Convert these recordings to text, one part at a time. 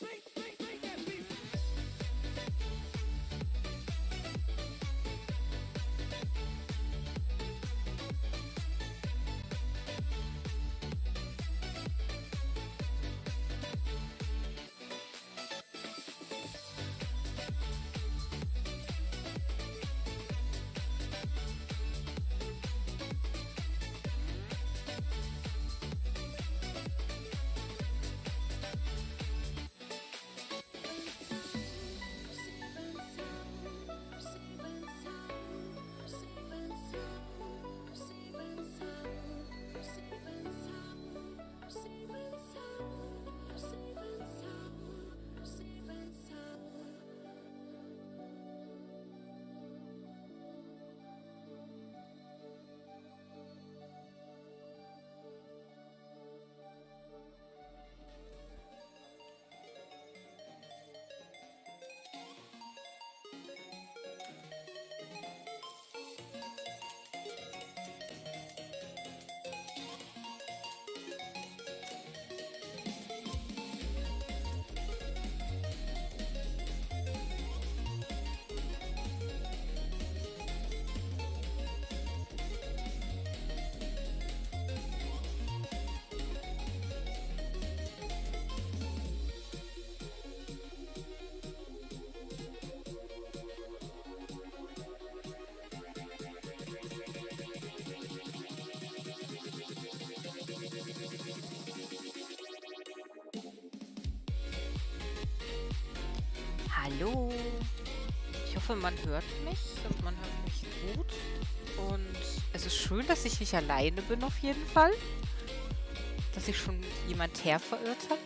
think Hallo. Ich hoffe, man hört mich und man hört mich gut. Und es ist schön, dass ich nicht alleine bin auf jeden Fall. Dass sich schon jemand herverirrt hat.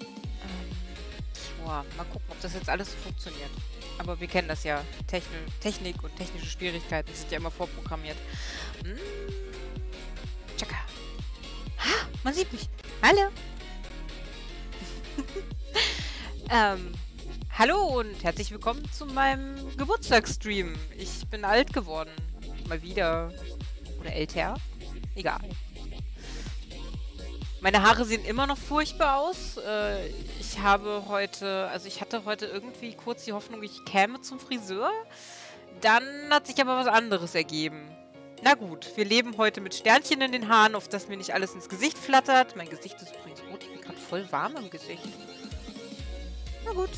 Ähm, boah, mal gucken, ob das jetzt alles so funktioniert. Aber wir kennen das ja. Techn Technik und technische Schwierigkeiten sind ja immer vorprogrammiert. Hm. Tschakka. Ha, man sieht mich. Hallo. ähm, Hallo und herzlich willkommen zu meinem Geburtstagsstream. Ich bin alt geworden. Mal wieder. Oder älter. Egal. Meine Haare sehen immer noch furchtbar aus. Äh, ich habe heute, also ich hatte heute irgendwie kurz die Hoffnung, ich käme zum Friseur. Dann hat sich aber was anderes ergeben. Na gut, wir leben heute mit Sternchen in den Haaren, auf das mir nicht alles ins Gesicht flattert. Mein Gesicht ist übrigens rot, ich bin gerade voll warm im Gesicht. Na gut,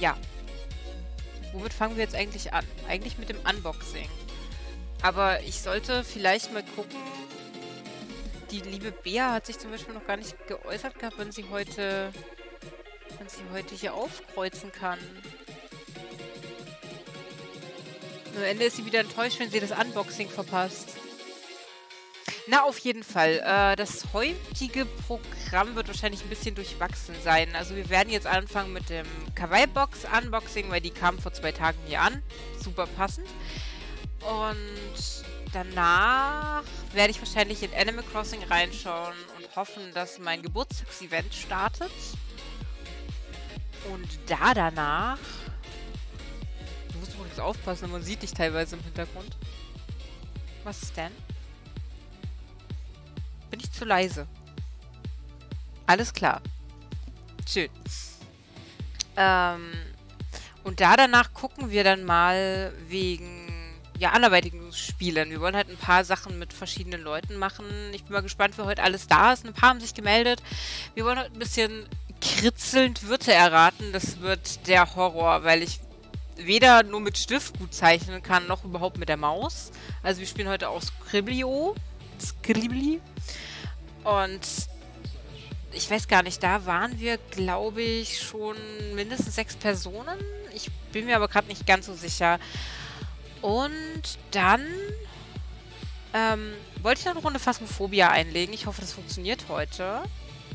Ja. Womit fangen wir jetzt eigentlich an? Eigentlich mit dem Unboxing. Aber ich sollte vielleicht mal gucken. Die liebe Bea hat sich zum Beispiel noch gar nicht geäußert gehabt, wenn sie heute, wenn sie heute hier aufkreuzen kann. Am Ende ist sie wieder enttäuscht, wenn sie das Unboxing verpasst. Na, auf jeden Fall. Äh, das heutige Programm wird wahrscheinlich ein bisschen durchwachsen sein. Also wir werden jetzt anfangen mit dem Kawaii-Box Unboxing, weil die kam vor zwei Tagen hier an. Super passend. Und danach werde ich wahrscheinlich in Animal Crossing reinschauen und hoffen, dass mein Geburtstagsevent startet. Und da danach... Du musst übrigens aufpassen, man sieht dich teilweise im Hintergrund. Was ist denn? Bin ich zu leise? Alles klar. Schön. Ähm, und da danach gucken wir dann mal wegen ja, anderweitigen Spielen. Wir wollen halt ein paar Sachen mit verschiedenen Leuten machen. Ich bin mal gespannt, wer heute alles da ist. Ein paar haben sich gemeldet. Wir wollen heute ein bisschen kritzelnd Wirte erraten. Das wird der Horror, weil ich weder nur mit Stift gut zeichnen kann, noch überhaupt mit der Maus. Also wir spielen heute auch Scriblio. Scribli. Und ich weiß gar nicht, da waren wir, glaube ich, schon mindestens sechs Personen. Ich bin mir aber gerade nicht ganz so sicher. Und dann ähm, wollte ich noch eine Runde Phasmophobia einlegen. Ich hoffe, das funktioniert heute.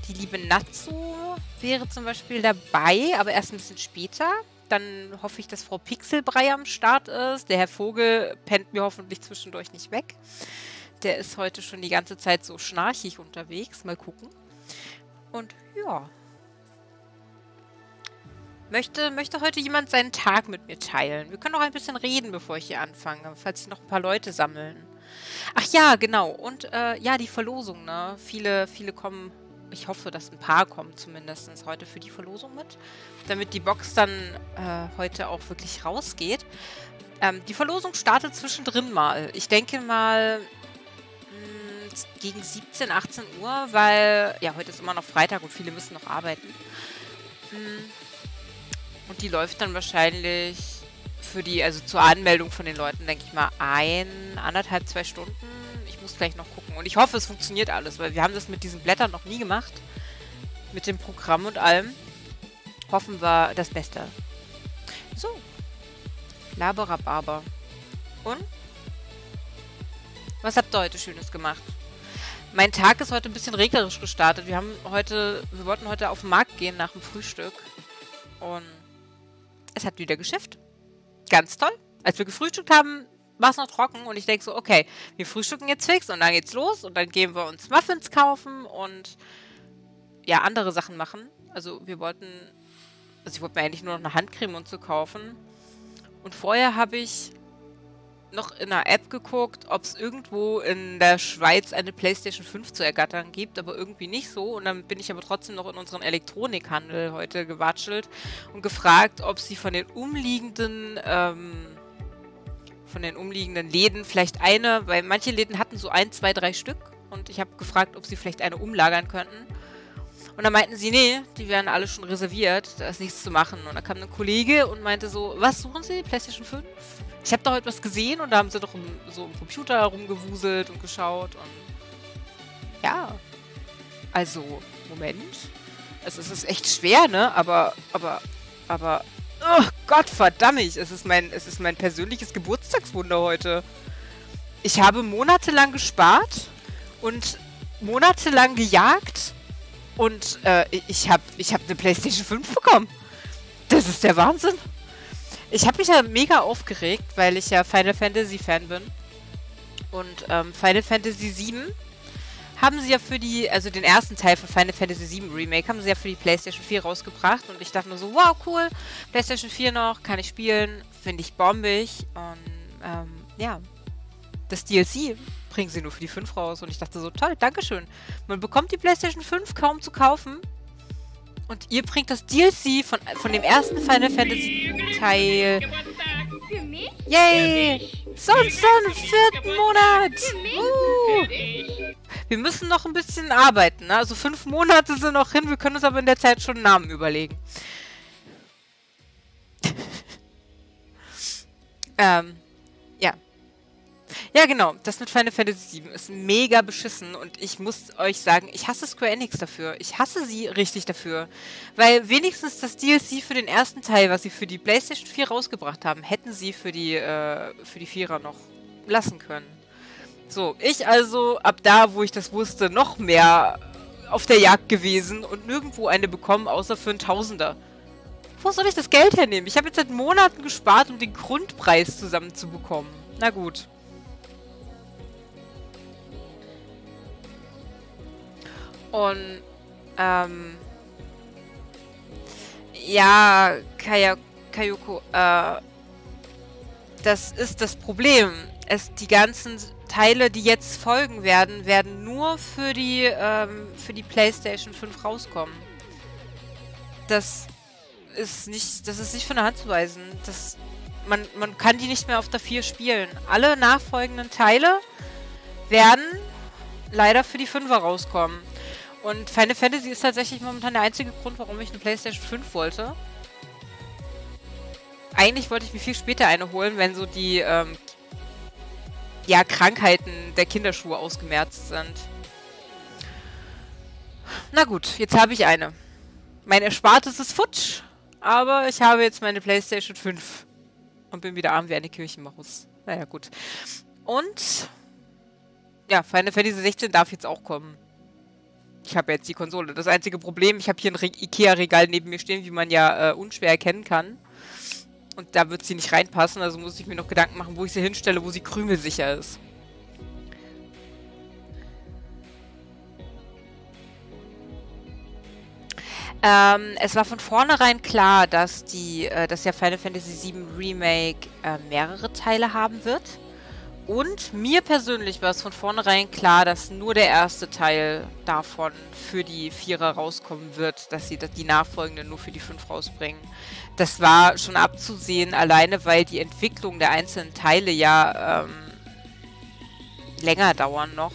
Die liebe Natsu wäre zum Beispiel dabei, aber erst ein bisschen später. Dann hoffe ich, dass Frau Pixelbrei am Start ist. Der Herr Vogel pennt mir hoffentlich zwischendurch nicht weg. Der ist heute schon die ganze Zeit so schnarchig unterwegs. Mal gucken. Und ja. Möchte, möchte heute jemand seinen Tag mit mir teilen? Wir können noch ein bisschen reden, bevor ich hier anfange, falls sich noch ein paar Leute sammeln. Ach ja, genau. Und äh, ja, die Verlosung, ne? Viele, viele kommen, ich hoffe, dass ein paar kommen zumindest heute für die Verlosung mit, damit die Box dann äh, heute auch wirklich rausgeht. Ähm, die Verlosung startet zwischendrin mal. Ich denke mal gegen 17, 18 Uhr, weil ja, heute ist immer noch Freitag und viele müssen noch arbeiten. Hm. Und die läuft dann wahrscheinlich für die, also zur Anmeldung von den Leuten, denke ich mal, ein, anderthalb, zwei Stunden. Ich muss gleich noch gucken. Und ich hoffe, es funktioniert alles, weil wir haben das mit diesen Blättern noch nie gemacht. Mit dem Programm und allem. Hoffen wir das Beste. So. Laberababer. Und? Was habt ihr heute Schönes gemacht? Mein Tag ist heute ein bisschen regnerisch gestartet. Wir haben heute, wir wollten heute auf den Markt gehen nach dem Frühstück. Und es hat wieder geschifft ganz toll. Als wir gefrühstückt haben, war es noch trocken und ich denke so, okay, wir frühstücken jetzt fix und dann geht's los und dann gehen wir uns Muffins kaufen und ja, andere Sachen machen. Also wir wollten, also ich wollte mir eigentlich nur noch eine Handcreme und zu kaufen. Und vorher habe ich noch in einer App geguckt, ob es irgendwo in der Schweiz eine PlayStation 5 zu ergattern gibt, aber irgendwie nicht so. Und dann bin ich aber trotzdem noch in unseren Elektronikhandel heute gewatschelt und gefragt, ob sie von den umliegenden ähm, von den umliegenden Läden vielleicht eine, weil manche Läden hatten so ein, zwei, drei Stück und ich habe gefragt, ob sie vielleicht eine umlagern könnten. Und dann meinten sie, nee, die werden alle schon reserviert, da ist nichts zu machen. Und dann kam ein Kollege und meinte so, was suchen Sie? PlayStation 5? Ich habe da heute was gesehen und da haben sie doch im, so im Computer rumgewuselt und geschaut und ja. Also, Moment. Also, es ist echt schwer, ne? Aber, aber, aber, oh Gott verdammt, es ist mein, es ist mein persönliches Geburtstagswunder heute. Ich habe monatelang gespart und monatelang gejagt und äh, ich habe ich hab eine PlayStation 5 bekommen. Das ist der Wahnsinn. Ich habe mich ja mega aufgeregt, weil ich ja Final Fantasy Fan bin. Und ähm, Final Fantasy 7 haben sie ja für die, also den ersten Teil von Final Fantasy 7 Remake, haben sie ja für die PlayStation 4 rausgebracht. Und ich dachte nur so, wow, cool, PlayStation 4 noch, kann ich spielen, finde ich bombig. Und ähm, ja, das DLC bringen sie nur für die 5 raus. Und ich dachte so, toll, Dankeschön. Man bekommt die PlayStation 5 kaum zu kaufen. Und ihr bringt das DLC von, von dem ersten Final Fantasy Teil. Für mich? Yay! Sonst so einen vierten Monat! Uh. Wir müssen noch ein bisschen arbeiten. Ne? Also fünf Monate sind noch hin. Wir können uns aber in der Zeit schon einen Namen überlegen. ähm, ja, genau. Das mit Final Fantasy VII ist mega beschissen und ich muss euch sagen, ich hasse Square Enix dafür. Ich hasse sie richtig dafür. Weil wenigstens das DLC für den ersten Teil, was sie für die PlayStation 4 rausgebracht haben, hätten sie für die, äh, für die Vierer noch lassen können. So, ich also ab da, wo ich das wusste, noch mehr auf der Jagd gewesen und nirgendwo eine bekommen, außer für einen Tausender. Wo soll ich das Geld hernehmen? Ich habe jetzt seit Monaten gespart, um den Grundpreis zusammenzubekommen. Na gut. Und ähm, ja, Kaya, Kayoko, äh, das ist das Problem. Es, die ganzen Teile, die jetzt folgen werden, werden nur für die, ähm, für die PlayStation 5 rauskommen. Das ist nicht, das ist nicht von der Hand zu weisen. Das, man, man kann die nicht mehr auf der 4 spielen. Alle nachfolgenden Teile werden leider für die 5er rauskommen. Und Final Fantasy ist tatsächlich momentan der einzige Grund, warum ich eine PlayStation 5 wollte. Eigentlich wollte ich mir viel später eine holen, wenn so die ähm, ja, Krankheiten der Kinderschuhe ausgemerzt sind. Na gut, jetzt habe ich eine. Mein Erspartes ist futsch, aber ich habe jetzt meine PlayStation 5 und bin wieder arm wie eine Kirchenmaus. Naja, gut. Und ja, Final Fantasy 16 darf jetzt auch kommen. Ich habe jetzt die Konsole. Das einzige Problem, ich habe hier ein Ikea-Regal neben mir stehen, wie man ja äh, unschwer erkennen kann. Und da wird sie nicht reinpassen, also muss ich mir noch Gedanken machen, wo ich sie hinstelle, wo sie krümelsicher ist. Ähm, es war von vornherein klar, dass die, äh, dass ja Final Fantasy VII Remake äh, mehrere Teile haben wird. Und mir persönlich war es von vornherein klar, dass nur der erste Teil davon für die Vierer rauskommen wird, dass sie die nachfolgenden nur für die fünf rausbringen. Das war schon abzusehen, alleine weil die Entwicklung der einzelnen Teile ja ähm, länger dauern noch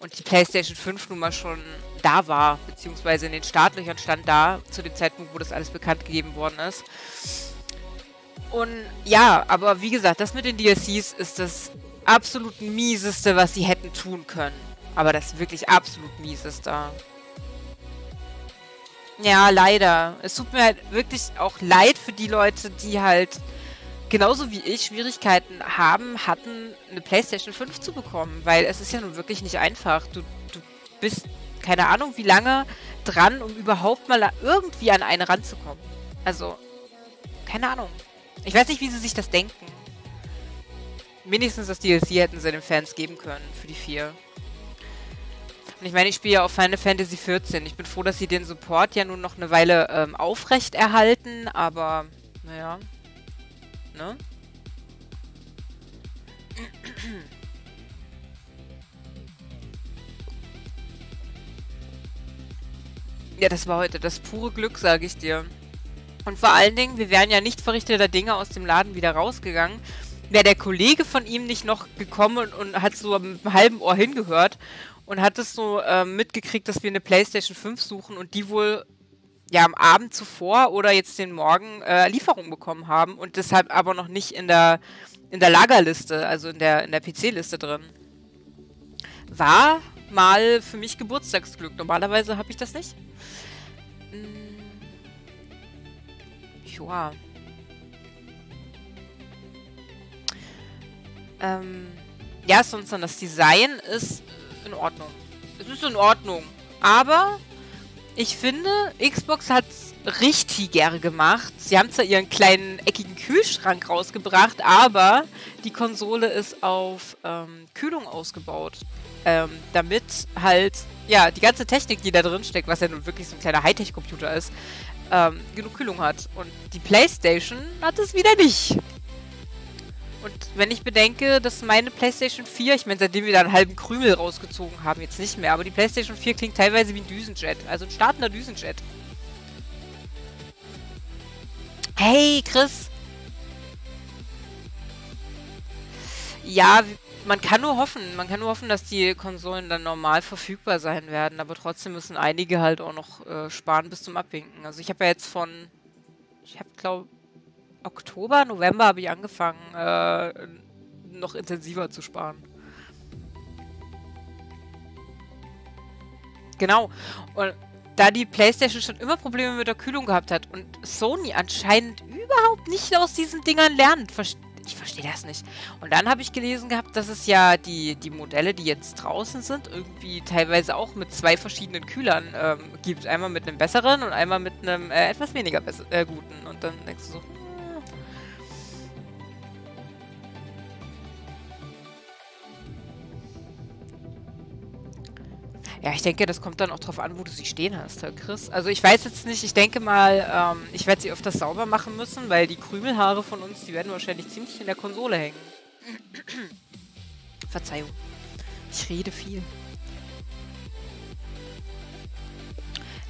und die PlayStation 5 nun mal schon da war, beziehungsweise in den Startlöchern stand da, zu dem Zeitpunkt, wo das alles bekannt gegeben worden ist. Und ja, aber wie gesagt, das mit den DLCs ist das absolut mieseste, was sie hätten tun können. Aber das wirklich absolut mieseste. Ja, leider. Es tut mir halt wirklich auch leid für die Leute, die halt genauso wie ich Schwierigkeiten haben, hatten, eine PlayStation 5 zu bekommen. Weil es ist ja nun wirklich nicht einfach. Du, du bist keine Ahnung wie lange dran, um überhaupt mal irgendwie an eine ranzukommen. Also, keine Ahnung. Ich weiß nicht, wie sie sich das denken. Wenigstens das DLC hätten sie den Fans geben können für die vier. Und ich meine, ich spiele ja auch Final Fantasy XIV. Ich bin froh, dass sie den Support ja nun noch eine Weile ähm, aufrecht erhalten, aber naja. Ne? Ja, das war heute das pure Glück, sage ich dir. Und vor allen Dingen, wir wären ja nicht verrichteter Dinge aus dem Laden wieder rausgegangen, wäre der Kollege von ihm nicht noch gekommen und hat so mit einem halben Ohr hingehört und hat es so äh, mitgekriegt, dass wir eine PlayStation 5 suchen und die wohl ja am Abend zuvor oder jetzt den Morgen äh, Lieferung bekommen haben und deshalb aber noch nicht in der in der Lagerliste, also in der in der PC-Liste drin. War mal für mich Geburtstagsglück. Normalerweise habe ich das nicht. Hm. Joa. Ähm, ja, sonst dann das Design ist in Ordnung. Es ist in Ordnung. Aber ich finde, Xbox hat es richtiger gemacht. Sie haben zwar ihren kleinen eckigen Kühlschrank rausgebracht, aber die Konsole ist auf ähm, Kühlung ausgebaut. Ähm, damit halt, ja, die ganze Technik, die da drin steckt, was ja nun wirklich so ein kleiner Hightech-Computer ist, ähm, genug Kühlung hat. Und die PlayStation hat es wieder nicht. Und wenn ich bedenke, dass meine PlayStation 4, ich meine, seitdem wir da einen halben Krümel rausgezogen haben, jetzt nicht mehr, aber die PlayStation 4 klingt teilweise wie ein Düsenjet. Also ein startender Düsenjet. Hey, Chris! Ja, man kann nur hoffen, man kann nur hoffen, dass die Konsolen dann normal verfügbar sein werden, aber trotzdem müssen einige halt auch noch äh, sparen bis zum Abwinken. Also ich habe ja jetzt von, ich habe glaube Oktober, November habe ich angefangen, äh, noch intensiver zu sparen. Genau. Und da die PlayStation schon immer Probleme mit der Kühlung gehabt hat und Sony anscheinend überhaupt nicht aus diesen Dingern lernt, ich verstehe das nicht. Und dann habe ich gelesen gehabt, dass es ja die, die Modelle, die jetzt draußen sind, irgendwie teilweise auch mit zwei verschiedenen Kühlern ähm, gibt. Einmal mit einem besseren und einmal mit einem äh, etwas weniger äh, guten. Und dann denkst du so, Ja, ich denke, das kommt dann auch drauf an, wo du sie stehen hast, Herr Chris. Also ich weiß jetzt nicht, ich denke mal, ähm, ich werde sie öfters sauber machen müssen, weil die Krümelhaare von uns, die werden wahrscheinlich ziemlich in der Konsole hängen. Verzeihung. Ich rede viel.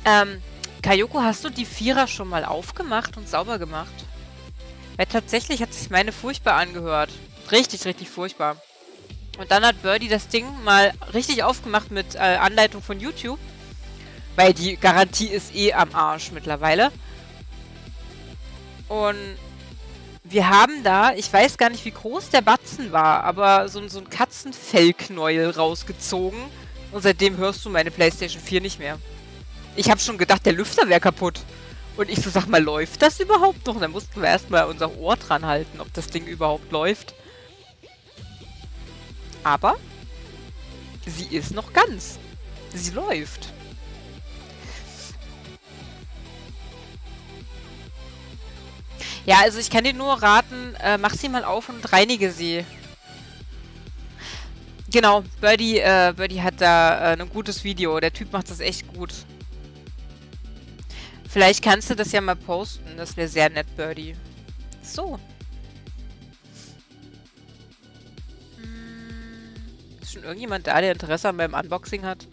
Ähm, Kayoko, hast du die Vierer schon mal aufgemacht und sauber gemacht? Weil tatsächlich hat sich meine furchtbar angehört. Richtig, richtig furchtbar. Und dann hat Birdie das Ding mal richtig aufgemacht mit äh, Anleitung von YouTube. Weil die Garantie ist eh am Arsch mittlerweile. Und wir haben da, ich weiß gar nicht, wie groß der Batzen war, aber so, so ein Katzenfellknäuel rausgezogen. Und seitdem hörst du meine PlayStation 4 nicht mehr. Ich habe schon gedacht, der Lüfter wäre kaputt. Und ich so, sag mal, läuft das überhaupt noch? Und dann mussten wir erstmal unser Ohr dran halten, ob das Ding überhaupt läuft. Aber sie ist noch ganz. Sie läuft. Ja, also ich kann dir nur raten, äh, mach sie mal auf und reinige sie. Genau, Birdie, äh, Birdie hat da äh, ein gutes Video. Der Typ macht das echt gut. Vielleicht kannst du das ja mal posten. Das wäre sehr nett, Birdie. So. Ist schon irgendjemand da, der Interesse an meinem Unboxing hat?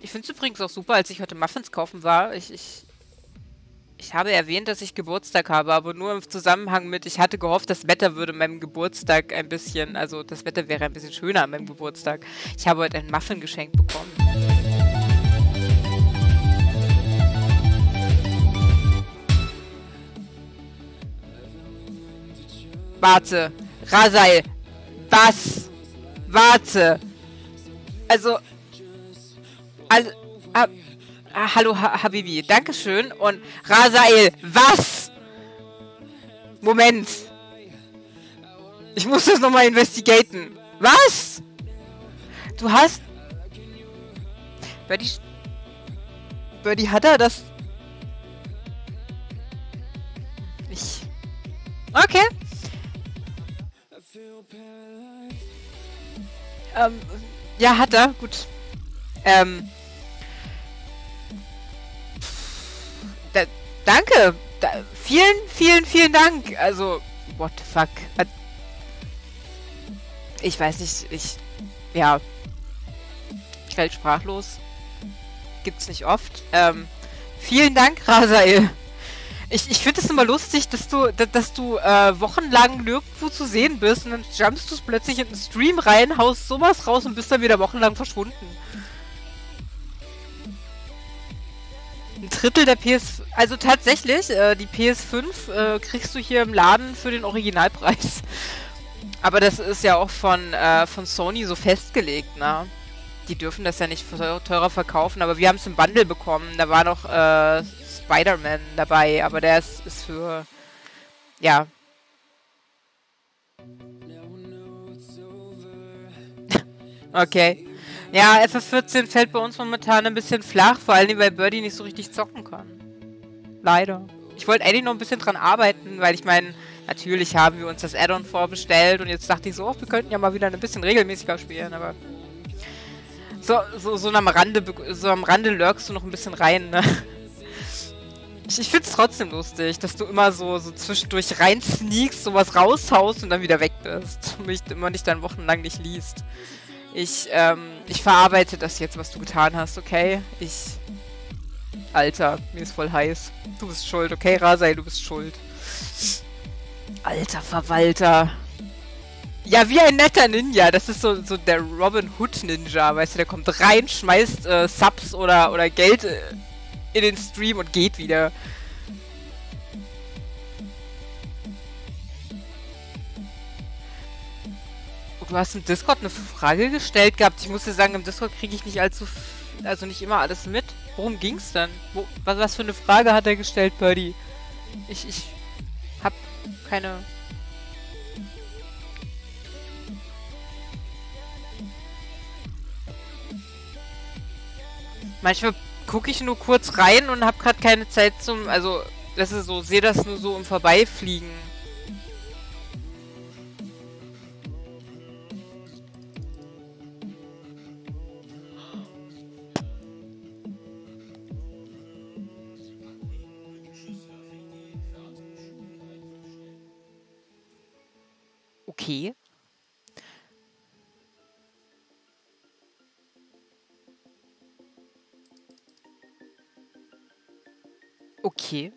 ich finde es übrigens auch super, als ich heute Muffins kaufen war. Ich, ich, ich habe erwähnt, dass ich Geburtstag habe, aber nur im Zusammenhang mit, ich hatte gehofft, das Wetter würde meinem Geburtstag ein bisschen, also das Wetter wäre ein bisschen schöner an meinem Geburtstag. Ich habe heute ein Muffin geschenkt bekommen. Warte. Rasail. Was? Warte. Also. Also. Ah, hallo, ha Habibi. Dankeschön. Und Rasail. Was? Moment. Ich muss das nochmal investigaten. Was? Du hast. Birdie. Birdie hat er das. Ich. Okay. Ähm, ja, hat er. Gut. Ähm. Da, danke. Da, vielen, vielen, vielen Dank. Also, what the fuck. Ich weiß nicht, ich. Ja. Werde sprachlos. Gibt's nicht oft. Ähm, vielen Dank, Rasael. Ich, ich finde es immer lustig, dass du, dass du äh, wochenlang nirgendwo zu sehen bist und dann jumpst du plötzlich in den Stream rein, haust sowas raus und bist dann wieder wochenlang verschwunden. Ein Drittel der PS... Also tatsächlich, äh, die PS5 äh, kriegst du hier im Laden für den Originalpreis. Aber das ist ja auch von, äh, von Sony so festgelegt, ne? Die dürfen das ja nicht teurer verkaufen, aber wir haben es im Bundle bekommen. Da war noch äh, Spider-Man dabei, aber der ist, ist für. Ja. okay. Ja, FF14 fällt bei uns momentan ein bisschen flach, vor allem weil Birdie nicht so richtig zocken kann. Leider. Ich wollte eigentlich noch ein bisschen dran arbeiten, weil ich meine, natürlich haben wir uns das Add-on vorbestellt und jetzt dachte ich so, oh, wir könnten ja mal wieder ein bisschen regelmäßiger spielen, aber so, so, so am Rande, so am Rande lurkst du noch ein bisschen rein, ne? Ich, ich find's trotzdem lustig, dass du immer so, so zwischendurch rein sneakst, sowas raushaust und dann wieder weg bist. Und mich immer nicht dann wochenlang nicht liest. Ich, ähm, ich verarbeite das jetzt, was du getan hast, okay? Ich. Alter, mir ist voll heiß. Du bist schuld, okay, Rasai, du bist schuld. Alter Verwalter. Ja, wie ein netter Ninja. Das ist so, so der Robin Hood Ninja, weißt du, der kommt rein, schmeißt äh, Subs oder, oder Geld äh, in den Stream und geht wieder. Du hast im Discord eine Frage gestellt gehabt. Ich muss dir sagen, im Discord kriege ich nicht allzu, also nicht immer alles mit. Worum ging's dann? Wo, was, was für eine Frage hat er gestellt, Birdie? Ich, ich hab keine... Manchmal gucke ich nur kurz rein und habe gerade keine Zeit zum, also das ist so, sehe das nur so im Vorbeifliegen. Okay. Okay.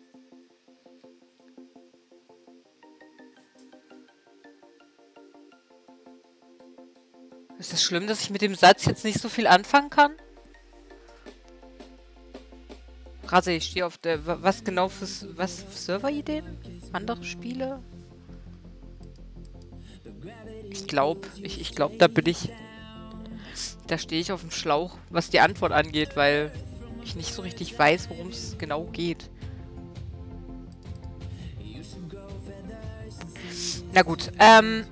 Ist das schlimm, dass ich mit dem Satz jetzt nicht so viel anfangen kann? Rase, ich stehe auf der... Was genau für... Was für Serverideen? Andere Spiele? Ich glaube, ich, ich glaube, da bin ich... Da stehe ich auf dem Schlauch, was die Antwort angeht, weil ich nicht so richtig weiß, worum es genau geht. Na gut, ähm...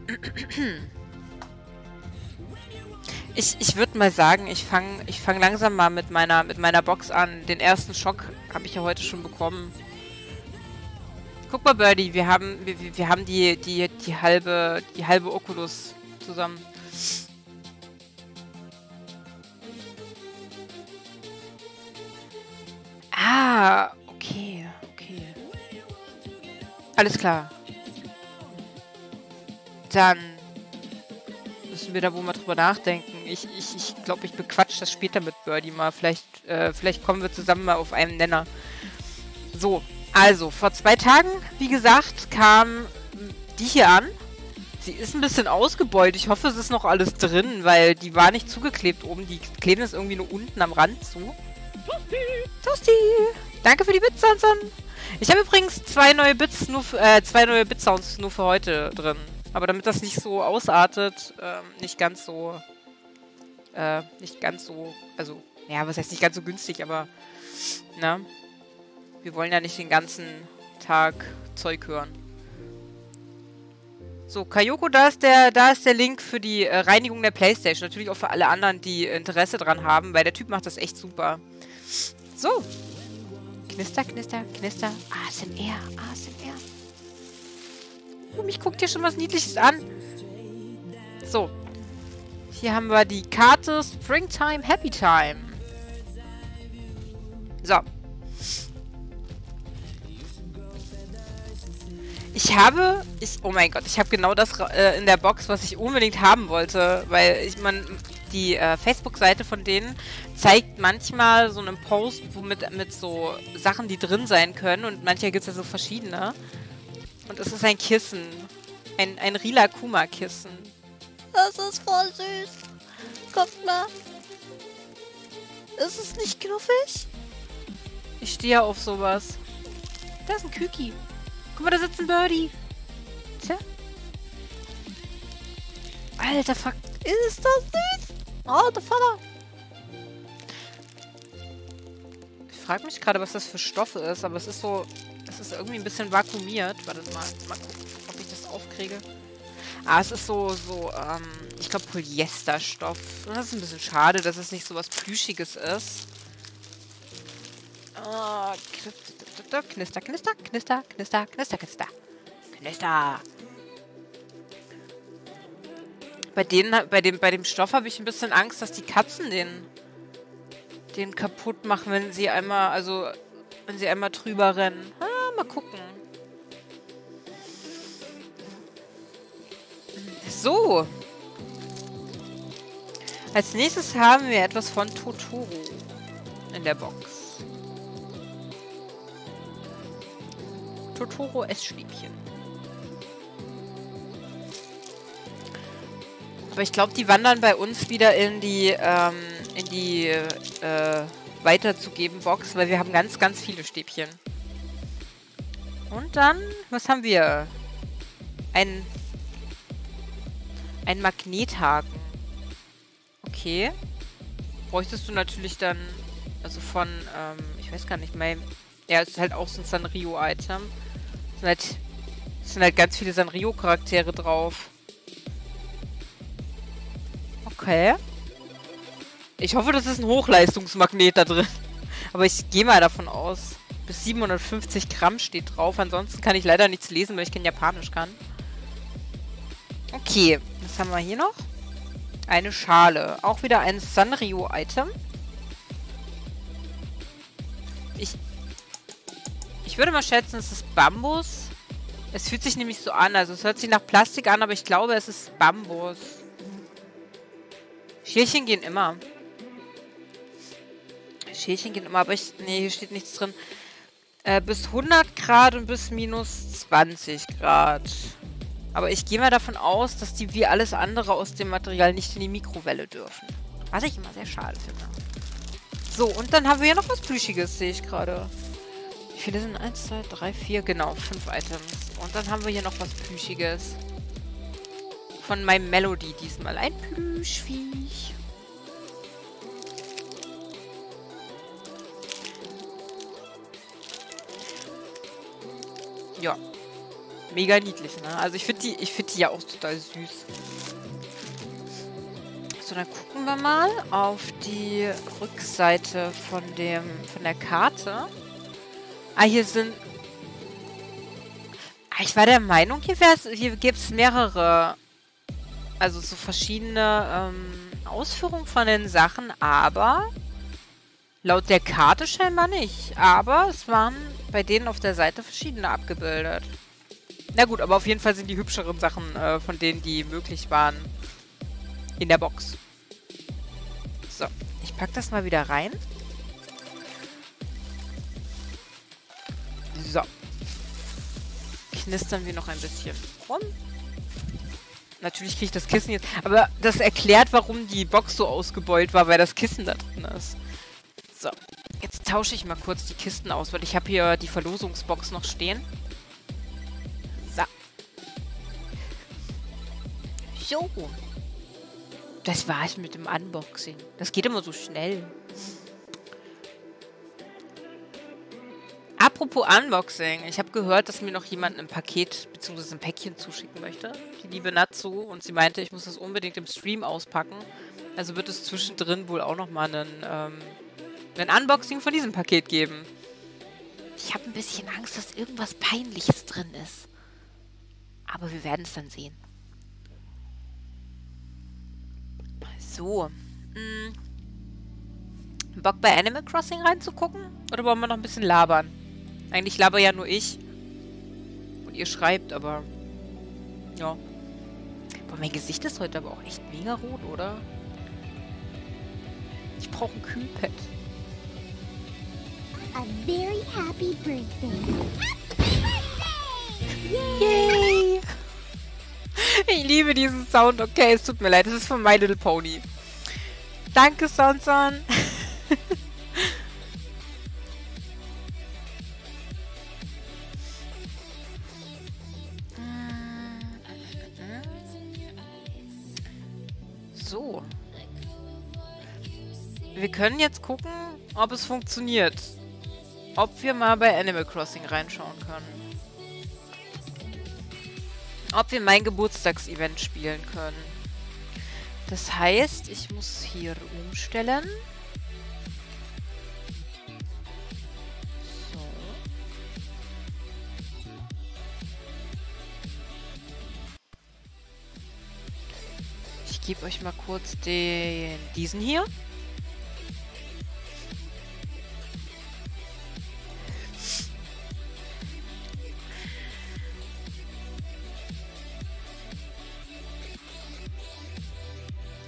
Ich, ich würde mal sagen, ich fange ich fang langsam mal mit meiner, mit meiner Box an. Den ersten Schock habe ich ja heute schon bekommen. Guck mal, Birdie, wir haben, wir, wir haben die, die, die halbe, die halbe Oculus zusammen. Ah, okay, okay. Alles klar. Dann müssen wir da wohl mal drüber nachdenken. Ich glaube, ich, ich, glaub, ich bequatsch das später mit Birdie mal. Vielleicht, äh, vielleicht kommen wir zusammen mal auf einen Nenner. So, also, vor zwei Tagen, wie gesagt, kam die hier an. Sie ist ein bisschen ausgebeult. Ich hoffe, es ist noch alles drin, weil die war nicht zugeklebt oben. Die kleben es irgendwie nur unten am Rand zu. Tosti! Danke für die Bits, Sanson. Ich habe übrigens zwei neue Bits nur äh, zwei neue Bit-Sounds nur für heute drin. Aber damit das nicht so ausartet, ähm, nicht ganz so, äh, nicht ganz so, also, ja, was heißt nicht ganz so günstig, aber, na, wir wollen ja nicht den ganzen Tag Zeug hören. So, Kayoko, da ist der, da ist der Link für die äh, Reinigung der Playstation. Natürlich auch für alle anderen, die Interesse dran haben, weil der Typ macht das echt super. So. Knister, knister, knister. ASMR, ASMR. Mich guckt hier schon was Niedliches an. So. Hier haben wir die Karte Springtime Happy Time. So. Ich habe, ich, oh mein Gott, ich habe genau das äh, in der Box, was ich unbedingt haben wollte, weil ich man die äh, Facebook-Seite von denen zeigt manchmal so einen Post, womit mit so Sachen, die drin sein können und manchmal gibt es ja so verschiedene. Und es ist ein Kissen, ein ein Rila Kuma Kissen. Das ist voll süß. Kommt mal. Ist es nicht knuffig? Ich stehe auf sowas. Da ist ein Küki. Guck mal, da sitzt ein Birdie. Tja. Alter, fuck. Ist das süß? Alter Vater. Ich frage mich gerade, was das für Stoffe ist, aber es ist so... Es ist irgendwie ein bisschen vakuumiert. Warte mal, mal gucken, ob ich das aufkriege. Ah, es ist so, so, ähm, ich glaube Polyesterstoff. Das ist ein bisschen schade, dass es nicht so was Plüschiges ist. Oh, Knister, knister, knister, knister, knister, knister. Knister. Bei denen, bei dem, bei dem Stoff habe ich ein bisschen Angst, dass die Katzen den, den kaputt machen, wenn sie einmal, also, wenn sie einmal drüber rennen. Ah, mal gucken. So. Als nächstes haben wir etwas von Totoro in der Box. Totoro Essstäbchen. Aber ich glaube, die wandern bei uns wieder in die, ähm, in die, äh, weiterzugeben Box, weil wir haben ganz, ganz viele Stäbchen. Und dann, was haben wir? Ein, ein Magnethaken. Okay. Bräuchtest du natürlich dann, also von, ähm, ich weiß gar nicht, mein, ja, es ist halt auch so ein Sanrio-Item sind halt, sind halt ganz viele Sanrio-Charaktere drauf. Okay. Ich hoffe, das ist ein Hochleistungsmagnet da drin. Aber ich gehe mal davon aus. Bis 750 Gramm steht drauf. Ansonsten kann ich leider nichts lesen, weil ich kein Japanisch kann. Okay, was haben wir hier noch? Eine Schale. Auch wieder ein Sanrio-Item. Ich ich würde mal schätzen, es ist Bambus. Es fühlt sich nämlich so an. Also es hört sich nach Plastik an, aber ich glaube, es ist Bambus. Schälchen gehen immer. Schälchen gehen immer, aber ich... Nee, hier steht nichts drin. Äh, bis 100 Grad und bis minus 20 Grad. Aber ich gehe mal davon aus, dass die wie alles andere aus dem Material nicht in die Mikrowelle dürfen. Was ich immer sehr schade finde. So, und dann haben wir hier noch was Plüschiges, sehe ich gerade viele sind? 1, 2, 3, 4, genau, 5 Items. Und dann haben wir hier noch was Plüschiges. Von meinem Melody diesmal. Ein Plüschviech. Ja. Mega niedlich, ne? Also ich finde die, find die ja auch total süß. So, dann gucken wir mal auf die Rückseite von dem von der Karte. Ah, hier sind... Ah, ich war der Meinung, hier, hier gibt es mehrere... Also so verschiedene ähm, Ausführungen von den Sachen, aber... Laut der Karte scheinbar nicht. Aber es waren bei denen auf der Seite verschiedene abgebildet. Na gut, aber auf jeden Fall sind die hübscheren Sachen äh, von denen, die möglich waren, in der Box. So, ich pack das mal wieder rein. So. Knistern wir noch ein bisschen rum. Natürlich kriege ich das Kissen jetzt. Aber das erklärt, warum die Box so ausgebeult war, weil das Kissen da drin ist. So. Jetzt tausche ich mal kurz die Kisten aus, weil ich habe hier die Verlosungsbox noch stehen. So. So. Das war's mit dem Unboxing. Das geht immer so schnell. Apropos Unboxing. Ich habe gehört, dass mir noch jemand ein Paket bzw. ein Päckchen zuschicken möchte. Die liebe Natsu. Und sie meinte, ich muss das unbedingt im Stream auspacken. Also wird es zwischendrin wohl auch nochmal einen, ähm, ein Unboxing von diesem Paket geben. Ich habe ein bisschen Angst, dass irgendwas Peinliches drin ist. Aber wir werden es dann sehen. So. Hm. Bock bei Animal Crossing reinzugucken? Oder wollen wir noch ein bisschen labern? Eigentlich laber ja nur ich. Und ihr schreibt, aber... Ja. Boah, mein Gesicht ist heute aber auch echt mega rot, oder? Ich brauche ein Kühlpad. A very happy birthday. Yay! Ich liebe diesen Sound. Okay, es tut mir leid. Das ist von My Little Pony. Danke, Sonson. so. Wir können jetzt gucken, ob es funktioniert. Ob wir mal bei Animal Crossing reinschauen können. Ob wir mein Geburtstagsevent spielen können. Das heißt, ich muss hier umstellen. So. Ich gebe euch mal kurz den, diesen hier.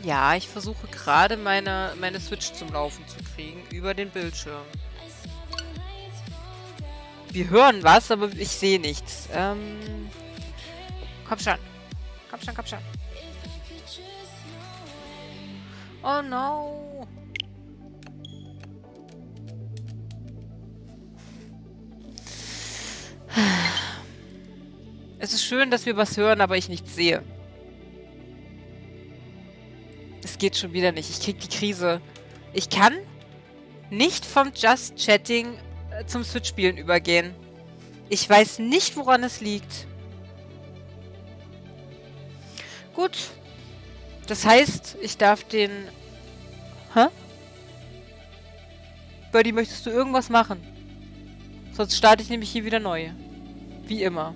Ja, ich versuche gerade meine, meine Switch zum Laufen zu kriegen über den Bildschirm. Wir hören was, aber ich sehe nichts. Ähm, komm schon. Komm schon, komm schon. Oh no. Es ist schön, dass wir was hören, aber ich nichts sehe. Es geht schon wieder nicht. Ich krieg die Krise. Ich kann nicht vom Just Chatting äh, zum Switch-Spielen übergehen. Ich weiß nicht, woran es liegt. Gut. Das heißt, ich darf den... Hä? Birdie, möchtest du irgendwas machen? Sonst starte ich nämlich hier wieder neu. Wie immer.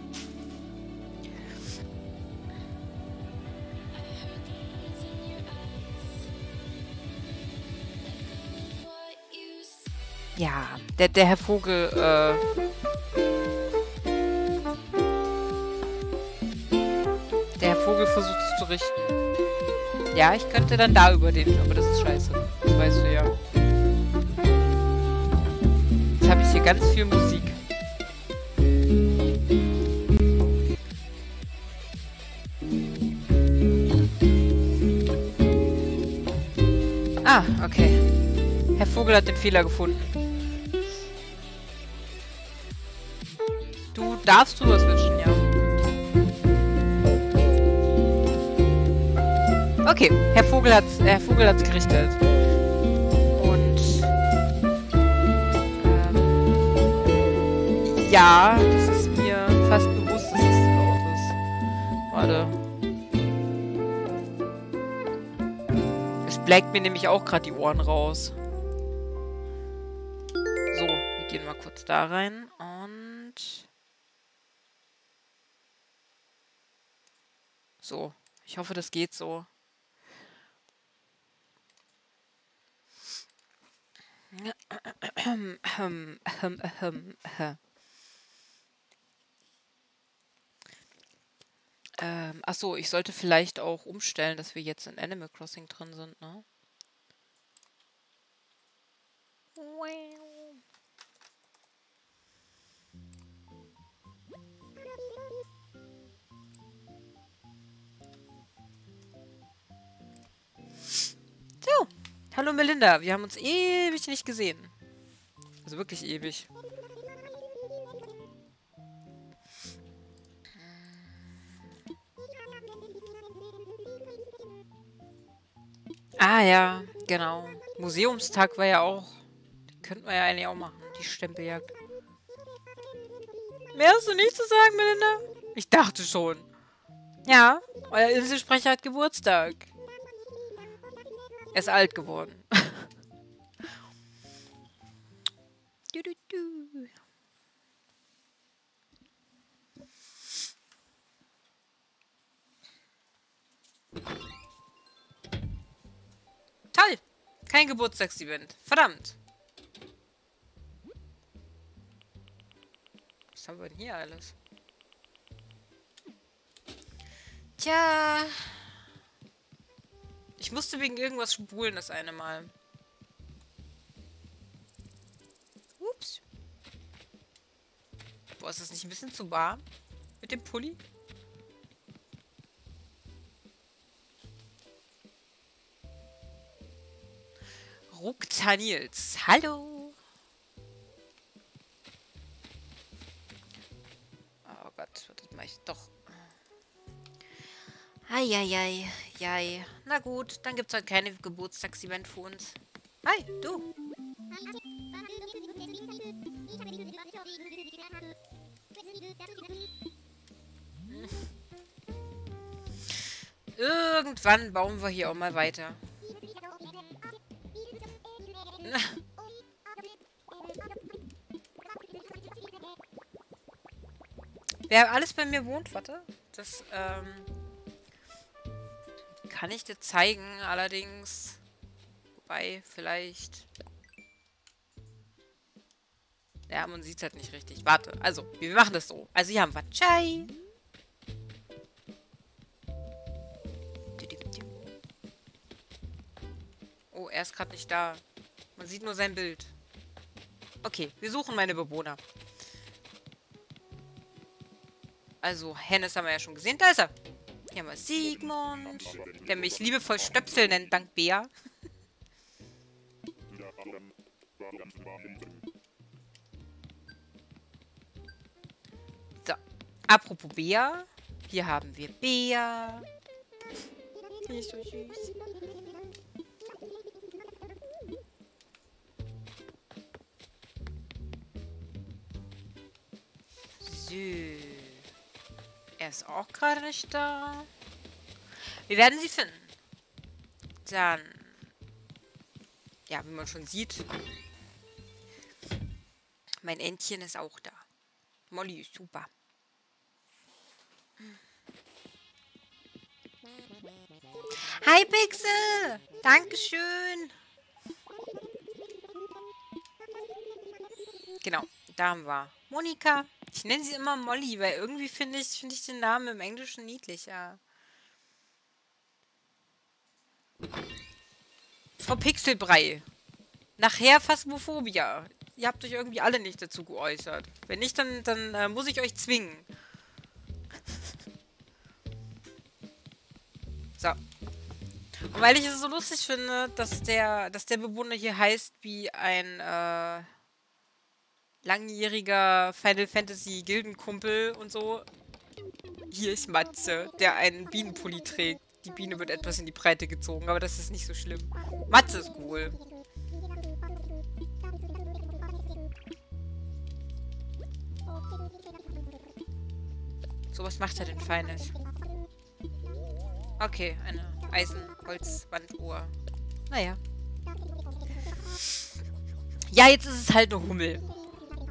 Ja, der, der Herr Vogel, äh... Der Herr Vogel versucht es zu richten. Ja, ich könnte dann da über den, aber das ist scheiße. Das weißt du ja. Jetzt habe ich hier ganz viel Musik. Ah, okay. Herr Vogel hat den Fehler gefunden. Darfst du was wünschen, ja. Okay, Herr Vogel hat's, Herr Vogel hat's gerichtet. Und ähm, ja, das ist mir fast bewusst, dass es laut ist. Warte. Es blägt mir nämlich auch gerade die Ohren raus. So, wir gehen mal kurz da rein. So, ich hoffe, das geht so. Ähm, achso, ich sollte vielleicht auch umstellen, dass wir jetzt in Animal Crossing drin sind, ne? So, hallo Melinda, wir haben uns ewig nicht gesehen. Also wirklich ewig. Ah ja, genau. Museumstag war ja auch. Die könnten wir ja eigentlich auch machen, die Stempeljagd. Mehr hast du nicht zu sagen, Melinda? Ich dachte schon. Ja, euer Inselsprecher hat Geburtstag. Er ist alt geworden. du, du, du. Toll! Kein Geburtstagsevent. Verdammt! Was haben wir denn hier alles? Tja. Ich musste wegen irgendwas spulen das eine Mal. Ups. Boah, ist das nicht ein bisschen zu warm? Mit dem Pulli? Rucktaniels. Hallo. Oh Gott, das mache ich doch. Eieiei, jei. Na gut, dann gibt's halt keine Geburtstagsevent für uns. Hi, du. Irgendwann bauen wir hier auch mal weiter. Wer alles bei mir wohnt, warte. Das, ähm, kann ich dir zeigen, allerdings. Wobei, vielleicht. Ja, man sieht es halt nicht richtig. Warte, also, wir machen das so. Also, hier haben wir Chai. Oh, er ist gerade nicht da. Man sieht nur sein Bild. Okay, wir suchen meine Bewohner. Also, Hennes haben wir ja schon gesehen. Da ist er. Hier haben wir Sigmund, der mich liebevoll Stöpsel nennt, dank Bea. So, apropos Bea. Hier haben wir Bea. Die ist so süß. So. Er ist auch gerade nicht da. Wir werden sie finden. Dann. Ja, wie man schon sieht. Mein Entchen ist auch da. Molly ist super. Hi Pixel! Dankeschön! Genau, da haben wir Monika. Ich nenne sie immer Molly, weil irgendwie finde ich, find ich den Namen im Englischen niedlicher. Frau Pixelbrei. Nachher Phasmophobia. Ihr habt euch irgendwie alle nicht dazu geäußert. Wenn nicht, dann, dann äh, muss ich euch zwingen. so. Und weil ich es so lustig finde, dass der, dass der Bewohner hier heißt wie ein, äh, langjähriger Final Fantasy Gildenkumpel und so. Hier ist Matze, der einen Bienenpulli trägt. Die Biene wird etwas in die Breite gezogen, aber das ist nicht so schlimm. Matze ist cool. So, was macht er denn Feines? Okay, eine Eisenholzwanduhr. Naja. Ja, jetzt ist es halt eine Hummel.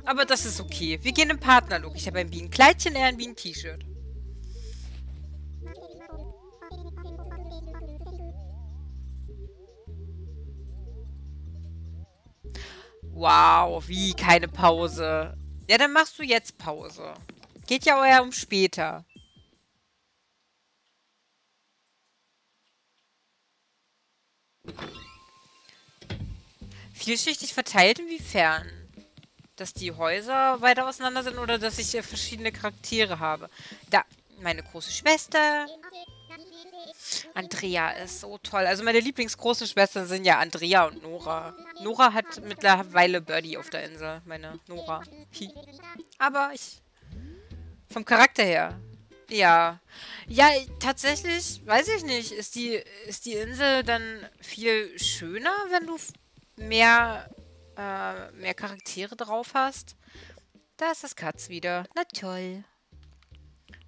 Aber das ist okay. Wir gehen im Partnerlook. Ich habe ein Bienenkleidchen, eher ein Bienen-T-Shirt. Wow, wie keine Pause. Ja, dann machst du jetzt Pause. Geht ja euer um später. Vielschichtig verteilt inwiefern? Dass die Häuser weiter auseinander sind oder dass ich verschiedene Charaktere habe? Da, meine große Schwester. Andrea ist so toll. Also meine Lieblingsgroße Schwestern sind ja Andrea und Nora. Nora hat mittlerweile Birdie auf der Insel, meine Nora. Aber ich... Vom Charakter her. Ja. Ja, tatsächlich, weiß ich nicht. Ist die, ist die Insel dann viel schöner, wenn du mehr, äh, mehr Charaktere drauf hast? Da ist das Katz wieder. Na toll.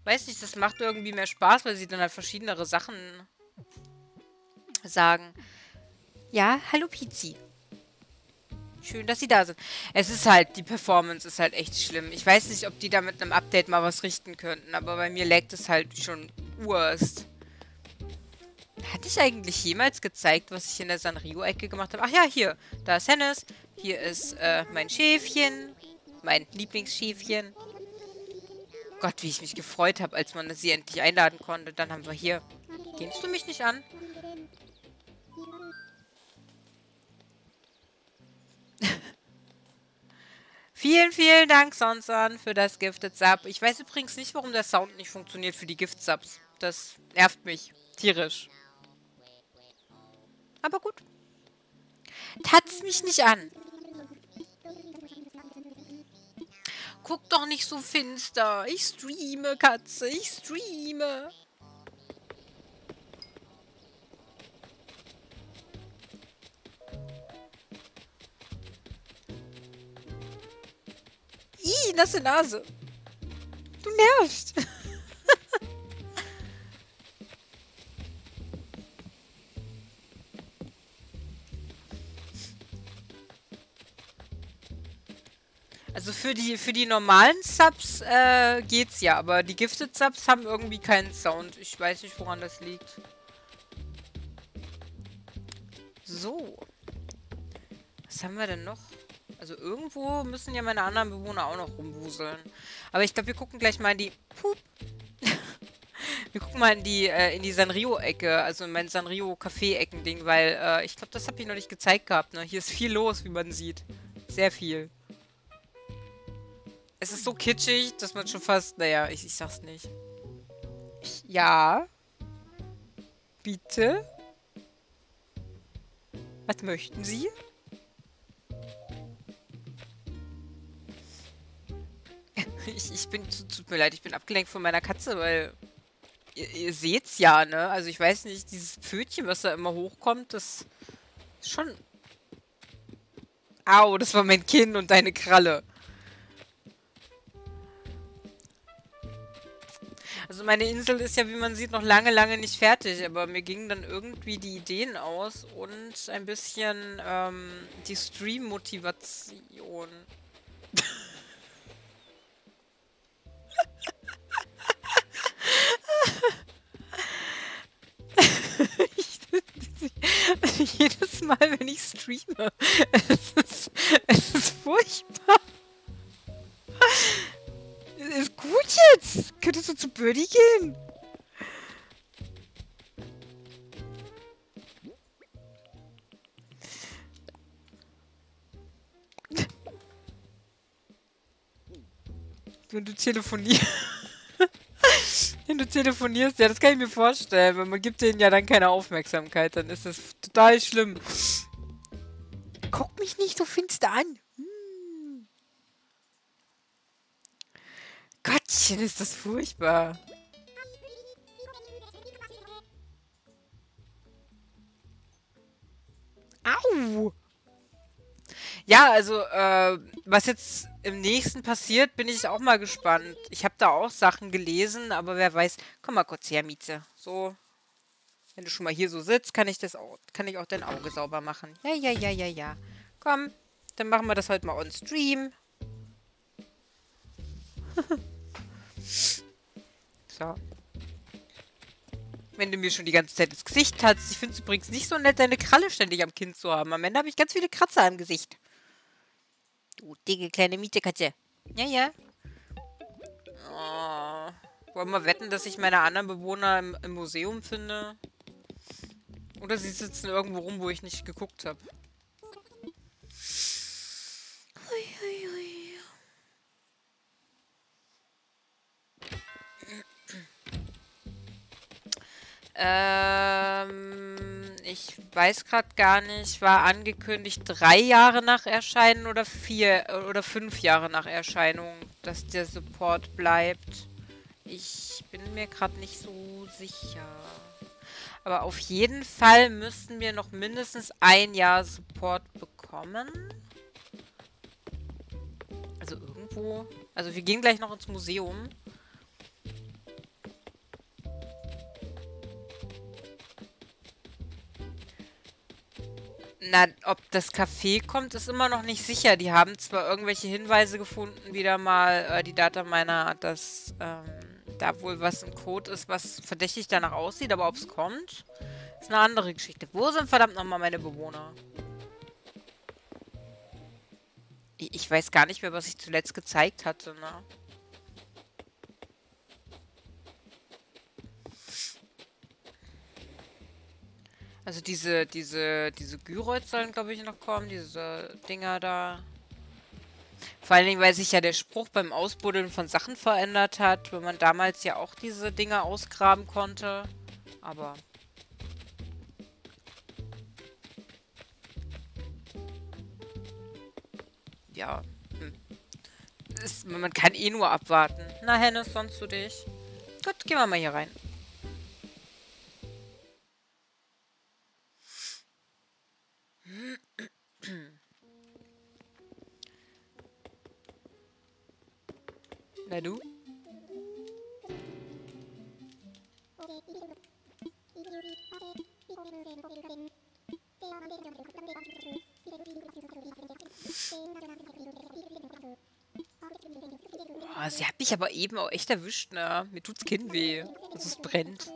Weiß nicht, das macht irgendwie mehr Spaß, weil sie dann halt verschiedenere Sachen sagen. Ja, hallo Pizi. Schön, dass sie da sind. Es ist halt, die Performance ist halt echt schlimm. Ich weiß nicht, ob die da mit einem Update mal was richten könnten, aber bei mir laggt es halt schon urst. Hatte ich eigentlich jemals gezeigt, was ich in der Sanrio-Ecke gemacht habe? Ach ja, hier. Da ist Hennes. Hier ist äh, mein Schäfchen. Mein Lieblingsschäfchen. Gott, wie ich mich gefreut habe, als man sie endlich einladen konnte. Dann haben wir hier... Gehst du mich nicht an? vielen, vielen Dank, Sonson, für das Gifted Sub. Ich weiß übrigens nicht, warum der Sound nicht funktioniert für die Gift-Subs. Das nervt mich. Tierisch. Aber gut. Tat's mich nicht an. Guck doch nicht so finster. Ich streame, Katze. Ich streame. Ih, nasse Nase. Du nervst. für die, für die normalen Subs äh, geht's ja, aber die Gifted Subs haben irgendwie keinen Sound. Ich weiß nicht, woran das liegt. So. Was haben wir denn noch? Also irgendwo müssen ja meine anderen Bewohner auch noch rumwuseln. Aber ich glaube, wir gucken gleich mal in die... Pup. wir gucken mal in die, äh, die Sanrio-Ecke, also in mein Sanrio-Café-Ecken-Ding, weil äh, ich glaube, das habe ich noch nicht gezeigt gehabt. Ne? Hier ist viel los, wie man sieht. Sehr viel. Es ist so kitschig, dass man schon fast... Naja, ich, ich sag's nicht. Ja. Bitte? Was möchten Sie? ich, ich bin... Tut mir leid, ich bin abgelenkt von meiner Katze, weil... Ihr, ihr seht's ja, ne? Also ich weiß nicht, dieses Pfötchen, was da immer hochkommt, das... Ist schon... Au, das war mein Kinn und deine Kralle. Also meine Insel ist ja, wie man sieht, noch lange, lange nicht fertig, aber mir gingen dann irgendwie die Ideen aus und ein bisschen ähm, die Stream-Motivation. jedes Mal, wenn ich streame, es ist, es ist furchtbar. Ist gut jetzt. Könntest du zu Birdie gehen? Wenn du telefonierst. Wenn du telefonierst, ja, das kann ich mir vorstellen. Weil man gibt denen ja dann keine Aufmerksamkeit, dann ist das total schlimm. Guck mich nicht so finster an. Gottchen, ist das furchtbar. Au! Ja, also, äh, was jetzt im nächsten passiert, bin ich auch mal gespannt. Ich habe da auch Sachen gelesen, aber wer weiß. Komm mal kurz her, Mieze. So. Wenn du schon mal hier so sitzt, kann ich das auch, kann ich auch dein Auge sauber machen. Ja, ja, ja, ja, ja. Komm, dann machen wir das heute mal on Stream. so. Wenn du mir schon die ganze Zeit das Gesicht tatst. Ich finde es übrigens nicht so nett, deine Kralle ständig am Kinn zu haben. Am Ende habe ich ganz viele Kratzer im Gesicht. Du dicke kleine Mietekatze. Ja, ja. Oh. Wollen wir wetten, dass ich meine anderen Bewohner im, im Museum finde? Oder sie sitzen irgendwo rum, wo ich nicht geguckt habe. Ähm, ich weiß gerade gar nicht, war angekündigt drei Jahre nach Erscheinen oder vier oder fünf Jahre nach Erscheinung, dass der Support bleibt. Ich bin mir gerade nicht so sicher. Aber auf jeden Fall müssten wir noch mindestens ein Jahr Support bekommen. Also irgendwo. Also wir gehen gleich noch ins Museum. Na, ob das Café kommt, ist immer noch nicht sicher. Die haben zwar irgendwelche Hinweise gefunden, wieder mal äh, die Data meiner, dass ähm, da wohl was im Code ist, was verdächtig danach aussieht, aber ob es kommt, ist eine andere Geschichte. Wo sind verdammt nochmal meine Bewohner? Ich, ich, weiß gar nicht mehr, was ich zuletzt gezeigt hatte, ne? Also diese, diese, diese Gyroid sollen, glaube ich, noch kommen, diese Dinger da. Vor allen Dingen, weil sich ja der Spruch beim Ausbuddeln von Sachen verändert hat, wenn man damals ja auch diese Dinger ausgraben konnte. Aber... Ja. Hm. Ist, man kann eh nur abwarten. Na, Hennes, sonst du dich? Gut, gehen wir mal hier rein. Na du? Oh, sie hat mich aber eben auch echt erwischt, ne? Mir tut's Kinn weh, dass es brennt.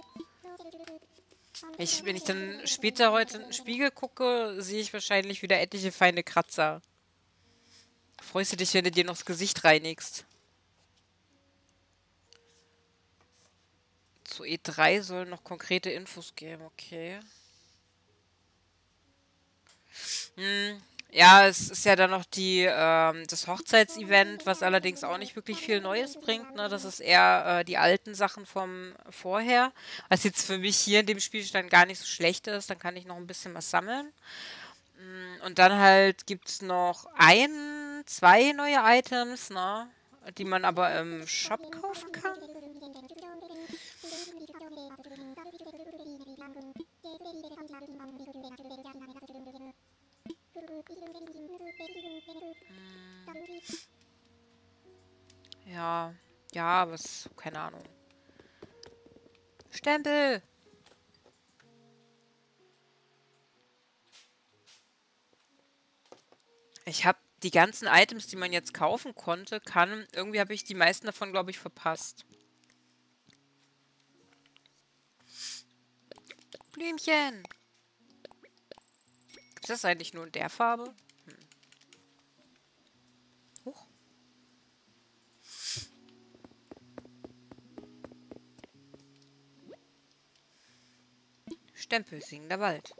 Ich, wenn ich dann später heute in den Spiegel gucke, sehe ich wahrscheinlich wieder etliche feine Kratzer. Freust du dich, wenn du dir noch das Gesicht reinigst? Zu E3 sollen noch konkrete Infos geben, okay. Hm, ja, es ist ja dann noch die, ähm, das Hochzeitsevent, was allerdings auch nicht wirklich viel Neues bringt. Ne? Das ist eher äh, die alten Sachen vom vorher. Was jetzt für mich hier in dem Spielstand gar nicht so schlecht ist. Dann kann ich noch ein bisschen was sammeln. Hm, und dann halt gibt es noch ein, zwei neue Items, ne? die man aber im Shop kaufen kann. Ja, ja, was, keine Ahnung. Stempel! Ich habe die ganzen Items, die man jetzt kaufen konnte, kann, irgendwie habe ich die meisten davon, glaube ich, verpasst. Blümchen! Ist das eigentlich nur in der Farbe? Hm. Huch. Stempel, singender Wald.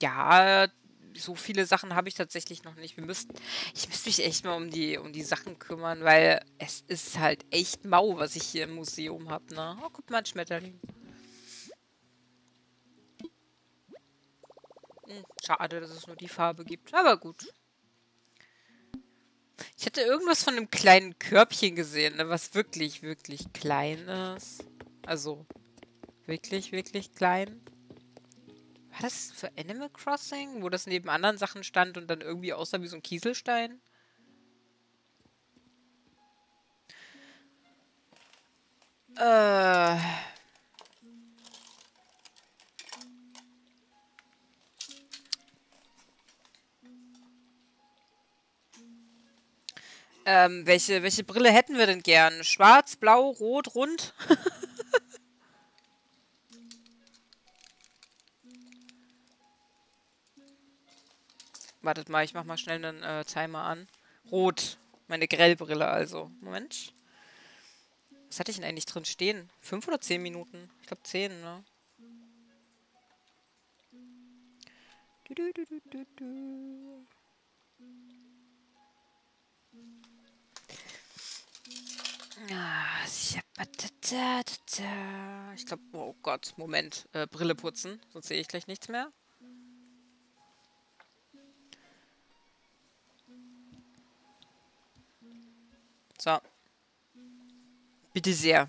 Ja, so viele Sachen habe ich tatsächlich noch nicht. Wir müssten, ich müsste mich echt mal um die, um die Sachen kümmern, weil es ist halt echt mau, was ich hier im Museum habe. Ne? Oh, guck mal, ein Schmetterling. Hm, schade, dass es nur die Farbe gibt. Aber gut. Ich hatte irgendwas von einem kleinen Körbchen gesehen, ne, was wirklich, wirklich klein ist. Also, wirklich, wirklich klein. War das für Animal Crossing, wo das neben anderen Sachen stand und dann irgendwie aussah wie so ein Kieselstein? Äh... Ähm, welche, welche Brille hätten wir denn gern? Schwarz, blau, rot, rund? Wartet mal, ich mach mal schnell einen äh, Timer an. Rot. Meine Grellbrille also. Moment. Was hatte ich denn eigentlich drin stehen? Fünf oder zehn Minuten? Ich glaube zehn, ne? Du, du, du, du, du. Ah, Ich glaube, oh Gott, Moment. Äh, Brille putzen, sonst sehe ich gleich nichts mehr. So. Bitte sehr.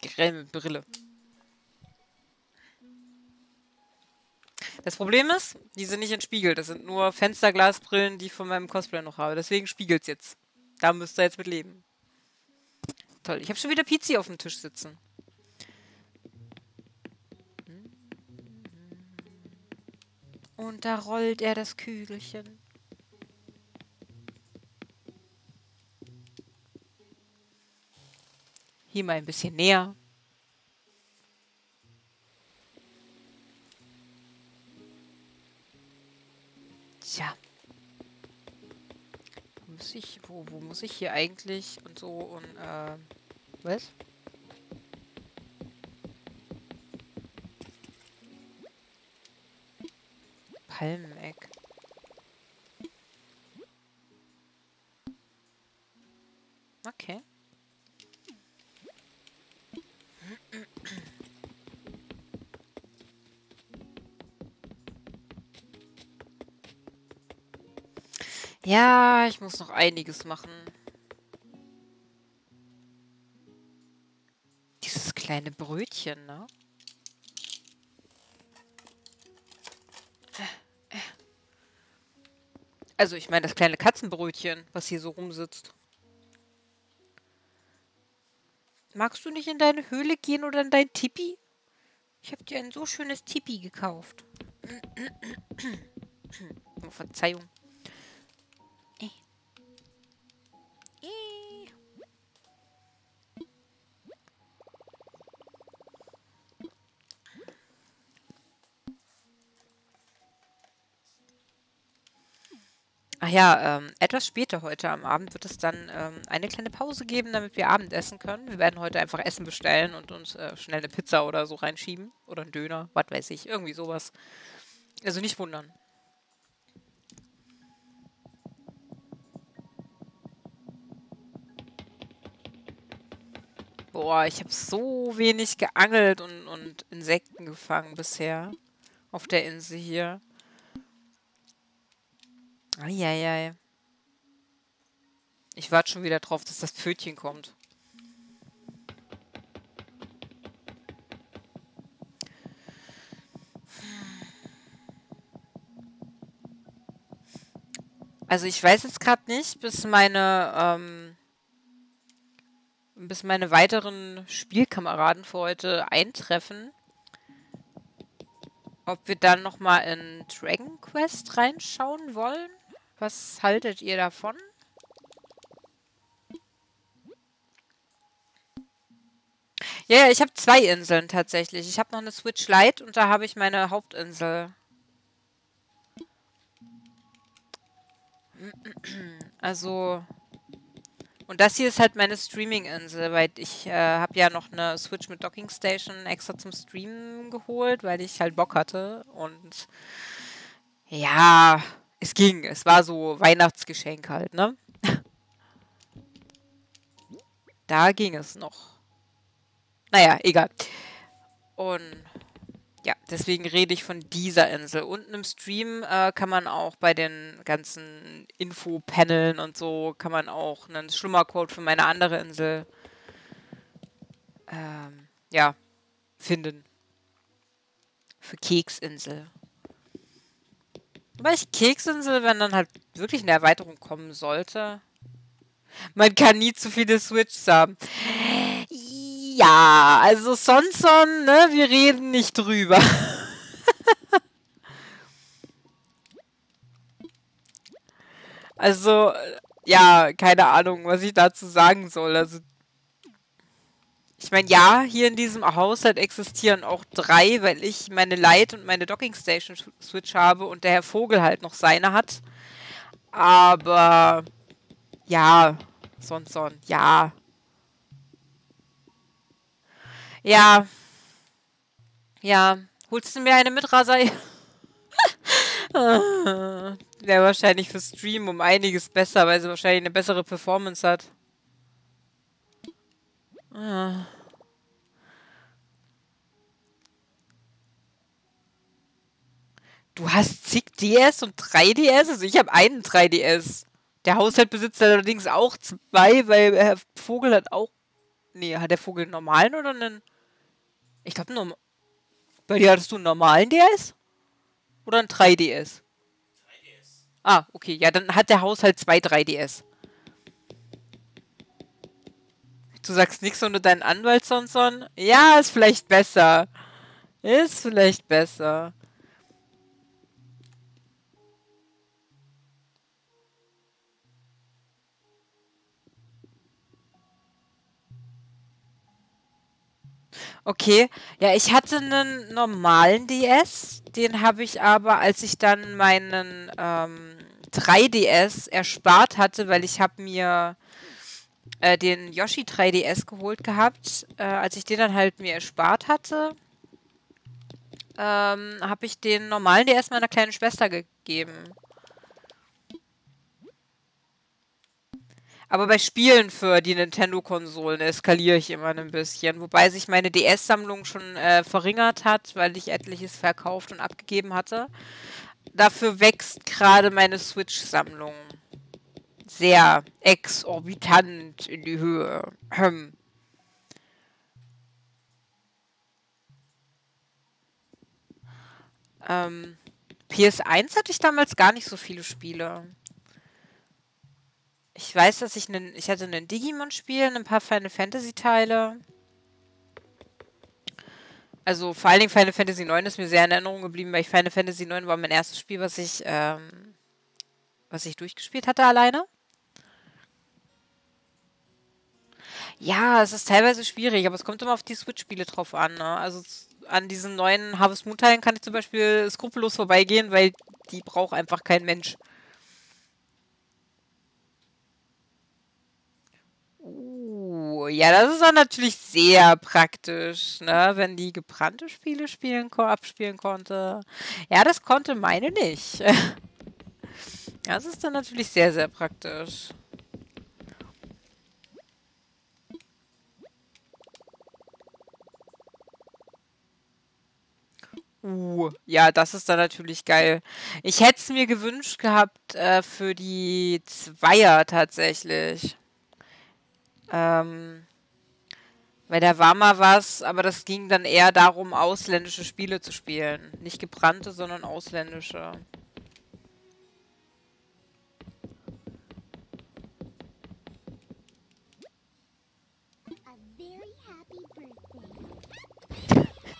Grell mit Brille. Das Problem ist, die sind nicht entspiegelt. Das sind nur Fensterglasbrillen, die ich von meinem Cosplay noch habe. Deswegen spiegelt es jetzt. Da müsst ihr jetzt mit leben. Toll. Ich habe schon wieder Pizzi auf dem Tisch sitzen. Und da rollt er das Kügelchen. Hier mal ein bisschen näher. Tja. Wo muss ich, wo, wo muss ich hier eigentlich und so und, äh, was? Palmeneck. Ja, ich muss noch einiges machen. Dieses kleine Brötchen, ne? Also ich meine das kleine Katzenbrötchen, was hier so rumsitzt. Magst du nicht in deine Höhle gehen oder in dein Tipi? Ich habe dir ein so schönes Tipi gekauft. oh, Verzeihung. Ja, ähm, etwas später heute am Abend wird es dann ähm, eine kleine Pause geben, damit wir Abend essen können. Wir werden heute einfach Essen bestellen und uns äh, schnell eine Pizza oder so reinschieben. Oder einen Döner, was weiß ich, irgendwie sowas. Also nicht wundern. Boah, ich habe so wenig geangelt und, und Insekten gefangen bisher auf der Insel hier. Eieiei. Ich warte schon wieder drauf, dass das Pfötchen kommt. Also ich weiß jetzt gerade nicht, bis meine ähm, bis meine weiteren Spielkameraden für heute eintreffen, ob wir dann nochmal in Dragon Quest reinschauen wollen. Was haltet ihr davon? Ja, ich habe zwei Inseln tatsächlich. Ich habe noch eine Switch Lite und da habe ich meine Hauptinsel. Also, und das hier ist halt meine Streaming-Insel, weil ich äh, habe ja noch eine Switch mit Docking Station extra zum Streamen geholt, weil ich halt Bock hatte. Und ja, es ging. Es war so Weihnachtsgeschenk halt, ne? da ging es noch. Naja, egal. Und ja, deswegen rede ich von dieser Insel. Unten im Stream äh, kann man auch bei den ganzen Info-Paneln und so, kann man auch einen Schlummercode für meine andere Insel ähm, ja, finden. Für Keksinsel. Weil ich Keksinsel, wenn dann halt wirklich eine Erweiterung kommen sollte. Man kann nie zu viele Switches haben. Ja, also Sonson, ne, wir reden nicht drüber. also, ja, keine Ahnung, was ich dazu sagen soll. Also, ich meine, ja, hier in diesem Haushalt existieren auch drei, weil ich meine Light und meine Docking Station Switch habe und der Herr Vogel halt noch seine hat. Aber ja, Son Son. Ja. Ja. Ja. Holst du mir eine mit, Rasai? Wäre wahrscheinlich für Stream um einiges besser, weil sie wahrscheinlich eine bessere Performance hat. Ah. Du hast zig DS und 3DS? Also ich habe einen 3DS. Der Haushalt besitzt allerdings auch zwei, weil Herr Vogel hat auch. Nee, hat der Vogel einen normalen oder einen. Ich glaube, norm bei dir hattest du einen normalen DS? Oder ein 3DS? 3DS. Ah, okay. Ja, dann hat der Haushalt zwei 3DS. Du sagst nichts ohne deinen Anwalt, Sonson? Ja, ist vielleicht besser. Ist vielleicht besser. Okay, ja, ich hatte einen normalen DS, den habe ich aber, als ich dann meinen ähm, 3DS erspart hatte, weil ich habe mir äh, den Yoshi 3DS geholt gehabt, äh, als ich den dann halt mir erspart hatte, ähm, habe ich den normalen DS meiner kleinen Schwester gegeben. Aber bei Spielen für die Nintendo-Konsolen eskaliere ich immer ein bisschen. Wobei sich meine DS-Sammlung schon äh, verringert hat, weil ich etliches verkauft und abgegeben hatte. Dafür wächst gerade meine Switch-Sammlung. Sehr exorbitant in die Höhe. Hm. Ähm, PS1 hatte ich damals gar nicht so viele Spiele. Ich weiß, dass ich einen, ich hatte einen Digimon-Spiel, ein paar Final Fantasy-Teile. Also vor allen Dingen Final Fantasy IX ist mir sehr in Erinnerung geblieben, weil ich Final Fantasy IX war mein erstes Spiel, was ich, ähm, was ich durchgespielt hatte alleine. Ja, es ist teilweise schwierig, aber es kommt immer auf die Switch-Spiele drauf an. Ne? Also an diesen neuen Harvest Moon-Teilen kann ich zum Beispiel skrupellos vorbeigehen, weil die braucht einfach kein Mensch. Ja, das ist dann natürlich sehr praktisch, ne? Wenn die gebrannte Spiele spielen, abspielen konnte. Ja, das konnte meine nicht. Das ist dann natürlich sehr, sehr praktisch. Uh, ja, das ist dann natürlich geil. Ich hätte es mir gewünscht gehabt äh, für die Zweier tatsächlich. Ähm, weil da war mal was, aber das ging dann eher darum, ausländische Spiele zu spielen. Nicht gebrannte, sondern ausländische.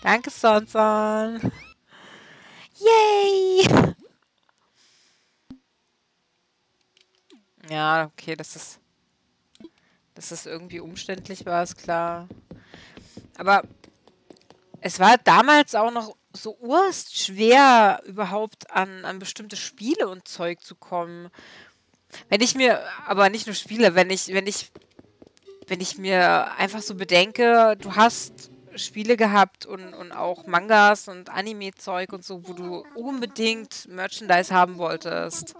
Danke, Sonson. Yay! Ja, okay, das ist dass es irgendwie umständlich war, ist klar. Aber es war damals auch noch so urst schwer, überhaupt an, an bestimmte Spiele und Zeug zu kommen. Wenn ich mir, aber nicht nur Spiele, wenn ich, wenn ich, wenn ich mir einfach so bedenke, du hast Spiele gehabt und, und auch Mangas und Anime-Zeug und so, wo du unbedingt Merchandise haben wolltest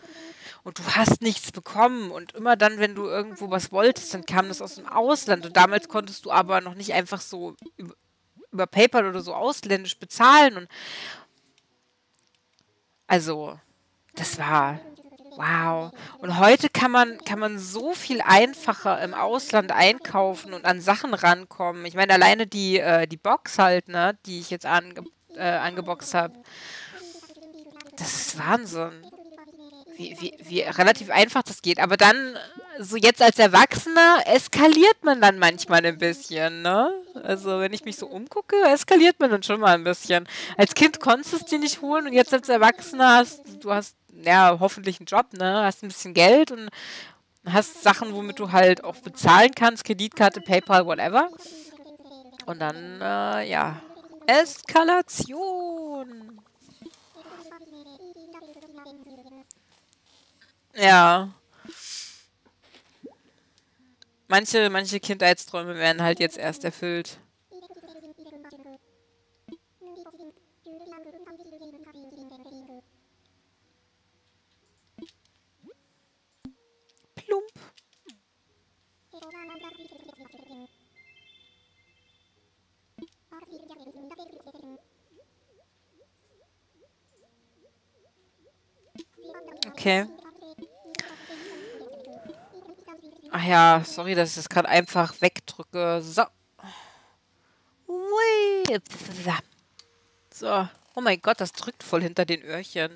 und du hast nichts bekommen und immer dann, wenn du irgendwo was wolltest, dann kam das aus dem Ausland und damals konntest du aber noch nicht einfach so über, über PayPal oder so ausländisch bezahlen und also das war wow und heute kann man kann man so viel einfacher im Ausland einkaufen und an Sachen rankommen. Ich meine alleine die äh, die Box halt, ne, die ich jetzt ange, äh, angeboxt habe. Das ist Wahnsinn wie, wie, wie relativ einfach das geht. Aber dann, so jetzt als Erwachsener, eskaliert man dann manchmal ein bisschen, ne? Also, wenn ich mich so umgucke, eskaliert man dann schon mal ein bisschen. Als Kind konntest du es dir nicht holen und jetzt als Erwachsener hast du hast, ja, hoffentlich einen Job, ne? Hast ein bisschen Geld und hast Sachen, womit du halt auch bezahlen kannst, Kreditkarte, PayPal, whatever. Und dann, äh, ja, Eskalation. Ja. Manche, manche Kindheitsträume werden halt jetzt erst erfüllt. Plump. Okay. Ach ja, sorry, dass ich das gerade einfach wegdrücke. So. So. Oh mein Gott, das drückt voll hinter den Öhrchen.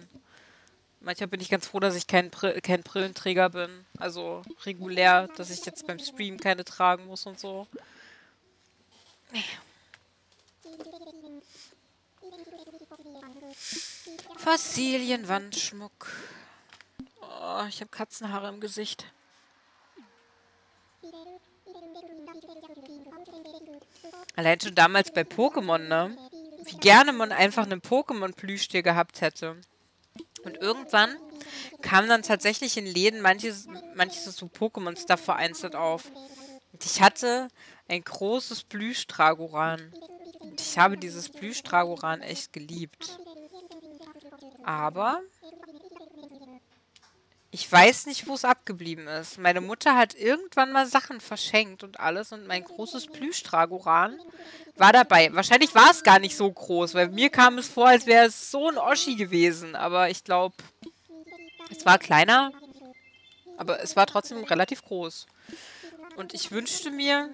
Manchmal bin ich ganz froh, dass ich kein, Br kein Brillenträger bin. Also regulär, dass ich jetzt beim Stream keine tragen muss und so. Fossilienwandschmuck. Oh, ich habe Katzenhaare im Gesicht. Allein schon damals bei Pokémon, ne? Wie gerne man einfach einen Pokémon-Plüschtier gehabt hätte. Und irgendwann kam dann tatsächlich in Läden manches, manches so Pokémon-Stuff vereinzelt auf. Und ich hatte ein großes Plüschtragoran. Und ich habe dieses Plüschtragoran echt geliebt. Aber ich weiß nicht, wo es abgeblieben ist. Meine Mutter hat irgendwann mal Sachen verschenkt und alles und mein großes Plüschtragoran war dabei. Wahrscheinlich war es gar nicht so groß, weil mir kam es vor, als wäre es so ein Oschi gewesen. Aber ich glaube, es war kleiner, aber es war trotzdem relativ groß. Und ich wünschte mir,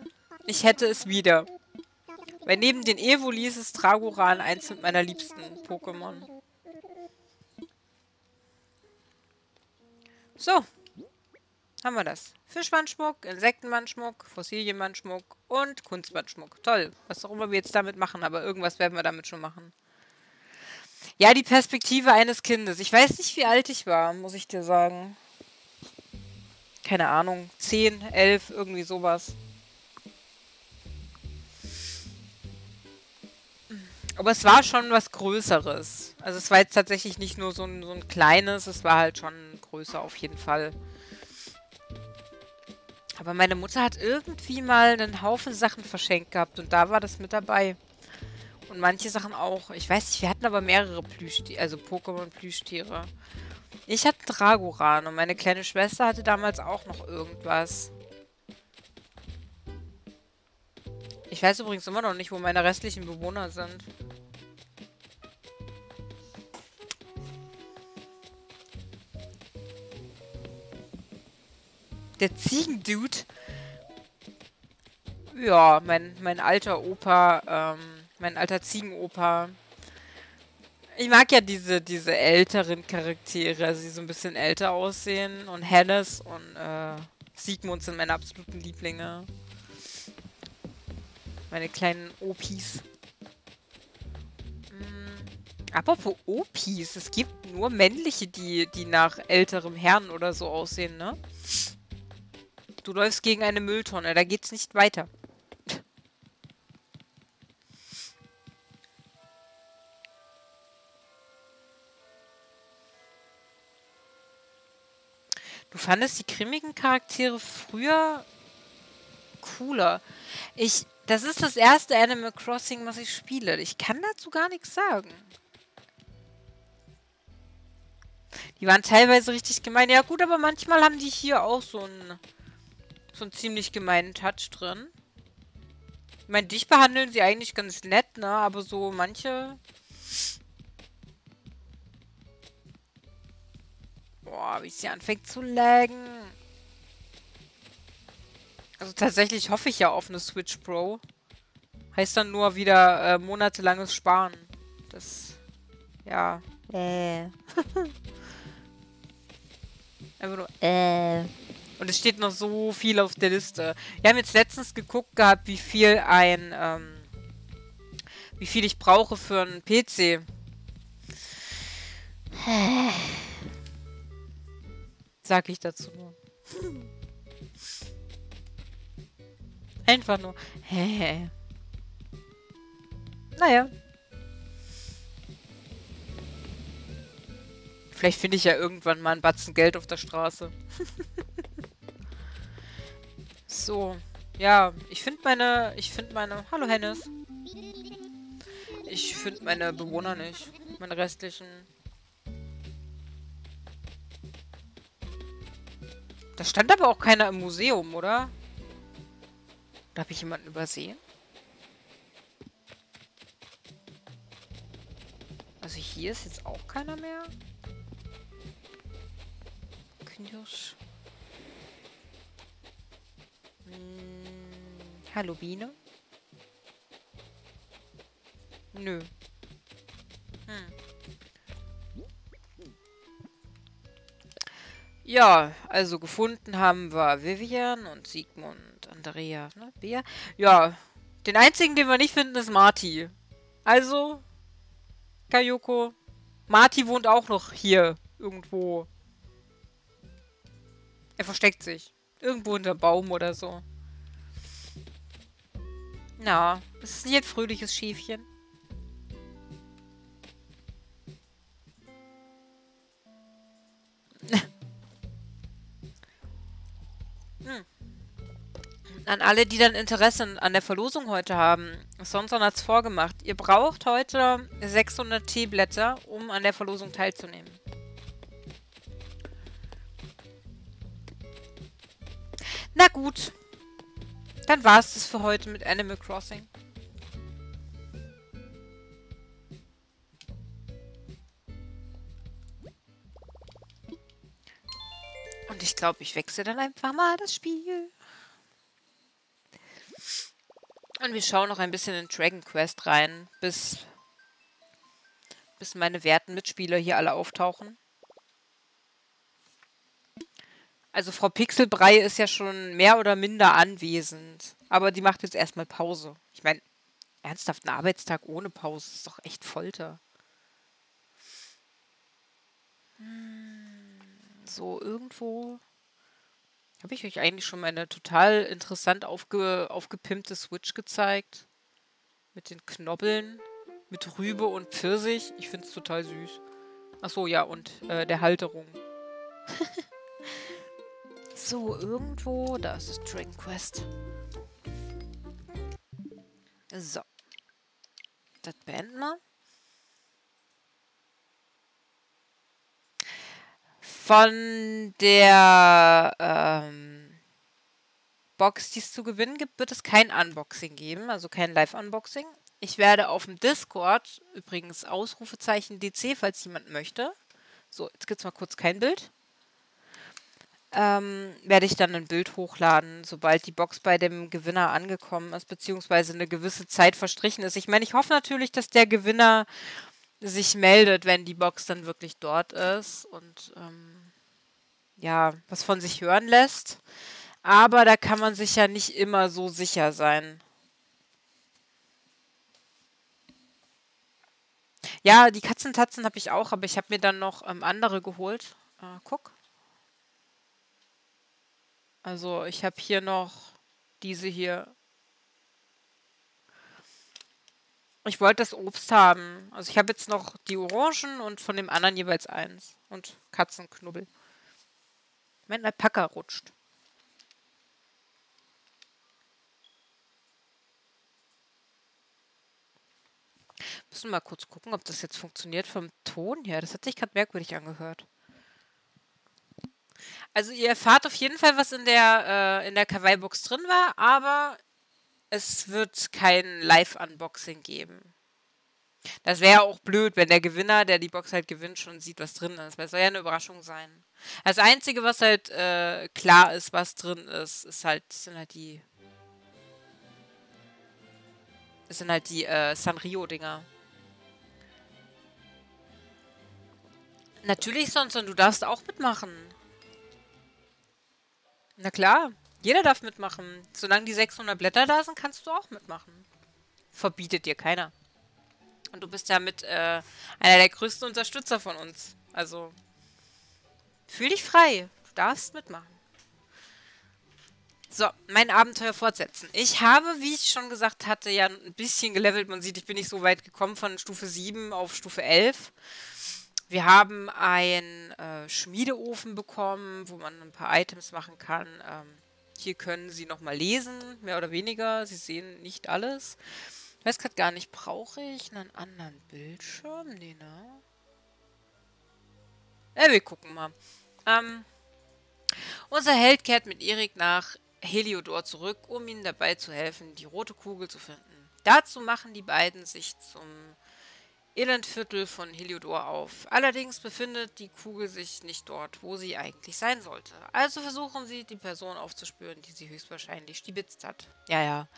ich hätte es wieder. Weil neben den Evolis ist Tragoran eins mit meiner liebsten Pokémon. So. Haben wir das. Fischwandschmuck, Insektenwandschmuck, Fossilienwandschmuck und Kunstwandschmuck. Toll. Was auch immer wir jetzt damit machen, aber irgendwas werden wir damit schon machen. Ja, die Perspektive eines Kindes. Ich weiß nicht, wie alt ich war, muss ich dir sagen. Keine Ahnung. 10, 11, irgendwie sowas. Aber es war schon was Größeres. Also es war jetzt tatsächlich nicht nur so ein, so ein kleines, es war halt schon größer auf jeden Fall. Aber meine Mutter hat irgendwie mal einen Haufen Sachen verschenkt gehabt und da war das mit dabei. Und manche Sachen auch. Ich weiß nicht, wir hatten aber mehrere Plüschtiere, also Pokémon-Plüschtiere. Ich hatte Dragoran und meine kleine Schwester hatte damals auch noch irgendwas. Ich weiß übrigens immer noch nicht, wo meine restlichen Bewohner sind. Der Ziegendude. Ja, mein, mein alter Opa, ähm, mein alter Ziegenopa. Ich mag ja diese, diese älteren Charaktere, also die so ein bisschen älter aussehen. Und Hannes und äh, Siegmund sind meine absoluten Lieblinge. Meine kleinen Opis. Hm. Apropos Opis, es gibt nur männliche, die, die nach älterem Herrn oder so aussehen, ne? Du läufst gegen eine Mülltonne, da geht's nicht weiter. Du fandest die grimmigen Charaktere früher cooler. Ich, das ist das erste Animal Crossing, was ich spiele. Ich kann dazu gar nichts sagen. Die waren teilweise richtig gemein. Ja gut, aber manchmal haben die hier auch so einen, so einen ziemlich gemeinen Touch drin. Ich meine, dich behandeln sie eigentlich ganz nett, ne? Aber so manche... Boah, wie sie anfängt zu laggen. Also tatsächlich hoffe ich ja auf eine Switch Pro. Heißt dann nur wieder äh, monatelanges Sparen. Das, ja. Äh. Einfach nur, äh. Und es steht noch so viel auf der Liste. Wir haben jetzt letztens geguckt gehabt, wie viel ein, ähm, wie viel ich brauche für einen PC. Sag ich dazu nur. Einfach nur. Hä? Naja. Vielleicht finde ich ja irgendwann mal einen Batzen Geld auf der Straße. So. Ja, ich finde meine... Ich finde meine... Hallo, Hennes. Ich finde meine Bewohner nicht. Meine restlichen... Da stand aber auch keiner im Museum, oder? Oder habe ich jemanden übersehen? Also hier ist jetzt auch keiner mehr. Knirsch. Hm, hallo Biene? Nö. Hm. Ja, also gefunden haben wir Vivian und Sigmund, Andrea, ne? Bea. Ja, den einzigen, den wir nicht finden, ist Marty. Also, Kayoko, Marty wohnt auch noch hier irgendwo. Er versteckt sich. Irgendwo hinter Baum oder so. Na, es ist nicht ein fröhliches Schäfchen. hm. An alle, die dann Interesse an der Verlosung heute haben. Sonson hat es vorgemacht. Ihr braucht heute 600 Teeblätter, um an der Verlosung teilzunehmen. Na gut. Dann war es das für heute mit Animal Crossing. Und ich glaube, ich wechsle dann einfach mal das Spiel. Und wir schauen noch ein bisschen in Dragon Quest rein, bis, bis meine werten Mitspieler hier alle auftauchen. Also Frau Pixelbrei ist ja schon mehr oder minder anwesend. Aber die macht jetzt erstmal Pause. Ich meine, ernsthaft, ein Arbeitstag ohne Pause ist doch echt Folter. So, irgendwo habe ich euch eigentlich schon meine total interessant aufge, aufgepimpte Switch gezeigt? Mit den Knobbeln, mit Rübe und Pfirsich. Ich finde es total süß. Achso, ja, und äh, der Halterung. So, irgendwo, da ist das Dragon Quest. So. Das beenden wir. Von der ähm, Box, die es zu gewinnen gibt, wird es kein Unboxing geben, also kein Live-Unboxing. Ich werde auf dem Discord, übrigens Ausrufezeichen DC, falls jemand möchte. So, jetzt gibt es mal kurz kein Bild ähm, werde ich dann ein Bild hochladen, sobald die Box bei dem Gewinner angekommen ist, beziehungsweise eine gewisse Zeit verstrichen ist. Ich meine, ich hoffe natürlich, dass der Gewinner sich meldet, wenn die Box dann wirklich dort ist und ähm, ja, was von sich hören lässt. Aber da kann man sich ja nicht immer so sicher sein. Ja, die Katzentatzen habe ich auch, aber ich habe mir dann noch ähm, andere geholt. Äh, guck. Also ich habe hier noch diese hier. Ich wollte das Obst haben. Also ich habe jetzt noch die Orangen und von dem anderen jeweils eins. Und Katzenknubbel. Mein Alpaka rutscht. Müssen mal kurz gucken, ob das jetzt funktioniert vom Ton her. Das hat sich gerade merkwürdig angehört. Also ihr erfahrt auf jeden Fall, was in der, äh, in der Kawaii-Box drin war, aber es wird kein Live-Unboxing geben. Das wäre ja auch blöd, wenn der Gewinner, der die Box halt gewinnt, schon sieht, was drin ist. Weil es soll ja eine Überraschung sein. Das Einzige, was halt äh, klar ist, was drin ist, ist halt, sind halt die. Das sind halt die äh, Sanrio-Dinger. Natürlich, sonst, und du darfst auch mitmachen. Na klar, jeder darf mitmachen. Solange die 600 Blätter da sind, kannst du auch mitmachen. Verbietet dir keiner. Und du bist ja mit äh, einer der größten Unterstützer von uns. Also, fühl dich frei. Du darfst mitmachen. So, mein Abenteuer fortsetzen. Ich habe, wie ich schon gesagt hatte, ja ein bisschen gelevelt. Man sieht, ich bin nicht so weit gekommen von Stufe 7 auf Stufe 11. Wir haben einen äh, Schmiedeofen bekommen, wo man ein paar Items machen kann. Ähm, Hier können sie nochmal lesen, mehr oder weniger. Sie sehen nicht alles. Ich weiß gerade gar nicht, brauche ich einen anderen Bildschirm? Nee, ne? Ja, wir gucken mal. Ähm, unser Held kehrt mit Erik nach Heliodor zurück, um ihnen dabei zu helfen, die rote Kugel zu finden. Dazu machen die beiden sich zum Elendviertel von Heliodor auf. Allerdings befindet die Kugel sich nicht dort, wo sie eigentlich sein sollte. Also versuchen sie, die Person aufzuspüren, die sie höchstwahrscheinlich stibitzt hat. Ja, ja.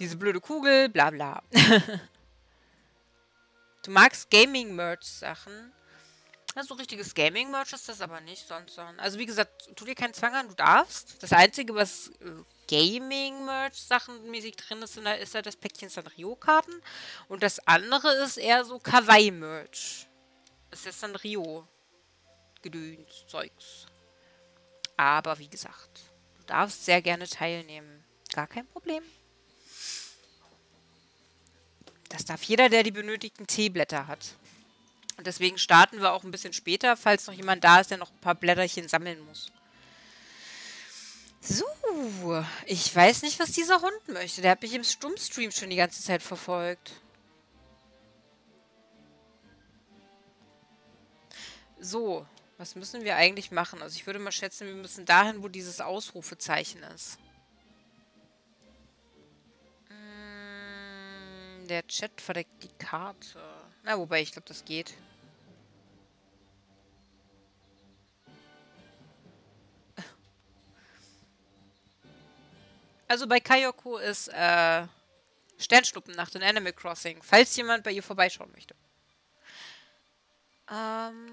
Diese blöde Kugel, bla bla. du magst Gaming-Merch-Sachen. Also richtiges Gaming-Merch ist das aber nicht, sonst. Also wie gesagt, tu dir keinen Zwang an, du darfst. Das Einzige, was äh, Gaming-Merch-Sachen mäßig drin ist, ist ja das Päckchen Sanrio-Karten. Und das andere ist eher so Kawaii-Merch. Das ist ja Sanrio-Gedöns, Zeugs. Aber wie gesagt, du darfst sehr gerne teilnehmen. Gar kein Problem. Das darf jeder, der die benötigten Teeblätter hat. Und deswegen starten wir auch ein bisschen später, falls noch jemand da ist, der noch ein paar Blätterchen sammeln muss. So, ich weiß nicht, was dieser Hund möchte. Der hat mich im Stummstream schon die ganze Zeit verfolgt. So, was müssen wir eigentlich machen? Also ich würde mal schätzen, wir müssen dahin, wo dieses Ausrufezeichen ist. Hm, der Chat verdeckt die Karte. Na, wobei, ich glaube, das geht. Also bei Kayoko ist äh, Sternschnuppennacht in Animal Crossing, falls jemand bei ihr vorbeischauen möchte. Ähm,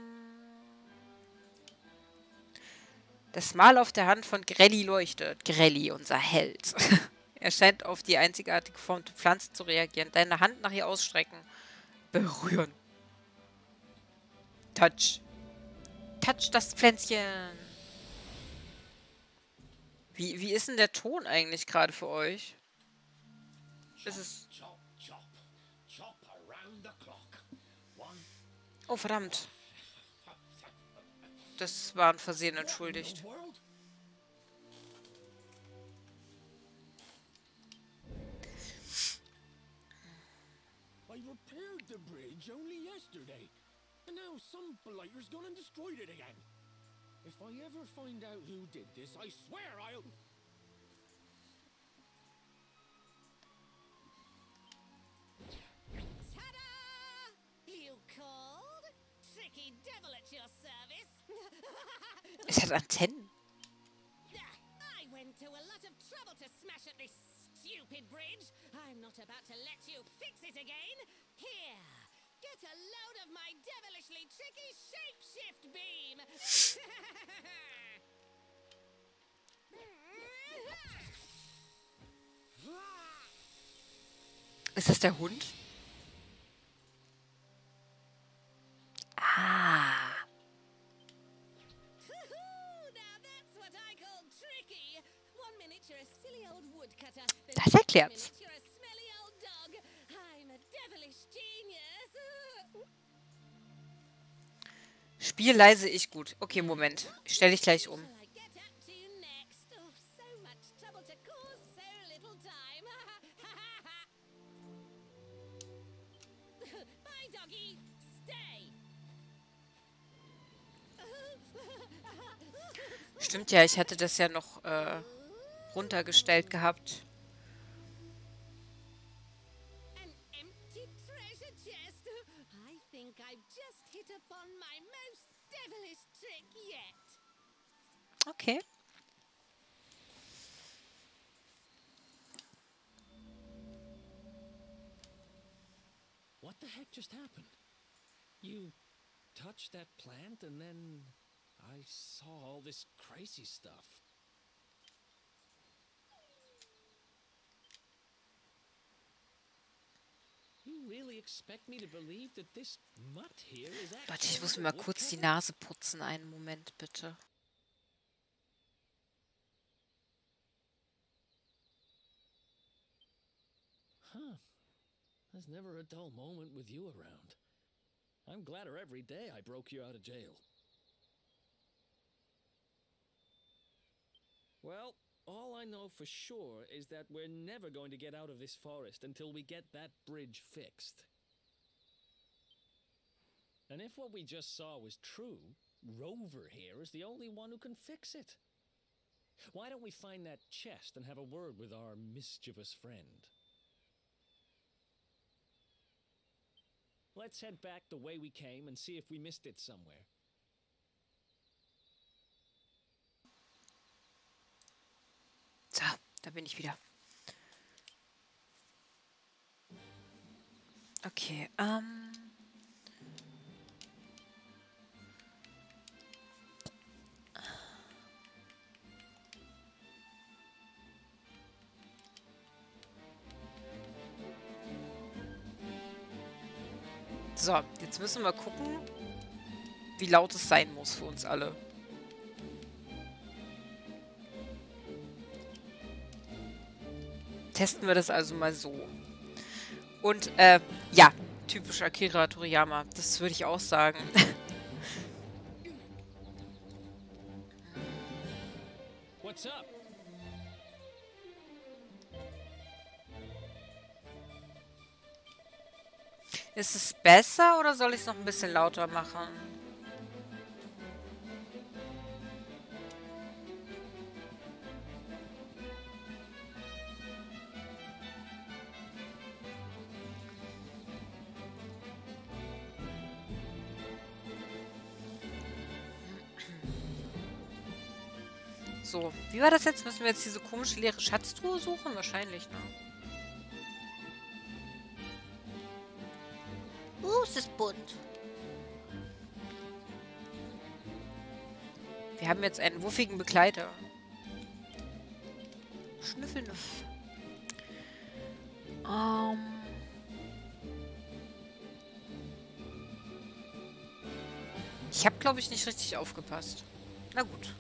das Mal auf der Hand von Grelli leuchtet. Grelli, unser Held. er scheint auf die einzigartig geformte Pflanze zu reagieren. Deine Hand nach ihr ausstrecken. Berühren. Touch. Touch das Pflänzchen. Wie, wie ist denn der Ton eigentlich gerade für euch? Ist es... Oh, verdammt. Das war ein Versehen, entschuldigt. I repaired the bridge only yesterday. And now some blighters gone and destroyed it again. If I ever find out who did this, I swear I'll... Ta-da! You called? Tricky devil at your service. es hat Antennen. I went to a lot of trouble to smash at this stupid bridge. I'm not about to let you fix it again. Here. Get a load of my devilishly tricky shapeshift beam! Ist das der Hund? Ah. Das erklärt's. Spiel leise ich gut. Okay, Moment. Stelle ich gleich um. Stimmt ja, ich hatte das ja noch äh, runtergestellt gehabt. Okay. What the heck just happened? You touched that plant and then I saw all this crazy stuff. Really expect me to believe that this mutt here is Warte, ich muss mir mal kurz die Nase putzen. Einen Moment, bitte. Huh. There's never a dull moment with you around. I'm gladder every day I broke you out of jail. Well, All I know for sure is that we're never going to get out of this forest until we get that bridge fixed. And if what we just saw was true, Rover here is the only one who can fix it. Why don't we find that chest and have a word with our mischievous friend? Let's head back the way we came and see if we missed it somewhere. So, da bin ich wieder. Okay, ähm. So, jetzt müssen wir gucken, wie laut es sein muss für uns alle. Testen wir das also mal so. Und, äh, ja, typisch Akira Toriyama. Das würde ich auch sagen. Ist es besser oder soll ich es noch ein bisschen lauter machen? So, wie war das jetzt? Müssen wir jetzt diese komische leere Schatztruhe suchen? Wahrscheinlich, ne? Bunt. Wir haben jetzt einen wuffigen Begleiter. Schnüffelnuff. Ähm. Ich habe, glaube ich, nicht richtig aufgepasst. Na gut.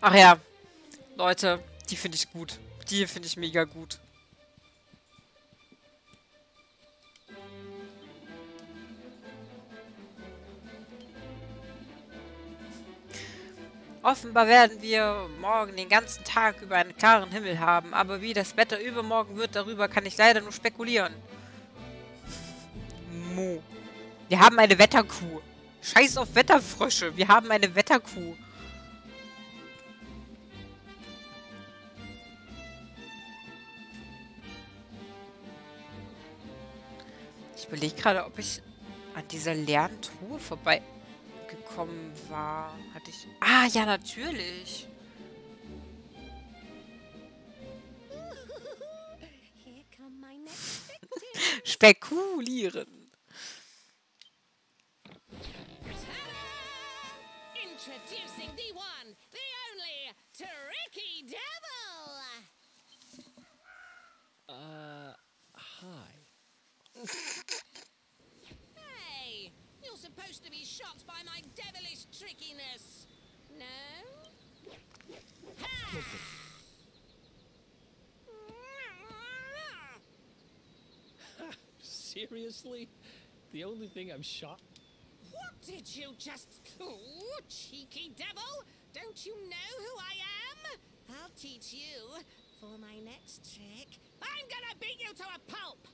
Ach ja, Leute, die finde ich gut. Die finde ich mega gut. Offenbar werden wir morgen den ganzen Tag über einen klaren Himmel haben, aber wie das Wetter übermorgen wird, darüber kann ich leider nur spekulieren. Mo. Wir haben eine Wetterkuh. Scheiß auf Wetterfrösche. Wir haben eine Wetterkuh. Überlege gerade, ob ich an dieser leeren Truhe vorbeigekommen war. Hatte ich. Ah, ja, natürlich. Here come my next victim. Spekulieren. Introducing the one, the only, Tricky Devil! Uh, hi. shocked by my devilish trickiness. No? Ha! Seriously? The only thing I'm shocked. What did you just... Oh, cheeky devil! Don't you know who I am? I'll teach you. For my next trick, I'm gonna beat you to a pulp!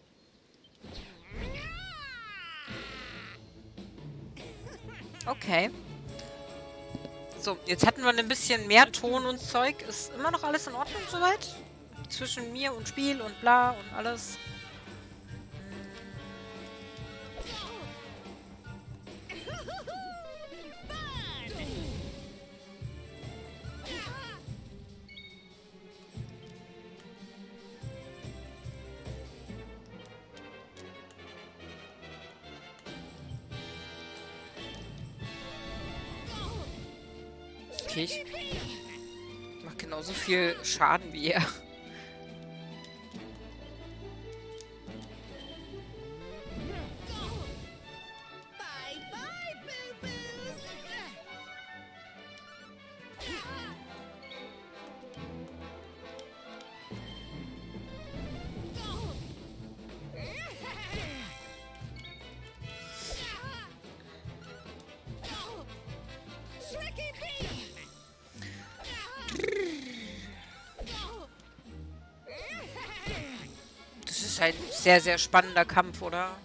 Okay. So, jetzt hatten wir ein bisschen mehr Ton und Zeug. Ist immer noch alles in Ordnung soweit? Zwischen mir und Spiel und bla und alles. Viel Schaden wie er. sehr, sehr spannender Kampf, oder?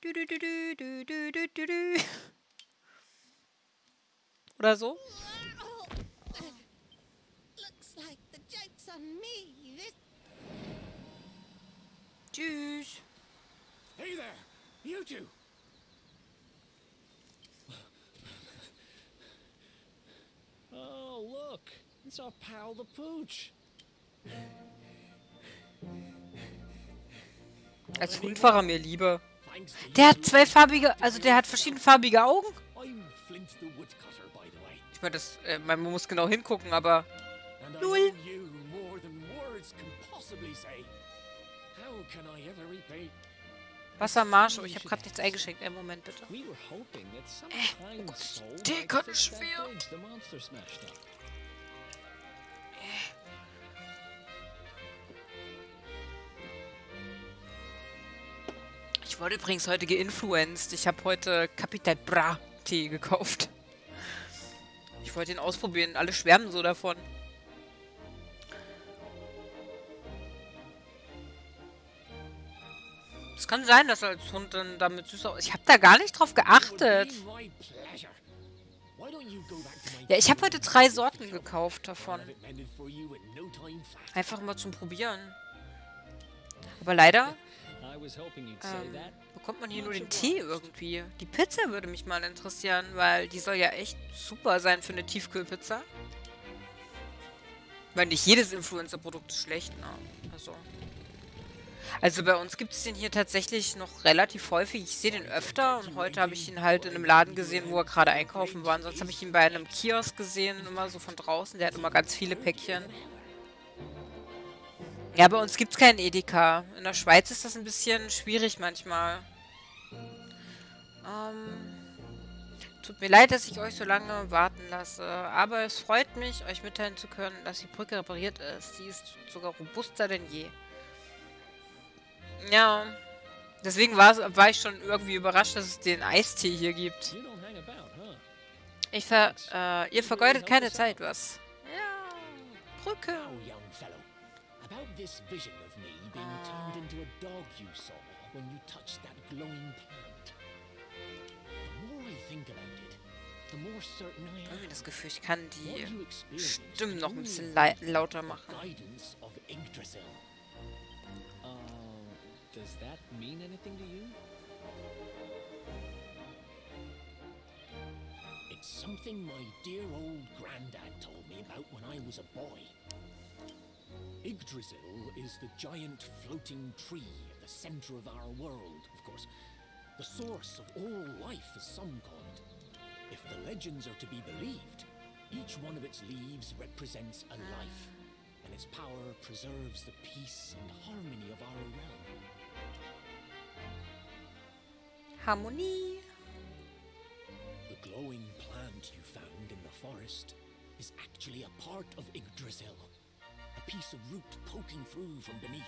Du, du, du, oder so? Tschüss. Hey there, you two. Oh, look, it's our pal the Pooch. Als Hundfahrer mir lieber. Der hat zwei farbige, also der hat verschiedenfarbige Augen. Ich meine, das, äh, man muss genau hingucken, aber... Null. Wassermarsch, oh, ich habe gerade nichts eingeschenkt. Einen Moment bitte. Äh, oh Gott, Dicker Schwert. Ich wurde übrigens heute geinfluenced. Ich habe heute Capital Bra Tee gekauft. Ich wollte ihn ausprobieren. Alle schwärmen so davon. Es kann sein, dass er als Hund dann damit süß aus. Ich habe da gar nicht drauf geachtet. Ja, ich habe heute drei Sorten gekauft davon. Einfach mal zum Probieren. Aber leider ähm, bekommt man hier nur den Tee irgendwie. Die Pizza würde mich mal interessieren, weil die soll ja echt super sein für eine Tiefkühlpizza. Weil nicht jedes Influencer-Produkt ist schlecht, ne? Also. Also bei uns gibt es den hier tatsächlich noch relativ häufig. Ich sehe den öfter und heute habe ich ihn halt in einem Laden gesehen, wo er gerade einkaufen war. Sonst habe ich ihn bei einem Kiosk gesehen, immer so von draußen. Der hat immer ganz viele Päckchen. Ja, bei uns gibt es keinen Edeka. In der Schweiz ist das ein bisschen schwierig manchmal. Ähm, tut mir leid, dass ich euch so lange warten lasse. Aber es freut mich, euch mitteilen zu können, dass die Brücke repariert ist. Sie ist sogar robuster denn je. Ja, deswegen war ich schon irgendwie überrascht, dass es den Eistee hier gibt. Ver... Äh, ihr vergeudet keine Zeit, was? Ja, Brücke. This vision of me being turned into a dog you saw when you touched that glowing plant. The more I think about it, the more certain I Irgendwie am. das Gefühl, ich kann What die you Stimmen noch ein bisschen reflects lauter machen. Guidance of Yggdrasil. Uh, does that mean anything to you? It's something my dear old granddad told me about when I was a boy. Yggdrasil is the giant floating tree at the center of our world, of course. The source of all life, as some call it. If the legends are to be believed, each one of its leaves represents a life, and its power preserves the peace and harmony of our realm. Harmonie. The glowing plant you found in the forest is actually a part of Yggdrasil. Piece of root poking through from beneath.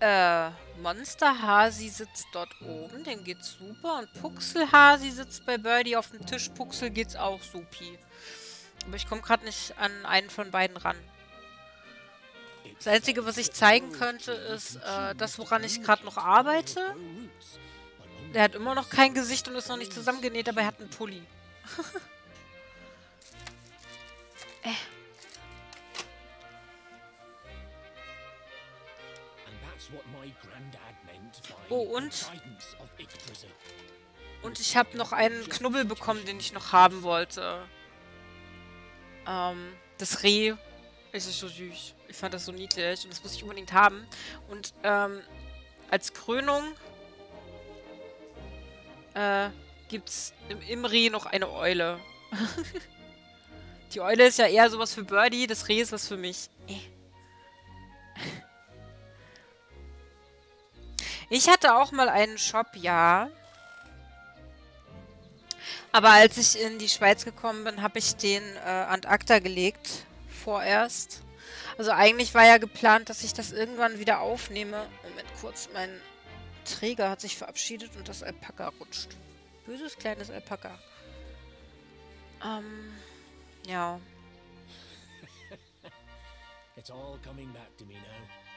Äh, Monsterhasi sitzt dort oben, dem geht's super. Und Puxelhasi sitzt bei Birdie auf dem Tisch. Puxel geht's auch supi. Aber ich komme gerade nicht an einen von beiden ran. Das Einzige, was ich zeigen könnte, ist äh, das, woran ich gerade noch arbeite. Der hat immer noch kein Gesicht und ist noch nicht zusammengenäht, aber er hat einen Pulli. By Oh, und? Und ich habe noch einen Knubbel bekommen, den ich noch haben wollte. Ähm, das Reh. Es ist so süß. Ich fand das so niedlich und das muss ich unbedingt haben. Und ähm, als Krönung äh, gibt's im, im Reh noch eine Eule. Die Eule ist ja eher sowas für Birdie, das Reh ist was für mich. Äh. Ich hatte auch mal einen Shop, ja. Aber als ich in die Schweiz gekommen bin, habe ich den äh, ad acta gelegt. Vorerst. Also eigentlich war ja geplant, dass ich das irgendwann wieder aufnehme. Moment kurz, mein Träger hat sich verabschiedet und das Alpaka rutscht. Böses kleines Alpaka. Ähm, ja.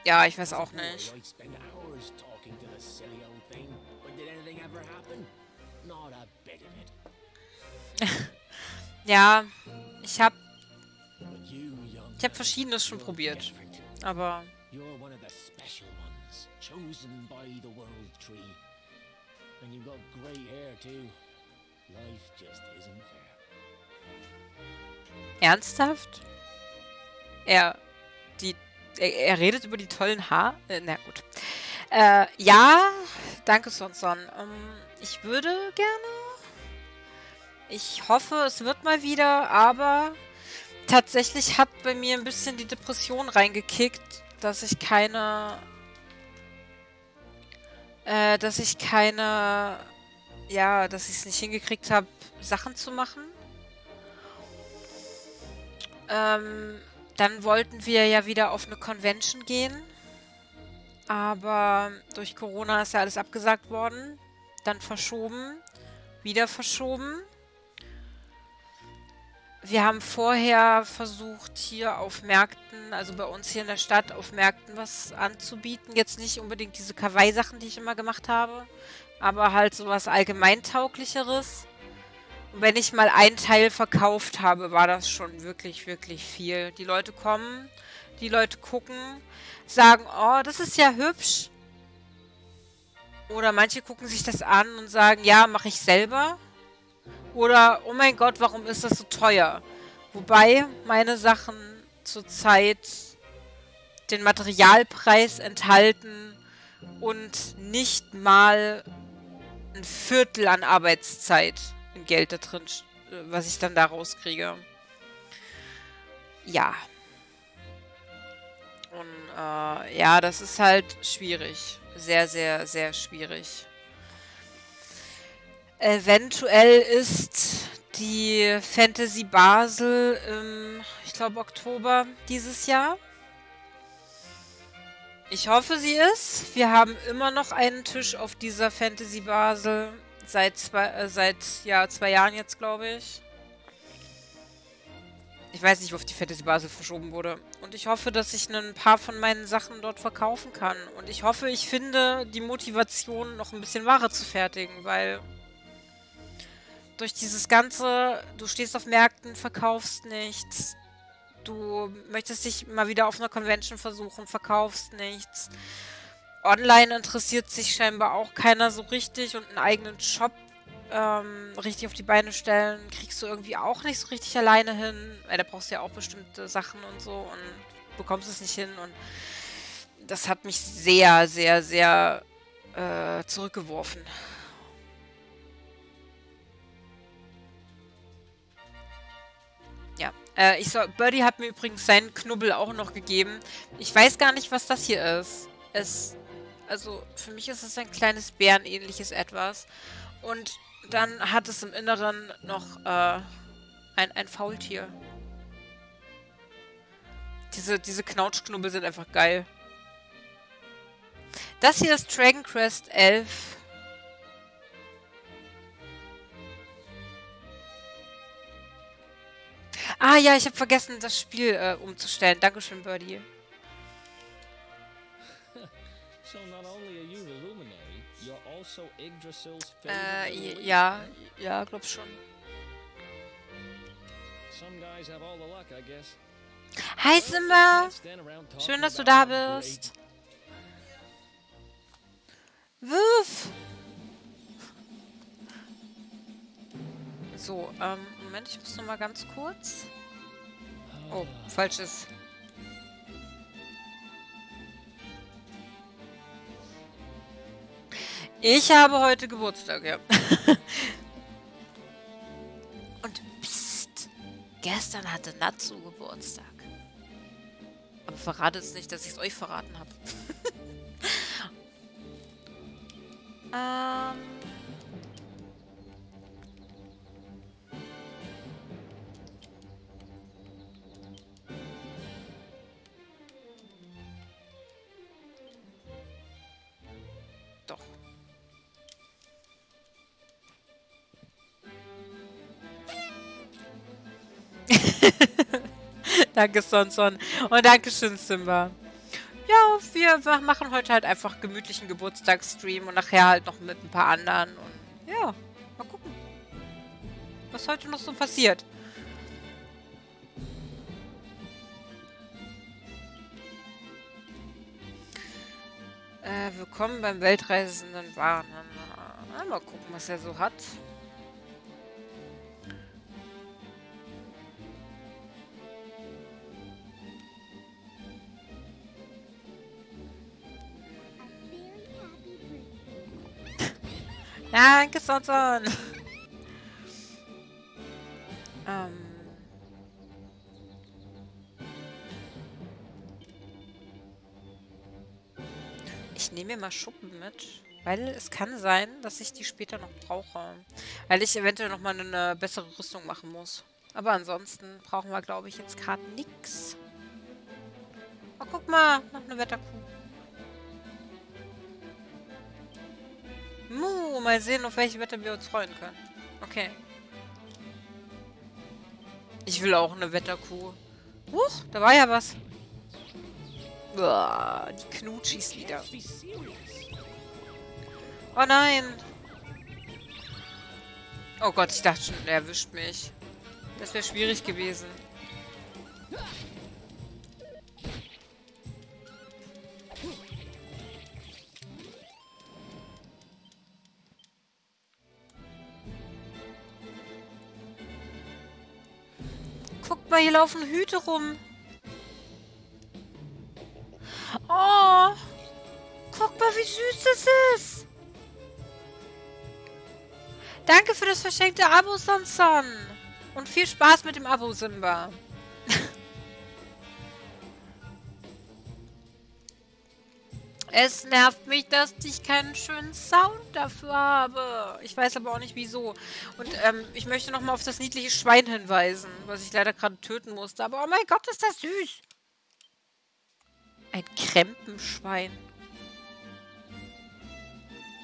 Ja, ich weiß auch nicht. ja, ich hab. ich hab verschiedenes schon probiert, aber chosen by the World Tree. And you've got great hair too. Life just isn't fair. ernsthaft? Er, die, er, er redet über die tollen Haar. Äh, na gut. Äh, ja, danke Sonson. Ähm, ich würde gerne. Ich hoffe, es wird mal wieder, aber tatsächlich hat bei mir ein bisschen die Depression reingekickt, dass ich keine. Äh, dass ich keine. Ja, dass ich es nicht hingekriegt habe, Sachen zu machen. Ähm, dann wollten wir ja wieder auf eine Convention gehen. Aber durch Corona ist ja alles abgesagt worden. Dann verschoben. Wieder verschoben. Wir haben vorher versucht, hier auf Märkten, also bei uns hier in der Stadt, auf Märkten was anzubieten. Jetzt nicht unbedingt diese Kawaii-Sachen, die ich immer gemacht habe, aber halt sowas allgemeintauglicheres. Und wenn ich mal einen Teil verkauft habe, war das schon wirklich, wirklich viel. Die Leute kommen, die Leute gucken, sagen, oh, das ist ja hübsch. Oder manche gucken sich das an und sagen, ja, mache ich selber. Oder, oh mein Gott, warum ist das so teuer? Wobei meine Sachen zurzeit den Materialpreis enthalten und nicht mal ein Viertel an Arbeitszeit in Geld da drin, äh, was ich dann da rauskriege. Ja. Und äh, ja, das ist halt schwierig. Sehr, sehr, sehr schwierig. Eventuell ist die Fantasy Basel im, ich glaube, Oktober dieses Jahr. Ich hoffe, sie ist. Wir haben immer noch einen Tisch auf dieser Fantasy Basel. Seit zwei, äh, seit ja, zwei Jahren jetzt, glaube ich. Ich weiß nicht, oft die Fantasy Basel verschoben wurde. Und ich hoffe, dass ich ein paar von meinen Sachen dort verkaufen kann. Und ich hoffe, ich finde die Motivation, noch ein bisschen Ware zu fertigen, weil durch dieses ganze, du stehst auf Märkten, verkaufst nichts, du möchtest dich mal wieder auf einer Convention versuchen, verkaufst nichts. Online interessiert sich scheinbar auch keiner so richtig und einen eigenen Shop ähm, richtig auf die Beine stellen, kriegst du irgendwie auch nicht so richtig alleine hin, weil da brauchst du ja auch bestimmte Sachen und so und bekommst es nicht hin und das hat mich sehr, sehr, sehr äh, zurückgeworfen. Äh, ich soll, Birdie hat mir übrigens seinen Knubbel auch noch gegeben. Ich weiß gar nicht, was das hier ist. Es, also für mich ist es ein kleines Bärenähnliches etwas. Und dann hat es im Inneren noch äh, ein, ein Faultier. Diese, diese Knautschknubbel sind einfach geil. Das hier ist Dragon Quest 11. Ah ja, ich habe vergessen, das Spiel äh, umzustellen. Dankeschön, Birdie. Also Äh, ja, ja, glaub schon. huh? Some guys have all the luck, I guess. Hi Simba! Schön, dass du da bist. Wirf! So, ähm, Moment, ich muss noch mal ganz kurz. Oh, falsches. Ich habe heute Geburtstag, ja. Und psst, gestern hatte Natsu Geburtstag. Aber verratet es nicht, dass ich es euch verraten habe. ähm. Danke, Sonson. Und danke schön, Simba. Ja, wir machen heute halt einfach gemütlichen Geburtstagsstream und nachher halt noch mit ein paar anderen. Und ja, mal gucken, was heute noch so passiert. Äh, willkommen beim Weltreisenden Warnen. Mal gucken, was er so hat. Danke, Sonson. ähm. Ich nehme mir mal Schuppen mit, weil es kann sein, dass ich die später noch brauche. Weil ich eventuell noch mal eine bessere Rüstung machen muss. Aber ansonsten brauchen wir, glaube ich, jetzt gerade nichts. Oh, guck mal, noch eine Wetterkuh. Mu, mal sehen, auf welche Wette wir uns freuen können. Okay. Ich will auch eine Wetterkuh. Huch, da war ja was. Uah, die Knutschis wieder. Oh nein. Oh Gott, ich dachte schon, er erwischt mich. Das wäre schwierig gewesen. Mal, hier laufen Hüte rum. Oh. Guck mal, wie süß das ist. Danke für das verschenkte Abo, Sonson. Und viel Spaß mit dem Abo, Simba. Es nervt mich, dass ich keinen schönen Sound dafür habe. Ich weiß aber auch nicht, wieso. Und ähm, ich möchte nochmal auf das niedliche Schwein hinweisen, was ich leider gerade töten musste. Aber oh mein Gott, ist das süß. Ein Krempenschwein.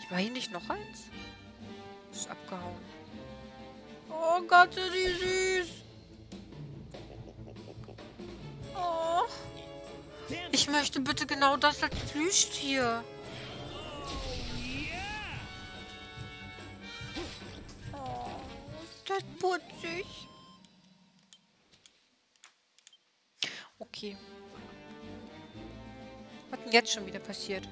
Ich war hier nicht noch eins? Ist abgehauen. Oh Gott, ist die süß. Oh. Ich möchte bitte genau das als Plüschtier. Oh, ist das putzig. Okay. Was denn jetzt schon wieder passiert?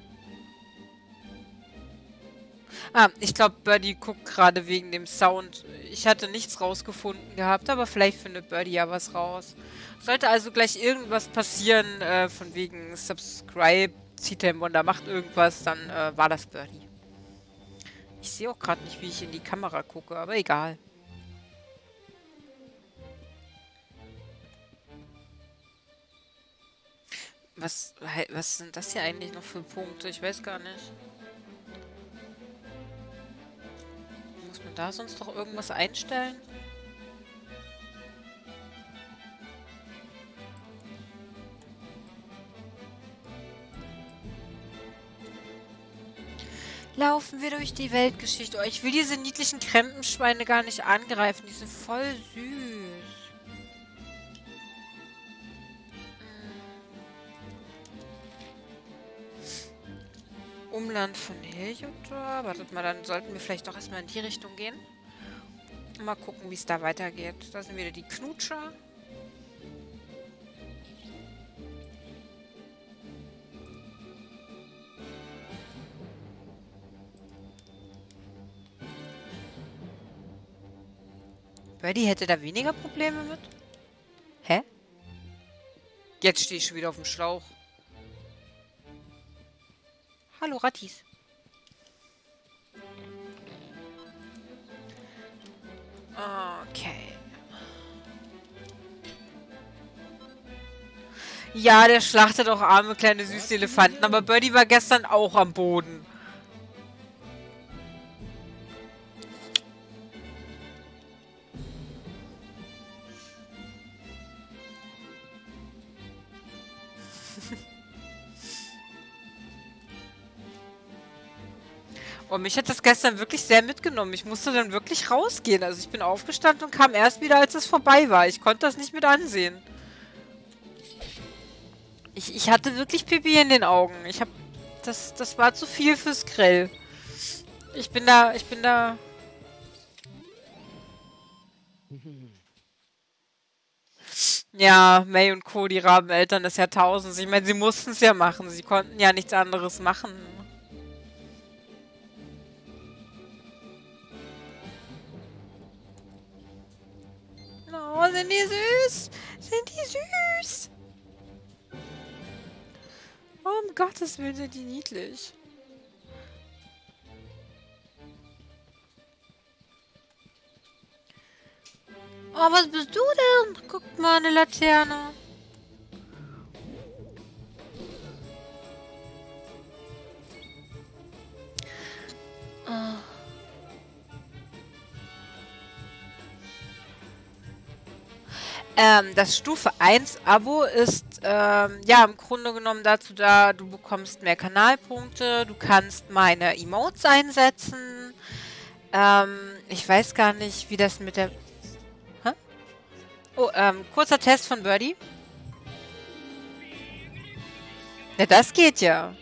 Ah, ich glaube, Birdie guckt gerade wegen dem Sound. Ich hatte nichts rausgefunden gehabt, aber vielleicht findet Birdie ja was raus. Sollte also gleich irgendwas passieren, äh, von wegen Subscribe, Citem Wonder macht irgendwas, dann äh, war das Birdie. Ich sehe auch gerade nicht, wie ich in die Kamera gucke, aber egal. Was, was sind das hier eigentlich noch für Punkte? Ich weiß gar nicht. Da sonst noch irgendwas einstellen? Laufen wir durch die Weltgeschichte. Oh, ich will diese niedlichen Krempenschweine gar nicht angreifen. Die sind voll süß. Umland von Heliotor. Wartet mal, dann sollten wir vielleicht doch erstmal in die Richtung gehen. Mal gucken, wie es da weitergeht. Da sind wieder die Knutscher. Birdie hätte da weniger Probleme mit? Hä? Jetzt stehe ich schon wieder auf dem Schlauch. Hallo, Rattis. Okay. Ja, der schlachtet auch arme kleine süße Elefanten, aber Birdie war gestern auch am Boden. Oh, mich hat das gestern wirklich sehr mitgenommen. Ich musste dann wirklich rausgehen. Also ich bin aufgestanden und kam erst wieder, als es vorbei war. Ich konnte das nicht mit ansehen. Ich, ich hatte wirklich Pipi in den Augen. Ich hab. Das, das war zu viel fürs Grill. Ich bin da, ich bin da. Ja, May und Co., die Rabeneltern des Jahrtausends. Ich meine, sie mussten es ja machen. Sie konnten ja nichts anderes machen. Oh, sind die süß. Sind die süß. Oh, um Gottes Willen sind die niedlich. Oh, was bist du denn? Guck mal, eine Laterne. Oh. Ähm, das Stufe 1 Abo ist ähm, ja im Grunde genommen dazu da, du bekommst mehr Kanalpunkte, du kannst meine Emotes einsetzen. Ähm, ich weiß gar nicht, wie das mit der... Hä? Oh, ähm, kurzer Test von Birdie. Ja, das geht ja.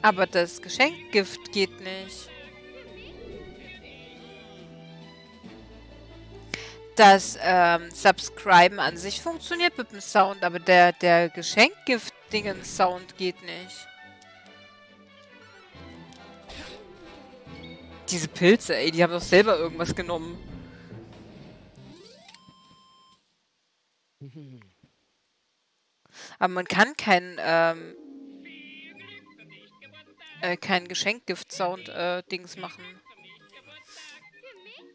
Aber das Geschenkgift geht nicht. Das ähm, Subscriben an sich funktioniert mit dem Sound, aber der, der Geschenkgift-Dingen-Sound geht nicht. Diese Pilze, ey, die haben doch selber irgendwas genommen. Aber man kann kein, ähm, äh, kein Geschenkgift-Sound-Dings äh, machen.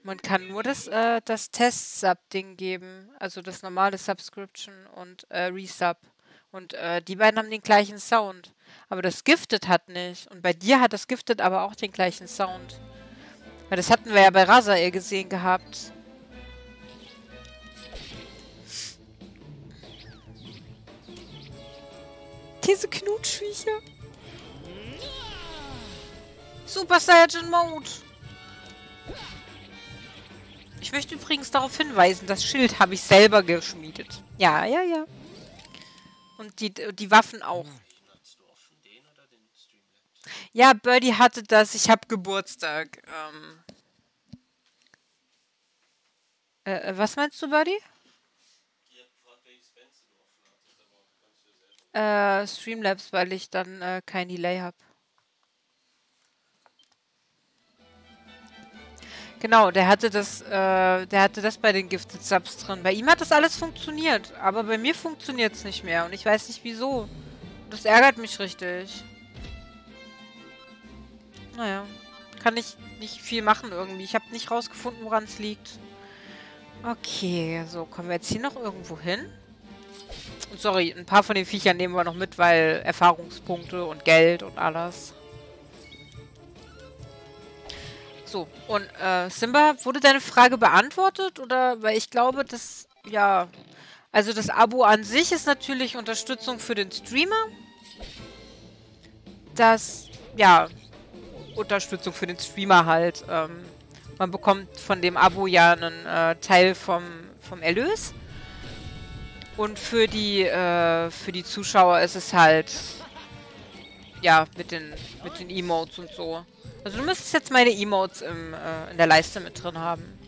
Man kann nur das, äh, das Test-Sub-Ding geben, also das normale Subscription und äh, Resub. Und äh, die beiden haben den gleichen Sound. Aber das Gifted hat nicht. Und bei dir hat das Gifted aber auch den gleichen Sound. Weil das hatten wir ja bei Razael gesehen gehabt. Diese Knutschviecher. Super Saiyan Mode. Ich möchte übrigens darauf hinweisen, das Schild habe ich selber geschmiedet. Ja, ja, ja. Und die, die Waffen auch. Ja, Birdie hatte das. Ich habe Geburtstag. Ähm äh, äh was meinst du, Birdie? Äh, Streamlabs, weil ich dann äh, kein Delay habe. Genau, der hatte das, äh, der hatte das bei den Gifted Subs drin. Bei ihm hat das alles funktioniert, aber bei mir funktioniert es nicht mehr und ich weiß nicht wieso. Das ärgert mich richtig. Naja, kann ich nicht viel machen irgendwie. Ich habe nicht rausgefunden, woran es liegt. Okay, so, kommen wir jetzt hier noch irgendwo hin? Und sorry, ein paar von den Viechern nehmen wir noch mit, weil Erfahrungspunkte und Geld und alles. So, und äh, Simba, wurde deine Frage beantwortet? Oder, weil ich glaube, dass, ja, also das Abo an sich ist natürlich Unterstützung für den Streamer. Das, ja, Unterstützung für den Streamer halt. Ähm, man bekommt von dem Abo ja einen äh, Teil vom, vom Erlös. Und für die, äh, für die Zuschauer ist es halt, ja, mit den, mit den Emotes und so. Also du müsstest jetzt meine Emotes im, äh, in der Leiste mit drin haben.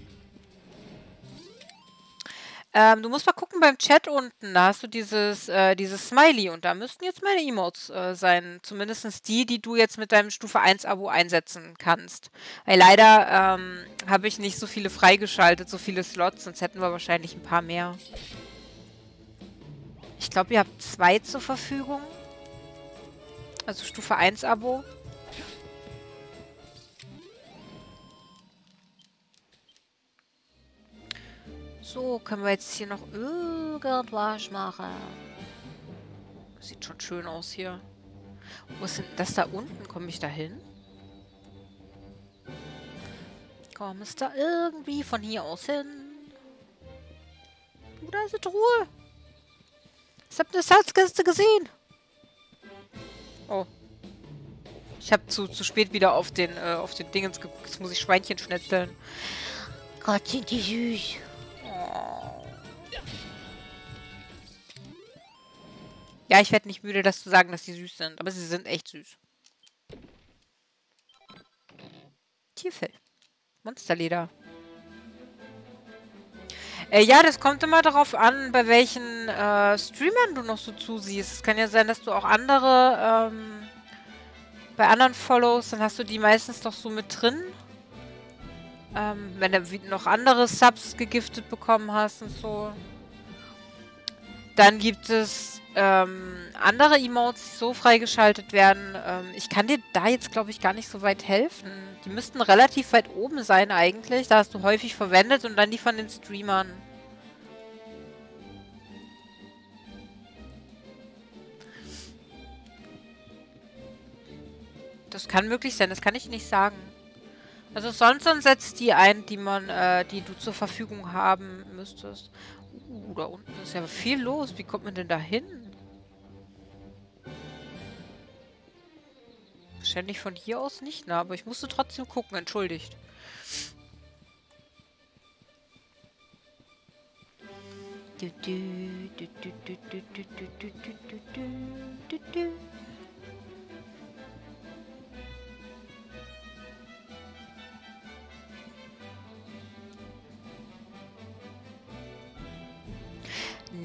Ähm, du musst mal gucken beim Chat unten. Da hast du dieses, äh, dieses Smiley und da müssten jetzt meine Emotes äh, sein. Zumindest die, die du jetzt mit deinem Stufe 1 Abo einsetzen kannst. Weil leider ähm, habe ich nicht so viele freigeschaltet, so viele Slots, sonst hätten wir wahrscheinlich ein paar mehr. Ich glaube, ihr habt zwei zur Verfügung. Also Stufe 1 Abo. So, können wir jetzt hier noch irgendwas machen? Sieht schon schön aus hier. Wo ist denn das da unten? Komme ich da hin? Komm es da irgendwie von hier aus hin? Du, da ist eine Truhe. Ich habe eine Salzkiste gesehen. Oh. Ich habe zu, zu spät wieder auf den, äh, auf den Dingens geguckt. Jetzt muss ich Schweinchen schnetzeln. Gott, sind die süß. Ja, ich werde nicht müde, das zu sagen, dass die süß sind. Aber sie sind echt süß. Tierfell. Monsterleder. Äh, ja, das kommt immer darauf an, bei welchen äh, Streamern du noch so zusiehst. Es kann ja sein, dass du auch andere, ähm, bei anderen Follows, dann hast du die meistens doch so mit drin. Ähm, wenn du noch andere Subs gegiftet bekommen hast und so. Dann gibt es ähm, andere Emotes, die so freigeschaltet werden. Ähm, ich kann dir da jetzt, glaube ich, gar nicht so weit helfen. Die müssten relativ weit oben sein eigentlich. Da hast du häufig verwendet und dann die von den Streamern. Das kann möglich sein, das kann ich nicht sagen. Also sonst dann setzt die ein, die man, äh, die du zur Verfügung haben müsstest. Uh, da unten ist ja viel los. Wie kommt man denn da hin? Wahrscheinlich von hier aus nicht, ne? Aber ich musste trotzdem gucken, entschuldigt. Du, du, du,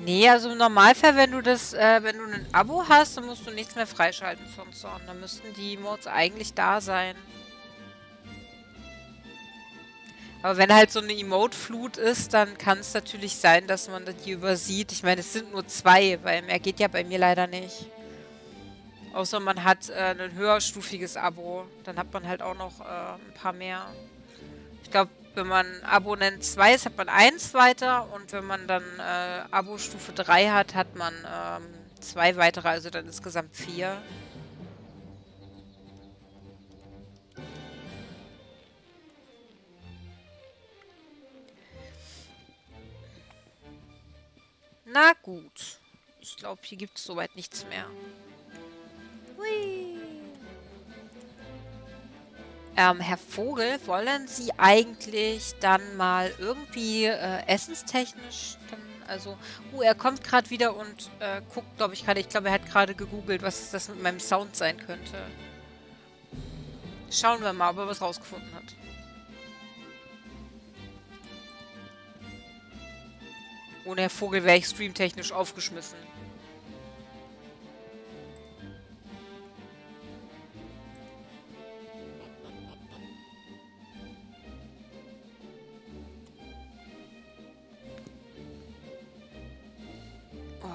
Nee, also im Normalfall, wenn du das, äh, wenn du ein Abo hast, dann musst du nichts mehr freischalten von Zorn. Dann müssten die Mods eigentlich da sein. Aber wenn halt so eine Emote-Flut ist, dann kann es natürlich sein, dass man die übersieht. Ich meine, es sind nur zwei, weil mehr geht ja bei mir leider nicht. Außer man hat äh, ein höherstufiges Abo. Dann hat man halt auch noch äh, ein paar mehr. Ich glaube, wenn man Abonnent 2 ist, hat man 1 weiter und wenn man dann äh, Abo-Stufe 3 hat, hat man ähm, zwei weitere, also dann insgesamt vier. Na gut. Ich glaube, hier gibt es soweit nichts mehr. Hui. Ähm, Herr Vogel, wollen Sie eigentlich dann mal irgendwie äh, essenstechnisch dann, also, uh, er kommt gerade wieder und äh, guckt, glaube ich, gerade, ich glaube, er hat gerade gegoogelt, was das mit meinem Sound sein könnte. Schauen wir mal, ob er was rausgefunden hat. Ohne Herr Vogel wäre ich streamtechnisch aufgeschmissen.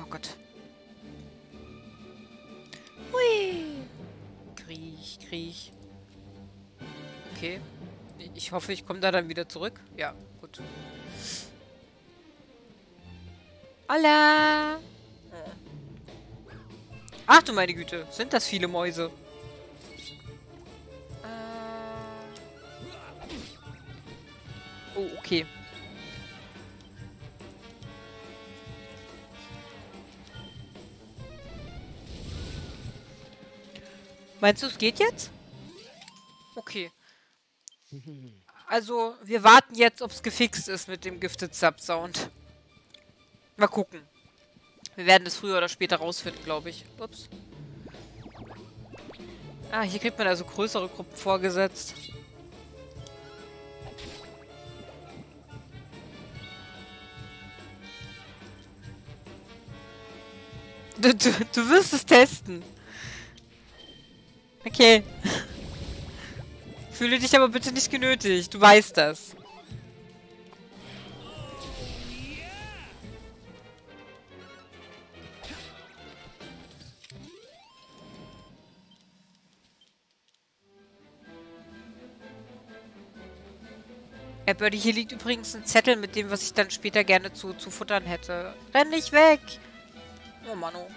Oh Gott. Hui. Kriech, kriech. Okay. Ich hoffe, ich komme da dann wieder zurück. Ja, gut. Hola! Ach du meine Güte, sind das viele Mäuse. Äh. Oh, okay. Meinst du, es geht jetzt? Okay. Also, wir warten jetzt, ob es gefixt ist mit dem Gifted Sub Sound. Mal gucken. Wir werden es früher oder später rausfinden, glaube ich. Ups. Ah, hier kriegt man also größere Gruppen vorgesetzt. Du, du, du wirst es testen. Okay. Fühle dich aber bitte nicht genötigt. Du weißt das. Ja, Birdie, hier liegt übrigens ein Zettel mit dem, was ich dann später gerne zu, zu futtern hätte. Renn nicht weg! Oh Mano.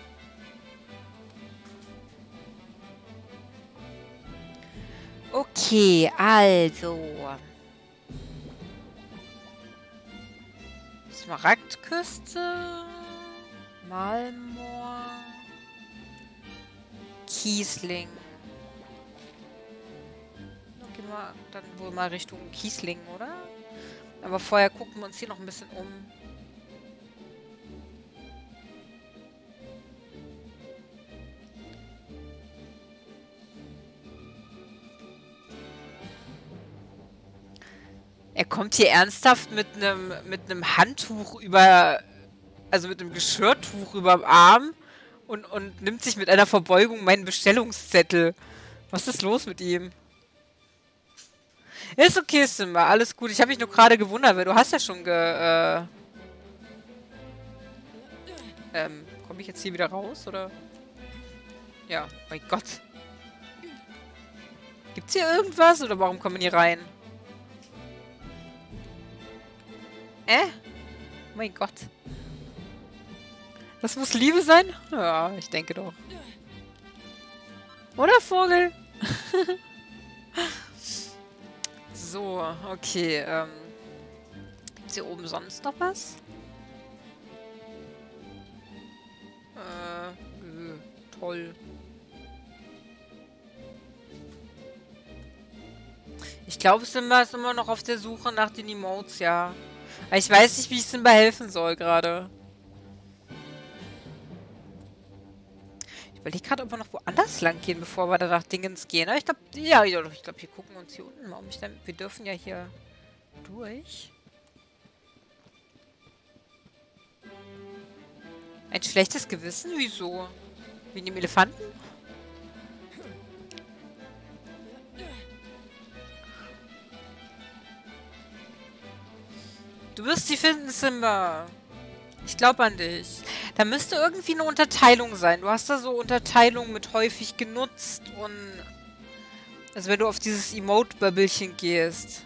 Okay, also. Smaragdküste. Malmoor. Kiesling. Gehen wir dann wohl mal Richtung Kiesling, oder? Aber vorher gucken wir uns hier noch ein bisschen um. Er kommt hier ernsthaft mit einem mit einem Handtuch über, also mit einem Geschirrtuch über dem Arm und, und nimmt sich mit einer Verbeugung meinen Bestellungszettel. Was ist los mit ihm? Ist okay, Simba, alles gut. Ich habe mich nur gerade gewundert, weil du hast ja schon ge... Äh, ähm, komme ich jetzt hier wieder raus, oder? Ja, mein Gott. Gibt's hier irgendwas, oder warum kommen hier rein? Äh? Mein Gott. Das muss Liebe sein? Ja, ich denke doch. Oder Vogel? so, okay. Ähm, Gibt hier oben sonst noch was? Äh, nö, toll. Ich glaube, Simba ist immer noch auf der Suche nach den Emotes, ja. Ich weiß nicht, wie ich Simba helfen soll gerade. Ich überlege gerade, ob wir noch woanders lang gehen, bevor wir da nach Dingens gehen. Aber ich glaube, ja, ich glaube, wir gucken uns hier unten mal um. Ich, wir dürfen ja hier durch. Ein schlechtes Gewissen? Wieso? Wegen dem Elefanten? Du wirst sie finden, Simba. Ich glaube an dich. Da müsste irgendwie eine Unterteilung sein. Du hast da so Unterteilung mit häufig genutzt und... Also wenn du auf dieses Emote-Bubblchen gehst,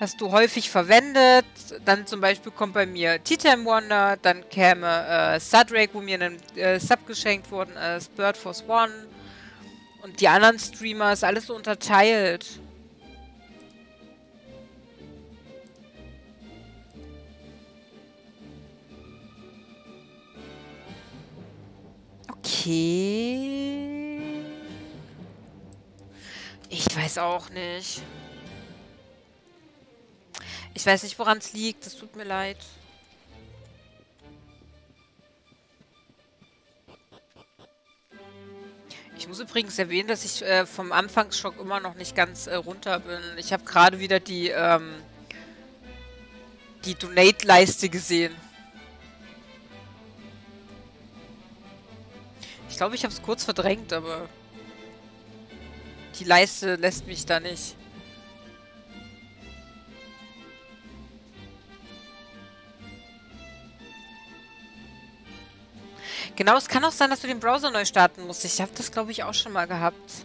hast du häufig verwendet. Dann zum Beispiel kommt bei mir T-Time Wonder, dann käme äh, Sudrake, wo mir ein äh, Sub geschenkt worden ist, Bird Force One und die anderen Streamer, ist alles so unterteilt. Okay. Ich weiß auch nicht. Ich weiß nicht, woran es liegt. Das tut mir leid. Ich muss übrigens erwähnen, dass ich äh, vom Anfangsschock immer noch nicht ganz äh, runter bin. Ich habe gerade wieder die, ähm, die Donate-Leiste gesehen. Glaube, ich habe es kurz verdrängt, aber die Leiste lässt mich da nicht. Genau, es kann auch sein, dass du den Browser neu starten musst. Ich habe das, glaube ich, auch schon mal gehabt.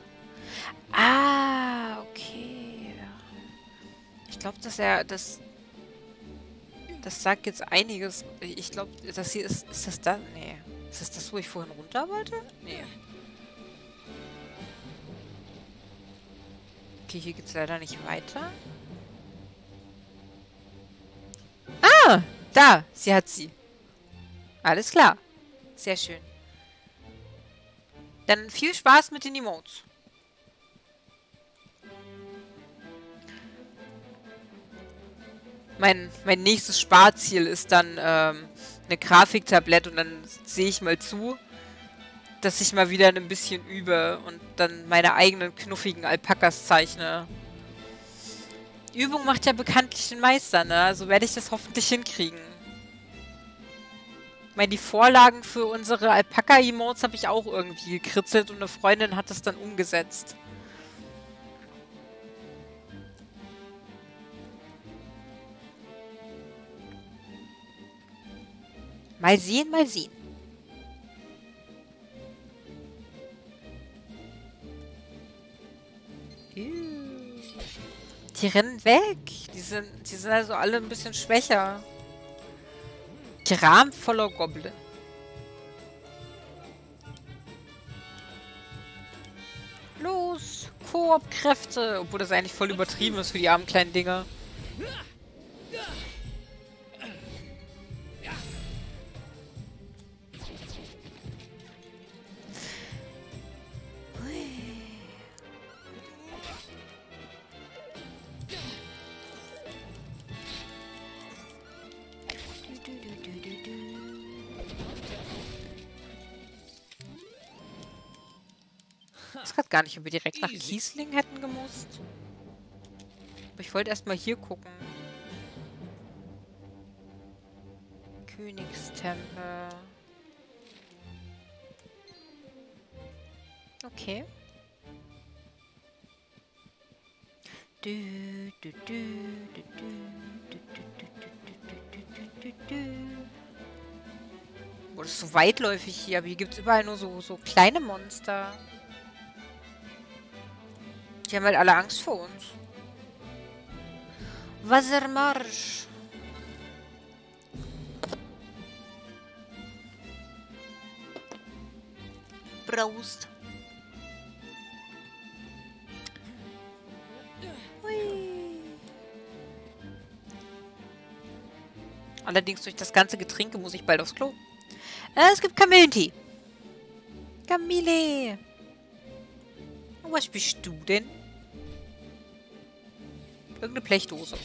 Ah, okay. Ich glaube, dass er das... Das sagt jetzt einiges. Ich glaube, das hier ist... Ist das da? Nee. Ist das das, wo ich vorhin runter wollte? Nee. Okay, hier geht es leider nicht weiter. Ah! Da! Sie hat sie. Alles klar. Sehr schön. Dann viel Spaß mit den Emotes. Mein, mein nächstes Sparziel ist dann ähm, eine Grafiktablette und dann sehe ich mal zu, dass ich mal wieder ein bisschen übe und dann meine eigenen knuffigen Alpakas zeichne. Übung macht ja bekanntlich den Meister, ne? Also werde ich das hoffentlich hinkriegen. Ich meine, die Vorlagen für unsere Alpaka-Emotes habe ich auch irgendwie gekritzelt und eine Freundin hat das dann umgesetzt. Mal sehen, mal sehen. Die rennen weg. Die sind, die sind also alle ein bisschen schwächer. Kram voller Goblin. Los, Koop-Kräfte. Obwohl das eigentlich voll übertrieben ist für die armen kleinen Dinger. gerade gar nicht, ob wir direkt nach Kiesling hätten gemusst. Aber ich wollte erstmal hier gucken. Königstempel. Okay. Du, du, du, du, du. Boah, das ist so weitläufig hier, aber hier gibt es überall nur so, so kleine Monster. Die haben halt alle Angst vor uns. Wassermarsch. Braust. Allerdings durch das ganze Getränke muss ich bald aufs Klo. Äh, es gibt Kamillentee. Kamille. Was bist du denn? Irgendeine Blechdose.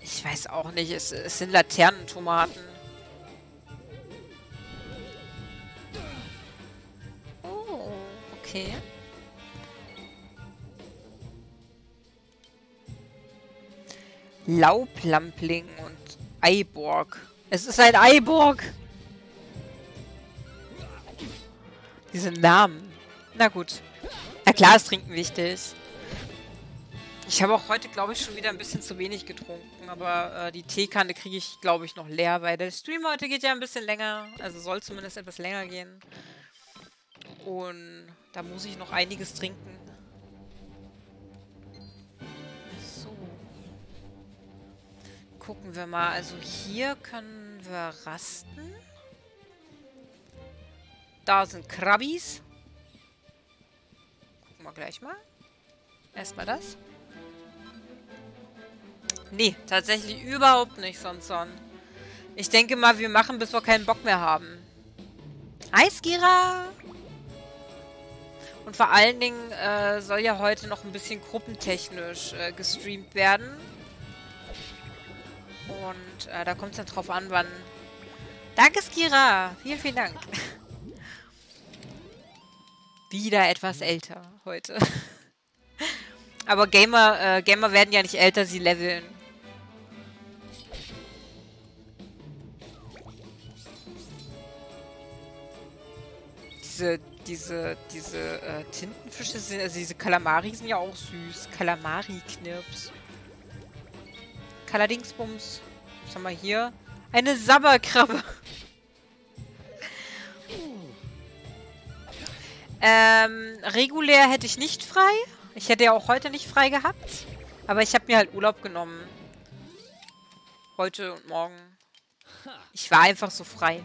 Ich weiß auch nicht. Es, es sind Laternentomaten. Oh, okay. Lauplampling und Eiborg. Es ist ein Eiborg. Diese Namen. Na gut. Na klar ist Trinken wichtig. Ich habe auch heute, glaube ich, schon wieder ein bisschen zu wenig getrunken. Aber äh, die Teekanne kriege ich, glaube ich, noch leer, weil der Stream heute geht ja ein bisschen länger. Also soll zumindest etwas länger gehen. Und da muss ich noch einiges trinken. So. Gucken wir mal. Also hier können wir rasten. Da sind Krabbis. Gucken wir gleich mal. Erstmal das. Nee, tatsächlich überhaupt nicht, Sonson. Ich denke mal, wir machen, bis wir keinen Bock mehr haben. Eisgira! Und vor allen Dingen äh, soll ja heute noch ein bisschen gruppentechnisch äh, gestreamt werden. Und äh, da kommt es dann drauf an, wann... Danke, Skira! Vielen, vielen Dank. Wieder etwas älter heute. Aber Gamer, äh, Gamer werden ja nicht älter, sie leveln. Diese, diese, diese äh, Tintenfische sind, also diese Kalamari sind ja auch süß. Kalamari-Knirps. Kaladingsbums. Was haben wir hier? Eine Sabberkrabbe. ähm, regulär hätte ich nicht frei. Ich hätte ja auch heute nicht frei gehabt. Aber ich habe mir halt Urlaub genommen. Heute und morgen. Ich war einfach so frei.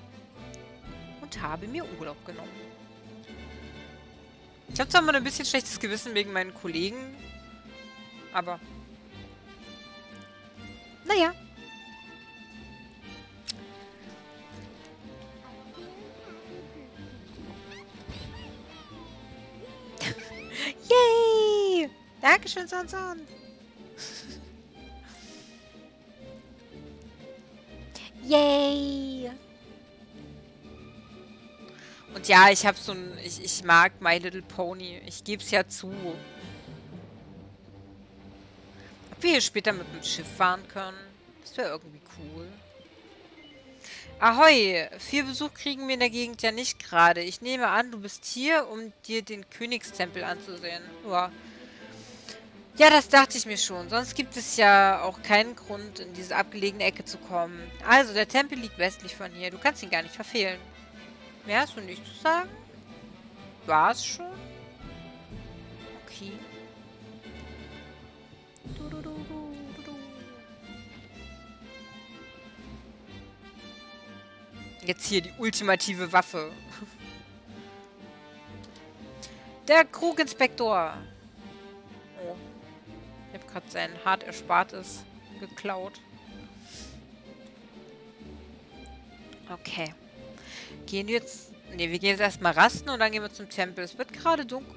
Und habe mir Urlaub genommen. Ich habe zwar mal ein bisschen schlechtes Gewissen wegen meinen Kollegen. Aber... Naja. Yay! Dankeschön, Sanson. Yay! Und ja, ich habe so ein... Ich, ich mag My Little Pony. Ich gebe es ja zu. Ob wir hier später mit dem Schiff fahren können? Das wäre irgendwie cool. Ahoi! Viel Besuch kriegen wir in der Gegend ja nicht gerade. Ich nehme an, du bist hier, um dir den Königstempel anzusehen. Ja. Ja, das dachte ich mir schon. Sonst gibt es ja auch keinen Grund, in diese abgelegene Ecke zu kommen. Also, der Tempel liegt westlich von hier. Du kannst ihn gar nicht verfehlen. Mehr hast du nicht zu sagen? War es schon? Okay. Du, du, Jetzt hier die ultimative Waffe. Der Kruginspektor. Oh. Ich habe gerade sein hart Erspartes geklaut. Okay. Gehen wir jetzt... Ne, wir gehen jetzt erstmal rasten und dann gehen wir zum Tempel. Es wird gerade dunkel.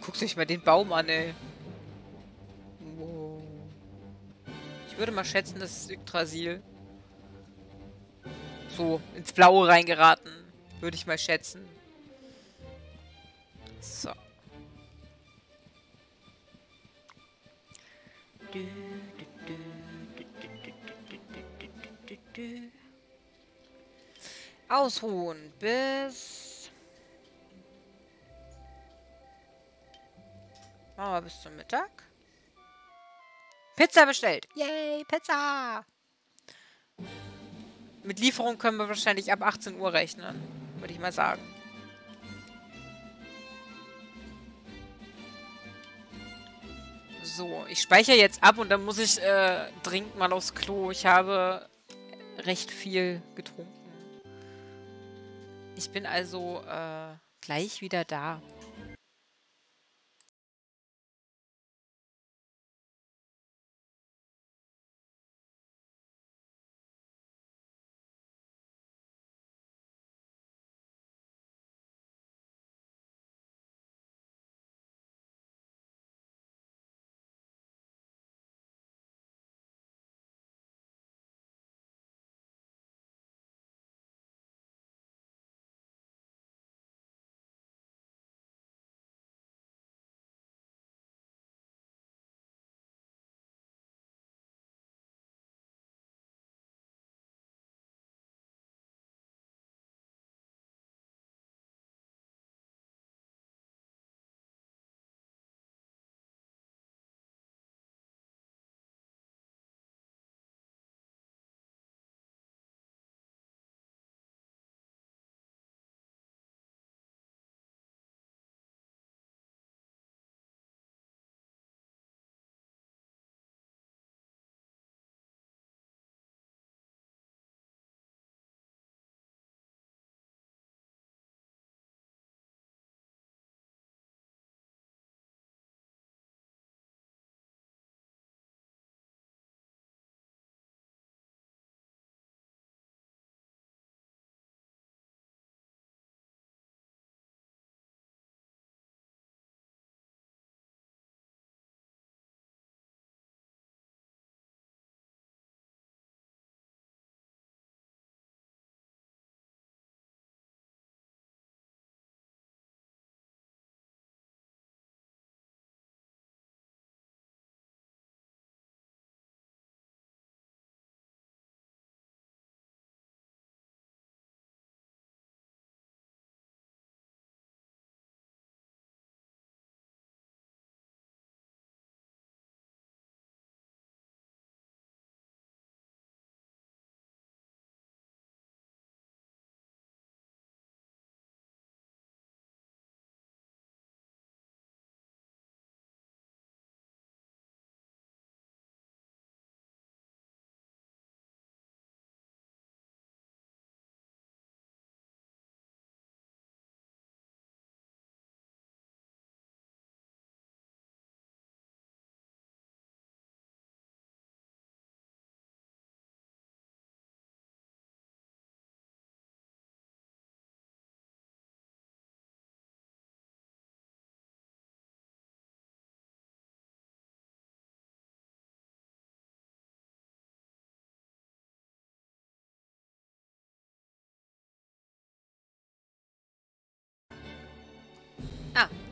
Guck sich mal den Baum an, ey. Wow. Ich würde mal schätzen, das ist Yggdrasil so ins Blaue reingeraten, würde ich mal schätzen. So. Ausruhen bis... Machen wir bis zum Mittag. Pizza bestellt. Yay, Pizza! Mit Lieferung können wir wahrscheinlich ab 18 Uhr rechnen, würde ich mal sagen. So, ich speichere jetzt ab und dann muss ich äh, dringend mal aufs Klo. Ich habe recht viel getrunken. Ich bin also äh, gleich wieder da.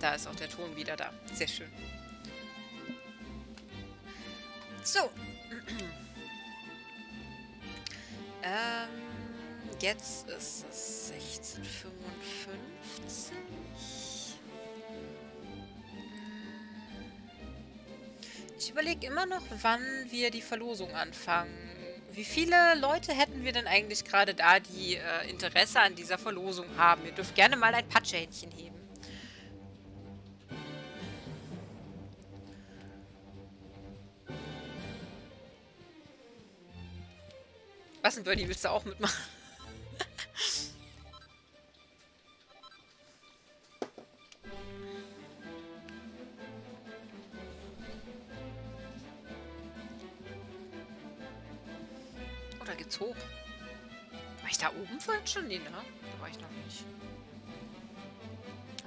Da ist auch der Ton wieder da. Sehr schön. So. ähm, jetzt ist es 1655. Ich überlege immer noch, wann wir die Verlosung anfangen. Wie viele Leute hätten wir denn eigentlich gerade da, die äh, Interesse an dieser Verlosung haben? Ihr dürft gerne mal ein Patschehändchen heben. Was denn, Birdie? Willst du auch mitmachen? Oder geht's hoch? War ich da oben vorhin schon? Nee, ne? Da war ich noch nicht.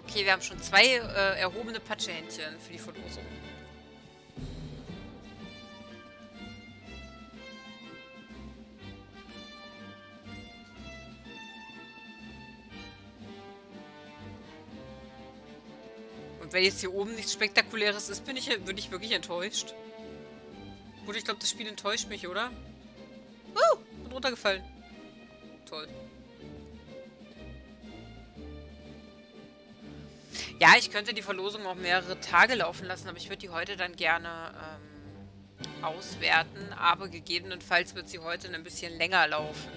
Okay, wir haben schon zwei äh, erhobene Patschehändchen für die Verlosung. Wenn jetzt hier oben nichts Spektakuläres ist, bin ich, bin ich wirklich enttäuscht. Gut, ich glaube, das Spiel enttäuscht mich, oder? Uh, bin runtergefallen. Toll. Ja, ich könnte die Verlosung auch mehrere Tage laufen lassen, aber ich würde die heute dann gerne ähm, auswerten. Aber gegebenenfalls wird sie heute ein bisschen länger laufen.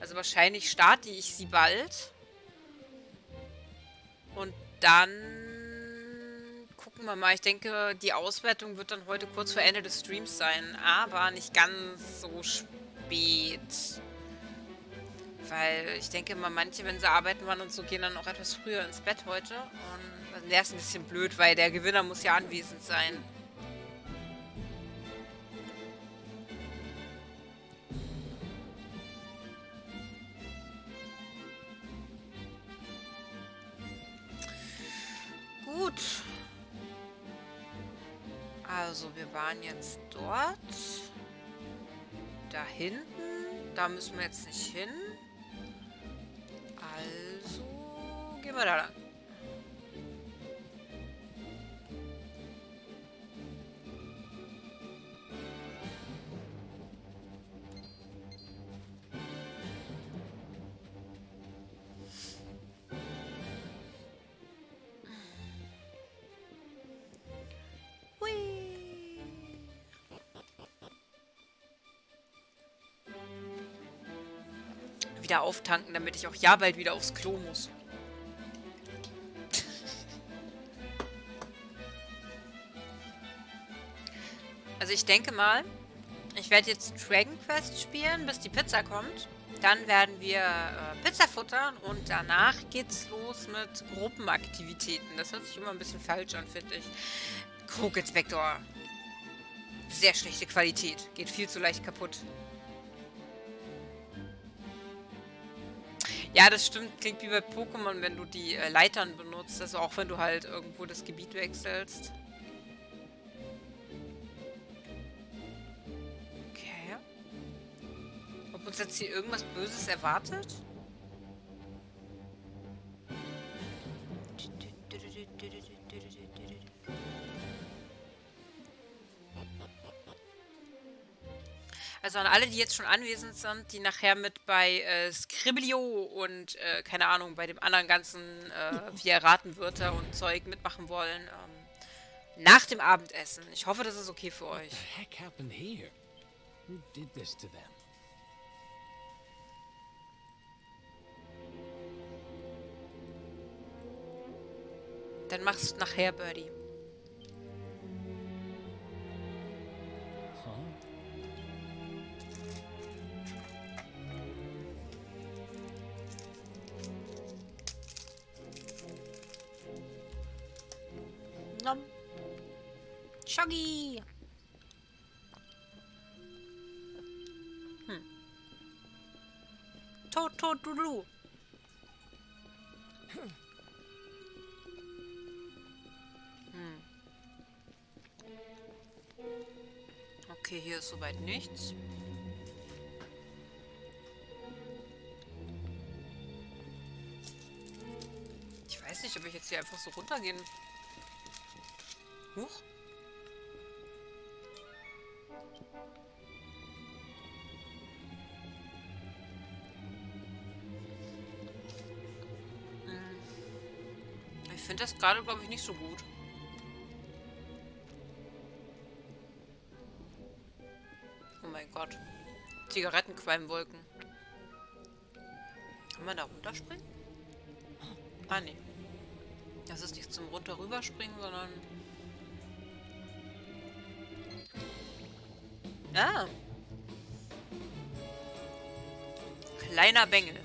Also wahrscheinlich starte ich sie bald. Und dann gucken wir mal. Ich denke, die Auswertung wird dann heute kurz vor Ende des Streams sein. Aber nicht ganz so spät. Weil ich denke mal, manche, wenn sie arbeiten waren und so, gehen dann auch etwas früher ins Bett heute. Und der ist ein bisschen blöd, weil der Gewinner muss ja anwesend sein. Gut. Also, wir waren jetzt dort. Da hinten. Da müssen wir jetzt nicht hin. Also gehen wir da lang. Wieder auftanken, damit ich auch ja bald wieder aufs Klo muss. Also ich denke mal, ich werde jetzt Dragon Quest spielen, bis die Pizza kommt. Dann werden wir äh, Pizza futtern und danach geht's los mit Gruppenaktivitäten. Das hört sich immer ein bisschen falsch an, finde ich. Kroginspektor. Sehr schlechte Qualität. Geht viel zu leicht kaputt. Ja, das stimmt. Klingt wie bei Pokémon, wenn du die äh, Leitern benutzt. Also auch wenn du halt irgendwo das Gebiet wechselst. Okay. Ob uns jetzt hier irgendwas Böses erwartet? Also an alle, die jetzt schon anwesend sind, die nachher mit bei äh, Scriblio und, äh, keine Ahnung, bei dem anderen ganzen, äh, wie erraten Wörter und Zeug mitmachen wollen, ähm, nach dem Abendessen. Ich hoffe, das ist okay für euch. Heck happened here? Who did this to them? Dann machst du nachher, Birdie. Shoggy! Hm. Du. Hm. Okay, hier ist soweit nichts. Ich weiß nicht, ob ich jetzt hier einfach so runtergehen Huch. Das gerade, glaube ich, nicht so gut. Oh mein Gott. Zigarettenqualmwolken. Kann man da runterspringen? Ah, nee. Das ist nicht zum runter rüberspringen, sondern Ah. Kleiner Bengel.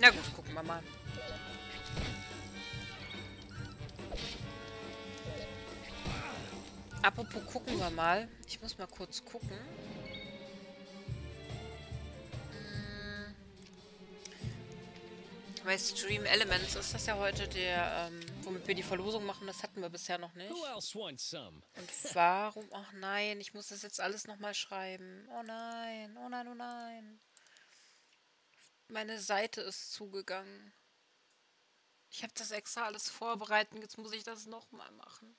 Na gut, gucken wir mal. Apropos gucken wir mal. Ich muss mal kurz gucken. Hm. Bei Stream Elements ist das ja heute der, ähm, womit wir die Verlosung machen. Das hatten wir bisher noch nicht. Und warum? Ach nein, ich muss das jetzt alles nochmal schreiben. Oh nein, oh nein, oh nein. Meine Seite ist zugegangen. Ich habe das extra alles vorbereitet. Jetzt muss ich das nochmal machen.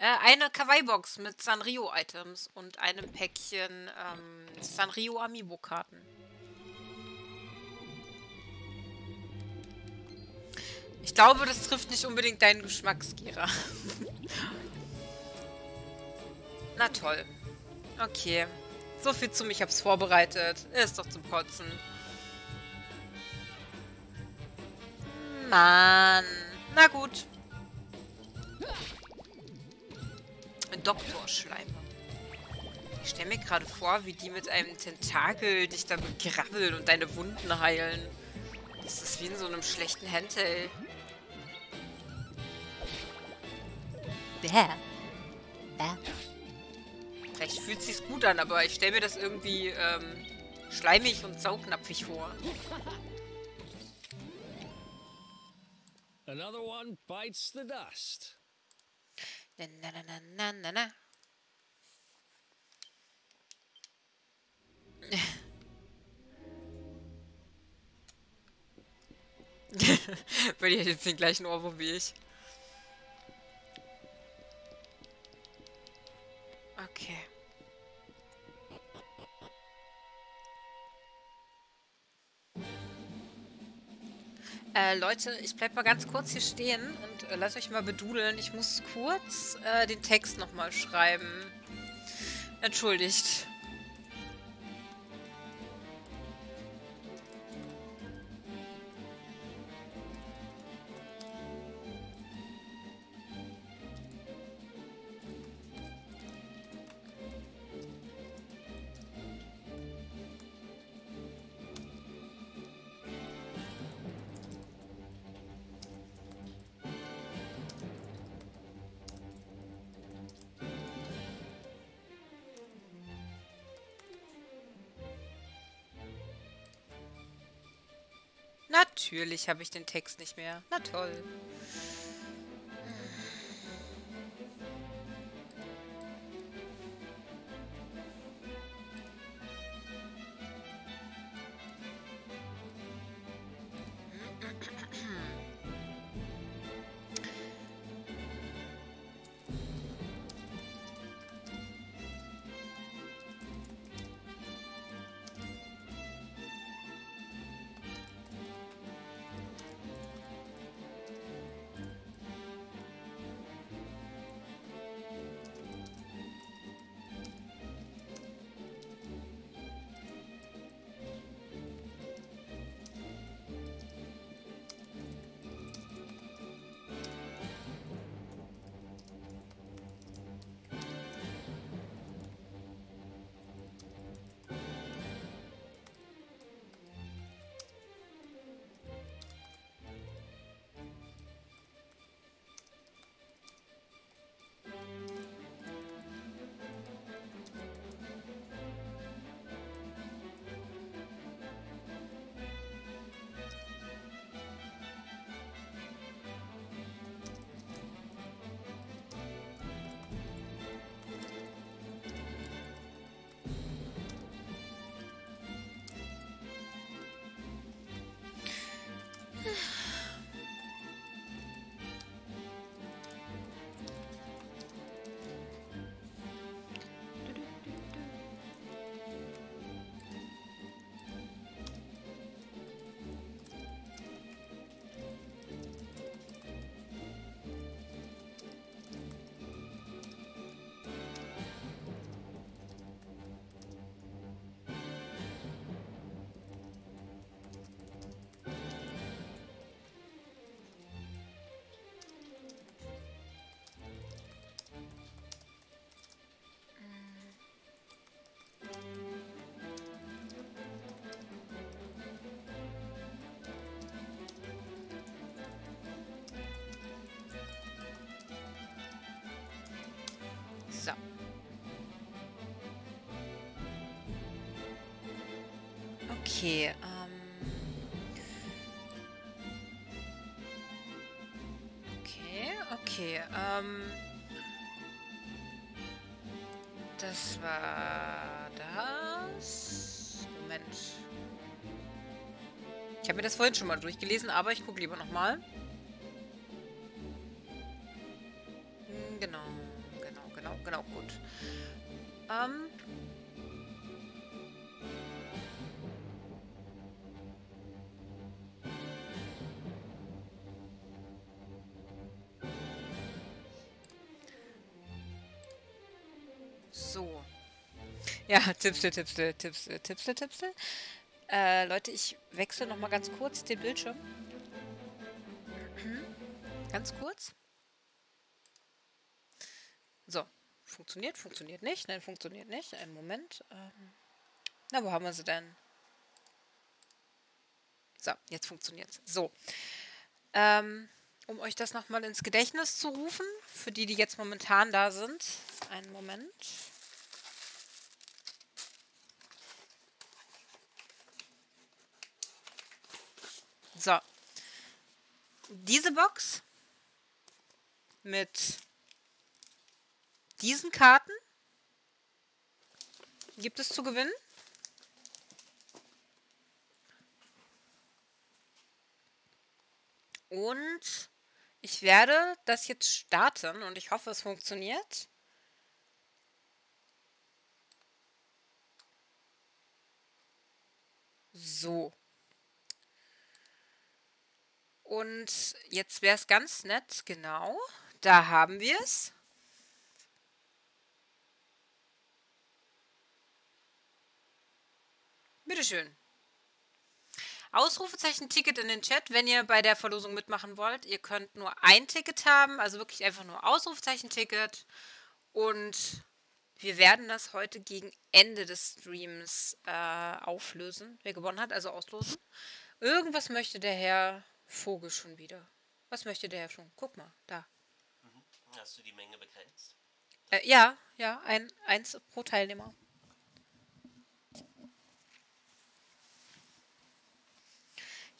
Äh, eine Kawaii-Box mit Sanrio-Items und einem Päckchen ähm, Sanrio Amiibo-Karten. Ich glaube, das trifft nicht unbedingt deinen Geschmack, Skira. Na toll. Okay. So viel zum Ich hab's vorbereitet. Ist doch zum Kotzen. Mann. Na gut. Doktorschleimer. Ich stelle mir gerade vor, wie die mit einem Tentakel dich da begrabbeln und deine Wunden heilen. Das ist wie in so einem schlechten Hentai. Bäh. Bäh. Vielleicht fühlt sich's gut an, aber ich stelle mir das irgendwie ähm, schleimig und sauknapfig vor. Another one bites the dust. Na, na, na, na, na, na. Weil hat jetzt den gleichen Ohrwurm wie ich. Okay. Äh, Leute, ich bleib mal ganz kurz hier stehen und äh, lasst euch mal bedudeln. Ich muss kurz äh, den Text nochmal schreiben. Entschuldigt. Natürlich habe ich den Text nicht mehr. Na toll. Okay, ähm. Okay, okay, ähm. Das war das. Moment. Ich habe mir das vorhin schon mal durchgelesen, aber ich gucke lieber nochmal. Hm, Ja, Tipsel, Tipsel, Tipsel, Tipsel, Tipsel. Äh, Leute, ich wechsle noch mal ganz kurz den Bildschirm. Ganz kurz. So. Funktioniert, funktioniert nicht. Nein, funktioniert nicht. Einen Moment. Ähm, na, wo haben wir sie denn? So, jetzt funktioniert So. Ähm, um euch das nochmal ins Gedächtnis zu rufen, für die, die jetzt momentan da sind. Einen Moment. So. Diese Box mit diesen Karten gibt es zu gewinnen. Und ich werde das jetzt starten und ich hoffe, es funktioniert. So. Und jetzt wäre es ganz nett, genau. Da haben wir es. Bitteschön. Ausrufezeichen Ticket in den Chat, wenn ihr bei der Verlosung mitmachen wollt. Ihr könnt nur ein Ticket haben, also wirklich einfach nur Ausrufezeichen Ticket. Und wir werden das heute gegen Ende des Streams äh, auflösen, wer gewonnen hat, also auslosen. Irgendwas möchte der Herr Vogel schon wieder. Was möchte der schon? Guck mal, da. Mhm. Hast du die Menge begrenzt? Äh, ja, ja, ein, eins pro Teilnehmer.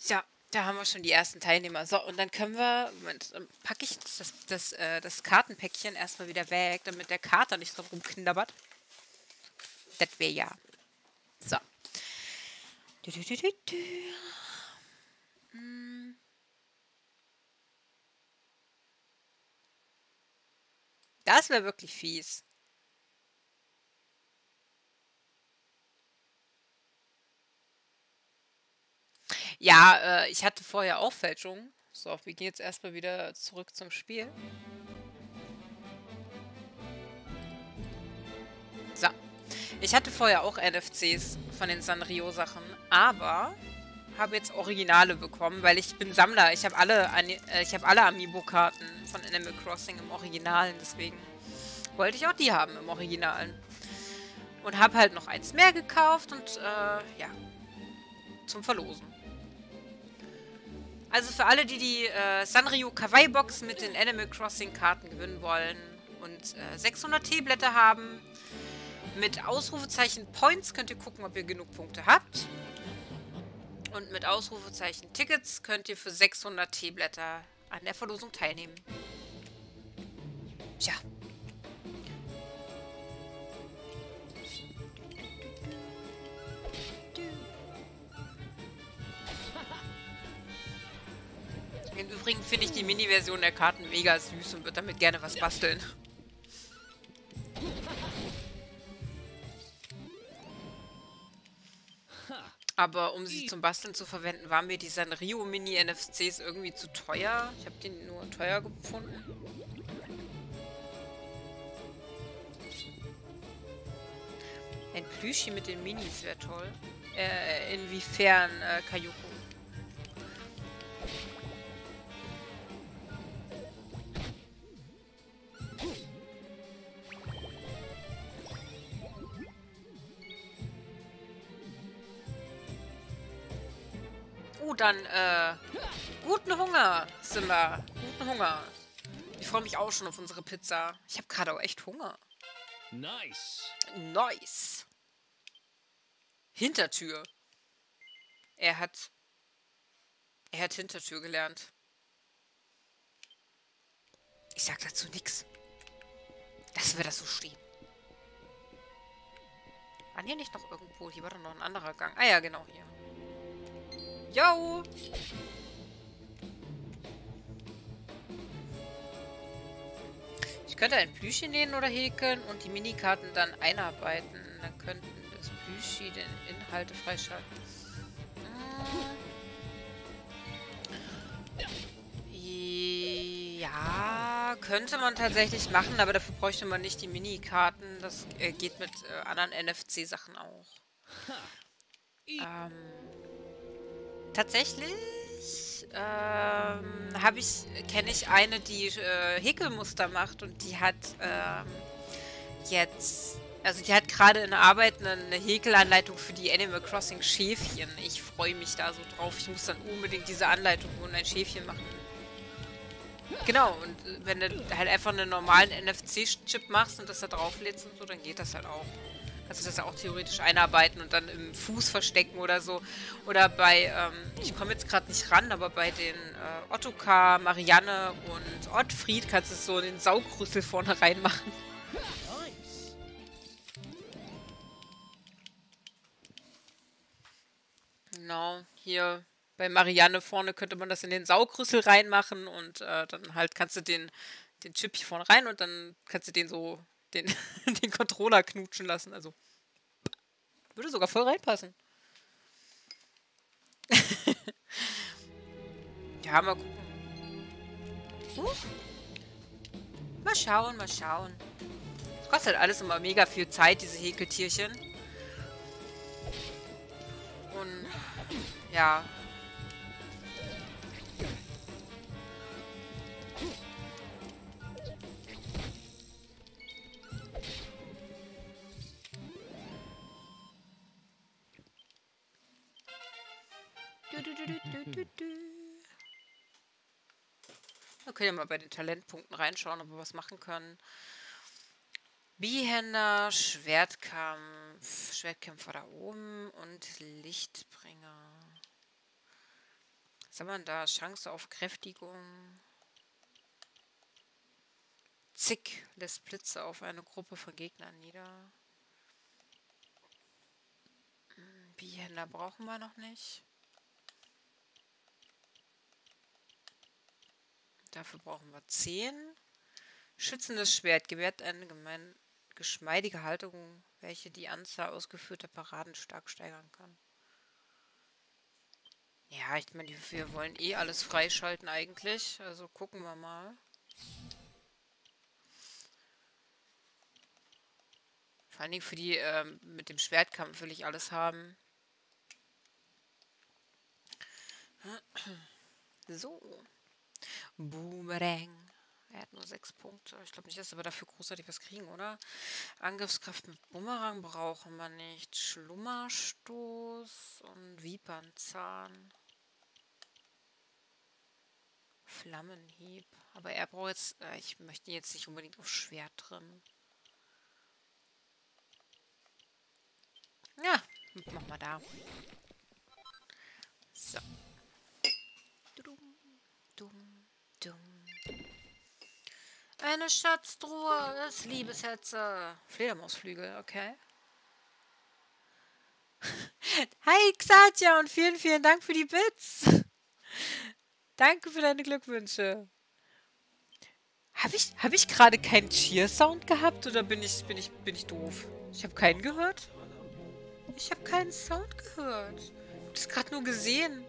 Ja, da haben wir schon die ersten Teilnehmer. So, und dann können wir, Moment, dann packe ich das, das, äh, das Kartenpäckchen erstmal wieder weg, damit der Kater nicht so rumknabbert. Das wäre ja. So. Du, du, du, hm. Das wäre wirklich fies. Ja, äh, ich hatte vorher auch Fälschungen. So, wir gehen jetzt erstmal wieder zurück zum Spiel. So. Ich hatte vorher auch NFCs von den Sanrio-Sachen, aber habe jetzt Originale bekommen, weil ich bin Sammler. Ich habe alle, äh, ich habe alle Amiibo-Karten von Animal Crossing im Originalen, deswegen wollte ich auch die haben im Originalen. Und habe halt noch eins mehr gekauft und äh, ja, zum Verlosen. Also für alle, die die äh, Sanrio Kawaii Box mit den Animal Crossing Karten gewinnen wollen und äh, 600 Teeblätter haben, mit Ausrufezeichen Points könnt ihr gucken, ob ihr genug Punkte habt. Und mit Ausrufezeichen Tickets könnt ihr für 600 Teeblätter an der Verlosung teilnehmen. Tja. Im Übrigen finde ich die Mini-Version der Karten mega süß und würde damit gerne was basteln. Aber um sie zum Basteln zu verwenden, waren mir die Sanrio Mini NFCs irgendwie zu teuer. Ich habe die nur teuer gefunden. Ein Plüschi mit den Minis wäre toll. Äh, inwiefern, äh, Dann, äh, guten Hunger, Simba. Guten Hunger. Ich freue mich auch schon auf unsere Pizza. Ich habe gerade auch echt Hunger. Nice. Nice. Hintertür. Er hat... Er hat Hintertür gelernt. Ich sag dazu nichts. Lassen wir das so stehen. War hier nicht noch irgendwo? Hier war doch noch ein anderer Gang. Ah ja, genau hier. Yo! Ich könnte ein Plüschi nähen oder häkeln und die Minikarten dann einarbeiten. Dann könnten das Plüschi den Inhalte freischalten. Ja, könnte man tatsächlich machen, aber dafür bräuchte man nicht die Minikarten. Das äh, geht mit äh, anderen NFC-Sachen auch. Ähm, tatsächlich ähm, habe ich, kenne ich eine, die äh, Häkelmuster macht und die hat ähm, jetzt, also die hat gerade in Arbeit eine, eine Häkelanleitung für die Animal Crossing Schäfchen. Ich freue mich da so drauf. Ich muss dann unbedingt diese Anleitung und ein Schäfchen machen. Genau, und äh, wenn du halt einfach einen normalen NFC-Chip machst und das da drauflädst und so, dann geht das halt auch. Kannst du das ja auch theoretisch einarbeiten und dann im Fuß verstecken oder so. Oder bei, ähm, ich komme jetzt gerade nicht ran, aber bei den äh, Ottokar, Marianne und Ottfried kannst du es so in den Saugrüssel vorne reinmachen. Genau, hier bei Marianne vorne könnte man das in den Saugrüssel reinmachen und äh, dann halt kannst du den, den Chip hier vorne rein und dann kannst du den so, den, den Controller knutschen lassen. Also würde sogar voll reinpassen. ja, mal gucken. Huch. Mal schauen, mal schauen. Es kostet alles immer mega viel Zeit, diese Häkeltierchen. Und ja. Da können wir mal bei den Talentpunkten reinschauen, ob wir was machen können. Bihänder, Schwertkampf, Schwertkämpfer da oben und Lichtbringer. Was haben wir da? Chance auf Kräftigung. Zick lässt Blitze auf eine Gruppe von Gegnern nieder. Hm, Bihänder brauchen wir noch nicht. Dafür brauchen wir 10. Schützendes Schwert gewährt eine gemein, geschmeidige Haltung, welche die Anzahl ausgeführter Paraden stark steigern kann. Ja, ich meine, wir wollen eh alles freischalten eigentlich. Also gucken wir mal. Vor allen Dingen für die ähm, mit dem Schwertkampf will ich alles haben. So. Boomerang. Er hat nur sechs Punkte. Ich glaube nicht, dass wir dafür großartig was kriegen, oder? Angriffskraft mit Bumerang brauchen wir nicht. Schlummerstoß und Vipernzahn. Flammenhieb. Aber er braucht jetzt... Äh, ich möchte jetzt nicht unbedingt auf Schwert drin. Ja, mach mal da. So. Dum, dum, dum. Eine Schatztruhe des Liebeshetze. Fledermausflügel, okay. Hi Xatia und vielen, vielen Dank für die Bits. Danke für deine Glückwünsche. Habe ich, hab ich gerade keinen Cheer-Sound gehabt oder bin ich, bin, ich, bin ich doof? Ich habe keinen gehört. Ich habe keinen Sound gehört. Ich habe das gerade nur gesehen.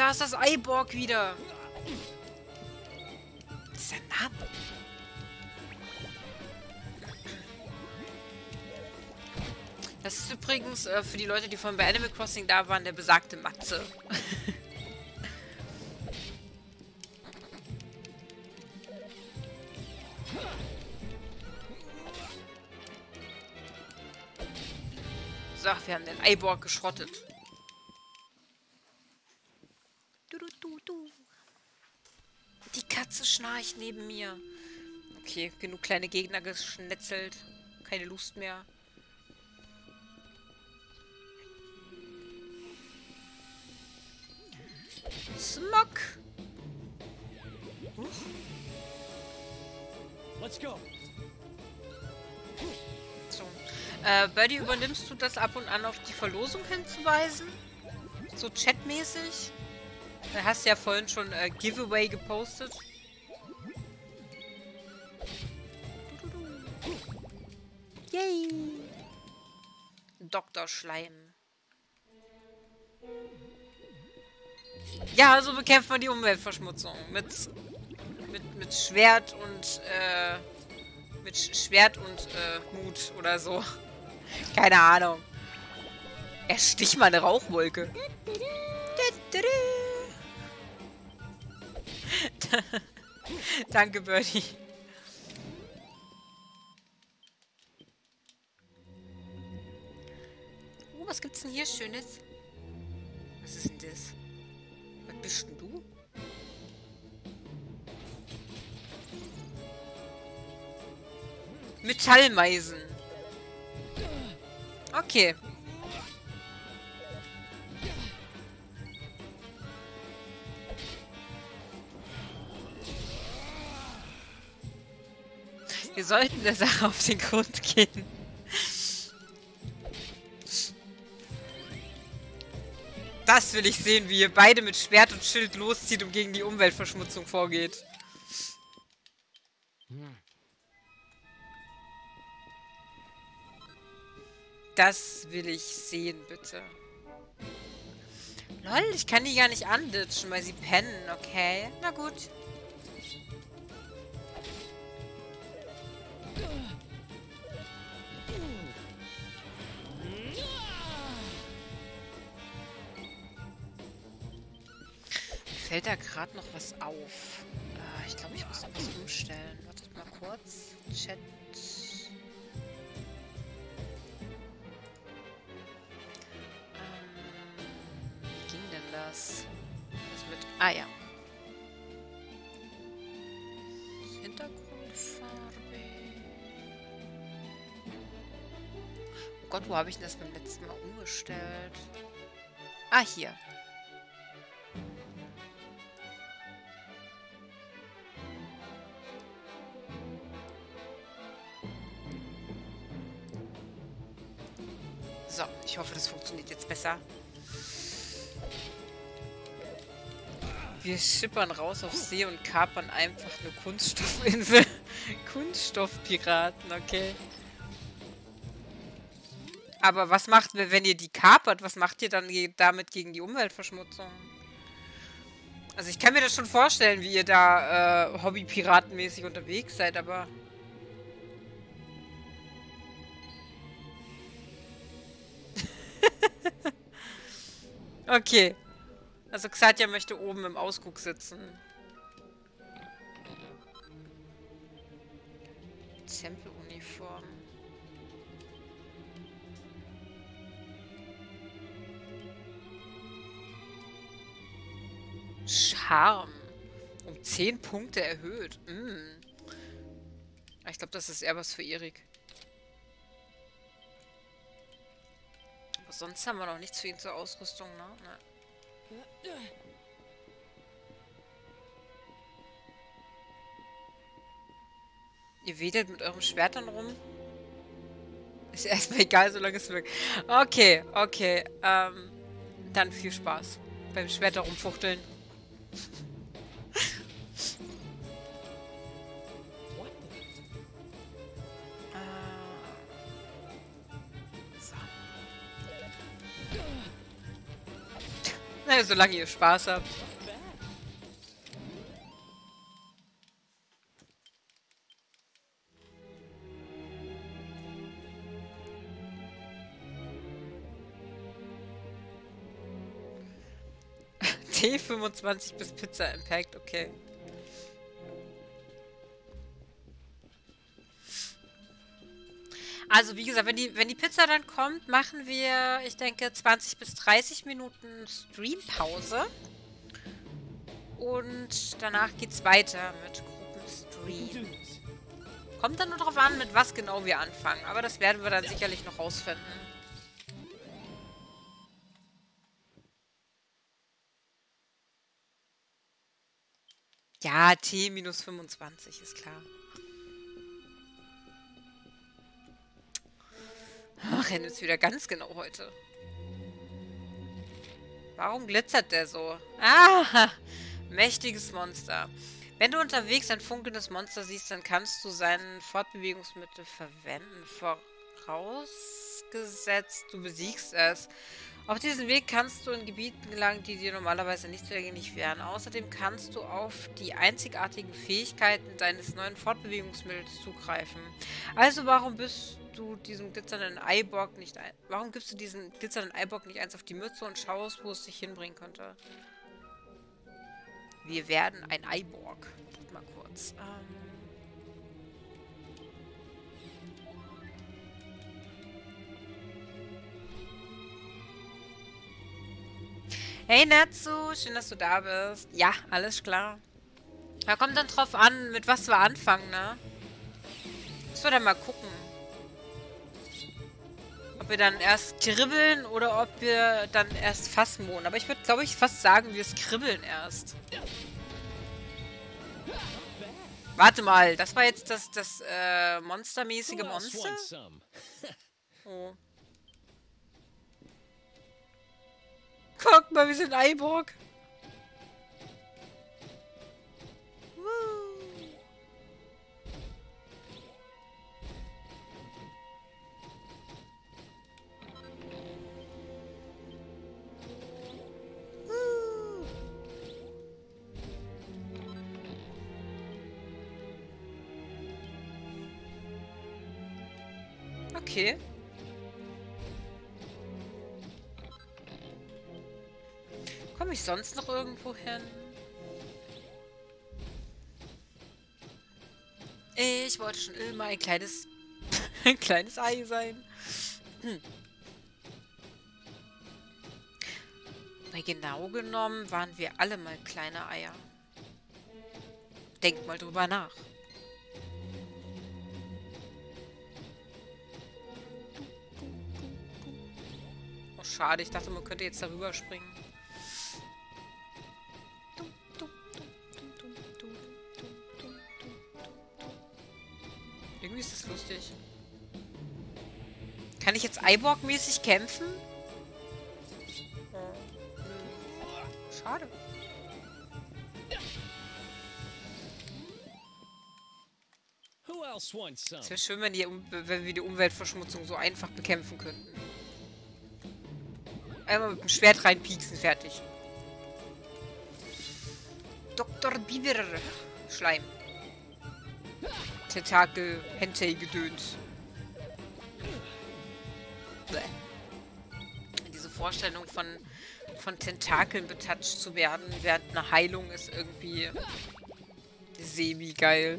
Da ist das Eiborg wieder. Das ist ein Name. Das ist übrigens äh, für die Leute, die von bei Animal Crossing da waren, der besagte Matze. so, wir haben den Eiborg geschrottet. Schnarcht neben mir. Okay, genug kleine Gegner geschnetzelt. Keine Lust mehr. Smog. Let's go. So. Äh, Birdie, übernimmst du das ab und an auf die Verlosung hinzuweisen? So chatmäßig? Da hast du ja vorhin schon äh, Giveaway gepostet. Yay! Dr. Schleim. Ja, so bekämpft man die Umweltverschmutzung. Mit, mit, mit Schwert und, äh, mit Sch Schwert und, äh, Mut oder so. Keine Ahnung. Erstich mal eine Rauchwolke. Danke, Birdie. Was gibt's denn hier Schönes? Was ist denn das? Was bist denn du? Metallmeisen. Okay. Wir sollten der Sache auf den Grund gehen. Das will ich sehen, wie ihr beide mit Schwert und Schild loszieht und gegen die Umweltverschmutzung vorgeht. Das will ich sehen, bitte. Lol, ich kann die gar nicht anditschen, weil sie pennen, okay? Na gut. Gerade noch was auf. Äh, ich glaube, ich muss noch was umstellen. Wartet mal kurz. Chat. Ähm, wie ging denn das? Was mit... Ah ja. Hintergrundfarbe. Oh Gott, wo habe ich denn das beim letzten Mal umgestellt? Ah, hier. Besser. Wir schippern raus auf See und kapern einfach eine Kunststoffinsel. Kunststoffpiraten, okay. Aber was macht, wenn ihr die kapert, was macht ihr dann damit gegen die Umweltverschmutzung? Also ich kann mir das schon vorstellen, wie ihr da äh, Hobby-Piratenmäßig unterwegs seid, aber... okay. Also Xatia möchte oben im Ausguck sitzen. Tempeluniform. Charme. Um 10 Punkte erhöht. Mm. Ich glaube, das ist eher was für Erik. Aber sonst haben wir noch nichts für ihn zur Ausrüstung, ne? ne. Ihr wedelt mit eurem Schwert dann rum? Ist erstmal egal, solange es wirkt. Okay, okay. Ähm, dann viel Spaß beim Schwert herumfuchteln. Naja, solange ihr Spaß habt. T25 bis Pizza Impact, okay. Also wie gesagt, wenn die, wenn die Pizza dann kommt, machen wir, ich denke, 20 bis 30 Minuten Streampause. Und danach geht's weiter mit Gruppenstream. Kommt dann nur darauf an, mit was genau wir anfangen. Aber das werden wir dann sicherlich noch rausfinden. Ja, T minus 25, ist klar. Ach, er nimmt es wieder ganz genau heute. Warum glitzert der so? Ah, mächtiges Monster. Wenn du unterwegs ein funkelndes Monster siehst, dann kannst du seinen Fortbewegungsmittel verwenden. Vorausgesetzt, du besiegst es. Auf diesem Weg kannst du in Gebieten gelangen, die dir normalerweise nicht zugänglich wären. Außerdem kannst du auf die einzigartigen Fähigkeiten deines neuen Fortbewegungsmittels zugreifen. Also warum bist du diesem glitzernden Eibock nicht ein... Warum gibst du diesen glitzernden Eibock nicht eins auf die Mütze und schaust, wo es dich hinbringen könnte? Wir werden ein Eiborg. Mal kurz. Ähm Hey Natsu, schön, dass du da bist. Ja, alles klar. Da kommt dann drauf an, mit was wir anfangen, ne? Müssen wir dann mal gucken. Wir dann erst kribbeln oder ob wir dann erst Fassmohn. Aber ich würde, glaube ich, fast sagen, wir kribbeln erst. Warte mal, das war jetzt das, das äh, monstermäßige Monster? Oh. Guck mal, wir sind Eiburg. Okay. Komme ich sonst noch irgendwo hin? Ich wollte schon immer ein kleines, ein kleines Ei sein. Hm. Weil genau genommen waren wir alle mal kleine Eier. Denkt mal drüber nach. Schade. Ich dachte, man könnte jetzt darüber springen. Irgendwie ist das lustig. Kann ich jetzt Eiborg-mäßig kämpfen? Schade. Es wäre schön, wenn, die, wenn wir die Umweltverschmutzung so einfach bekämpfen könnten. Einmal mit dem Schwert reinpieksen, fertig. Dr. Biber. Schleim. Tentakel, Hentai-Gedöns. Diese Vorstellung von, von Tentakeln betatscht zu werden während einer Heilung ist irgendwie semi-geil.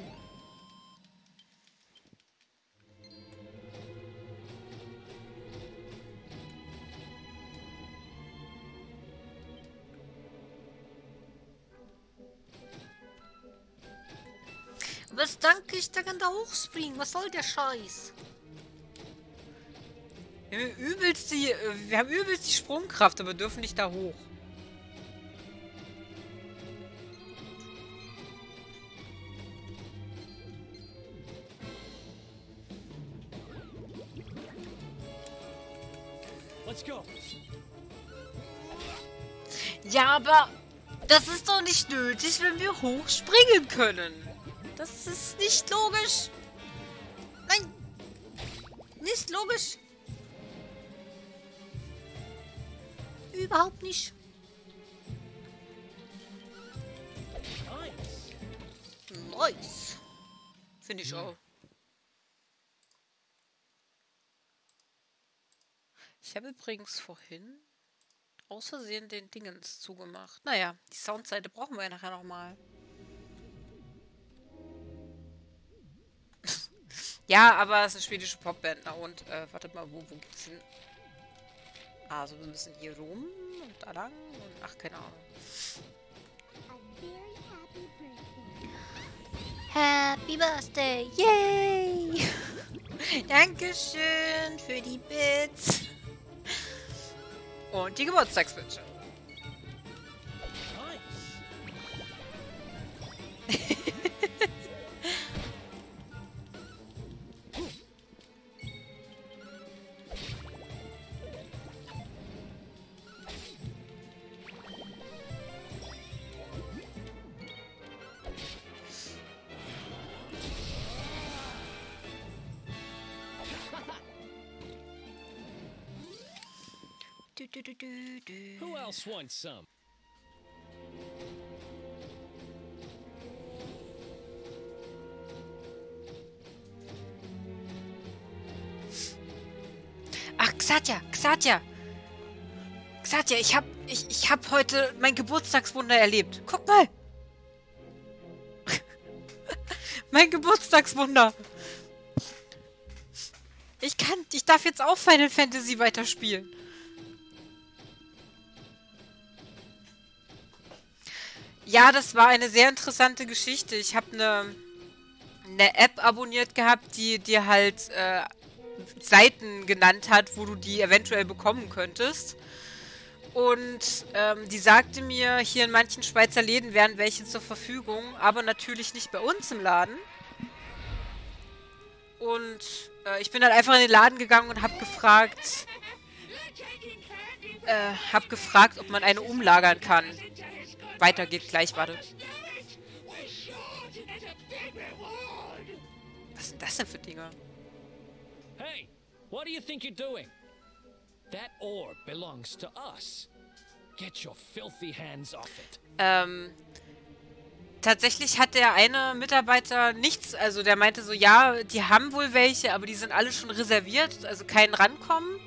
Was danke ich da kann da hochspringen? Was soll der Scheiß? Wir haben übelst die, wir haben übelst die Sprungkraft, aber dürfen nicht da hoch. Let's go. Ja, aber das ist doch nicht nötig, wenn wir hochspringen können. Das ist nicht logisch. Nein. Nicht logisch. Überhaupt nicht. Nice. Finde ich auch. Ich habe übrigens vorhin aus Versehen den Dingens zugemacht. Naja, die Soundseite brauchen wir ja nachher nochmal. Ja, aber es ist eine schwedische Popband. Na und, äh, wartet mal, wo, wo geht's hin? Ah, so ein bisschen hier rum und da lang und ach, keine Ahnung. Happy Birthday! Yay! Dankeschön für die Bits. Und die Geburtstagswünsche. du, Wants some? Ach, Xatja, Xatja. Xatja, ich hab, ich, ich hab heute mein Geburtstagswunder erlebt. Guck mal. mein Geburtstagswunder. Ich kann, ich darf jetzt auch Final Fantasy weiterspielen. Ja, das war eine sehr interessante Geschichte. Ich habe eine, eine App abonniert gehabt, die dir halt äh, Seiten genannt hat, wo du die eventuell bekommen könntest. Und ähm, die sagte mir, hier in manchen Schweizer Läden wären welche zur Verfügung, aber natürlich nicht bei uns im Laden. Und äh, ich bin dann einfach in den Laden gegangen und habe gefragt, äh, habe gefragt, ob man eine umlagern kann. Weiter geht gleich, warte. Was sind das denn für Dinge? Hey, what do you think you're doing? That orb belongs to us. Get your filthy hands off it. Ähm, tatsächlich hat der eine Mitarbeiter nichts, also der meinte so, ja, die haben wohl welche, aber die sind alle schon reserviert, also kein rankommen.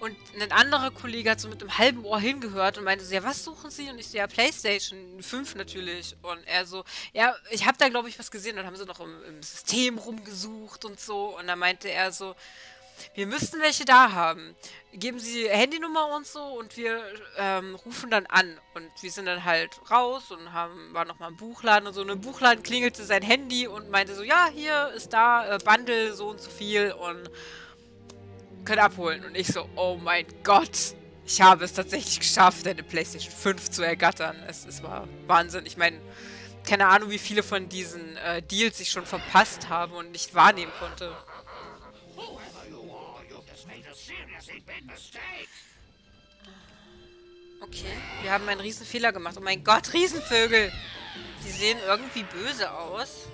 Und ein anderer Kollege hat so mit einem halben Ohr hingehört und meinte so, ja, was suchen Sie? Und ich so, ja, Playstation 5 natürlich. Und er so, ja, ich habe da, glaube ich, was gesehen. Dann haben sie noch im, im System rumgesucht und so. Und dann meinte er so, wir müssten welche da haben. Geben Sie Handynummer und so und wir ähm, rufen dann an. Und wir sind dann halt raus und haben, war nochmal im Buchladen und so. Und im Buchladen klingelte sein Handy und meinte so, ja, hier ist da äh, Bundle, so und so viel und können abholen. Und ich so, oh mein Gott. Ich habe es tatsächlich geschafft, eine PlayStation 5 zu ergattern. Es, es war Wahnsinn. Ich meine, keine Ahnung, wie viele von diesen äh, Deals ich schon verpasst habe und nicht wahrnehmen konnte. Okay, wir haben einen riesen Fehler gemacht. Oh mein Gott, Riesenvögel! Die sehen irgendwie böse aus.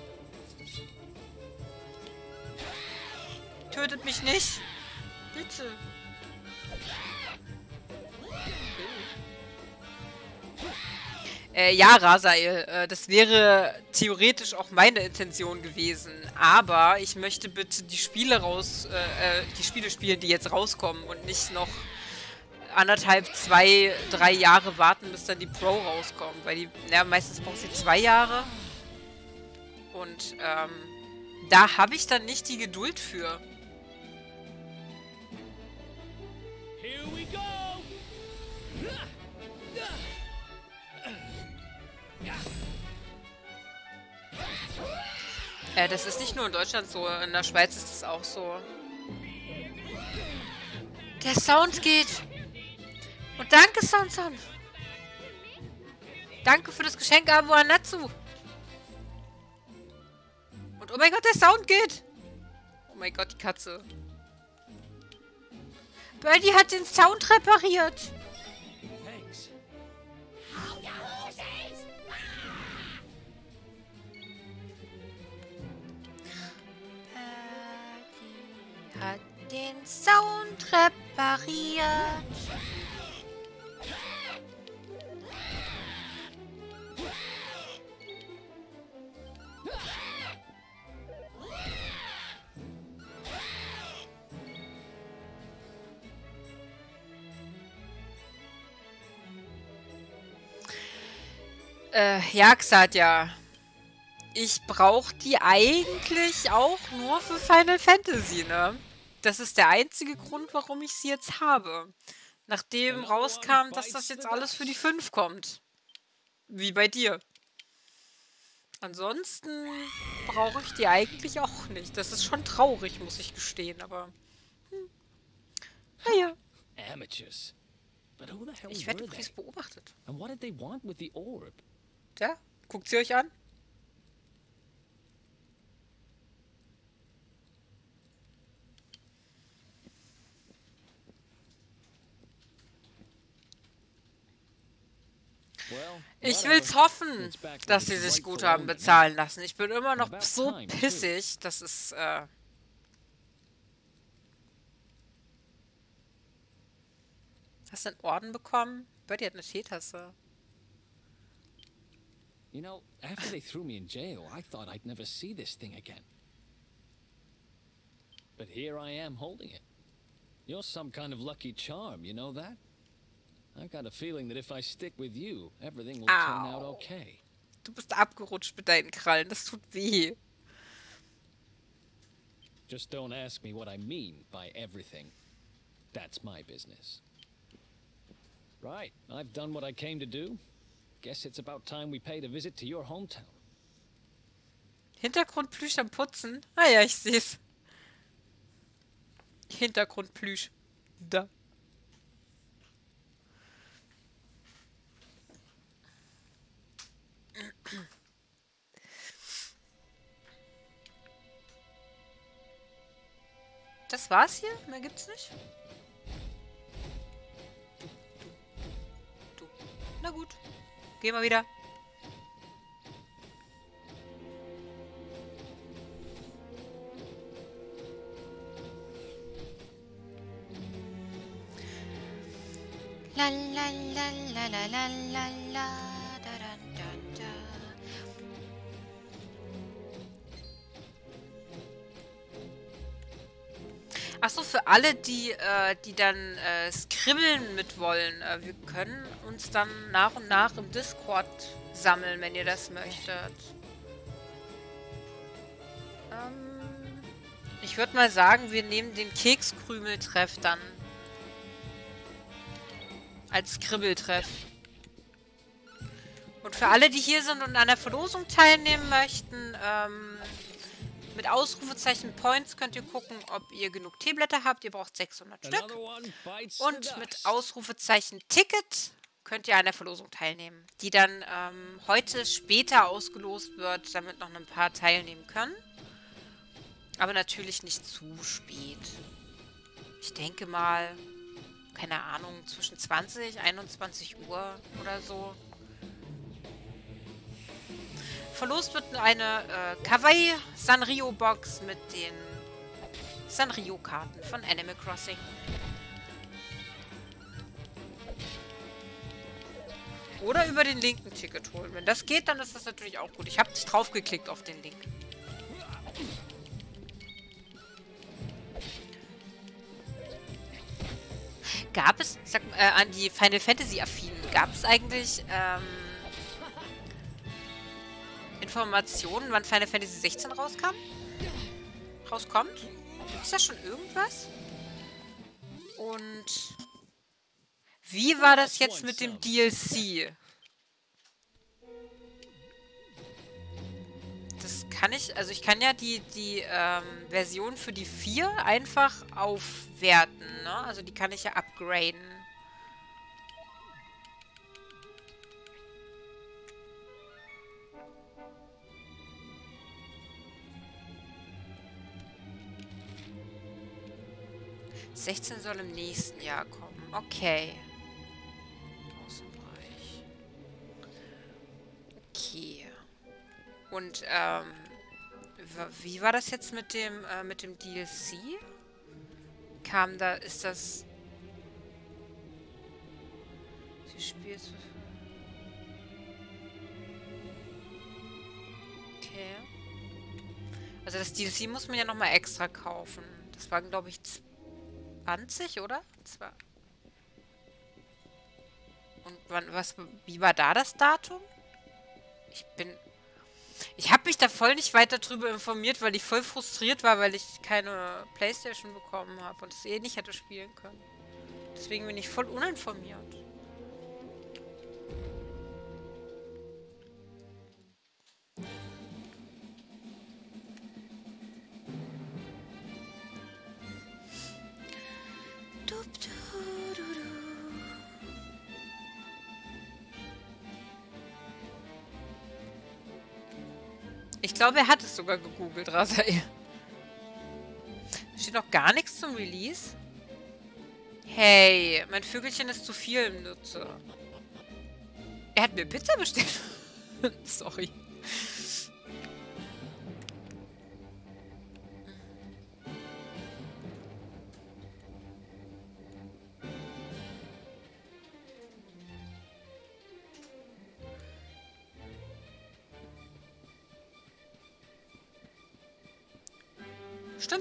Tötet mich nicht! Bitte! Äh, ja, Rasael, äh, das wäre theoretisch auch meine Intention gewesen. Aber ich möchte bitte die Spiele raus, äh, äh, die Spiele spielen, die jetzt rauskommen und nicht noch anderthalb, zwei, drei Jahre warten, bis dann die Pro rauskommt. Weil die, ja, meistens braucht sie zwei Jahre. Und ähm, da habe ich dann nicht die Geduld für. Here we go! Äh, das ist nicht nur in Deutschland so, in der Schweiz ist das auch so. Der Sound geht. Und danke, Sonson. Danke für das Geschenk, Abu Anatsu. Und oh mein Gott, der Sound geht. Oh mein Gott, die Katze. Birdie hat den Sound repariert. Birdie hat den Sound repariert. Äh, ja, Xadia. Ich brauche die eigentlich auch nur für Final Fantasy, ne? Das ist der einzige Grund, warum ich sie jetzt habe. Nachdem rauskam, dass das jetzt alles für die 5 kommt. Wie bei dir. Ansonsten brauche ich die eigentlich auch nicht. Das ist schon traurig, muss ich gestehen, aber. Hm. Naja, ich werde übrigens beobachtet. And what did they want with the orb? Ja, guckt sie euch an. Ich will's hoffen, dass sie sich gut haben bezahlen lassen. Ich bin immer noch so pissig, dass es, äh... Hast du einen Orden bekommen? Birdie hat eine Teetasse. You know, after they threw me in jail, I thought I'd never see this thing again. But here I am holding it. You're some kind of lucky charm, you know that? I've got a feeling that if I stick with you, everything will turn out Ow. okay. Du bist abgerutscht mit deinen Krallen. Das tut weh. Just don't ask me what I mean by everything. That's my business. Right, I've done what I came to do. Guess it's about time we paid a visit to your hometown. Hintergrundplüsch am Putzen? Ah ja, ich seh's. Hintergrundplüsch. Da. Das war's hier? Mehr gibt's nicht? Du, du. Na gut. Gehen wir wieder. La la la la la la la la da da da da. Achso, für alle, die, äh, die dann äh, skribbeln mit wollen, äh, wir können uns dann nach und nach im Discord sammeln, wenn ihr das möchtet. Ähm, ich würde mal sagen, wir nehmen den Kekskrümeltreff dann. Als Skribbeltreff. Und für alle, die hier sind und an der Verlosung teilnehmen möchten, ähm, mit Ausrufezeichen Points könnt ihr gucken, ob ihr genug Teeblätter habt. Ihr braucht 600 Stück. Und mit. Ausrufezeichen Ticket könnt ihr an der Verlosung teilnehmen, die dann ähm, heute später ausgelost wird, damit noch ein paar teilnehmen können. Aber natürlich nicht zu spät. Ich denke mal, keine Ahnung, zwischen 20, 21 Uhr oder so. Verlost wird eine äh, Kawaii Sanrio Box mit den Sanrio Karten von Animal Crossing. Oder über den linken Ticket holen. Wenn das geht, dann ist das natürlich auch gut. Ich habe nicht draufgeklickt auf den Link. Gab es, sag äh, an die Final Fantasy Affinen, gab es eigentlich ähm, Informationen, wann Final Fantasy 16 rauskam? Rauskommt? Ist da schon irgendwas? Und wie war das jetzt mit dem DLC? Das kann ich, also ich kann ja die, die ähm, Version für die 4 einfach aufwerten, ne? Also die kann ich ja upgraden. Sechzehn soll im nächsten Jahr kommen. Okay. Okay. Und, ähm, wie war das jetzt mit dem, äh, mit dem DLC? Kam da, ist das... Sie spielt... Okay. Also das DLC muss man ja nochmal extra kaufen. Das waren, glaube ich, 20, oder? Zwei. Und wann, was, wie war da das Datum? Ich bin... Ich habe mich da voll nicht weiter drüber informiert, weil ich voll frustriert war, weil ich keine Playstation bekommen habe und es eh nicht hätte spielen können. Deswegen bin ich voll uninformiert. Glaube, er hat es sogar gegoogelt, Rasai. Steht noch gar nichts zum Release? Hey, mein Vögelchen ist zu viel im Nutzer. Er hat mir Pizza bestellt. Sorry.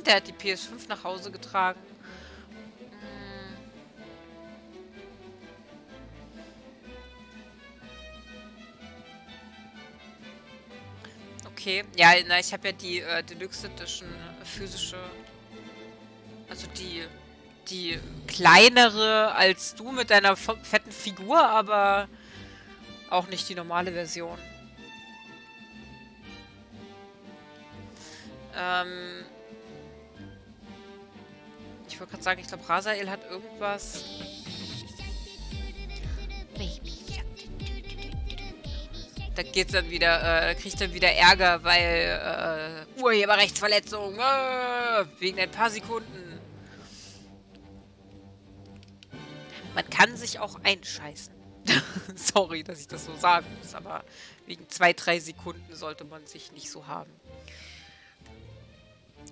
Der hat die PS5 nach Hause getragen. Hm. Okay, ja, na, ich habe ja die äh, Deluxe Edition äh, physische. Also die die kleinere als du mit deiner fetten Figur, aber auch nicht die normale Version. Ähm ich wollte gerade sagen, ich glaube, Rasael hat irgendwas. Da geht's dann wieder, äh, kriegt dann wieder Ärger, weil äh, Urheberrechtsverletzung äh, wegen ein paar Sekunden. Man kann sich auch einscheißen. Sorry, dass ich das so sagen muss, aber wegen zwei, drei Sekunden sollte man sich nicht so haben.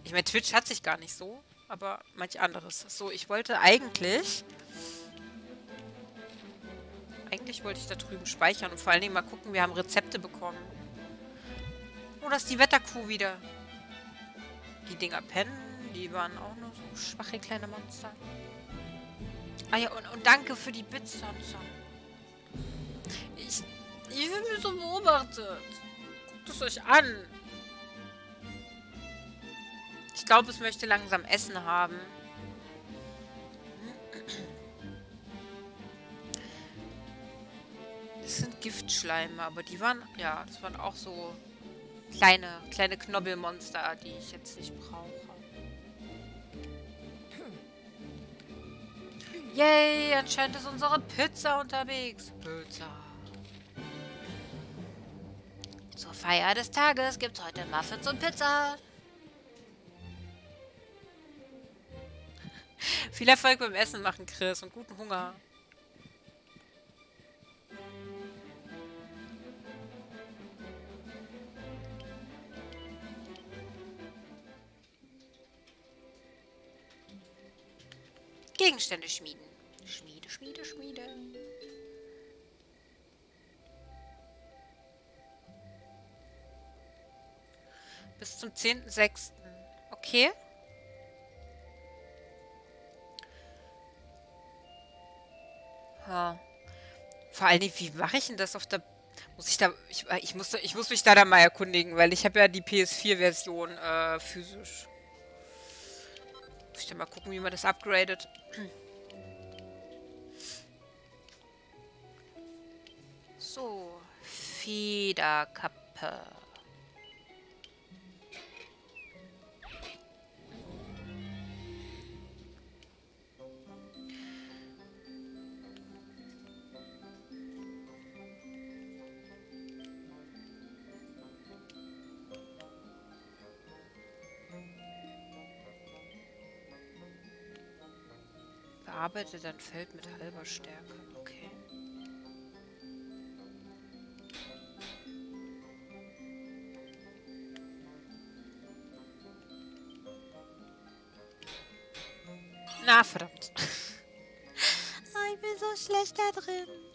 Ich meine, Twitch hat sich gar nicht so, aber manch anderes. So, ich wollte eigentlich. Eigentlich wollte ich da drüben speichern und vor allen Dingen mal gucken, wir haben Rezepte bekommen. Oh, das ist die Wetterkuh wieder. Die Dinger pennen, die waren auch nur so schwache kleine Monster. Ah ja, und, und danke für die Bits, Samsung. Ich, ich bin so beobachtet. Guckt es euch an. Ich glaube, es möchte langsam Essen haben. Das sind Giftschleime, aber die waren, ja, das waren auch so kleine, kleine Knobbelmonster, die ich jetzt nicht brauche. Yay, anscheinend ist unsere Pizza unterwegs. Pizza. Zur Feier des Tages gibt's heute Muffins und Pizza. Viel Erfolg beim Essen machen, Chris, und guten Hunger. Gegenstände schmieden. Schmiede, Schmiede, Schmiede. Bis zum 10.06. Okay. Ha. Vor allen Dingen, wie mache ich denn das auf der... Muss ich da... Ich, äh, ich, muss, ich muss mich da dann mal erkundigen, weil ich habe ja die PS4-Version äh, physisch. Muss ich dann mal gucken, wie man das upgradet. So. Federkappe. Bearbeitet ein Feld mit halber Stärke. Okay. Na, verdammt. Oh, ich bin so schlecht da drin.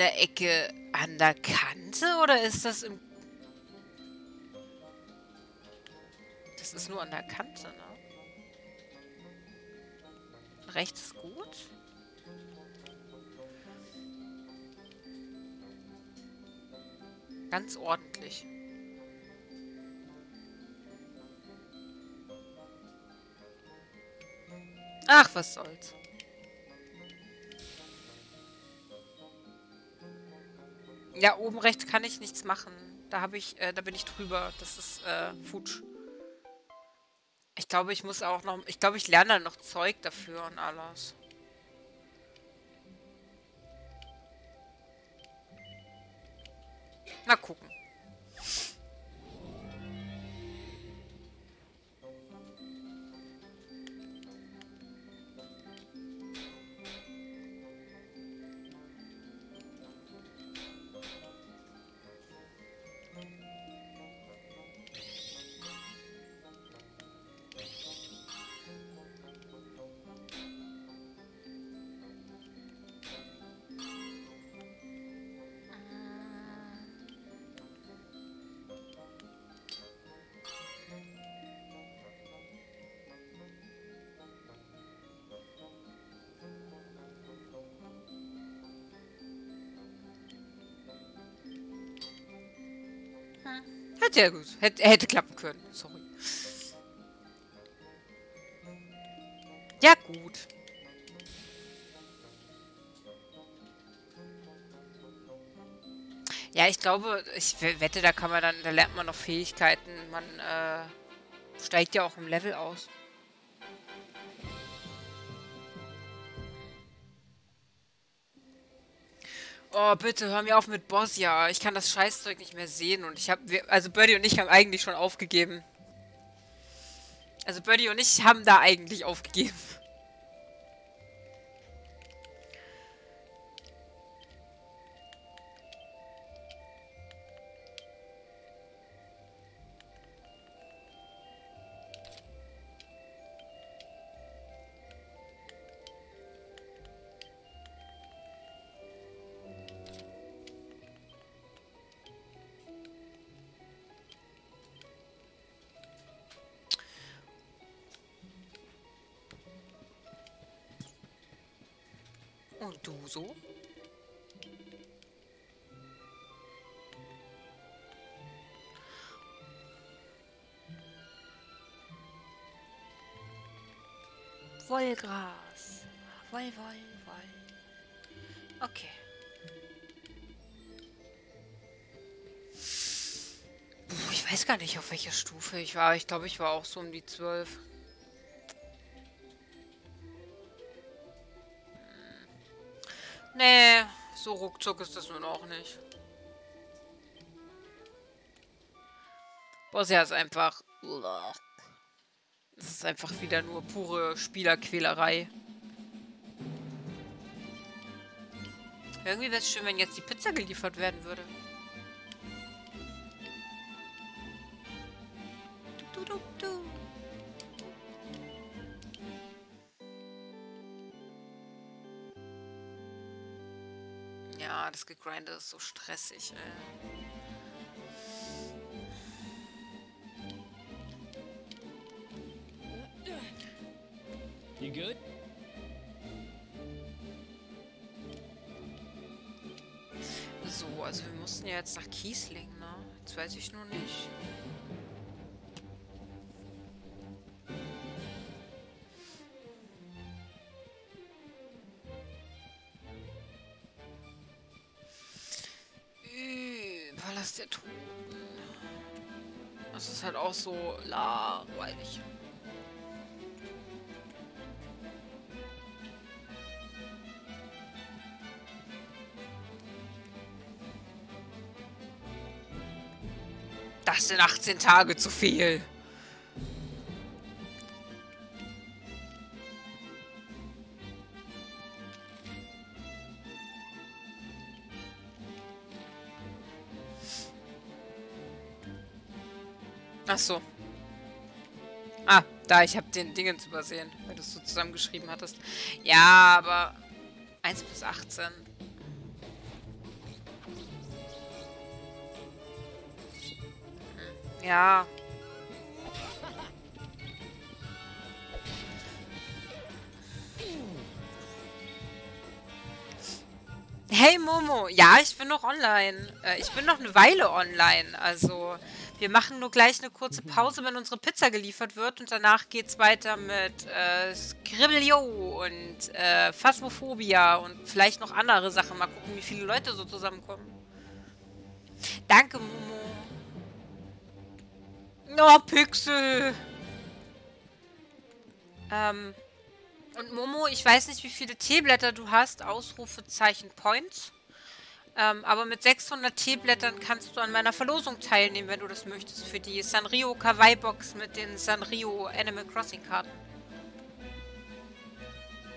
Der Ecke an der Kante oder ist das im... Das ist nur an der Kante, ne? Rechts ist gut. Ganz ordentlich. Ach, was soll's. Ja, oben rechts kann ich nichts machen. Da habe ich, äh, da bin ich drüber. Das ist äh, futsch. Ich glaube, ich muss auch noch, ich glaube, ich lerne dann noch Zeug dafür und alles. Mal gucken. Ja gut. Hätte, hätte klappen können. Sorry. Ja, gut. Ja, ich glaube, ich wette, da kann man dann, da lernt man noch Fähigkeiten. Man äh, steigt ja auch im Level aus. Oh, bitte, hör mir auf mit Bosja. Ich kann das Scheißzeug nicht mehr sehen und ich habe, also Birdie und ich haben eigentlich schon aufgegeben. Also Birdie und ich haben da eigentlich aufgegeben. So? Wollgras. Woll, woll, woll. Okay. Puh, ich weiß gar nicht, auf welcher Stufe ich war. Ich glaube, ich war auch so um die 12. Nee, so ruckzuck ist das nun auch nicht. Bossia ist einfach... Das ist einfach wieder nur pure Spielerquälerei. Irgendwie wäre es schön, wenn jetzt die Pizza geliefert werden würde. Ja, das Gegrinde ist so stressig, ey. You good? So, also wir mussten ja jetzt nach Kiesling, ne? Jetzt weiß ich nur nicht. Toten. Das ist halt auch so langweilig. Das sind 18 Tage zu viel. Da, ich habe den Dingens übersehen, weil du es so zusammengeschrieben hattest. Ja, aber 1 bis 18. Ja. Hey Momo, ja, ich bin noch online. Äh, ich bin noch eine Weile online. Also, wir machen nur gleich eine kurze Pause, wenn unsere Pizza geliefert wird. Und danach geht's weiter mit äh, Scribblio und äh, Phasmophobia und vielleicht noch andere Sachen. Mal gucken, wie viele Leute so zusammenkommen. Danke, Momo. Oh, Pixel. Ähm. Und Momo, ich weiß nicht, wie viele Teeblätter du hast. Ausrufezeichen Points. Ähm, aber mit 600 Teeblättern kannst du an meiner Verlosung teilnehmen, wenn du das möchtest. Für die Sanrio Kawaii Box mit den Sanrio Animal Crossing Karten.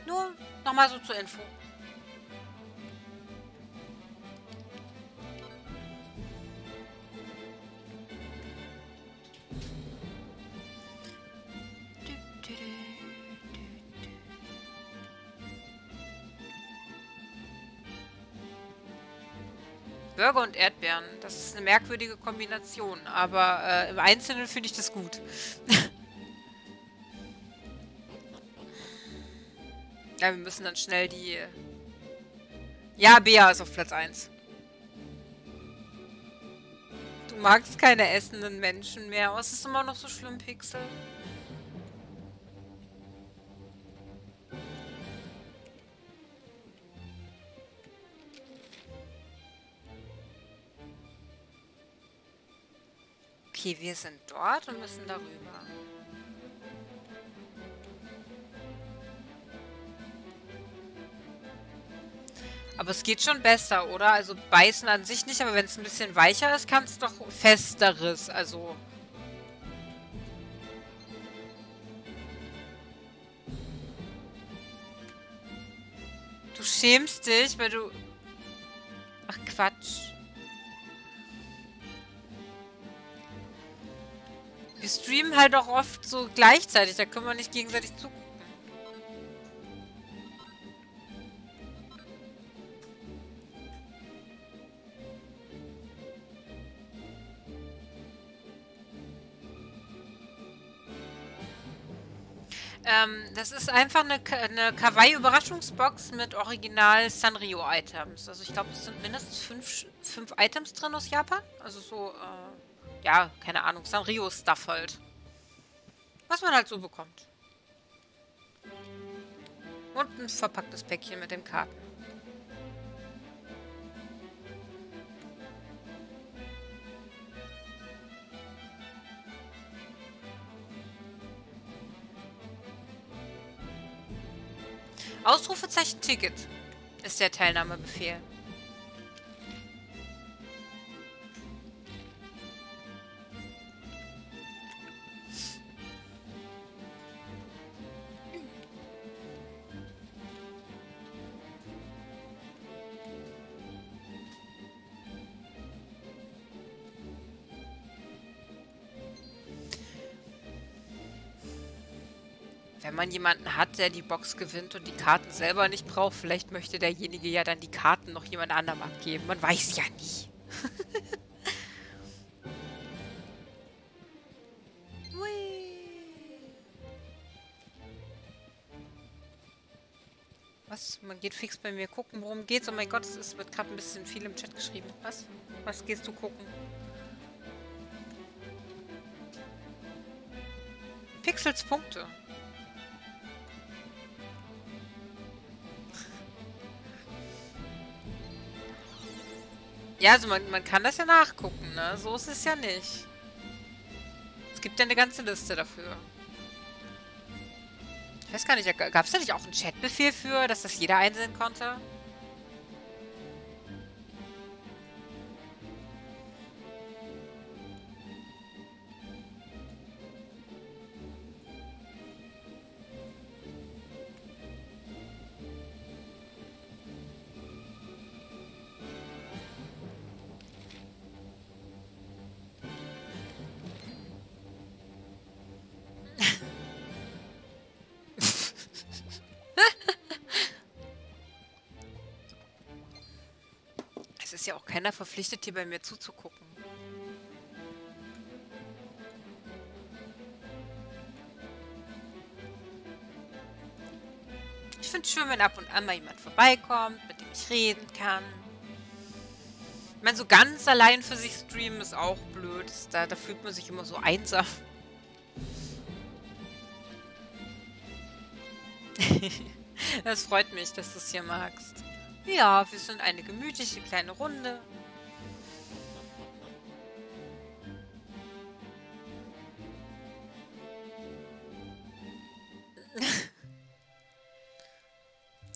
Nur nochmal so zur Info. Burger und Erdbeeren. Das ist eine merkwürdige Kombination, aber äh, im Einzelnen finde ich das gut. ja, wir müssen dann schnell die... Ja, Bea ist auf Platz 1. Du magst keine essenden Menschen mehr. Es ist immer noch so schlimm, Pixel. Okay, wir sind dort und müssen darüber. Aber es geht schon besser, oder? Also beißen an sich nicht, aber wenn es ein bisschen weicher ist, kann es doch festeres. Also. Du schämst dich, weil du. Ach Quatsch. Wir streamen halt auch oft so gleichzeitig, da können wir nicht gegenseitig zugucken. Ähm, das ist einfach eine, eine Kawaii-Überraschungsbox mit original Sanrio-Items. Also ich glaube, es sind mindestens fünf, fünf Items drin aus Japan. Also so, äh, ja, keine Ahnung, Sanrio-Stuff halt. Was man halt so bekommt. Und ein verpacktes Päckchen mit den Karten. Ausrufezeichen Ticket ist der Teilnahmebefehl. Man jemanden hat, der die Box gewinnt und die Karten selber nicht braucht, vielleicht möchte derjenige ja dann die Karten noch jemand anderem abgeben. Man weiß ja nie. Was? Man geht fix bei mir gucken, worum geht's? Oh mein Gott, es wird gerade ein bisschen viel im Chat geschrieben. Was? Was gehst du gucken? Pixels Punkte. Ja, also man, man kann das ja nachgucken, ne? So ist es ja nicht. Es gibt ja eine ganze Liste dafür. Ich weiß gar nicht, gab es da nicht auch einen Chatbefehl für, dass das jeder einsehen konnte? Keiner verpflichtet, hier bei mir zuzugucken. Ich finde es schön, wenn ab und an mal jemand vorbeikommt, mit dem ich reden kann. Ich meine, so ganz allein für sich streamen ist auch blöd. Da, da fühlt man sich immer so einsam. Das freut mich, dass du es hier magst. Ja, wir sind eine gemütliche kleine Runde.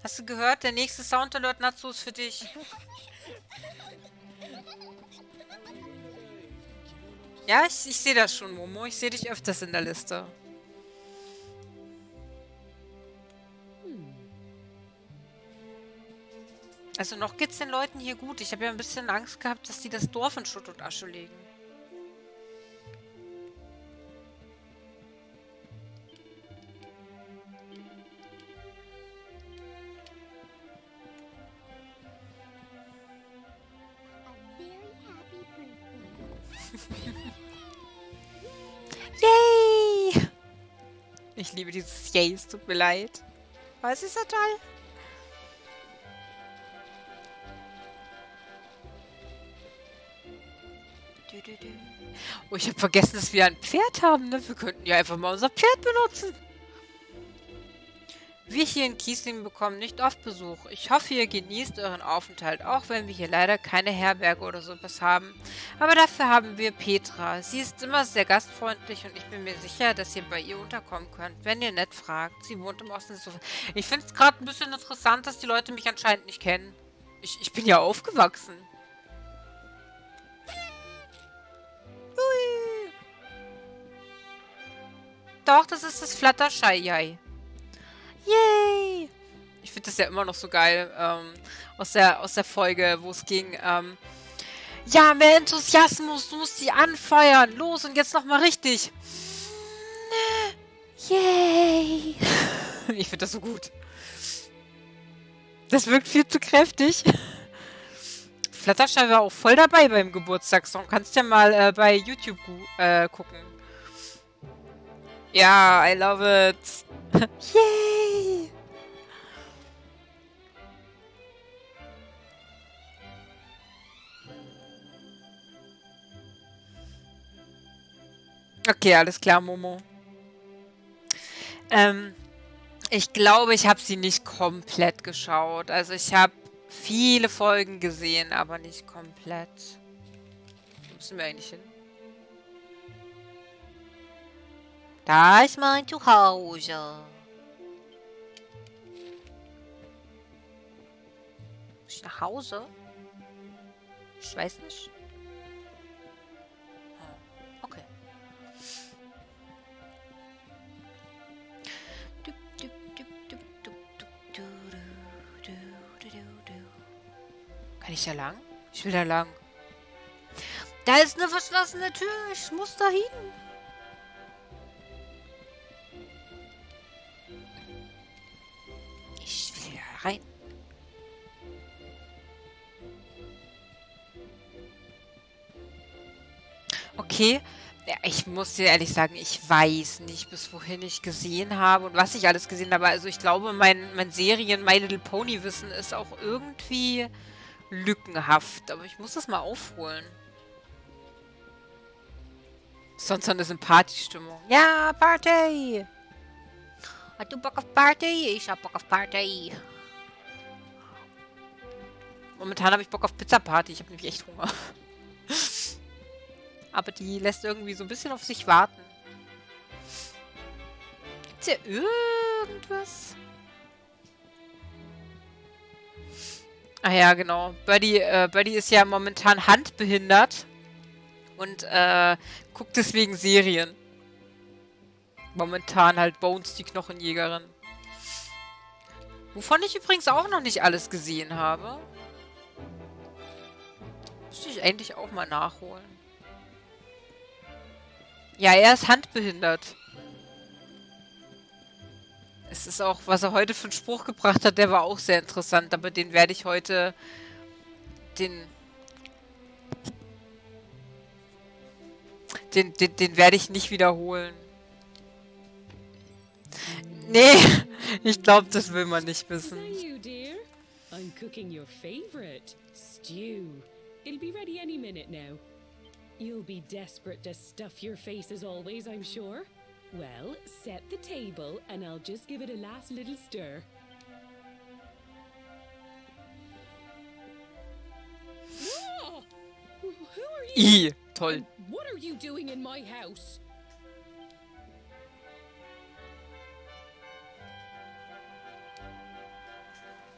Hast du gehört? Der nächste Sound Alert Natsu ist für dich. Ja, ich, ich sehe das schon, Momo. Ich sehe dich öfters in der Liste. Also noch geht's den Leuten hier gut. Ich habe ja ein bisschen Angst gehabt, dass die das Dorf in Schutt und Asche legen. Liebe dieses Yay, es tut mir leid. Aber es ist ja toll. Oh, ich habe vergessen, dass wir ein Pferd haben, ne? Wir könnten ja einfach mal unser Pferd benutzen. Wir hier in Kiesling bekommen nicht oft Besuch. Ich hoffe, ihr genießt euren Aufenthalt, auch wenn wir hier leider keine Herberge oder sowas haben. Aber dafür haben wir Petra. Sie ist immer sehr gastfreundlich und ich bin mir sicher, dass ihr bei ihr unterkommen könnt, wenn ihr nett fragt. Sie wohnt im Osten. Ich finde es gerade ein bisschen interessant, dass die Leute mich anscheinend nicht kennen. Ich, ich bin ja aufgewachsen. Hui. Doch, das ist das Flatterschei. Yay! Ich finde das ja immer noch so geil ähm, aus, der, aus der Folge, wo es ging. Ähm, ja, mehr Enthusiasmus, du musst sie anfeuern. Los und jetzt nochmal richtig. Yay! Ich finde das so gut. Das wirkt viel zu kräftig. Flatterschei war auch voll dabei beim Geburtstagssong. Kannst ja mal äh, bei YouTube äh, gucken. Ja, I love it. Yay! Okay, alles klar, Momo. Ähm, ich glaube, ich habe sie nicht komplett geschaut. Also ich habe viele Folgen gesehen, aber nicht komplett. Wo müssen wir eigentlich hin? Da ist mein Zuhause. Muss ich nach Hause? Ich weiß nicht. Okay. Kann ich da lang? Ich will da lang. Da ist eine verschlossene Tür. Ich muss da hin. Okay. Ja, ich muss dir ehrlich sagen, ich weiß nicht, bis wohin ich gesehen habe und was ich alles gesehen habe. Also ich glaube, mein, mein Serien My Little Pony Wissen ist auch irgendwie lückenhaft. Aber ich muss das mal aufholen. Sonst eine Sympathiestimmung. Ja, Party! Hast du Bock auf Party? Ich hab Bock auf Party. Momentan habe ich Bock auf Pizza Party. Ich habe nämlich echt Hunger. Aber die lässt irgendwie so ein bisschen auf sich warten. Gibt's hier irgendwas? Ah ja, genau. Birdie, äh, Birdie ist ja momentan handbehindert und äh, guckt deswegen Serien. Momentan halt Bones, die Knochenjägerin. Wovon ich übrigens auch noch nicht alles gesehen habe. Müsste ich eigentlich auch mal nachholen. Ja, er ist handbehindert. Es ist auch, was er heute für einen Spruch gebracht hat, der war auch sehr interessant, aber den werde ich heute den den, den, den werde ich nicht wiederholen. Nee, ich glaube, das will man nicht wissen. I'm cooking your favorite stew. It'll be ready any minute now. You'll be desperate to stuff your face as always, I'm sure. Well, set the table and I'll just give it a last little stir. Who are you? I, toll. What are you doing in my house?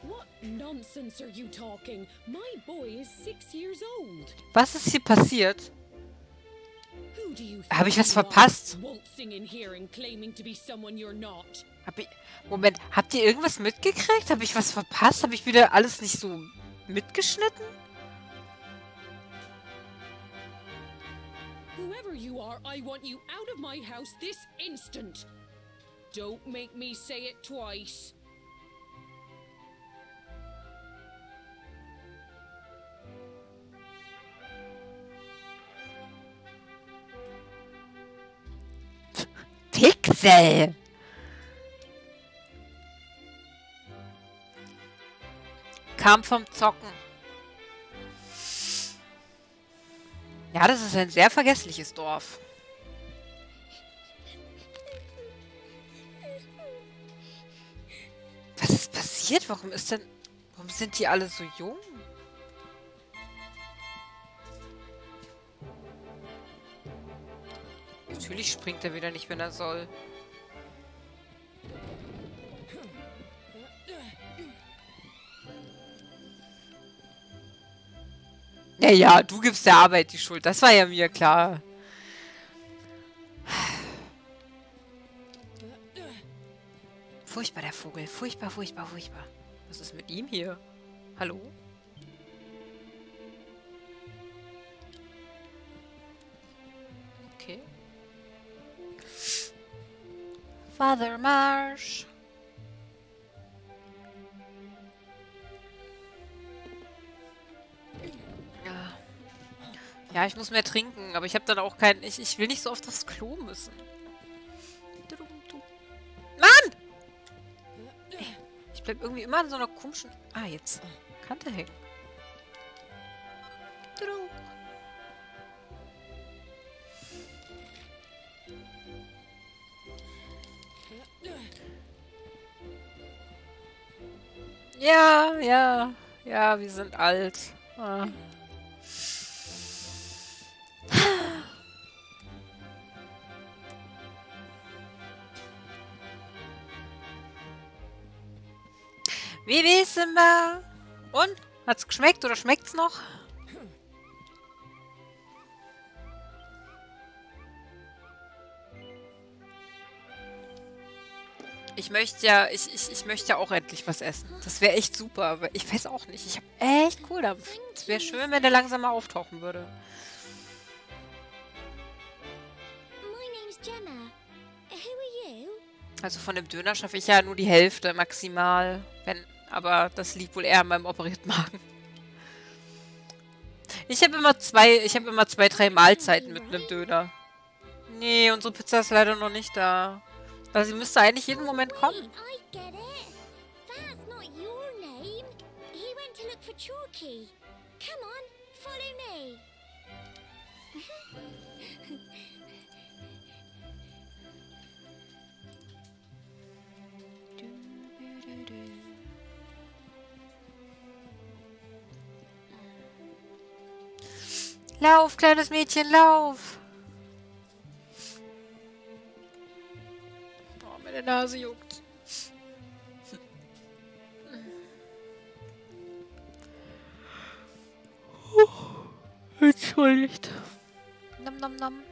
What nonsense are you talking? My boy is six years old. Was ist hier passiert? Who do you Hab ich was verpasst? Hab ich, Moment, habt ihr irgendwas mitgekriegt? Habe ich was verpasst? Habe ich wieder alles nicht so mitgeschnitten? Whoever you are, I want you out of my house this instant. Don't make me say it twice. Pixel! Kam vom Zocken. Ja, das ist ein sehr vergessliches Dorf. Was ist passiert? Warum ist denn... Warum sind die alle so jung? Natürlich springt er wieder nicht, wenn er soll. Ja, ja, du gibst der Arbeit die Schuld. Das war ja mir klar. Furchtbar, der Vogel. Furchtbar, furchtbar, furchtbar. Was ist mit ihm hier? Hallo? Okay. Father Marsh. Ja, ich muss mehr trinken, aber ich habe dann auch kein... Ich, ich will nicht so oft aufs Klo müssen. Mann! Ich bleib irgendwie immer an so einer komischen... Ah, jetzt. Kante hängen. Ja, ja. Ja, wir sind alt. Ah. Wie wissen wir? Und? Hat's geschmeckt oder schmeckt's noch? Ich möchte ja, ich, ich, ich möchte ja auch endlich was essen. Das wäre echt super, aber ich weiß auch nicht. Ich habe echt Kohldampf. Es wäre schön, wenn der langsam mal auftauchen würde. Also von dem Döner schaffe ich ja nur die Hälfte maximal. Wenn, aber das liegt wohl eher an meinem operierten Magen. Ich habe immer zwei, ich habe immer zwei, drei Mahlzeiten mit einem Döner. Nee, unsere Pizza ist leider noch nicht da. Aber sie müsste eigentlich jeden Moment kommen. Come on, follow me. Lauf, kleines Mädchen, lauf! Oh, meine Nase juckt. Entschuldigt. Nam, nam, nam.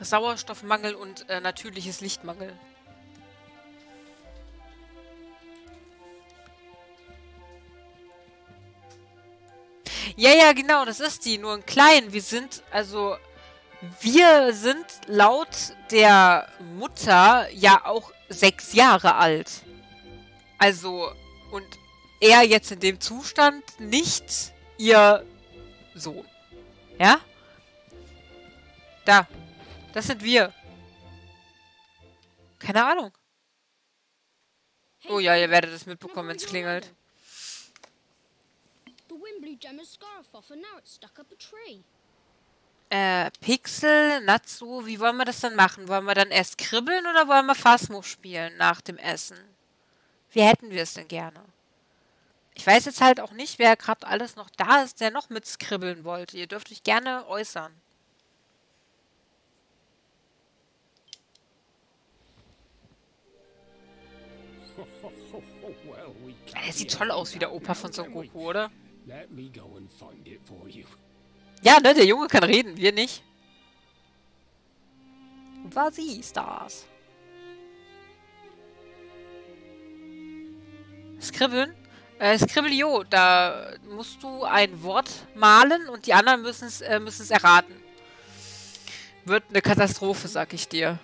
Sauerstoffmangel und äh, natürliches Lichtmangel. Ja, ja, genau, das ist die, nur in klein. Wir sind, also, wir sind laut der Mutter ja auch sechs Jahre alt. Also, und er jetzt in dem Zustand nicht ihr Sohn. Ja? Da. Das sind wir. Keine Ahnung. Oh ja, ihr werdet es mitbekommen, wenn es klingelt. Gemma's scarf off and now it's stuck up a tree. Äh, Pixel, Natsu, wie wollen wir das dann machen? Wollen wir dann erst kribbeln oder wollen wir Phasmo spielen nach dem Essen? Wie hätten wir es denn gerne? Ich weiß jetzt halt auch nicht, wer gerade alles noch da ist, der noch mit skribbeln wollte. Ihr dürft euch gerne äußern. well, we Er sieht toll aus wie der Opa von Son Goku, oder? Ja, ne, der Junge kann reden, wir nicht. Was ist das? Skribbeln? Äh, Skribbelio, da musst du ein Wort malen und die anderen müssen es äh, erraten. Wird eine Katastrophe, sag ich dir.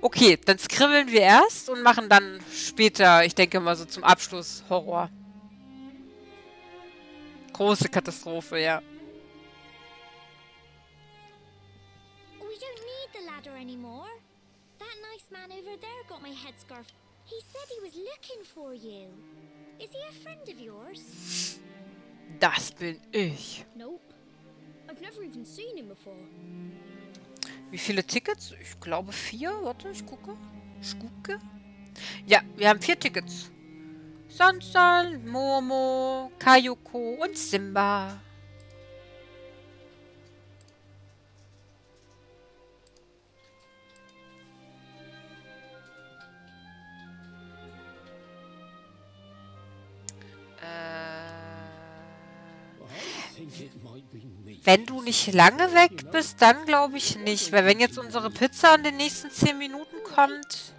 Okay, dann skribbeln wir erst und machen dann später, ich denke mal so zum Abschluss, Horror. Große Katastrophe, ja. We don't need the ladder anymore. That nice man over there got my headscarf. He said he was looking for you. Is he a friend of yours? Das bin ich. Nope. I've never even seen him before. Wie viele Tickets? Ich glaube vier. Warte, ich gucke. Ich gucke. Ja, wir haben vier Tickets. Sansan, Momo, Kayoko und Simba. Me. Wenn du nicht lange weg bist, dann glaube ich nicht. Weil wenn jetzt unsere Pizza in den nächsten 10 Minuten kommt...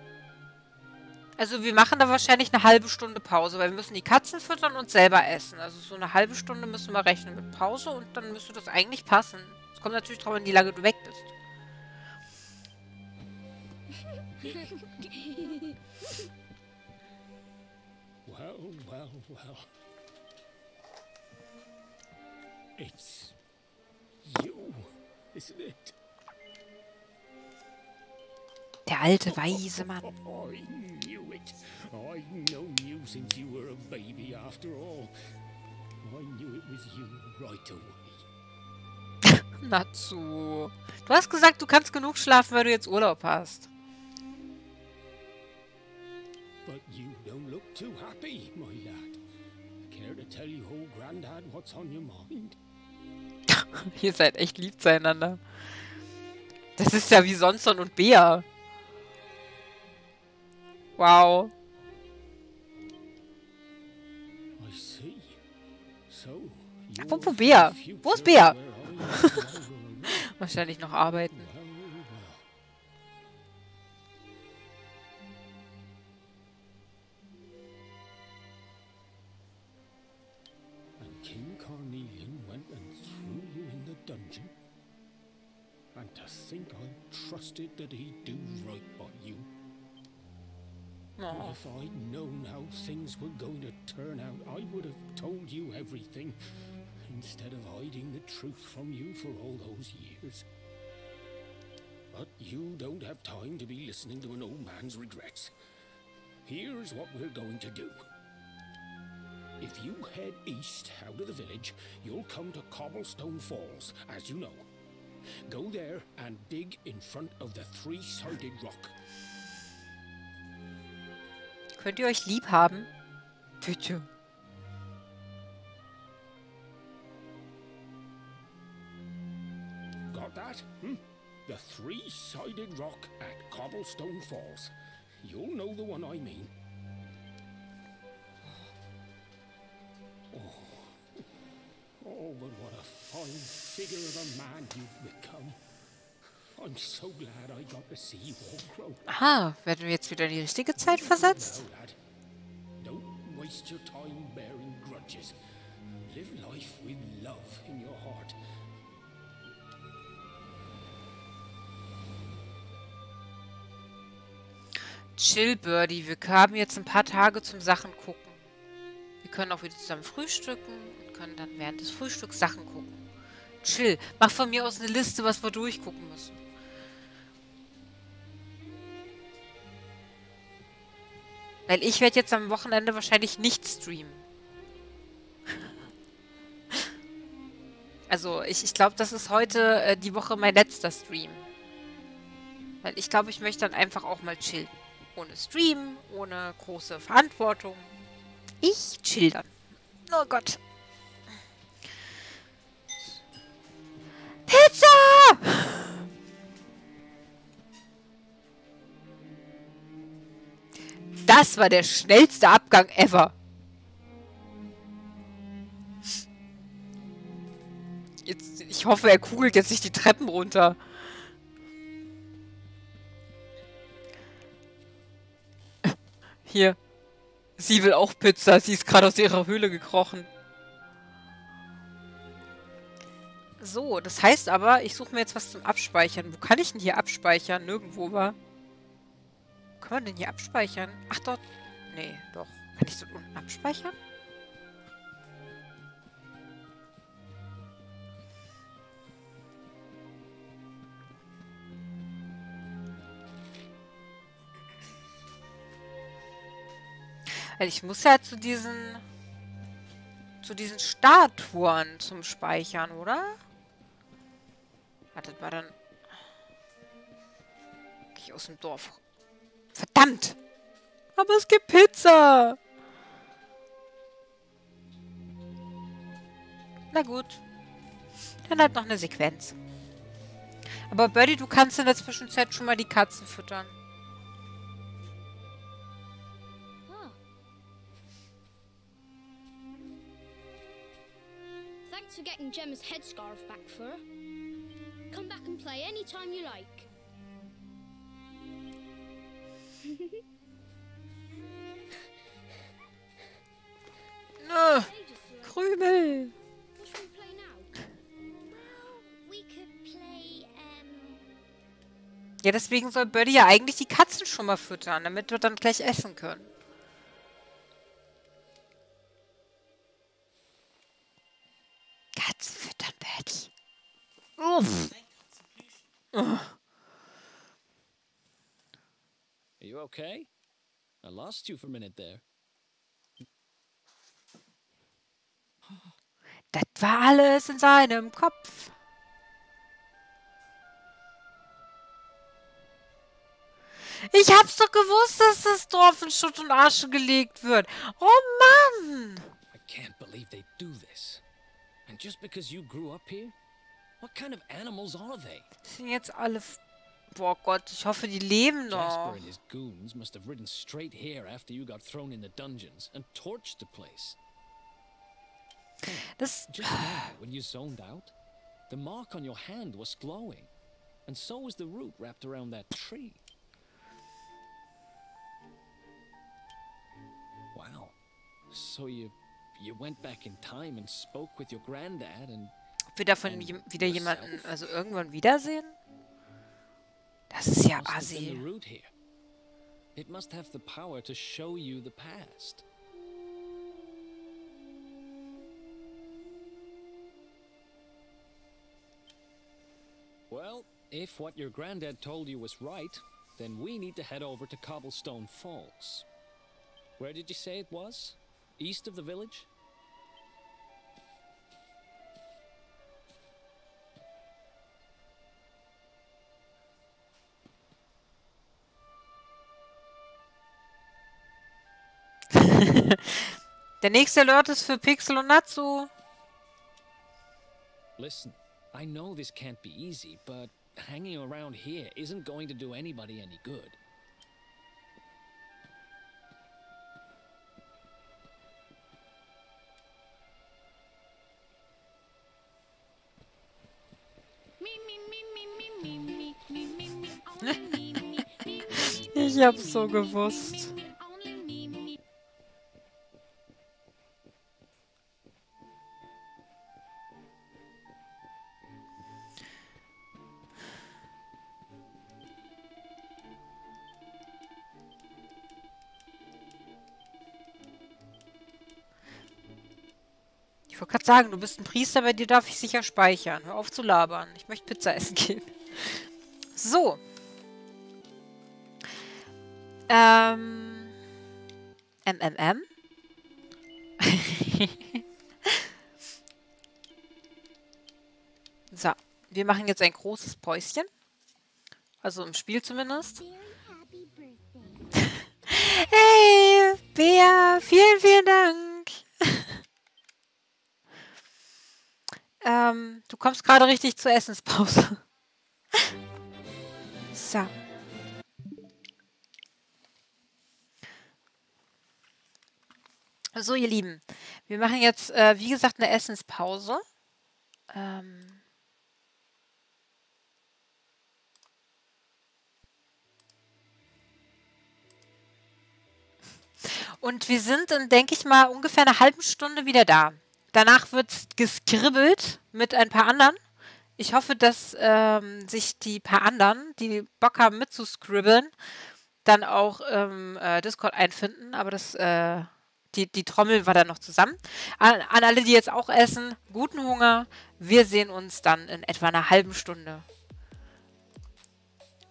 Also wir machen da wahrscheinlich eine halbe Stunde Pause, weil wir müssen die Katzen füttern und selber essen. Also so eine halbe Stunde müssen wir rechnen mit Pause und dann müsste das eigentlich passen. Es kommt natürlich drauf an, wie lange du weg bist. Well, well, well. It's you, isn't it? Der alte weise Mann. I knew it. I've known you since you were a baby after all. I knew it was you right away. Natsu. Du hast gesagt, du kannst genug schlafen, weil du jetzt Urlaub hast. But you don't look too happy, my lad. Care to tell your old granddad what's on your mind? Ihr seid echt lieb zueinander. Das ist ja wie Sonson und Bea. Wow. I see. So, Apropos the Wo ist Bea? Wahrscheinlich noch arbeiten. trusted that he'd do right by you. Oh. if ah. I'd known how things were going to turn out, I would have told you everything instead of hiding the truth from you for all those years. But you don't have time to be listening to an old man's regrets. Here's what we're going to do. If you head east out of the village, you'll come to Cobblestone Falls, as you know. Go there and dig in front of the three-sided rock. Könnt ihr euch lieb haben? Bitte. Got that? Hmm? The three-sided rock at Cobblestone Falls. You'll know the one I mean. Oh. Oh, but what a fine figure of a man you've become. Aha, werden wir jetzt wieder in die richtige Zeit versetzt? Chill, Birdie. Wir haben jetzt ein paar Tage zum Sachen gucken. Wir können auch wieder zusammen frühstücken und können dann während des Frühstücks Sachen gucken. Chill. Mach von mir aus eine Liste, was wir durchgucken müssen. Weil ich werde jetzt am Wochenende wahrscheinlich nicht streamen. Also ich, ich glaube, das ist heute äh, die Woche mein letzter Stream. Weil ich glaube, ich möchte dann einfach auch mal chillen. Ohne Stream, ohne große Verantwortung. Ich chill dann. Oh Gott. Pizza! Das war der schnellste Abgang ever. Jetzt, ich hoffe, er kugelt jetzt nicht die Treppen runter. Hier. Sie will auch Pizza. Sie ist gerade aus ihrer Höhle gekrochen. So, das heißt aber, ich suche mir jetzt was zum Abspeichern. Wo kann ich denn hier abspeichern? Nirgendwo war. Kann man denn hier abspeichern? Ach, dort. Nee, doch. Kann ich dort unten abspeichern? Weil ich muss ja zu diesen zu diesen Statuen zum Speichern, oder? Wartet mal, dann... Geh ich aus dem Dorf. Verdammt! Aber es gibt Pizza! Na gut. Dann halt noch eine Sequenz. Aber Birdie, du kannst in der Zwischenzeit schon mal die Katzen füttern. Ah. Thanks for getting Gemma's headscarf back for her. Come back and play anytime you like. Play, um, Ja, deswegen soll Birdie ja eigentlich die Katzen schon mal füttern, damit wir dann gleich essen können. Okay? I lost you for a minute there. Das war alles in seinem Kopf. Ich hab's doch gewusst, dass das Dorf in Schutt und Asche gelegt wird. Oh Mann! I can't believe they do this. And just because you grew up here? What kind of animals are they? Sind jetzt alle... Boah Gott, ich hoffe, die leben noch. Jasper and his goons must have ridden straight here after you got thrown in the dungeons and torched the place. Das... Just now, when you zoned out, the mark on your hand was glowing. And so was the root wrapped around that tree. Wow. So you you went back in time and spoke with your granddad and Ob wir davon wieder jemanden, also irgendwann wiedersehen? Das ist ja must the assi. root here. It must have the power to show you the past. Well, if what your granddad told you was right, then we need to head over to Cobblestone Falls. Where did you say it was? East of the village? Der nächste Alert ist für Pixel und Natsu. Listen, I know this can't be easy, but hanging around here isn't going to do anybody any good. Ich hab's so gewusst. Gerade sagen, du bist ein Priester, bei dir darf ich sicher speichern. Hör auf zu labern. Ich möchte Pizza essen gehen. So. Ähm. MMM. so. Wir machen jetzt ein großes Päuschen. Also im Spiel zumindest. Hey, Bea, vielen, vielen Dank. Ähm, du kommst gerade richtig zur Essenspause. so. So, ihr Lieben, wir machen jetzt, äh, wie gesagt, eine Essenspause. Ähm, Und wir sind in, denke ich mal, ungefähr einer halben Stunde wieder da. Danach wird geskribbelt mit ein paar anderen. Ich hoffe, dass ähm, sich die paar anderen, die Bock haben mitzuscribbeln, dann auch im äh, Discord einfinden. Aber das, äh, die, die Trommel war dann noch zusammen. An, an alle, die jetzt auch essen, guten Hunger. Wir sehen uns dann in etwa einer halben Stunde.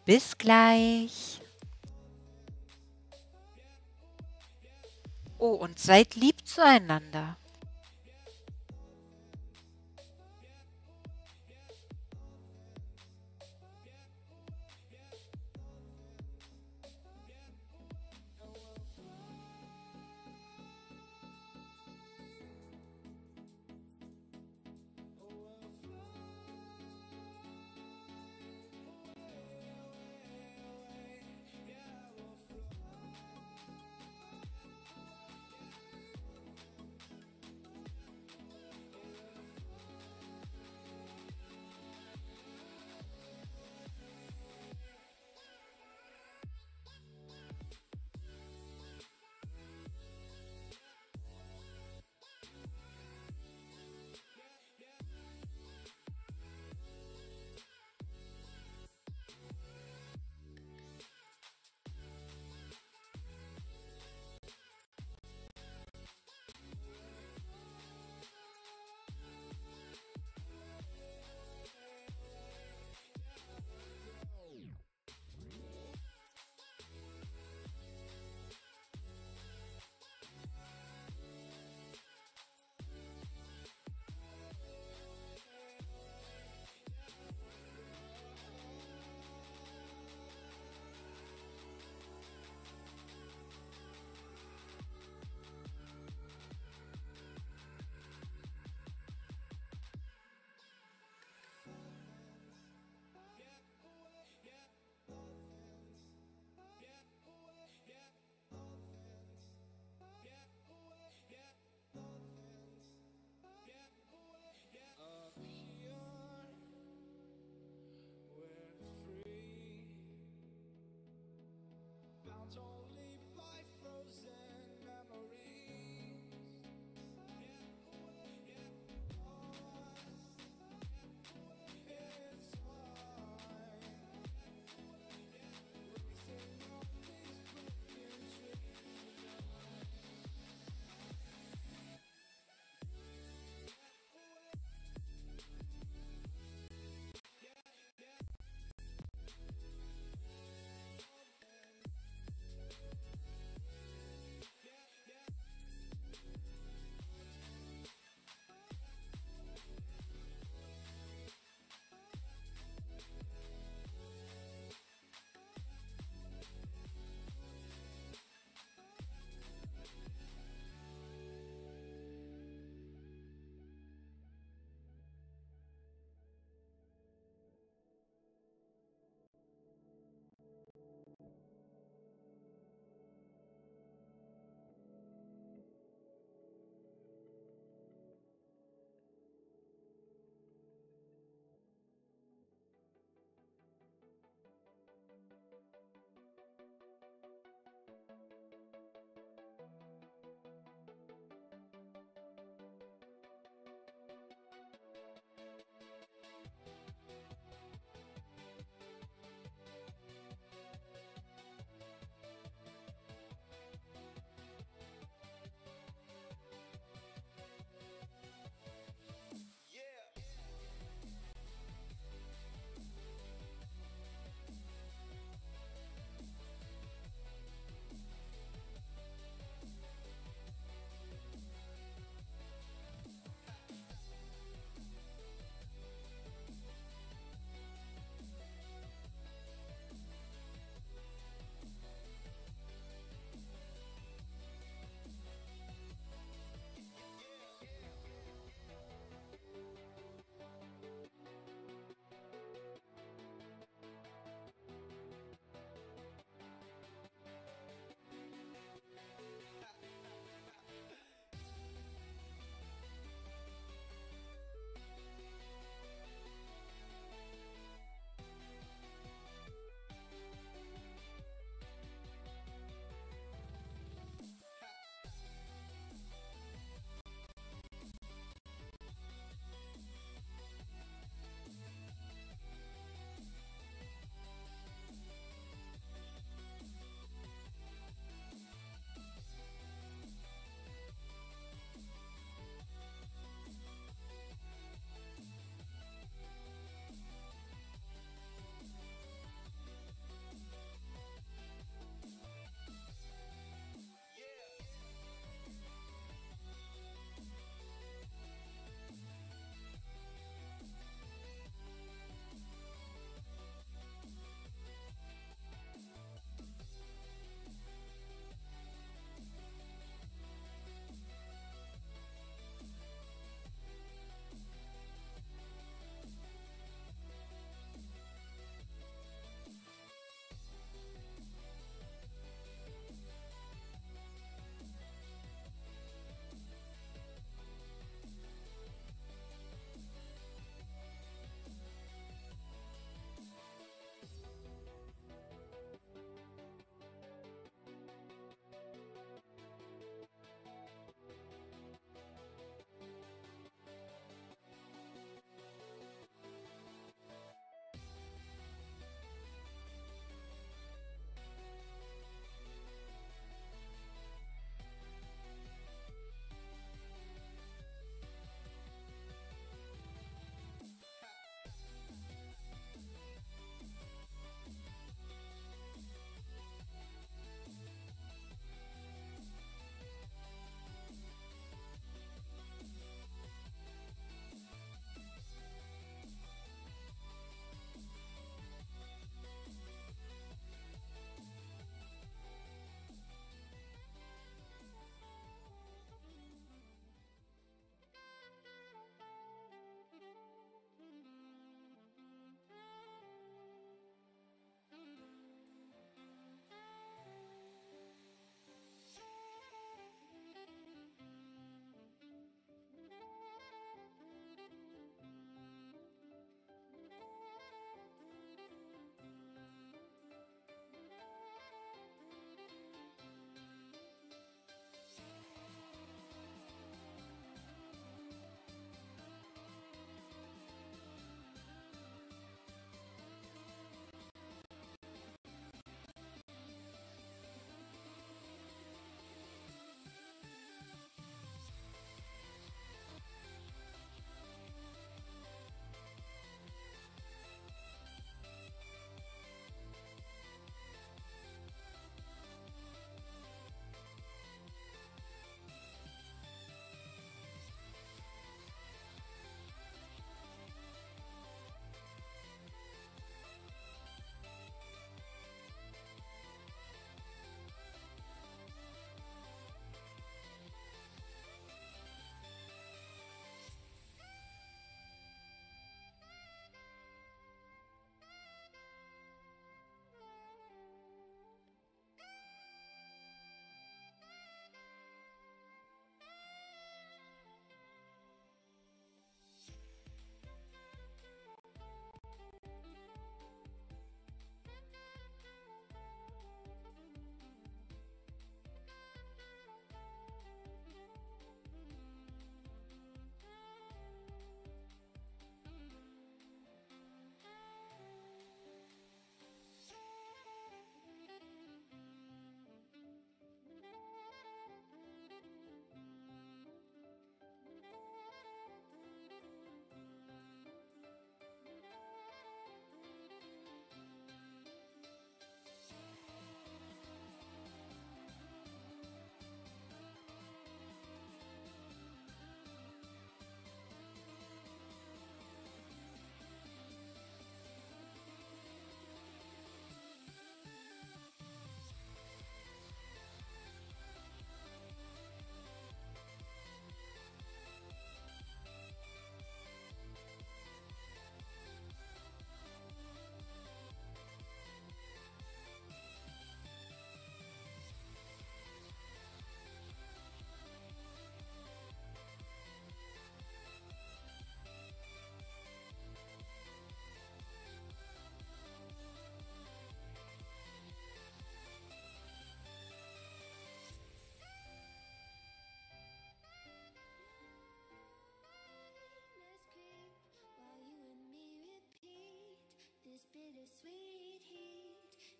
Bis gleich. Oh, und seid lieb zueinander.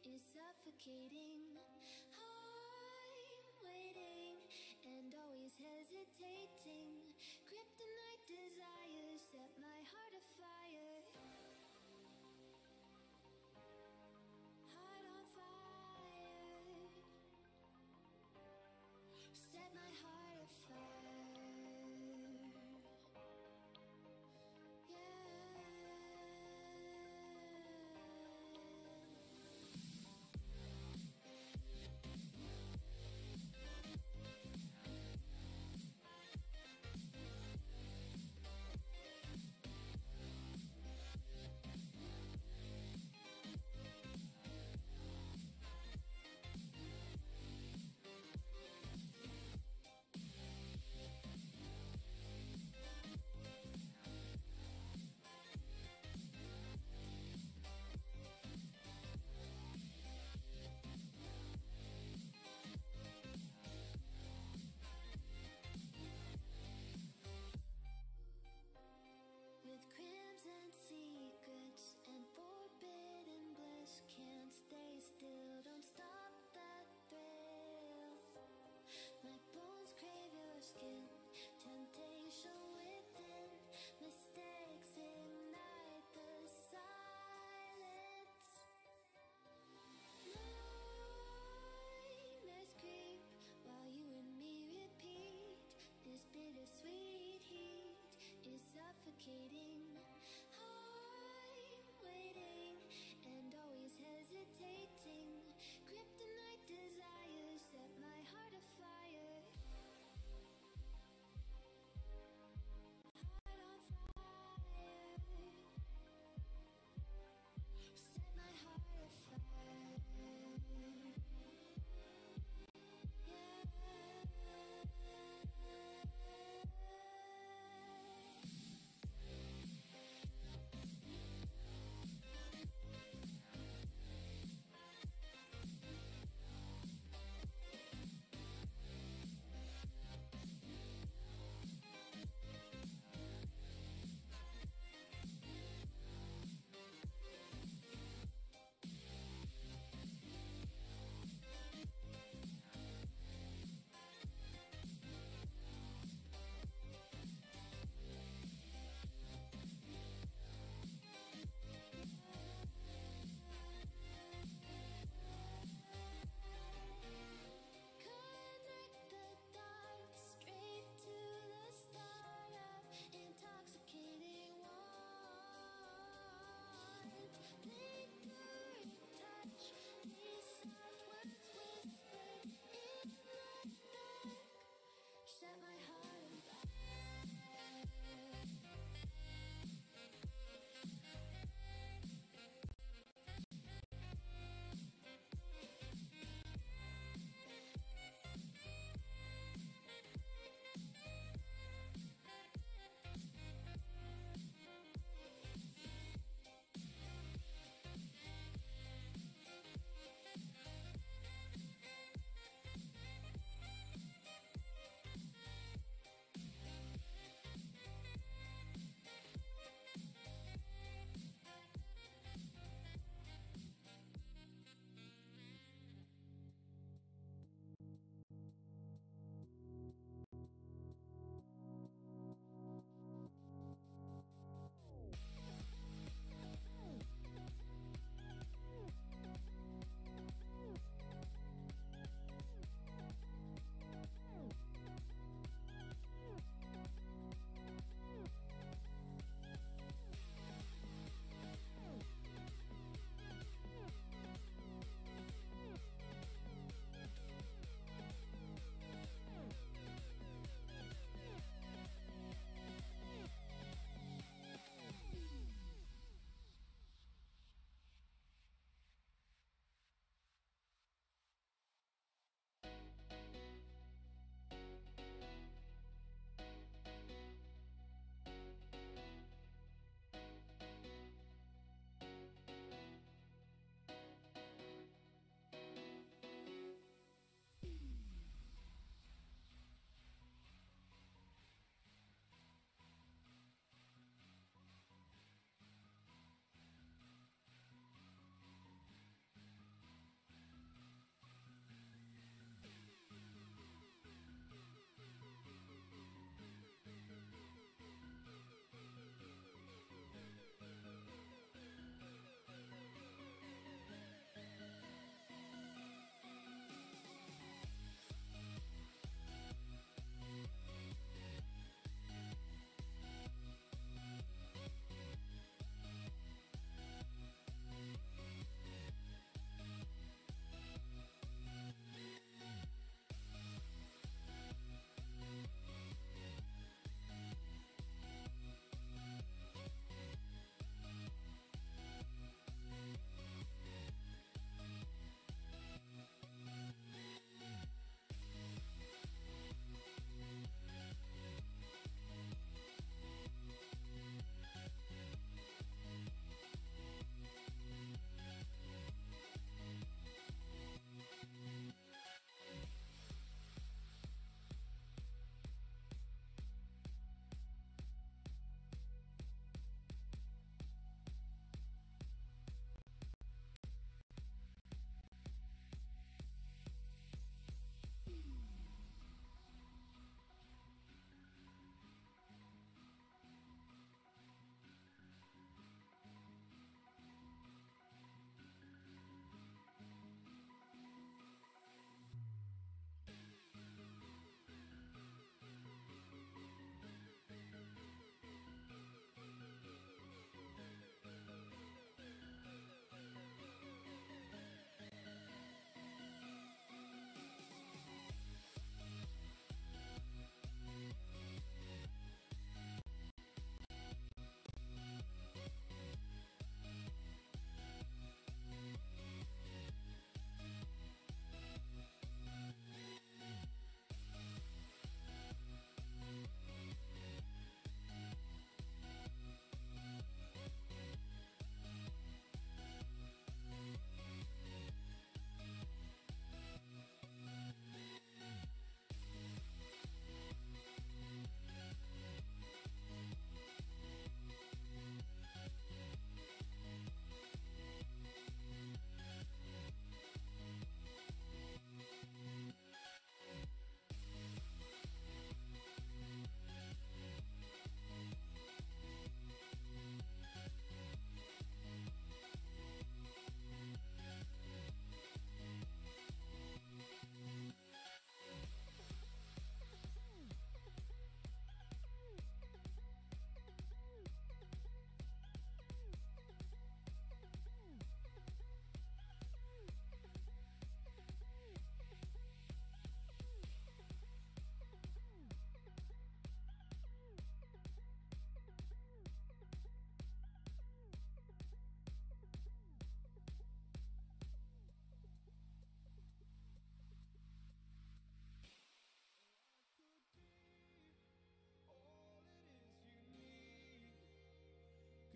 is suffocating. kiss.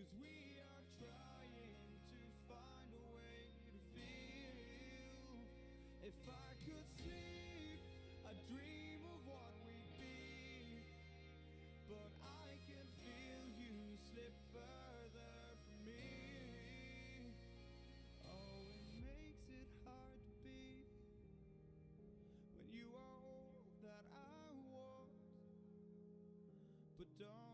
Cause we are trying to find a way to feel. If I could sleep, I'd dream of what we'd be. But I can feel you slip further from me. Oh, it makes it hard to be when you are all that I want, but don't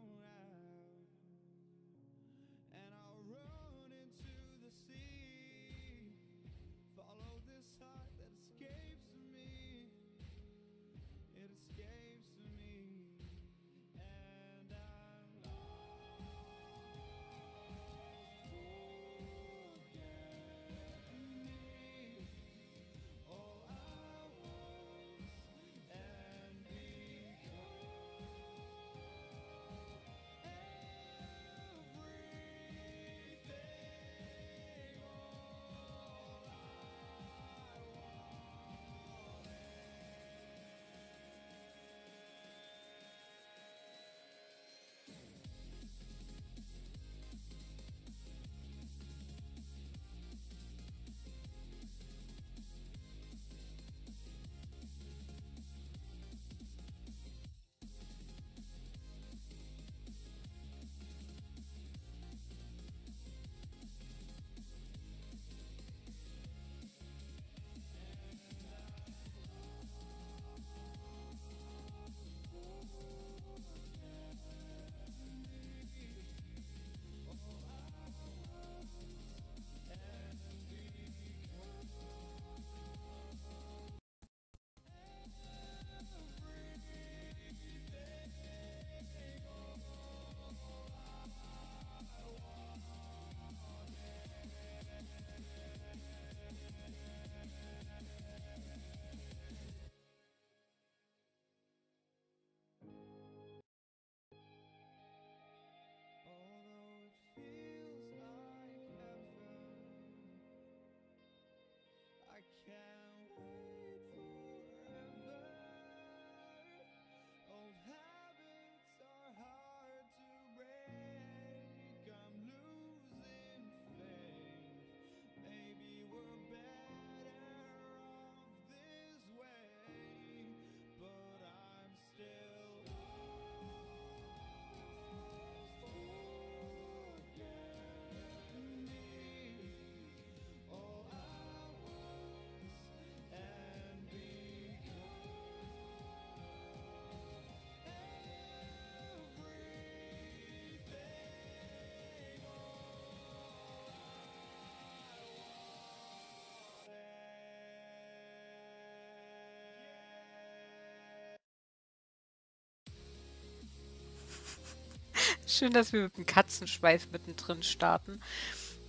Schön, dass wir mit dem Katzenschweif mittendrin starten.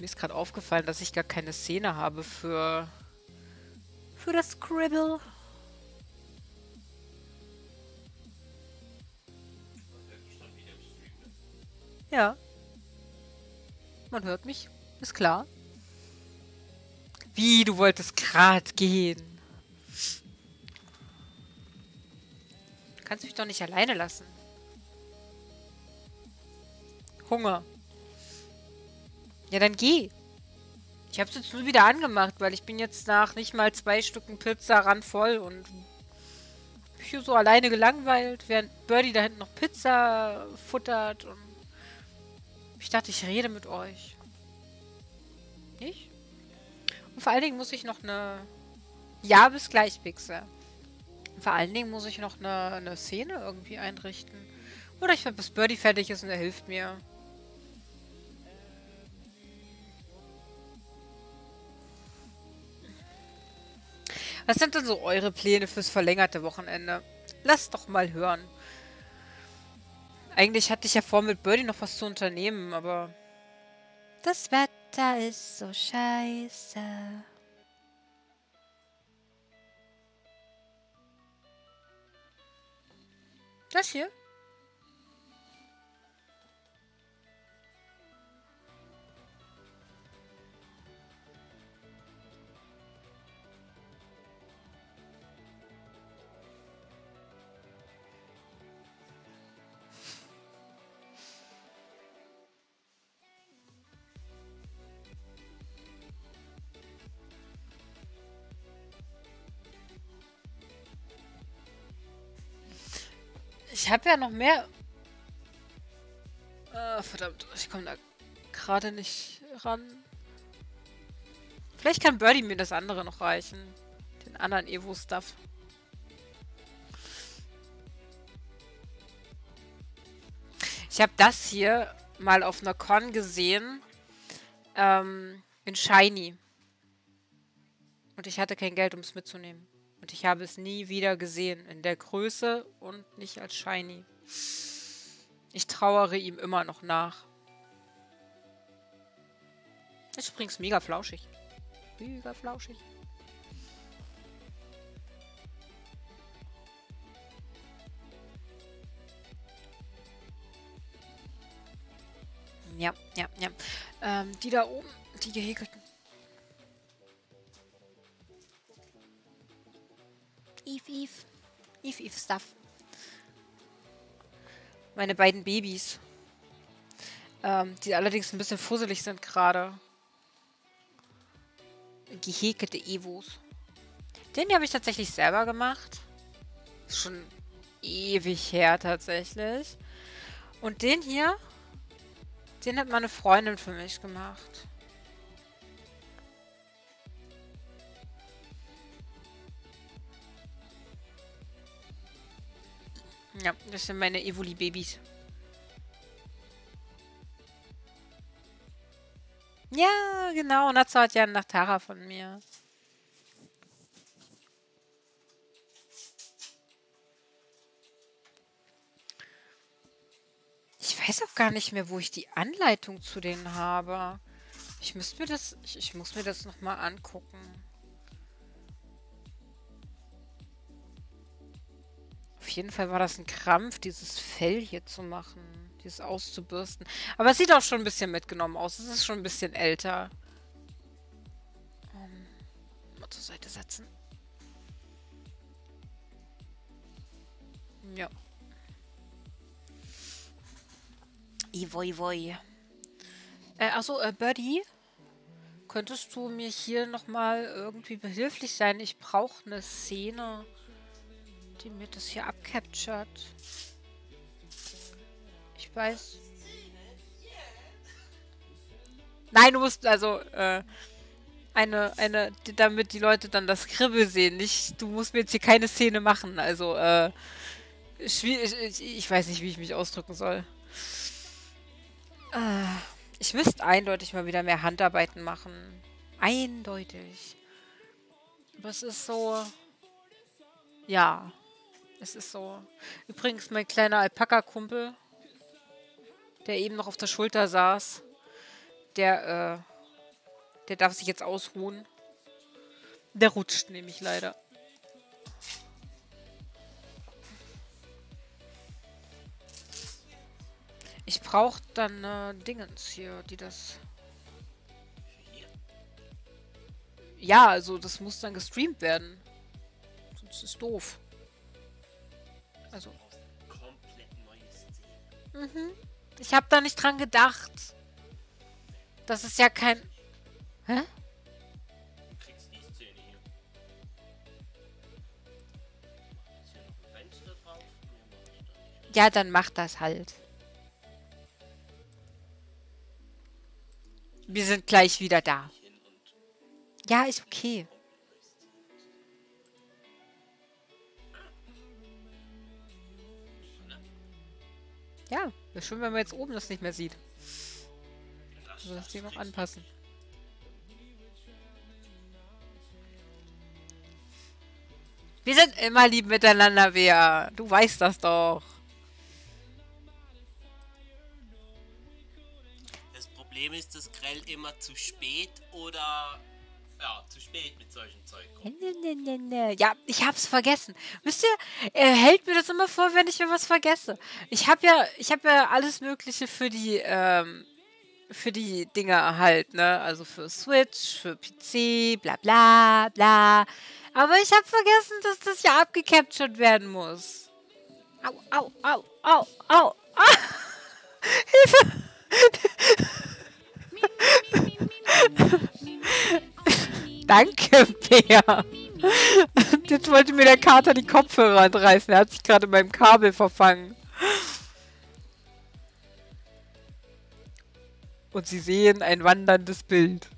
Mir ist gerade aufgefallen, dass ich gar keine Szene habe für für das Scribble. Ja. Man hört mich. Ist klar. Wie, du wolltest gerade gehen. Du kannst mich doch nicht alleine lassen. Hunger. Ja, dann geh. Ich hab's jetzt nur wieder angemacht, weil ich bin jetzt nach nicht mal zwei Stücken Pizza randvoll und hab mich hier so alleine gelangweilt, während Birdie da hinten noch Pizza futtert und ich dachte, ich rede mit euch. Nicht? Und vor allen Dingen muss ich noch eine... Ja, bis gleich, Pixel. Vor allen Dingen muss ich noch eine, eine Szene irgendwie einrichten. Oder ich werde bis Birdie fertig ist und er hilft mir. Was sind denn so eure Pläne fürs verlängerte Wochenende? Lasst doch mal hören. Eigentlich hatte ich ja vor, mit Birdie noch was zu unternehmen, aber... Das Wetter ist so scheiße. Das hier? Ich habe ja noch mehr. Äh, verdammt, ich komme da gerade nicht ran. Vielleicht kann Birdie mir das andere noch reichen. Den anderen Evo-Stuff. Ich habe das hier mal auf einer Con gesehen. Ähm, in Shiny. Und ich hatte kein Geld, um es mitzunehmen. Und ich habe es nie wieder gesehen. In der Größe und nicht als Shiny. Ich trauere ihm immer noch nach. Ist übrigens mega flauschig. Mega flauschig. Ja, ja, ja. Ähm, die da oben, die gehäkelten. Eve, Eve. Eve, Eve Stuff. Meine beiden Babys. Ähm, die allerdings ein bisschen fusselig sind gerade. Gehäkelte Evos. Den habe ich tatsächlich selber gemacht. Schon ewig her tatsächlich. Und den hier, den hat meine Freundin für mich gemacht. Ja, das sind meine Evoli-Babys. Ja, genau. Natsu hat ja einen Nachtara von mir. Ich weiß auch gar nicht mehr, wo ich die Anleitung zu denen habe. Ich müsste mir das... Ich, ich muss mir das nochmal angucken. Auf jeden Fall war das ein Krampf, dieses Fell hier zu machen. Dieses auszubürsten. Aber es sieht auch schon ein bisschen mitgenommen aus. Es ist schon ein bisschen älter. Um, mal zur Seite setzen. Ja. Ivoi, voi. Äh, achso, äh, Buddy. Könntest du mir hier nochmal irgendwie behilflich sein? Ich brauche eine Szene, die mir das hier abcaptured. Ich weiß. Nein, du musst also äh, eine, eine, damit die Leute dann das Kribbel sehen. Nicht, du musst mir jetzt hier keine Szene machen. Also, äh, ich, ich weiß nicht, wie ich mich ausdrücken soll. Äh, ich müsste eindeutig mal wieder mehr Handarbeiten machen. Eindeutig. Aber es ist so. Ja. Es ist so. Übrigens, mein kleiner Alpaka-Kumpel, der eben noch auf der Schulter saß, der, äh, der darf sich jetzt ausruhen. Der rutscht nämlich leider. Ich brauche dann äh, Dingens hier, die das... Ja, also das muss dann gestreamt werden. Sonst ist doof. Also. Mhm. Ich habe da nicht dran gedacht. Das ist ja kein... Hä? Du kriegst die Szene hier. Ja, dann mach das halt. Wir sind gleich wieder da. Ja, ist okay. Ja, wäre schön, wenn man jetzt oben das nicht mehr sieht. das, Also das hier noch anpassen. Wir sind immer lieb miteinander, Bea. Du weißt das doch. Das Problem ist, dass Grell immer zu spät oder ja, zu spät mit solchen Zeug kommt. Ja, ich hab's vergessen. Wisst ihr, er hält mir das immer vor, wenn ich mir was vergesse. Ich hab ja, ich hab ja alles Mögliche für die, ähm, für die Dinger halt, ne? Also für Switch, für PC, bla bla bla. Aber ich hab vergessen, dass das ja abgecaptured werden muss. Au, au, au, au, au. Ah! Hilfe! Danke, Bea. Jetzt wollte mir der Kater die Kopfhörer entreißen. Er hat sich gerade beim Kabel verfangen. Und sie sehen ein wanderndes Bild.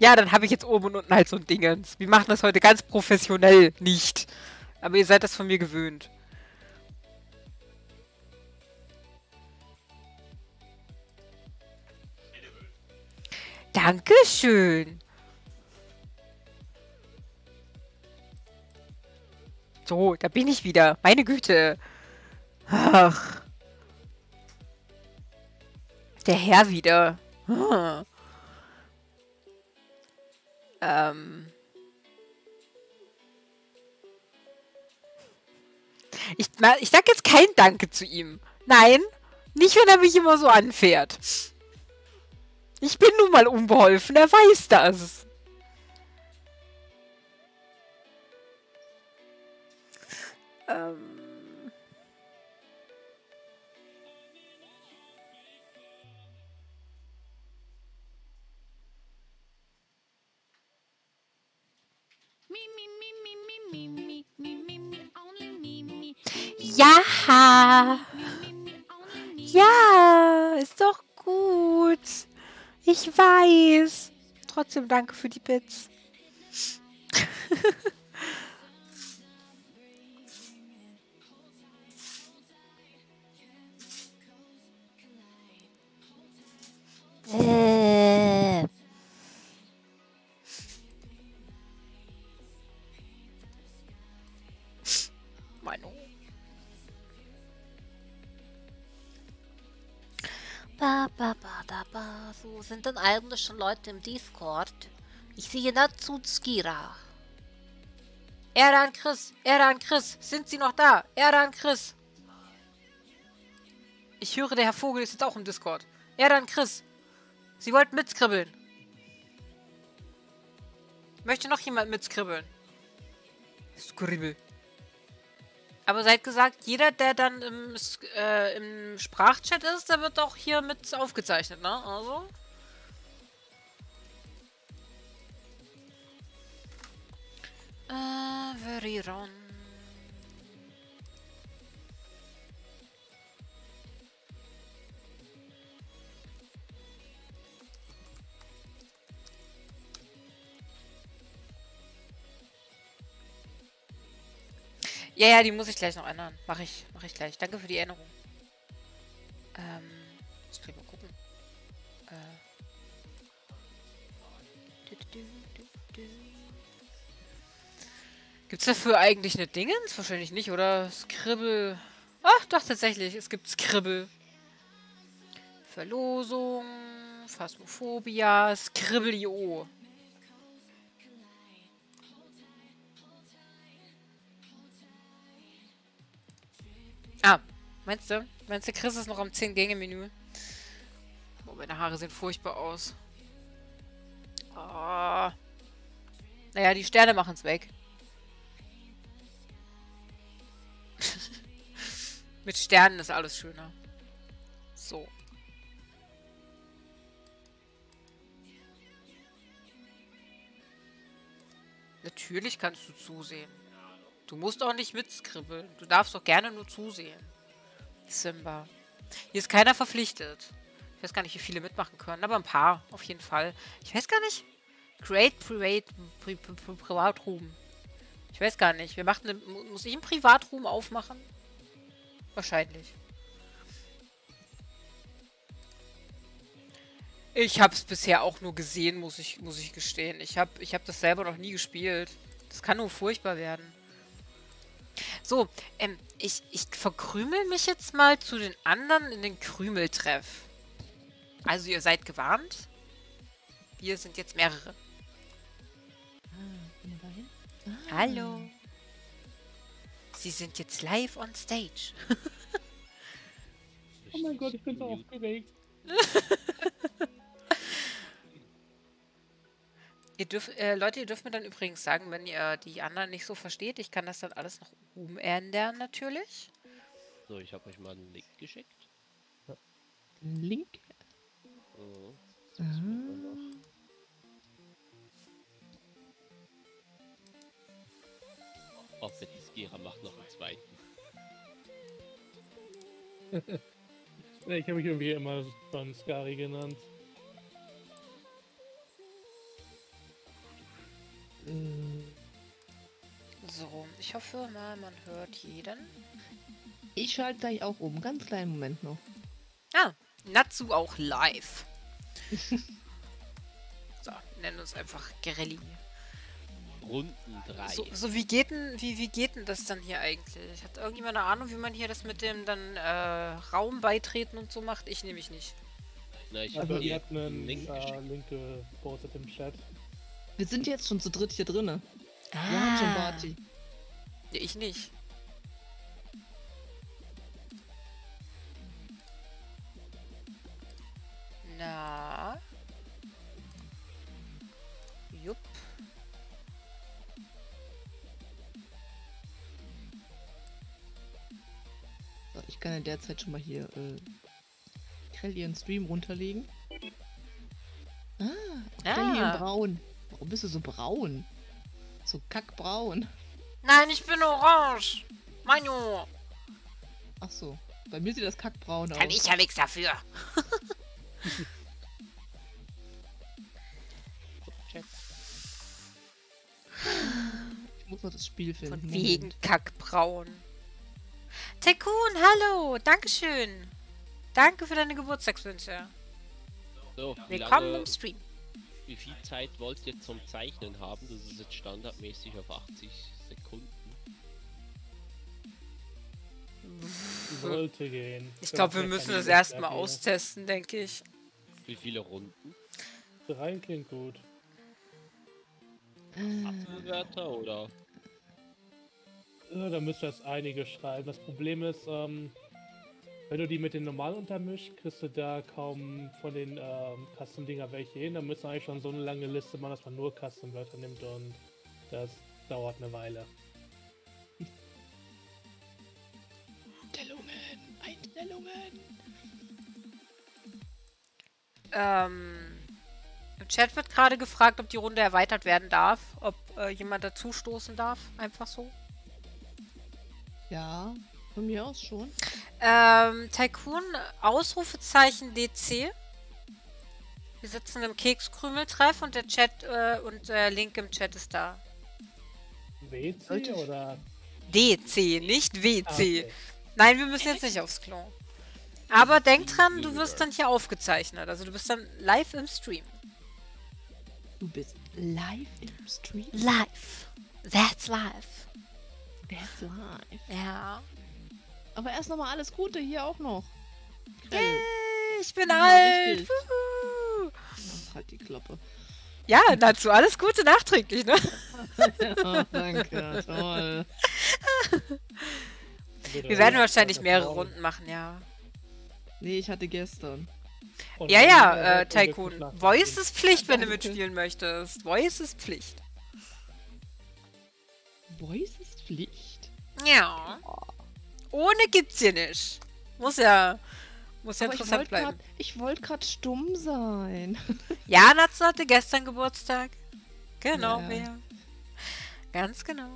Ja, dann habe ich jetzt oben und unten halt so ein Dingens. Wir machen das heute ganz professionell nicht. Aber ihr seid das von mir gewöhnt. Dankeschön. So, da bin ich wieder. Meine Güte. Ach. Der Herr wieder. Hm. Ähm. Ich, ich sag jetzt kein Danke zu ihm. Nein, nicht wenn er mich immer so anfährt. Ich bin nun mal unbeholfen, er weiß das. Ähm. Me, me, me, me, Ja. Ja, ist doch gut. Ich weiß. Trotzdem danke für die Bits. ba. So, sind denn eigentlich schon Leute im Discord? Ich sehe Natsuskira. Erdan Chris, Erdan Chris, sind Sie noch da? Erdan Chris. Ich höre, der Herr Vogel ist jetzt auch im Discord. Erdan Chris, Sie wollten mitskribbeln. Möchte noch jemand mitskribbeln? Skribbel. Aber seid gesagt, jeder, der dann im, äh, im Sprachchat ist, der wird auch hier mit aufgezeichnet, ne? Also. Äh, Veriron. Ja, ja, die muss ich gleich noch ändern. Mache ich, mache ich gleich. Danke für die Erinnerung. Ähm, muss gleich mal gucken. Äh. Gibt's dafür eigentlich eine Dingens? Wahrscheinlich nicht, oder? Skribbel. Ach, doch, tatsächlich. Es gibt Skribbel. Verlosung. Phasmophobia. Skribbel.io. Ah, meinst du? Meinst du, Chris ist noch am 10-Gänge-Menü? Boah, meine Haare sehen furchtbar aus. Oh. Naja, die Sterne machen es weg. Mit Sternen ist alles schöner. So. Natürlich kannst du zusehen. Du musst auch nicht mitskribbeln. Du darfst doch gerne nur zusehen. Simba. Hier ist keiner verpflichtet. Ich weiß gar nicht, wie viele mitmachen können, aber ein paar auf jeden Fall. Ich weiß gar nicht. Create Private Pri, Pri, Pri, Privatroom. Ich weiß gar nicht. Wir machen eine, mu- muss ich einen Privatroom aufmachen? Wahrscheinlich. Ich habe es bisher auch nur gesehen, muss ich, muss ich gestehen. Ich habe ich hab das selber noch nie gespielt. Das kann nur furchtbar werden. So, ähm, ich, ich verkrümel mich jetzt mal zu den anderen in den Krümeltreff. Also ihr seid gewarnt. Wir sind jetzt mehrere. Hallo. Sie sind jetzt live on stage. Oh mein Gott, ich bin so aufgeregt. Ihr dürft, äh, Leute, ihr dürft mir dann übrigens sagen, wenn ihr die anderen nicht so versteht. Ich kann das dann alles noch umändern natürlich. So, ich habe euch mal einen Link geschickt. Link. Mhm. Ah. Oh, bitte, Skira macht noch einen zweiten. Ich habe mich irgendwie immer schon Skari genannt. So, ich hoffe mal, man hört jeden. Ich schalte gleich auch um. Ganz kleinen Moment noch. Ah, Natsu auch live. so, nennen uns einfach Gerelli. Runden 3. So, so wie, geht denn, wie, wie geht denn das dann hier eigentlich? Hat irgendjemand eine Ahnung, wie man hier das mit dem dann äh, Raum beitreten und so macht? Ich nehme ich nicht. Na, ich Also habe ihr habt einen äh, geschickt. Link gepostet im Chat. Wir sind jetzt schon zu dritt hier drinne. Wir haben schon Party. Nee, ich nicht. Na. Jupp. So, ich kann in der Zeit schon mal hier äh, Krell ihren Stream runterlegen. Ah, Krell Ah. in braun. Warum bist du so braun? So kackbraun. Nein, ich bin orange. Manu. Ach so. Bei mir sieht das kackbraun aus. Kann ich ja nichts dafür. Ich muss noch das Spiel finden. Von Moment. wegen Kackbraun. Tekun, hallo. Dankeschön. Danke für deine Geburtstagswünsche. So, Willkommen im Stream. Wie viel Zeit wollt ihr zum Zeichnen haben? Das ist jetzt standardmäßig auf 80 Sekunden. Sollte gehen. Ich glaube, wir müssen das erstmal austesten, denke ich. Wie viele Runden? Drei klingt gut. Wörter oder? Ja, da müsste das einige schreiben. Das Problem ist, ähm, wenn du die mit den normalen untermischst, kriegst du da kaum von den ähm, Custom-Dinger welche hin. Da müsste eigentlich schon so eine lange Liste machen, dass man nur Custom-Wörter nimmt und das dauert eine Weile. Einstellungen, Einstellungen. Ähm, Im Chat wird gerade gefragt, ob die Runde erweitert werden darf. Ob äh, jemand dazu stoßen darf. Einfach so. Ja, von mir aus schon. Ähm, Tycoon, Ausrufezeichen DC. Wir sitzen im Kekskrümeltreff und der Chat äh, und äh, Link im Chat ist da. WC oder? DC, nicht WC. Ah, okay. Nein, wir müssen jetzt nicht aufs Klo. Aber denk dran, du wirst dann hier aufgezeichnet. Also du bist dann live im Stream. Du bist live im Stream. Live. That's live. That's live. Ja. Aber erst nochmal alles Gute hier auch noch. Yay, ich bin Ja, alt. Ach, halt die Klappe. Ja, dazu alles Gute nachträglich, ne? oh, danke, toll. Wir werden wahrscheinlich mehrere Runden machen, ja. Nee, ich hatte gestern. Und Ja, ja, äh, Tycoon. Voice ist Pflicht, wenn du mitspielen möchtest. Voice ist Pflicht. Voice ist Pflicht. Ja. Ohne gibt's hier nicht. Muss ja, muss ja Aber ich interessant wollte bleiben. grad- Ich wollte gerade stumm sein. Ja, Natsu hatte gestern Geburtstag. Genau, Ja. wer? Ganz genau.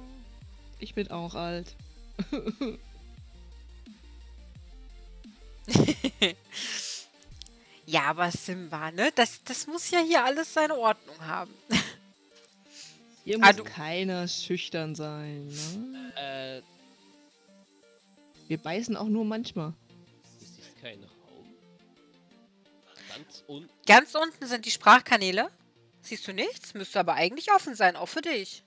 Ich bin auch alt. Ja, aber Simba, ne? Das, das muss ja hier alles seine Ordnung haben. Hier Ah, muss du- keiner schüchtern sein. Ne? Äh, Wir beißen auch nur manchmal. das ist kein Raum. Ganz unten. Ganz unten sind die Sprachkanäle. Siehst du nichts? Müsste aber eigentlich offen sein, auch für dich.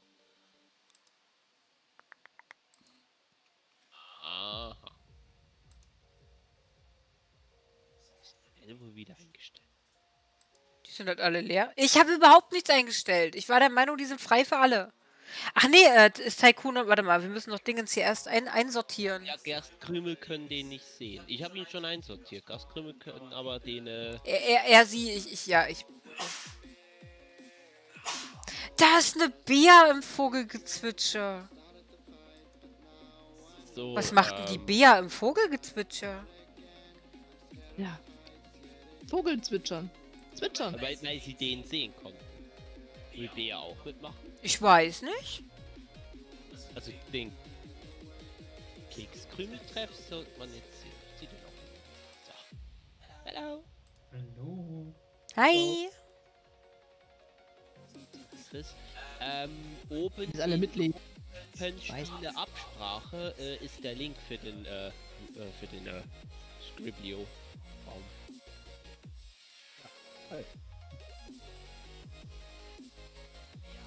Aha. Irgendwo wieder eingestellt. Die sind halt alle leer. Ich habe überhaupt nichts eingestellt. Ich war der Meinung, die sind frei für alle. Ach nee, äh, ist Tycoon. Warte mal, wir müssen noch Dingens hier erst ein, einsortieren. Ja, Gerstkrümel können den nicht sehen. Ich habe ihn schon einsortiert. Gerstkrümel können aber den, äh, Er, er, er sie, ich, ich, ja, ich. Da ist eine Bär im Vogelgezwitscher. So, Was macht denn die ähm, Bea im Vogelgezwitscher? Ja. Vogel zwitschern. Zwitschern. Weil, weil sie den sehen konnten. Will Bea auch mitmachen? Ich weiß nicht. Also den Kekskrümeltreff sollte man jetzt sehen. Sieht den auch. So. Hallo. Hallo. Hi. Ist das? Ähm, oben Dass alle mitleben. Spiele Absprache äh, ist der Link für den äh, äh, für den äh, Scriblio Raum.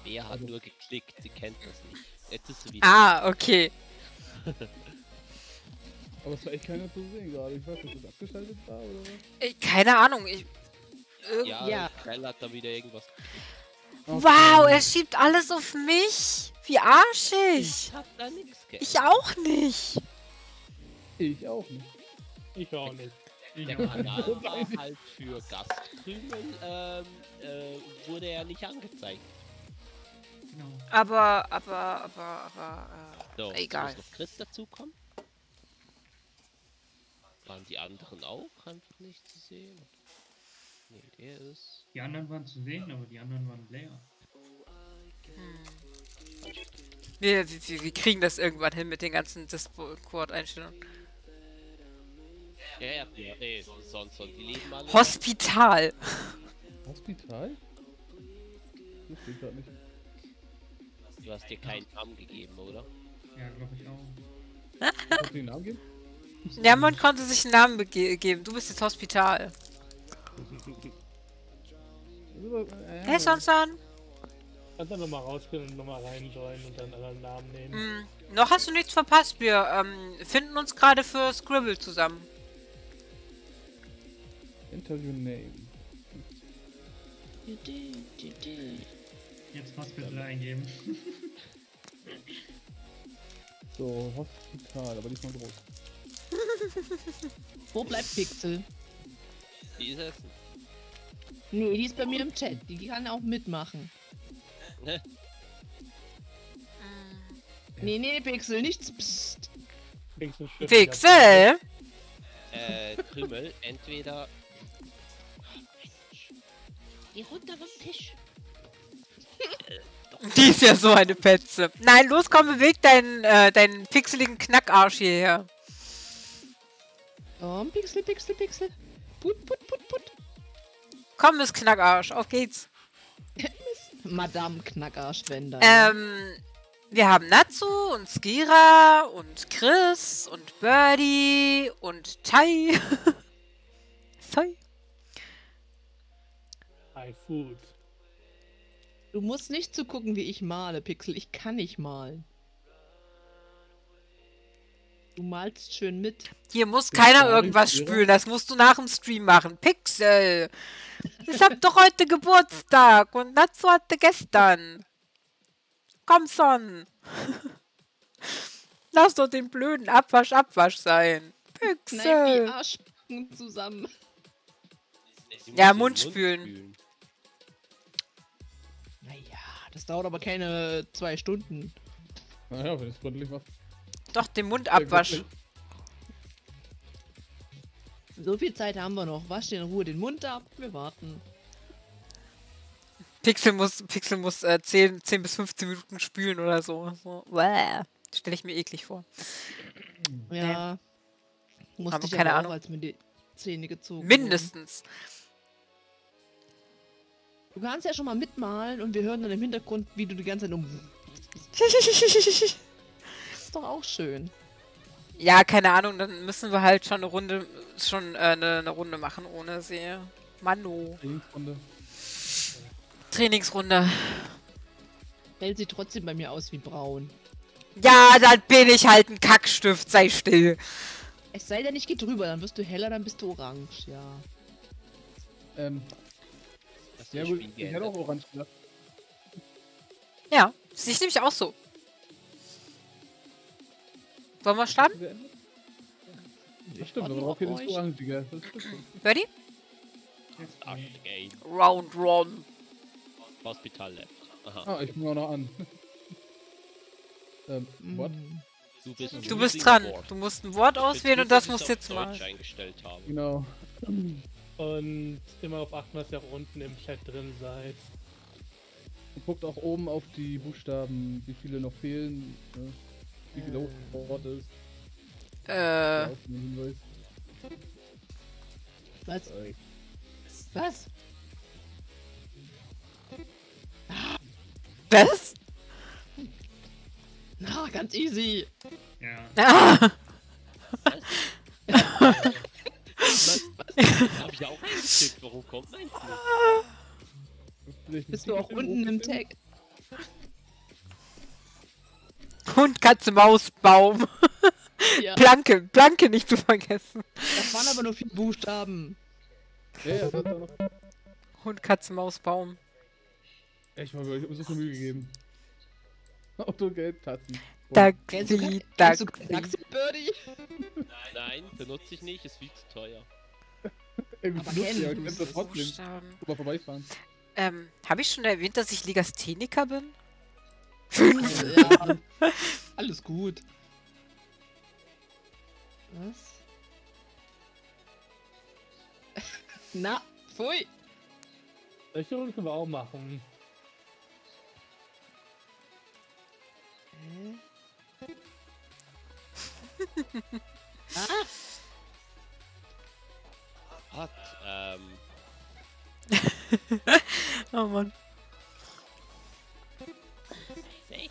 Wer hat nur geklickt? Sie kennt das nicht. Jetzt ist sie wieder. Ah, okay. Aber es war echt keiner zu sehen gerade. Ich weiß nicht, ob das abgeschaltet war oder was? Äh, Keine Ahnung. Ich, Ja, Ja. Krell hat da wieder irgendwas. Wow, er schiebt alles auf mich. Wie arschig. Ich hab da nichts geändert. Ich auch nicht. Ich auch nicht. Ich auch nicht. Der Kanal war halt für Gastkrümel, ähm, äh, wurde er nicht angezeigt. Aber, aber, aber, aber, So, äh, egal. egal. Muss noch Chris dazukommen? Waren die anderen auch einfach nicht zu sehen? Nee, der ist. Die anderen waren zu sehen, aber die anderen waren leer. Wir, wir, wir kriegen das irgendwann hin mit den ganzen Discord-Einstellungen. Ja, ja, ja. Nee, sonst sollen die Leben alle. Hospital. Hospital? Das steht grad nicht. Du hast dir keinen Namen gegeben, oder? Ja, glaube ich auch. Kannst du den Namen geben? Ja, man konnte sich einen Namen geben. Du bist jetzt Hospital. Hey, Sonson. Kannst dann nochmal rausgehen und nochmal reinjoinen und dann einen anderen Namen nehmen. Hm, noch hast du nichts verpasst. Wir ähm, finden uns gerade für Scribble zusammen. Interview Name. Jetzt Hospital eingeben. So, Hospital, aber diesmal groß. Wo bleibt Pixel? Wie ist es? Nee, die ist bei mir im Chat. Die kann auch mitmachen. Ne? Nee, nee, Pixel, nichts. Psst. Pixel? Äh, Krümel, entweder. Geh runter vom Tisch. Die ist ja so eine Petze. Nein, los, komm, beweg deinen, äh, deinen pixeligen Knackarsch hierher. Oh, Pixel, Pixel, Pixel. Put, put, put, put. Komm, Miss Knackarsch, auf geht's. Madame Knackarschwender. Ähm, wir haben Natsu und Skira und Chris und Birdie und Tai. Toi. Hi, Food. Du musst nicht zugucken, wie ich male, Pixel. Ich kann nicht malen. Du malst schön mit. Hier muss Ist keiner irgendwas spülen, das musst du nach dem Stream machen. Pixel! Ich hab doch heute Geburtstag und Natsu hatte gestern. Komm, Son. Lass doch den blöden Abwasch Abwasch sein. Kneif die Pixel. Arschbacken zusammen. Ja, Mund spülen. Das dauert aber keine zwei Stunden. Naja, wenn es gründlich macht. Doch, den Mund abwasch. So viel Zeit haben wir noch. Wasch dir in Ruhe den Mund ab. Wir warten. Pixel muss, Pixel muss äh, 10, 10 bis 15 Minuten spülen oder so. so. Stelle ich mir eklig vor. Ja. Musste Aber ich keine aber Ahnung. auch, als mir die Zähne gezogen Mindestens. wurden. Du kannst ja schon mal mitmalen und wir hören dann im Hintergrund, wie du die ganze Zeit um. ist doch auch schön. Ja, keine Ahnung, dann müssen wir halt schon eine Runde, schon äh, eine, eine Runde machen ohne sie. Mano. Trainingsrunde. Trainingsrunde. Hält sie trotzdem bei mir aus wie braun. Ja, dann bin ich halt ein Kackstift, sei still. Es sei denn, ich gehe drüber, dann wirst du heller, dann bist du orange, ja. Ähm. Das Ja, gut, ich hätte auch orange gedacht. Ja, sehe ich nämlich auch so. Wollen wir starten? Das stimmt, aber darauf es orangiger. Das stimmt. Ready? Round one. Hospital left. Aha. Ah, ich bin auch noch an. ähm, what? Du bist, Du bist dran. Du musst ein Wort auswählen und das musst du jetzt habe. Genau. Und immer auf achten, dass ihr auch unten im Chat drin seid. Und guckt auch oben auf die Buchstaben, wie viele noch fehlen, ne? wie es Äh, auf den Hinweis. Was? Was? was? Na, ganz easy. Ja. Ah, Was? Was? Hab ich auch geklickt. Warum kommt meins nicht? Bist du auch unten im? Tag? Hund, Katze, Maus, Baum. Ja. Planke, Planke nicht zu vergessen. Das waren aber nur vier Buchstaben. Ja, ja, das hat er noch. Hund, Katze, Maus, Baum. Echt mal, ich hab mir so viel Mühe gegeben. Auto, Geld, du, Taxi, Taxi. Taxi Birdie? Nein, benutze ich nicht. Ist viel zu teuer. Ey, benutzt ihr? kennen Kannst du trotzdem vorbeifahren. Ähm, habe ich schon erwähnt, dass ich Legastheniker bin? Fünf. Ja, alles gut. Was? Na, pfui. Solche Runden können wir auch machen. Ah, Hat, ähm. Oh Mann. Hey.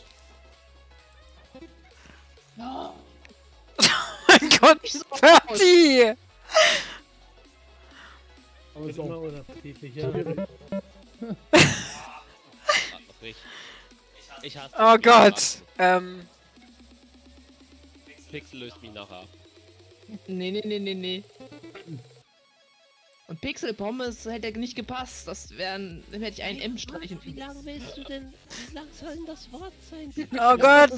oh, mein Gott, Bertie! Aber Ist ist immer auch unappetitlich, ja. Ich hasse Oh. Gott. Ähm, Pixel löst mich nachher ab. nee, nee, nee, nee, nee. Und Pixel Pommes hätte nicht gepasst. Das wären, dann hätte ich einen M streichen. Wie lange willst du denn? Wie lang soll denn das Wort sein? oh Gott.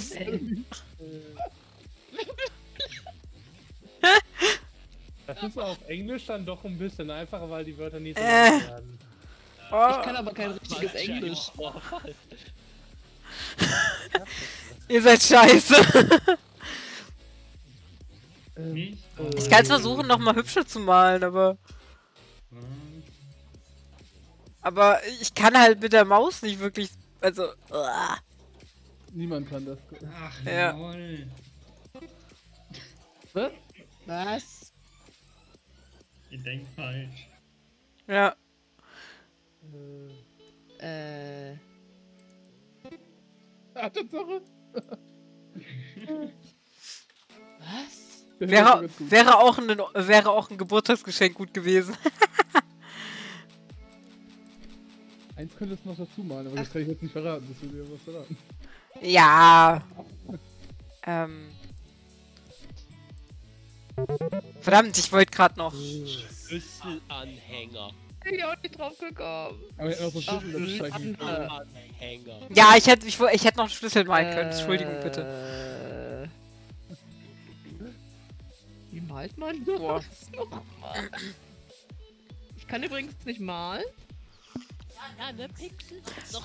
Das ist auf Englisch dann doch ein bisschen einfacher, weil die Wörter nicht so Äh. lang werden. Oh, Ich kann aber kein richtiges Englisch. Ihr seid scheiße. Nicht? Ich kann es versuchen, nochmal hübscher zu malen, aber. Aber ich kann halt mit der Maus nicht wirklich. Also. uah. niemand kann das. Ach, Ja. lol. Was? Was? Ihr denkt falsch. Ja. Äh. Ah, Tatsache. Was? Wäre, wäre, auch ein, wäre auch ein Geburtstagsgeschenk gut gewesen. Eins könnte es noch dazu malen, aber das kann ich jetzt nicht verraten. Das will ja was verraten. ja. Ähm. Verdammt, ich wollte gerade noch. Schlüsselanhänger. Ich bin auch nicht drauf gekommen. Aber er hat auch so einen Schlüssel damit Ach, streichen können. Mann. Anhänger. Ja, ich hätte, ich, ich hätte noch einen Schlüssel malen können. Entschuldigung, bitte. Wie malt man Boah. das nochmal? Ich kann übrigens nicht malen. Ja, ne, Pixel?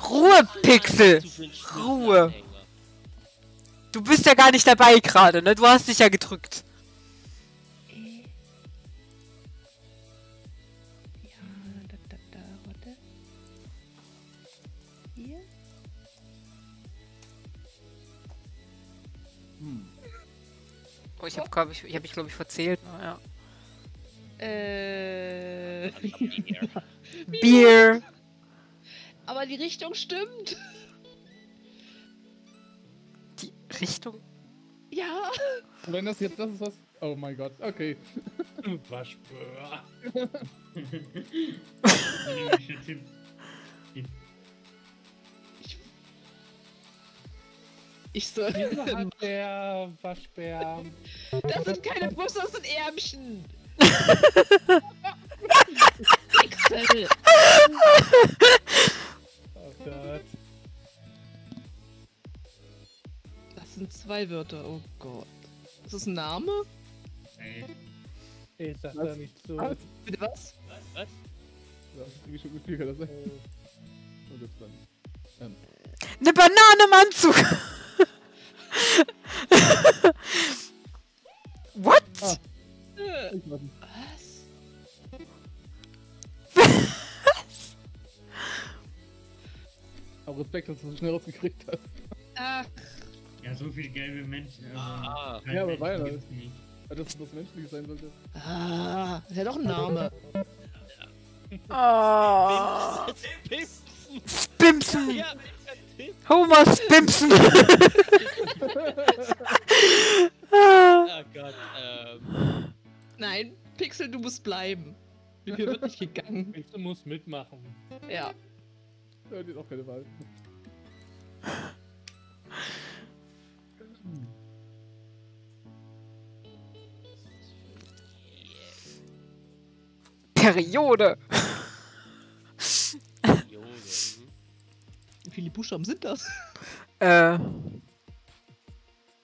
Ruhe, Pixel! Ruhe. Du bist ja gar nicht dabei gerade, ne? Du hast dich ja gedrückt. Oh, ich habe glaube ich, ich habe mich glaube ich verzählt. Naja. Äh. Bier. Aber die Richtung stimmt. Die Richtung. Ja. Und wenn das jetzt das ist, was. Oh mein Gott, okay. Waschbär. Ich soll. Wieso hat der Waschbär. Das sind keine Brüste, das sind Ärmchen. Pixel. Oh Gott. Das sind zwei Wörter, oh Gott. Ist das ein Name? Ey, Ich sag da nicht zu. Was? Bitte was? Was? Ja, wie schon gespielt kann das sein. Oh, das dann. Ähm, Eine Banane im Anzug. What? Ah. Was? Was? Aber Respekt, dass du so schnell rausgekriegt hast. Ach. Ja, so viele gelbe Menschen. Also ah. Ja, aber war ja das. Dass das menschlich sein sollte. Ah, das ist ja doch ein Name. Ah. Bimsen. Bimsen. Ja, Bimsen. Homer Spimpsen. Oh Gott, ähm. Nein, Pixel, du musst bleiben. Mir wird nicht gegangen. Du musst mitmachen. Ja. Ja, die hat auch keine Wahl. Periode. Wie viele Buchstaben sind das? Äh,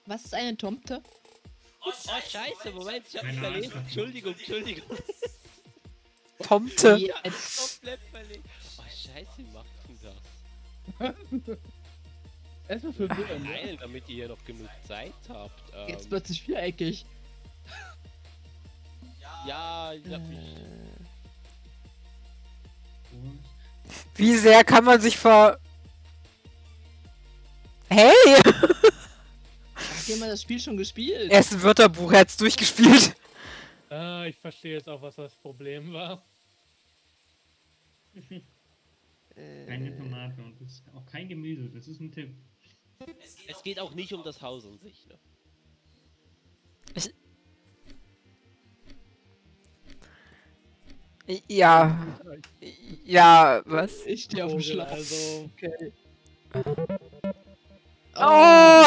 Was ist eine Tomte? Oh, scheiße, Moment, ich hab mich verlesen. Entschuldigung, Entschuldigung. Tomte. Ja, Komplett verlesen. Oh, scheiße, wie macht denn das? Erstmal für Willen, ne? Nein, damit ihr hier noch genug Zeit habt. Ähm, Jetzt plötzlich viereckig. ja, ich hab mich. Und Wie sehr kann man sich ver... Hey! Hat jemand das Spiel schon gespielt? Er ist ein Wörterbuch, er hat's durchgespielt. Ah, ich verstehe jetzt auch, was das Problem war. keine Tomate und das ist auch kein Gemüse. Das ist ein Tipp. Es geht auch nicht um das Haus an sich, ne? Ja. Ja, was? Ich stehe auf dem Schlauch. Also, Okay. Oh!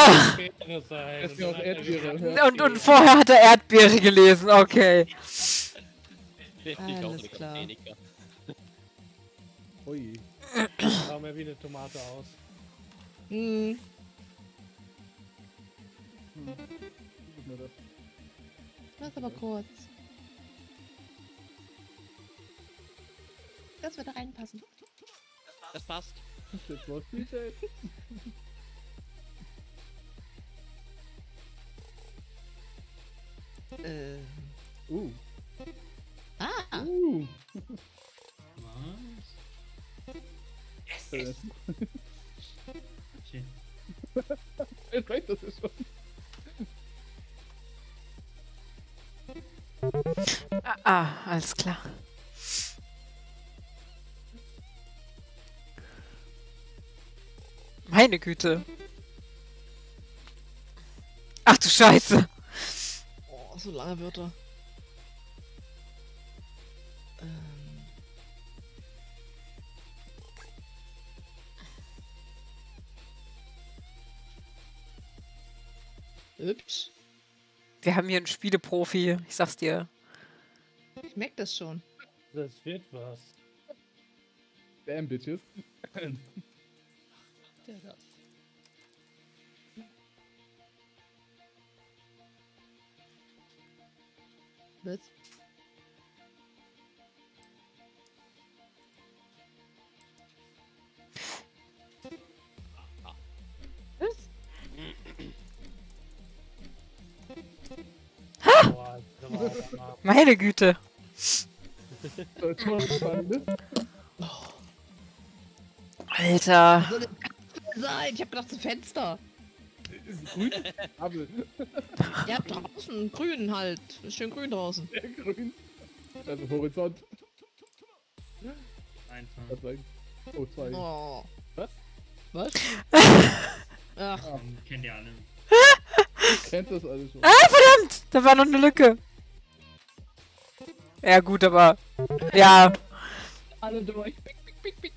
Ist auch Und. Und, vorher hat er Erdbeere gelesen, okay. Alles klar. Ui. Sah mir wie eine Tomate aus. Hm. Mir das. Lass aber kurz. Das wird da reinpassen. Das passt. Jetzt was Äh. Uh. Ah! Uh. Was? Äh, Shit. Jetzt reicht das jetzt schon. Ah, ah, alles klar. Meine Güte. Ach du Scheiße. Oh, so lange Wörter. Ähm. Hübsch. Wir haben hier einen Spieleprofi, ich sag's dir. Ich merke das schon. Das wird was. Damn, Bitches. Der das. Auch mal- Meine Güte. Alter. Sein? Ich hab gedacht, das Fenster. Grün? Ja, draußen. Grün halt. Ist Schön grün draußen. Sehr grün. Also Horizont. Einfach. Was sagen? Oh, zwei. Oh. Was? Was? Ach, Ähm, kennt ihr alle. Du kennst das alles schon. Ah, verdammt! Da war noch eine Lücke. Ja, gut, aber. Ja, alle durch. Pick, pick, pick, pick.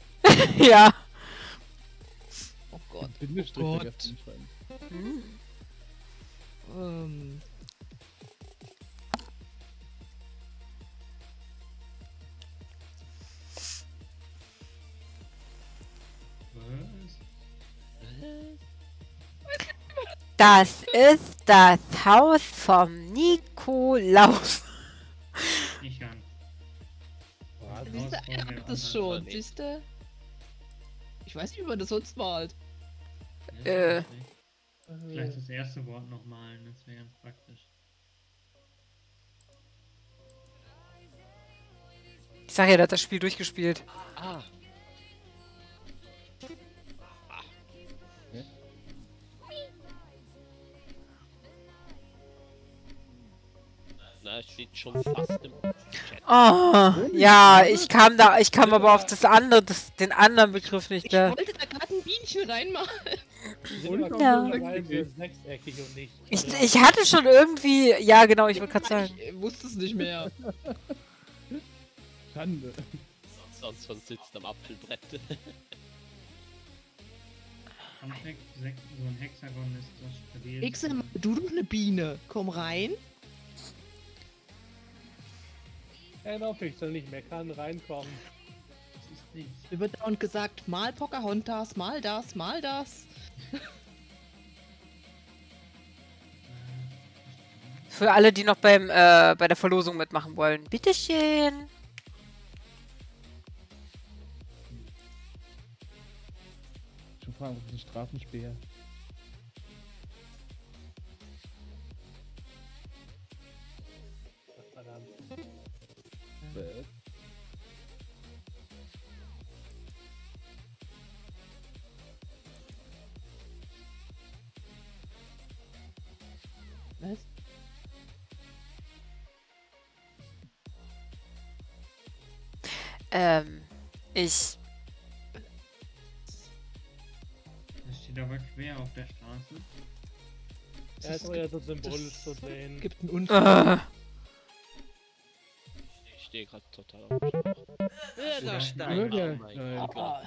ja. Oh Gott. Bindestrich Oh vergessen Ähm. Das ist das Haus vom Nikolaus. Nicht ganz. Siehst du, er hat das schon. Siehst du? Ich weiß nicht, wie man das sonst malt. Äh. Vielleicht das erste Wort nochmal, das wäre ganz praktisch. Ich sag ja, der hat das Spiel durchgespielt. Ah. Na, es steht schon fast im Chat. Oh, ja, ich kam da, ich kam aber auf das andere, das, den anderen Begriff nicht Ich da. wollte da gerade ein Bienchen reinmachen. Ja. Sechseckig und nicht. Ich, ich hatte schon irgendwie, ja genau, ich wollte gerade sagen. Ich wusste es nicht mehr. Schande. Sonst von sitzt am Apfelbrett. Hex, so ein Hexagon ist das stabil. Mach du doch eine Biene. Komm rein. Genau, Pixel nicht meckern, reinkommen. Das ist nichts. Mir wird dauernd gesagt, mal Pocahontas, mal das, mal das. Für alle, die noch beim, äh, bei der Verlosung mitmachen wollen. Bitteschön. Schon fragen, ob ein Straßenspäher. Verdammt. Was? Ähm, ich. Das steht aber quer auf der Straße. Er ist eher so symbolisch zu sehen. Gibt einen Unfall. Äh, Ich stehe gerade total auf dem. Ja, da steigt Ja, oh. Gott.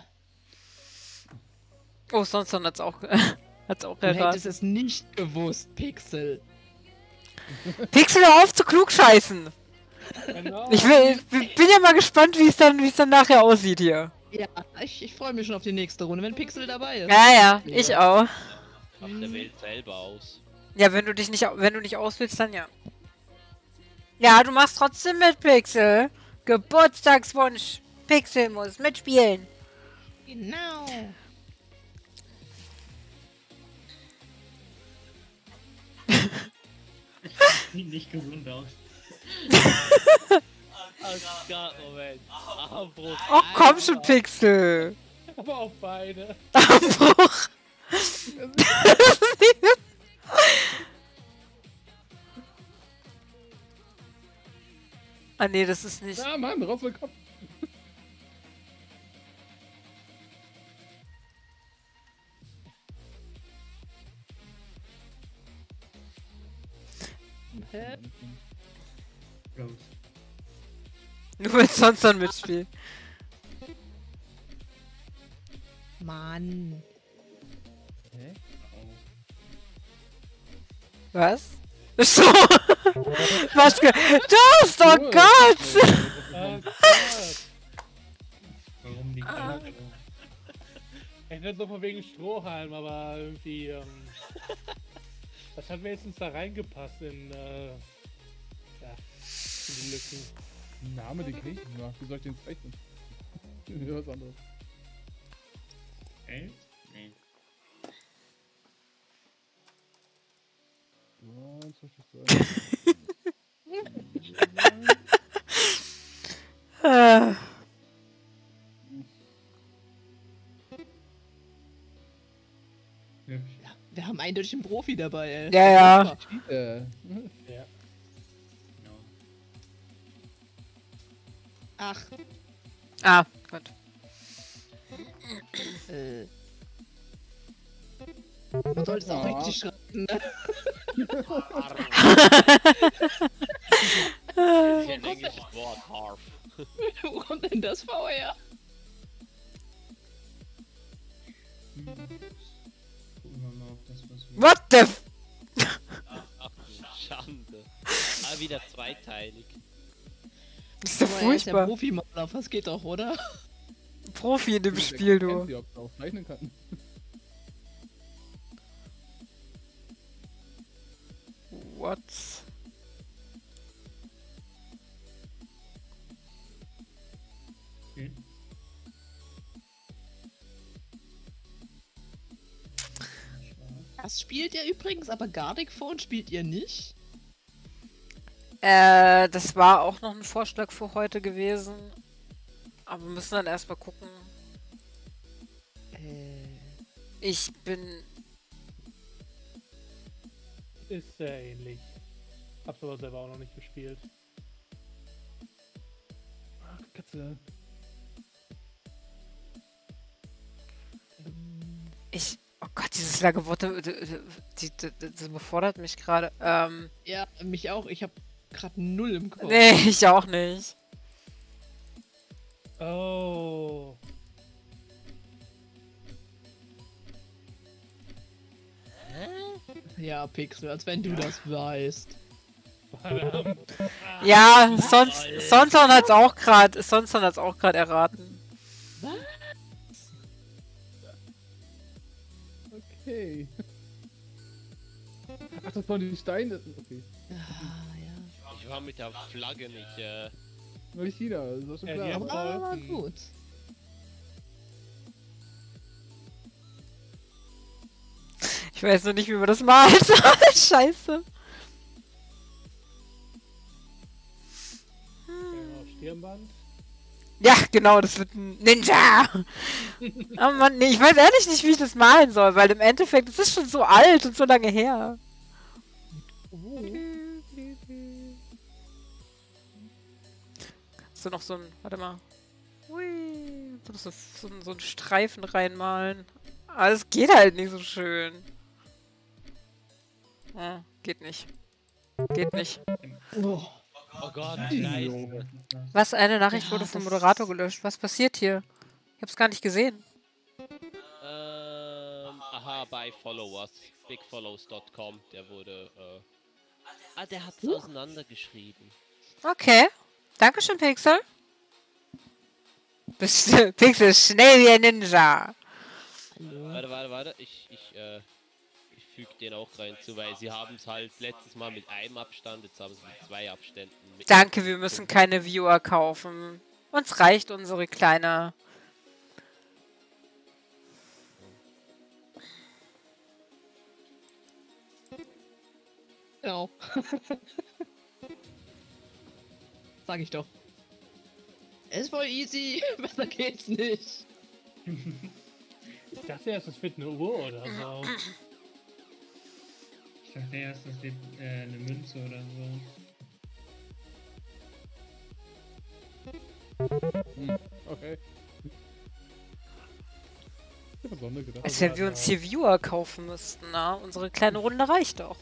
oh, sonst hat's auch, hat's auch Du hättest erraten. es nicht gewusst, Pixel. Pixel, hör auf zu klugscheißen. Genau. Ich will, bin ja mal gespannt, wie es dann, wie es dann nachher aussieht hier. Ja, ich, ich freue mich schon auf die nächste Runde, wenn Pixel dabei ist. Ja, ja, ich auch. Macht der Welt selber aus. Ja, wenn du dich nicht, wenn du nicht auswählst, dann ja. Ja, du machst trotzdem mit, Pixel. Geburtstagswunsch. Pixel muss mitspielen. Genau. Sieht nicht gesund aus. Oscar, Moment. Armbruch. Oh, komm schon, Pixel. Aber auf beide. Armbruch. ah, nee, das ist nicht. Ja, Mann, raus mit Kopf. Hä? Rose. Nur wenn sonst dann mitspielt. Mann. Hä? Was? So. Was? Das, oh Gott! Oh Gott. Warum die Ah. Karte? Ich hätte so von wegen Strohhalm, aber irgendwie. Ähm, das hat wenigstens da reingepasst in. Äh, ja, in die Lücken. Name, den krieg ich noch. Wie soll ich den zeichnen? Ja, was anderes. Elf? Nee. So, jetzt möchte ich sagen. Wir haben eindeutig einen Profi dabei, ey. Ja, ja. Ach, Ah, gut. äh. Man sollte es auch Ja. richtig schreiben, ne? Das ist ja ein englisches Wort, Harf. Wo kommt denn das vorher? What the f Ach Schande. Ah, wieder zweiteilig. Das ist doch er ist ja furchtbar. Profimaler, das geht doch, oder? Profi in dem der Spiel, du. sie, ob auch zeichnen kann. What? Das spielt ihr übrigens, aber Gardic Phone spielt ihr nicht? Äh, das war auch noch ein Vorschlag für heute gewesen. Aber wir müssen dann erstmal gucken. Äh, Ich bin. Ist sehr ähnlich. Hab's aber selber auch noch nicht gespielt. Ach, Katze. Ich. Oh Gott, dieses lange Wort, äh, die, das befordert mich gerade. Ähm. ja, mich auch. Ich habe gerade null im Kopf. Nee, ich auch nicht. Oh. Ja, Pixel, als wenn du das weißt. Ja, sonst, Sonson hat's auch gerade, Sonson hat's auch gerade erraten. Okay. Ach, das waren die Steine. Okay. Ich war mit der Flagge nicht, äh. War nicht China, das war schon Ja, klar. die haben Aber geholfen. gut. Ich weiß nur nicht, wie man das malt. Scheiße. Genau, Stirnband. Ja, genau, das wird ein Ninja. oh Mann, nee, ich weiß ehrlich nicht, wie ich das malen soll, weil im Endeffekt, es ist schon so alt und so lange her. Kannst du noch so ein, warte mal. Hui, so, so, so, so einen Streifen reinmalen. Aber es geht halt nicht so schön. Ah, geht nicht. Geht nicht. Oh. Oh Gott, scheiße. Was? Eine Nachricht Ja, wurde vom Moderator gelöscht. Was passiert hier? Ich hab's gar nicht gesehen. Ähm, aha, bei Followers. Bigfollows.com, der wurde, äh. Ah, der hat's auseinandergeschrieben. Okay. Dankeschön, Pixel. Bist Pixel, schnell wie ein Ninja. Warte, warte, warte. Ich, ich, äh. Füge den auch rein zu, weil sie haben es halt letztes Mal mit einem Abstand, jetzt haben sie mit zwei Abständen. Mit Danke, wir müssen keine Viewer kaufen. Uns reicht unsere kleine. Genau. Sag ich doch. Ist voll easy. Besser geht's nicht. Ich dachte erst, es wird eine Uhr oder so. Ich dachte erst, das wird äh, eine Münze oder so. Hm, okay. Ich hab was anderes gedacht. Als wenn wir uns hier Viewer kaufen müssten, na? Unsere kleine Runde reicht doch.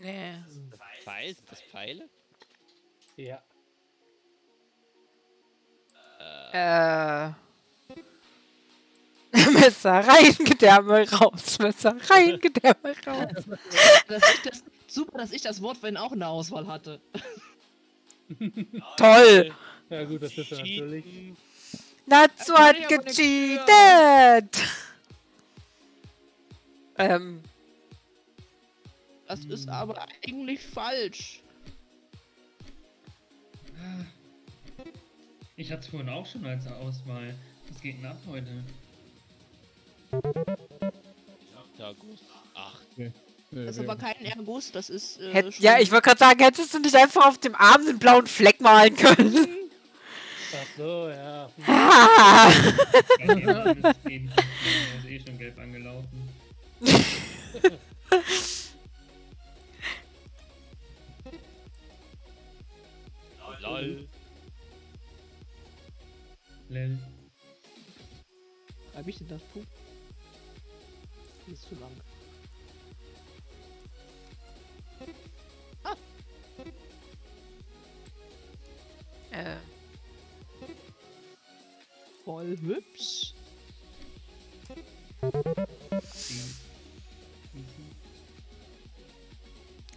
Nee. Pfeil, sind das Pfeile? Ja. Äh. Messer rein, Gedärme raus. Messer rein, Gedärme raus. Ich das, super, dass ich das Wort vorhin auch in der Auswahl hatte. Toll. Ja gut, das ist natürlich. Natsu Hab hat gecheatet. Ähm, Das ist aber eigentlich falsch. Ich hatte es vorhin auch schon als Auswahl. Was geht denn ab heute? August. Ach. Nee. Nee, Das ist aber kein Ergus, das ist. Äh, hätt, ja, ich wollte gerade sagen, hättest du nicht einfach auf dem Arm den blauen Fleck malen können? Ach so, ja. Ah. Ja, ist eh ist eh schon gelb angelaufen. Lel. Hab ich denn das Puh? Die ist zu lang. äh, Voll hübsch.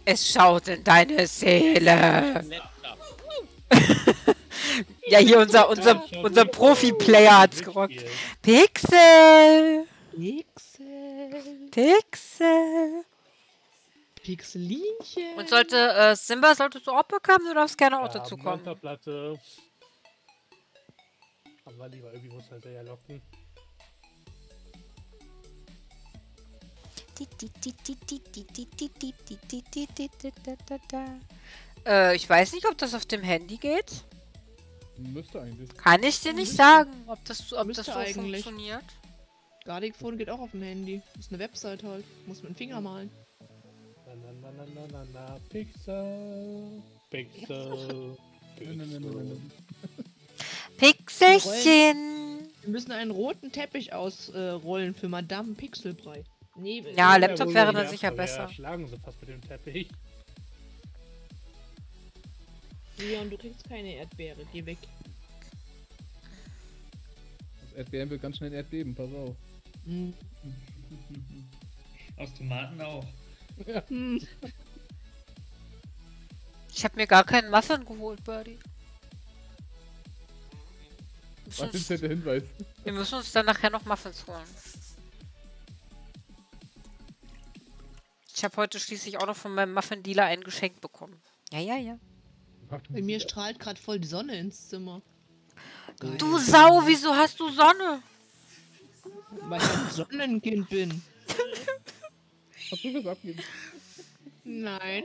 Es schaut in deine Seele. Ja, hier unser, unser, unser Profi-Player hat's gerockt. Pixel! Pixel. Pixel! Pixelinchen. Und sollte, äh, Simba, solltest du auch bekommen, du darfst gerne auch Ja, dazu kommen. Haben wir lieber, irgendwie muss sie ja locken. Äh, ich weiß nicht, ob das auf dem Handy geht. Müsste eigentlich. Kann ich dir nicht Müsste- sagen, ob das, ob das so eigentlich. funktioniert. Garlic Phone geht auch auf dem Handy. Ist eine Website halt. Muss mit dem Finger malen. Na, na, na, na, na, na, na, Pixel. Pixel. Pixel. Pixelchen! Wir müssen einen roten Teppich ausrollen für Madame Pixelbrei. Nee, Ja, Laptop wäre dann sicher besser. Ja, schlagen sie fast mit dem Teppich. Leon, du kriegst keine Erdbeere. Geh weg. Das Erdbeeren wird ganz schnell ein Erdbeben, pass auf. Hm. Aus Tomaten auch. Ja. Ich habe mir gar keinen Muffin geholt, Birdie. Was ist denn der Hinweis? Wir müssen uns dann nachher noch Muffins holen. Ich habe heute schließlich auch noch von meinem Muffin-Dealer ein Geschenk bekommen. Ja, ja, ja. Bei mir strahlt gerade voll die Sonne ins Zimmer. Du Sau, wieso hast du Sonne? Weil ich ein Sonnenkind bin. Hast du was abgeben? Nein.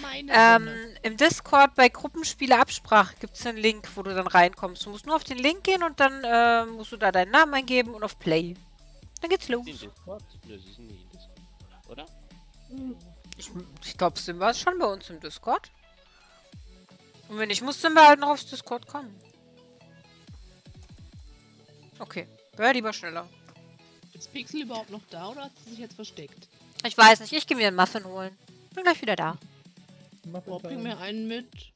Meine Ähm, Sonne. Im Discord bei Gruppenspiele Absprache gibt es einen Link, wo du dann reinkommst. Du musst nur auf den Link gehen und dann äh, musst du da deinen Namen eingeben und auf Play. Dann geht's los. In Discord? Nö, das ist nie in Discord. Oder? Ich, ich glaube, Simba ist schon bei uns im Discord. Und wenn nicht, muss Simba halt noch aufs Discord kommen. Okay, Birdie war schneller. Ist Pixel überhaupt noch da oder hat sie sich jetzt versteckt? Ich weiß nicht, ich gehe mir einen Muffin holen. Bin gleich wieder da. Boah, bring mir einen mit.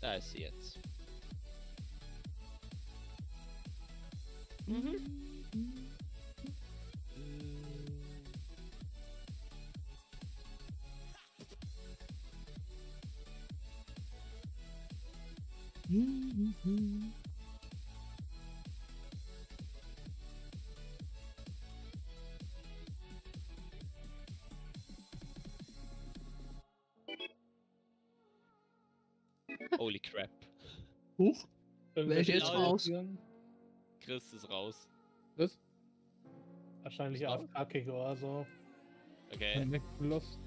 Da ist sie jetzt. Holy crap. Huch. Welche ist raus? Chris ist raus. Was? Wahrscheinlich AFK oder so. Okay. Connection lost.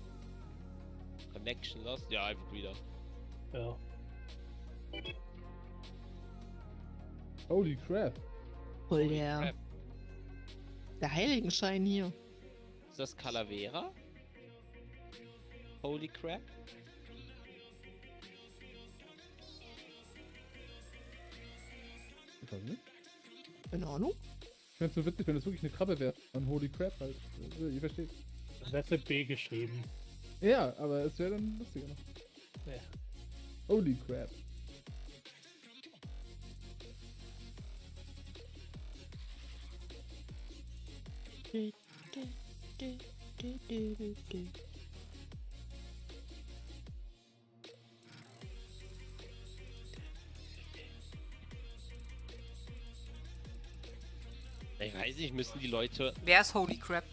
Connection lost? Ja, einfach wieder. Ja. Holy crap. Voll der, crap. der Heiligenschein hier. Ist das Calavera? Holy crap. Ich weiß nicht. Keine Ahnung. Ich fände es so witzig, wenn das wirklich eine Krabbe wäre. Dann Holy crap halt. Äh, Ihr versteht. Das wäre mit B geschrieben. Ja, aber es wäre dann lustiger noch. Ja. Holy crap. Ich weiß nicht, müssen die Leute, Wer ist Holy Crap?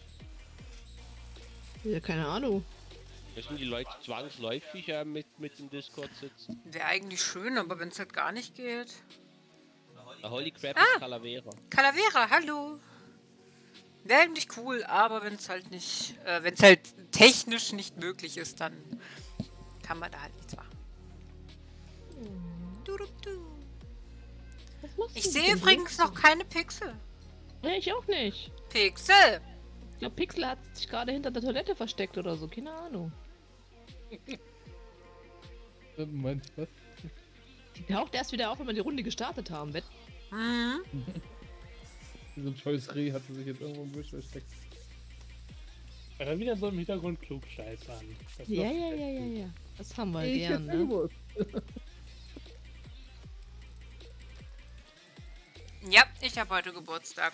Ja, keine Ahnung. müssen die Leute zwangsläufig äh, mit, mit im Discord sitzen? Wäre eigentlich schön, aber wenn es halt gar nicht geht. Holy crap Ah. ist Calavera. Calavera, hallo. Wäre eigentlich cool, aber wenn es halt nicht, äh, wenn es halt technisch nicht möglich ist, dann kann man da halt nichts machen. Du, du, du. Was machst Ich du sehe übrigens noch keine Pixel. Ja, ich auch nicht. Pixel! Ich glaube, Pixel hat sich gerade hinter der Toilette versteckt oder so. Keine Ahnung. Äh, Moment, was? Die taucht erst wieder auf, wenn wir die Runde gestartet haben. Wett- Mhm. So ein scheues Reh hat sie sich jetzt irgendwo im Busch versteckt. Weil dann wieder so im Hintergrund klugscheiß an. Ja, ja, ja, ja, ja. Das haben wir Ich gern, ne? Ja, ich habe heute Geburtstag.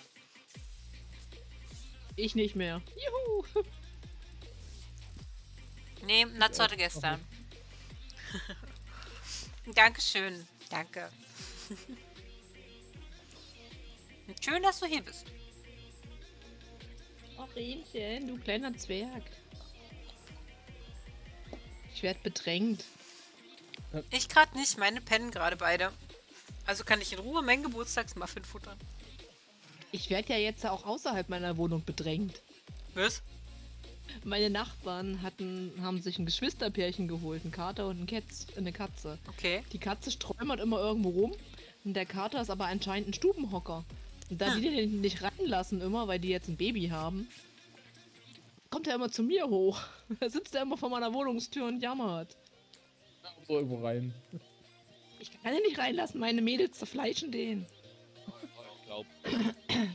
Ich nicht mehr. Juhu! Nee, Natz heute gestern. Dankeschön. Danke. Schön, dass du hier bist. Oh, Renchen, du kleiner Zwerg. Ich werd bedrängt. Ich gerade nicht, meine pennen gerade beide. Also kann ich in Ruhe meinen Geburtstagsmuffin futtern. Ich werde ja jetzt auch außerhalb meiner Wohnung bedrängt. Was? Meine Nachbarn hatten, haben sich ein Geschwisterpärchen geholt, ein Kater und eine Katze. Okay. Die Katze sträumert immer irgendwo rum und der Kater ist aber anscheinend ein Stubenhocker. Und da die den nicht reinlassen immer, weil die jetzt ein Baby haben, kommt er immer zu mir hoch. Da sitzt er immer vor meiner Wohnungstür und jammert. So irgendwo rein. Ich kann ihn nicht reinlassen, meine Mädels zerfleischen den. Ich glaube,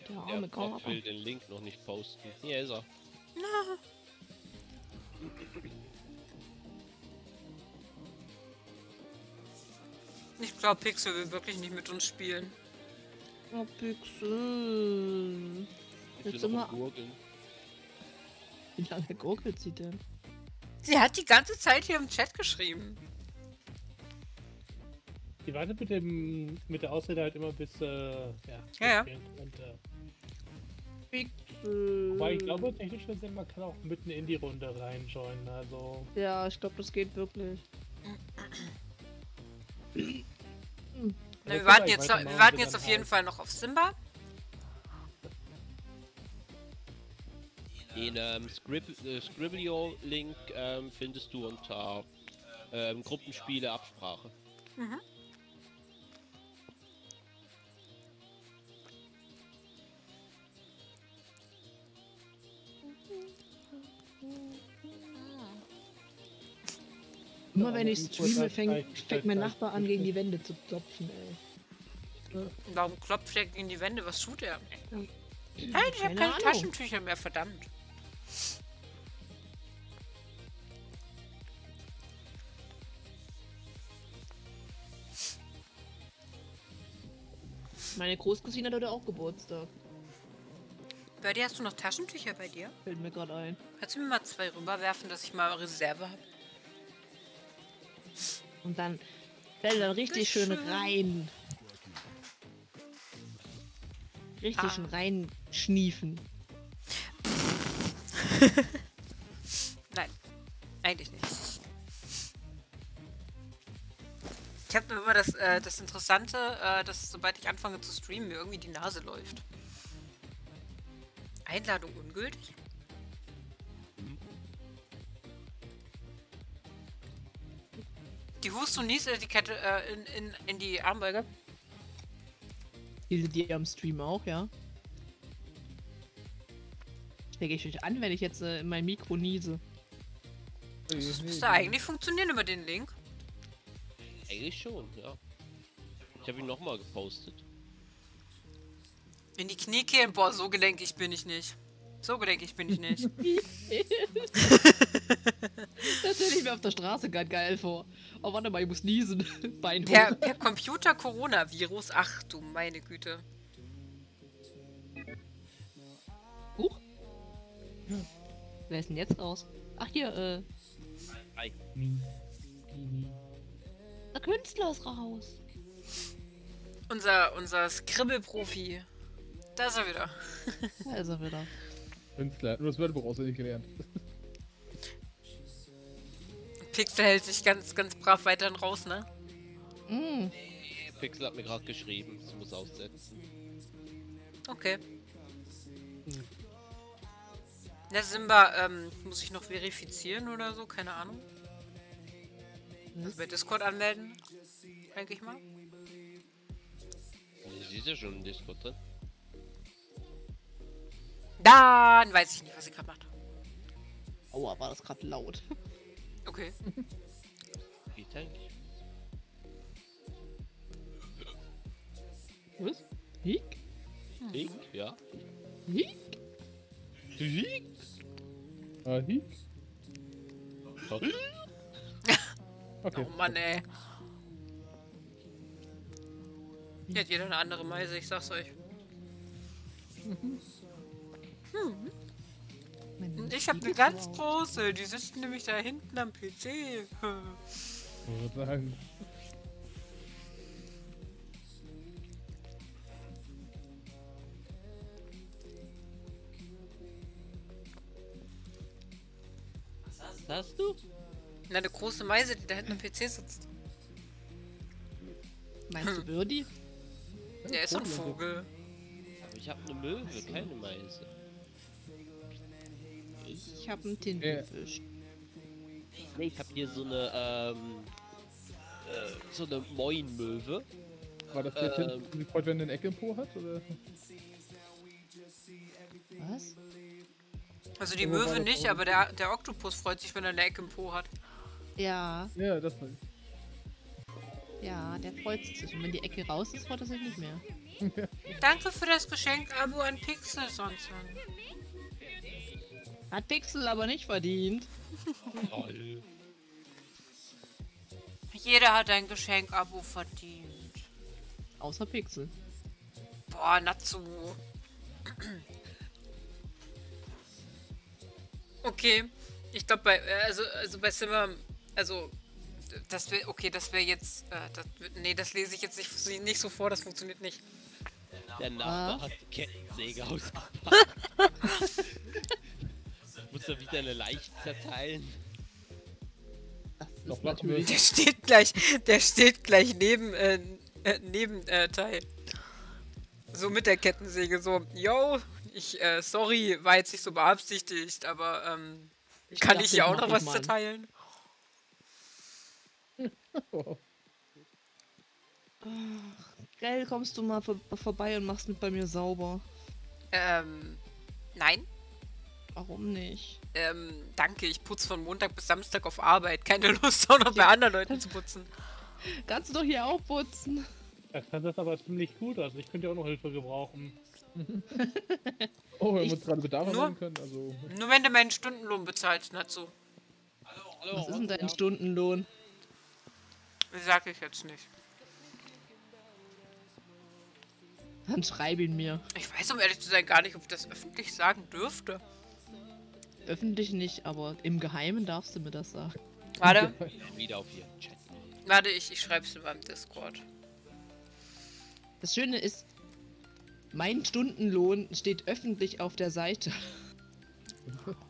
Der arme Kater. will den Link noch nicht posten. Hier ist er. Ich glaube, Pixel will wirklich nicht mit uns spielen. Oh, Pixel. Ich Jetzt wir... gurgeln. Wie lange gurgelt sie denn? Sie hat die ganze Zeit hier im Chat geschrieben. Die wartet mit dem mit der Ausrede halt immer bis äh, ja. Ja, ja. Und, äh, Pixel. wobei ich glaube, technisch gesehen, man kann auch mitten in die Runde reinjoinen. Also Ja, ich glaube, das geht wirklich. Na, wir warten jetzt, wir warten jetzt auf jeden Fall noch auf Simba. Den ähm, Scrib äh, Scribblio-Link ähm, findest du unter ähm, Gruppenspiele Absprache. Mhm. Immer wenn ich streame, fängt, fängt mein Nachbar an, gegen die Wände zu klopfen, ey. Warum klopft er gegen die Wände? Was tut er? Hey, ich habe Keine Ahnung. Taschentücher mehr, verdammt. Meine Großcousine hat heute auch Geburtstag. Bei dir hast du noch Taschentücher bei dir? Fällt mir gerade ein. Kannst du mir mal zwei rüberwerfen, dass ich mal Reserve habe? Und dann fällt dann richtig schön rein. Richtig Ah. schön reinschniefen. Nein, eigentlich nicht. Ich habe immer das, äh, das Interessante, äh, dass sobald ich anfange zu streamen, mir irgendwie die Nase läuft. Einladung ungültig? Die Hust- und Nies-Etikette äh, in, in, in die Armbeuge. Hielt die am Stream auch, ja? Stecke ich euch an, wenn ich jetzt äh, in mein Mikro niese. Das müsste eigentlich funktionieren über den Link. Eigentlich schon, ja. Ich habe ihn nochmal gepostet. In die Knie kehlen. Boah, so gelenkig bin ich nicht. So gelenkig bin ich nicht. das stelle ich mir auf der Straße gerade geil vor. Oh, warte mal, ich muss niesen. Bein Per, per Computer Coronavirus. Ach du meine Güte. Huch. Wer ist denn jetzt raus? Ach, hier, äh, Hi. der Künstler ist raus. Unser, unser Skribbelprofi. Da ist er wieder. Da ist er wieder. Künstler. Nur das Wörterbuch auswendig gelernt. Pixel hält sich ganz, ganz brav weiterhin raus, ne? Mm. Pixel hat mir gerade geschrieben, sie muss aussetzen. Okay. Der Simba, ähm, muss ich noch verifizieren oder so? Keine Ahnung. Also bei Discord anmelden. Denke ich mal. Sie ist ja schon im Discord drin. Dann weiß ich nicht, was sie gerade macht. Aua, war das gerade laut. Okay. Vielen Dank. Was? Hick? Ich? Ja. Hick? Hick? Ah, hick? Okay. Oh Mann, ey. Hier hat jeder eine andere Meise, ich sag's euch. Hm. Ich habe eine ganz große. Die sitzt nämlich da hinten am PC. Würde sagen, Was hast du? Na, eine große Meise, die da hinten am PC sitzt. Meinst du Birdie? Der ist so ein Vogel. Aber ich habe eine Möwe, keine Meise. Ich habe einen Tintenfisch. Nee, ich habe hier so eine, ähm, äh, so eine Moin-Möwe. war das der Ähm. Freut, wenn er eine Ecke im Po hat? Oder? Was? Also die Möwe das nicht, auch? aber der, der Oktopus freut sich, wenn er eine Ecke im Po hat. Ja, Ja, das war ja, der freut sich. Und wenn die Ecke raus ist, freut er sich nicht mehr. Danke für das Geschenk, Abo an Pixel sonst. Hat Pixel aber nicht verdient. Toll. Jeder hat ein Geschenk-Abo verdient. Außer Pixel. Boah, Natsu. Okay, ich glaube bei, äh, also, also bei Simmer, also, das wäre, okay, das wäre jetzt, äh, das, nee, das lese ich jetzt nicht, nicht so vor, das funktioniert nicht. Der Nachbar hat die Kettensäge ausgepackt. Er wieder eine Leiche zerteilen? Doch, wir. Der steht gleich, der steht gleich neben, äh, äh, neben äh, Teil. So mit der Kettensäge, so, yo, ich, äh, sorry, war jetzt nicht so beabsichtigt, aber, ähm, Ich kann dachte, ich hier auch noch was mal. zerteilen? Grell, kommst du mal vor vorbei und machst mit bei mir sauber? Ähm, nein. Warum nicht? Ähm, danke, ich putze von Montag bis Samstag auf Arbeit. Keine Lust, auch noch bei anderen Leuten zu putzen. Kannst du doch hier auch putzen. Er kann das aber ziemlich gut, also ich könnte ja auch noch Hilfe gebrauchen. Oh, wir uns gerade Bedarf nur- haben können. Also, Nur wenn du meinen Stundenlohn bezahlst, Natsu. Was ist denn dein Stundenlohn? Sag ich jetzt nicht. Dann schreib ihn mir. Ich weiß, um ehrlich zu sein, gar nicht, ob ich das öffentlich sagen dürfte. Öffentlich nicht, aber im Geheimen darfst du mir das sagen. Warte, Wieder auf ihren Chat. warte, ich, ich schreib's in meinem Discord. Das Schöne ist, mein Stundenlohn steht öffentlich auf der Seite.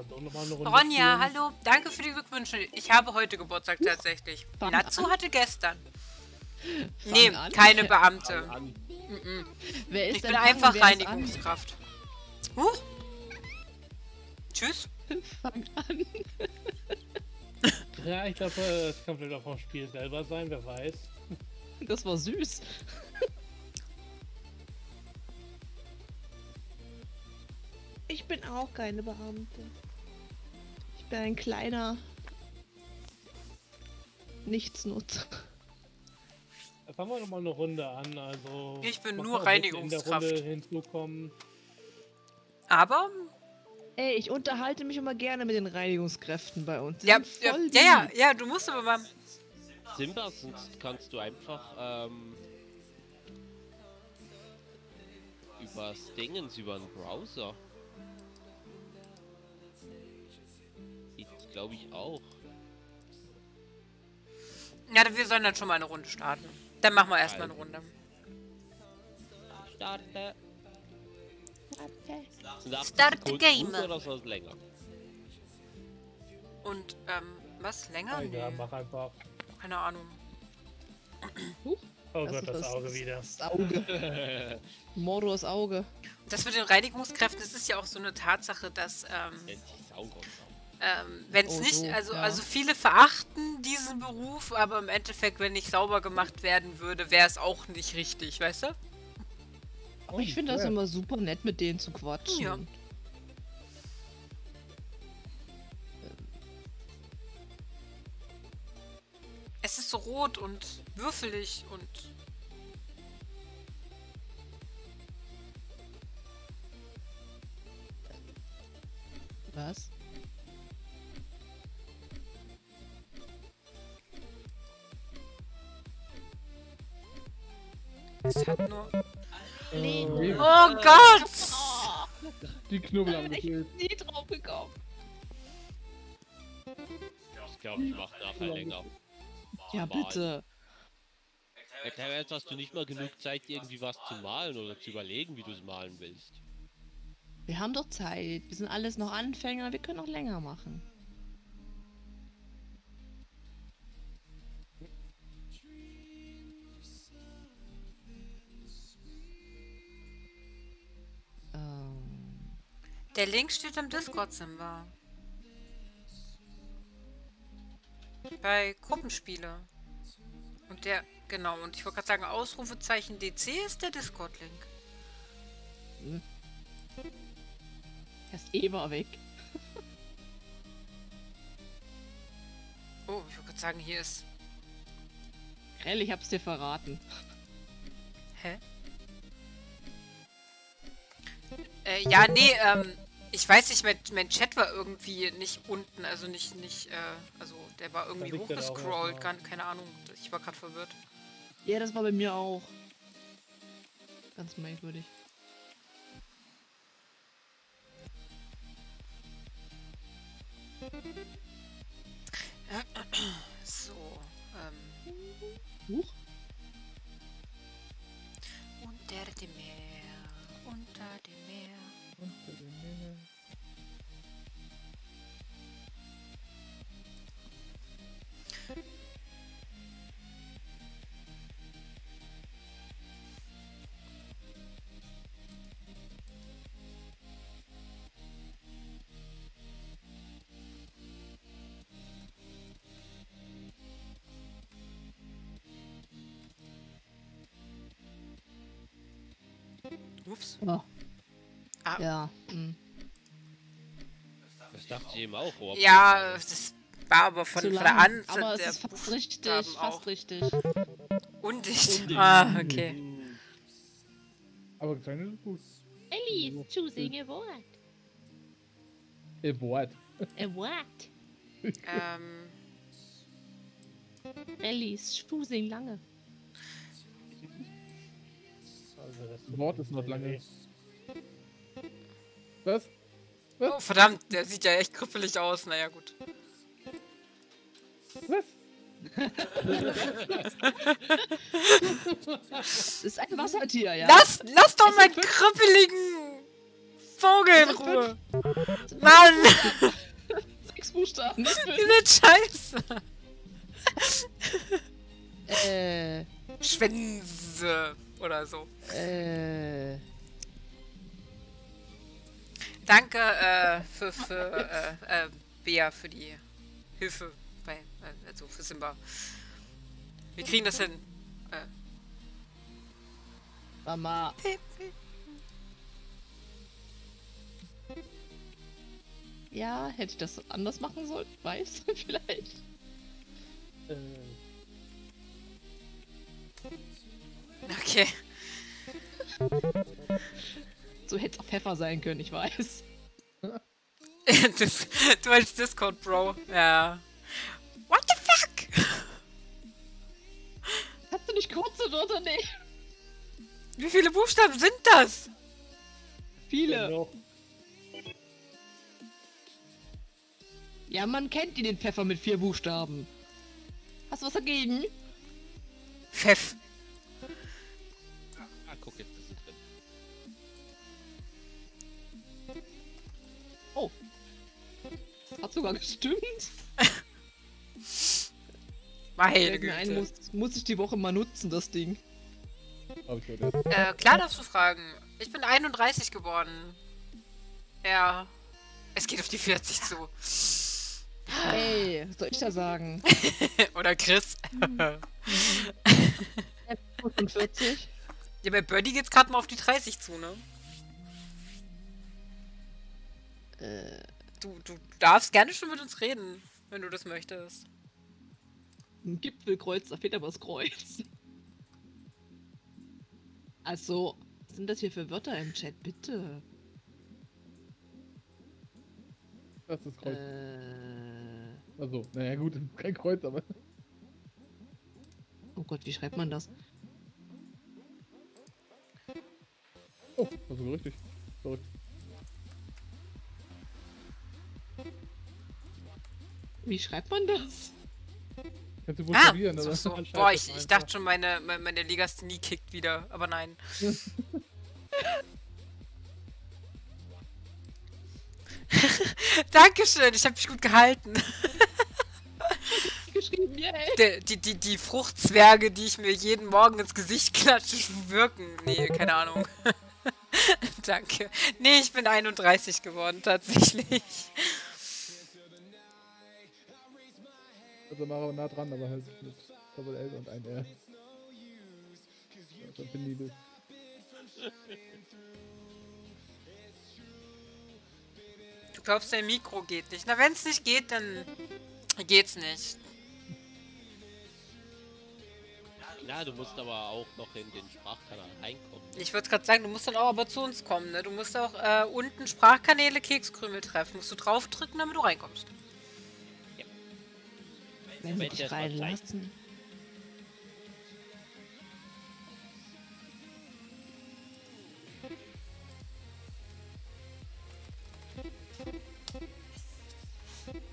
Ronja, hallo. Danke für die Glückwünsche. Ich habe heute Geburtstag tatsächlich. Natsu an. hatte gestern. Fang nee, an. keine Beamte. An. Wer ist Ich denn bin einfach? Reinigungskraft. Huch. Tschüss. Fang an. Ja, ich glaube, es kann vielleicht auch vom Spiel selber sein, wer weiß. Das war süß. Ich bin auch keine Beamte. Ich bin ein kleiner Nichtsnutzer. Da fangen wir nochmal eine Runde an, also... Ich bin nur Reinigungskraft. Runde hinzukommen. Aber, Ey, ich unterhalte mich immer gerne mit den Reinigungskräften bei uns. Ja, ja, voll ja, ja, ja, du musst aber mal. Simba, sonst kannst du einfach ähm, übers Dingens, über einen Browser. Glaube ich, auch. Ja, wir sollen dann schon mal eine Runde starten. Dann machen wir erstmal eine Runde. Starte. Sind das Start the Sekunden game. gut Oder so länger? Und, ähm, was? Länger? Ja, Nee, mach einfach. keine Ahnung. Oh Das Gott, das das- Auge wieder. Das Auge. Mordors Auge. Das mit den Reinigungskräften, das ist ja auch so eine Tatsache, dass, ähm, Sauger. Ähm, wenn es oh, nicht, also, ja. also viele verachten diesen Beruf, aber im Endeffekt, wenn ich sauber gemacht werden würde, wäre es auch nicht richtig, weißt du? Oh, ich finde das immer super nett, mit denen zu quatschen. Ja. Es ist so rot und würfelig und Was? Es hat nur. Äh, Oh Gott! Die Knubbel haben Ich gefehlt. bin nie drauf gekommen. Ich glaube, ich mache nachher länger. Ja, bitte. Ja, Clarence, hast du nicht mal genug Zeit, irgendwie was zu malen oder zu überlegen, wie du es malen willst? Wir haben doch Zeit. Wir sind alles noch Anfänger. Wir können auch länger machen. Der Link steht im Discord, Simba. Bei Gruppenspiele. Und der, genau, und ich wollte gerade sagen, Ausrufezeichen DC ist der Discord-Link. hm. Er ist eh mal weg. Oh, ich wollte gerade sagen, hier ist. Grell, ich hab's dir verraten. Hä? Äh, ja, nee, ähm, ich weiß nicht, mein, mein Chat war irgendwie nicht unten, also nicht, nicht, äh, also der war irgendwie hochgescrollt, erstmal. gar, keine Ahnung, ich war gerade verwirrt. Ja, das war bei mir auch. Ganz merkwürdig. So, ähm. Huch. Ups. Oh. Ah. Ja. hm. Das dachte ich eben auch. oh, Ja, das war aber von, von der Anzahl aber es der ist fast richtig, fast auch. richtig. Undicht. Ah, okay. Aber gezeichnet ist gut. Ellie is choosing a word. Äh, what? A word. ähm, Ellie is choosing lange. Also das Wort ist noch lange. Was? oh, verdammt, der sieht ja echt krüppelig aus. Naja, gut. Was? Das ist ein Wassertier, ja. Lass, lass doch meinen krüppeligen Vogel in Ruhe. Mann! Sechs Buchstaben. Die sind scheiße. Äh, Schwänze oder so. äh. Danke äh, für, für äh, äh, Bea für die Hilfe bei, äh, also für Simba. Wir kriegen das hin. Äh, Mama. Ja, hätte ich das anders machen sollen? Weiß, vielleicht. Äh, okay. So hätte es auch Pfeffer sein können, ich weiß. das, du als Discord, Bro. Ja. What the fuck? Hast du nicht kurze Wörter? Nee. Wie viele Buchstaben sind das? Viele. noch. Ja, man kennt die den Pfeffer mit vier Buchstaben. Hast du was dagegen? Pfeff. Hat sogar gestimmt. Meine Güte. muss, muss ich die Woche mal nutzen, das Ding. Ich gehört. Äh, klar darfst du fragen. Ich bin 31 geworden. Ja. Es geht auf die 40 zu. Hey, was soll ich da sagen? Oder Chris. 45? ja, bei Birdie geht's gerade mal auf die 30 zu, ne? Äh, Du, du darfst gerne schon mit uns reden, wenn du das möchtest. ein Gipfelkreuz, da fehlt aber das Kreuz. Also, was sind das hier für Wörter im Chat, bitte? Das ist Kreuz. Äh, Also, naja gut, kein Kreuz, aber. oh Gott, wie schreibt man das? Oh, also richtig. Verrückt. Wie schreibt man das? Kannst du Ah, buchstabieren, so, aber. so. Boah, ich, ich dachte schon, meine, meine, meine Legasthenie kickt wieder, aber nein. Dankeschön, ich habe mich gut gehalten. Geschrieben, yay! Die, die, die, die Fruchtzwerge, die ich mir jeden Morgen ins Gesicht klatsche, wirken. Nee, keine Ahnung. Danke. Nee, ich bin 31 geworden, tatsächlich. Also Mara nah dran, aber halt mit Doppel L und ein R. Also penibel. Du glaubst, dein Mikro geht nicht. Na, wenn es nicht geht, dann geht's nicht. Ja, du musst aber auch noch in den Sprachkanal reinkommen. Ich würde gerade sagen, du musst dann auch aber zu uns kommen, ne? Du musst auch äh, unten Sprachkanäle Kekskrümel treffen. Musst du draufdrücken, damit du reinkommst. Wenn sie Wenn dich reinlassen.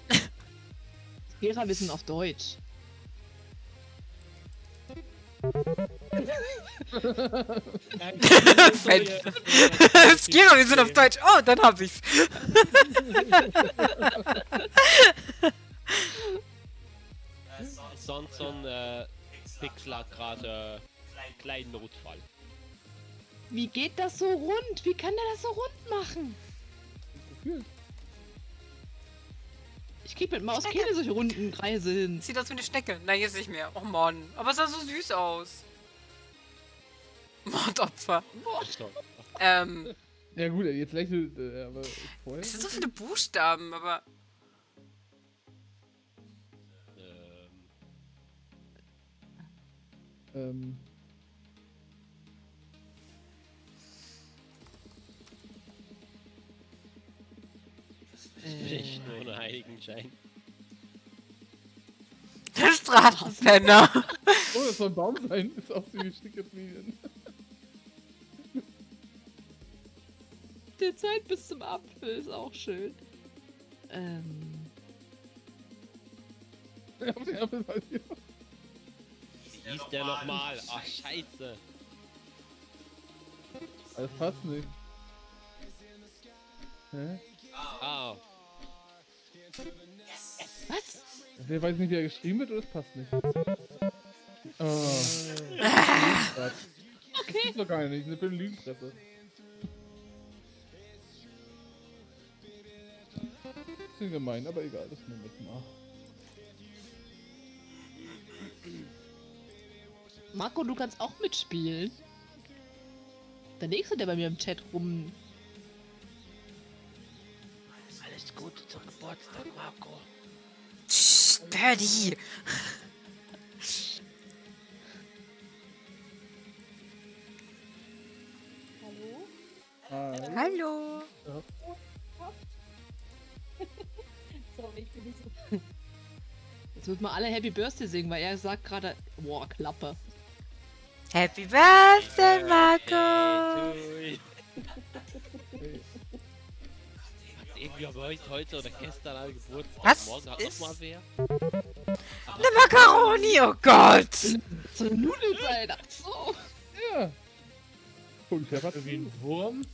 Gera, wir sind auf Deutsch. Skira, wir sind auf Deutsch. Oh, dann hab ich's. Äh, Sonst so ein äh, Pixel hat gerade äh, einen kleinen Notfall. Wie geht das so rund? Wie kann der das so rund machen? Ich krieg mit Maus keine solche runden Kreise hin. Sieht aus wie eine Schnecke. Nein, jetzt nicht mehr. Oh Mann. Aber es sah so süß aus. Mordopfer. Ähm, Ja gut, jetzt lächelt äh, aber vorher. es sind so viele Buchstaben, aber. Ähm, Nicht ohne Heiligenschein. Straßenpenner. oh, das soll ein Baum sein. Ist auch so wie Stickerfliegen. Der Zeit bis zum Apfel ist auch schön. Ähm. Ja, auf den Apfel weiß ich noch. Wie hieß der nochmal? Ach, scheiße. Das passt nicht. Hä? Ah, Was? Der weiß nicht, wie er geschrieben wird oder es passt nicht. Oh. Gott. Das gibt's doch gar nicht. Eine blöde Lügenpresse. Bisschen gemein, aber egal, das nehmen wir jetzt mal. Marco, du kannst auch mitspielen. Der nächste, der bei mir im Chat rum. alles Gute zum Geburtstag, Marco. Birdie. Hallo? Hallo. Sorry, ich bin nicht so. Jetzt wird mal alle Happy Birthday singen, weil er sagt gerade, boah, Klappe. Happy Birthday, Marco. Irgendwie haben wir heute, heute oder gestern alle Geburtstag. Was Morgen hat ist- noch mal wer. Eine Macaroni, oh Gott. So eine Nudel sein, ach so. Ja. Guck, der hat Wie ein Wurm.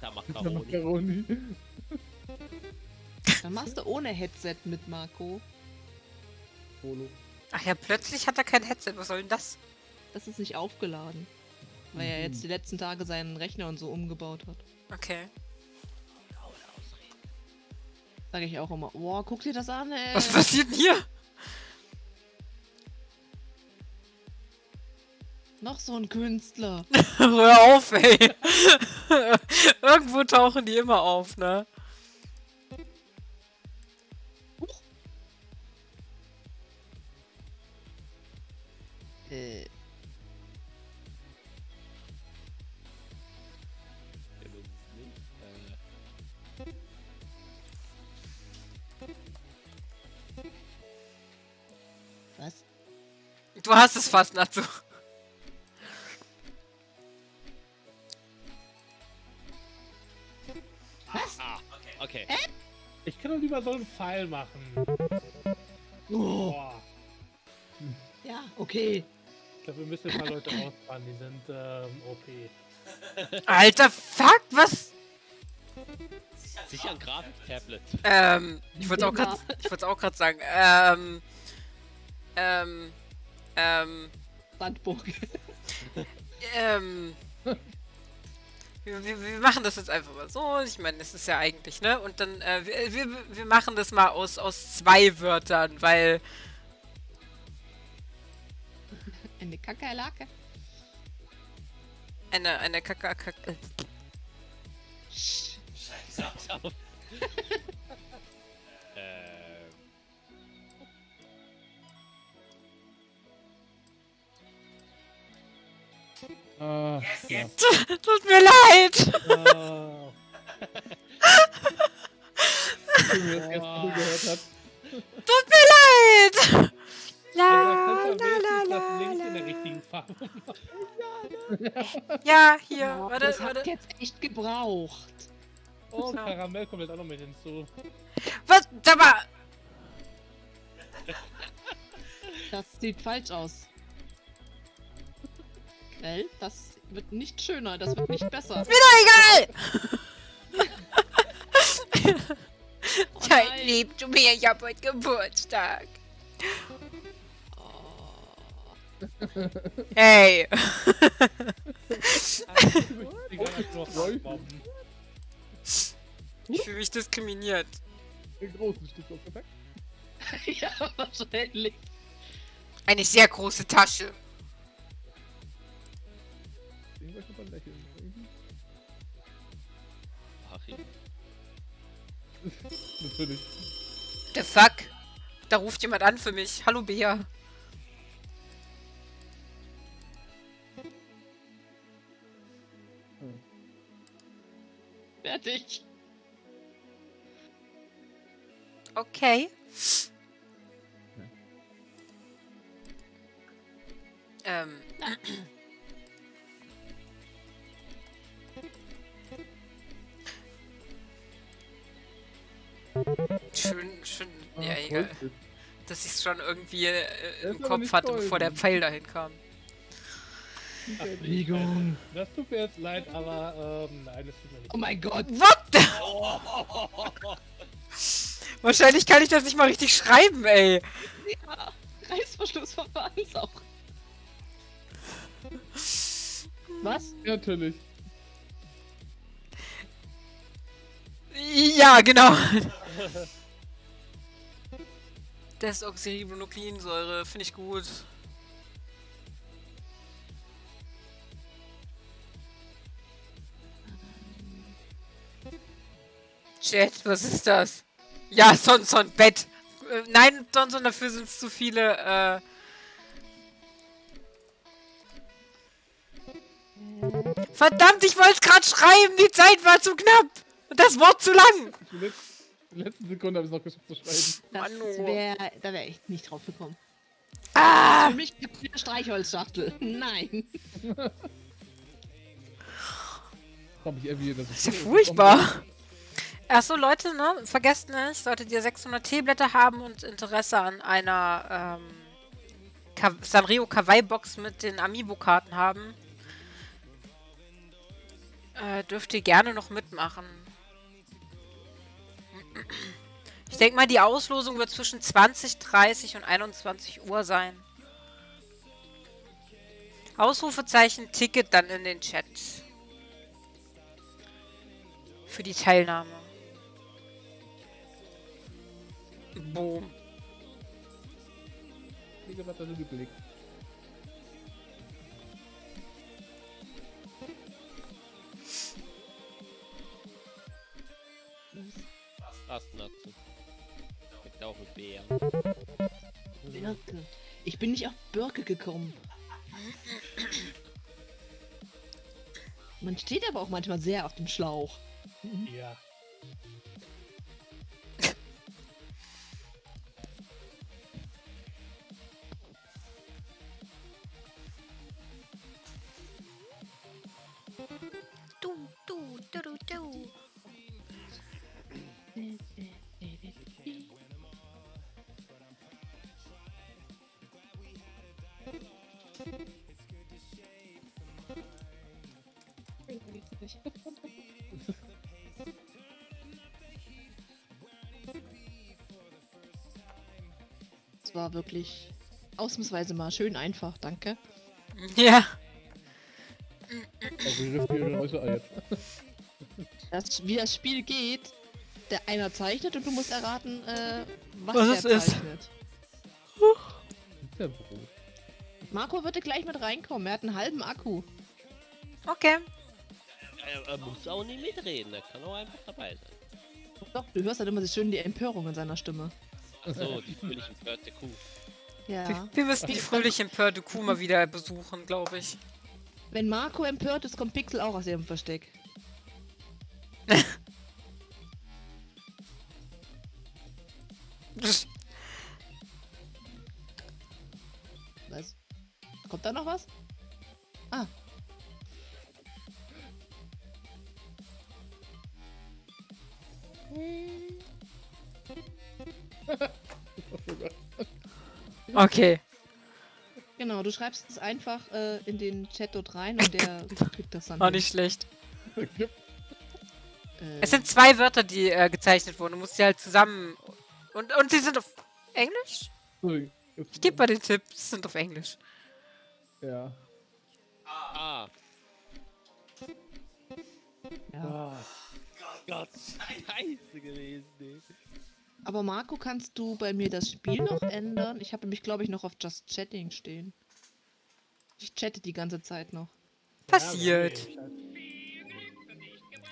Da Macaroni. Dann machst du ohne Headset mit, Marco. Solo. Ach ja, plötzlich hat er kein Headset. Was soll denn das? Das ist nicht aufgeladen. Weil er jetzt die letzten Tage seinen Rechner und so umgebaut hat. Okay. Sage ich auch immer. Boah, guck dir das an, ey. Was passiert denn hier? Noch so ein Künstler. Hör auf, ey. Irgendwo tauchen die immer auf, ne? Äh. Was? Du hast es fast, dazu. Was? Ah, ah okay. Äh? Ich kann doch lieber so einen Pfeil machen. Oh. Boah. Ja, okay. Wir müssen ein paar Leute ausfahren, die sind ähm, OP. Alter, fuck, was? Sicher ein Grafiktablet. Ähm, ich wollte auch gerade, ich wollte auch gerade sagen, ähm, ähm, ähm, Sandburg. ähm, wir, wir, wir machen das jetzt einfach mal so. Ich meine, es ist ja eigentlich, ne? Und dann, äh, wir, wir, wir machen das mal aus, aus zwei Wörtern, weil, Eine Kakerlake. eine, eine Kaka, Kaka, Scheiß auf. ähm. Ah, ja. tut mir leid. Oh. Tut mir leid. Ja, La, da la, la, la, links in der richtigen Farbe machen. Ja, hier, Ja, warte, das warte. hat jetzt echt gebraucht. Oh, Karamell kommt jetzt auch noch mit hinzu. Was? Sag mal, Das sieht falsch aus. Grell, das wird nicht schöner, das wird nicht besser. wieder egal. Oh Sei nein. lieb du mir, ich hab heute Geburtstag. Rausbomben. Ich fühle mich diskriminiert. Den großen Stück ausgepackt. ja, wahrscheinlich. Eine sehr große Tasche. Ich aber lächeln. Achim. Natürlich. The fuck? Da ruft jemand an für mich. Hallo Bea. Fertig. Okay. Ähm. Schön, schön, ja, Ah, egal. Holzstück. Dass ich es schon irgendwie äh, im Kopf hatte, bevor der. Pfeil dahin kam. Bewegung. Das tut mir jetzt leid, aber ähm, nein, das tut mir nicht Oh mein Gott. What the? Wahrscheinlich kann ich das nicht mal richtig schreiben, ey. Ja, Reißverschlussverfahren ist auch. Was? Ja, natürlich. Ja, genau. Desoxyribonukleinsäure, finde ich gut. Chat, was ist das? Ja, Sonson, Bett. Äh, nein, Sonson, dafür sind es zu viele, äh... Verdammt, ich wollte es gerade schreiben, die Zeit war zu knapp. Und das Wort zu lang. In der letzten- der letzten Sekunde habe ich es noch geschafft zu schreiben. Das oh. wär, da wäre ich nicht drauf gekommen. Ah! Für mich gibt es eine Streichholzschachtel. Nein. Dass ist ja furchtbar. Achso, Leute, ne? Vergesst nicht, solltet ihr 600 Teeblätter haben und Interesse an einer ähm, Sanrio Kawaii-Box mit den Amiibo-Karten haben, äh, dürft ihr gerne noch mitmachen. Ich denke mal, die Auslosung wird zwischen 20, 30 und 21 Uhr sein. Ausrufezeichen Ticket dann in den Chat. Für die Teilnahme. Boom. Digga, was hat er geblickt? Astnatzen. Schmeckt auch mit Beeren. Birke. Ich bin nicht auf Birke gekommen. Man steht aber auch manchmal sehr auf dem Schlauch. Ja. Es war wirklich ausnahmsweise mal schön einfach, danke. Ja. Also, das, wie das Spiel geht, der einer zeichnet und du musst erraten, äh, was, Was er es ist. zeichnet. Der Brot. Marco würde gleich mit reinkommen, er hat einen halben Akku. Okay. Er, er muss auch nicht mitreden, er kann auch einfach dabei sein. Doch, du hörst halt immer so schön die Empörung in seiner Stimme. Achso, die fröhlich empörte Kuh. Ja. Wir müssen die fröhlich empörte Kuh mal wieder besuchen, glaube ich. Wenn Marco empört ist, kommt Pixel auch aus ihrem Versteck. Was? Kommt da noch was? Ah. Okay. Genau, du schreibst es einfach äh, in den Chat dort rein und der kriegt das dann. War hin. nicht schlecht. Äh, Es sind zwei Wörter, die äh, gezeichnet wurden. Du musst sie halt zusammen. Und, und sie sind auf Englisch? Sorry. Ich gebe mal den Tipp, sie sind auf Englisch. Ja. Ah. Ja. Gott, scheiße gewesen, ey. Aber Marco, kannst du bei mir das Spiel noch ändern? Ich habe nämlich, glaube ich, noch auf Just Chatting stehen. Ich chatte die ganze Zeit noch. Passiert.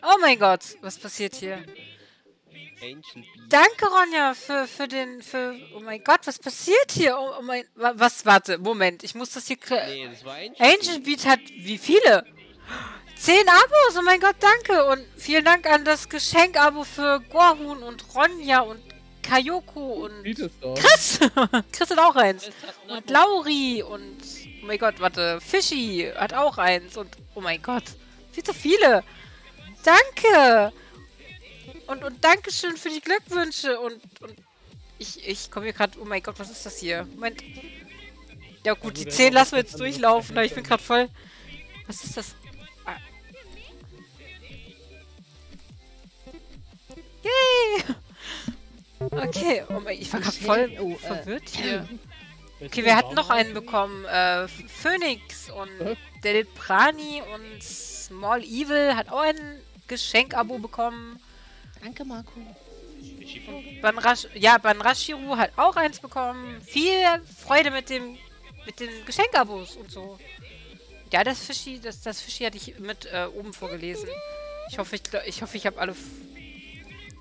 Oh mein Gott, was passiert hier? Danke, Ronja, für, für den. Für, oh mein Gott, was passiert hier? Oh, oh mein. wa- Was? Warte, Moment, ich muss das hier. Nee, das war Angel. Angel Beat hat wie viele? Zehn Abos, oh mein Gott, danke. Und vielen Dank an das Geschenk-Abo für Gorhun und Ronja und Kayoko und. Chris. Chris hat auch eins. Und Lauri und, oh mein Gott, warte, Fischi hat auch eins. Und, oh mein Gott, viel zu viele. Danke. Und, und Dankeschön für die Glückwünsche. Und, und ich, ich komme hier gerade, oh mein Gott, was ist das hier? Moment. Ja gut, die der 10 ist lassen wir jetzt durchlaufen, ich bin gerade voll... Was ist das? Ah. Yay! Okay, oh mein, ich war gerade voll Oh, äh, verwirrt hier. Okay, wir hatten noch einen bekommen. Äh, Phoenix und Del Prani und Small Evil hat auch ein Geschenk-Abo bekommen. Danke, Marco. Banrash, ja, Banrashiru hat auch eins bekommen. Viel Freude mit dem mit den Geschenkabos und so. Ja, das Fischi, das, das Fischi hatte ich mit äh, oben vorgelesen. Ich hoffe, ich, ich hoffe, ich habe alle.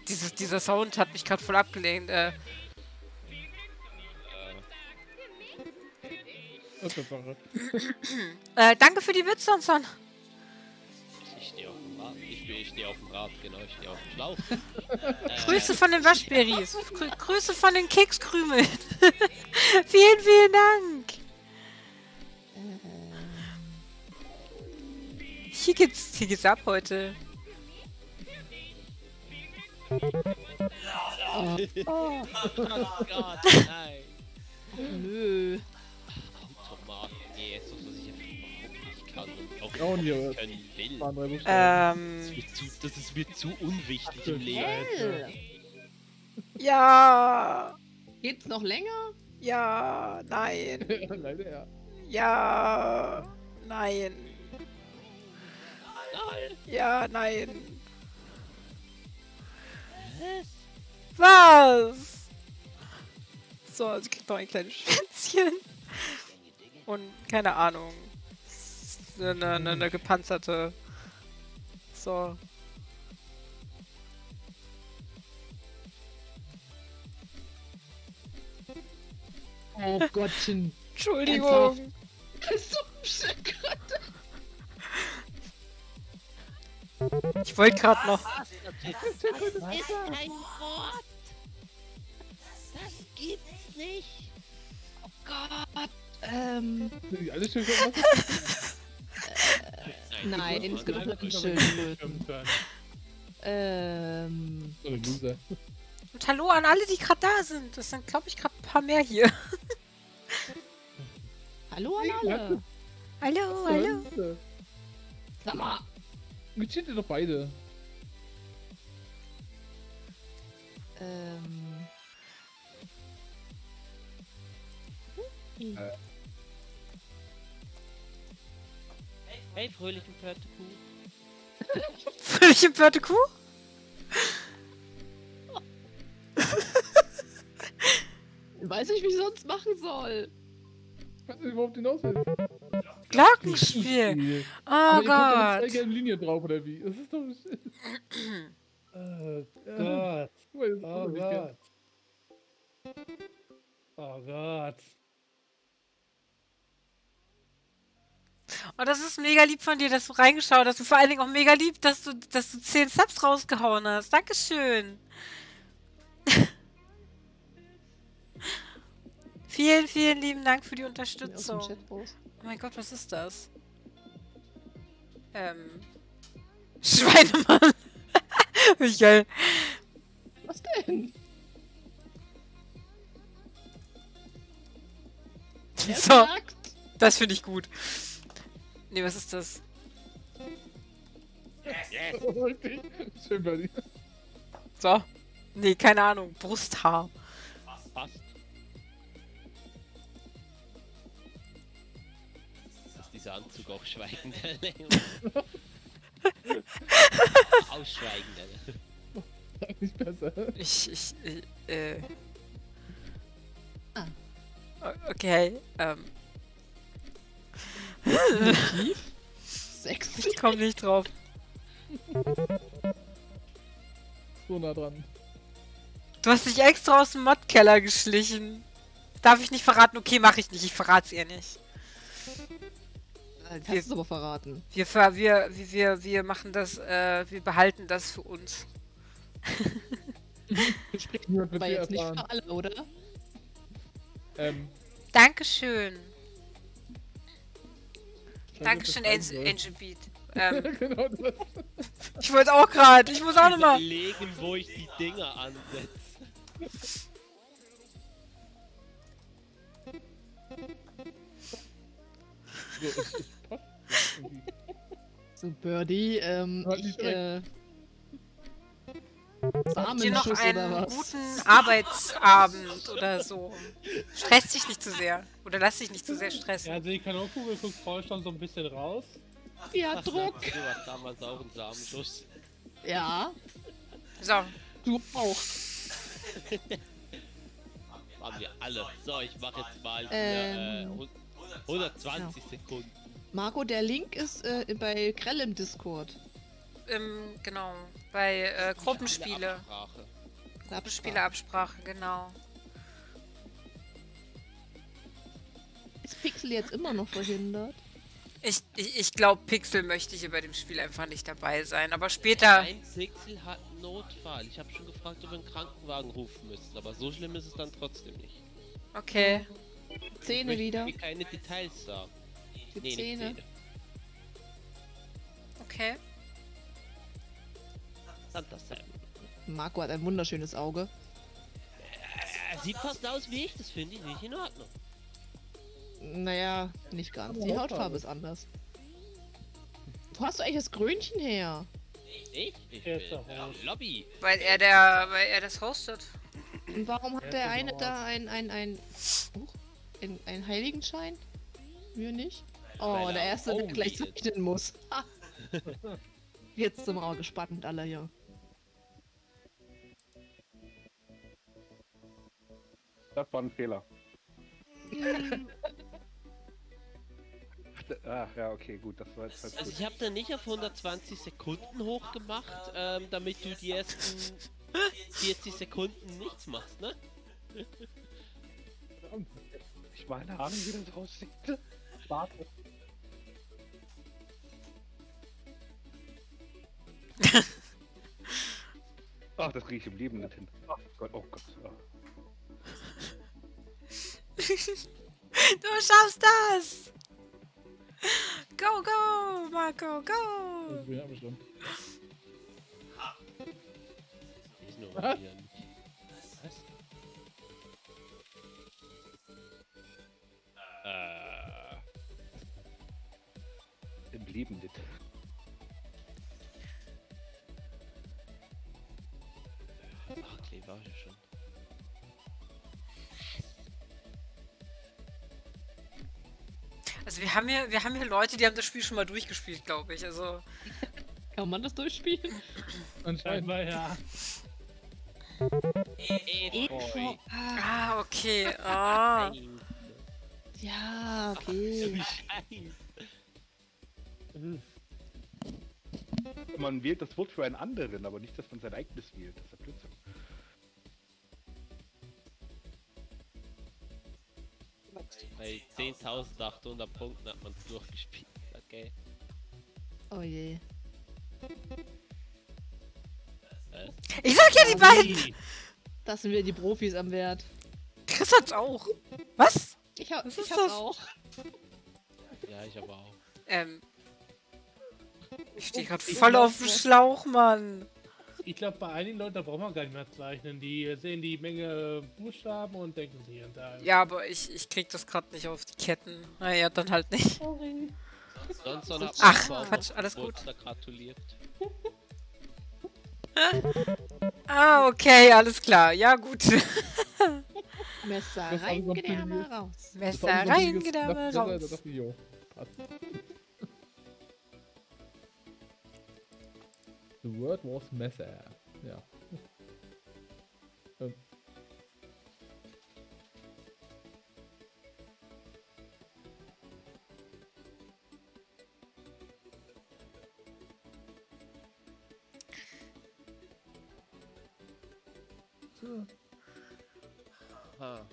Dieses, dieser Sound hat mich gerade voll abgelehnt. Äh, äh, danke für die Witze und so. Ich stehe auf dem Rad. Ich, bin- ich stehe auf dem Rad, genau, ich stehe auf dem Schlauch. Äh, Grüße von den Waschberries. Grü Grüße von den Kekskrümeln. vielen, vielen Dank. Hier geht's, hier geht's ab heute. Oh Gott, nein. Nö. Auch Oh, nee, nicht können will. Ähm, Das, wird zu, das ist mir zu unwichtig im Leben. Hell. ja, Geht's noch länger? ja, nein, Leider ja. ja, nein, Nein. ja, nein. Was? So, sie kriegt noch ein kleines Schwänzchen. Und keine Ahnung. Eine, eine, eine gepanzerte. So. Oh Gottchen. Entschuldigung. So. Ich wollte gerade noch. Was ist ein Wort? Das gibt's nicht. Oh Gott. Ähm. Sind die alle schön gemacht? Nein, es gibt noch Löten. Schirmturnen. Ähm. So ein Loser. Und hallo an alle, die gerade da sind. Das sind, glaube ich, gerade ein paar mehr hier. Hallo an alle. hallo, hallo. Sag mal. Jetzt steht ihr doch beide. Ähm. Äh, Hey. Völlig empörte Kuh? Weiß nicht, wie ich sonst machen soll. Kannst du überhaupt hinaushelfen? Glockenspiel. Oh Aber doch mit zwei Gott. gelben Linien drauf, oder wie? Das ist doch... Oh. Gott. Oh. Gott. Oh Gott. Oh, das ist mega lieb von dir, dass du reingeschaut hast. Und vor allen Dingen auch mega lieb, dass du, dass du 10 Subs rausgehauen hast. Dankeschön. vielen, vielen lieben Dank für die Unterstützung. Oh mein Gott, was ist das? Ähm. Schweinemann. Wie geil. Was denn? So. Das finde ich gut. Nee, was ist das? Yes. Richtig. Schön bei dir. So. Nee, keine Ahnung. Brusthaar. Passt. Ist dieser Anzug auch schweigender? Ausschweigender. Sag nicht besser. Ich, ich, ich äh. Ah. Okay, ähm. Sexy. Ich komm nicht drauf. So nah dran. Du hast dich extra aus dem Modkeller geschlichen. Darf ich nicht verraten? Okay, mache ich nicht. Ich verrat's ihr nicht. Hast du es aber verraten. Wir, ver wir, wir, wir, wir machen das, äh, wir behalten das für uns. Aber sie jetzt nicht erfahren. für alle, oder? Ähm, Dankeschön. Dankeschön, Angel, Beat. Ähm, genau das. ich wollte auch gerade. Ich muss auch nochmal. Überlegen, wo ich die Dinger ansetze. So, Birdie, ähm, ich, nicht äh... Dir noch einen guten Arbeitsabend oder so. Stress dich nicht zu sehr. Oder lass dich nicht zu sehr stressen. Ja, also die Kanonkugel guckt vorher schon so ein bisschen raus. Ja, Ach, Druck. Du hast damals auch einen Samenschuss. Ja, So, du auch. Haben wir alle. So, ich mache jetzt mal hier, Ähm. äh, 120 Sekunden. Marco, der Link ist äh, bei Krell im Discord. ähm, genau. Bei äh, Gruppenspiele. Absprache. Gruppenspiele-Absprache, genau. Ist Pixel jetzt immer noch verhindert? Ich, ich, ich glaube, Pixel möchte hier bei dem Spiel einfach nicht dabei sein. Aber später. Ein Sixel hat einen Notfall. Ich habe schon gefragt, ob wir einen Krankenwagen rufen müssen, aber so schlimm ist es dann trotzdem nicht. Okay. Zähne ich wieder. dir keine Details sagen. Die Nee, Zähne. Zähne. Okay. Santa Sam. Marco hat ein wunderschönes Auge. Er sieht fast aus wie ich, das finde ich nicht in Ordnung. Naja, nicht ganz. Die Hautfarbe. Ist anders. Wo hast du eigentlich das Grönchen her? Ich? Ich bin raus. Lobby. Weil er der, weil er das hostet. Und warum hat der eine in da ein, ein, ein, ein, ein Heiligenschein? Wir nicht? Oh, der er erste, der gleich zeichnen muss. Jetzt sind wir auch gespannt, alle hier. Das war ein Fehler. Ach ja, okay, gut, das war jetzt halt Also gut. ich habe da nicht auf 120 Sekunden hochgemacht, ähm, damit du die ersten 40 Sekunden nichts machst, ne? Ich meine Ahnung, wie das aussieht. Warte. Ach, das rieche ich im Leben nicht hin. Ach Gott, oh Gott. Oh. Du schaffst das! Go, go, Marco, go! Bin ich aber schon. Ich nur Was? Was? Äh, Im Leben nicht. ach, Klee Also wir haben hier, wir haben hier Leute, die haben das Spiel schon mal durchgespielt, glaube ich. Also. Kann man das durchspielen? Anscheinend mal, ja. Efeu. Ah, okay. Ah. Ja, okay. Man wählt das Wort für einen anderen, aber nicht, dass man sein eigenes wählt. Das ist ja Blödsinn. Bei 10.800 Punkten hat man es durchgespielt. Okay. Oh je. Was? Ich sag ja die beiden! Das sind wir die Profis am Wert. Chris hat's auch. Was? Ich, hab, Was ich hab's das? auch. Ja, ich aber auch. Ähm. Ich stehe gerade Ich voll auf dem Schlauch, Mann. Ich glaube, bei einigen Leuten, da braucht man gar nicht mehr zeichnen. Die sehen die Menge Buchstaben und denken sich und da. Ja, aber ich, ich krieg das gerade nicht auf die Ketten. Naja, dann halt nicht. Sorry. Sonst hat Ach, Quatsch, alles gut. Gratuliert. Ah, okay, alles klar. Ja, gut. Messer rein, Gedärme raus. Messer rein, Gedärme raus. The word was Messer. Ja. Ähm. Aha.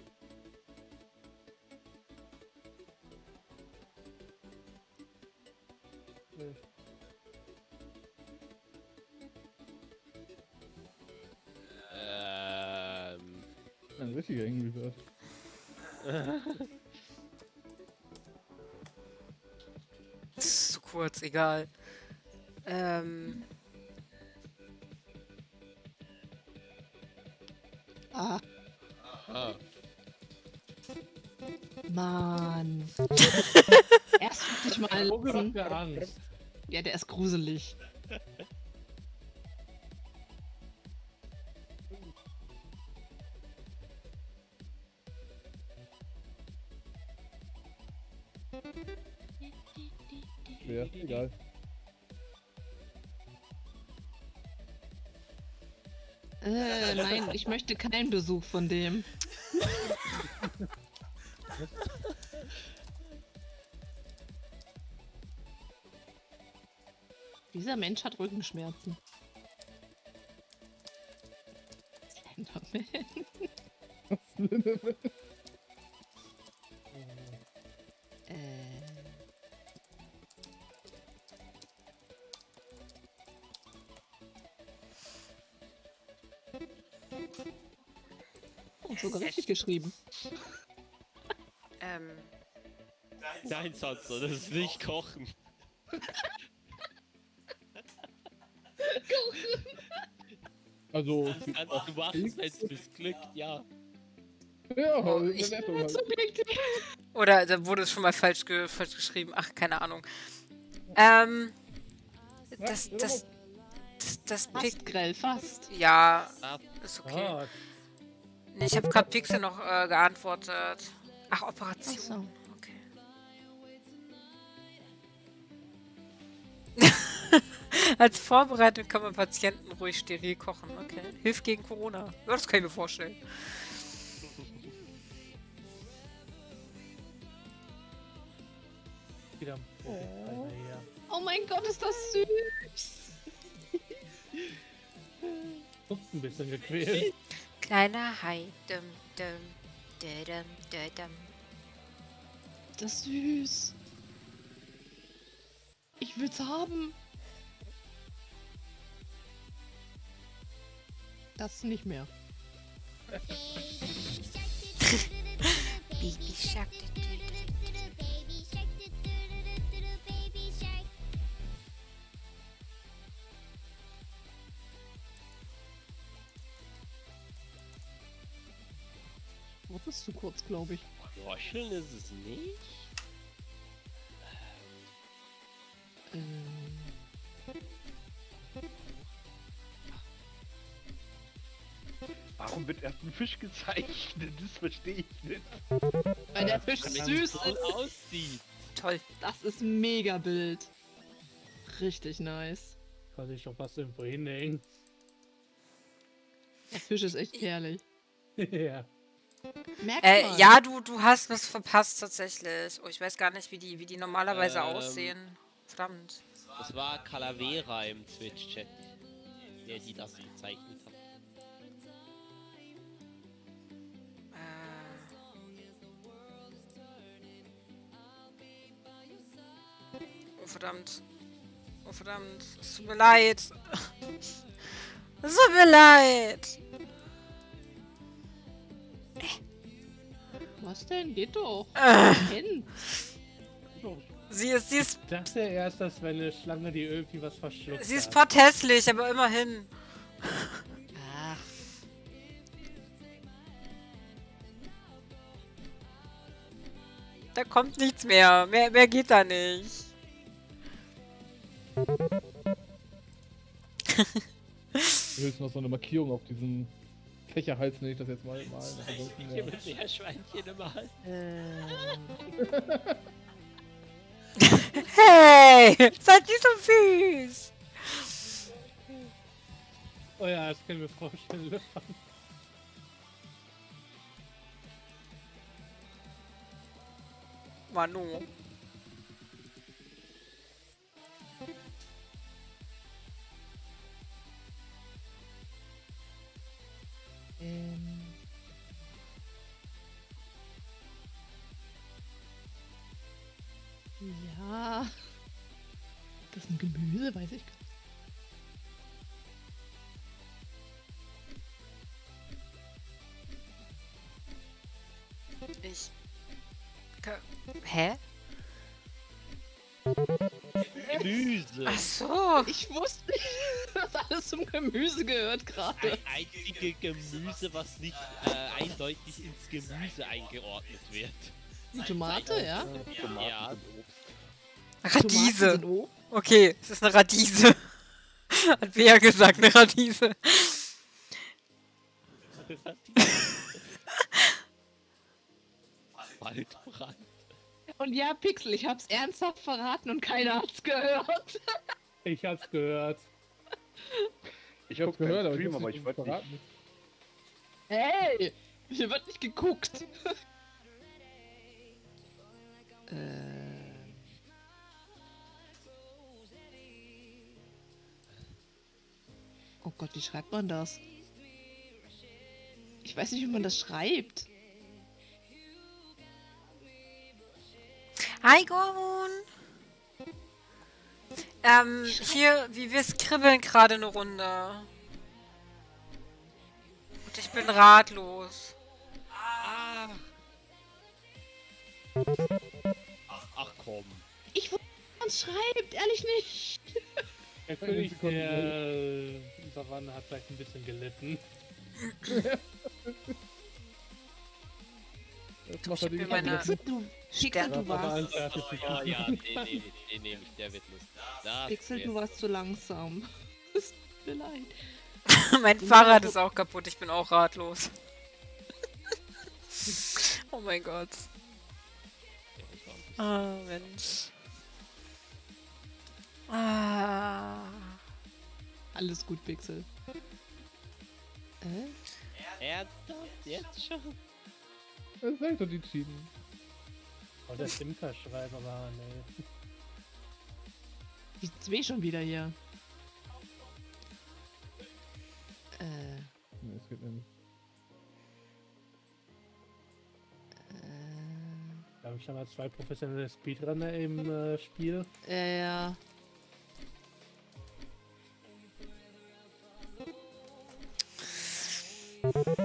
Ein richtiger Angry Bird. Das ist zu kurz, egal. Ähm. Ah, Ah. Mann. Erst wirklich mal Angst. Ja, der ist gruselig. Egal. Äh, nein, ich möchte keinen Besuch von dem. Dieser Mensch hat Rückenschmerzen. Slenderman. äh. sogar richtig geschrieben. Ähm. Nein, Sansa, das ist nicht kochen. Also, Sansa, du machst es, wenn es missglückt, ja. Ja, Oh, ich- Wertung halt. Oder da wurde es schon mal falsch, ge falsch geschrieben. Ach, keine Ahnung. Ähm. Das, das, das, das Pick. Fast grell, fast. Ja, Ah, ist okay. Nee, ich habe gerade Pixel noch äh, geantwortet. Ach, Ach Operation. so. Okay. Als Vorbereitung kann man Patienten ruhig steril kochen. Okay. Hilft gegen Corona. Ja, das kann ich mir vorstellen. wieder. Oh. Oh mein Gott, ist das süß. Guckt ein bisschen gequält. Kleiner Hai. Dum, dum, dum, dum, dum. Das ist süß. Ich will's haben. Das nicht mehr. Baby Shark. Das ist zu kurz, glaube ich. Roscheln ist es nicht? Ähm, Warum wird erst ein Fisch gezeichnet? Das verstehe ich nicht. weil der Fisch süß aussieht. Toll. Das ist ein mega Bild. Richtig nice. Kann ich schon fast irgendwo hinhängen. Der Fisch ist echt herrlich. ja. Merkt Äh, ja, du, du hast was verpasst tatsächlich. Oh, ich weiß gar nicht, wie die, wie die normalerweise Ähm, aussehen. Verdammt. Das war Calavera im Twitch-Chat, der die das gezeichnet hat. Oh verdammt. Oh verdammt. Es tut mir leid. Es tut mir leid. Was denn? Geht doch. Äh. Hin. Sie ist, sie ist, Ich dachte erst, das wäre eine Schlange, die irgendwie was verschluckt sie ist hat. potthässlich, aber immerhin. Ach. Da kommt nichts mehr. Mehr, mehr geht da nicht. Höchstens noch so eine Markierung auf diesem Fächerhals, nenne ich das jetzt mal. mal. Ansonsten, Hier ja. mit Meerschweinchen im Hals. Hey! Seid nicht so fies! Oh ja, das kann ich mir vorstellen. Manu. Ähm. Ja. Das ist ein Gemüse, weiß ich gar nicht. Ich. Hä? Gemüse. Ach so. Ich wusste nicht, dass alles zum Gemüse gehört gerade. Ein einzige Gemüse, was nicht äh, eindeutig ins Gemüse eingeordnet wird. Die Tomate, ja? Ja. Radiese. sind Obst. Okay, es ist eine Radiese. Hat wer gesagt, eine Radiese. Waldbrand. Und ja, Pixel, ich hab's ernsthaft verraten und keiner hat's gehört. Ich hab's gehört. Ich hab's gehört, aber ich, Stream, aber ich wollte verraten. nicht. Hey! Hier wird nicht geguckt. äh. Oh Gott, wie schreibt man das? Ich weiß nicht, wie man das schreibt. Hi, Gorun. Ähm, hier, wie wir skribbeln gerade eine Runde. Und ich bin ratlos. Ah. Ach komm. Ich wusste, wie man schreibt, ehrlich nicht. Der König der Savanne hat vielleicht ein bisschen gelitten. Das macht er die mir meine- Pixel, du warst. Oh ja, den, den, den nehme ich, der wird lustig. Das Pixel, du warst zu langsam. Es tut mir leid. mein Fahrrad ist auch kaputt, ich bin auch ratlos. oh mein Gott. Ah, Mensch. Ah. Alles gut, Pixel. Äh? Ernsthaft? Jetzt schon? Das sag ich doch die Cheaten. Oh, der Imker schreiben, aber nee. Die zwei schon wieder hier. Äh, Nee, das geht nicht. Da habe ich schon mal zwei professionelle Speedrunner im äh, Spiel. äh, ja.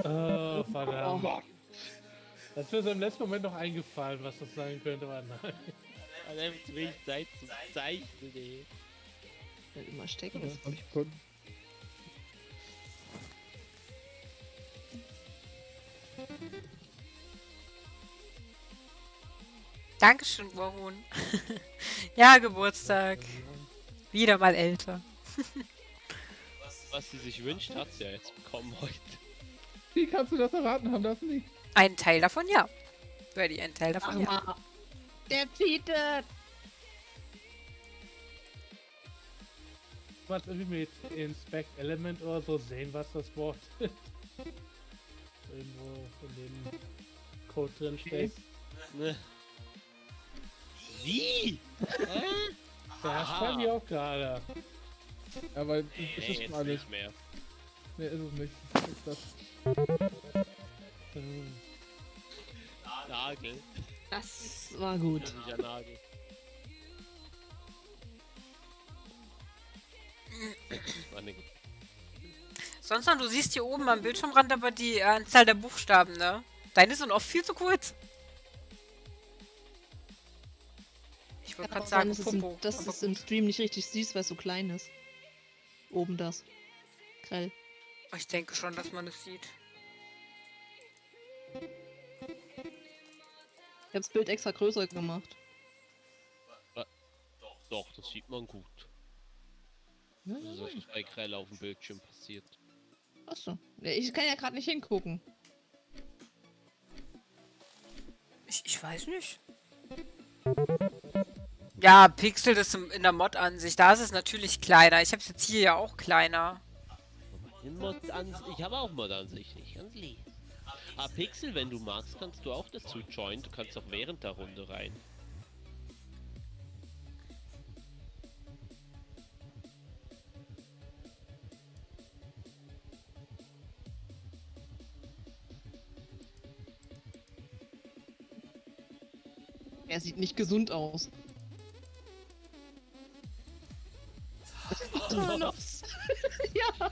Oh, verdammt. Das ist mir so im letzten Moment noch eingefallen, was das sein könnte, aber nein. Also einfach zu wenig Zeit zum Zeichnen, ey. Will immer stecken. Ja, 20 Sekunden. Dankeschön, Warun. ja, Geburtstag. Wieder mal älter. Was sie sich wünscht, hat sie ja jetzt bekommen heute. Wie kannst du das erraten haben? Das nicht. Ein Teil davon ja. Birdie, ein Teil davon ja. Mama. Der cheatet! Was irgendwie mit Inspect Element oder so sehen, was das Wort ist. Irgendwo in dem Code drin steckt. Ne. Wie? Ja, schreibe ich auch gerade. Aber es Nee, ist schon alles. nicht mehr. Nee, ist es nicht. Ist das. Nagel. Das war gut. Nicht ein Nagel. War nicht gut. Sonst noch, du siehst hier oben am Bildschirmrand aber die äh, Anzahl der Buchstaben, ne? Deine sind oft viel zu kurz. Ich wollte gerade sagen, Dass es im, Popo. dass aber du es im Stream nicht richtig siehst, weil es so klein ist. Oben das. Grell. Ich denke schon, dass man es sieht. Ich habe das Bild extra größer gemacht. Doch, das sieht man gut. Also, was bei Grell auf dem Bildschirm passiert. Achso. Ich kann ja gerade nicht hingucken. Ich, ich weiß nicht. Ja, Pixel ist im- in der Mod-Ansicht. Da ist es natürlich kleiner. Ich habe es jetzt hier ja auch kleiner. In Mod an, ich habe auch Mod-Ansicht, nicht ganz lieb. Ah, Pixel, wenn du magst, kannst du auch dazu joinen. Du kannst auch während der Runde rein. Er sieht nicht gesund aus. Ja.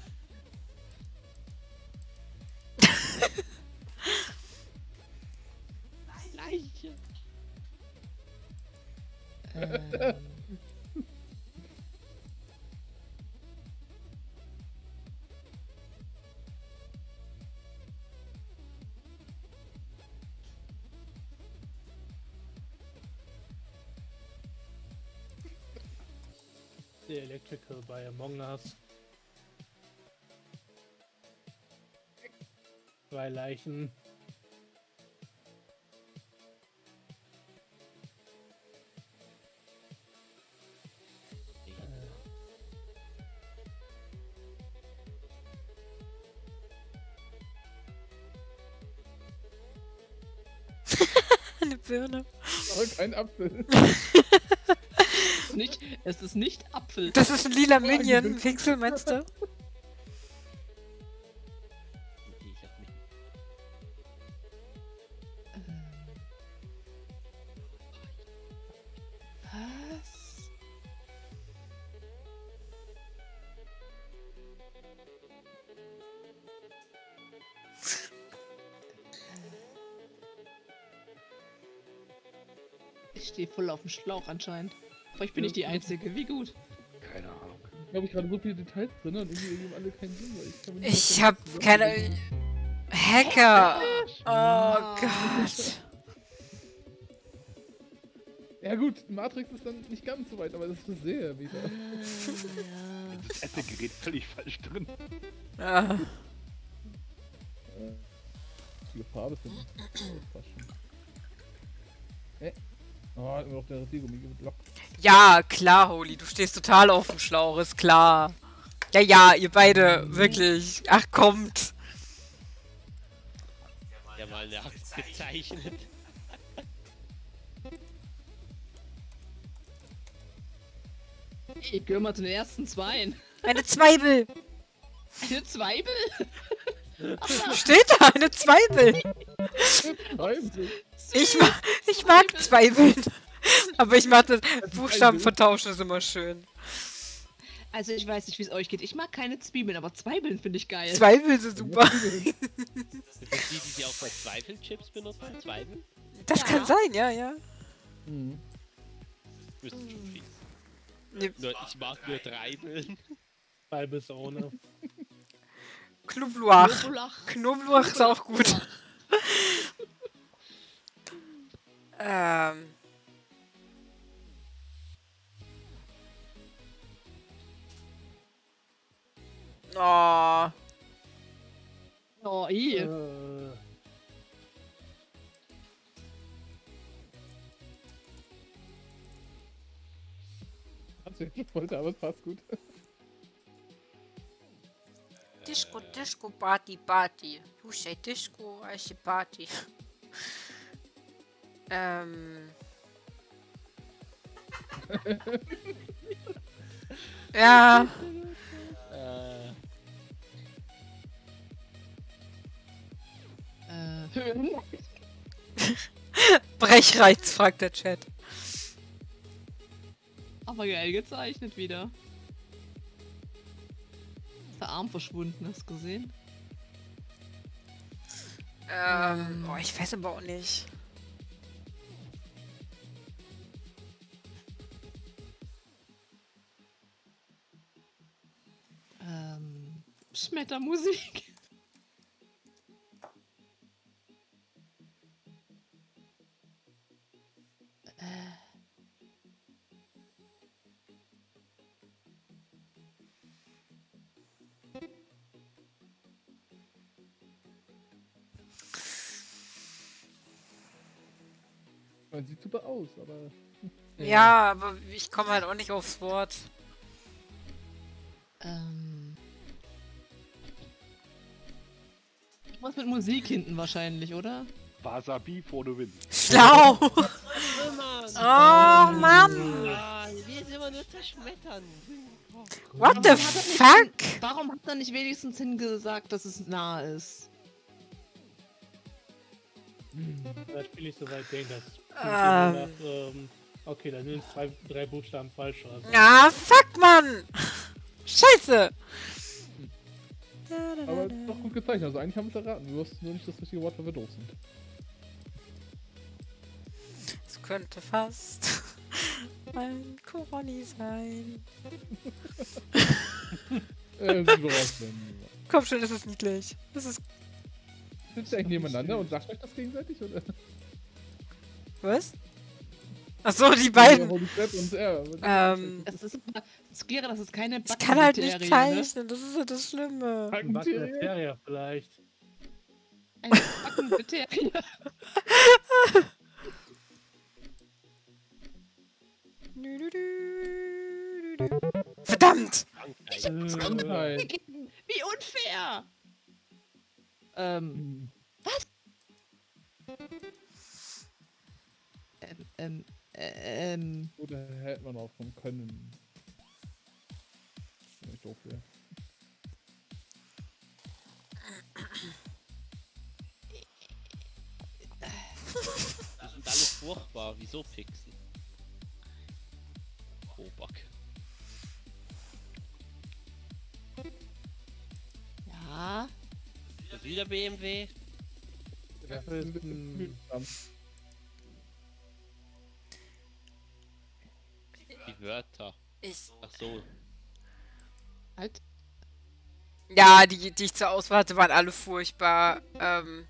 Among Us. Zwei Leichen. Eine Birne. Aber kein Apfel. Es ist nicht, Apfel. Das ist ein lila Minion. Pixel, meinst du? Stehe voll auf dem Schlauch anscheinend. Ich bin nicht die Einzige. Wie gut. Keine Ahnung. Da habe ich gerade so viele Details drin und irgendwie ergeben alle keinen Sinn, weil ich kann mir nicht Ich vorstellen, hab was das keine. Hacker! Oh Gott. Ja gut, Matrix ist dann nicht ganz so weit, aber das ist sehr wieder. Das Esse-Gerät völlig falsch drin. Ja. Viele Farbe ist? Oh, hat mir doch der Rasiergummi geblockt. Ja, klar, Holy. Du stehst total auf dem Schlauch, ist klar. Ja, ja, ihr beide, wirklich. Ach, kommt. Ja, mal eine Axt gezeichnet. Ich gehöre mal zu den ersten Zweien. Eine Zweibel. Eine Zweibel? Steht da, eine Zweibel. Ich mag, ich mag Zweibeln. Aber ich mag das Buchstaben vertauschen ist immer schön. Also ich weiß nicht, wie es euch geht. Ich mag keine Zwiebeln, aber Zweibeln finde ich geil. Zweibeln sind super. Sind das die, die sie auch bei Zweifelchips benutzen? Zweifel? Das kann sein, ja, ja. Müssen schon fies. Nee. Ich mag nur Treibeln. Halbes ohne. Knoblauch. Knoblauch. Knoblauch ist auch gut. ähm. Oh. Oh, i. Äh, erzählen wollte, aber es passt gut. Disco, Disco, Party, Party. You say Disco, I say Party. ähm. ja. Äh, Brechreiz, fragt der Chat. aber geil gezeichnet wieder. Ist der Arm verschwunden, hast du gesehen? Ähm, oh, ich weiß aber auch nicht. Ähm, Schmettermusik. Man sieht super aus, aber. Ja, aber ich komme halt auch nicht aufs Wort. Ähm. Was mit Musik hinten wahrscheinlich, oder? Wasabi for the win. Schlau! oh Mann! Ah, wir sind immer nur zerschmettern. What the nicht fuck? hin- Warum hat er nicht wenigstens hingesagt, dass es nah ist? Das Spiel nicht so weit denkt, das Ähm. nach, ähm, Okay, dann sind zwei, drei Buchstaben falsch. Also. Ah, fuck, Mann! Scheiße! Aber doch gut gezeichnet. Also eigentlich haben wir es erraten. Du hast nur nicht das richtige Wort, weil wir doof sind. Könnte fast ein Coroni sein. äh. Komm schon, das ist niedlich. Das ist. Sitzt ihr eigentlich nebeneinander und sagt euch das gegenseitig? Oder? Was? Achso, die beiden. Ähm, Das ist Skira, das ist keine ich kann halt nicht ne? zeichnen, das ist ja das Schlimme. Bakteria vielleicht. Eine Backenbakterie. Verdammt! Krankheit. Wie unfair! Ähm. Was? Ähm, ähm, ähm. Oder hätte man auch von können. Wenn ich doof wäre. Das sind alles furchtbar. Wieso fixen? Robak. Ja. Das ist wieder BMW. Ja, ist. Die Wörter. Ich. Ach so. Halt. Ja, die, die ich zur Auswahl hatte, waren alle furchtbar. Ähm,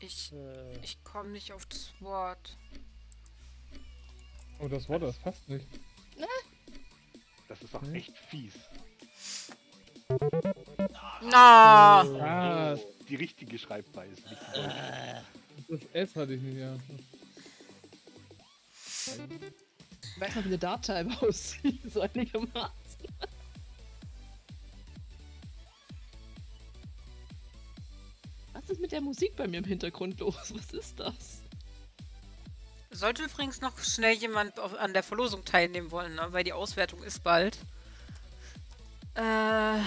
ich Äh, ich komme nicht auf das Wort. Oh, das Wort, das passt nicht. Das ist doch echt fies. Na! Ah, Die richtige Schreibweise. Nicht die deutsche. das S hatte ich nicht, ja. Ich weiß noch, wie eine Dart-Type aussieht, so einigermaßen. Was ist mit der Musik bei mir im Hintergrund los? Was ist das? Sollte übrigens noch schnell jemand auf, an der Verlosung teilnehmen wollen, ne? weil die Auswertung ist bald. Äh,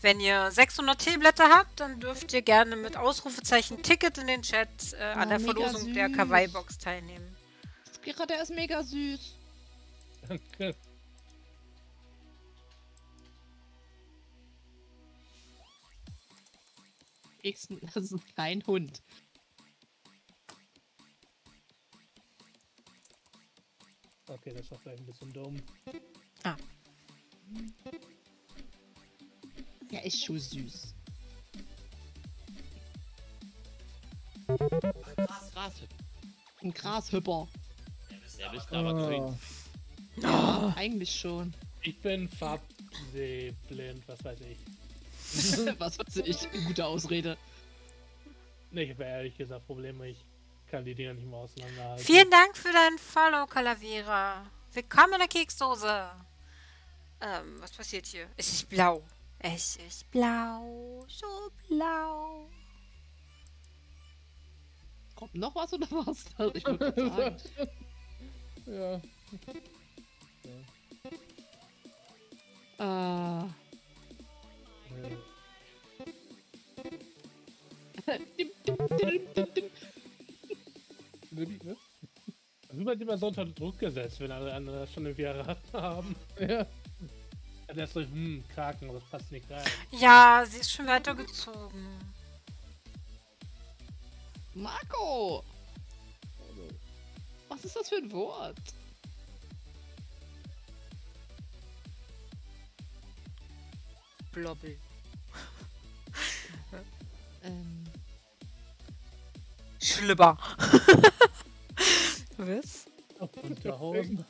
wenn ihr 600 Teeblätter habt, dann dürft ihr gerne mit Ausrufezeichen Ticket in den Chat äh, an Oh, der mega Verlosung der süß. Kawaii-Box teilnehmen. Skira, der ist mega süß. Danke. Das ist kein Hund. Okay, das war vielleicht ein bisschen dumm. Ah. Der ist schon süß. Straße. Ein Grashüpper. Der müsste aber grün. Ja, eigentlich schon. Ich bin farblind, was weiß ich. Was weiß ich? Gute Ausrede. Nee, ich habe ehrlich gesagt Probleme. Ich kann die Dinger nicht mehr auseinanderhalten. Vielen Dank für deinen Follow, Calavera. Willkommen in der Keksdose. Ähm, was passiert hier? Es ist blau. Es ist blau. So blau. Kommt noch was oder was? Ich würde sagen. ja. Ah. Ne? Also wird immer so unter Druck gesetzt, wenn alle anderen das schon irgendwie erraten haben. Ja. Dann ist so, hm, Kraken, das passt nicht rein. Ja, sie ist schon weitergezogen. Marco! Was ist das für ein Wort? Blobbel. Ähm. Schlüpper. Was? Unterhosen.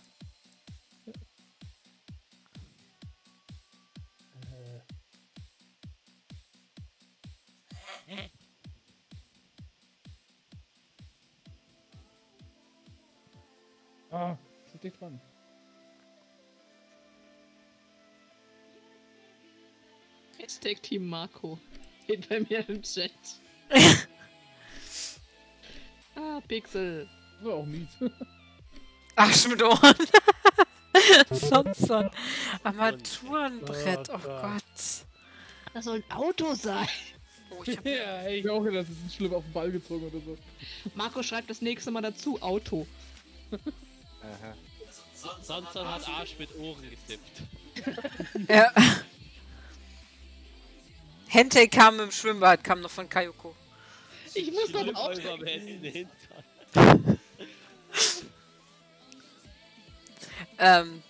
Äh, Ah, ist dicht dran. Hashtag Team Marco. Geht bei mir im Chat. ah, Pixel. Das war auch mies. Arschmidon. Sonst so ein Armaturenbrett. Oh Gott. Das soll ein Auto sein. Oh, ich hab ja, ich auch gedacht, das ist ein Schlimm auf den Ball gezogen oder so. Marco schreibt das nächste Mal dazu Auto. Aha. Sanson hat Arsch mit Ohren getippt. Ja. Hentei kam im Schwimmbad, kam noch von Kayoko. Ich muss Ende Hintern. Ähm.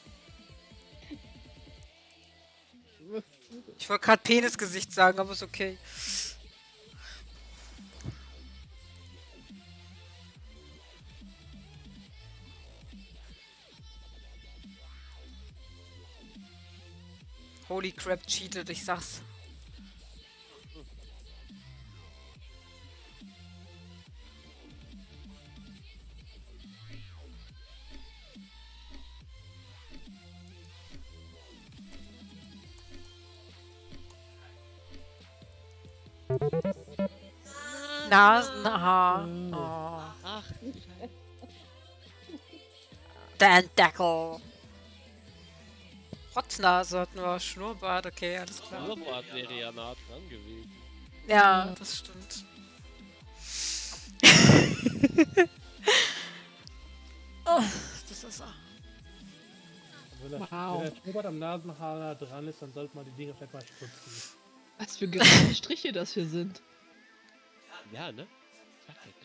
Ich wollte gerade Penisgesicht sagen, aber ist okay. Holy crap, cheated, ich sag's. Nasenhaar. Oh. Ach, Der Deckel. Rotznase hatten wir, Schnurrbart, okay, alles klar. Schnurrbart wäre ja nah dran gewesen. Ja, das stimmt. oh, das ist er. Wenn, der, Wow. wenn der Schnurrbart am Nasenhaar dran ist, dann sollte man die Dinge vielleicht mal spritzen. Was für gerade Striche das hier sind. Ja, ne?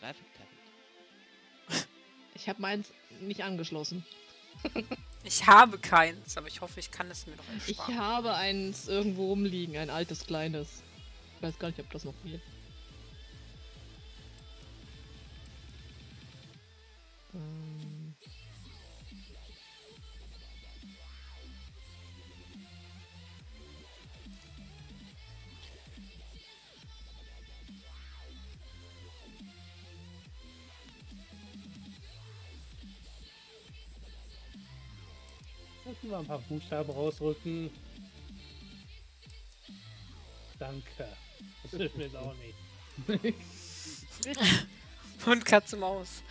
Grafiktablet. Ich habe meins nicht angeschlossen. Ich habe keins, aber ich hoffe, ich kann es mir noch Ich ersparen. habe eins irgendwo rumliegen, ein altes kleines. Ich weiß gar nicht, ob das noch geht. Ähm. Wir ein paar Buchstaben rausrücken. Danke. Das hilft mir jetzt auch nicht. Und Katze Maus.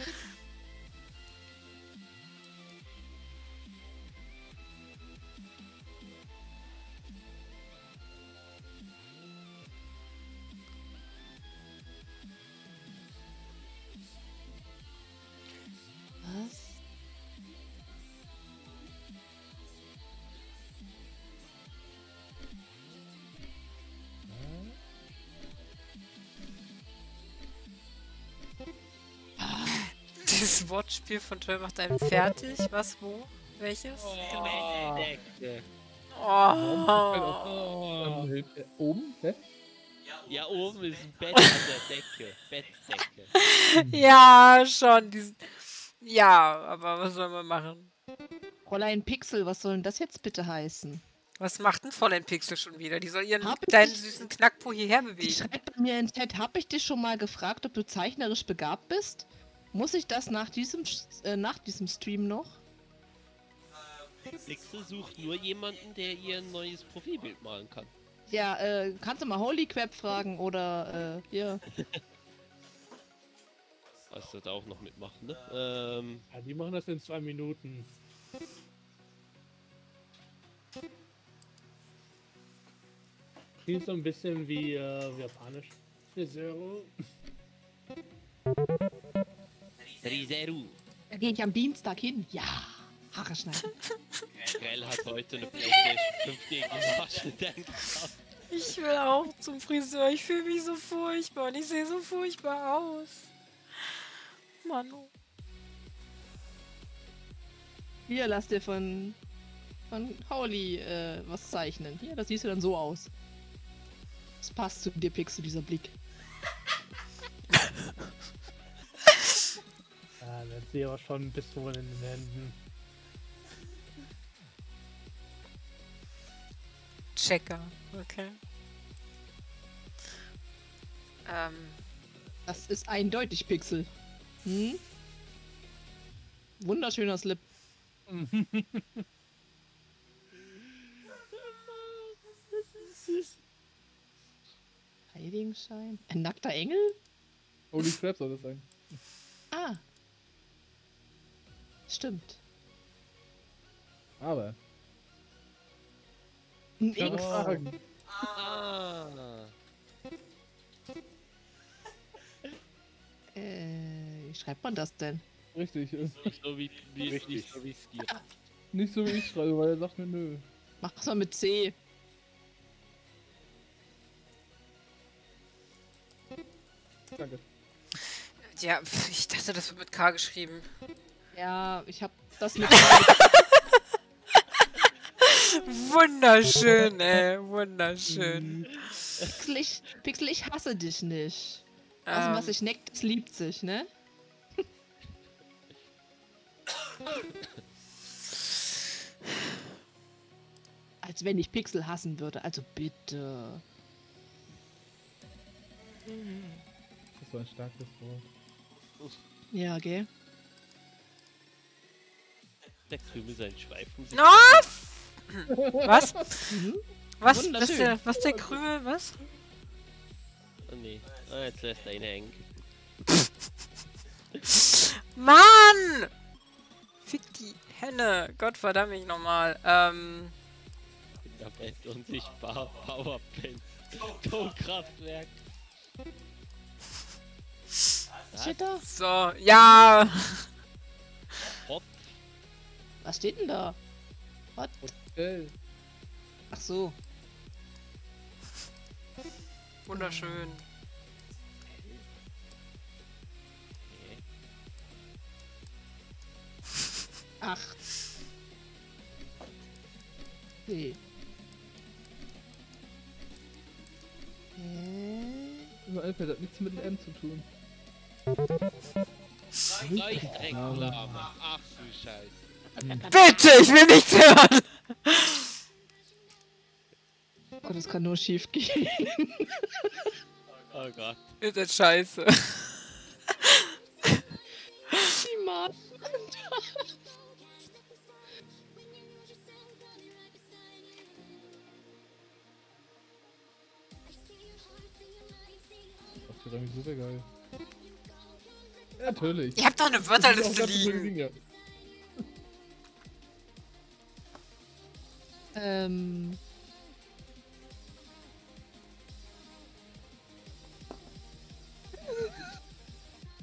Wortspiel von Toll macht einen fertig. Was, wo? Welches? Oh. Oh. Äh, Oben? Hä? Ja, oben ist ein Bett an der Decke. Bettdecke. Ja, schon. Diesen... Ja, aber was soll man machen? Fräulein Pixel, was soll denn das jetzt bitte heißen? Was macht denn Fräulein Pixel schon wieder? Die soll ihren Hab ich kleinen dich- süßen Knackpo hierher Die bewegen. schreibt bei mir in Chat, hab ich dich schon mal gefragt, ob du zeichnerisch begabt bist? Muss ich das nach diesem, äh, nach diesem Stream noch? Pixel sucht nur jemanden, der ihr ein neues Profilbild malen kann. Ja, äh, kannst du mal Holy Crap fragen oder, äh, hier. Hast du da auch noch mitmachen, ne? Ähm, Ja, die machen das in zwei Minuten. Klingt so ein bisschen wie äh, japanisch. Friseure. Riseru. Da gehe ich am Dienstag hin. Ja, Haare schneiden. Grell hat heute eine PlayStation 5 gegen den. Ich will auch zum Friseur. Ich fühle mich so furchtbar und ich sehe so furchtbar aus. Manu. Hier, lass dir von, von Howley äh, was zeichnen. Hier, das siehst du dann so aus. Das passt zu dir, Pixel, dieser Blick. Ja, dann sehe ich aber schon Pistolen in den Händen. Checker. Okay. Ähm, Das ist eindeutig Pixel. Hm? Wunderschöner Slip. Heiligenschein? Ein nackter Engel? Holy crap soll das sein. Ah. Stimmt. Aber. Ein Ich X. Fragen. Ah. Äh, wie schreibt man das denn? Richtig. Nicht so wie, wie, Richtig. nicht so wie Skier. Nicht so wie ich schreibe, weil er sagt mir nö. Mach's mal mit C. Danke. ja, ich dachte, das wird mit K geschrieben. Ja, ich hab das mit Wunderschön, ey. Wunderschön. Pixel, ich, Pixel, ich hasse dich nicht. Also, Ähm. was sich neckt, das liebt sich, ne? Als wenn ich Pixel hassen würde, also bitte. Das war ein starkes Wort. Ja, gell? Der Krümel sein Schweifen. No! Was? Mhm. Was? Was der, was der Krümel? Was? Oh nee. Ah, jetzt lässt er ihn hängen. Mann! Fick die Henne. Gott verdammt mich nochmal. Ähm. In der Welt unsichtbar. Powerpin. Atomkraftwerk. Steht da? So, ja. Was steht denn da? Was? Hey. Ach so. Wunderschön. Ach. Nee. Hä? Nur iPad hat nichts mit dem M zu tun. Leuchtreklame. Ach du Scheiße. Bitte, ich will nichts hören. Oh, das kann nur schief gehen. Oh Gott. Ihr seid scheiße. Das wird irgendwie super geil. Ja, natürlich. Ihr habt doch eine Das Wörterliste liegen. Ähm.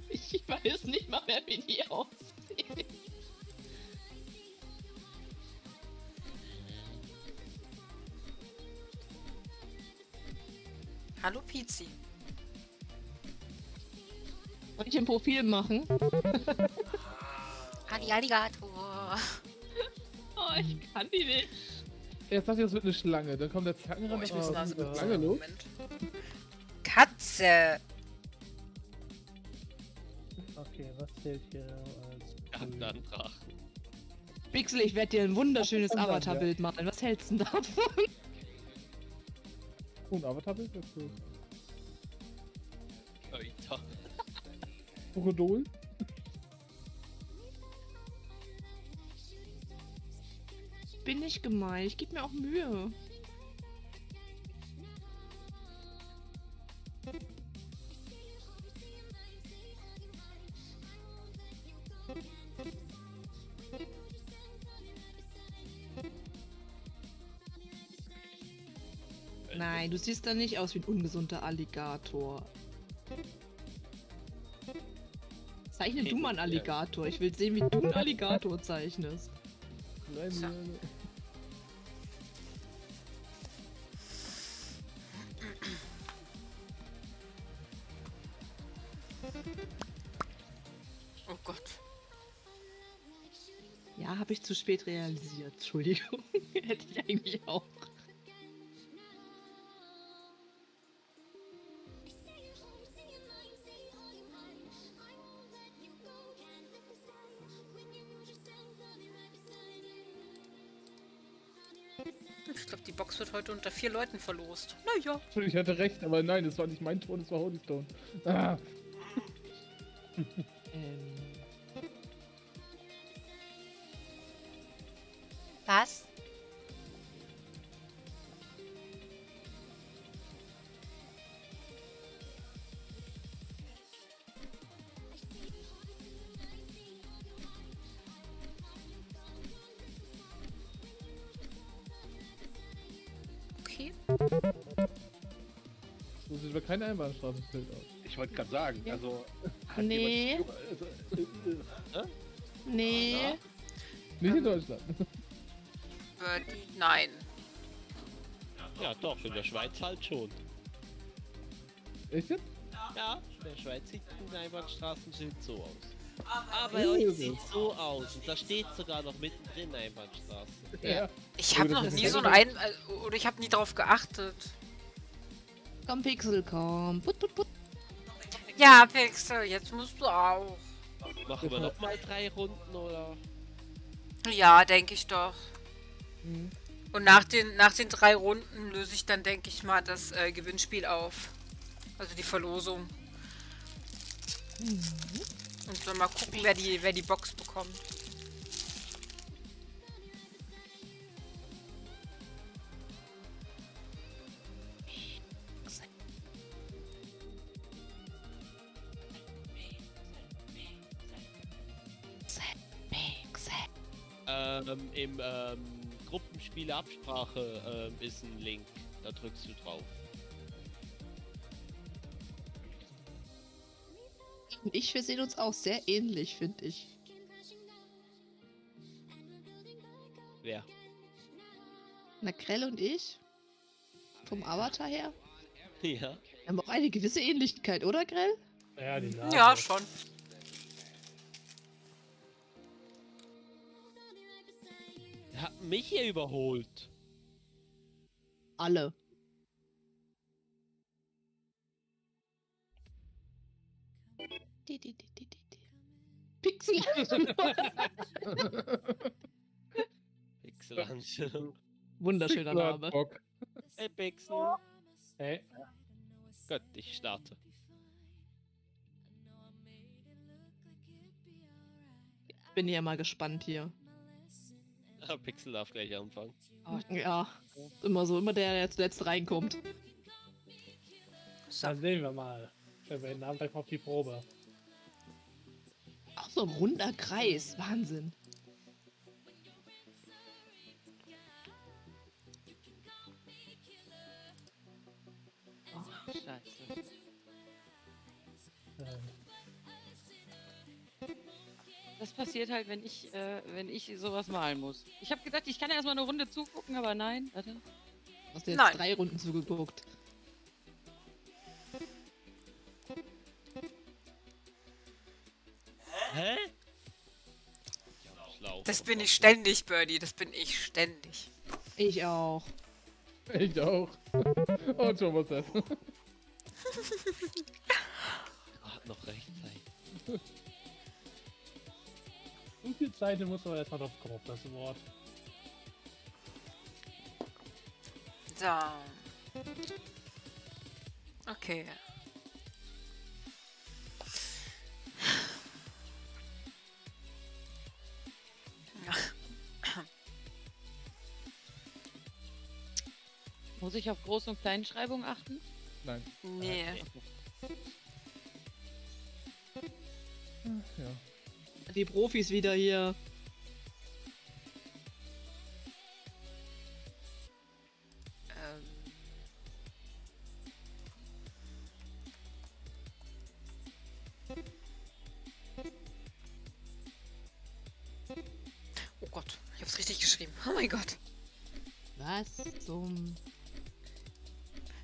Ich weiß nicht mal mehr, wie die aussehen. Hallo Pizi. Soll ich ein Profil machen? Adi Alligator. Oh, ich kann die nicht. Jetzt sagt ihr, es wird eine Schlange. Dann kommt der Zackenrand. Oh, ich muss oh, Nase. Schlange. Moment. Katze. Okay, was zählt hier als. Drachen. Pixel, ich werde dir ein wunderschönes Avatarbild malen. Was hältst du denn davon? Und Avatar-Bild dazu. Alter. Krokodol. Bin nicht gemein. Ich gebe mir auch Mühe. Nein, du siehst da nicht aus wie ein ungesunder Alligator. Zeichne du mal einen Alligator. Ich will sehen, wie du einen Alligator zeichnest. Nein, nein, nein. Oh Gott. Ja, habe ich zu spät realisiert. Entschuldigung. Hätte ich eigentlich auch. Heute unter vier Leuten verlost. Naja. Ich hatte recht, aber nein, das war nicht mein Ton, das war Holystone. Ah. Keine Einbahnstraßenschild aus. Ich wollte gerade sagen, also. hat Nee. jemand- also, äh, äh, nee. Nicht in Deutschland. Birdie, nein. Ja, doch, in der Schweiz halt schon. Echt jetzt? Ja, in der Schweiz sieht ein Einbahnstraßenschild so aus. Aber bei euch das sieht so aus. Und da steht sogar noch mittendrin Einbahnstraße. Ja. Ich habe noch nie ist so ein ja- ein äh, oder ich habe nie drauf geachtet. Komm, Pixel, komm. Put, put, put. Ja, Pixel, jetzt musst du auch. Machen wir noch mal drei Runden oder? Ja, denke ich doch. Mhm. Und nach den, nach den drei Runden löse ich dann, denke ich mal, das äh, Gewinnspiel auf. Also die Verlosung. Und dann mal gucken, wer die, wer die Box bekommt. Ähm, Im ähm, Gruppenspiel Absprache ähm, ist ein Link. Da drückst du drauf. Und ich, wir sehen uns auch sehr ähnlich, finde ich. Wer? Na, Grell und ich? Vom Avatar her? Ja. Wir haben auch eine gewisse Ähnlichkeit, oder, Grell? Ja, die Nase. Ja, schon. Hat mich hier überholt. Alle. Di, di, di, di, di, di. Pixel. Pixelangelo. Wunderschöner Name. Hey Pixel. Hey. Gut, ich starte. Bin ja mal gespannt hier. Pixel darf gleich anfangen. Ja, ist immer so, immer der, der zuletzt reinkommt. Dann sehen wir mal. Wir werden dann gleich mal auf die Probe. Auch so ein runder Kreis, Wahnsinn. Das passiert halt, wenn ich, äh, wenn ich sowas malen muss. Ich habe gedacht, ich kann ja erstmal eine Runde zugucken, aber nein. Warte. Hast du jetzt Nein. drei Runden zugeguckt? Hä? Das bin ich ständig, Birdie. Das bin ich ständig. Ich auch. Ich auch. Oh, Thomas das. Hat noch rechtzeitig. Wie viel Zeit muss man erstmal drauf kommen, auf das Wort? So. Okay. Muss ich auf Groß- und Kleinschreibung achten? Nein. Nee. Ja. Die Profis wieder hier. Ähm. Oh Gott, ich hab's richtig geschrieben. Oh mein Gott. Was zum...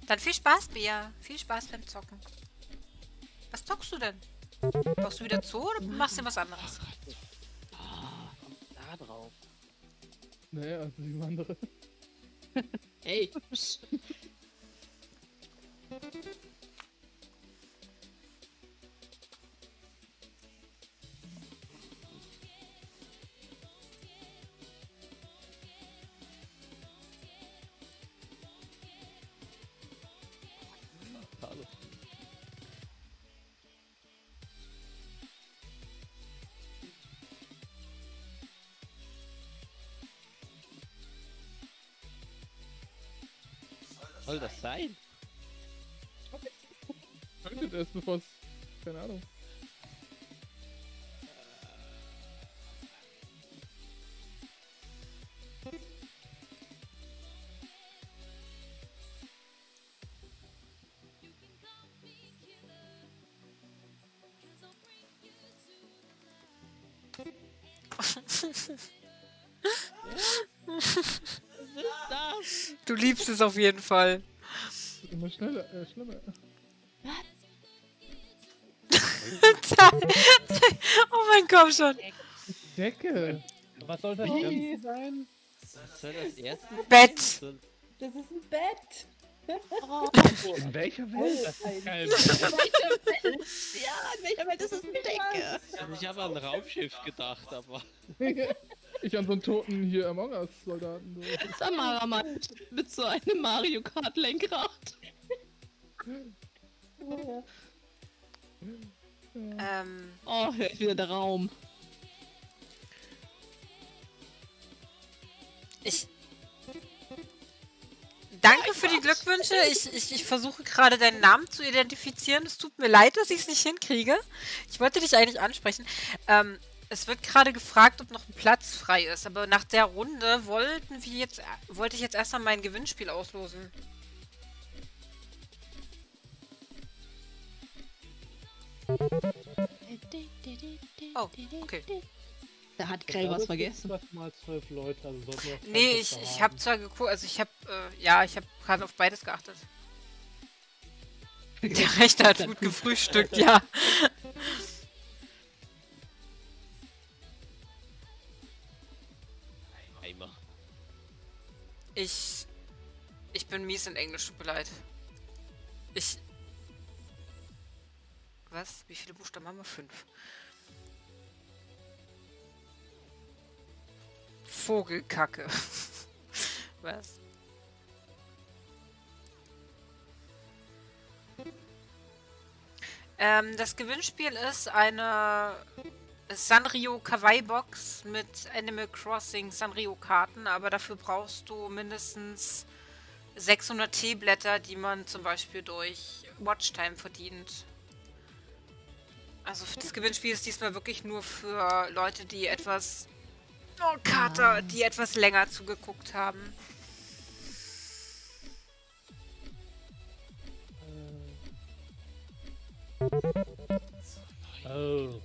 Dann viel Spaß, Bea. Viel Spaß beim Zocken. Was zockst du denn? Brauchst du wieder zu oder machst du was anderes? Ah, kommt da drauf. Naja, also die andere. Hey. Soll das sein? Könnte das, bevor es. Keine Ahnung. Du liebst es auf jeden Fall. Immer schneller, äh, schlimmer. oh mein Gott, schon. Decke. Was soll das Wie? denn sein? Was soll das erste? Bett. Das ist ein Bett. In welcher Welt? Das ist kein In welcher Welt? Ja, in welcher Welt ist es eine Decke? Also ich habe an ein Raumschiff gedacht, aber. ich an so einen toten hier Among Us Soldaten. So. Samara mal mit so einem Mario Kart Lenkrad. Ähm, Oh, hier ist wieder der Raum. ich. Danke für die Glückwünsche. Ich, ich, ich versuche gerade deinen Namen zu identifizieren. Es tut mir leid, dass ich es nicht hinkriege. Ich wollte dich eigentlich ansprechen. Ähm, es wird gerade gefragt, ob noch ein Platz frei ist. Aber nach der Runde wollten wir jetzt, wollte ich jetzt erstmal mein Gewinnspiel auslosen. Oh, okay. Da hat Grell was vergessen. Mal zwölf Leute, also Nee, ich, ich habe zwar geguckt, also ich habe, äh, ja, ich habe gerade auf beides geachtet. Der Rechte hat gut gefrühstückt, ja. Ich, ich bin mies in Englisch, tut mir leid. Ich, was? Wie viele Buchstaben haben wir? Fünf. Vogelkacke. was? Ähm, das Gewinnspiel ist eine Sanrio Kawaii Box mit Animal Crossing Sanrio Karten, aber dafür brauchst du mindestens 600 Teeblätter, die man zum Beispiel durch Watchtime verdient. Also das Gewinnspiel ist diesmal wirklich nur für Leute, die etwas... Oh, Kater, die etwas länger zugeguckt haben. Oh.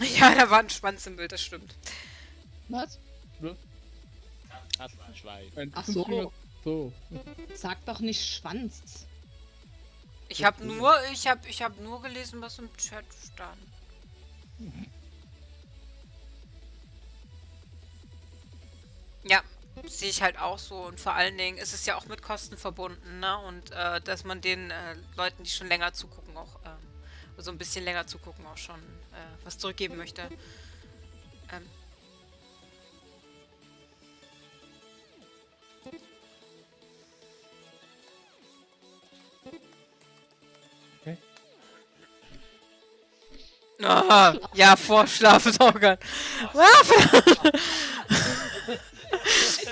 Ja, da war ein Schwanz im Bild, das stimmt. Was? Katzenschwein. Ein Ach so. So. Sag doch nicht Schwanz. Ich habe nur, ich habe, ich habe nur gelesen, was im Chat stand. Ja, sehe ich halt auch so und vor allen Dingen ist es ja auch mit Kosten verbunden, ne? Und äh, dass man den äh, Leuten, die schon länger zugucken, auch äh, so ein bisschen länger zugucken, auch schon äh, was zurückgeben möchte. Ähm, Ah, ja, Vorschlafen ist auch geil. Ah,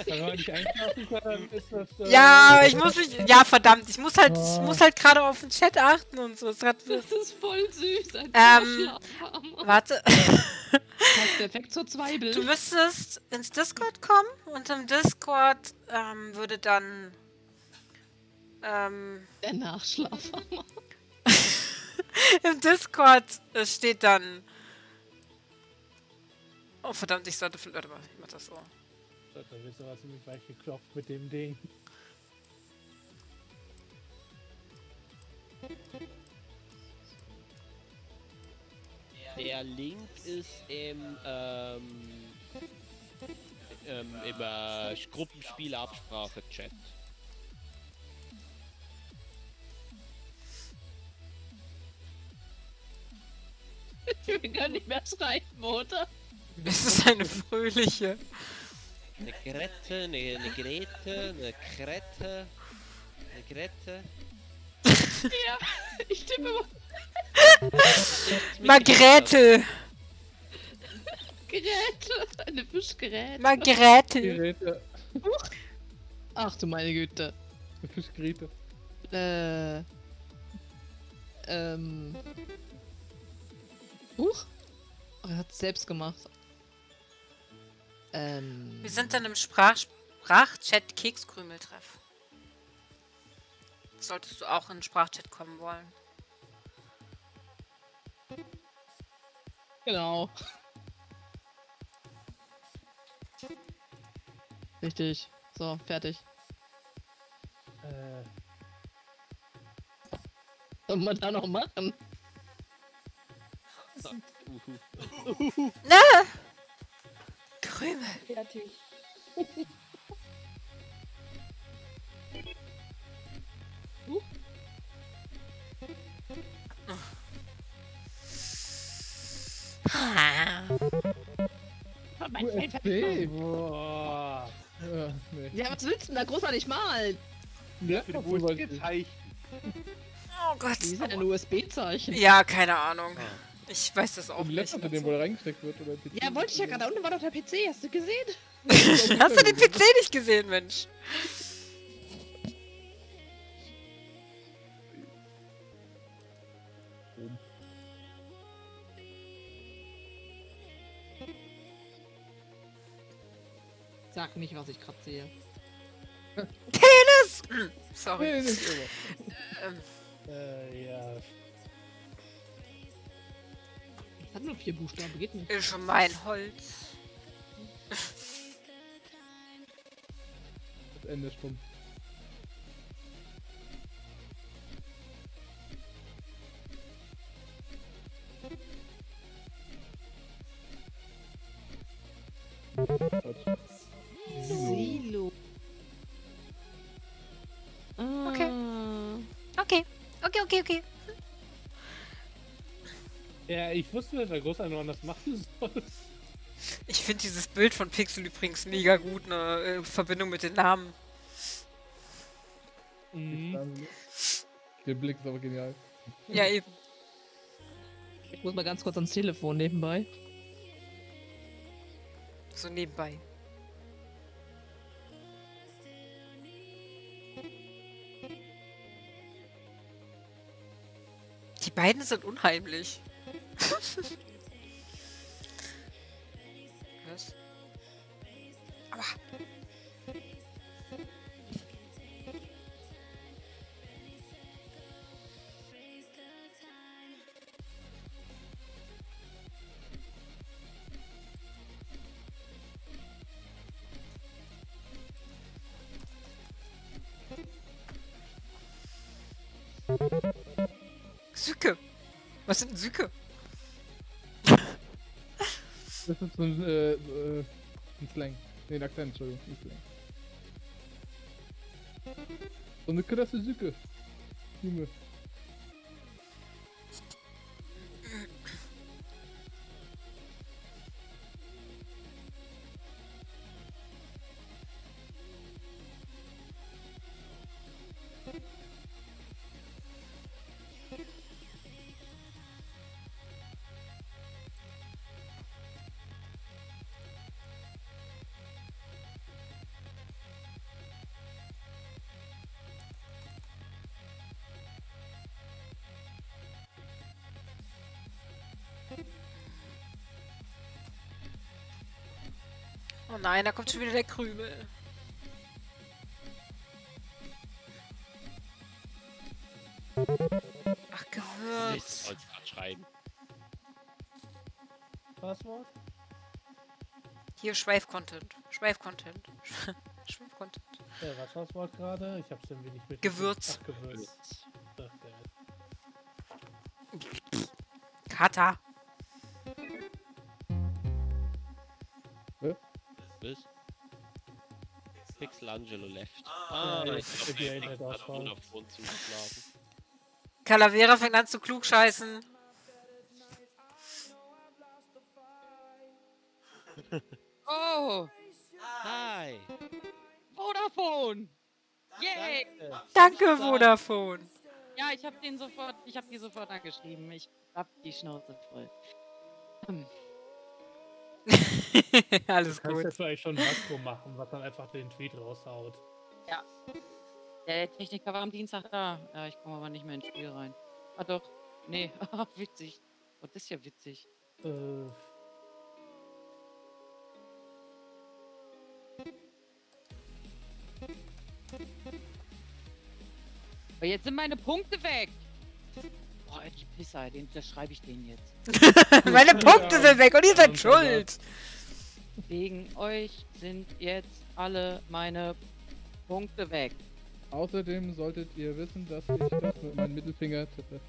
Wenn man nicht einschlafen kann, dann ist das. Äh, Ja, ich muss mich. Ja, verdammt, ich muss halt, ich Oh. muss halt gerade auf den Chat achten und so. Das ist voll süß. Ein ähm, warte. Passt perfekt zur Zweibel. Du müsstest ins Discord kommen und im Discord ähm, würde dann. Ähm, Der Nachschlafhammer. Im Discord äh, steht dann. Oh verdammt, ich sollte. Warte mal, ich mach das so. Da wird sowas ziemlich weit geklopft mit dem Ding. Der Link ist im, ähm, ähm, im äh, Gruppenspiel-Absprache-Chat. Wir können nicht mehr schreiben, oder? Es ist eine fröhliche. Eine Grette, eine, eine Grete, eine Krette, eine Grete. Ja, ich tippe mal. Margrethe! Geräte. Eine Fischgerät. Margrethe! Ach du meine Güte. Fischgeräte. Äh. Ähm. Huch. Oh, er hat es selbst gemacht. Ähm. Wir sind dann im Sprach Sprachchat Kekskrümeltreff. Solltest du auch in den Sprachchat kommen wollen. Genau. Richtig. So, fertig. Äh, Was soll man da noch machen? Ne! Krümel! Fertig. USB. boah. Ja, nee. Ja, was willst du denn da großartig malen? Ja, Für die. USB-Zeichen. Oh Gott. Wie ist denn ein USB-Zeichen? Ja, keine Ahnung. Ich weiß das auch nicht. Laptop, in dem wohl reingesteckt wird. Oder PC. Ja, wollte ich ja gerade. Da unten war doch der PC. Hast du gesehen? Hast du den PC nicht gesehen, Mensch? Sag nicht, was ich gerade sehe. Penis! Hm, Sorry. Immer. Ähm, Äh, ja. Das hat nur vier Buchstaben, geht nicht. ist schon mein Holz. Das Ende ist stumm. Silo. Ah. Okay. Okay. Okay, okay, okay. Ja, ich wusste, dass der Großteil anders machen soll. Ich finde dieses Bild von Pixel übrigens mega gut, eine äh, Verbindung mit den Namen. Mhm. Der Blick ist aber genial. Ja, eben. Ich muss mal ganz kurz ans Telefon nebenbei. So nebenbei. Die beiden sind unheimlich. Was? Aua. Sücke. Was sind denn Sücke? Das ist so ein, äh, äh, ein Slang. Nee, ein Akzent, Entschuldigung. Ein Slang. So eine krasse Sücke. Junge. Oh nein, da kommt schon wieder der Krümel. Ach, Gewürz. wollte ich gerade schreiben. Passwort? Hier Schweif-Content. Schweif-Content. Schweif-Content. Ja, was war das Wort gerade? Ich hab's irgendwie nicht mit. Gewürz. Ach, Gewürz. Ach. Kata. Pixelangelo left. Ah, ja, ich glaube, er nicht auf zugeschlagen. Calavera fängt an zu klugscheißen. Oh! Hi! Vodafone! Yay! Danke, Vodafone. Ja, ich habe den sofort, ich habe die sofort angeschrieben. Ich hab die Schnauze voll. Hm. Alles Du kannst gut. jetzt vielleicht schon ein Makro machen, was dann einfach den Tweet raushaut. Ja. Der Techniker war am Dienstag da. Ja, ich komme aber nicht mehr ins Spiel rein. Ah doch. Nee, witzig. Oh, das ist ja witzig. Äh, Aber jetzt sind meine Punkte weg. Boah, die Pisser, den, das schreibe ich denen jetzt. Meine Punkte sind weg und ihr seid schuld. Wegen euch sind jetzt alle meine Punkte weg. Außerdem solltet ihr wissen, dass ich das mit meinem Mittelfinger tippe.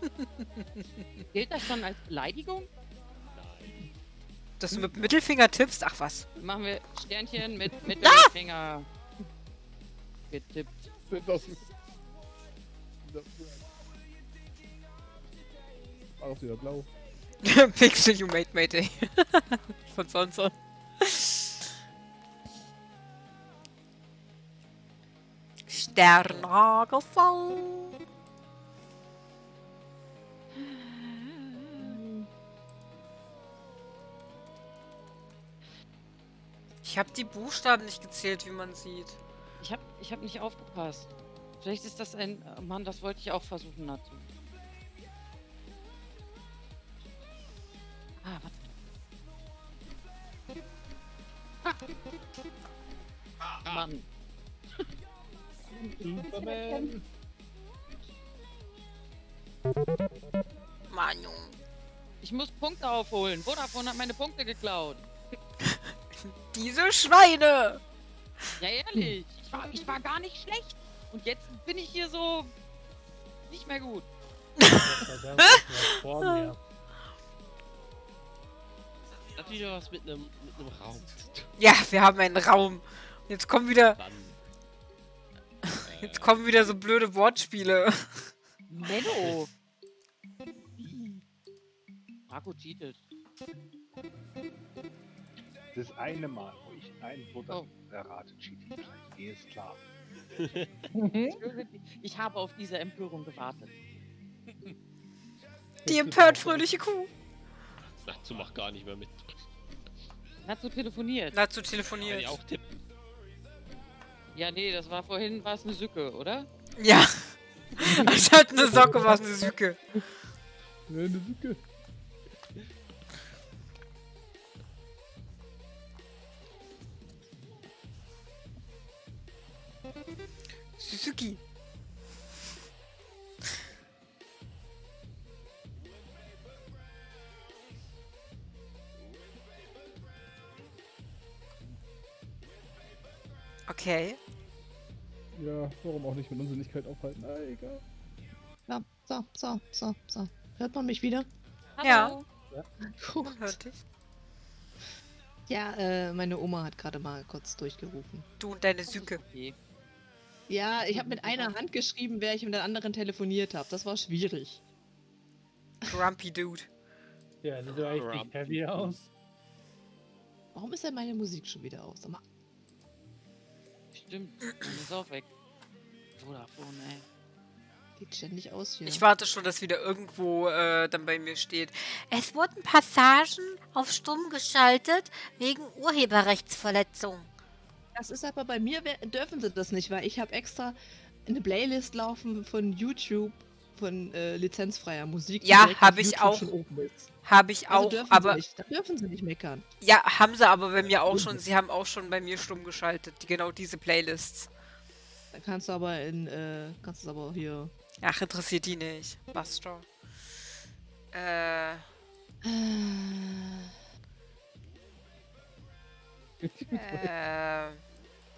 Gilt das schon als Beleidigung? Dass du mit Mittelfinger tippst? Ach was. Machen wir Sternchen mit Mittelfinger. Getippt. Sind das. War das wieder blau? Pixel you made, mate. Von Sonson. Sternhagelfall. Ich habe die Buchstaben nicht gezählt, wie man sieht. Ich hab, ich hab nicht aufgepasst. Vielleicht ist das ein. äh, Mann, das wollte ich auch versuchen dazu. Ah, warte. Ah. Mann. Superman. Mann, Junge. Ich muss Punkte aufholen. Vodafone hat meine Punkte geklaut. Diese Schweine! Ja, ehrlich. Ich war, ich war gar nicht schlecht. Und jetzt bin ich hier so. nicht mehr gut. Verdammt, vor mir. Das hat wieder was mit einem mit einem Raum zu tun. Ja, wir haben einen Raum. Jetzt kommen wieder. Dann, Jetzt kommen wieder so blöde Wortspiele. Menno! Marco cheatet. Das eine Mal, wo ich ein Wunder Oh. errate, cheaten vielleicht. Mir ist klar. Ich habe auf diese Empörung gewartet. Die empört fröhliche Kuh. Dazu mach gar nicht mehr mit. Dazu telefoniert. Dazu Kann telefoniert. ich auch tippen. Ja, nee, das war vorhin, war es eine Sücke, oder? Ja. Anstatt eine Socke war es eine Sücke. Ja, eine Lücke. Suzuki. Okay. Ja, warum auch nicht mit Unsinnigkeit aufhalten? Ah, egal. Ja, so, so, so, so. Hört man mich wieder? Ja. Gut. Man hört dich. Ja, äh, meine Oma hat gerade mal kurz durchgerufen. Du und deine Sücke. Okay. Ja, ich habe mit einer Hand geschrieben, wer ich mit der anderen telefoniert habe. Das war schwierig. Grumpy Dude. Ja, sieht doch eigentlich Grumpy. nicht heavy aus. Warum ist denn meine Musik schon wieder aus? Sag mal, Stimmt. Dann ist auch weg. Vodafone, ey. geht ständig aus hier. Ich warte schon, dass wieder irgendwo äh, dann bei mir steht. Es wurden Passagen auf stumm geschaltet wegen Urheberrechtsverletzung. Das ist aber bei mir, wer- dürfen sie das nicht, weil ich habe extra eine Playlist laufen von YouTube von äh, lizenzfreier Musik. Ja, direkt hab auf ich auch. Habe ich Also auch, dürfen aber sie nicht, da dürfen sie nicht meckern. ja, haben sie aber bei mir auch schon. Sie haben auch schon bei mir stumm geschaltet, die, genau diese Playlists. Da kannst du aber in, äh, kannst du aber hier. Ach, interessiert die nicht. Passt schon. Äh, äh,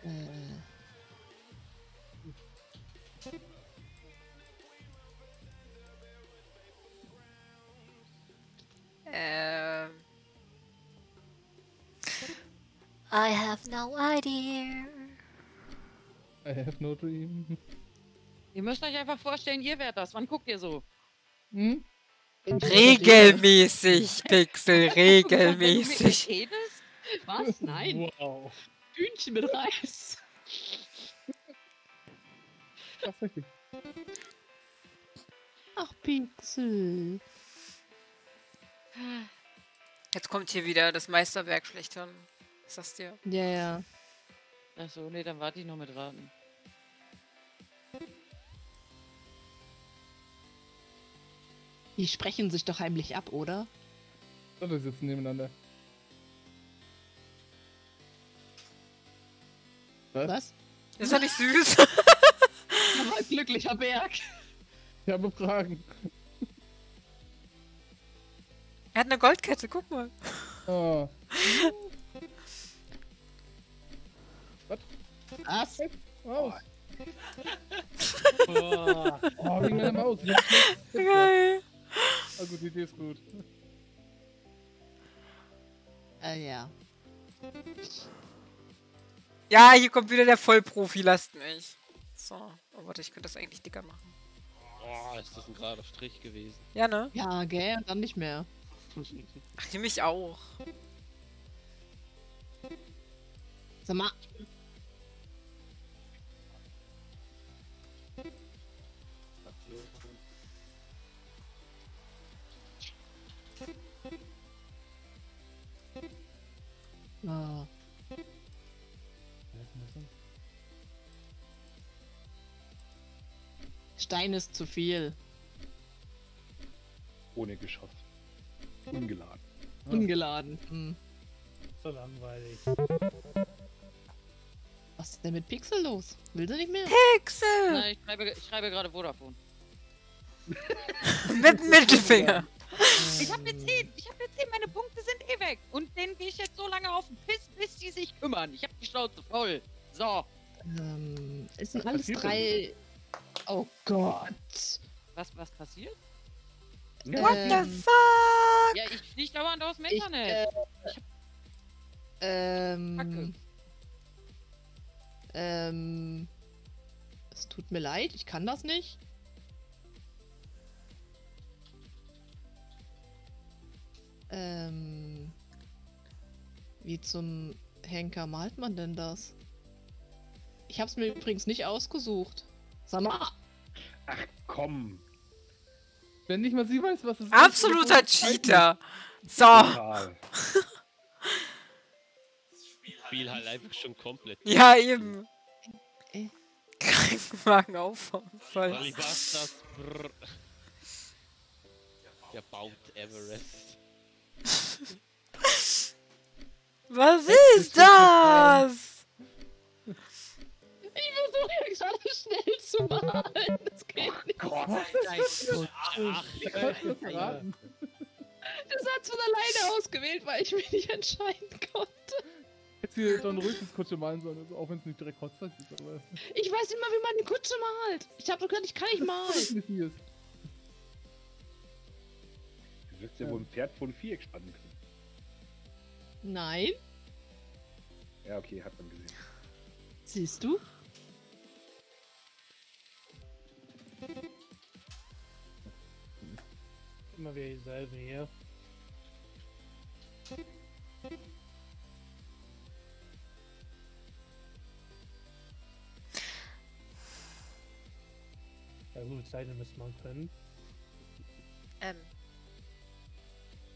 äh, I have no idea. I have no dream. Ihr müsst euch einfach vorstellen, ihr wärt das. Wann guckt ihr so? Hm? regelmäßig, Pixel, regelmäßig. Mercedes? Was? Nein. Wow. Hühnchen mit Reis. Tatsächlich. Ach, Pixel. Jetzt kommt hier wieder das Meisterwerk schlechthin. Was sagst du? Ja, ja. Achso, nee, dann warte ich noch mit raten. Die sprechen sich doch heimlich ab, oder? Oder sitzen nebeneinander. Was? Was? Ist doch nicht süß. Aber ein glücklicher Berg. Ich habe Fragen. Er hat eine Goldkette, guck mal. Oh. Was? Maus. Oh. Oh, wegen meiner Maus. Geil. Ah gut, die Idee ist gut. Äh, ja. Ja, hier kommt wieder der Vollprofi, lasst mich. So, oh, warte, ich könnte das eigentlich dicker machen. Oh, ist das ein gerader Strich gewesen. Ja, ne? Ja, gell, und dann nicht mehr. Ach, mich auch. Sag mal. Stein ist zu viel. Ohne Geschoss. Ungeladen. Ungeladen. Hm. So langweilig. Was ist denn mit Pixel los? Will sie nicht mehr? Pixel! Nein, ich schreibe, ich schreibe gerade Vodafone. Mit dem Mittelfinger. Ich hab jetzt 10, ich hab jetzt 10, meine Punkte sind eh weg. Und denen gehe ich jetzt so lange auf den Piss, bis die sich kümmern. Ich hab die Schnauze voll. So. Ähm, es sind alles drei. Oh Gott. Was, was passiert? What the Ähm, fuck? Ja, ich flieg dauernd aus dem Ich, Internet. äh, ähm. Ähm. Es tut mir leid, ich kann das nicht. Ähm. Wie zum Henker malt man denn das? Ich hab's mir übrigens nicht ausgesucht. Sag mal. Ach komm. Wenn nicht mal sie weiß, was es ist. Absoluter Cheater. So. Total. Spiel halt einfach schon komplett. Ja, eben. Äh. Krankenwagen auffahren. Alibastas. Brr. Der baut Everest. Was ist das? Ich versuche ja gerade schnell zu malen. Das geht nicht. Ach, Ich konnte das raten. Das hat von alleine ausgewählt, weil ich mich nicht entscheiden konnte. Jetzt hier Don Rösens Kutsche malen sollen, also auch wenn es nicht direkt Kotzfest ist, aber. Ich weiß immer, wie man eine Kutsche malt. Ich habe doch gesagt, ich kann nicht malen. Nicht ist. Du wirst ja wohl ein Pferd von Viereck spannen können. Nein. Ja, okay, hat man gesehen. Siehst du? Immer wieder dieselben hier. Ja gut, seine müsste man können. Ähm,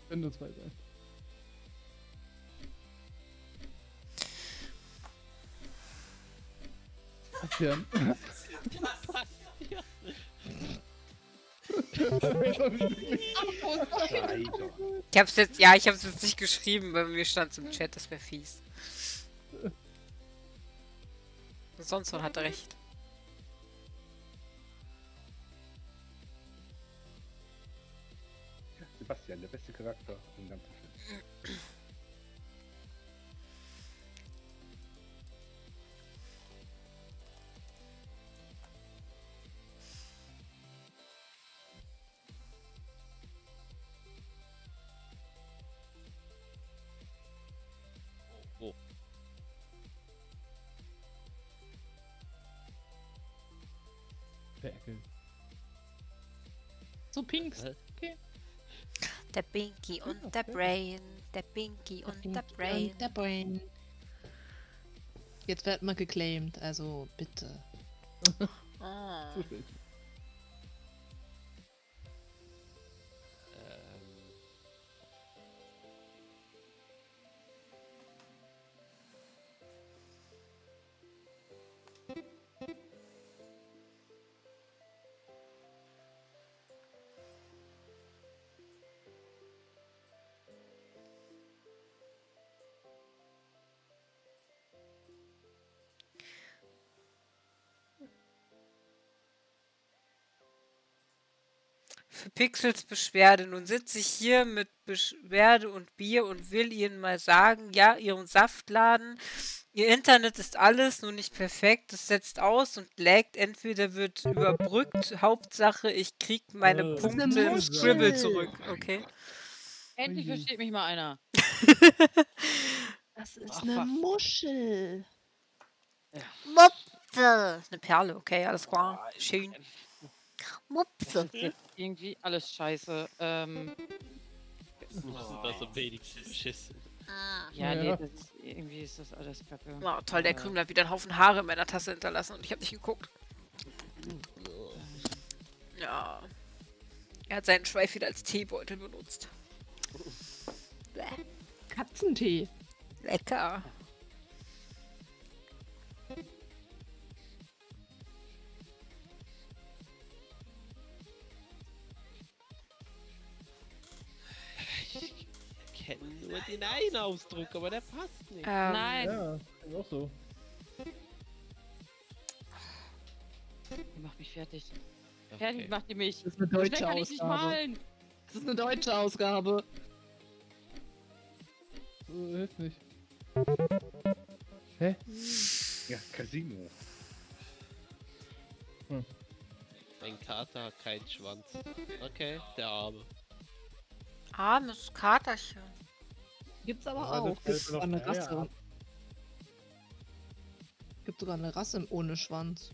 Wenn du zwei sein. Bastian. Ich hab's jetzt, ja, ich hab's jetzt nicht geschrieben, weil mir stand im Chat, das wäre fies. Sonst hat recht. Sebastian, der beste Charakter im ganzen Film. Pinks. Okay. Der Binky und der Brain. Der Binky und der Brain. Und der Brain. Jetzt wird mal geclaimed, also bitte. Ah. Für Pixels Beschwerde. Nun sitze ich hier mit Beschwerde und Bier und will Ihnen mal sagen, ja, Ihren Saftladen, Ihr Internet ist alles, nur nicht perfekt. Es setzt aus und laggt. Entweder wird überbrückt. Hauptsache, ich krieg meine Oh. Punkte im. Scribble zurück. Okay. Endlich versteht mich mal einer. Das ist Ach, eine. Muschel. Mupfe. Eine Perle, okay, alles klar. Schön. Mupfe. Irgendwie alles scheiße. Ähm, du das am wenigsten beschissen. ja, nee, das, irgendwie ist das alles kacke. Oh, toll, der Äh, Krümel hat wieder einen Haufen Haare in meiner Tasse hinterlassen und ich habe nicht geguckt. Ja. Er hat seinen Schweif wieder als Teebeutel benutzt. Bäh. Katzentee. Lecker. Ich kenne nur den einen Ausdruck, aber der passt nicht. Ähm, Nein, Ja, ist auch so. die macht mich fertig. Fertig Okay. macht die mich. Das ist eine deutsche kann ich nicht Ausgabe. malen. Das ist eine deutsche Ausgabe. So hilft nicht. Hä? Ja, Casino. Mein Kater hat keinen Schwanz. Okay, der Arme. Armes Katerchen. Gibt's aber Ja, das auch. Gibt's sogar eine Rasse. ab. Gibt sogar eine Rasse ohne Schwanz.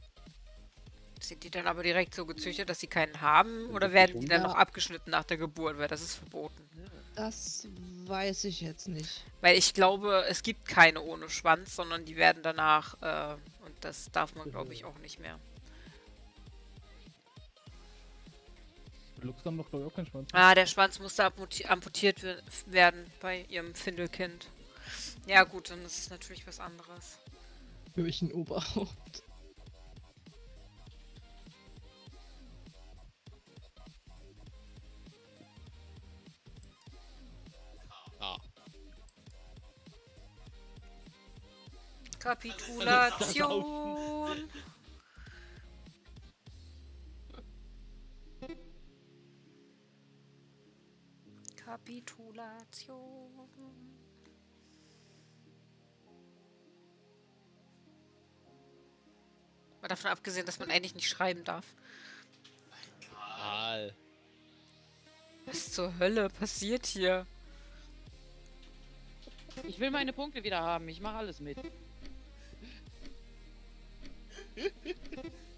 Sind die dann aber direkt so gezüchtet, dass sie keinen haben? Oder das werden die dann Ja. noch abgeschnitten nach der Geburt? Weil das ist verboten. Das weiß ich jetzt nicht. Weil ich glaube, es gibt keine ohne Schwanz, sondern die werden danach, äh, und das darf man, glaube ich, auch nicht mehr. Lux haben doch, glaube ich, auch keinen Schwanz. Ah, der Schwanz musste amputi- amputiert wer- werden bei ihrem Findelkind. Ja, gut, dann ist es natürlich was anderes. Durch ein Oberhaupt. Kapitulation. Kapitulation. Mal davon abgesehen, dass man eigentlich nicht schreiben darf. Al. Was zur Hölle passiert hier? Ich will meine Punkte wieder haben. Ich mache alles mit.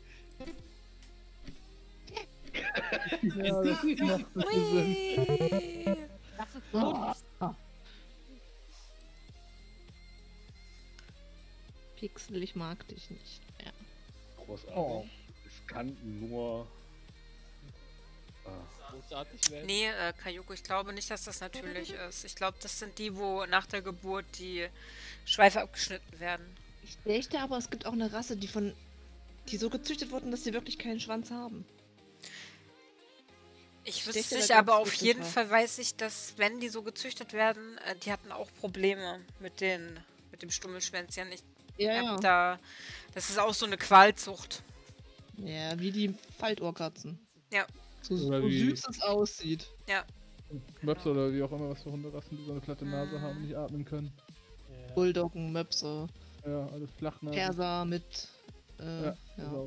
Ja, das macht ein bisschen Sinn. Das ist Kunst. Pixel, ich mag dich nicht mehr. Großartig. Oh. Es kann nur. Ah, Großartig werden. Nee, äh, Kayuko, ich glaube nicht, dass das natürlich ist. Ich glaube, das sind die, wo nach der Geburt die Schweife abgeschnitten werden. Ich dächte aber, es gibt auch eine Rasse, die von. die so gezüchtet wurden, dass sie wirklich keinen Schwanz haben. Ich wüsste nicht, aber auf jeden. Fall weiß ich, dass wenn die so gezüchtet werden, äh, die hatten auch Probleme mit den mit dem Stummelschwänzchen. Ich Ja, hab ja. da das ist auch so eine Qualzucht. Ja, wie die Faltohrkatzen. Ja. So, so wie- süß es aussieht. Ja. Möpse oder wie auch immer, was für Hunderassen, die so eine platte Nase haben und nicht atmen können. Bulldoggen, Möpse, Ja, alles Flachnase. Perser mit. Äh, Ja, ja.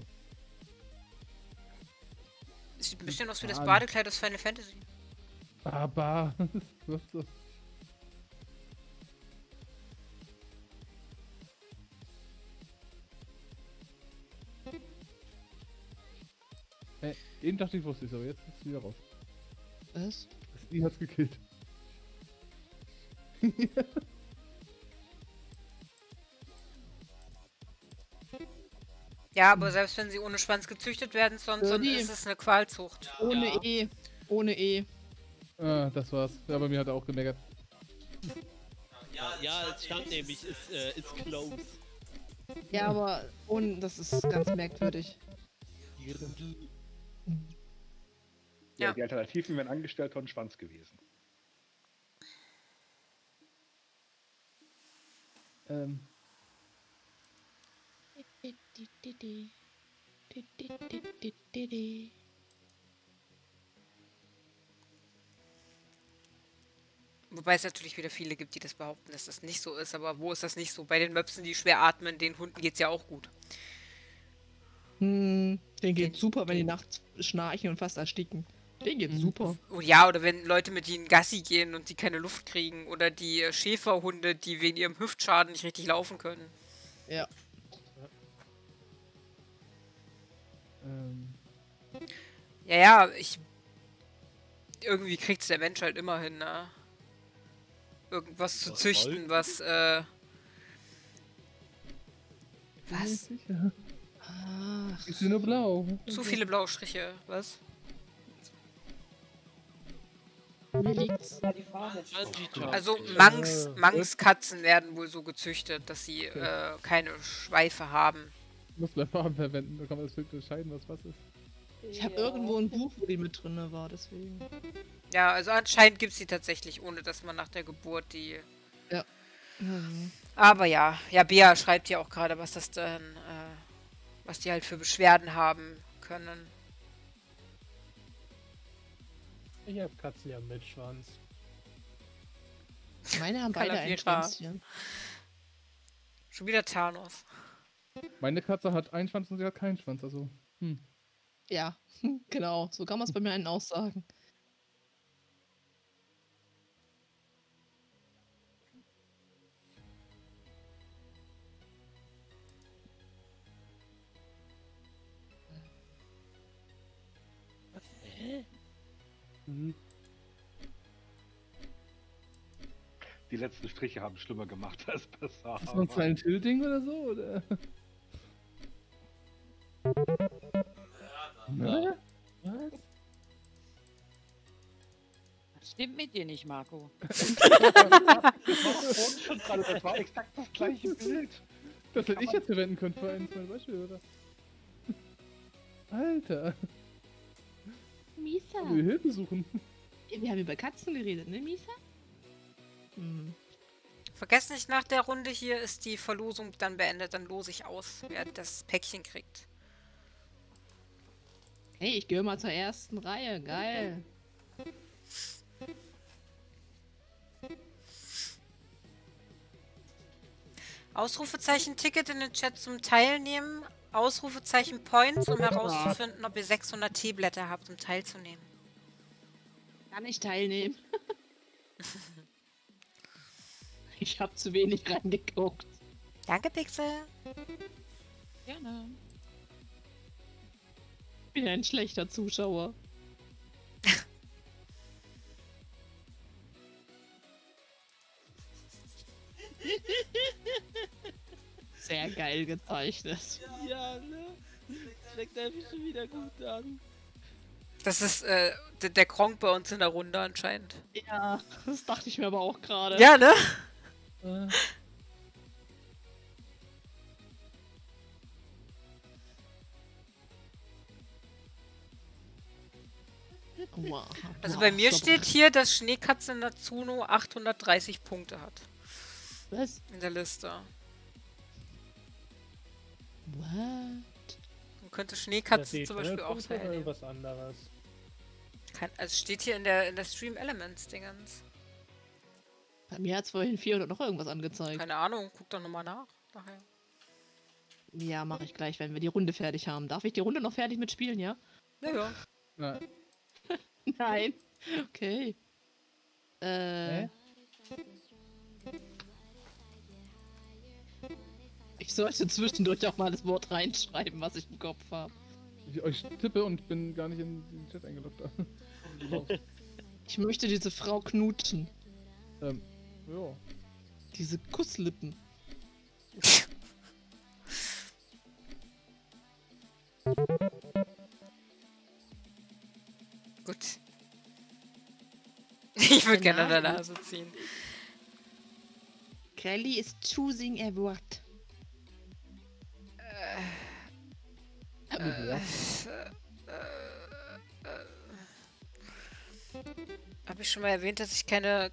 Genau. Sieht ein bisschen aus wie das. Badekleid aus Final Fantasy. Aber. Hey, eben dachte ich, wusste ich aber jetzt ist es wieder raus. Was? Das I hat's gekillt. Ja, aber selbst wenn sie ohne Schwanz gezüchtet werden, sonst dann Birdie. ist es eine Qualzucht. Ohne E. Ohne E. ah, das war's. Ja, bei mir hat er auch gemeckert. Ja, es stand nämlich, ist, äh, ist close. Ja, aber ohne, das ist ganz merkwürdig. Ja, die Alternativen wären Angestellter und Schwanz gewesen. Ähm, Wobei es natürlich wieder viele gibt, die das behaupten, dass das nicht so ist. Aber wo ist das nicht so? Bei den Möpsen, die schwer atmen, den Hunden geht's ja auch gut. Hm, den geht super, wenn die nachts schnarchen und fast ersticken. Den geht super. Oh ja, oder wenn Leute mit ihnen Gassi gehen und die keine Luft kriegen. Oder die äh, Schäferhunde, die wegen ihrem Hüftschaden nicht richtig laufen können. Ja. Ähm, Ja, ja, ich. Irgendwie kriegt's der Mensch halt immer hin, ne? Irgendwas zu Was züchten, soll? was, äh. Was? Ach. ist sie nur blau. Zu viele blaue Striche, was? Also Manx, Manxkatzen werden wohl so gezüchtet, dass sie äh, keine Schweife haben. Muss bei Farben verwenden, da kann man das Bild entscheiden, was was ist. Ich habe irgendwo ein Buch, wo die mit drinne war, deswegen. Ja, also anscheinend gibt es die tatsächlich, ohne dass man nach der Geburt die. Ja. Mhm. Aber ja, ja, Bea schreibt ja auch gerade, was das dann, äh, was die halt für Beschwerden haben können. Ich hab Katzen ja mit Schwanz. Meine haben beide ein Calavera. Schwänzchen. Schon wieder Thanos. Meine Katze hat einen Schwanz und sie hat keinen Schwanz, also. Hm. Ja, genau. So kann man es bei mir einen aussagen. Mhm. Die letzten Striche haben schlimmer gemacht als besser. Ist das noch ein Till-Ding oder so? Oder? Was? Was stimmt mit dir nicht, Marco? Das war exakt das gleiche Bild. Das hätte ich jetzt verwenden können für eins meiner Beispiele, oder? Alter. Misa. Will Hilfe suchen. Wir haben über Katzen geredet, ne, Misa? Hm. Vergesst nicht, nach der Runde hier ist die Verlosung dann beendet. Dann lose ich aus, wer das Päckchen kriegt. Hey, ich gehe mal zur ersten Reihe. Geil. Ausrufezeichen Ticket in den Chat zum Teilnehmen. Ausrufezeichen Points, um herauszufinden, ob ihr 600 Teeblätter habt, um teilzunehmen. Kann ich teilnehmen? ich habe zu wenig reingeguckt. Danke, Pixel. Gerne. Ich bin ein schlechter Zuschauer. Sehr geil gezeichnet. Ja, ne? Das schmeckt einfach schon wieder gut an. Das ist äh, der, der Kronk bei uns in der Runde anscheinend. Ja, das dachte ich mir aber auch gerade. Ja, ne? Äh, Also bei mir steht hier, dass Schneekatze Natsuno 830 Punkte hat. Was? In der Liste. What? Dann könnte Schneekatze zum Beispiel auch Punkte oder teilnehmen. irgendwas anderes. Kann, also steht hier in der, in der Stream Elements Dingens. Bei mir hat es vorhin 400 noch irgendwas angezeigt. Keine Ahnung, guck doch nochmal nach. Nachher. Ja, mache ich gleich, wenn wir die Runde fertig haben. Darf ich die Runde noch fertig mitspielen, ja? Ja, ja. Nein. Okay. Äh. Ich sollte zwischendurch auch mal das Wort reinschreiben, was ich im Kopf habe. Ich euch tippe und bin gar nicht in den Chat eingeloggt. Ich möchte diese Frau knutschen. ähm, ja. Diese Kusslippen. Gut. Ich würde gerne an der Genau. Nase ziehen. Kelly is choosing a word. Äh, Habe ich schon mal erwähnt, dass ich keine.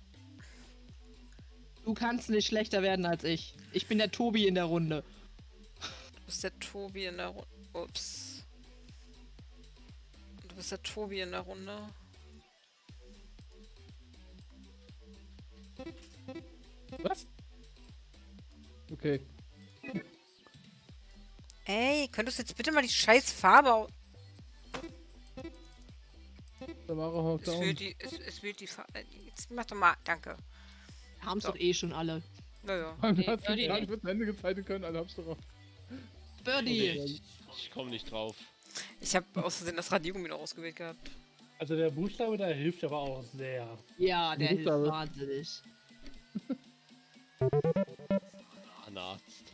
Du kannst nicht schlechter werden als ich. Ich bin der Tobi in der Runde. Du bist der Tobi in der Runde. Ups. Du bist der Tobi in der Runde. Was? Okay. Ey, könntest du jetzt bitte mal die scheiß Farbe. Tamara haut Es wird die. Es, es wird die Farbe. Jetzt mach doch mal. Danke. Haben's So. doch eh schon alle. Naja. Man Nee, gerade gezeichnet können, alle doch auch. Birdie! Ich, ich komme nicht drauf. Ich habe aus Versehen das Radiergummi noch ausgewählt gehabt. Also der Buchstabe da hilft aber auch sehr. Ja, der hilft Buchstabe. wahnsinnig. Ah, ein Arzt.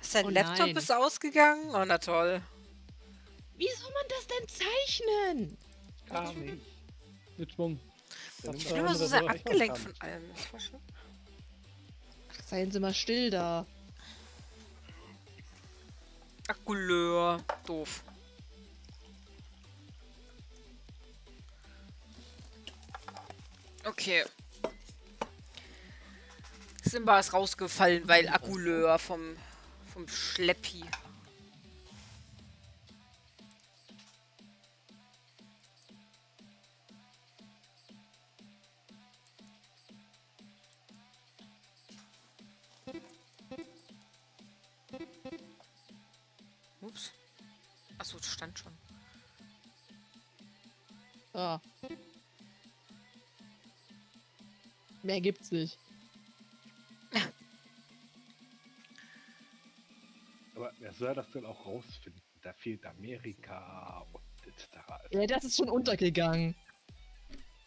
Ist dein Oh Laptop nein. ist ausgegangen? Oh, na toll. Wie soll man das denn zeichnen? Gar nicht. Mit Schwung. Ich bin immer so sehr abgelenkt von allem. Ach, seien Sie mal still da. Ach, Couleur. Doof. Okay. Simba ist rausgefallen, weil Akkuleur vom, vom Schleppi. Achso, das stand schon. Ah. Mehr gibt's nicht. Aber wer soll das denn auch rausfinden? Da fehlt Amerika und etc. Ja, das ist schon untergegangen.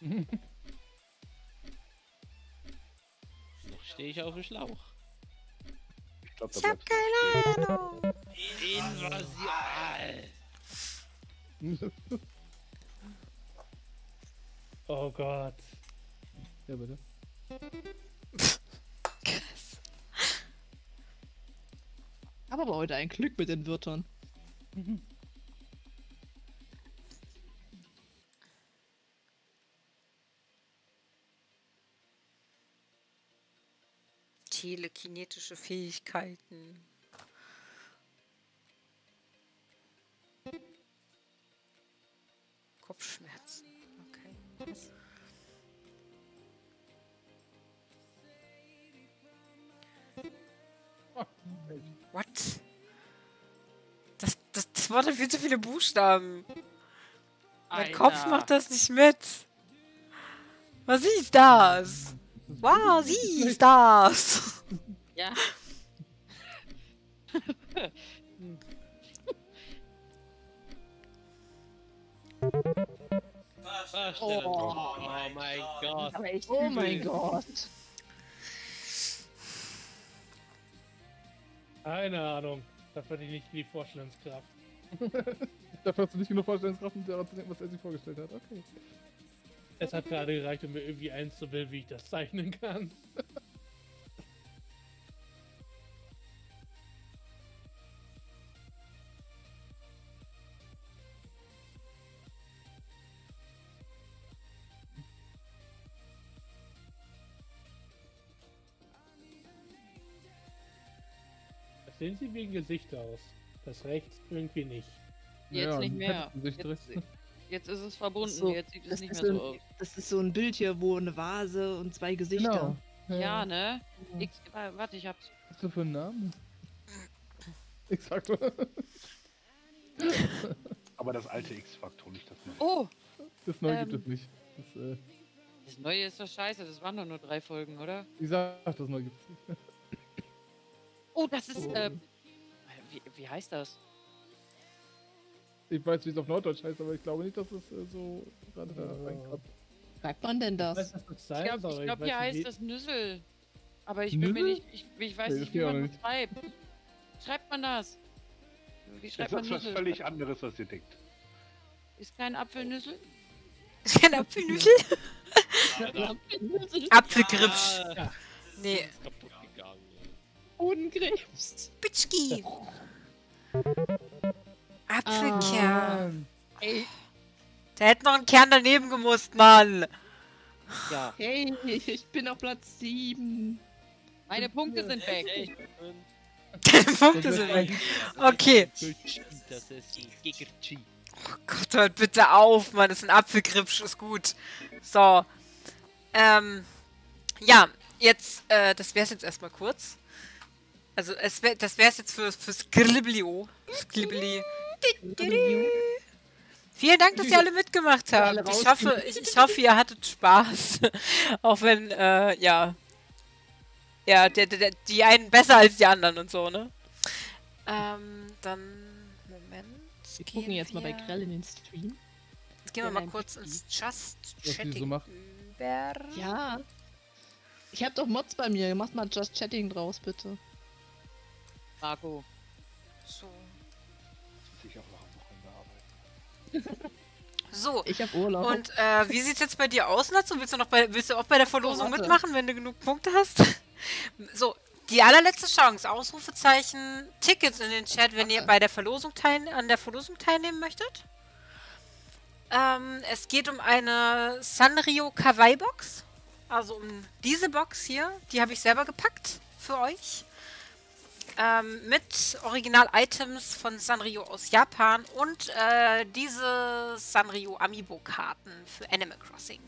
Noch stehe ich auf dem Schlauch. Ich glaube, Ich hab keine Ahnung. Invasion! Oh Gott. Ja, bitte. Aber heute ein Glück mit den Wörtern. Telekinetische Fähigkeiten. Kopfschmerzen. Okay. What? Das, das, das waren viel zu viele Buchstaben. Mein Kopf Alter. macht das nicht mit. Was ist das? Wow, sie ist das. Ja. Oh, oh mein Gott. Oh mein Gott. Keine Ahnung. Dafür hatte ich nicht die Vorstellungskraft. Dafür hast du nicht genug Vorstellungskraft, um daran zu denken, was er sich vorgestellt hat. Okay. Es hat gerade gereicht, um mir irgendwie einzubilden, wie ich das zeichnen kann. Sehen sie wie ein Gesicht aus. Das rechts irgendwie nicht. Jetzt Ja, nicht mehr. Jetzt, jetzt ist es verbunden. So, jetzt sieht es das, nicht ist mehr so ein, aus. das ist so ein Bild hier, wo eine Vase und zwei Gesichter. Genau. Ja, ne? X, wa- warte, ich hab's. Was das für ein Name? Exakt. Aber das alte X-Faktor, nicht das neue. Oh! Das neue Ähm. gibt es nicht. Das, äh, Das neue ist doch scheiße, das waren doch nur drei Folgen, oder? wie gesagt, das neue gibt es nicht. Oh, das ist, Oh. ähm. Wie, wie heißt das? Ich weiß, wie es auf Norddeutsch heißt, aber ich glaube nicht, dass es äh, so gerade da reinkommt. Sagt man denn das? weiß, was das Ich sein glaube, ich ich glaub, hier nicht, heißt das Nüssel. Aber ich bin mir Nüssel? nicht, ich, ich weiß Nee, nicht, das wie man nicht. das schreibt. Schreibt man das? Wie Das schreibt man ist was Nüssel? völlig anderes, als ihr denkt. Ist kein Apfelnüssel? Kein Apfelnüssel? Apfelgripsch. Ja. Nee. Ist. Hodenkrebs. Bitschki. Apfelkern. Ey. Da hätte noch ein Kern daneben gemusst, Mann. Ja. Hey, ich bin auf Platz 7. Meine Punkte sind weg. Deine Punkte sind weg. Okay. Das ist ein Gigerchi. Oh Gott, hört bitte auf, Mann. Das ist ein Apfelgripsch, ist gut. So. Ähm. Ja, jetzt, äh, das wär's jetzt erstmal kurz. Also, es wär, das wär's jetzt für, für Skriblio. Skribli. Vielen Dank, dass ihr alle mitgemacht habt. Ich hoffe, ich, ich hoffe, ihr hattet Spaß. Auch wenn, äh, ja. Ja, der, der, die einen besser als die anderen und so, ne? Ähm, dann. Moment. Wir gucken jetzt mal bei wir- Grell in den Stream. Jetzt gehen wir mal kurz ins Just so Chatting über. Ja. Ich hab doch Mods bei mir. Macht mal Just Chatting draus, bitte. Marco. So. Sich auch noch am Wochenende arbeiten. So. Ich hab Urlaub. Und äh, wie sieht's jetzt bei dir aus, Natsu? Willst du noch bei, willst du auch bei der Verlosung Oh, mitmachen, wenn du genug Punkte hast? so, die allerletzte Chance. Ausrufezeichen, Tickets in den Chat, wenn ihr bei der Verlosung teil an der Verlosung teilnehmen möchtet. Ähm, es geht um eine Sanrio Kawaii Box. Also um diese Box hier. Die habe ich selber gepackt für euch. Ähm, mit Original-Items von Sanrio aus Japan und äh, diese Sanrio Amiibo-Karten für Animal Crossing.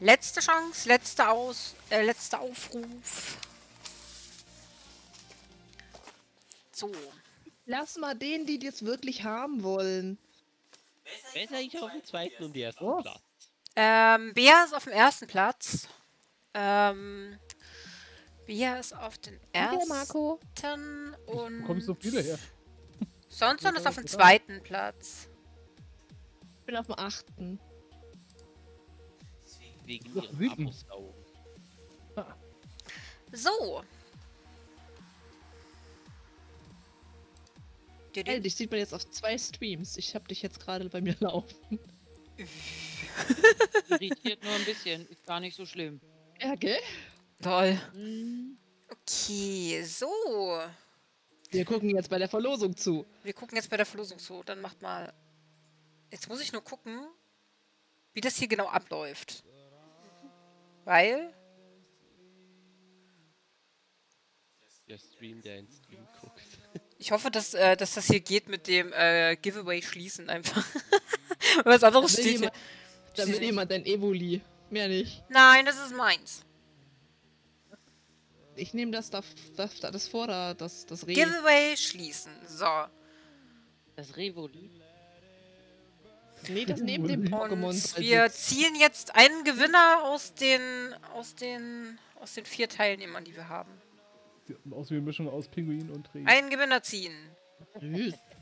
Letzte Chance, letzter Aus, äh, letzter Aufruf. So. Lass mal den, die das wirklich haben wollen. Wer ist eigentlich auf dem zweiten und ersten Platz? Ähm, Bea ist auf dem ersten Platz. Ähm, Bea ist auf den Danke, ersten Marco. und Bekomme ich so viele her? Sonson ist auf dem zweiten Platz. Ich bin auf dem achten. Wegen ihrem sieben. Abosau. So. Hey, dich sieht man jetzt auf zwei Streams. Ich hab dich jetzt gerade bei mir laufen. Irritiert nur ein bisschen. Ist gar nicht so schlimm. Ja, gell? Toll. Hm. Okay, so. Wir gucken jetzt bei der Verlosung zu. Wir gucken jetzt bei der Verlosung zu. Dann macht mal. Jetzt muss ich nur gucken, wie das hier genau abläuft. Weil. Der Stream, der in Stream guckt. Ich hoffe, dass, äh, dass das hier geht mit dem äh, Giveaway schließen einfach. Was anderes steht hier. jemand- Da will jemand ein Evoli. Mehr nicht. Nein, das ist meins. Ich nehme das da, das, das vor, da, das, das Reh. Giveaway schließen. So. Das Revoli. Nee, das neben dem Pokémon. Und wir ziehen jetzt einen Gewinner aus den, aus den, aus den vier Teilnehmern, die wir haben. Sieht aus wie eine Mischung aus Pinguin und Reh. Einen Gewinner ziehen.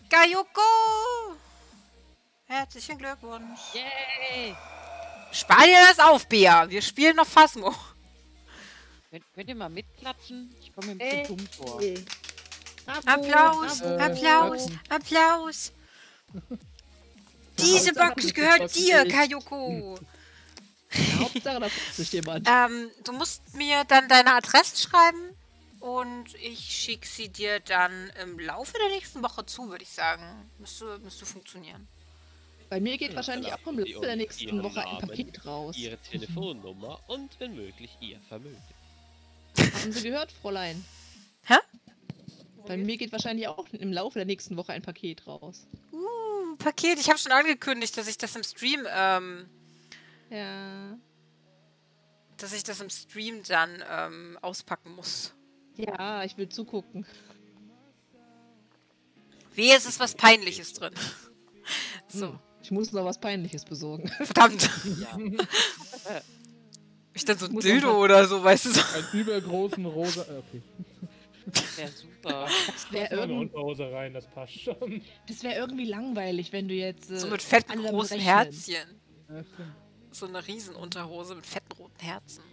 Gayoko! Herzlichen Glückwunsch. Yay! Spar dir das auf, Bea. Wir spielen noch Phasmo. Könnt, könnt ihr mal mitklatschen? Ich komme mir ein bisschen dumm vor. Applaus, Bravo. Applaus, Applaus. Diese Box gehört dir, Kayoko. Hauptsache, da freut sich jemand. Ähm, du musst mir dann deine Adresse schreiben und ich schicke sie dir dann im Laufe der nächsten Woche zu, würde ich sagen. Müsste, müsste funktionieren. Bei mir geht wahrscheinlich auch im Sie Laufe der nächsten Woche ein Paket raus. Ihre Telefonnummer und wenn möglich Ihr Vermögen. Haben Sie gehört, Fräulein? Hä? Bei mir geht wahrscheinlich auch im Laufe der nächsten Woche ein Paket raus. Uh, Paket. Ich habe schon angekündigt, dass ich das im Stream, ähm, Ja. dass ich das im Stream dann ähm, auspacken muss. Ja, ich will zugucken. Wehe, es ist was Peinliches drin. So. Hm, Ich muss noch was Peinliches besorgen. Verdammt. Ich dann so ein Dildo oder so, weißt du so. Einen übergroßen rosa. äh, Okay. Wäre super. Das wäre irgend... Unterhose rein, das passt schon. das wär irgendwie langweilig, wenn du jetzt. Äh, So mit fetten großen rechnen. Herzchen. Ja. So eine Riesenunterhose mit fetten roten Herzen.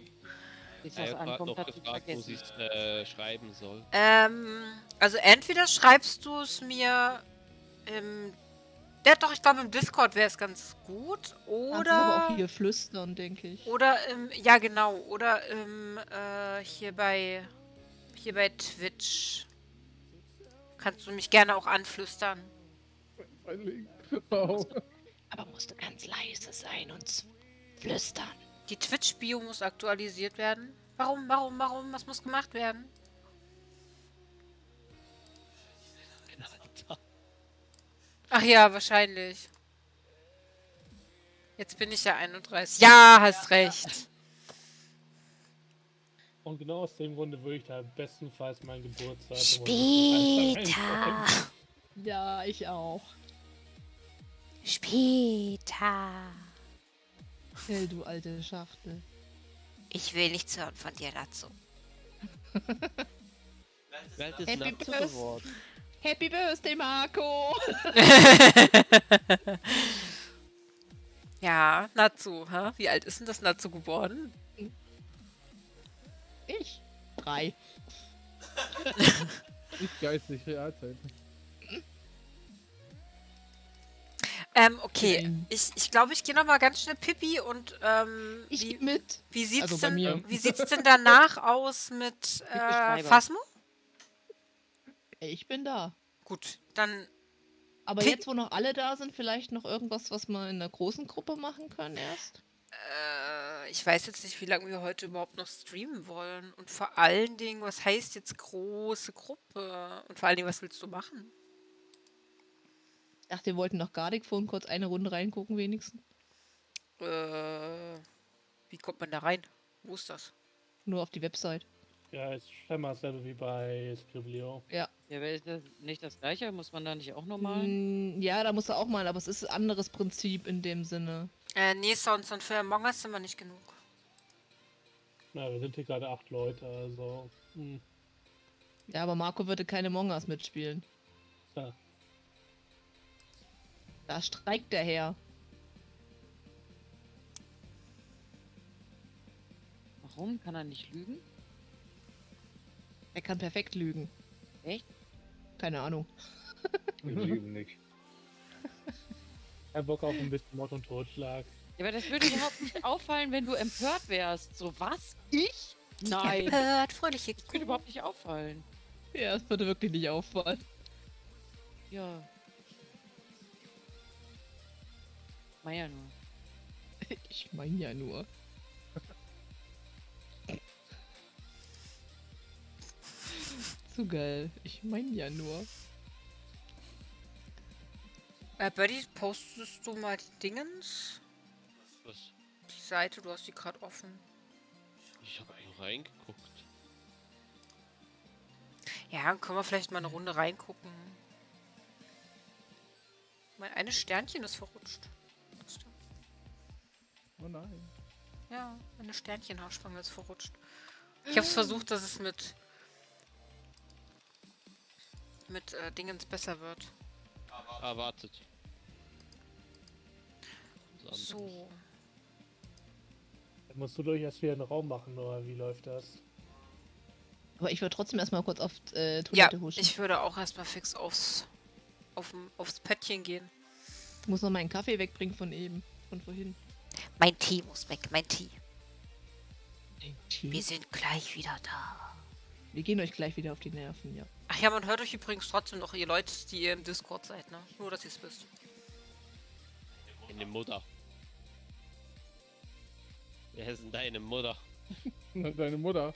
Er das hat gerade ankommt, noch gefragt, wo sie es äh, schreiben soll. Ähm, also entweder schreibst du es mir im. Ja, doch, ich glaube im Discord wäre es ganz gut. Kannst aber Oder. auch hier flüstern, denke ich. Oder im. Ja, genau. Oder im. Äh, hier bei. Hier bei Twitch. Kannst du mich gerne auch anflüstern. Peinlich. Wow. Aber musst du ganz leise sein und flüstern. Die Twitch-Bio muss aktualisiert werden. Warum, warum, warum? Was muss gemacht werden? Ach ja, wahrscheinlich. Jetzt bin ich ja 31. Ja, hast recht. Und genau aus dem Grunde würde ich da bestenfalls mein Geburtstag. Später. Ja, ich auch. Später. Hey, du alte Schachtel. Ich will nichts hören von dir dazu. Welt ist Happy geworden. Happy Birthday, Marco! Ja, Natsu, hä? Wie alt ist denn das Natsu geworden? ich? Drei. Nicht geistig, Realzeit. Ähm, okay. Ich, ich glaube, ich gehe noch mal ganz schnell Pipi und ähm, Ich wie, mit. wie sieht's Also denn wie sieht's denn danach aus mit äh. Phasmo? Ich bin da. Gut, dann Aber jetzt, wo noch alle da sind, vielleicht noch irgendwas, was wir in einer großen Gruppe machen können erst? äh, ich weiß jetzt nicht, wie lange wir heute überhaupt noch streamen wollen und vor allen Dingen, was heißt jetzt große Gruppe und vor allen Dingen, was willst du machen? Ich dachte, wir wollten noch Gardic vorhin kurz eine Runde reingucken, wenigstens. Äh, wie kommt man da rein? Wo ist das? Nur auf die Website. Ja, ist scheinbar dasselbe wie bei Scriblio. Ja. Ja, aber ist das nicht das gleiche? Muss man da nicht auch nochmal? Mm, ja, da musst du auch mal, aber es ist ein anderes Prinzip in dem Sinne. Äh, nee, Sounds und für Among Us sind wir nicht genug. Na, wir sind hier gerade acht Leute, also. Hm, Ja, aber Marco würde keine Mongas mitspielen. ja. Da streikt der Herr. Warum? Kann er nicht lügen? Er kann perfekt lügen. Echt? Keine Ahnung. Wir lügen nicht. Kein Bock auf ein bisschen Mord und Totschlag. Ja, aber das würde überhaupt nicht auffallen, wenn du empört wärst. So, was? Ich? Nein. Empört, fröhliche Das würde überhaupt nicht auffallen. Ja, es würde wirklich nicht auffallen. Ja. Meier nur. Ich meine ja nur. Zu geil. Ich meine ja nur. Äh, Birdie, postest du mal die Dingens? Was? Die Seite, du hast die gerade offen. Ich habe nur reingeguckt. Ja, dann können wir vielleicht mal eine Runde reingucken. Mein eine Sternchen ist verrutscht. Oh nein. Ja, eine Sternchenhaarspange ist verrutscht. Ich habe es versucht, dass es mit mit äh, Dingens besser wird. Erwartet. So. Dann musst du doch erst wieder einen Raum machen, oder wie läuft das? Aber ich würde trotzdem erstmal kurz auf äh, Ja, Toilette huschen. ich würde auch erstmal fix aufs, aufm- aufs Pöttchen gehen. Ich muss noch meinen Kaffee wegbringen von eben. Von vorhin. Mein Tee muss weg, mein Tee. Tee? Wir sind gleich wieder da. Wir gehen euch gleich wieder auf die Nerven, ja. Ach ja, man hört euch übrigens trotzdem noch, ihr Leute, die ihr im Discord seid, ne? Nur, dass ihr es wisst. Deine Mutter. Wer ist denn deine Mutter? Deine Mutter.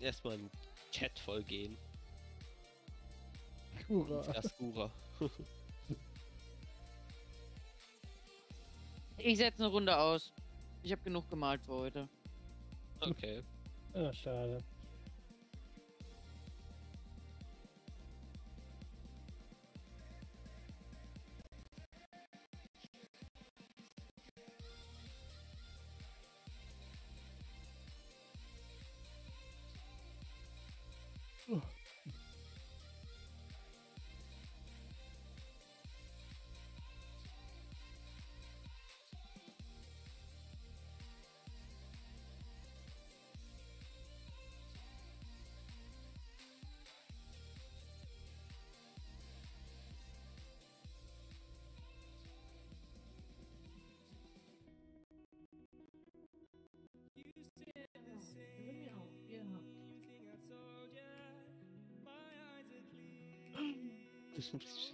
Erstmal einen Chat vollgehen. Skura. Skura. Ich setze eine Runde aus. Ich habe genug gemalt für heute. Okay. Ah, schade.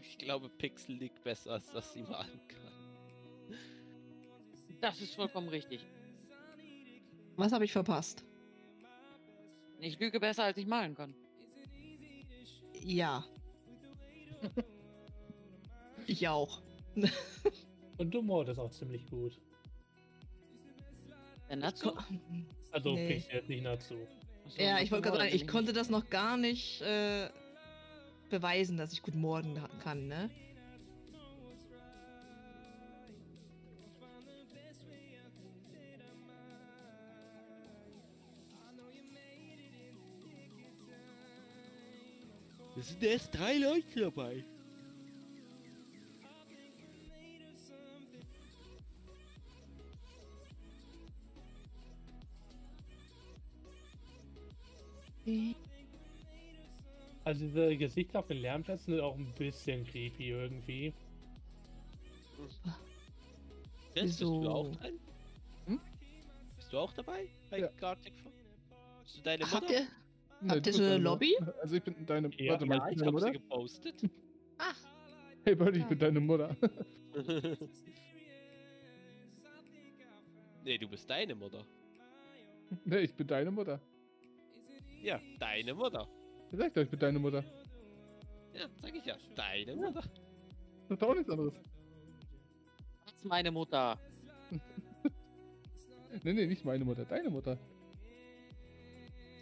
Ich glaube, Pixel liegt besser, als dass sie malen kann. Das ist vollkommen richtig. Was habe ich verpasst? Ich lüge besser, als ich malen kann. Ja. ich auch. Und du mordest auch ziemlich gut. Der Natsu? Also Nee. Pixel nicht dazu. Ja, ich wollte gerade sagen, ich konnte das noch gar nicht äh, beweisen, dass ich gut morden kann, ne? Es sind erst drei Leute dabei. Also diese Gesichter auf den Lärmplätzen sind auch ein bisschen creepy irgendwie. Bist du auch drin? Bist du auch dabei bei Ja. Gartic? Bist du deine Habt Mutter? ihr, Nee, habt du ihr so eine Lobby? Also ich bin deine. Ja, warte mal, Ja, ich ich habe sie Mutter. gepostet. Hey Buddy, ich bin deine Mutter. nee, du bist deine Mutter. nee, ich bin deine Mutter. Ja, deine Mutter. Ich sag doch, ich bin deine Mutter. Ja, sag ich ja. Deine Mutter. Das ist doch auch nichts anderes. Das ist meine Mutter. Nee, nee, nicht meine Mutter, deine Mutter.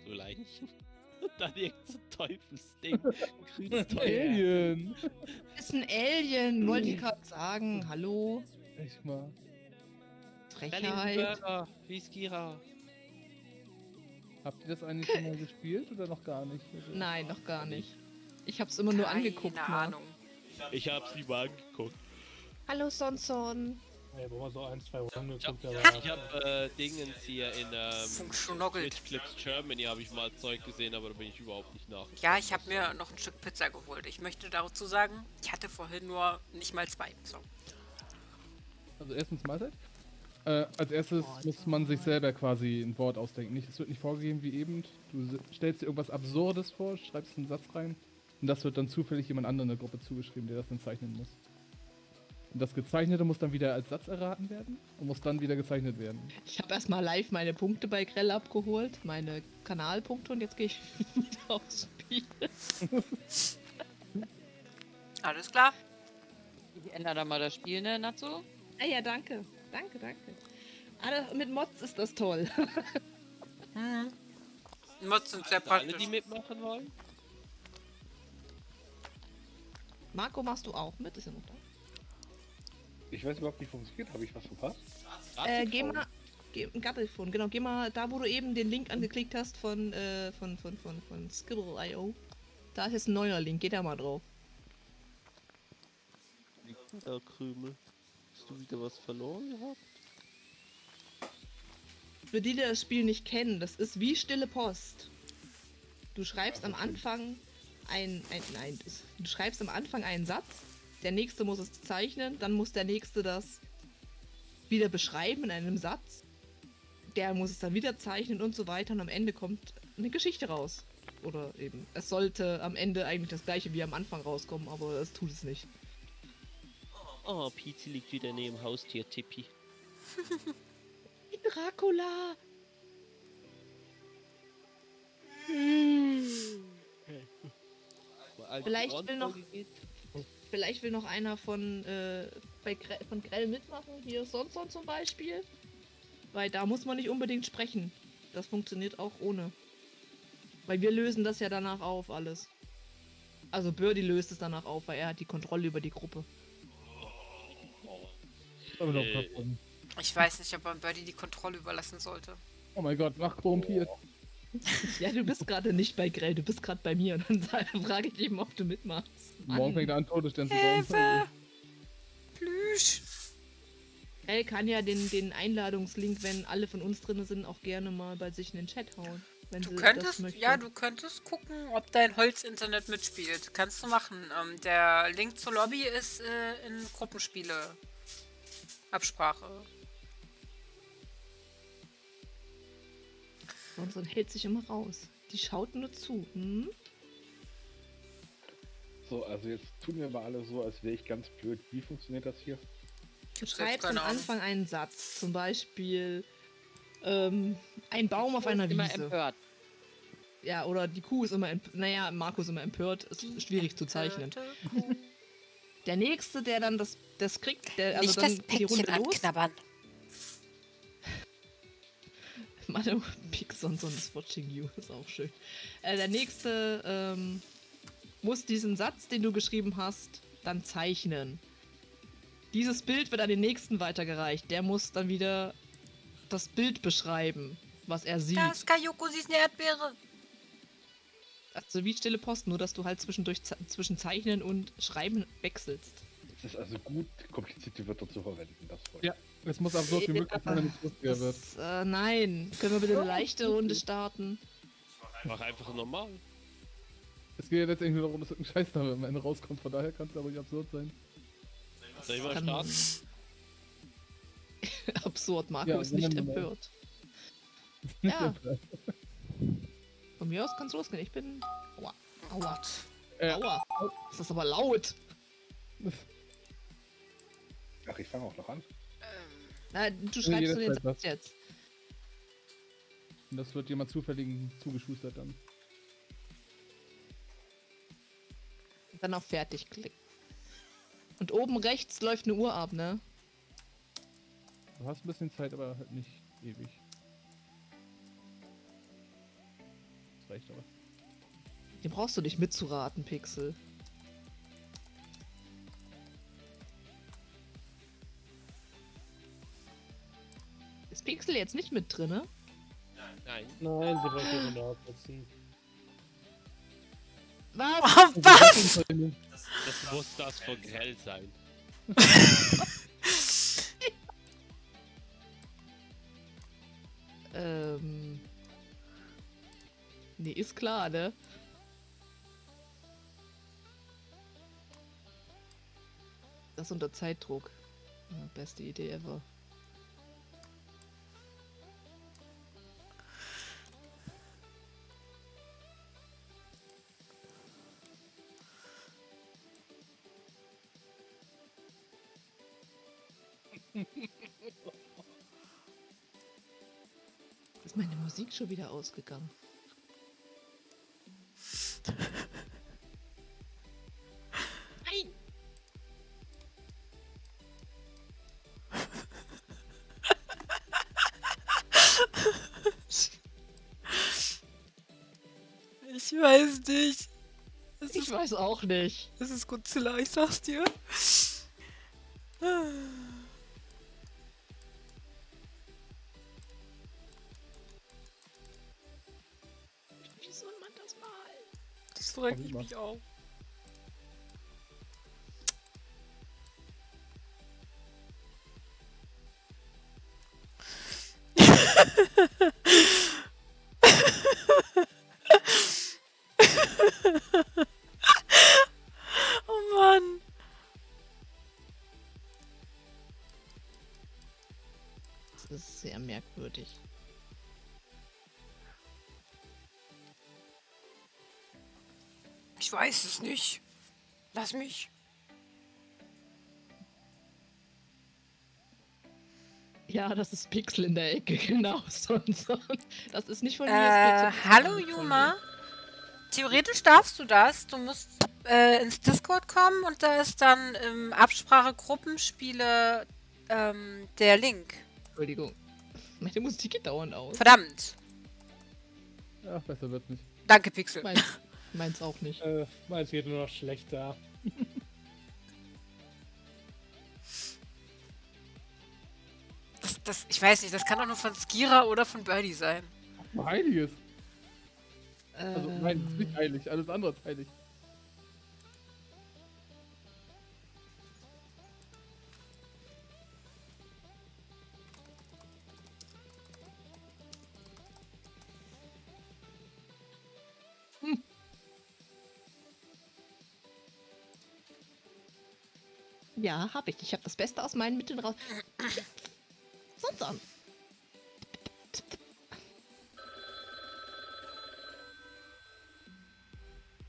So Leinchen. Und dann irgend so ein Teufelsding. Grünes. Alien! Ist ein Alien, wollte ich gerade sagen. Hallo? Echt mal. Frechheit. Burger, wie Skira. Habt ihr das eigentlich schon mal gespielt oder noch gar nicht? Also, Nein, noch gar nicht. Ich hab's immer nur angeguckt. Keine mal. Ahnung. Ich hab's lieber angeguckt. Hallo Sonson. Ja, wo man so ein, zwei Runden Ich hab, geguckt, ich hab äh, Dingens hier in ähm, Clips Germany habe ich mal Zeug gesehen, aber da bin ich überhaupt nicht nach. Ja, ich habe mir noch ein Stück Pizza geholt. Ich möchte dazu sagen, ich hatte vorhin nur nicht mal zwei. So. Also erstens Mahlzeit. Äh, als erstes muss man sich selber quasi ein Wort ausdenken. Nicht, es wird nicht vorgegeben wie eben. Du stellst dir irgendwas Absurdes vor, schreibst einen Satz rein und das wird dann zufällig jemand anderem in der Gruppe zugeschrieben, der das dann zeichnen muss. Und das Gezeichnete muss dann wieder als Satz erraten werden und muss dann wieder gezeichnet werden. Ich habe erstmal live meine Punkte bei Grell abgeholt, meine Kanalpunkte und jetzt gehe ich wieder aufs Spiel. Alles klar. Ich ändere da mal das Spiel, ne, Natsu? Ah ja, danke. Danke, danke. Das, mit Mods ist das toll. Mhm. Mods sind sehr Also alle, praktisch. die mitmachen wollen? Marco, machst du auch mit? Ist ja noch da. Ich weiß überhaupt nicht, funktioniert. Habe ich was verpasst? Äh, geh mal. Geh, ein Gattelfon, genau. Geh mal da, wo du eben den Link angeklickt hast von, äh, von, von, von, von Scribble.io. Da ist jetzt ein neuer Link. Geh da mal drauf. Da Krümel. Hast du wieder was verloren gehabt? Für die, die das Spiel nicht kennen, das ist wie stille Post. Du schreibst am Anfang ein, ein nein, du schreibst am Anfang einen Satz, der nächste muss es zeichnen, dann muss der nächste das wieder beschreiben in einem Satz. Der muss es dann wieder zeichnen und so weiter und am Ende kommt eine Geschichte raus. Oder eben, es sollte am Ende eigentlich das gleiche wie am Anfang rauskommen, aber es tut es nicht. Oh, Pizzi liegt wieder neben Haustier Tippi. Dracula! als Vielleicht will noch, vielleicht will noch einer von, äh, bei Gre von Grell mitmachen. Hier Sonson zum Beispiel. Weil da muss man nicht unbedingt sprechen. Das funktioniert auch ohne. Weil wir lösen das ja danach auf, alles. Also Birdie löst es danach auf, weil er hat die Kontrolle über die Gruppe. Äh. Ich weiß nicht, ob man Birdie die Kontrolle überlassen sollte. Oh mein Gott, mach korrumpiert. Ja, du bist gerade nicht bei Grell, du bist gerade bei mir. Und dann frage ich eben, ob du mitmachst. Morgen fängt er an, Todesstern zu bauen. Hilfe! Plüsch! Grell kann ja den, den Einladungslink, wenn alle von uns drin sind, auch gerne mal bei sich in den Chat hauen. Wenn Du sie das könntest, ja, du könntest gucken, ob dein Holz-Internet mitspielt. Kannst du machen. Ähm, der Link zur Lobby ist äh, in Gruppenspiele. Absprache. Sonson hält sich immer raus. Die schaut nur zu. Hm? So, also jetzt tun wir mal alle so, als wäre ich ganz blöd. Wie funktioniert das hier? Du schreibst am Anfang einen Satz. Zum Beispiel ähm, ein Baum auf einer Immer Wiese. empört. Ja, oder die Kuh ist immer empört. Naja, Marco ist immer empört. Ist schwierig zu zeichnen. Der nächste, der dann das, das kriegt, der also Nicht dann das geht die Runde Päckchen los. anknabbern. Madame Pixonson is watching you. Ist auch schön. Äh, der nächste ähm, muss diesen Satz, den du geschrieben hast, dann zeichnen. Dieses Bild wird an den nächsten weitergereicht. Der muss dann wieder das Bild beschreiben, was er sieht. Da ist Kayoko, sie ist eine Erdbeere. Also wie stille Post, nur dass du halt zwischendurch zwischen Zeichnen und Schreiben wechselst. Es ist also gut, komplizierte Wörter zu verwenden. Das freut Ja, es muss absurd wie möglich sein, damit es lustiger wird. Äh, nein. Können wir bitte eine leichte Runde starten? Mach einfach normal. Es geht ja letztendlich nur darum, dass irgendein Scheißname am Ende rauskommt, von daher kann es aber nicht absurd sein. Soll ich mal starten? Absurd, Marco Ja, ist nicht empört. Ja. Von mir aus kann es losgehen. Ich bin. Aua. Aua. Äh, Aua. Das ist aber laut. Ach, ich fange auch noch an. Na, du schreibst du den schreibt Satz jetzt. Und das wird jemand zufälligen zugeschustert dann. Und dann auf Fertig klicken. Und oben rechts läuft eine Uhr ab, ne? Du hast ein bisschen Zeit, aber halt nicht ewig. Reicht aber. Den brauchst du nicht mitzuraten, Pixel. Ist Pixel jetzt nicht mit drin, ne? Nein. Nein, sie wollte ihre nachsitzen. Was? Oh, was? Das muss das von Grell sein. ähm. Nee, ist klar, ne? Das unter Zeitdruck. Beste Idee ever. Ist meine Musik schon wieder ausgegangen? Weiß auch nicht. Es ist Godzilla, ich sag's dir. Wie soll man das malen? Das ich mich auch. Merkwürdig. Ich weiß es nicht. Lass mich. Ja, das ist Pixel in der Ecke, genau. Das ist nicht von mir. Äh, hallo Juma. Theoretisch darfst du das. Du musst äh, ins Discord kommen und da ist dann im Absprache Gruppenspiele ähm, der Link. Entschuldigung. Meine Musik geht dauernd aus. Verdammt. Ja, besser wird's nicht. Danke, Pixel. Meins, meins auch nicht. Äh, meins geht nur noch schlechter. Das, das, ich weiß nicht, das kann doch nur von Skira oder von Birdie sein. Heiliges. Also, nein, ist Ähm. nicht heilig. Alles andere ist heilig. Ja, hab ich. Ich habe das Beste aus meinen Mitteln raus. Sonst an.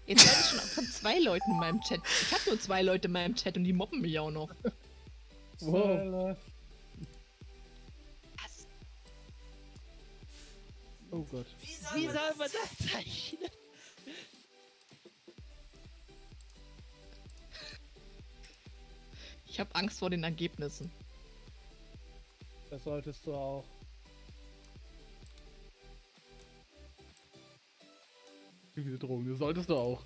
Jetzt werde ich schon von zwei Leuten in meinem Chat. Ich habe nur zwei Leute in meinem Chat und die mobben mich auch noch. Wow. Oh Gott. Wie soll man das zeichnen? Ich habe Angst vor den Ergebnissen. Das solltest du auch. Diese Drogen, das solltest du auch.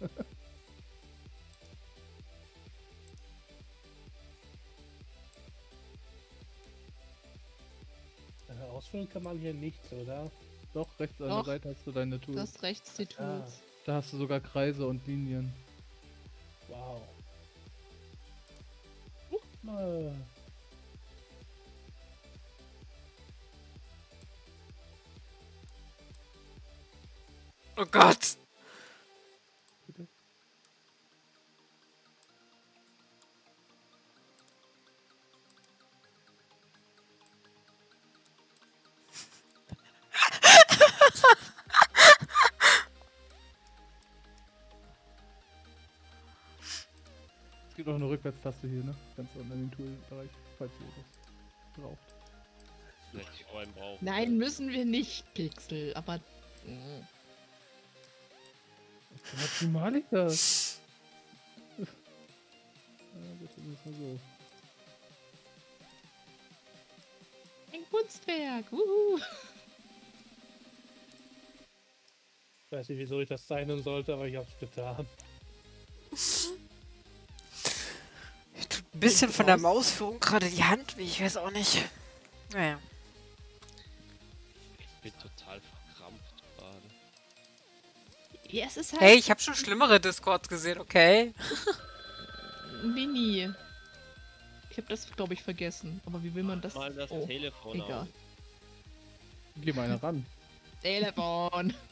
Äh, ausfüllen kann man hier nichts, oder? Doch, rechts an der Seite hast du deine Tools. Du hast rechts die Tools. Da hast du sogar Kreise und Linien. Wow. Oh Gott. Auch eine Rückwärtstaste hier, ne? Ganz unten in den Toolbereich, falls ihr das braucht. Hätte ich einen brauchen. Nein, müssen wir nicht, Pixel, aber. Wie mal ich das? ja, ist mal so. Ein Kunstwerk! Wuhu. Ich weiß nicht, wieso ich das zeichnen sollte, aber ich hab's getan. Ein bisschen von der Mausführung gerade die Hand, wie ich weiß auch nicht. Naja. Ich bin total verkrampft gerade. Ja, es ist halt. Hey, ich habe schon schlimmere Discords gesehen, okay? Mini. Ich habe das, glaube ich, vergessen. Aber wie will man das? Mal das oh, Telefon egal. auf. Geh mal einer ran. Telefon.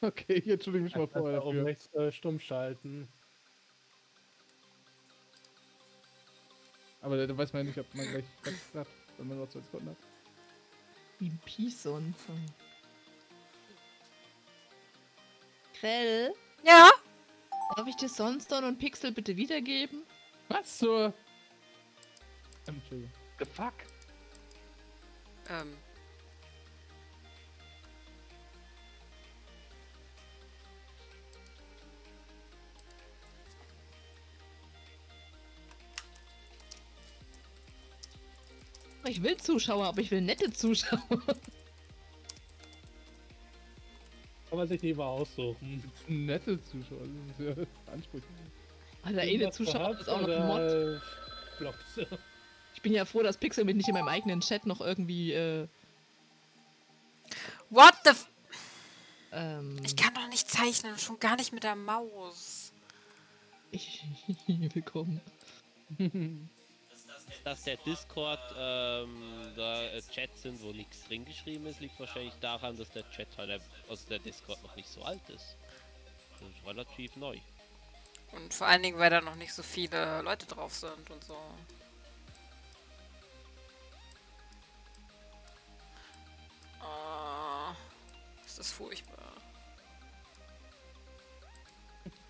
Okay, ich entschuldige mich mal vorher dafür. rechts äh, stumm schalten? Aber da, weiß man ja nicht, ob man gleich rechts hat, wenn man nur zwei Sekunden hat. Wie ein Pison. Krell? Ja? Darf ich dir Sonston und Pixel bitte wiedergeben? Was zur... Entschuldigung. The fuck? Ähm. Ich will Zuschauer, aber ich will nette Zuschauer. Kann man sich lieber aussuchen. Nette Zuschauer, das ist ja Anspruch. Alter, eh eine Zuschauer ist auch noch ein Mod. Mod. Blocks. Ich bin ja froh, dass Pixel mich nicht in meinem eigenen Chat noch irgendwie, äh, What the f ähm, Ich kann doch nicht zeichnen, schon gar nicht mit der Maus. ich, willkommen. Dass der Discord ähm, da äh, Chats sind, wo nichts drin geschrieben ist, liegt wahrscheinlich daran, dass der Chat halt, also der Discord noch nicht so alt ist. Das ist relativ neu. Und vor allen Dingen, weil da noch nicht so viele Leute drauf sind und so. Oh, ist das furchtbar.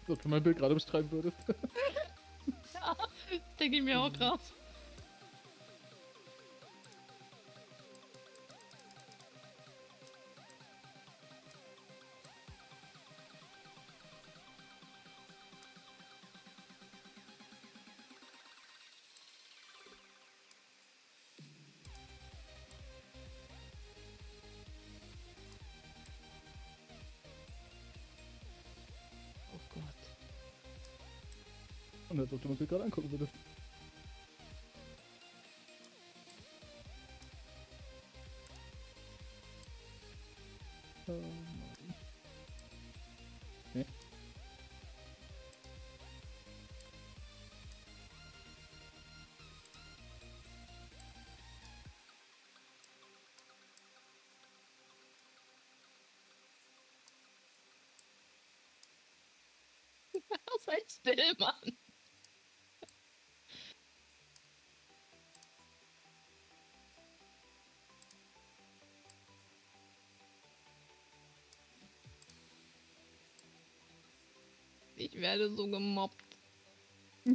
So, wenn du mein Bild gerade beschreiben würdest. Ja, denke ich mir auch gerade. Als ob du das gerade angucken würdest. Seid still, Mann. Ich werde so gemobbt.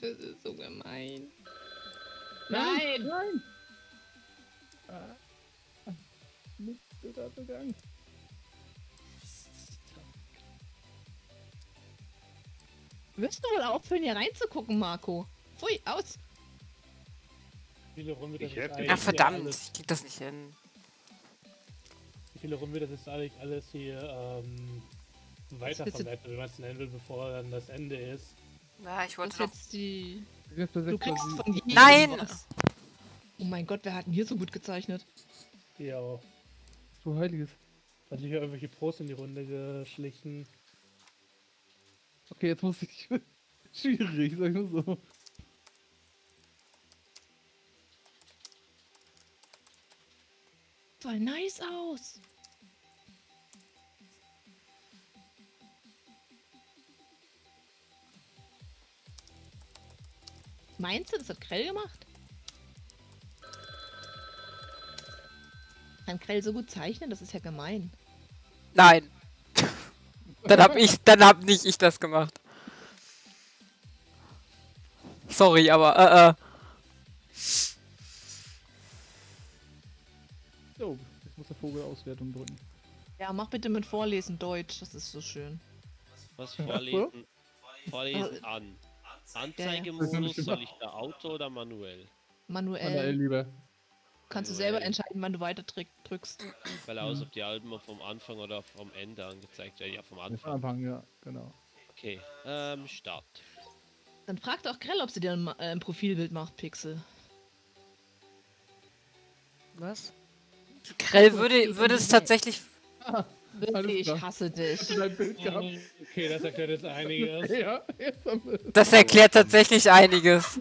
Das ist so gemein. Nein! Nein! Ah. Mist, da begangen. Wirst du wohl aufhören, hier reinzugucken, Marco? Pfui, aus! Wie viele Ich verdammt, ich krieg das nicht hin. Wie viele Runden wird das jetzt eigentlich alles hier ähm, weiterverwertet, wenn man es nennen will, bevor dann das Ende ist? Ja, ich wollte noch. jetzt die... Du kriegst von jedem Nein! was. Oh mein Gott, wer hat denn hier so gut gezeichnet? Ja, So heiliges. hat sich ja irgendwelche Pros in die Runde geschlichen. Okay, jetzt muss ich. Schwierig, sag ich nur so. Voll nice aus. Meinst du, das hat Krell gemacht? Kann Krell so gut zeichnen? Das ist ja gemein. Nein. dann hab ich, dann hab nicht ich das gemacht. Sorry, aber äh, äh. So, jetzt muss der Vogel Auswertung drücken. Ja, mach bitte mit Vorlesen Deutsch, das ist so schön. Was vorlesen? Vorlesen an. Anzeigemodus, soll ich da Auto oder manuell? Manuell. Manuell lieber. Kannst du selber entscheiden, wann du weiter drück- drückst. Weil aus, ob die Alben vom Anfang oder vom Ende angezeigt werden. Ja, vom Am Anfang. Anfang, ja, genau. Okay, ähm, Start. Dann frag doch Krell, ob sie dir ein, äh, ein Profilbild macht, Pixel. Was? Krell würde, würde es tatsächlich. Wirklich, ich hasse dich. Okay, das erklärt jetzt einiges. Ja, jetzt haben wir. Das erklärt tatsächlich einiges.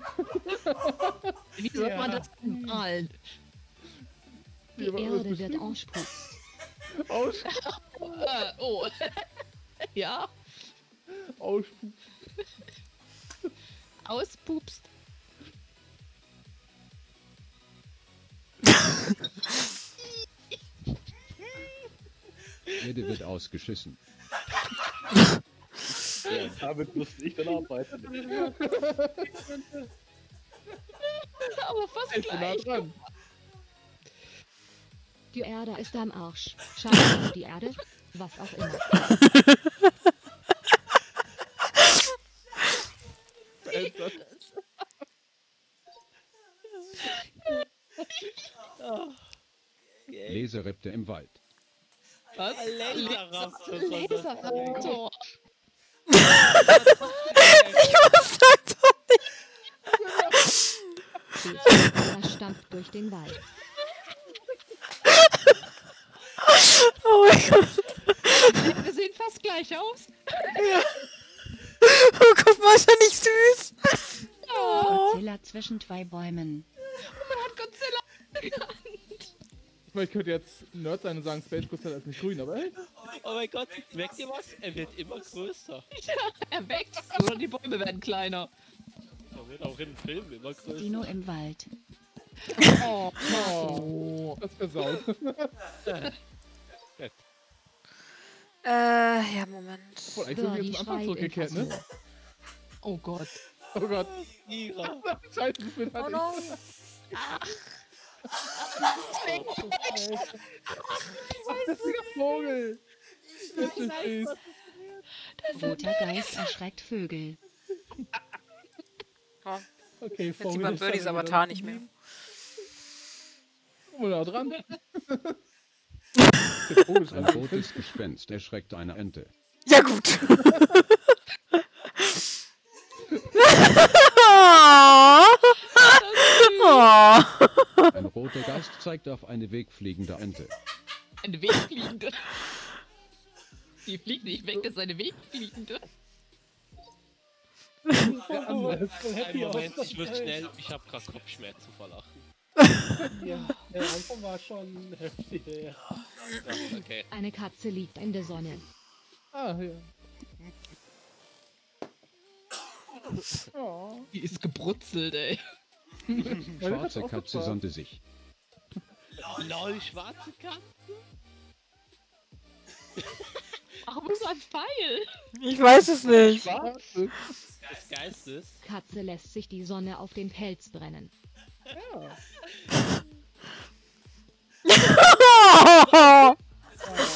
Wie soll Ja. man das denn malen? Die Die Erde wird ausspucken. Aus, Äh, oh. ja, ausspucken. auspupst. Erde wird ausgeschissen. Ja, damit musste ich dann arbeiten. Aber fast Ich bin nah gleich. dran. Die Erde ist am Arsch. Scheiße auf die Erde. Was auch immer. Leserepte im Wald. Was? Laserraptor. Laserraptor. ich muss halt doch Er stampft durch den Wald. Oh mein Gott. Wir sehen fast gleich aus. Oh Gott, war ist ja nicht süß. Oh. Godzilla zwischen zwei Bäumen. Man hat Godzilla genannt. Ich ich könnte jetzt Nerd sein und sagen, Space Crystal ist nicht grün, aber hey. Oh mein Gott, merkt ihr was? Er wird immer größer. Ja, er wächst oder die Bäume werden kleiner. Er wird auch in Filmen immer größer. Dino im Wald. Oh, Oh, das versaut. Äh, ja, Moment. Boah, eigentlich sind wir jetzt am Anfang zurückgekehrt, ne? Oh Gott. Oh Gott. Ira. Scheiße, das Bild Oh hatte no. Ach, das ist der Vogel. Das ist süß. Roter Geist erschreckt Vögel. Oh, Okay, jetzt Vogel. sieht man ist Birdies Avatar nicht mehr. Oh, da dran. Der Vogel Ein rotes Gespenst erschreckt eine Ente. Ja, gut. oh. Ein roter Geist zeigt auf eine wegfliegende Ente. Eine Wegfliegende. Die fliegt nicht weg, das ist eine Wegfliegende. Ein Moment, ich muss schnell, ich habe gerade Kopfschmerzen vor Lachen. Ja, der Anfang war schon heftig. Ja. Okay. Eine Katze liegt in der Sonne. Ah, ja. Oh. Die ist gebrutzelt, ey. Schwarze Katze sonnte sich. Lol, schwarze Katze? Warum ist ein Pfeil? Ich weiß es nicht. Des Geistes? Katze lässt sich die Sonne auf den Pelz brennen.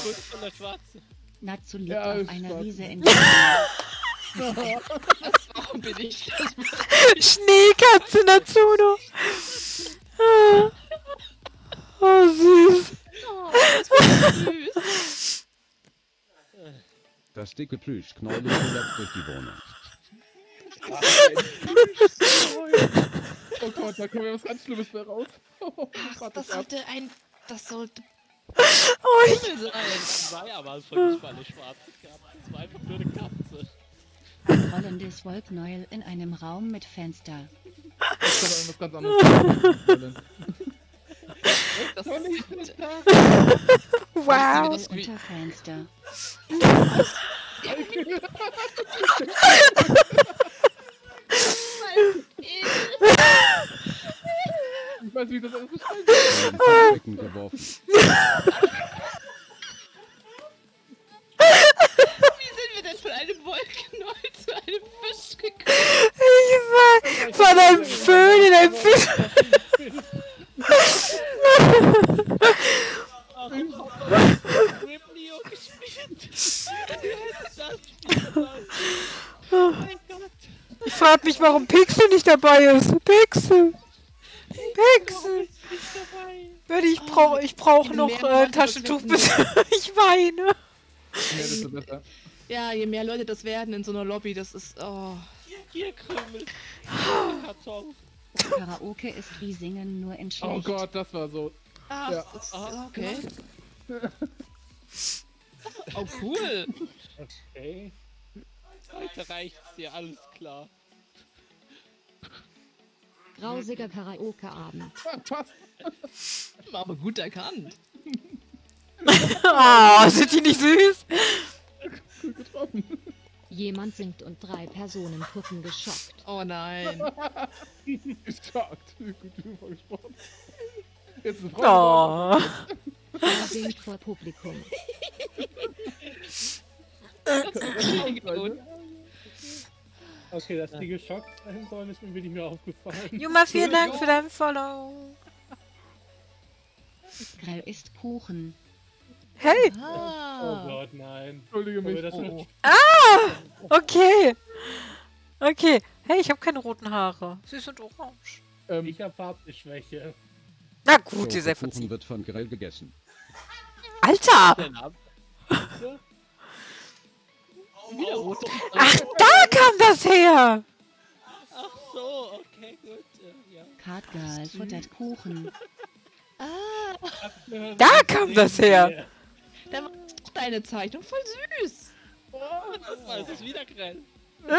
Gut von der Schwarze. Natsu liegt Ja, auf einer. Wiese in Warum bin ich das? Schneekatze Natsuno. Ah. Oh, süß. Oh, das war süß. Das dicke Plüschknäuel kullert durch die Wohnung. Oh Gott, da kommt ja was ganz Schlimmes bei raus. Ach, das sollte ein. Das sollte. Oh, ich. Zwei aber es von nicht Katze. Es war einfach nur eine Katze. Rollendes Wollknäuel in einem Raum mit Fenster. Das ist was ganz anderes. Das sieht. wow. Das wie- Unter Fenster. Ich weiß nicht, wie das alles ein Becken geworfen. Wie sind wir denn von einem Wollknäuel zu einem Fisch gekommen? Ich war von einem Föhn in ein Fisch. Riplio gespielt. Das? Oh mein Gott. Ich frag mich, warum Pixel nicht dabei ist. Pixel. Pixel. Nicht dabei. Birdie, ich brauche ich brauch noch äh, das Taschentuch, bis ich weine. Ja, desto besser. Ja, je mehr Leute das werden in so einer Lobby, das ist. Oh. Hier Krümel. Karton. Karaoke ist wie Singen nur in schlecht. Oh Gott, das war so. Ah, Ja. das- okay. Oh, cool. Okay. Heute reicht's dir, alles klar. Grausiger Karaoke-Abend. Aber gut erkannt. Oh, sind die nicht süß? Gut getroffen. Jemand singt und drei Personen gucken geschockt. Oh nein. Geschockt. Gut drüber gesprochen. Jetzt eine Frau. Oh. Er singt vor Publikum. Okay, dass die geschockt sein sollen, ist mir wenig mehr aufgefallen. Juma, vielen Dank für dein Follow. Grell ist Kuchen. Hey. Oh Ah. Gott, nein. Entschuldige mich. Oh, oh. Ah, okay. Okay. Hey, ich habe keine roten Haare. Sie sind orange. Ähm, Ich habe Farbschwäche. Na gut, ihr seid Kuchen verziehen. wird von Grell gegessen. Alter! Rote. Ach, da kam das her! Ach so, okay, gut. äh, Ja. Cardgirl futtert Kuchen. Ah, Da kam das her! Da war doch deine Zeichnung voll süß. Das war es ist wieder grell.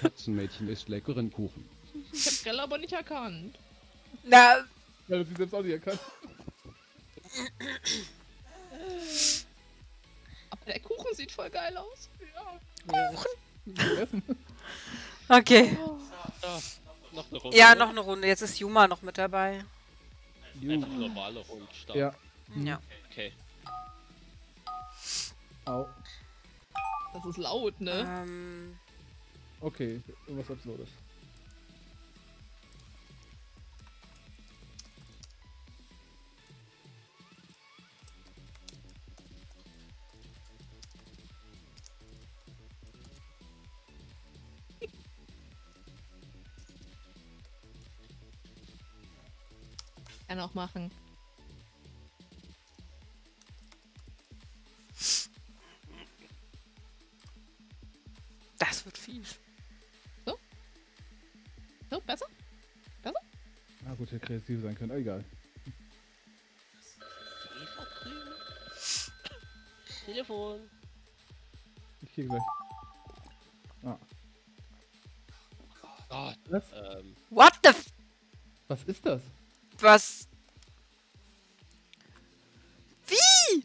Katzenmädchen isst leckeren Kuchen. Ich hab Grell aber nicht erkannt. Na, Ja, das sie selbst auch nicht erkannt. Aber der Kuchen sieht voll geil aus. Essen. okay. Ja, noch eine Runde. Ja, noch eine Runde. Jetzt ist Juma noch mit dabei. Einfach normale Rundstart. Ja. Ja. Okay. Au. Das ist laut, ne? Ähm, Okay, irgendwas Absurdes. Kann auch machen. So? So, besser? Besser? Ah gut, hätte kreativ sein können. Oh, egal. Telefon. Ich gehe gleich. Ah. Gott. Was? Ähm, What the f Was ist das? Was? Wie?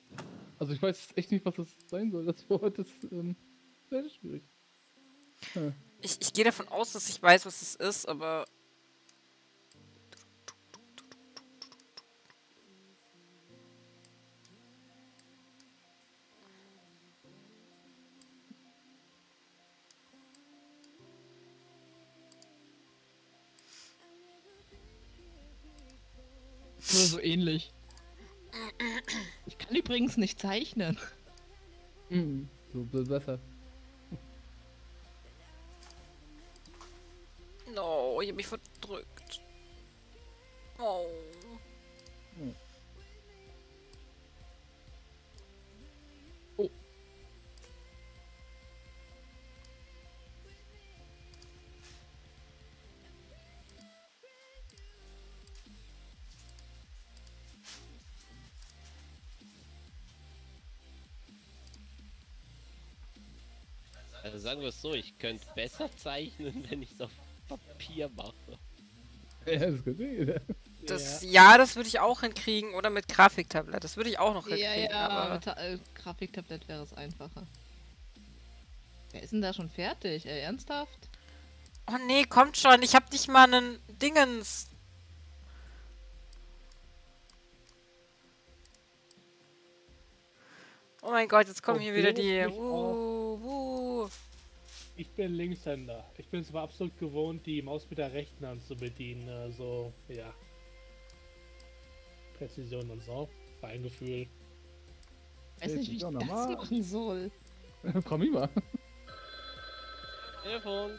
Also ich weiß echt nicht, was das sein soll. Das Wort ist ähm, sehr schwierig. Hm. Ich, ich gehe davon aus, dass ich weiß, was es ist, aber. Oder so ähnlich. Ich kann übrigens nicht zeichnen. Mhm. So be- besser. No, ich mich verdrückt. Oh. Hm. also sagen wir es so, ich könnte besser zeichnen, wenn ich es auf Papier mache. Ja, das jeder. Das, ja. das würde ich auch hinkriegen. Oder mit Grafiktablett. Das würde ich auch noch Ja, hinkriegen. ja, aber mit Ta äh, Grafiktablett wäre es einfacher. Wer ist denn da schon fertig? Ey, ernsthaft? Oh nee, kommt schon. Ich hab nicht mal einen Dingens. Oh mein Gott, jetzt kommen hier wieder die. uh. Ich bin Linkshänder. Ich bin zwar absolut gewohnt, die Maus mit der rechten Hand zu bedienen. Also, ja. Präzision und so. Feingefühl. Weiß nicht, wie ich das normal. machen soll. Komm mal. Telefon.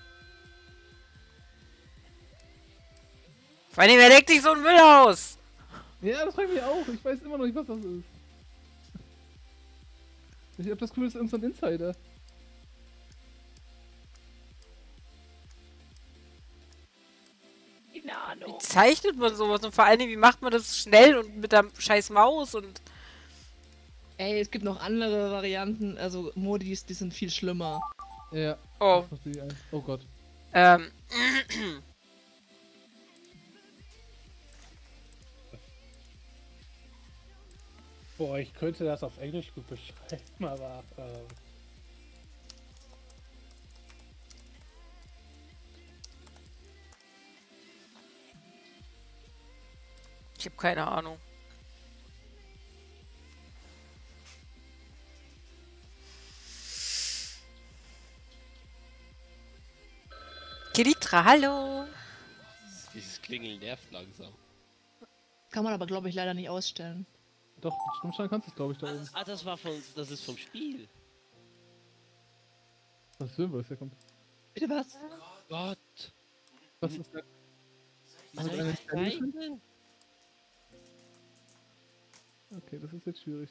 Vor allem, wer legt sich so ein Müll aus? Ja, das frage ich mich auch. Ich weiß immer noch nicht, was das ist. Ich hab das Gefühl, das ist irgendein Insider. Zeichnet man sowas? Und vor allem, wie macht man das schnell und mit der scheiß Maus und. Ey, es gibt noch andere Varianten, also Modis, die sind viel schlimmer. Ja. Oh. Oh Gott. Ähm. Boah, ich könnte das auf Englisch gut beschreiben, aber. Ähm, Ich habe keine Ahnung. Kiritra, hallo. Dieses Klingeln nervt langsam. Kann man aber, glaube ich, leider nicht ausstellen. Doch, mit Stummschein kannst du es, glaube ich, da oben. Ah, das war von. Das ist vom Spiel. Was für ein was herkommt. Bitte was? Gott. Was ist denn? Was soll eine zeichnen? Okay, das ist jetzt schwierig.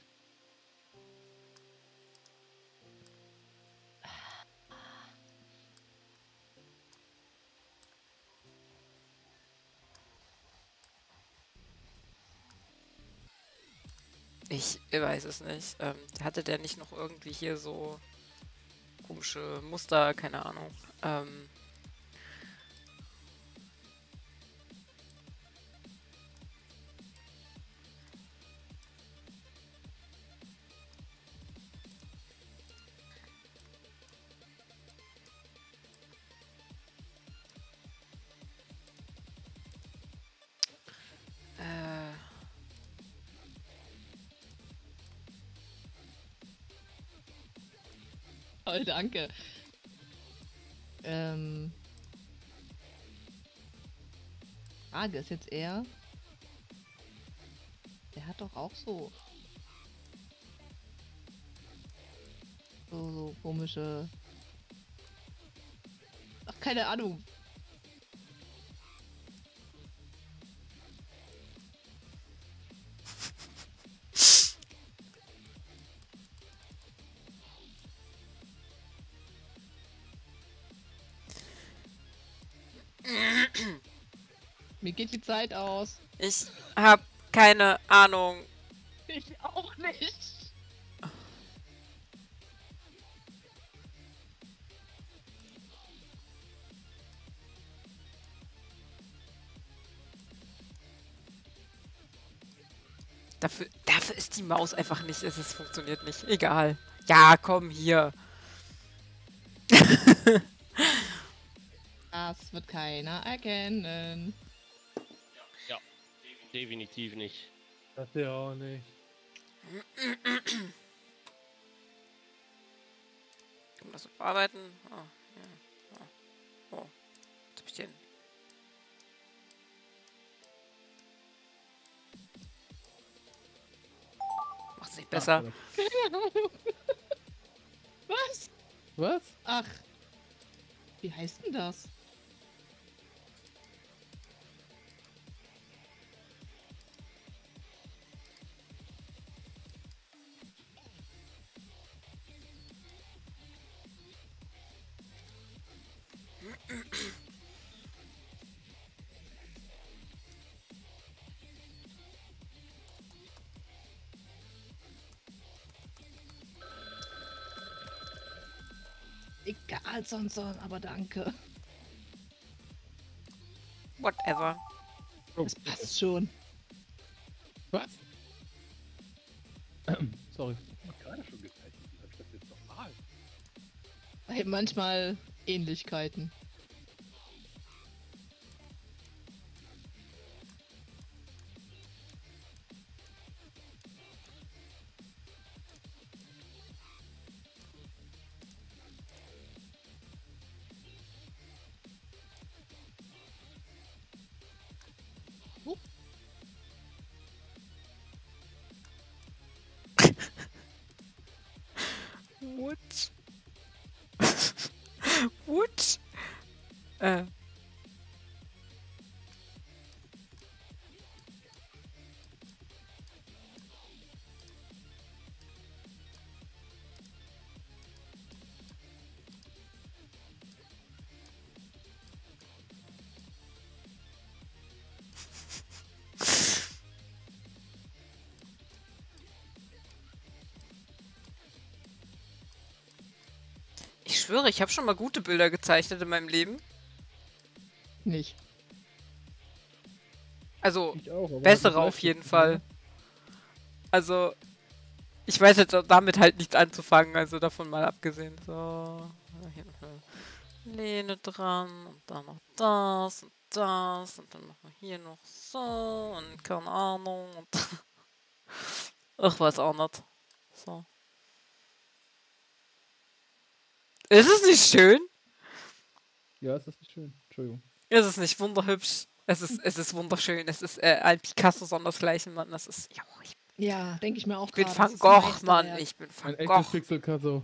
Ich weiß es nicht. Ähm, hatte der nicht noch irgendwie hier so komische Muster? Keine Ahnung. Ähm, Toll, danke. Ähm. Frage ist jetzt eher. Der hat doch auch so. So, so komische. Ach, keine Ahnung. Mir geht die Zeit aus. Ich hab keine Ahnung. Ich auch nicht. Dafür, dafür ist die Maus einfach nicht. Es ist, funktioniert nicht. Egal. Ja, komm hier. Das wird keiner erkennen. Definitiv nicht. Das ja auch nicht. Kann man das so bearbeiten? Oh, ja. oh. oh. Was hab ich denn? Macht's nicht besser. Ahnung. Was? Was? Ach. Wie heißt denn das? Egal, Sonson, aber danke. Whatever. Das passt schon. Was? Sorry. Ich hab gerade schon gezeichnet. Wie hab ich das jetzt nochmal? Weil manchmal Ähnlichkeiten. Äh. Ich schwöre, ich habe schon mal gute Bilder gezeichnet in meinem Leben. Nicht. Also, auch, bessere auf jeden Fall. Also, ich weiß jetzt auch damit halt nichts anzufangen, also davon mal abgesehen. So, hier noch eine Lehne dran und dann noch das und das und dann machen wir hier noch so und keine Ahnung und ich weiß auch nicht. So. Ist es nicht schön? Ja, ist das nicht schön? Entschuldigung. Ist es nicht wunderhübsch? Es ist, es ist wunderschön. Es ist äh, ein Picasso sondersgleichen, Mann. Das ist. Ja, ich, Ja, denke ich mir auch ich bin Van ein Gogh, Mann. Meisterwerk. Ich bin Van Ein echtes Gogh. Pixel-Kasso.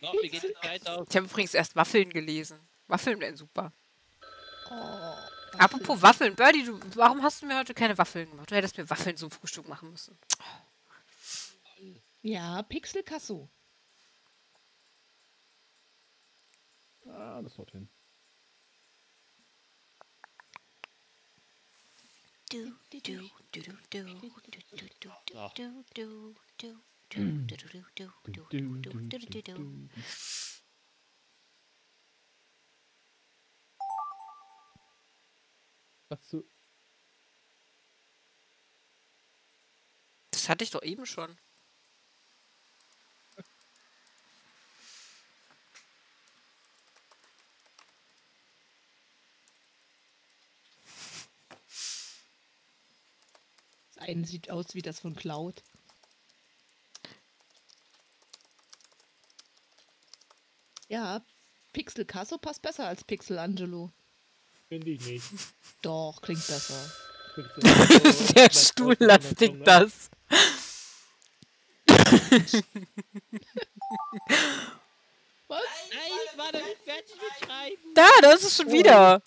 Ich habe übrigens erst Waffeln gelesen. Waffeln wären super. Oh, Apropos Waffeln. Birdie, du, warum hast du mir heute keine Waffeln gemacht? Du hättest mir Waffeln zum Frühstück machen müssen. Ja, Pixel Kasso. Ah, das haut hin. Du, du, du, du, du, du, du, du, Ah. du, du, du, du, Mm. du, du, du, du, Du, du, du, du, du, du, du, du, du. du. Was zu. Das hatte ich doch eben schon. Eine sieht aus wie das von Cloud. Ja, Pixel Casso passt besser als Pixel Angelo. Finde ich nicht. Doch, klingt besser. Sehr stuhllastig, das. Was? Nein, ich war noch nicht fertig mit Schreiben. Da, da ist es schon wieder.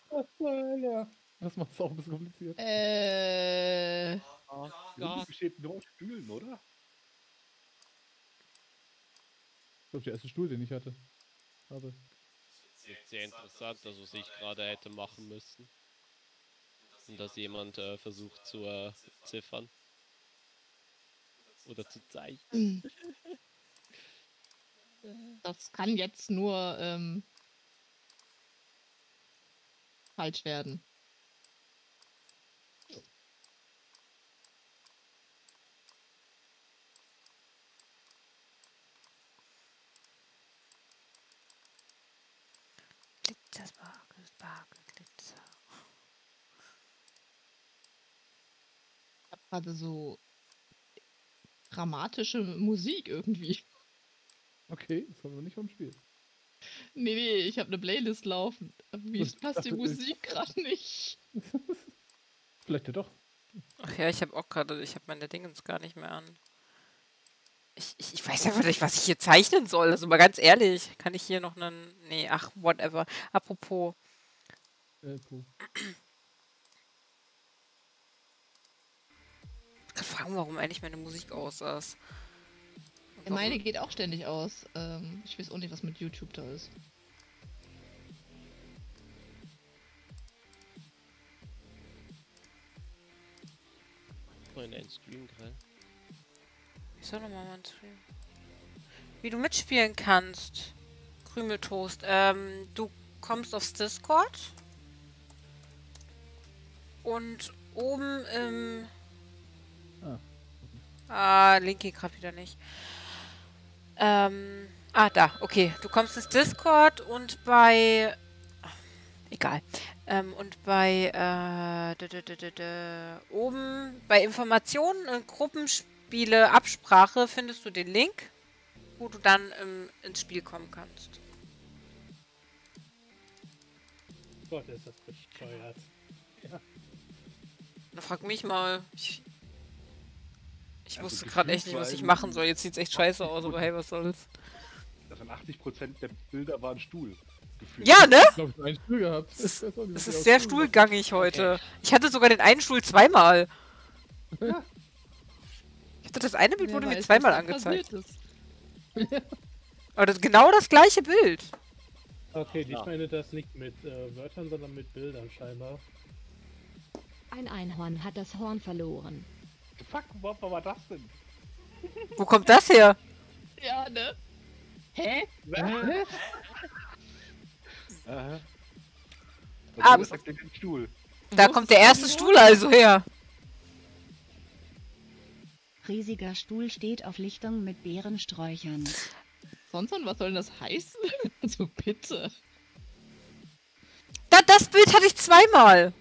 Das macht es auch ein bisschen kompliziert. Äh. Oh Gott. besteht nur aus Stühlen, oder? Ich glaube, der erste Stuhl, den ich hatte. Habe. Jetzt sehr interessant, das was ich gerade hätte machen müssen. Und dass jemand äh, versucht zu äh, ziffern. Oder zu zeichnen. Das kann jetzt nur ähm, falsch werden. Sparkle, Sparkle, Glitzer. Ich habe gerade so dramatische Musik irgendwie. Okay, das haben wir nicht vom Spiel. Nee, nee, ich habe eine Playlist laufen. Wie Was passt die? Musik gerade nicht? Vielleicht ja doch. Ach ja, ich habe auch gerade, ich habe meine Dingens gar nicht mehr an. Ich, ich, ich weiß einfach nicht, was ich hier zeichnen soll. Also mal ganz ehrlich, kann ich hier noch einen. Nee, ach, whatever. Apropos. Äh. Ich kann fragen, warum eigentlich meine Musik aus ist. Ja, Meine geht auch ständig aus. Ähm, ich weiß auch nicht, was mit YouTube da ist. Mal in einen Stream rein. Ich soll nochmal mal Stream. Wie du mitspielen kannst. Krümeltoast. Ähm, du kommst aufs Discord. Und oben im. Ah. Ah, Link geht gerade wieder nicht. Ähm. Ah, da, okay. Du kommst ins Discord und bei. Egal. Ähm, und bei äh, d- d- d- d- d- oben bei Informationen und Gruppenspiele Absprache findest du den Link, wo du dann ähm, ins Spiel kommen kannst. Gott, ist das bescheuert. Ja. Na, frag mich mal. Ich, ich Also wusste gerade echt nicht, was ich machen soll. Jetzt sieht's echt scheiße aus, aber hey, was soll's. Das sind 80% der Bilder waren Stuhl. Gefühlt. Ja, ne? Ich glaube, ich habe einen Stuhl gehabt. Es ist, es ist sehr Stuhl stuhlgangig heute. Ich hatte sogar den einen Stuhl zweimal. Ich hatte das eine Bild Wer wurde mir weiß, zweimal angezeigt. Aber das ist genau das gleiche Bild. Okay, die Ja. meine das nicht mit äh, Wörtern, sondern mit Bildern scheinbar. Ein Einhorn hat das Horn verloren. Fuck, was war das denn? Wo kommt das her? Ja, ne? Hä? Hä? Aha. Stuhl. Da kommt der erste Stuhl also her. Riesiger Stuhl steht auf Lichtung mit Beerensträuchern. Sonst und was soll denn das heißen? also bitte. Da, das Bild hatte ich zweimal.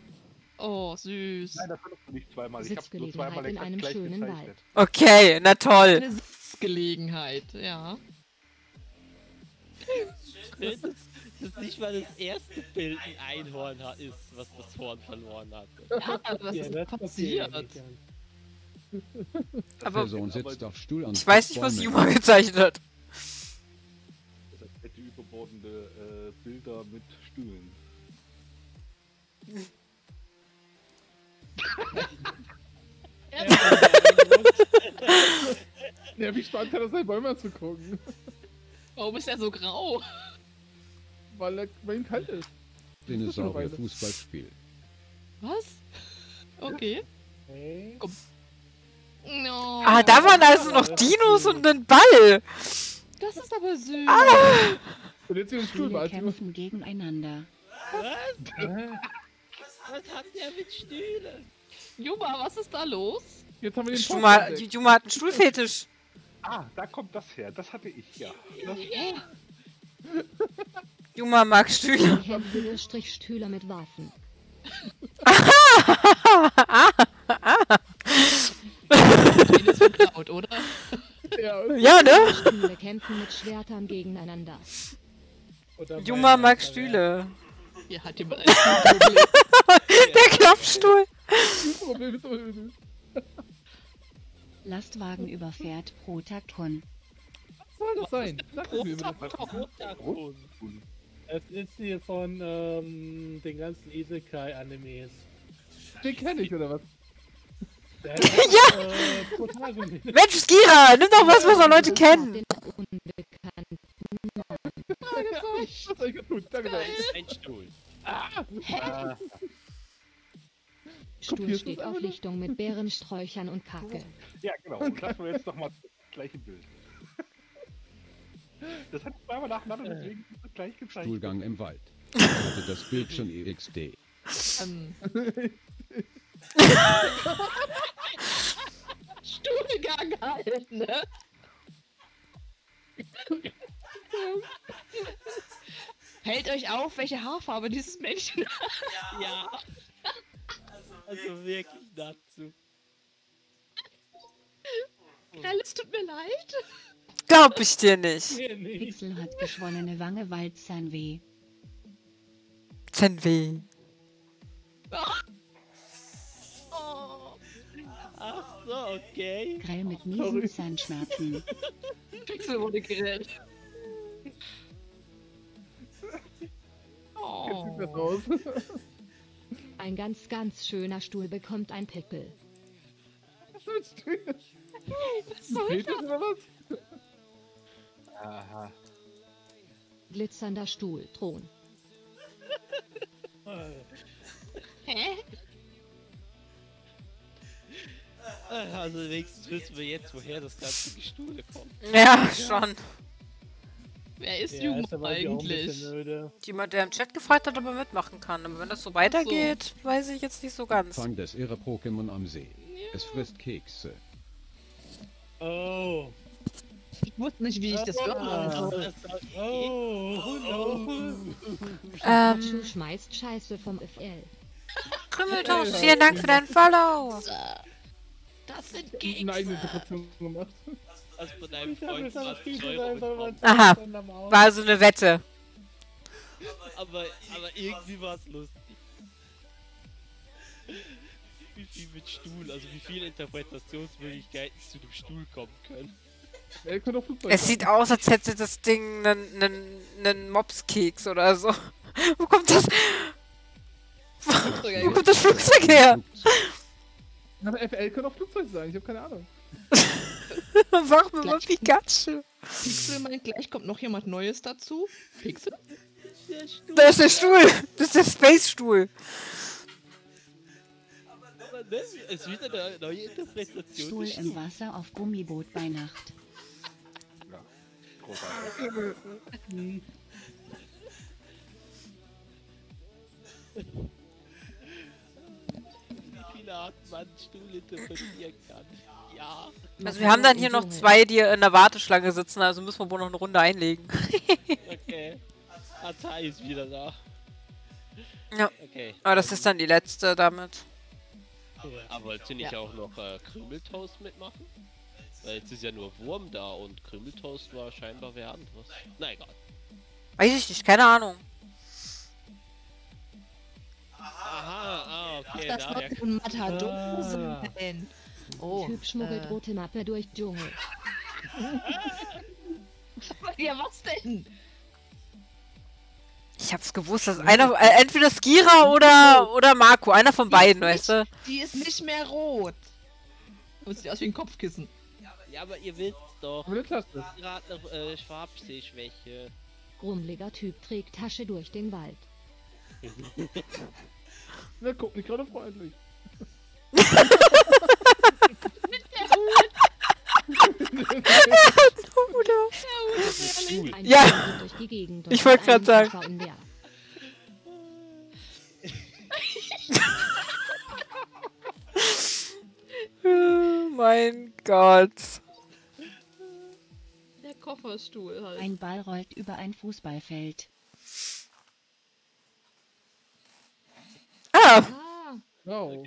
Oh, süß. Nein, das hattest du nicht zweimal. Ich habe nur zweimal in einem schönen gezeichnet. Okay, na toll. Eine Sitzgelegenheit, ja. Schön, dass, dass nicht mal das erste Bild ein Einhorn hat, ist, was das Horn verloren hat. Ja, was ist das passiert? Aber Person sitzt auf Stuhl und ich weiß nicht, was. Juma gezeichnet hat. Das sind fette überbordende äh, Bilder mit Stühlen. Ja, wie spannend kann das sein, Bäume anzugucken? Warum ist er so grau? Weil er weil ihm kalt ist. Dinosaurier Fußballspiel. Was? Okay. Komm. No. Ah, da waren also noch Dinos und ein Ball. Das ist aber süß. Ah. Und jetzt hier den Stuhl Stühle mal. kämpfen gegeneinander. Was? Was hat der mit Stühlen? Juba, was ist da los? Jetzt haben wir den Juma. Juma hat einen Stuhlfetisch. Ah, da kommt das her. Das hatte ich, ja. Das, Juma mag Stühle. Kämpfende Strichstühler mit Waffen. Den ist verklaut, oder? Ja, Ja, ne? Stühle kämpfen mit Schwertern gegeneinander. Juma mag Stühle. Hier hat jemand ein Stuhlproblem. Der Klappstuhl. Problem ist aber süß. Lastwagen überfährt Protakton. Was soll das sein? Sag es mir bitte. Es ist hier von ähm, den ganzen Isekai-Animes. Den kenne ich, oder was? Der Ja! Äh. Mensch, Skira, nimm doch was, was wir Leute kennen. Was soll ich tun? Danke, danke. Ein Stuhl. Hä? Ah, hier Stuhl steht auf Lichtung mit Bärensträuchern und Kacke. ja, genau. Und lassen wir jetzt nochmal das gleiche Bild. Das hat zweimal nacheinander, deswegen ist es gleich gezeichnet. Stuhlgang im Wald. Hatte das Bild schon E EXD. Ähm. Stuhlgang halt, ne? Hält euch auf, welche Haarfarbe dieses Männchen hat. Ja. Also wirklich dazu. Grell, es tut mir leid. Glaub ich dir nicht. Pixel hat geschwollene Wange, Waldzahnweh. Zenweh. Oh. Ach so, okay. Grell mit miesen Zahnschmerzen. Pixel wurde gerillt. Jetzt sieht das Oh. Ein ganz, ganz schöner Stuhl bekommt ein Pickel. Was soll Fehlt das das? oder was? Aha. Glitzernder Stuhl, Thron. Hä? Also wenigstens wissen wir jetzt, woher das ganze Gestuhle kommt. Ja, schon. Wer ist Ja, ein eigentlich? Jemand, der im Chat gefragt hat, ob er mitmachen kann. Aber wenn das so weitergeht, weiß ich jetzt nicht so ganz. Fang des Irre-Pokémon am See. Es frisst Kekse. Oh. Ich wusste nicht, wie ich das Ah. hören soll. Oh, oh. Ähm. Schmeißt Scheiße vom FL. Krümmeltoast, vielen Dank für deinen Follow. Das sind Eine eigene Interpretation gemacht. Also von deinem Ich hab Freund jetzt das 20 Video Euro bekommen. Aha. War so eine Wette. Aber, aber irgendwie war es lustig. Wie viel mit Stuhl, also wie viele Interpretationsmöglichkeiten zu dem Stuhl kommen können. Könnte auch Flugzeug Es sieht aus, als hätte das Ding einen, einen, einen Mopskeks oder so. Wo kommt das? Wo kommt das Flugzeug her? Aber FL könnte auch Flugzeug sein, ich habe keine Ahnung. Sag mir mal Pikachu. Pixel meint, gleich kommt noch jemand Neues dazu. Pixel? Da ist der Stuhl. Das ist der Space-Stuhl. Aber ne, es ist wieder eine neue Interpretation. Stuhl im. Wasser auf Gummiboot bei Nacht. Großartig. Wie viele Arten man Stuhl interpretieren kann. Ja. Also wir haben dann hier noch zwei, die in der Warteschlange sitzen, also müssen wir wohl noch eine Runde einlegen. Okay. Atai ist wieder da. Ja. Okay. Aber das ist dann die letzte damit. Aber wollt ihr nicht Ja. auch noch äh, Krümeltoast mitmachen? Weil jetzt ist ja nur Wurm da und Krümeltoast war scheinbar wer anderes. Na egal. Weiß ich nicht, keine Ahnung. Aha, ah, okay, das daher. wird ein Matador Ah. sein. Oh, Typ schmuggelt äh. rote Mappe durch Dschungel. Ja, was denn? Ich hab's gewusst, dass einer, äh, entweder Skira oder, oder Marco, einer von beiden, weißt du? Die ist nicht mehr rot. Und sieht aus wie ein Kopfkissen. Ja, aber ihr wisst doch. Aber klasse. Gerade noch äh, Schwabsehschwäche. Grummeliger Typ trägt Tasche durch den Wald. Na, guck nicht gerade freundlich. Ein Ja. Ich wollte einen sagen. Mein Gott. Der Kofferstuhl halt. Ein Ball rollt über ein Fußballfeld. Ah, Ah, Oh.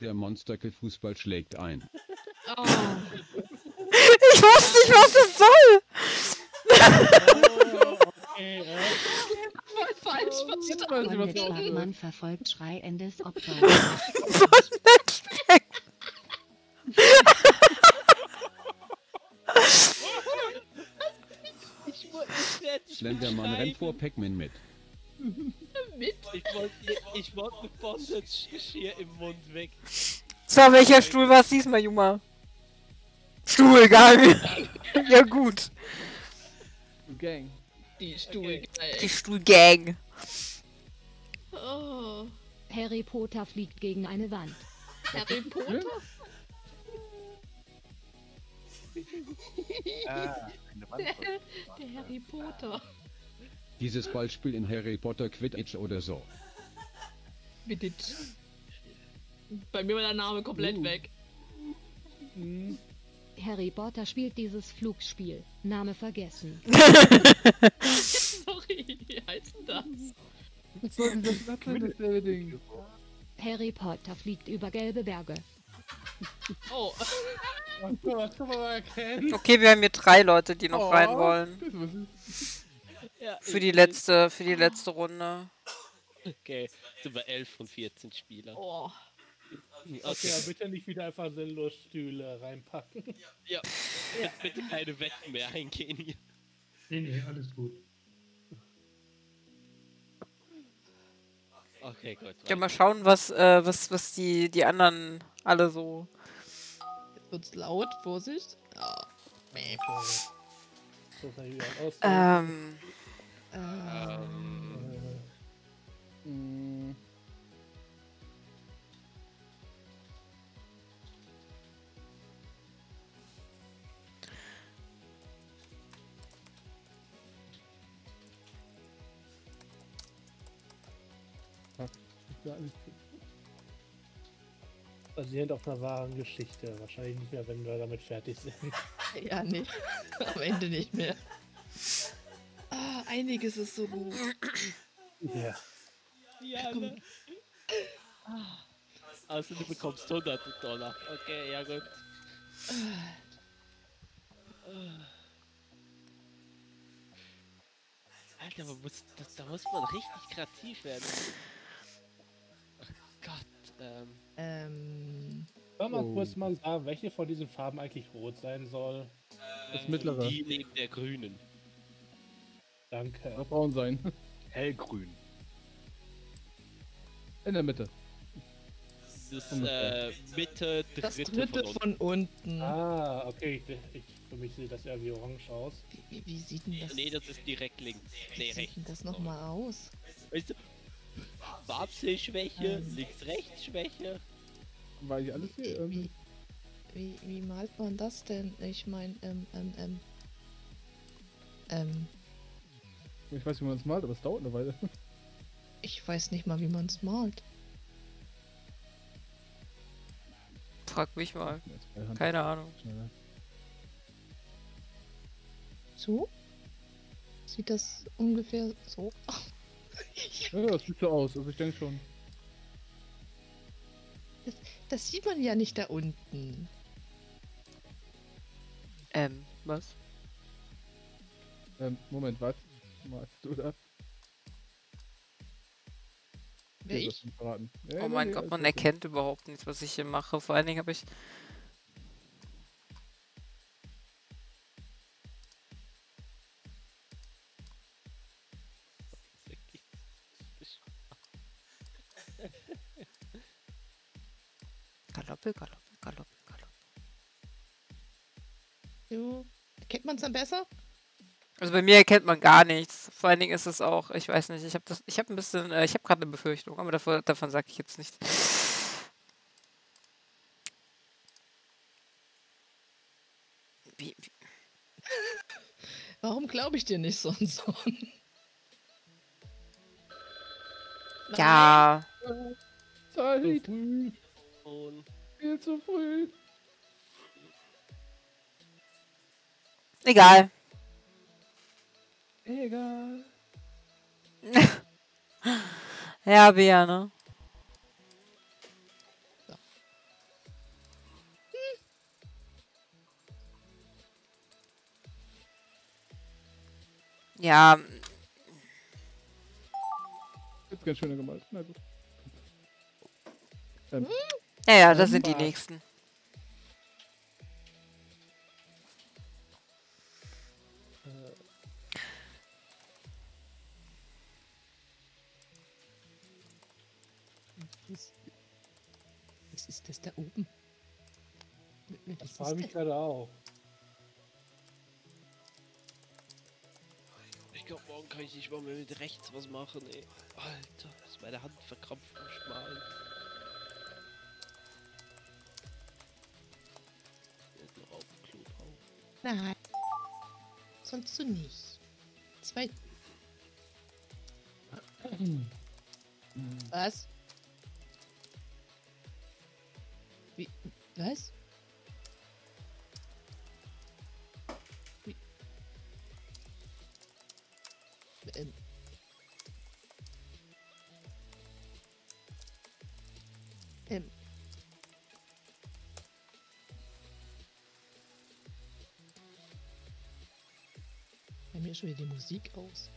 Der Monsterkill-Fußball schlägt ein. oh. ich wusste nicht, was das soll. Okay, äh, Voll falsch verstanden. Von wir Netzschlagmann verfolgt schreiendes Opfer. Slendermann rennt vor Pac-Man mit. Mit? Ich wollte ich wollt mit Bondage-Geschirr im Mund weg. So, welcher Stuhl war es diesmal, Juma? Stuhlgang. ja, gut. Gang. Die Stuhl. Die Stuhlgang. Oh. Harry Potter fliegt gegen eine Wand. Harry Potter? Ah, eine Wand. Der, der Harry Potter. Dieses Ballspiel in Harry Potter Quidditch oder so. Bitte. Bei mir war der Name komplett Uh. weg. Harry Potter spielt dieses Flugspiel. Name vergessen. Sorry, wie heißt denn das? Was soll denn das das sein, dasselbe Ding? Harry Potter fliegt über gelbe Berge. Oh. Okay, wir haben hier drei Leute, die noch Oh, rein wollen. Ja, Für die letzte, für die letzte Runde. Okay, sind wir 11 von 14 Spielern. Oh. Okay, aber bitte nicht wieder einfach sinnlos Stühle reinpacken. Ja, bitte, bitte keine Wetten mehr eingehen hier. Nee, nee, alles gut. Okay, gut. Ja, mal schauen, was, äh, was, was die, die anderen alle so. Jetzt wird's laut, Vorsicht. Ah. Mäh. Ähm, nicht. Basierend auf einer wahren Geschichte. Wahrscheinlich nicht mehr, wenn wir damit fertig sind. Ja, nee. Am Ende nicht mehr. Ah, einiges ist so gut. Ja. Ja, ne? Also du bekommst 100 Dollar. Okay, ja gut. Alter, man muss, das, da muss man richtig kreativ werden. Ach Gott, ähm. Ähm. Soll mal Oh. kurz mal sagen, welche von diesen Farben eigentlich rot sein soll? Das mittlere. Die neben der grünen. Danke. Soll braun sein. Hellgrün. In der Mitte. Das ist äh, Mitte, dritte, Das dritte von von unten. Ah, okay. Ich, ich, für mich sieht das irgendwie orange aus. Wie, wie sieht denn das, Nee, das ist direkt links. wie Nee, sieht rechts. denn das nochmal aus? Weißt du, Farbsehschwäche, Ähm. Links-rechts-Schwäche. ich alles hier? Irgendwie? Wie, wie malt man das denn? Ich meine, ähm, ähm, ähm. Ähm, Ich weiß, wie man es malt, aber es dauert eine Weile. ich weiß nicht mal, wie man es malt. frag mich mal. Keine Ahnung. Schneller. So? Sieht das ungefähr so? Ja, das sieht so aus. Also ich denke schon. Das, das sieht man ja nicht da unten. Ähm, was? Ähm, Moment, was? Malst du das? Wer Nee, ich? Ja, Oh nee, mein nee, Gott, man erkennt überhaupt nichts, was ich hier mache. Vor allen Dingen habe ich. Galoppe, Galoppe, Galoppe, Galoppe. So. Kennt man es dann besser? Also bei mir erkennt man gar nichts. Vor allen Dingen ist es auch, ich weiß nicht, ich habe das, ich habe ein bisschen, äh, ich habe gerade eine Befürchtung, aber davon, davon sage ich jetzt nicht. Wie, wie, Warum glaube ich dir nicht so und so? ja, Zeit! Und Viel zu früh! egal. Egal. Ja, Bea, ne? Ja, Jetzt ganz schöner gemalt. Na gut. Ähm, ja, ja, das sind die nächsten. Das da oben? Was Das frage mich gerade auch. ich glaube, morgen kann ich nicht mal mehr mit rechts was machen, ey. Alter, ist meine Hand verkrampft und schmal. Nein. Sonst du nicht. Zwei. Was? Wie? Was? Wie? Ähm. Ähm. Bei mir ist schon wieder die Musik aus.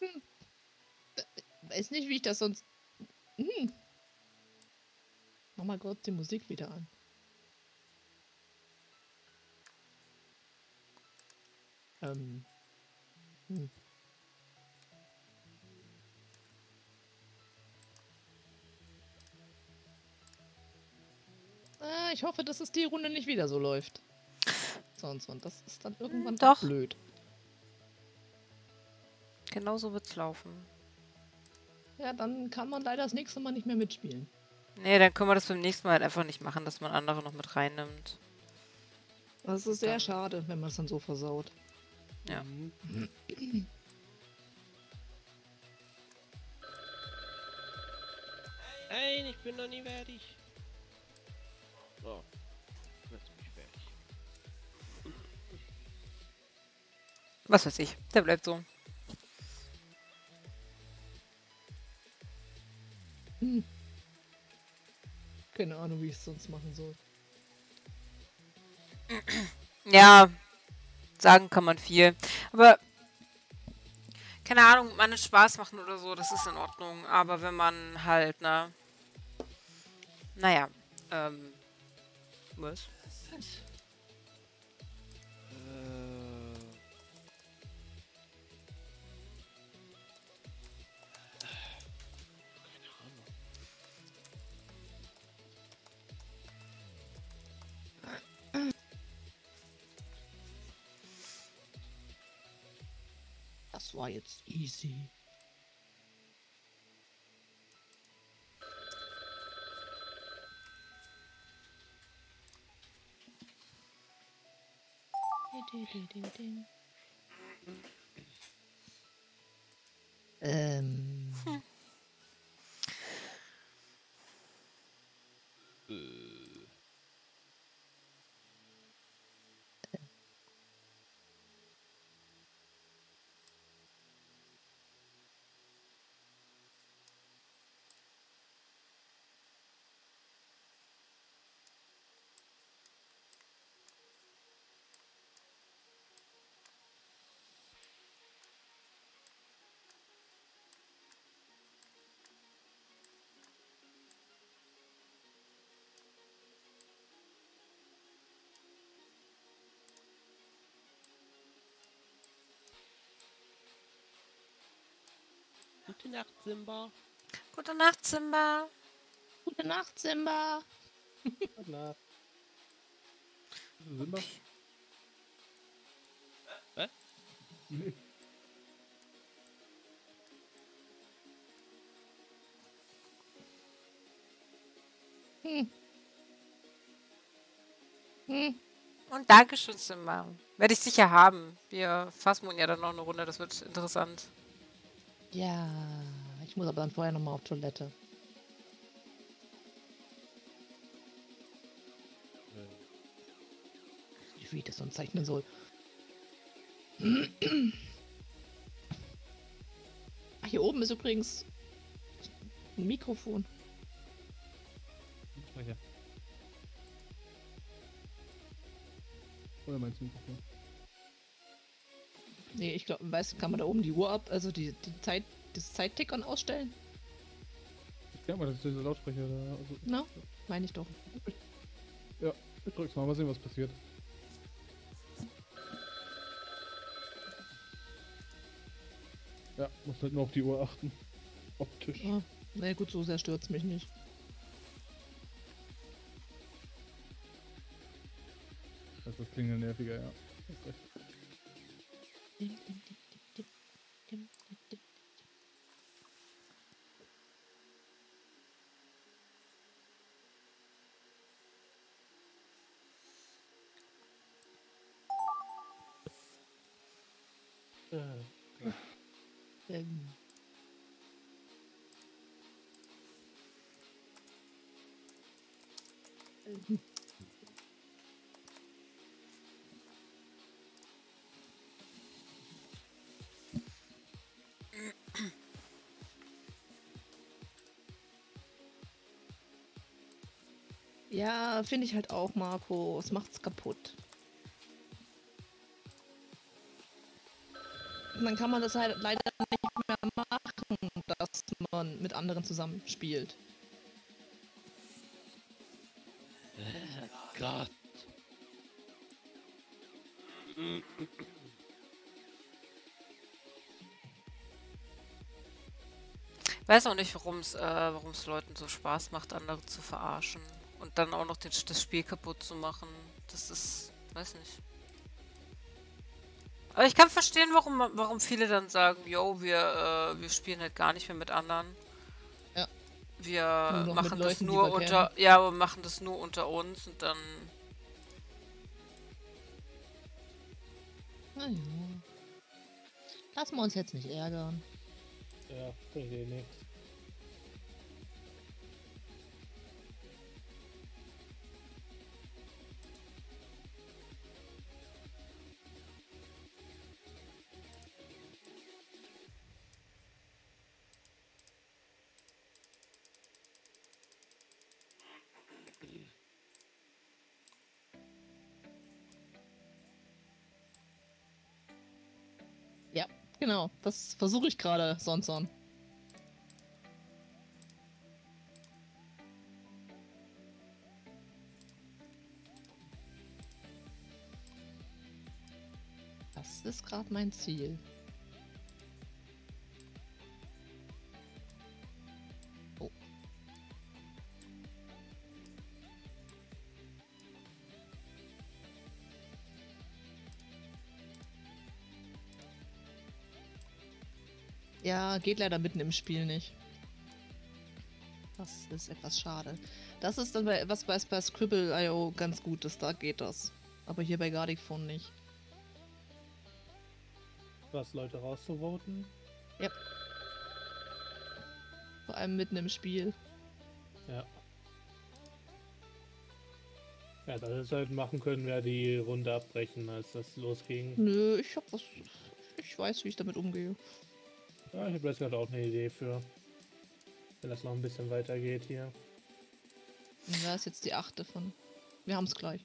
Hm. Weiß nicht, wie ich das sonst. Hm. Mach mal kurz die Musik wieder an. Ähm. Hm. Ah, ich hoffe, dass es die Runde nicht wieder so läuft. Sonst, und das ist dann irgendwann Doch. blöd. Genau so wird's laufen. Ja, dann kann man leider das nächste Mal nicht mehr mitspielen. Nee, dann können wir das beim nächsten Mal halt einfach nicht machen, dass man andere noch mit reinnimmt. Das ist sehr schade, wenn man es dann so versaut. Ja. Nein, ich bin noch nie fertig. Oh, jetzt bin ich fertig. Was weiß ich. Der bleibt so. Hm. Keine Ahnung, wie ich es sonst machen soll. Ja, sagen kann man viel. Aber keine Ahnung, man es Spaß machen oder so, das ist in Ordnung. Aber wenn man halt, ne? Naja, ähm. Was? Das war jetzt easy. Ähm. äh, Gute Nacht, Simba. Gute Nacht, Simba. Gute Nacht, Simba. Gute Nacht. Simba? Hä? Hm. Hm. Und Dankeschön, Simba. Werde ich sicher haben. Wir fassen ja dann noch eine Runde, das wird interessant. Ja, ich muss aber dann vorher nochmal auf Toilette. Wie ich das sonst zeichnen soll. Hier oben ist übrigens ein Mikrofon. Lautsprecher. Oder meinst du Mikrofon? Nee, ich glaube, weißt du, kann man da oben die Uhr ab, also die, die Zeit, das Zeittickern ausstellen? Ja, aber das ist dieser Lautsprecher da. Also, Na, meine ich doch. ja, ich drück's mal, mal sehen, was passiert. Ja, muss halt nur auf die Uhr achten. Optisch. Ja. Na gut, so sehr stört's mich nicht. Das ist Klingeln nerviger, ja. Hast recht. Ähm. Ja, finde ich halt auch, Marco. Es macht's kaputt. Dann kann man das halt leider nicht mehr machen, dass man mit anderen zusammen spielt. Gott. Weiß auch nicht, warum es äh, warum's Leuten so Spaß macht, andere zu verarschen. Und dann auch noch den, das Spiel kaputt zu machen. Das ist. Weiß nicht. Aber ich kann verstehen, warum, warum viele dann sagen, yo, wir, äh, wir spielen halt gar nicht mehr mit anderen. Ja. Wir machen das Leuten, nur unter. Ja, wir machen das nur unter uns und dann. Na ja. Lassen wir uns jetzt nicht ärgern. Ja, bringt eh genau. Das versuche ich gerade, Sonson. Das ist gerade mein Ziel. Ja, geht leider mitten im Spiel nicht. Das ist etwas schade. Das ist dann bei, was bei, bei Scribble.io ganz gut ist, da geht das. Aber hier bei Gardiphone nicht. Was Leute rauszuvoten? Ja. Vor allem mitten im Spiel. Ja. Ja, das ist halt machen können wir die Runde abbrechen, als das losging. Nö, ich hab was. Ich weiß, wie ich damit umgehe. Ja, ich habe jetzt gerade auch eine Idee für. Wenn das noch ein bisschen weitergeht hier. Und da ist jetzt die achte von. Wir haben es gleich.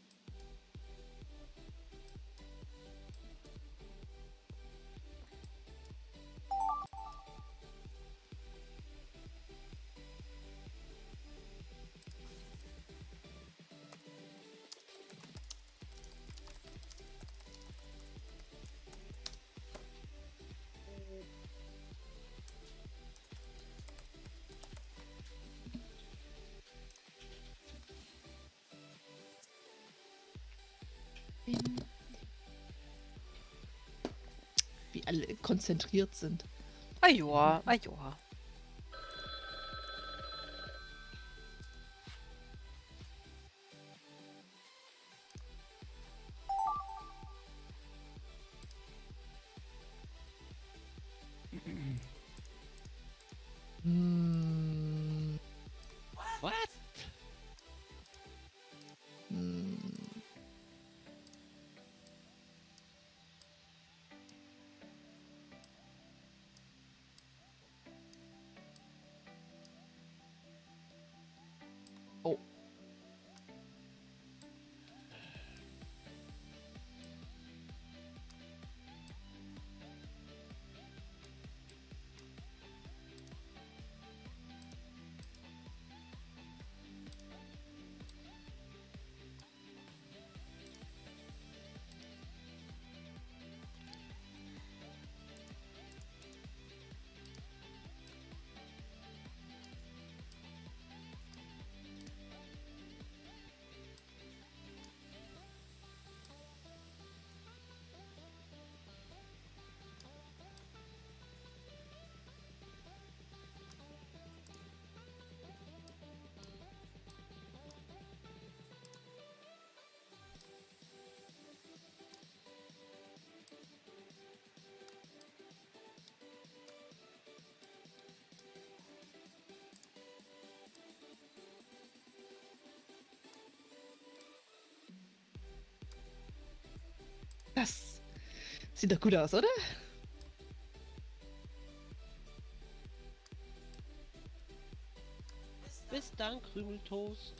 Konzentriert sind. Ah joa, ah joa. Sieht doch gut aus, oder? Bis dann, Krümeltoast.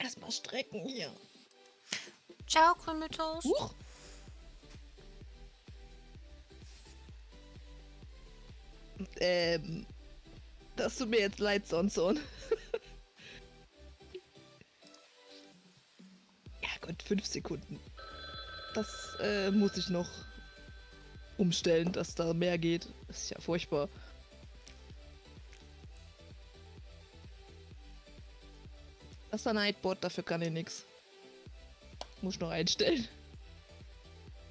Erstmal strecken hier. Ciao, Krümeltoast. Huch. Ähm, das tut mir jetzt leid, Sonson. ja Gott, fünf Sekunden. Das äh, muss ich noch umstellen, dass da mehr geht. Das ist ja furchtbar. Das ist ein Nightbot, dafür kann ich nix. Muss ich noch einstellen.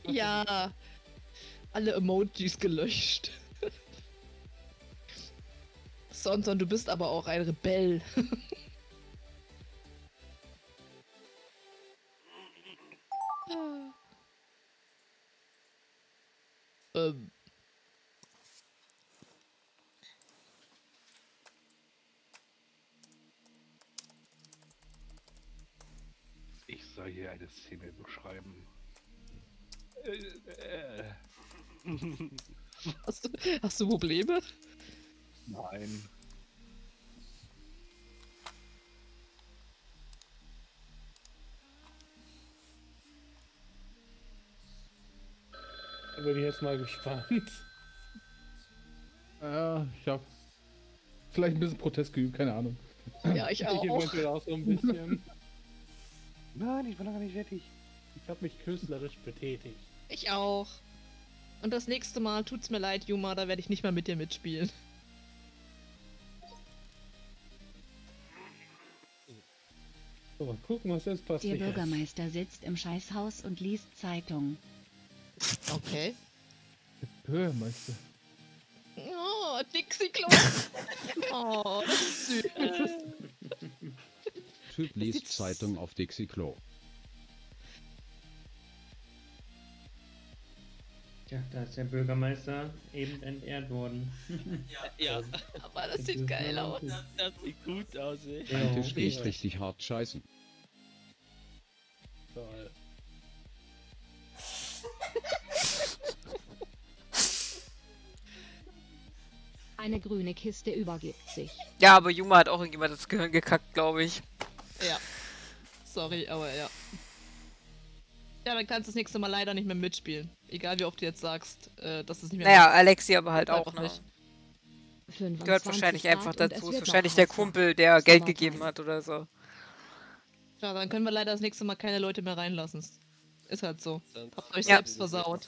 Ja. Alle Emojis gelöscht. Sonson, du bist aber auch ein Rebell. Szene beschreiben. Äh, äh. Hast du, hast du Probleme? Nein. Da bin ich jetzt mal gespannt. Ja, ich hab vielleicht ein bisschen Protest geübt, keine Ahnung. Ja, ich auch. Ich eventuell auch so ein bisschen. Nein, ich bin noch gar nicht fertig. Ich habe mich künstlerisch betätigt. Ich auch. Und das nächste Mal tut's mir leid, Juma, da werde ich nicht mehr mit dir mitspielen. So, mal gucken, was jetzt Der passiert. Bürgermeister sitzt im Scheißhaus und liest Zeitung. Okay. Bürgermeister. Oh, Dixie-Klo. oh, das ist süß. Typ liest Zeitung auf Dixie Klo. Tja, da ist der Bürgermeister eben entehrt worden. Ja. Aber das sieht geil aus. Das, das sieht gut aus, ey. Ein Tisch riecht richtig hart scheißen. Toll. Eine grüne Kiste übergibt sich. Ja, aber Juma hat auch irgendjemand das Gehirn gekackt, glaube ich. Ja. Sorry, aber ja. Ja, dann kannst du das nächste Mal leider nicht mehr mitspielen. Egal wie oft du jetzt sagst, äh, dass es nicht mehr Naja, geht. Alexi aber halt auch, ne? nicht. Gehört 25 wahrscheinlich Grad einfach dazu. Ist wahrscheinlich der. Kumpel, der Geld Sommertag. gegeben hat oder so. Ja, dann können wir leider das nächste Mal keine Leute mehr reinlassen. Ist halt so. Sonst- Habt euch Ja. selbst versaut.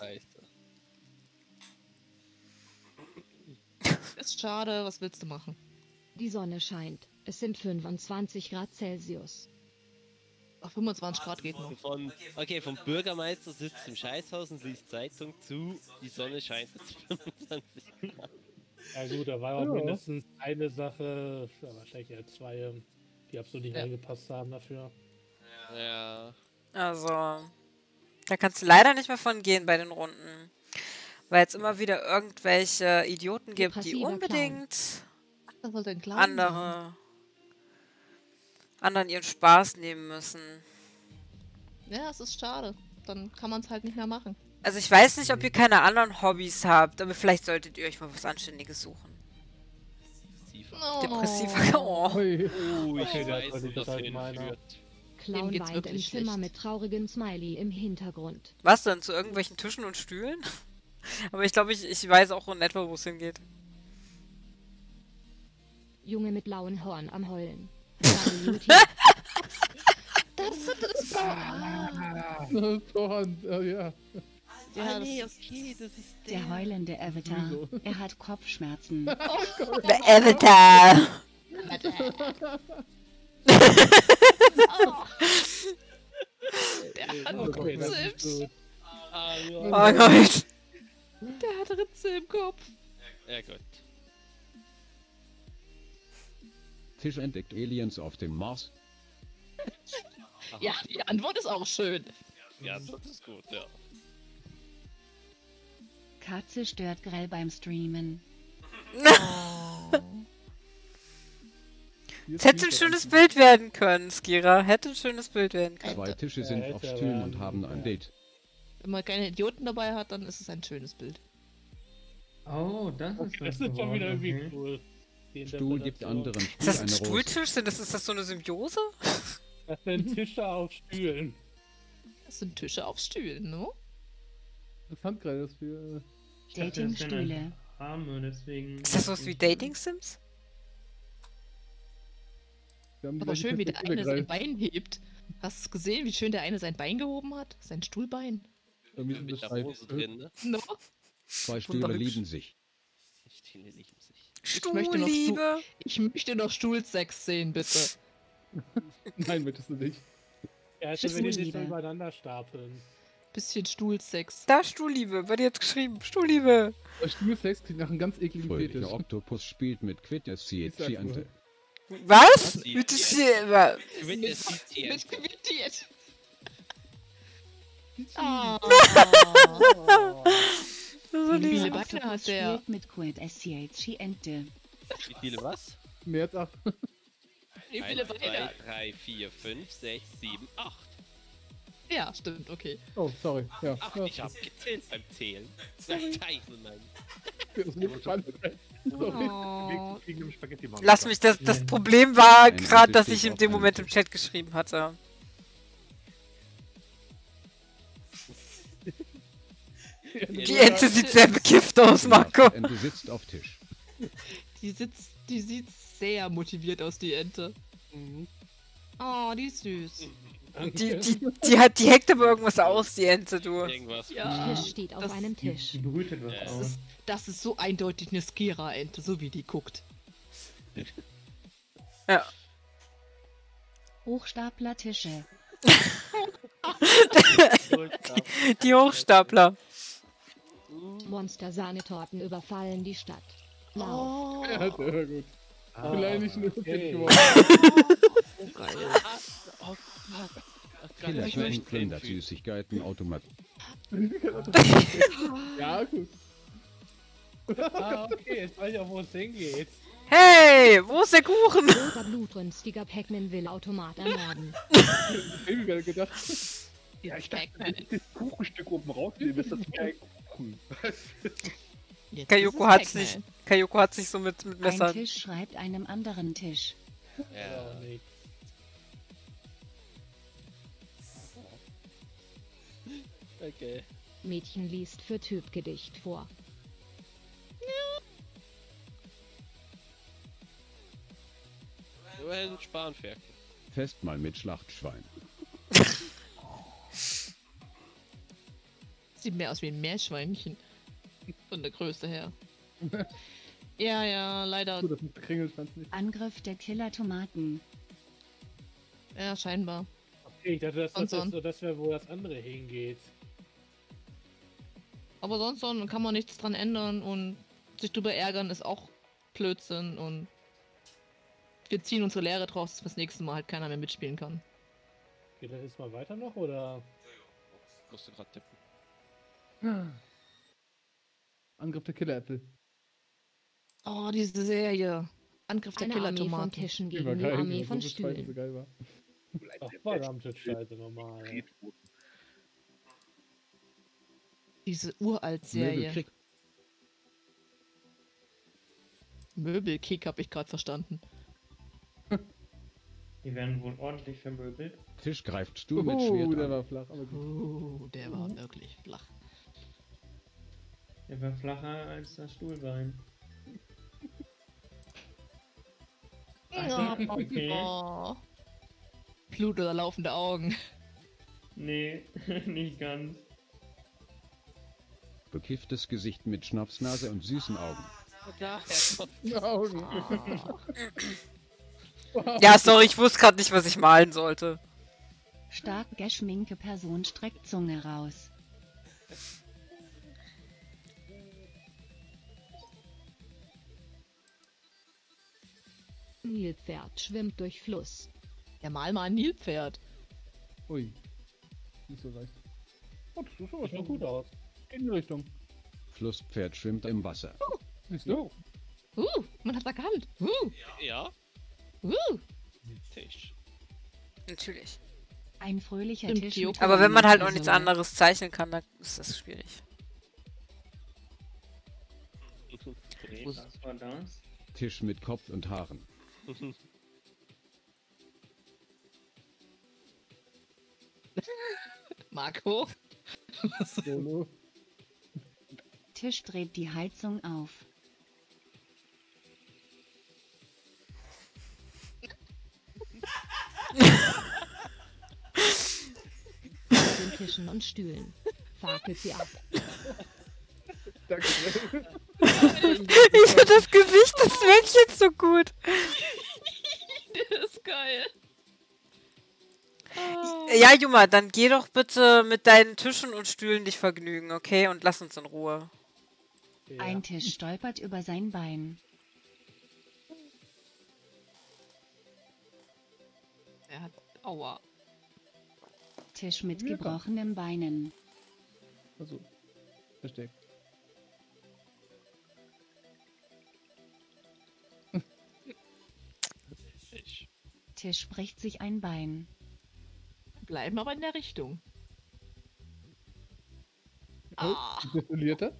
Ist schade, was willst du machen? Die Sonne scheint. Es sind 25 Grad Celsius. Ach, 25 Grad geht noch. Von, okay, vom Bürgermeister sitzt im Scheißhaus und liest Zeitung zu, die Sonne scheint jetzt 25 Grad. Ja gut, da war auch Ja. mindestens eine Sache, wahrscheinlich ja zwei, ähm, die absolut nicht Ja. reingepasst haben dafür. Ja. Also, da kannst du leider nicht mehr von gehen bei den Runden. Weil es immer wieder irgendwelche Idioten gibt, die unbedingt andere anderen ihren Spaß nehmen müssen. Ja, es ist schade. Dann kann man es halt nicht mehr machen. Also ich weiß nicht, ob ihr keine anderen Hobbys habt, aber vielleicht solltet ihr euch mal was Anständiges suchen. Oh. Depressiver. Oh. Oh, ich da weiß, das das halt meiner. Clown weint im Zimmer mit traurigem Smiley im Hintergrund. Was denn? Zu irgendwelchen Tischen und Stühlen? Aber ich glaube, ich, ich weiß auch in etwa, wo es hingeht. Junge mit blauen Horn am Heulen. Das ist das Ah, Torn, oh, ja. Ja, nee, das- okay, das ist der. Der heulende Avatar. Wieso? Er hat Kopfschmerzen. Der Avatar! Der hat Okay, das ist Ritze gut. Ah. Oh Gott. im, der hat Ritze im Kopf. Ja, gut. Tisch entdeckt Aliens auf dem Mars. Ja, die Antwort ist auch schön. Ja, das ist gut, ja. Katze stört grell beim Streamen. Es hätte ein schönes Bild werden können, Skira. Hätte ein schönes Bild werden können. Zwei Tische sind auf Stühlen und haben ein Date. Wenn man keine Idioten dabei hat, dann ist es ein schönes Bild. Oh, das ist Okay, das ist schon wieder irgendwie okay. cool. Stuhl gibt anderen Ist Stuhl das ein. Stuhltisch? Sind das, ist das so eine Symbiose? Das sind Tische auf Stühlen. Das sind Tische auf Stühlen, ne? Gerade, wir. Ich dachte, das wären einfach Arme, deswegen. Ist das sowas wie Dating Sims? Aber schön, wie der eine sein gerade. Bein hebt. Hast du gesehen, wie schön der eine sein Bein gehoben hat? Sein Stuhlbein. Irgendwie sind das Scheiben. drin, ne? No? Zwei Stühle lieben sich. Stile lieben sich. Ich möchte, noch Stuhl, ich möchte noch Stuhlsex sehen, bitte. Nein, möchtest du nicht. Ja, also Tschüss, wenn die Liebe. übereinander stapeln. Bisschen Stuhlsex. Da, Stuhlliebe, wird jetzt geschrieben. Stuhlliebe. Aber Stuhlsex klingt nach einem ganz ekligen Fetisch. Oktopus spielt mit Quid Ich Siet sag's Chiante. Was? Mit wa- Mit der CTN. So Wie viele Beine hat der? Spielt mit Quid SCH Ente. Wie viele was? Mehr als acht. Wie 1, viele 2, Beine? 3, 4, 5, 6, 7, 8. Ja, stimmt, okay. Oh, sorry. Ja. Ach, ja. ich hab gezählt beim Zählen. Nein. Das ist nicht spannend. Sorry. Oh. Lass mich, das, das Problem war gerade, dass ich in dem Moment im. Chat geschrieben hatte. Die Ente sieht sehr bekifft aus, Marco. Die Ente sitzt auf Tisch. Die sitzt, die sieht sehr motiviert aus, die Ente. Oh, die ist süß. Die, die, die, hat, die heckt aber irgendwas aus, die Ente, du. Irgendwas. Ja. Tisch steht auf das- einem Die, Tisch. die brütet was Ja. Das aus. ist, das ist so eindeutig eine Skira-Ente, so wie die guckt. Ja. Hochstapler-Tische. Die Hochstapler. Monster-Sahnetorten überfallen die Stadt. Lauf. Ja, sehr gut. Vielleicht nicht nur okay. geworden. Oh, geil. Oh. Killer plündert den Typ. Süßigkeiten Automat. ja, gut. Ah, okay, jetzt weiß ich auch, wo es hingeht. Hey, wo ist der Kuchen? Roter blutrünstiger Pac-Man will Automat ermorden. Ich hab mir gedacht. Ja, ich dachte, wenn ich das Kuchenstück oben rausnehme, ist das kein Jetzt Kayoko hat sich, Kayoko hat sich so mit, mit Ein Messern. Tisch schreibt einem anderen Tisch. Ja. Oh, nee. Okay. Mädchen liest für Typgedicht vor. Immerhin Spanferkel. Festmahl mit Schlachtschwein. Sieht mehr aus wie ein Meerschweinchen. Von der Größe her. ja, ja, leider. Gut. Angriff der Killer-Tomaten. Ja, scheinbar. Okay, ich dachte, das, das, das, so. das wäre, wo das andere hingeht. Aber sonst so kann man nichts dran ändern und sich drüber ärgern ist auch Blödsinn und wir ziehen unsere Lehre draus, dass das nächste Mal halt keiner mehr mitspielen kann. Geht das jetzt mal weiter noch, oder? Musst du gerade tippen. Angriff der Killeräpfel. Oh, diese Serie. Angriff der Armee Killer-Tomaten. Tischen gegen die geil, Armee die war von so so Stühlen. geil war. Ach, verdammte Scheiße, normal. Diese Uralt-Serie. Möbelkrieg. Möbelkick habe ich gerade verstanden. Die werden wohl ordentlich vermöbelt. Tisch greift Stuhl mit Oh, Schwert der an. war flach, aber gut. Oh, der war wirklich flach. Der war flacher als das Stuhlbein. Ja, okay. oh. Blut oder laufende Augen. Nee, nicht ganz. Bekifftes Gesicht mit Schnapsnase und süßen Augen. Augen. Ja, sorry, ich wusste gerade nicht, was ich malen sollte. Stark geschminke Person streckt Zunge raus. Nilpferd schwimmt durch Fluss. Ja, mal mal ein Nilpferd. Ui. Nicht so leicht. Oh, das sieht aber schon gut aus. In die Richtung. Flusspferd schwimmt im Wasser. Siehst du? Uh, man hat erkannt. Uh, Ja, uh. Tisch. Natürlich. Ein fröhlicher Stimmt, Tisch mit Aber wenn man halt auch Blumen- nichts anderes zeichnen kann, dann ist das schwierig. Okay, was war das? Tisch mit Kopf und Haaren. Marco? Tisch dreht die Heizung auf. Den Tischen und Stühlen. Fakelt sie ab. Danke. ich finde das Gesicht des Männchens so gut. Das ist geil. Ja, Juma, dann geh doch bitte mit deinen Tischen und Stühlen dich vergnügen, okay? Und lass uns in Ruhe. Ein Tisch stolpert über sein Bein. Er hat. Aua. Tisch mit Ja, gebrochenen Beinen. Also, versteckt. Tisch bricht sich ein Bein. Bleiben aber in der Richtung. Oh, er?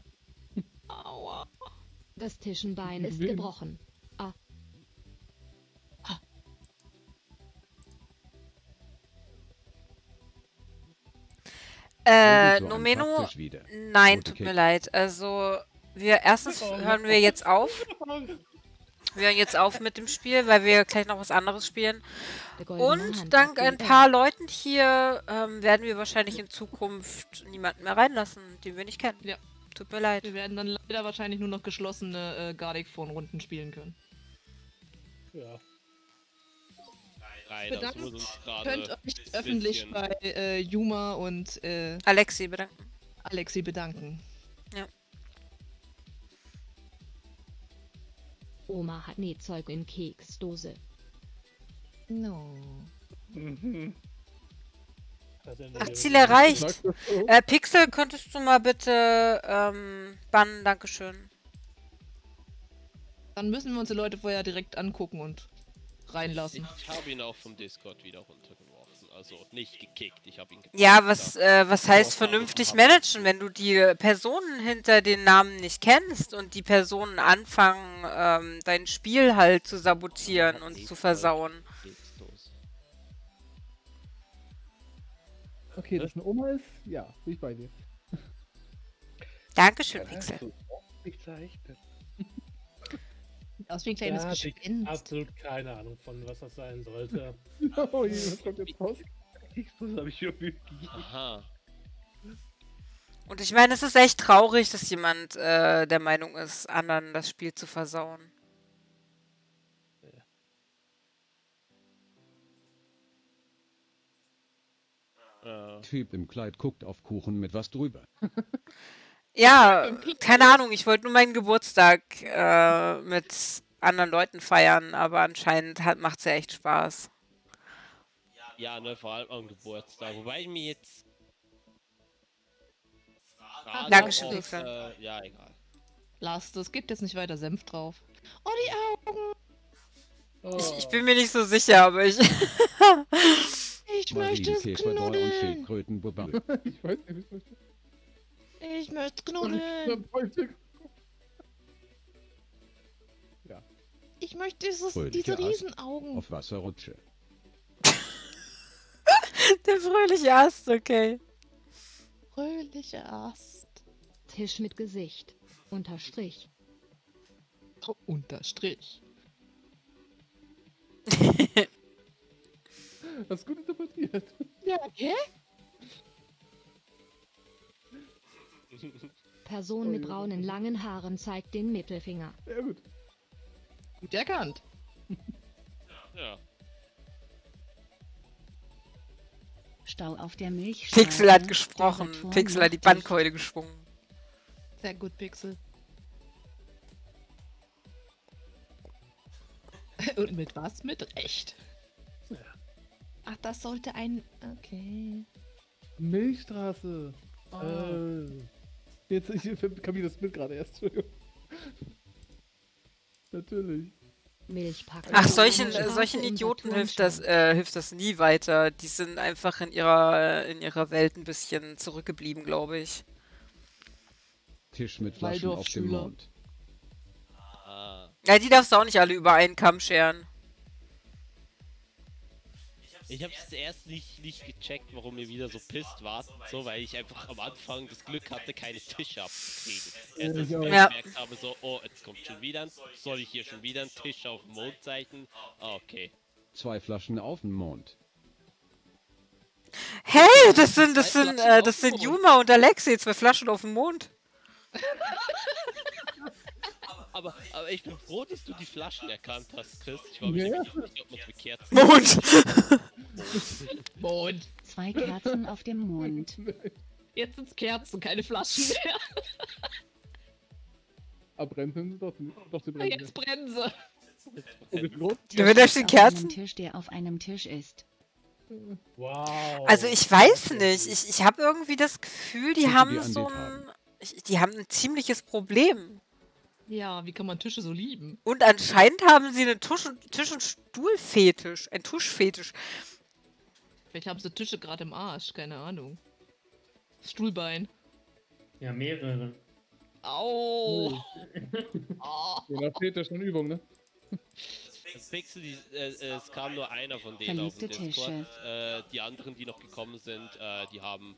Aua. Das Tischenbein ist gebrochen. Ah, Äh, so Nomeno, nein, tut mir leid. Also, wir erstens hören wir jetzt auf. Wir hören jetzt auf mit dem Spiel, weil wir gleich noch was anderes spielen. Und dank ein paar Leuten hier ähm, werden wir wahrscheinlich in Zukunft niemanden mehr reinlassen, den wir nicht kennen. Ja. Tut mir leid. Wir werden dann leider wahrscheinlich nur noch geschlossene äh, Gardic Phone Runden spielen können. Ja. Das Bedankt könnt euch öffentlich bei äh, Juma und äh, Alexi bedanken. Alexi bedanken. Ja. Oma hat Nähzeug in Keksdose. No. Ach, Ziel erreicht. Äh, Pixel, könntest du mal bitte ähm, bannen? Dankeschön. Dann müssen wir uns die Leute vorher direkt angucken und reinlassen. Ich habe ihn auch vom Discord wieder runtergeworfen. Also nicht gekickt, ich habe ihn gekickt. Ja, was, äh, was heißt vernünftig managen, wenn du die Personen hinter den Namen nicht kennst und die Personen anfangen, ähm, dein Spiel halt zu sabotieren und zu versauen? Okay, dass eine Oma ist? Ja, bin ich bei dir. Dankeschön, Pixel. Gezeichnet. Aus wie ein kleines ich Gespenst. absolut keine Ahnung von, was das sein sollte. oh je, was kommt jetzt raus? Das habe ich gegeben. Aha. Und ich meine, es ist echt traurig, dass jemand äh, der Meinung ist, anderen das Spiel zu versauen. Ja. Typ im Kleid guckt auf Kuchen mit was drüber. Ja, keine Ahnung, ich wollte nur meinen Geburtstag äh, mit anderen Leuten feiern, aber anscheinend macht es ja echt Spaß. Ja, ne, vor allem am Geburtstag. Wobei ich mir jetzt. Dankeschön. Äh, ja, egal. Lasst es, gibt jetzt nicht weiter Senf drauf. Oh, die Augen! Ich, ich bin mir nicht so sicher, aber ich. Ich möchte es knuddeln! Ich weiß nicht, wie ich Ich möchte knuddeln! Ja. Ich möchte dieses, diese Ast Riesenaugen. Auf Wasserrutsche. Der fröhliche Ast, okay. Fröhliche Ast. Tisch mit Gesicht. Unterstrich. Oh, Unterstrich. Hast gut interpretiert. Ja, okay. Person mit braunen langen Haaren zeigt den Mittelfinger. Ja, gut. Gut erkannt. Ja. Stau auf der Milchstraße. Pixel hat gesprochen. Pixel hat die. Bandkeule geschwungen. Sehr gut, Pixel. Und mit was? Mit Recht. Ach, das sollte ein. Okay. Milchstraße. Oh. Äh, jetzt, ich kam mir das Bild gerade erst. Entschuldigung. Natürlich. Milchpackung. Ach, solchen, Strafe solchen Idioten hilft das, äh, hilft das nie weiter. Die sind einfach in ihrer, in ihrer Welt ein bisschen zurückgeblieben, glaube ich. Tisch mit Flaschen auf dem. Mond. Ja, die darfst du auch nicht alle über einen Kamm scheren. Ich habe es erst nicht, nicht gecheckt, warum ihr wieder so pisst wart, so, weil ich einfach am Anfang das Glück hatte, keine Tische abzukriegen. Erst als ich Ja. gemerkt habe, so, oh, jetzt kommt schon wieder ein, soll ich hier schon wieder einen Tisch auf dem Mond zeichnen? Ah, okay. Zwei Flaschen auf dem Mond. Hey, das sind, das sind, äh, das sind Yuma und Alexei, zwei Flaschen auf dem Mond. Aber, aber ich bin froh, dass du die Flaschen erkannt hast, Chris. Ich war mir Ja. nicht sicher, ob man es mit Kerzen... Mond! Mond. Zwei Kerzen auf dem Mond. Jetzt sind's Kerzen, keine Flaschen mehr. Abbrennen sind sie doch, doch sie brennen. Jetzt brennen sie. Ja, da stehen Auf Kerzen. einem Tisch, der auf einem Tisch ist. Wow. Also ich weiß nicht. Ich, ich habe irgendwie das Gefühl, die haben so ein. Ich, die haben ein ziemliches Problem. Ja, wie kann man Tische so lieben? Und anscheinend haben sie einen Tisch- und, Tisch und Stuhlfetisch. Ein Tuschfetisch. Vielleicht haben sie Tische gerade im Arsch, keine Ahnung. Stuhlbein. Ja, mehrere. Au! Ja, da fehlt ja schon Übung, ne? Pixel, die, äh, äh, es kam nur einer von denen auf dem Verliebte Discord. Äh, die anderen, die noch gekommen sind, äh, die haben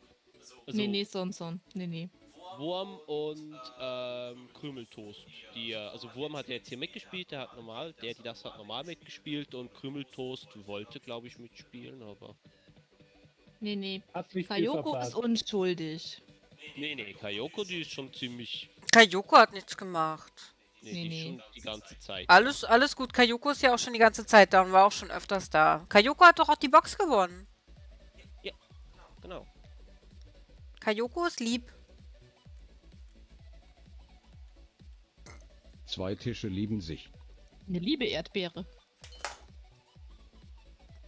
also nee, nee, Sonson. Nee, nee. Wurm und ähm, Krümeltoast. Die, also Wurm hat ja jetzt hier mitgespielt, der hat normal, der, die das hat normal mitgespielt und Krümeltoast wollte, glaube ich, mitspielen, aber. Nee, nee. Kayoko ist unschuldig. Nee, nee, Kayoko, die ist schon ziemlich. Kayoko hat nichts gemacht. Nee, Nee, die nee. ist schon die ganze Zeit. Alles, alles gut. Kayoko ist ja auch schon die ganze Zeit da und war auch schon öfters da. Kayoko hat doch auch die Box gewonnen. Genau. Kayoko ist lieb. Zwei Tische lieben sich. Eine liebe Erdbeere.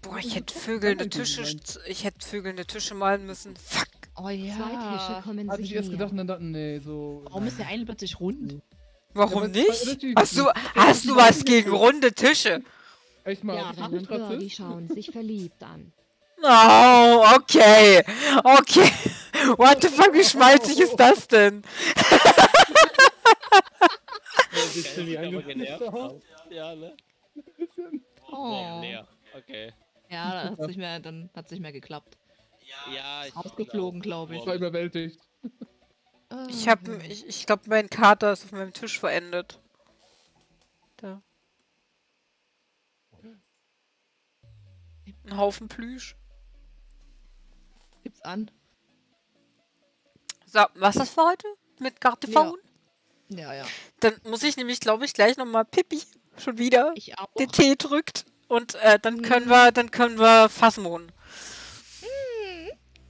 Boah, ich hätte vögelnde Tische, ich hätte vögelnde Tische malen müssen. Fuck. Oh ja. Zwei Tische kommen sich ich erst gedacht und dann dachten, nee, so. Warum ist der eine plötzlich rund? Warum zwei nicht? Hast du, hast du was gegen runde Tische? Echt mal, Ja? Birdie schauen sich verliebt an. Oh, okay. Okay. What the fuck, wie schmalzig ist das denn? Du, wie aber angepisst genervt aus? Ja, ne? Oh. Leer. Okay. Ja, da hat's nicht mehr, dann hat's nicht mehr geklappt. Ja, ich Rausgeflogen, glaube ich. Ich war überwältigt. Ich hab, ich, ich glaube, mein Kater ist auf meinem Tisch verendet. Da. Ein Haufen Plüsch. Gibt's an. So, was ist das für heute? Mit Gartephone? Ja, ja. Dann muss ich nämlich, glaube ich, gleich nochmal Pippi schon wieder Ich auch. den Tee drückt. Und äh, dann können wir, dann können wir Fassmohn.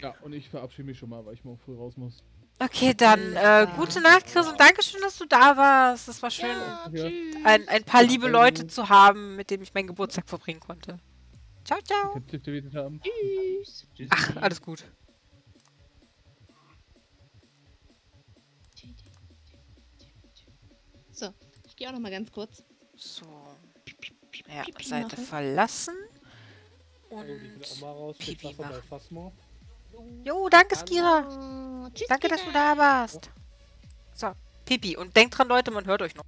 Ja, und ich verabschiede mich schon mal, weil ich morgen früh raus muss. Okay, dann äh, gute Nacht, Chris, und Dankeschön, dass du da warst. Es war schön, Ja. ein, ein paar liebe Leute zu haben, mit denen ich meinen Geburtstag verbringen konnte. Ciao, ciao. Tschüss. Ach, alles gut. Gehe auch noch mal ganz kurz. So. Ja, Pipi Seite machen. verlassen. Oh, will auch Und Pipi machen. Jo, danke, Skira. Tschüss, Danke, dass du da warst. So, Pipi. Und denkt dran, Leute, man hört euch noch.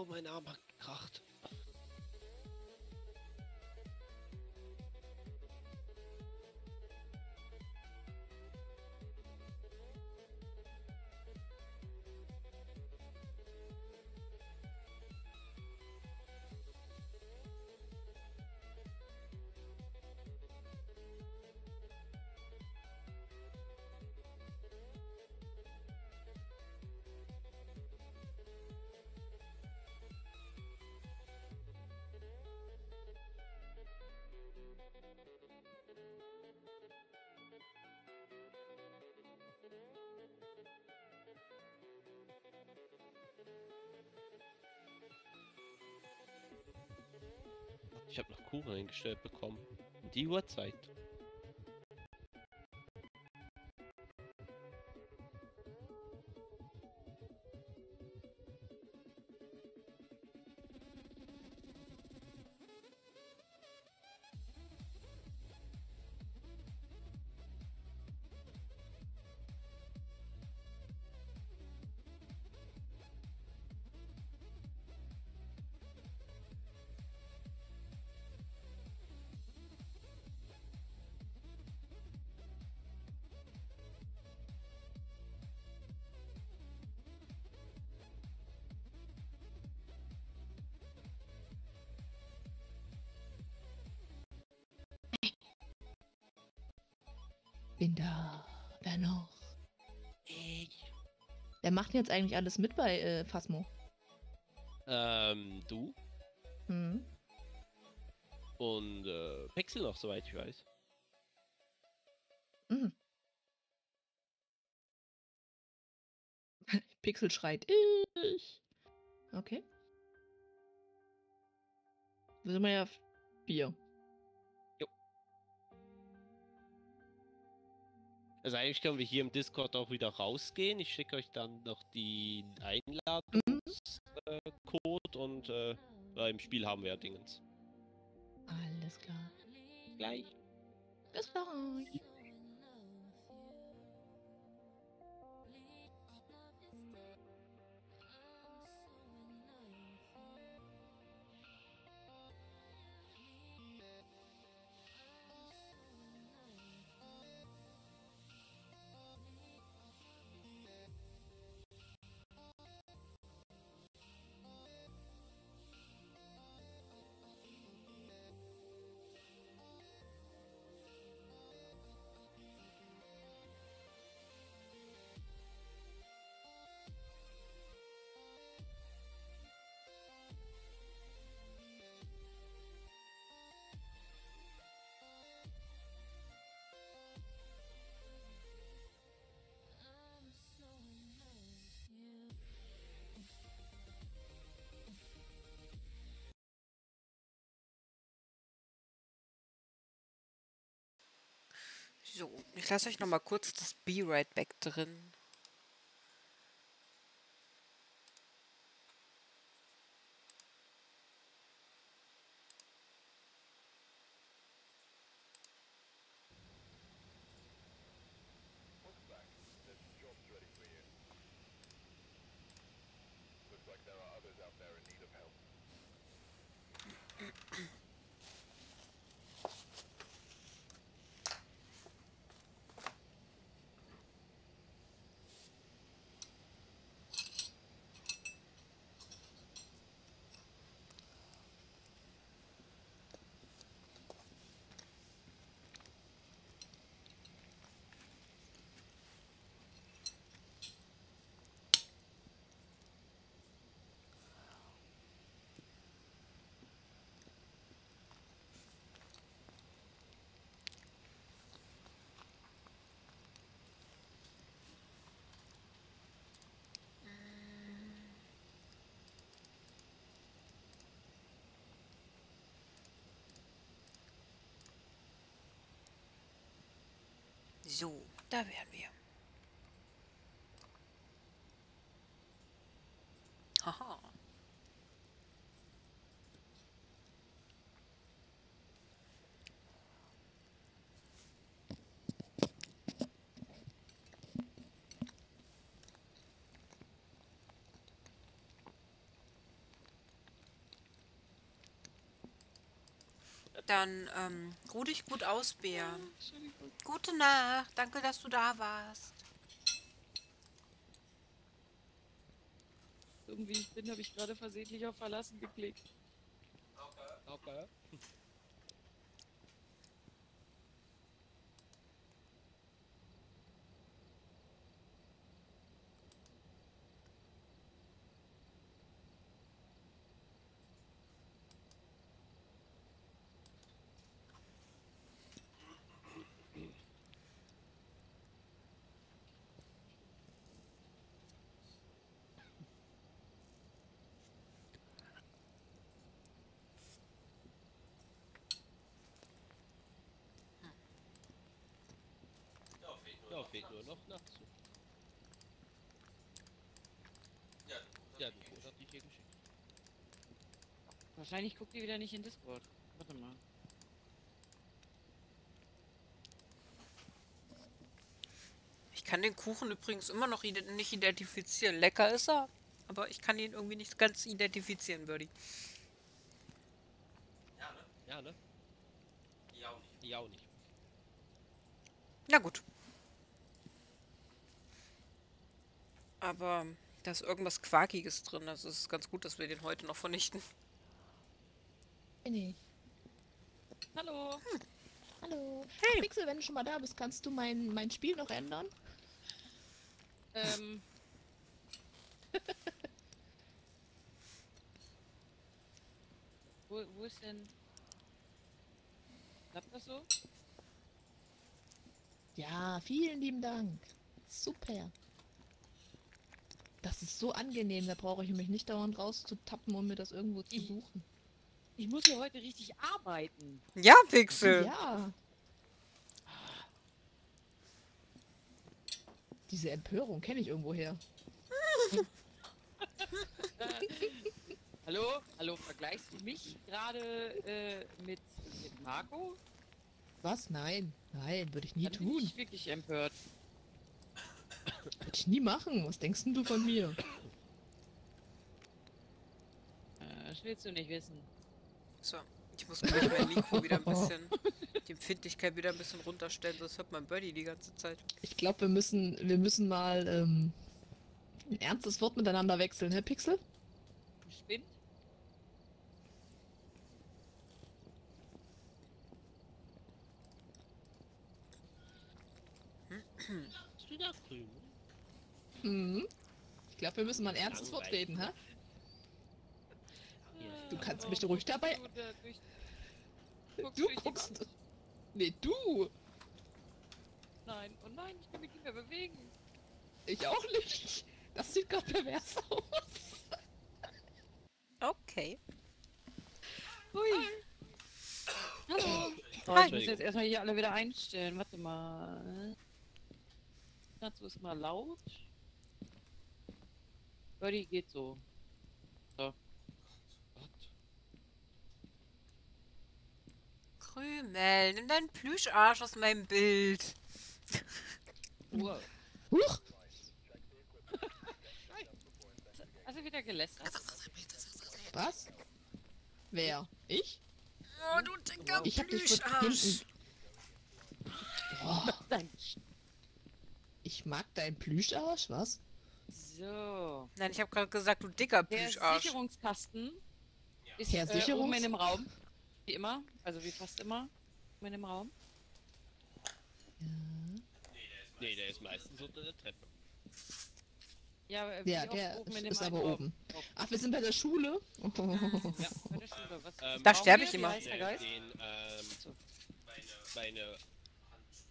Oh, mein Arm Ich habe noch Kuchen eingestellt bekommen. Die Uhrzeit. Bin da. Wer noch? Ich. Wer macht jetzt eigentlich alles mit bei äh, Phasmo? Ähm, du Hm. und äh, Pixel noch, soweit ich weiß. Mhm. Pixel schreit ich. Okay. Wir sind wir ja vier. Also eigentlich können wir hier im Discord auch wieder rausgehen. Ich schicke euch dann noch die Einladungscode äh, Code und äh, im Spiel haben wir ja Dingens. Alles klar. Gleich. Bis gleich. So, ich lasse euch noch mal kurz das Be Right Back drin. So, da wären wir. Dann ähm, ruh dich gut aus, Bär. Gute Nacht. Danke, dass du da warst. Irgendwie ich bin, habe ich gerade versehentlich auf Verlassen geklickt. Okay. Ja, noch Natsu. Ja, ja, du Code hat dich hier geschickt. Wahrscheinlich guckt ihr wieder nicht in Discord. Warte mal. Ich kann den Kuchen übrigens immer noch nicht identifizieren. Lecker ist er, aber ich kann ihn irgendwie nicht ganz identifizieren, Birdie. Ja, ne? Ja, ne? Die auch nicht. Die auch nicht. Na gut. Aber da ist irgendwas Quakiges drin. Also es ist ganz gut, dass wir den heute noch vernichten. Nee. Hallo. Hm. Hallo. Hey. Pixel, wenn du schon mal da bist, kannst du mein, mein Spiel noch ändern? Ähm. wo, wo ist denn. Klappt das so? Ja, vielen lieben Dank. Super. Das ist so angenehm, da brauche ich mich nicht dauernd rauszutappen, um mir das irgendwo zu suchen. Ich muss hier heute richtig arbeiten. Ja, Pixel. Ja. Diese Empörung kenne ich irgendwoher. Hallo? Hallo, vergleichst du mich gerade äh, mit, mit Marco? Was? Nein. Nein, würde ich nie Dann bin tun. ich wirklich empört. Würde ich nie machen. Was denkst denn du von mir? Äh, das willst du nicht wissen. So, ich muss gleich mein Mikro wieder ein bisschen, die Empfindlichkeit wieder ein bisschen runterstellen, sonst hört man Birdie die ganze Zeit. Ich glaube, wir müssen, wir müssen mal ähm, ein ernstes Wort miteinander wechseln, Herr Pixel? Spinnt? Hast du da grün? Mhm. Ich glaube, wir müssen mal ein ernstes Wort reden, hä? Du kannst mich ruhig dabei. Du, guckst. Nee, du! Nein, oh nein, ich kann mich nicht mehr bewegen. Ich auch nicht. Das sieht gerade pervers aus. Okay. Hui. Hallo. Oh, ich muss jetzt erstmal hier alle wieder einstellen. Warte mal. Dazu ist mal laut. Birdie geht so. So. Krümel, nimm deinen Plüscharsch aus meinem Bild. Wow. Huch! Also wieder gelästert. Was? Wer? Ich? Oh, du dicker Ich hab Plüscharsch. Oh, ich mag deinen Plüscharsch, was? So. Nein, ich habe gerade gesagt, du dicker Der Plüscharsch. Sicherungskasten ist Herr äh, oben Sicherungs- in dem Raum. Wie immer. Also wie fast immer. Oben in dem Raum. Nee, der ist meistens unter der Treppe. Ja, Ja, der oben in ist, dem ist aber Raum? oben. Ach, wir sind bei der Schule? Ja, bei der Schule. Was Ähm, Da sterbe ich immer. der Den, Geist? den ähm, meine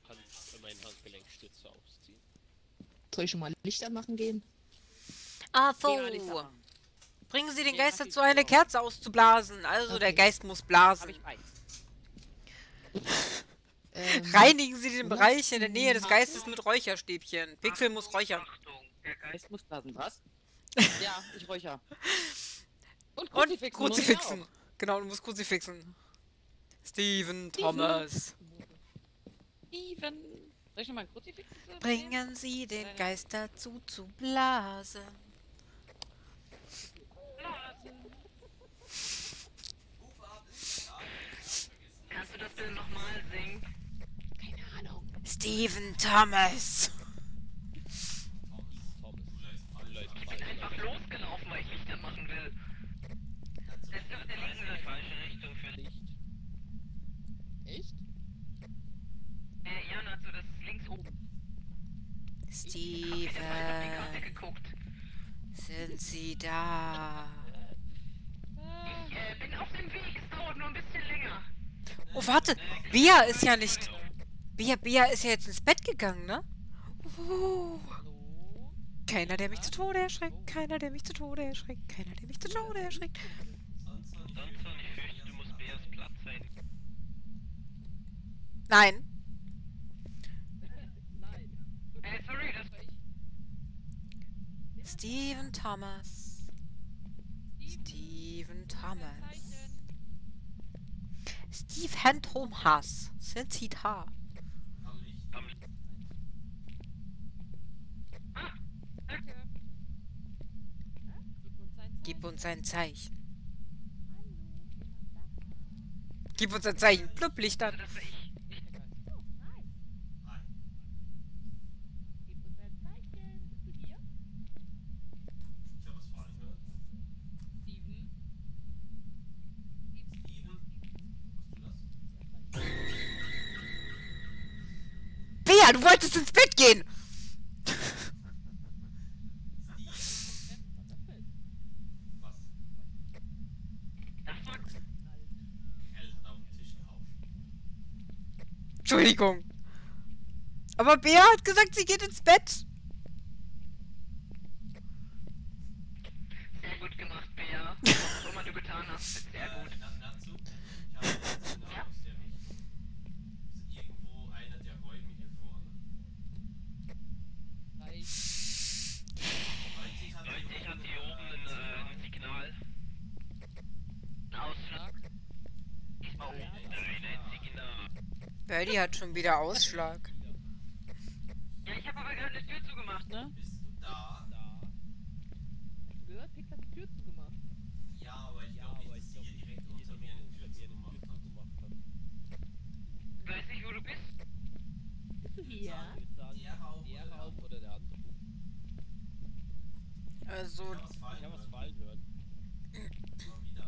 Hand, mein Handgelenkstütze aufziehen. Soll ich schon mal Licht anmachen gehen? Ah, daran. Bringen Sie den Geist dazu, eine. Kerze auszublasen. Also, der Okay. Geist muss blasen. Ähm, Reinigen Sie den was? Bereich in der Nähe des Geistes mit Räucherstäbchen. Pixel muss räuchern. Der Geist muss blasen. Was? ja, ich räucher. Und Und Kruzifixen. Kruzifixen. Genau, du musst Kruzifixen. Steven Thomas. Steven. Soll ich noch mal ein Kruzifix? äh, Bringen Sie den Deine- Geist dazu zu blasen. Bitte nochmal singen? keine Ahnung. Steven Thomas. Ich bin einfach losgelaufen, weil ich Lichter machen will. Es liegen in die falsche Richtung für Licht. Echt? Äh, ja, also das ist links oben. Ich hab jetzt mal auf die Karte Steven, geguckt. sind Sie da? Ich äh, bin auf dem Weg, es dauert nur ein bisschen länger. Oh, warte. Bea ist ja nicht... Bea, Bea ist ja jetzt ins Bett gegangen, ne? Uh. Keiner, der mich zu Tode erschreckt. Keiner, der mich zu Tode erschreckt. Keiner, der mich zu Tode erschreckt. Nein. Steven Thomas. Steven Thomas. Steve Thomas. Sind Sie da? Gib uns ein Zeichen. Gib uns ein Zeichen. Blubblichtern. Bea, du wolltest ins Bett gehen! Entschuldigung. Aber Bea hat gesagt, sie geht ins Bett. Sehr gut gemacht, Bea. Was auch immer du getan hast. Sehr gut. Irgendwo einer der Räume hier vorne. Leute, ich hatte hier oben ein, äh, ein Signal. Ein Ausschlag. Diesmal oben in der Arena ein Signal. Birdie hat schon wieder Ausschlag. Ja, ich habe aber gerade eine Tür zugemacht, ne? Da. Hast du gehört? Pix hat die Tür zugemacht. Ja, aber ich glaube nicht, dass sie hier direkt unter mir eine Tür zugemacht hat. Ich weiß nicht, wo du bist. Bist du hier? Der Raum, Der Raum oder der andere? Also, Ich habe was fallen hören. Mal wieder.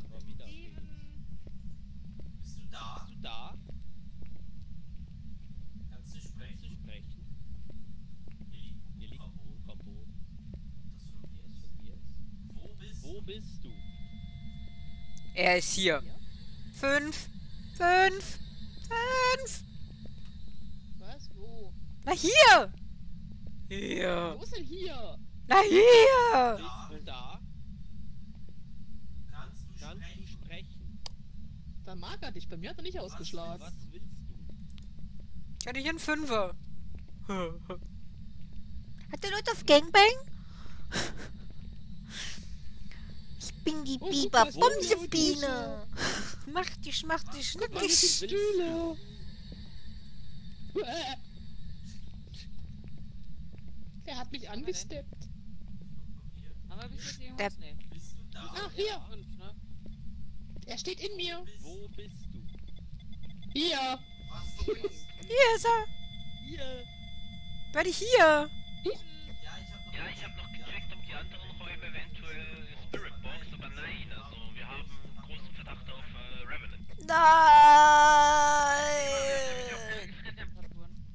Mal wieder. Bist du da? Bist du da? Kannst du sprechen? Kannst du sprechen? Hier liegt ein Hier liegt Buch ein am Buch Boden. am Boden. Das von mir Das ist. von mir ist. Wo bist du? er ist hier. Fünf. Fünf. Fünf. Was? Wo? Na hier. Hier. Wo ist denn hier? Na hier. Du da? Kannst du Kannst du sprechen? sprechen? Da mag er dich. Bei mir hat er nicht ausgeschlagen. Was willst du? Ich hatte hier einen Fünfer. Hat der Leute auf Gangbang? Ich bin die Oh, guck, Biber Bumsebiene. Mach dich, mach dich, hier sind dich. Stühle. Äh. Er hat mich angesteppt. Aber bis jetzt Der- irgendwas? Nee. Bist du da? Ach, hier. Fünf, ne? Er steht in mir. Wo bist du? Hier. Was du bist? Hier ist er. Hier. Werde hier. Ja, ich hab noch. Ja, ich habe noch Nein.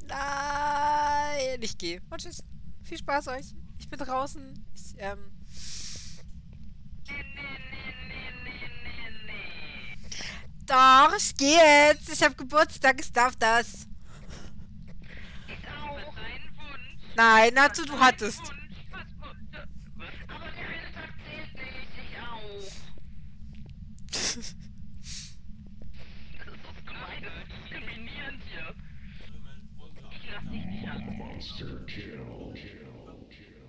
Nein. Ich gehe. Und tschüss. Viel Spaß euch. Ich bin draußen. Ich, ähm. Doch, ich gehe jetzt. Ich habe Geburtstag, ich darf das. Ich auch. Nein, Natsu, du hattest.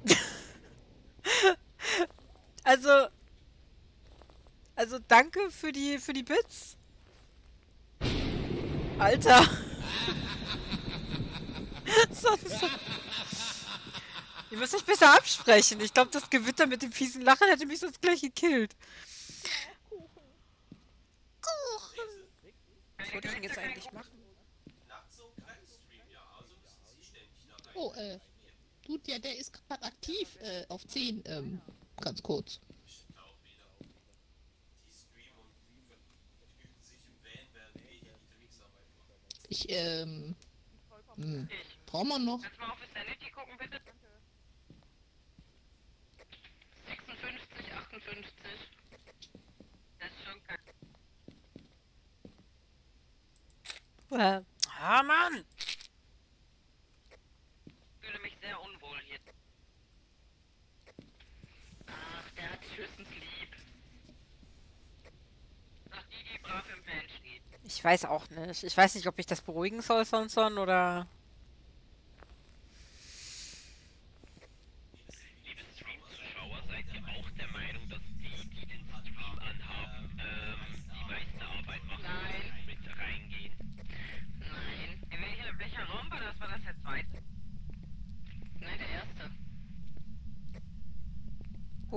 Also. Also danke für die für die Bits. Alter. Sonst. Ihr müsst euch besser absprechen. Ich glaube, das Gewitter mit dem fiesen Lachen hätte mich sonst gleich gekillt. Was wollte ich denn jetzt eigentlich machen? Nachts so Grenzstream, ja. Also müssen sie ständig da rein. Oh, äh. Du, der, der ist gerade aktiv äh, auf 10, ähm, ganz kurz. Ich, ähm. Hm. Brauchen wir noch? Kannst du mal auf Sanity gucken, bitte? 56, 58. Das ist schon kacke. Äh, Ah, Mann! Ich fühle mich sehr unwohl hier. Ach, der hat dich höchstens lieb. Ach, die, die brav im steht. Ich weiß auch nicht. Ich weiß nicht, ob ich das beruhigen soll, Sonson, oder. Liebes Stream zu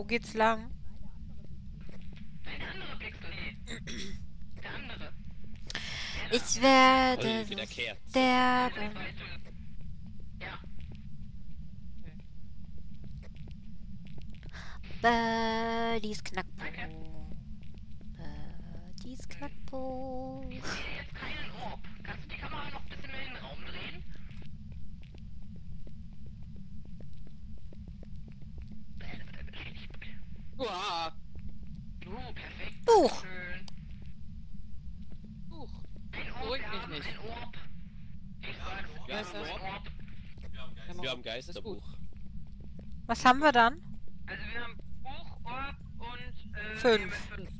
Wo geht's lang? Pixel. Der andere. Ich werde sterben. Ja. Birdies Knackpunkt. Birdies Knackpunkt. Ich sehe jetzt keinen Orb. Kannst du die Kamera noch ein bisschen mehr in den Raum drehen? Uah. Oh, perfekt. Buch. Schön. Buch. Ein Orb, Beruhigt wir mich haben nicht. ein Orb. Ich sag's, wir haben das- ein Orb. Wir haben Geisterbuch. Was haben wir dann? Also wir haben Buch, Orb und äh, Fünf. wir haben fünf.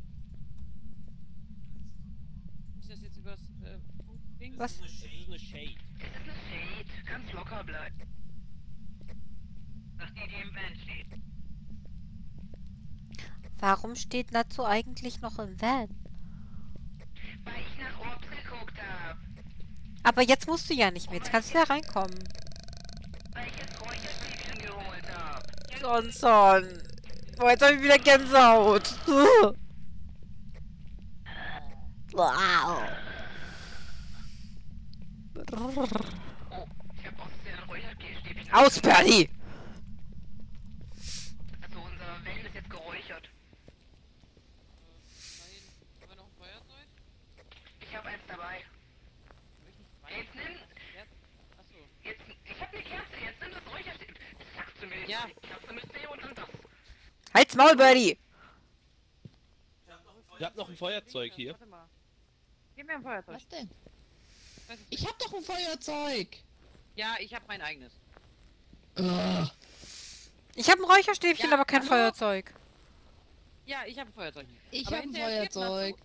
Ist das jetzt übers äh, Funkding? Was? Das ist eine Shade. Es ist eine Shade. Ganz locker bleiben. Sagt die, die im Van steht. Warum steht Natsu eigentlich noch im Van? Weil ich nach Orbs geguckt hab. Aber jetzt musst du ja nicht mehr. Jetzt kannst du ja reinkommen. Weil ich jetzt Räucherstäbchen geholt hab. Johnson. Boah, jetzt hab ich wieder Gänsehaut. wow. Ich hab aus der Räucherstäbchen. Aus, Birdie! Also unser Van ist jetzt geräuchert. Haben wir noch ein Feuerzeug? Ich hab eins dabei. Jetzt nimm. Achso. Jetzt, ich hab eine Kerze, jetzt nimm das Räucherstäbchen. Sagst du mir Ja. die Kerze müsste hier unten das. Halt's Maul, Birdie! Ich hab noch ein Feuerzeug hier. Warte mal. Gib mir ein Feuerzeug. Was denn? Ich hab doch ein Feuerzeug. Ja, ich hab mein eigenes. Ugh. Ich habe ein Räucherstäbchen, Ja, aber kein hallo? Feuerzeug. Ja, ich hab ein Feuerzeug. Ich Aber hab ein Feuerzeug.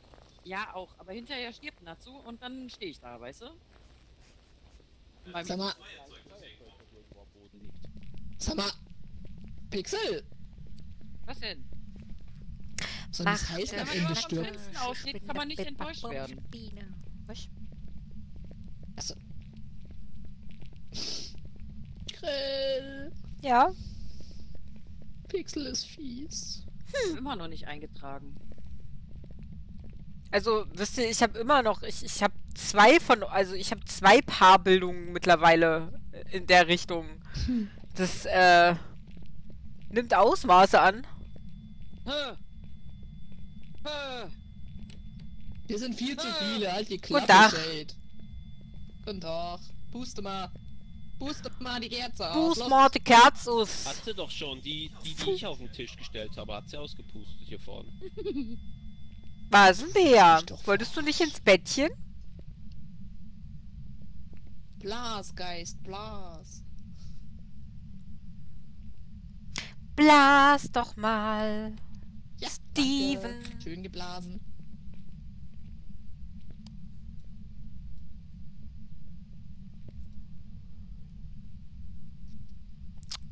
Ja, auch. Aber hinterher stirbt Natsu und dann stehe ich da, weißt du? Sag mal. Sag mal. Pixel. Was denn? Mach heißen, Wenn am man Ende stirbt? Schlimmsten ausgeht, kann man nicht enttäuscht werden. Was? Achso. Grill. Ja? Pixel ist fies. Immer noch nicht eingetragen. Also, wisst ihr, ich habe immer noch, ich, ich habe zwei von, also ich habe zwei Paarbildungen mittlerweile in der Richtung. Das, äh, nimmt Ausmaße an. Wir sind viel zu Ah. viele, halt die Guten Klappe, Tag. Shade. Guten Tag. Puste mal. Puste mal die Kerze aus. Boost Los. Morte Kerz aus. Hat sie doch schon. Die, die, die ich auf den Tisch gestellt habe, hat sie ausgepustet hier vorne. Was denn der? Wolltest du nicht ins Bettchen? Blas, Geist, Blas. Blas doch mal. Ja, Steven. danke. Schön geblasen.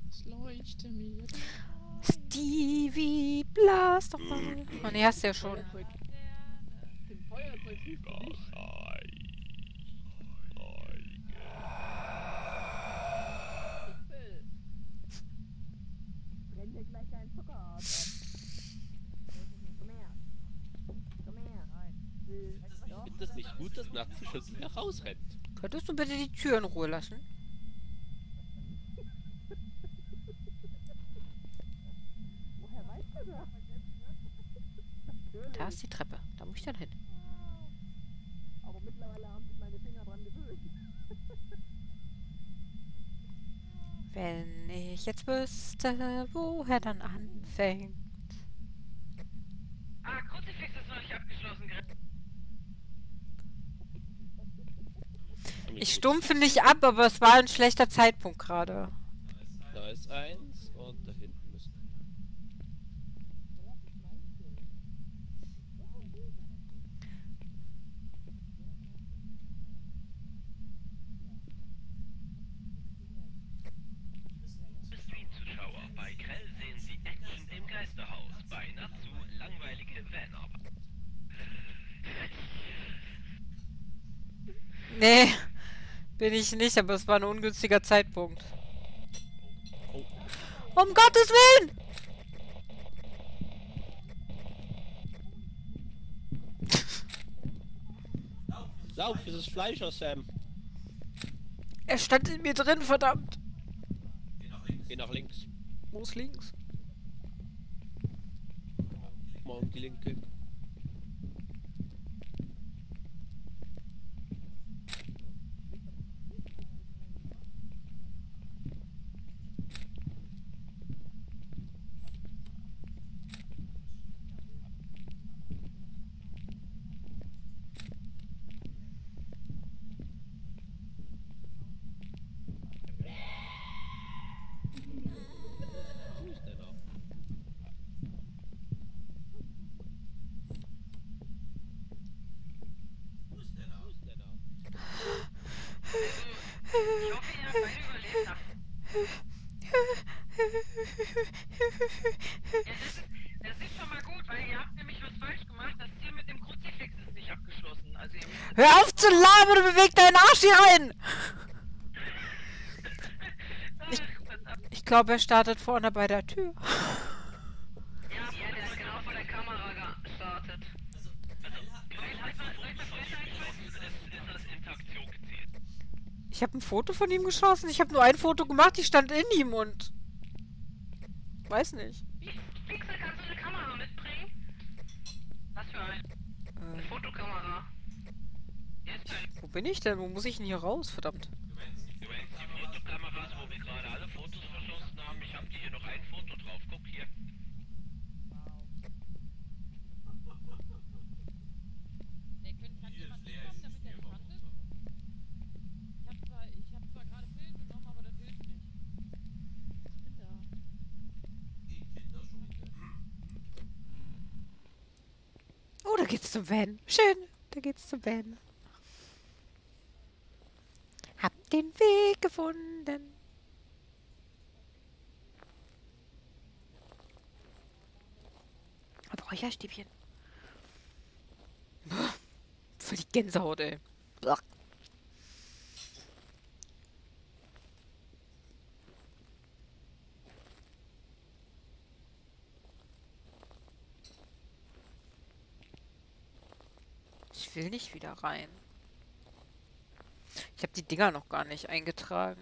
Es leuchte mir. Stevie, blas doch mal. Oh ne, hast du ja schon. Den Feuerzeug siehst du nicht. Pixel. Brenn dir gleich deinen Zuckerhaus Komm her. Komm her. Ich finde das nicht gut, dass Natsu schon wieder rausrennt. Könntest du bitte die Tür in Ruhe lassen? Woher weißt du das? Da ist die Treppe. Da muss ich dann hin. Aber mittlerweile haben sich meine Finger dran gewöhnt. Wenn ich jetzt wüsste, woher dann anfängt. Ah, Kruzifix ist noch nicht abgeschlossen. Gre- Ich stumpfe nicht ab, aber es war ein schlechter Zeitpunkt gerade. Da ist eins und da hinten müssen. Stream-Zuschauer, bei Grell sehen Sie Action im Geisterhaus, bei Natsu langweilige Vanarbeit. Nee, bin ich nicht, aber es war ein ungünstiger Zeitpunkt. Oh. Um Gottes Willen! Lauf, es ist Fleischer, Sam. Er stand in mir drin, verdammt. Geh nach links. Geh nach links. Wo ist links? Mal die linke. Beweg deinen Arsch hier rein! Ich, ich glaube, er startet vorne bei der Tür. Genau. Also? Ich habe ein Foto von ihm geschossen. Ich habe nur ein Foto gemacht. Ich stand in ihm und. Weiß nicht. Gerade Film genommen, aber das hilft nicht. Ich bin da. Oh, da geht's zum Van. Schön. Da geht's zum Van. Hab den Weg gefunden. Hab Räucherstäbchen. Für die Gänsehaut, ey. Blach. Ich will nicht wieder rein. Ich habe die Dinger noch gar nicht eingetragen.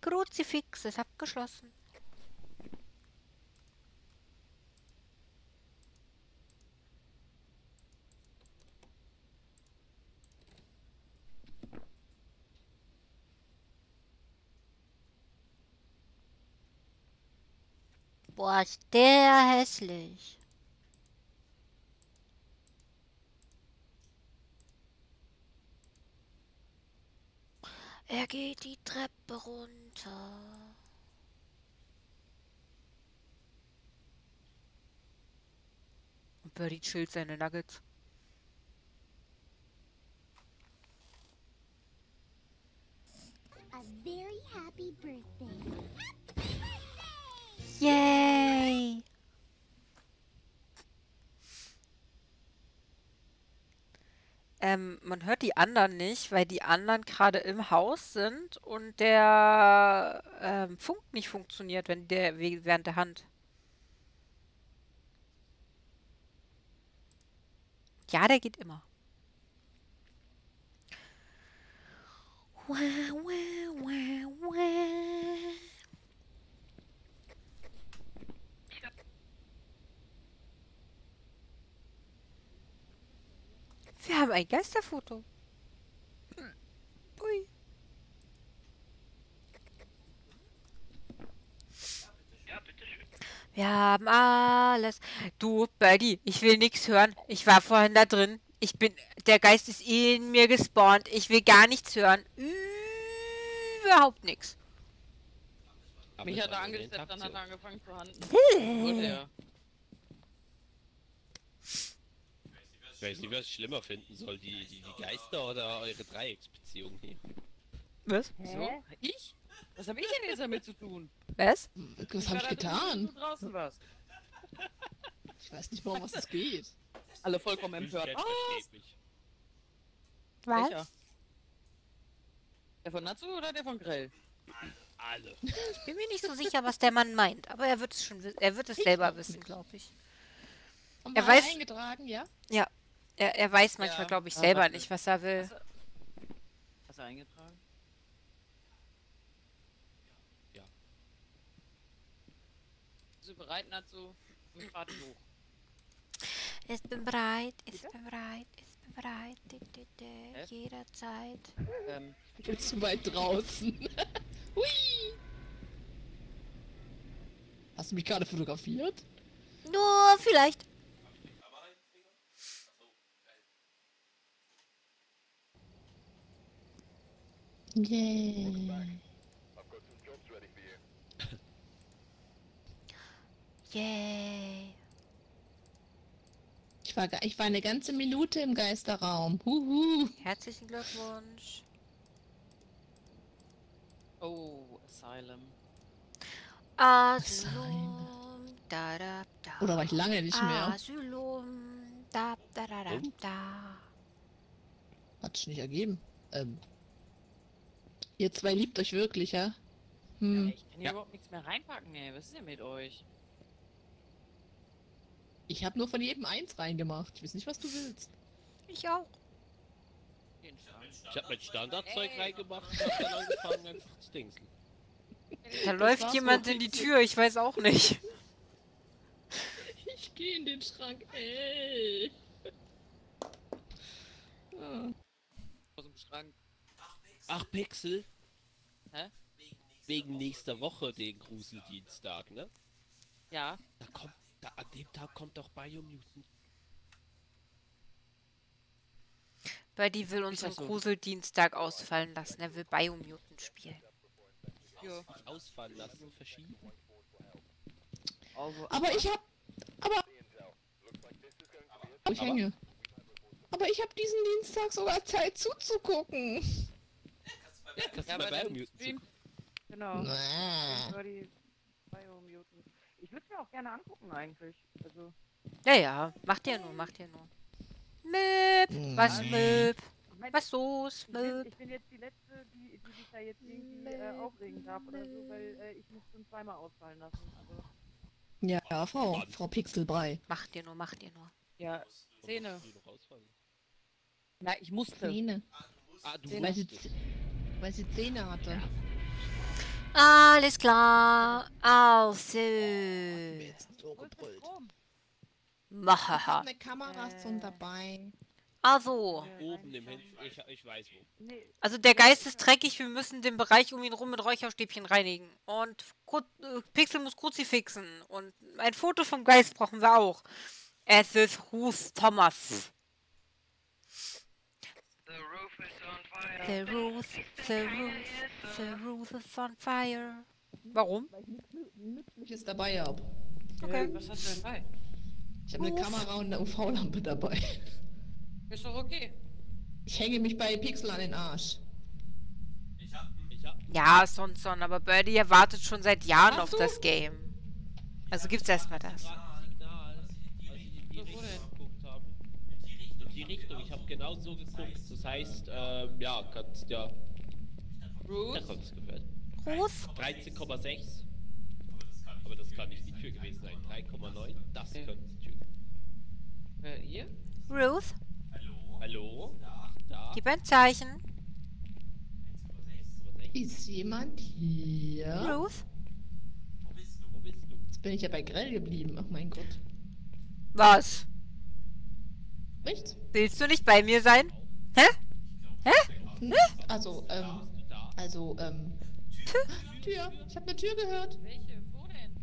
Kruzifix ist abgeschlossen. Boah, ist der hässlich. Er geht die Treppe runter. Und Birdie chillt seine Nuggets. A very happy birthday. Yay! Ähm, man hört die anderen nicht, weil die anderen gerade im Haus sind und der ähm, Funk nicht funktioniert, wenn der während der Hand. Ja, der geht immer. Wah, wah, wah, wah. Wir haben ein Geisterfoto. Hm. Ui. Wir haben alles. Du, Birdie, ich will nichts hören. Ich war vorhin da drin. Ich bin. Der Geist ist in mir gespawnt. Ich will gar nichts hören. Überhaupt nichts. Mich hat er angesteppt, dann hat er angefangen zu handeln. Äh. Wollte er. Ich weiß nicht, was ich schlimmer finden soll, die, die, die Geister oder eure Dreiecksbeziehung hier. Was? So? Ich? Was habe ich denn jetzt damit zu tun? Was? Was hab ich getan? Du draußen warst. Ich weiß nicht um was es geht. Alle vollkommen empört. Mich. Was? welcher? Der von Natsu oder der von Grell? alle. Ich bin mir nicht so sicher, was der Mann meint, aber er wird es schon er wird es selber wissen, glaube ich. Haben Er weiß- eingetragen, ja? Ja. Er, er weiß manchmal, Ja. glaube ich, selber nicht, was er will. Hast du eingetragen? Ja. Bist du bereit dazu? Wir fahren hoch. Ich bin bereit, ich bin bereit, ich bin bereit. di, di, di, Jederzeit. Ähm, Ich bin zu weit draußen. Hui! Hast du mich gerade fotografiert? Nur vielleicht. Yeah. Yay. Ich war, ich war eine ganze Minute im Geisterraum. Huhu. Herzlichen Glückwunsch. oh, Asylum. Asylum. Da, da, da. Oder war ich lange nicht mehr? Asylum. Da, da, da, da, Und? da. Hat sich nicht ergeben. Ähm. Ihr zwei liebt euch wirklich, ja? Hm. Ich kann hier überhaupt nichts mehr reinpacken, ey. Was ist denn mit euch? Ich habe nur von jedem eins reingemacht. Ich weiß nicht, was du willst. Ich auch. Ich hab mein Standardzeug reingemacht und hab dann angefangen einfach zu dingseln. Da läuft war's jemand in die Tür, ich weiß auch nicht. Ich gehe in den Schrank, ey. Ah. Aus dem Schrank. Ach, Pixel. Hä? Wegen nächster Woche, den Gruseldienstag, ne? Ja. Da kommt, da, an dem Tag kommt doch Biomutant. Buddy will unseren so? Gruseldienstag ausfallen lassen. Er will Biomutant spielen. Ja. Nicht ausfallen lassen, verschieben. Also, Aber ich hab. Aber. Ich Aber- hänge. Aber ich hab diesen Dienstag sogar Zeit zuzugucken. Ja, kannst Ja, du stream- gucken. Genau. Ich würde mir auch gerne angucken eigentlich. Also. Ja, ja, macht ihr nur, macht ihr nur. Möp, was Nein. Möp? Ich mein, Was bin, Möp? ich bin jetzt die Letzte, die, die sich da jetzt irgendwie äh, aufregen darf oder so, weil äh, ich mich schon zweimal ausfallen lassen. Also, Ja, ja, Frau, Frau Pixelbrei. Macht ihr nur, macht ihr nur. ja, ausfallen. Na, ich musste. Zähne. Ah, du sie, musstest. Weil sie Zähne hatte. Alles klar. Also. Jetzt so gebrüllt. Ich Mahaha. eine Kamera schon dabei. Also. Oben im Hinten. Ich, ich weiß wo. Also der Geist ist dreckig, wir müssen den Bereich um ihn rum mit Räucherstäbchen reinigen. Und äh, Pixel muss Kruzifixen. Und ein Foto vom Geist brauchen wir auch. Es ist Ruth Thomas. The roof is on fire. The Ruth, the Ruth, the Ruth is on fire. Warum? Nützliches dabei hab. Okay. was hast du denn bei? Ich habe eine Kamera und eine UV-Lampe dabei. Ist doch okay. Ich hänge mich bei Pixel an den Arsch. Ich hab, ich hab Ja, Sonson, aber Birdie erwartet schon seit Jahren Ach auf so. das Game. Also gibt's erstmal das. gerade ein Signal, als ich in die Richtung geguckt habe. In die Richtung, ich habe genau so geguckt. Das heißt, ähm, ja, kannst ja. Ja, gehört. Ruth? 13,6. Aber das kann nicht die Tür gewesen sein. 3,9. Das könnte die Tür. Äh, hier? Ruth? Hallo? Da? Gib ein Zeichen. Ist jemand hier? Ruth? Wo bist du? Wo bist du? Jetzt bin ich ja bei Grell geblieben. Ach mein Gott. Was? Nichts? Willst du nicht bei mir sein? Hä? Hm, Also, ähm. Also, ähm. Tür. Ich habe eine Tür gehört. Welche? Wo denn?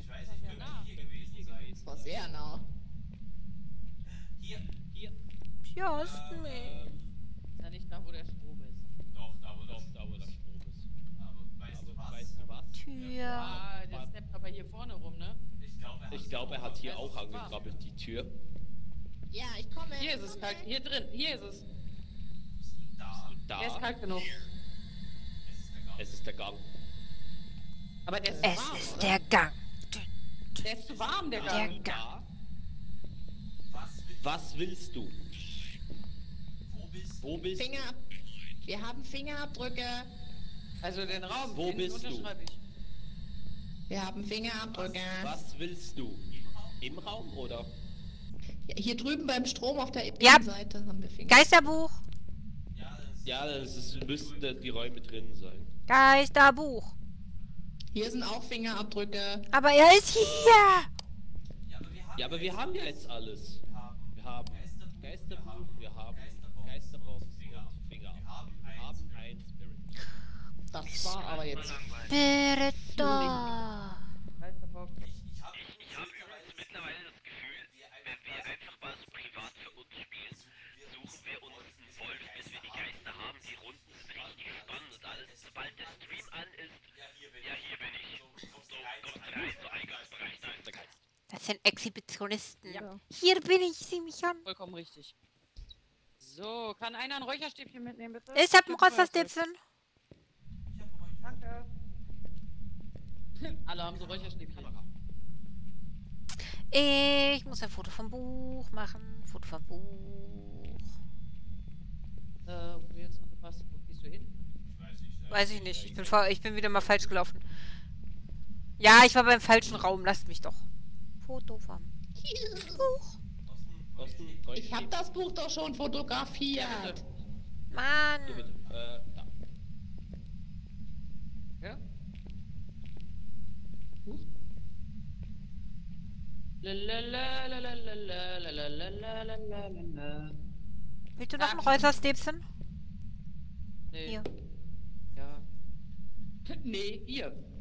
Ich weiß, ich könnte hier gewesen sein. Das war sehr nah. Hier, hier. Ja, ist mir. Ist ja nicht da, wo der Strom ist. Doch, da wo, Doch, da, wo der Strom ist. Aber weißt du was? Weißt du was? Tür. Ah, der steppt aber hier vorne rum, ne? Ich glaube, er hat hier auch angekrabbelt, die Tür. Ja, ich komme. Hier ist es kalt. Hier drin. Hier ist es. Da. Der ist kalt genug. Es ist der Gang. Aber der ist Es zu warm, ist oder? der Gang. Der ist zu warm, der Der Gang. Gang. Was willst du? Wo bist du? Finger. Wir haben Fingerabdrücke. Also den Raum, Wo den bist du? unterschreibe ich. Wir haben Fingerabdrücke. Was willst du? Im Raum oder? Ja, hier drüben beim Strom auf der Ja. Seite haben wir Finger. Geisterbuch. Ja, das ist, müssten da die Räume drin sein. Geisterbuch. Hier sind auch Fingerabdrücke. Aber er ist hier. Ja, aber wir haben ja jetzt alles. Wir haben Geisterbuch, wir haben Geisterbox und Finger. Wir haben ein Spirit. Das war aber jetzt. Spirito. Geisterbox. Ich habe übrigens mittlerweile das Gefühl, wenn wir einfach mal so privat für uns spielen, suchen wir uns einen Wolf, bis wir die Geister haben. Die Runden sind richtig spannend und alles. Sobald der Stream an ist, ja, hier bin ich. So, kommt rein, so Eingangsbereich, da ist der Geist. Das sind Exhibitionisten. Ja. Hier bin ich, sieh mich an. Vollkommen richtig. So, kann einer ein Räucherstäbchen mitnehmen, bitte? Ich hab ein Feuerzeug. Rosserstäbchen. Danke. Alle haben so Räucherstäbchen. Ich muss ein Foto vom Buch machen. Foto vom Buch. Äh, wo jetzt angepasst? Wo gehst du hin? Weiß ich nicht. Ich bin, vor, ich bin wieder mal falsch gelaufen. Ja, ich war beim falschen Raum. Lasst mich doch. Foto vom Buch. Ich habe das Buch doch schon fotografiert. Mann. Ja? Huch. Äh, Willst du noch ein Räuserstäbchen? Nee. Hier. Ja. Nee, ihr.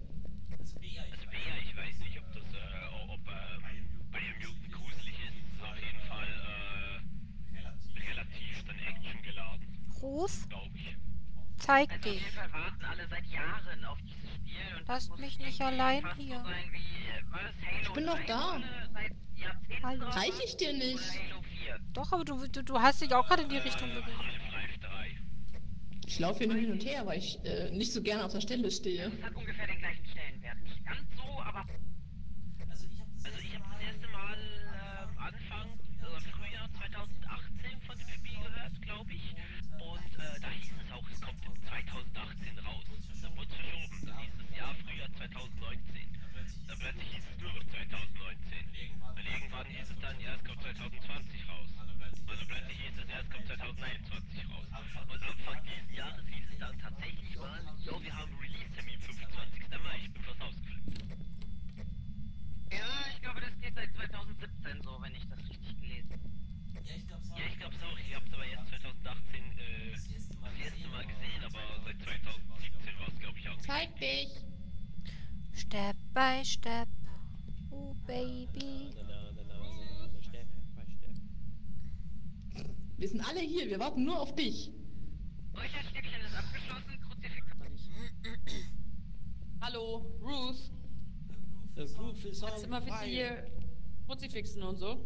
Auf dieses Spiel und Lasst mich nicht allein hier. wie, Halo Ich bin doch 3 da. Alle seit Jahrzehnten Hallo. Reich ich dir nicht? oder Halo 4. Doch, aber du, du, du hast dich auch gerade in die Richtung bewegt. Half-Life 3. Ich laufe hier nur hin und her, weil ich äh, nicht so gerne auf der Stelle stehe. Das hat ungefähr den gleichen Stellenwert. Nicht ganz so, aber. Also ich habe das erste Mal ähm, Anfang oder Frühjahr 2018 von dem Spiel gehört, glaube ich. Und äh, da hieß es auch, es kommt in 2018 raus. Dann wurde es verschoben. Dann hieß es Jahr Frühjahr 2019. Dann plötzlich hieß es nur noch 2019. Und irgendwann hieß es dann, ja, es kommt 2020 raus. Und dann plötzlich hieß es, kommt 2021 raus. Und Anfang dieses Jahres hieß es dann tatsächlich mal, jo, wir haben Release-Termin 25. Mai. Ich bin fast ausgeflippt. Ja, ich glaube, das geht seit 2017 so, wenn ich das richtig gelesen habe. Ja, ich glaube es auch. Ja, ich glaube es auch. Ich habe es aber erst 2018 äh, das erste Mal gesehen, aber seit 2017 war es, glaube ich, auch. Zeig dich. Step by step. Oh, Baby. Na, na, na, na, na, na, na, Step by Step. Wir sind alle hier, wir warten nur auf dich. Räucherstäbchen ist abgeschlossen, Kruzifix aber nicht. Hallo, Ruth. The roof is Kannst du mal bitte hier Kruzifixen und so?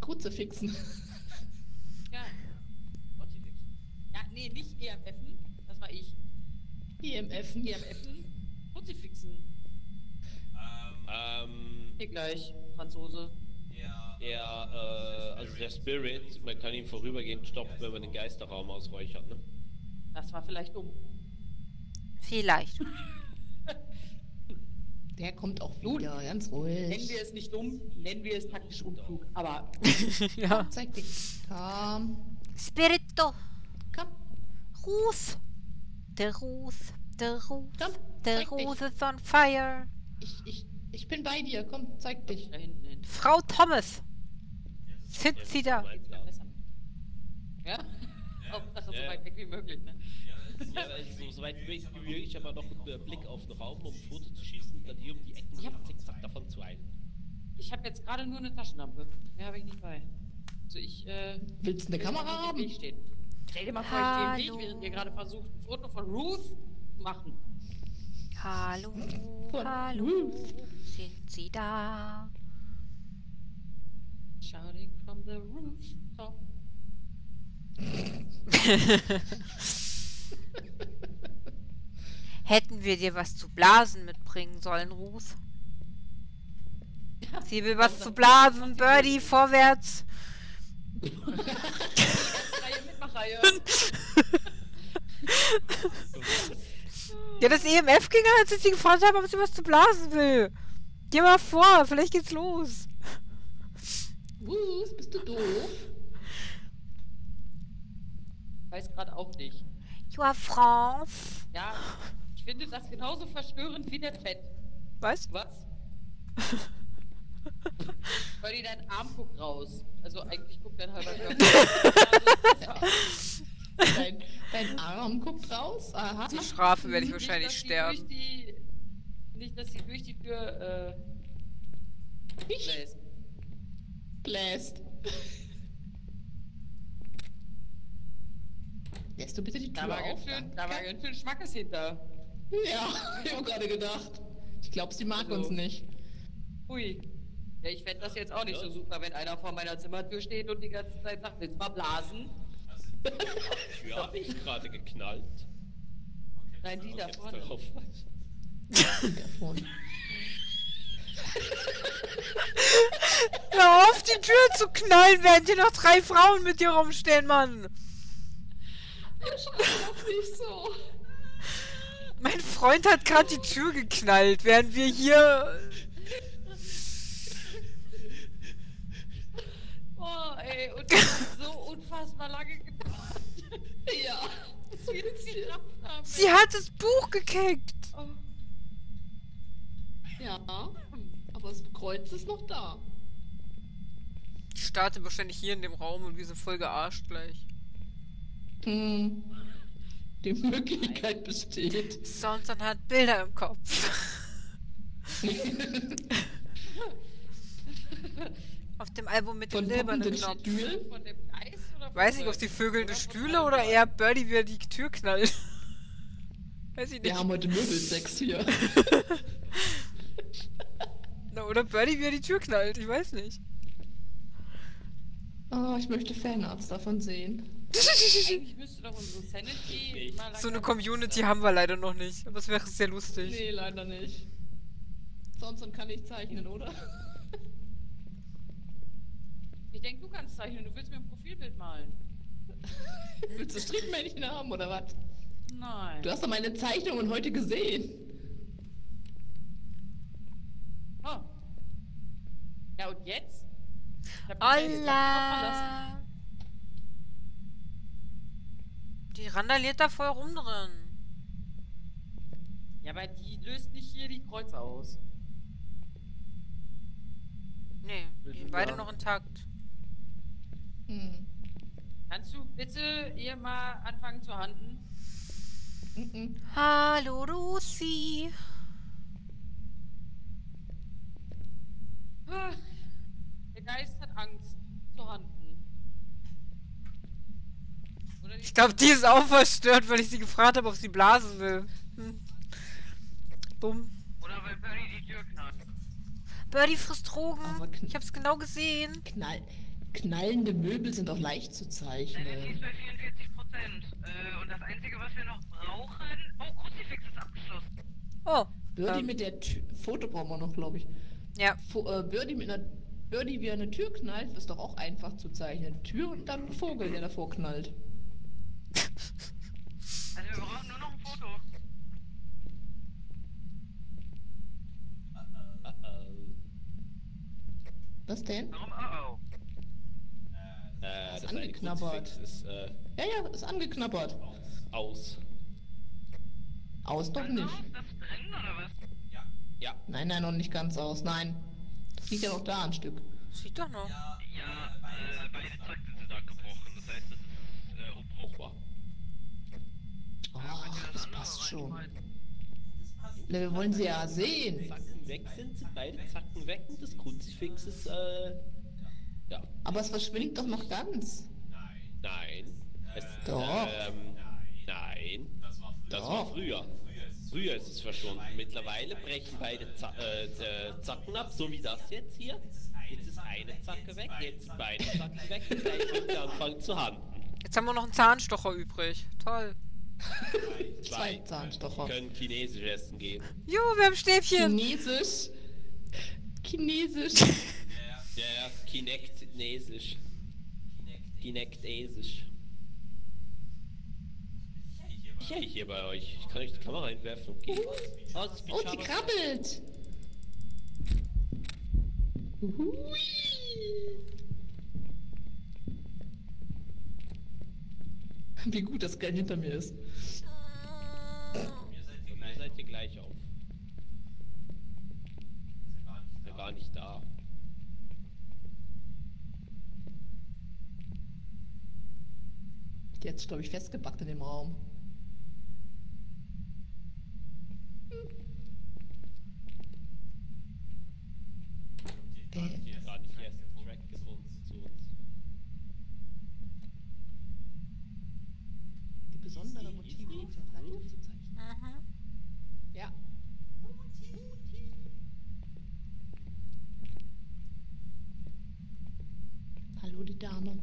Kruzifixen. Ja. Kruzifixen. Ja, nee, nicht EMFen. Das war ich. EMFen. EMFen. Kruzifixen. Ähm, Hier gleich, Franzose. Ja, äh, also der Spirit, man kann ihn vorübergehend stoppen, wenn man den Geisterraum ausräuchert, ne? Das war vielleicht dumm. Vielleicht. Der kommt auch wieder, ganz ruhig. Nennen wir es nicht dumm, nennen wir es taktisch Unfug. Aber ja. Zeig dich. Komm. Spirito. Komm. Ruth. Der Ruth. Der Ruth. Komm, Der zeig dich. Ruth is on fire. Ich, ich, ich bin bei dir. Komm, zeig dich. da hinten hin. Frau Thomas. Sind Sie da? Ja? Hauptsache so Ja. weit weg wie möglich, ne? Ja, also so weit wie möglich, aber noch einen Blick auf den Raum, um ein Foto zu schießen und dann hier um die Ecken zickzack davon zu eilen. Ich habe jetzt gerade nur eine Taschenlampe. Mehr habe ich nicht bei. Also ich, äh... Willst du eine Kamera im haben? Weg stehen. Stell dir mal vor, ich stehe im Weg, während ihr gerade versucht, ein Foto von Ruth zu machen. Hallo. Von Hallo. Ruth. Sind Sie da? Shouting from the rooftop. Hätten wir dir was zu blasen mitbringen sollen, Ruth? Sie will was zu blasen. Birdie, vorwärts. Reihe, Mitmachreihe. Ja, das EMF ging an, als ich sie gefragt habe, ob sie was zu blasen will. Geh mal vor, vielleicht geht's los. Wus, bist du doof? Weiß gerade auch nicht. You are France. Ja, ich finde das genauso verstörend wie der Fett. Was? Was? Weil dein Arm guckt raus. Also eigentlich guckt dein halber Körper. Dein, dein Arm guckt raus? Aha. Zur Strafe werde ich Nicht, wahrscheinlich sie sterben. Die, nicht, dass sie durch die Tür äh, bläst. Bläst. Lässt du bitte die Tür Da war auf? ganz schön, da war ganz schön Schmackes hinter. Ja, ich hab gerade gedacht. Ich glaube, sie mag Also- uns nicht. Hui. Ja, ich fände das jetzt auch nicht so super, wenn einer vor meiner Zimmertür steht und die ganze Zeit sagt, willst du mal blasen? Die Tür habe ich gerade geknallt. Nein, die da Jetzt vorne. Hör auf, die Tür zu knallen, während hier noch drei Frauen mit dir rumstehen, Mann. Doch nicht so. Mein Freund hat gerade die Tür geknallt, während wir hier. Oh, ey, und das hat so unfassbar lange gedauert. Ja. Das haben. Sie hat das Buch gekickt. Oh. Ja, aber das Kreuz ist noch da. Ich starte wahrscheinlich hier in dem Raum und wir sind voll gearscht gleich. Hm. Die Möglichkeit besteht. Sonson hat Bilder im Kopf. Auf dem Album mit dem silbernen Knopf. Stühlen? Von dem Eis oder Weiß nicht, ob die vögelnde Stühle der- oder eher Birdie wieder die Tür knallt. Weiß ich Wir nicht. haben heute Möbelsex hier. Na, oder Birdie wieder die Tür knallt, ich weiß nicht. Oh, ich möchte Fanarts davon sehen. Eigentlich müsste doch unsere Sanity mal So eine Community haben wir leider noch nicht. Aber es wäre sehr lustig. Nee, leider nicht. Sonst kann ich zeichnen, oder? Ich denke, du kannst zeichnen. Du willst mir ein Profilbild malen. Willst du Strickmännchen haben, oder was? Nein. Du hast doch meine Zeichnungen heute gesehen. Oh. Ja, und jetzt? Holla! Die randaliert da voll rum drin. Ja, aber die löst nicht hier die Kreuze aus. Nee, die sind beide noch intakt. Hm. Kannst du bitte ihr mal anfangen zu handen? Mhm. Hallo Lucy. Der Geist hat Angst zu die Ich glaube, die ist auch verstört, weil ich sie gefragt habe, ob sie blasen will. Hm. Dumm. Oder weil Birdie die Tür knallt. Birdie frisst Drogen. Ich hab's genau gesehen. Knall knallende Möbel sind doch leicht zu Sanity ist zeichnen. bei 44 Prozent. Äh, und das Einzige, was wir noch brauchen... Oh, Kruzifix ist abgeschlossen. Oh. Birdie ähm, mit der Tür. Foto brauchen wir noch, glaube ich. Ja. Äh, Birdie mit einer. Birdie wie eine Tür knallt, ist doch auch einfach zu zeichnen. Tür und dann ein Vogel, der davor knallt. Also wir brauchen nur noch ein Foto. Was denn? Warum oh oh? Äh, Ist das angeknabbert. Ist äh, Ja, ja, ist angeknabbert. aus. Aus doch Also, nicht. ist das drin oder was? Ja. Nein, nein, noch nicht ganz aus. Nein. Das liegt ja noch da ein Stück. Sieht doch noch. Ja, äh, beide Zacken sind abgebrochen. Das heißt, das ist äh, unbrauchbar. Ach, das passt schon. Na, Wir wollen sie ja sehen. Zacken weg sind sie, beide Zacken weg und das Kruzifix ist, äh, ja. Aber es verschwindet doch noch ganz. Nein. Es, Doch. Ähm, nein. Das war Doch. früher. Früher ist es verschwunden. Mittlerweile brechen beide Za äh, Zacken ab, so wie das jetzt hier. Jetzt ist eine Zacke weg, jetzt sind beide Zacken weg und gleich können wir anfangen zu handen. Jetzt haben wir noch einen Zahnstocher übrig. Toll. Zwei Zahnstocher. Wir können Chinesisch essen gehen. Jo, wir haben Stäbchen. Chinesisch. Chinesisch. Ja, ja, Kinect-nesisch. Kinect-esisch. Sicher hier bei euch. Ich kann euch die Kamera einwerfen und gehen. Oh, das ist Oh, die krabbelt! Wie gut das Geld hinter mir ist. Mir seid ihr, mir seid ihr gleich auf. Er war nicht da. Sich, glaube ich, festgebackt in dem Raum. Die hat gar nicht erst einen Track gefunden zu Die besondere Motive, die ich auch hatte, zu zeichnen. Ja. Hallo, die Dame.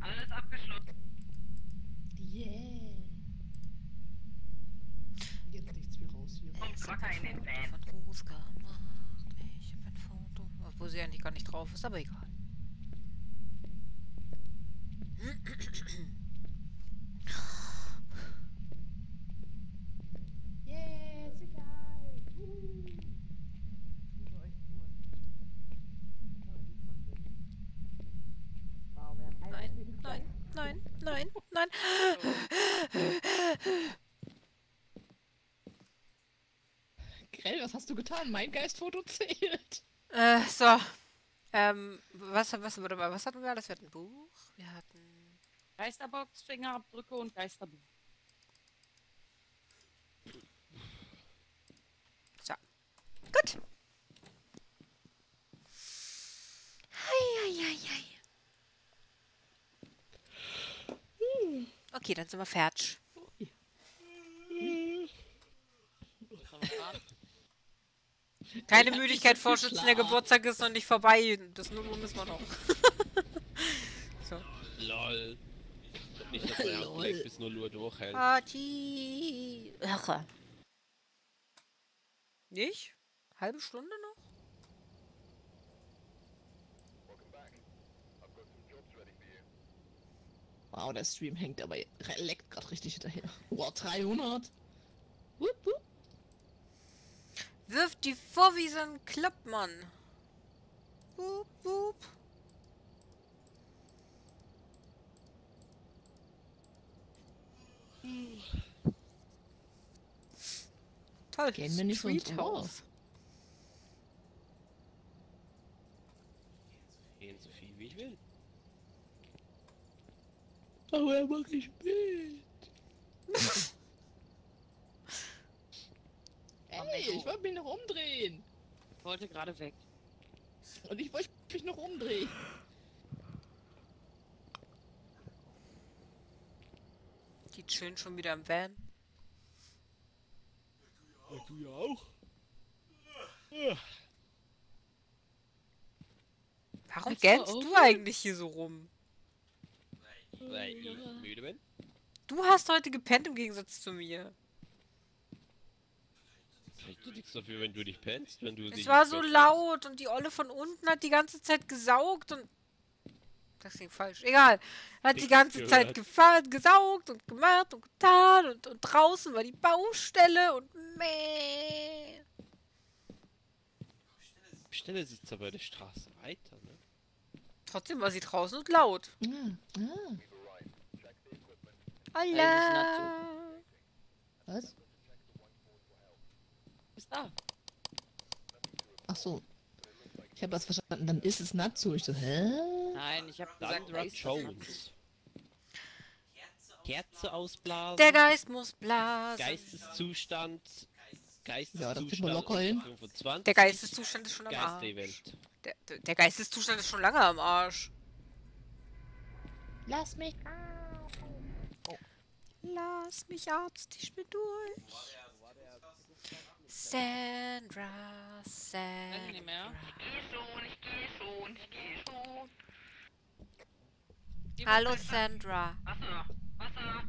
Alles abgeschlossen. Yeah. Jetzt nichts wie raus hier. Kommt Wacker in den Van. Von groß gemacht. Ich hab ein Foto. Sie eigentlich gar nicht drauf ist, aber egal. Yeah, haben Nein, nein, nein, nein, nein. Grell, was hast du getan? Mein Geistfoto zählt. Äh, so. Ähm, was, was, warte mal, was hatten wir alles? Wir hatten ein Buch, wir hatten... Geisterbox, Fingerabdrücke und Geisterbuch. So. Gut. Eieiei. Okay, dann sind wir fertig. Keine Müdigkeit vor Schützen, der Geburtstag ist noch nicht vorbei. Das nur müssen wir noch. so. Lol. Nicht, dass Lol. Handgelenk bis 0 Uhr durchhält. Party. Irre. Nicht? Halbe Stunde noch? Wow, der Stream hängt aber leckt gerade richtig hinterher. Wow, 300. Wupp, wupp. Wirft die vor wie so ein Klappmann. Wup, wup. Toll. Gehen wir nicht so ins Street Ohr. House. Gehen so viel wie ich will. Aber er macht nicht mit. Ey, ich wollte mich noch umdrehen. Ich wollte gerade weg. Und ich wollte mich noch umdrehen. Die chillen schon wieder im Van. du ja auch. Warum gähnst du eigentlich hier so rum? Weil ich müde bin. Du hast heute gepennt im Gegensatz zu mir. Kriegst du nichts dafür, wenn du dich pennst, wenn du Es dich war so laut und die Olle von unten hat die ganze Zeit gesaugt und. Das klingt falsch. Egal. Hat die Nichts ganze Zeit gehört. gefa- gesaugt und gemacht und getan und, und draußen war die Baustelle und meh. legst. Stelle sitzt aber der Straße weiter, ne? Trotzdem war sie draußen und laut. Ah, ah. Allah. Was? Ist da. Ach so. Ich habe das verstanden. Dann ist es Natsu. Ich so, hä? Nein, ich habe gesagt, Sandra Geist- Jones. Kerze ausblasen. Der Geist muss blasen. Geisteszustand. Ja, das Geisteszustand man locker hin. 25. Der Geisteszustand ist schon am Arsch. Der, der- der Geisteszustand ist schon lange am Arsch. Lass mich. Lass mich Arzt, ich bin durch. Sandra, Weiß nicht mehr. Sandra. Ich geh schon, ich geh schon, ich geh schon. Die Hallo Sandra. Wasser, Wasser.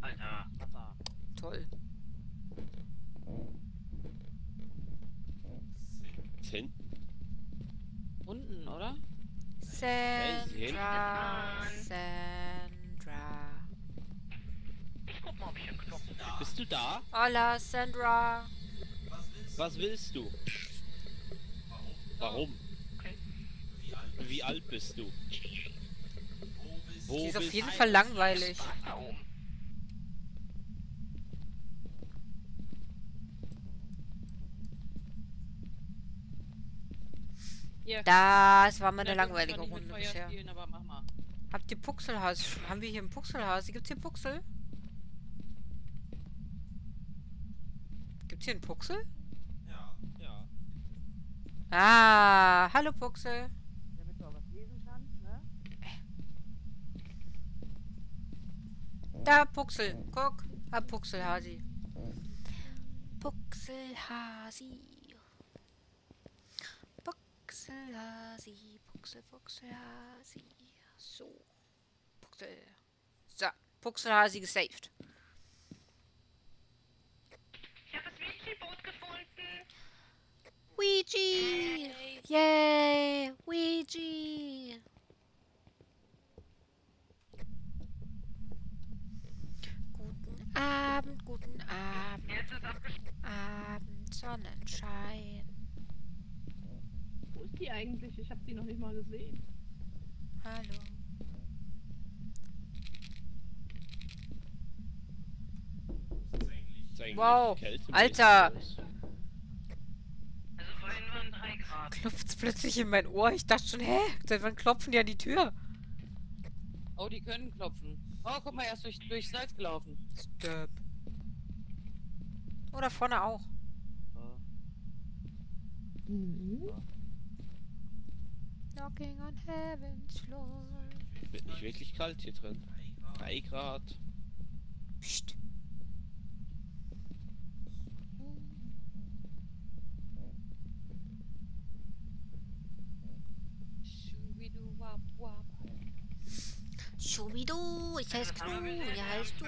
Alter. Wasser. Toll. Zehn. Unten, oder? Sandra. Sandra. mal, ob ich einen Knopf Bist du da? Hola, Sandra. Was willst du? Warum? Wie alt bist du? Wo Die ist auf bist jeden du? Fall langweilig. Hier. Das war mal eine Na, langweilige Runde bisher. spielen, aber mach mal. Habt ihr Puxelhase? Haben wir hier einen Puxelhase? Gibt's hier Puxel? Gibt's hier einen Puxel? Ah, hallo Puxel. Damit du auch was lesen kannst, ne? Da, Puxel. Guck. Ah, Puxelhasi. Puxelhasi. Puxelhasi. Puxel, Puxelhasi. So. Puxel. So. Puxelhasi gesaved. Ich habe das Ouija-Boot gefunden. Ouija! Yay! Ouija! Guten Abend, guten Abend. Abend, Sonnenschein. Wo ist die eigentlich? Ich habe die noch nicht mal gesehen. Hallo. Wow, Alter. Los? Vorhin waren 3 Grad. Klopft's plötzlich in mein Ohr. Ich dachte schon, hä? Seit wann klopfen die an die Tür? Oh, die können klopfen. Oh, guck mal, er ist durch, durchs Salz gelaufen. Stirb. Oder vorne auch. Mhm. Knocking on heaven's floor. Wird nicht wirklich kalt hier drin. 3 Grad. Psst. Schubidu, ich heiße Knu, wie heißt du?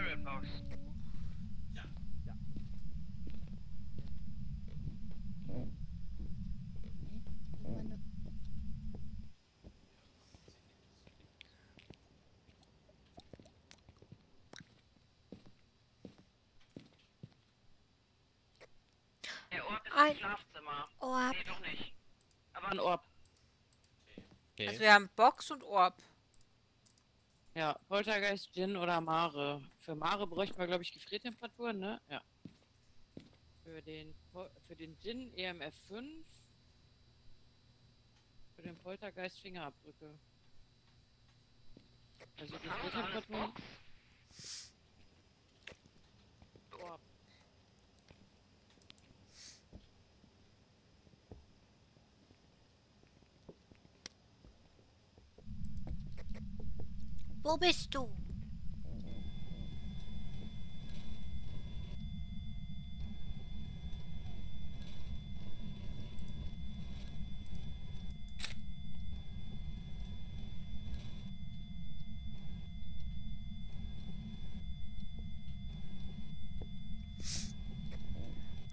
Der Orb ist Ein im Schlafzimmer. Orb. Nee, doch nicht. Aber Ein Orb. Okay. Also wir haben Box und Orb. Ja, Poltergeist, Gin oder Mare. Für Mare bräuchten wir, glaube ich, Gefriertemperaturen, ne? Ja. Für den, Pol- für den Gin EMF 5. Für den Poltergeist Fingerabdrücke. Also Gefriertemperaturen. Orb. Wo bist du?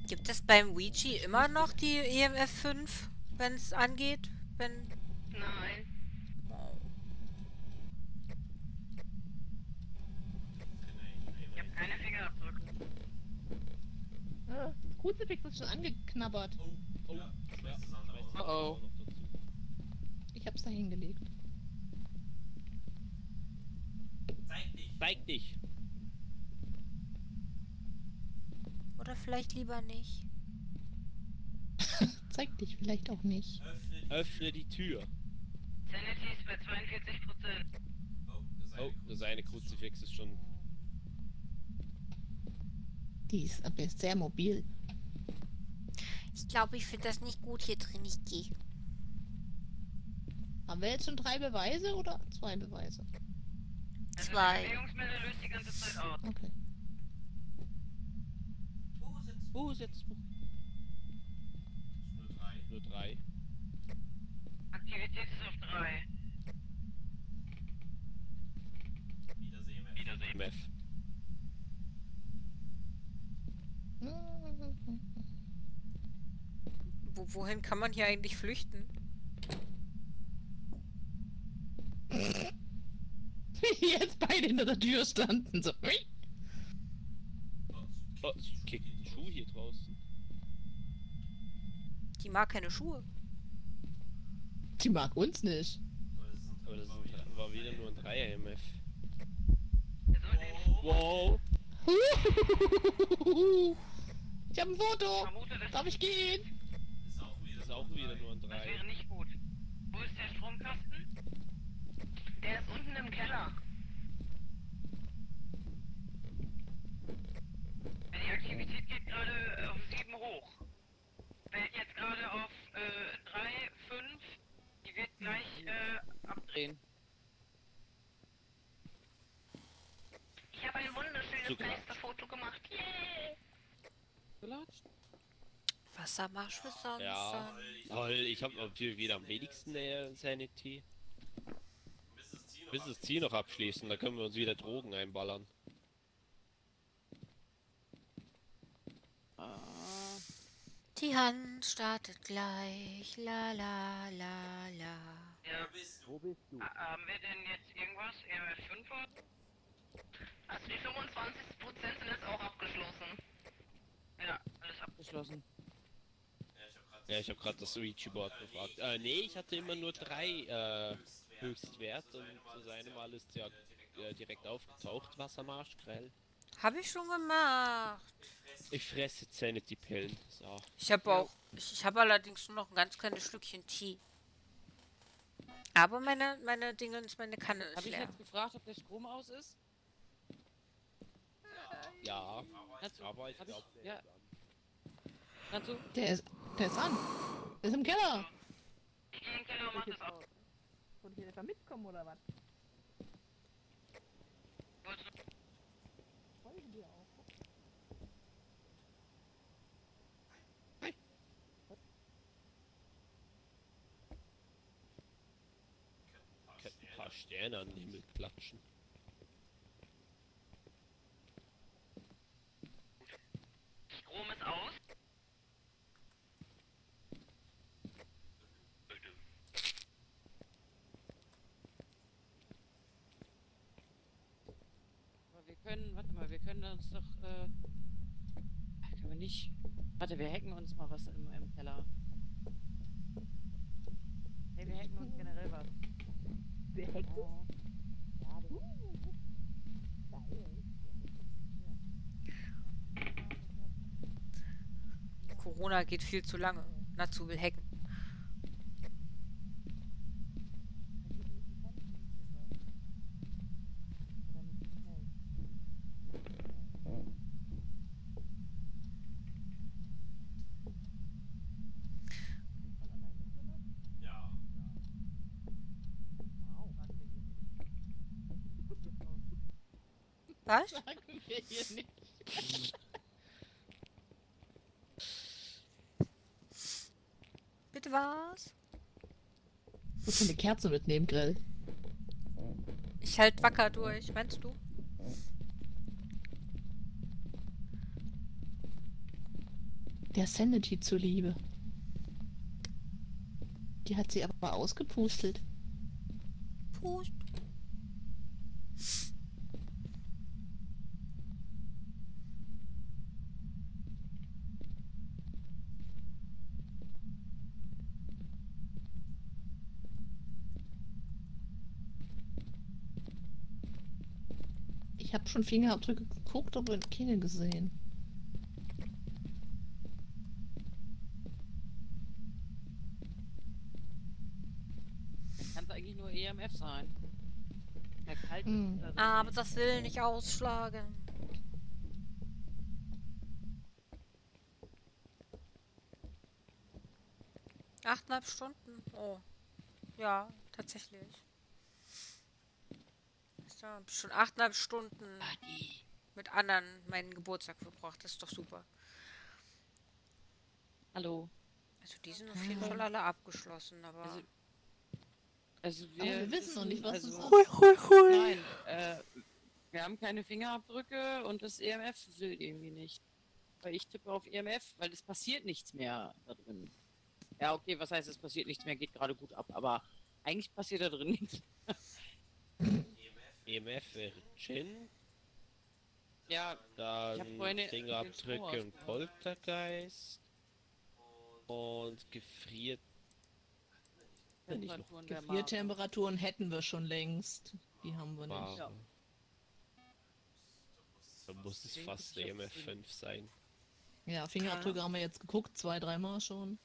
Gibt es beim Ouija immer noch die EMF 5, wenn es angeht? Wenn. Nein. Ich habe keine Fingerabdrücke. Ah, das Kruzifix ist schon angeknabbert. Oh oh. Ich hab's da hingelegt. Zeig dich. Oder vielleicht lieber nicht. Zeig dich vielleicht auch nicht. Öffne die Tür. Sanity ist bei 42 Prozent. Oh, das eine Kruzifix ist schon. Die ist aber sehr mobil. Ich glaube, ich finde das nicht gut hier drin. Ich gehe. Haben wir jetzt schon drei Beweise oder zwei Beweise? Also Zwei. die Bewegungsmelder löst die ganze Zeit aus. Okay. Wo jetzt das Buch? Nur drei. Nur drei. Aktivität ist auf 3. Wiedersehen. Wiedersehen. Meth. Wohin kann man hier eigentlich flüchten? Jetzt beide hinter der Tür standen, so. Oh, kick den Schuh hier draußen. Die mag keine Schuhe. Die mag uns nicht. Aber das war wieder nur ein 3 MF. Wow. Ich hab ein Foto. Darf ich gehen? Auch wieder nur ein 3. Das wäre nicht gut. Wo ist der Stromkasten? Der ist unten im Keller. Die Aktivität geht gerade auf 7 hoch. Fällt jetzt gerade auf äh, 3, 5. Die wird gleich äh, abdrehen. Ich habe ein wunderschönes. Geisterfoto gemacht. Yay! Wassermarsch für sonst. Ja. Toll, ich habe natürlich wieder am wenigsten äh, Sanity. Bis das Ziel noch abschließen, da können wir uns wieder Drogen einballern. Die Hand startet gleich. La la la la. Ja. Wo bist du? Haben wir denn jetzt irgendwas? EMF 5 oder? Also die 25% sind jetzt auch abgeschlossen. Ja, alles abgeschlossen. Ja, ich habe gerade das Ouija-Board gefragt. Äh, nee, ich hatte immer nur drei äh, Höchstwert und zu seinem Mal ist ja äh, direkt aufgetaucht. Wassermarsch, Grell. Habe ich schon gemacht. Ich fresse Sanity-Pillen. So. Ich habe auch. Ich, ich habe allerdings nur noch ein ganz kleines Stückchen Tee. Aber meine, meine Dingens, meine Kanne ist Habe ich jetzt gefragt, ob der Strom aus ist? Ja, du- aber ich hab glaube, ja. Kannst du? Der ist, der ist an. Der ist im Keller. Ich in den Keller und mach das ab. Wollt ihr etwa mitkommen oder was? könnte ein paar Sterne an den Himmel klatschen. Strom ist aus. Können, warte mal, wir können uns doch, äh, können wir nicht, warte, wir hacken uns mal was im, im Keller. Hey, wir hacken uns generell was. Wir hacken? Ja, wir Corona geht viel zu lange. Natsu will hacken. Ja. Was? Sagen wir hier nicht. Bitte was? Musst du eine Kerze mitnehmen, Grill? Ich halt wacker durch, meinst du? Der Sanity zuliebe. Die hat sie aber ausgepustelt. Pust. Schon Fingerabdrücke geguckt, aber keine gesehen. Kann es eigentlich nur EMF sein. Ja, kalt Hm. also Aber das will nicht ausschlagen. Achteinhalb Stunden? Oh. Ja, tatsächlich. Ich schon achteinhalb Stunden mit anderen meinen Geburtstag verbracht. Das ist doch super. Hallo. Also die sind auf jeden Fall alle abgeschlossen, aber... Also, Also wir, wir wissen noch nicht, was also, ist. Hui, hui, hui. Nein, äh, wir haben keine Fingerabdrücke und das EMF will irgendwie nicht. Weil ich tippe auf EMF, weil es passiert nichts mehr da drin. Ja, okay, was heißt, es passiert nichts mehr, geht gerade gut ab, aber eigentlich passiert da drin nichts. EMF wäre Chin, Ja, dann Fingerabdrücke und Poltergeist. Und gefriert. Ja. Temperaturen der Gefriertemperaturen hätten wir schon längst. Die haben wir nicht. Wow. Dann muss es fast eine MF5 sein. Ja, Fingerabdrücke haben wir jetzt geguckt, zwei, dreimal schon.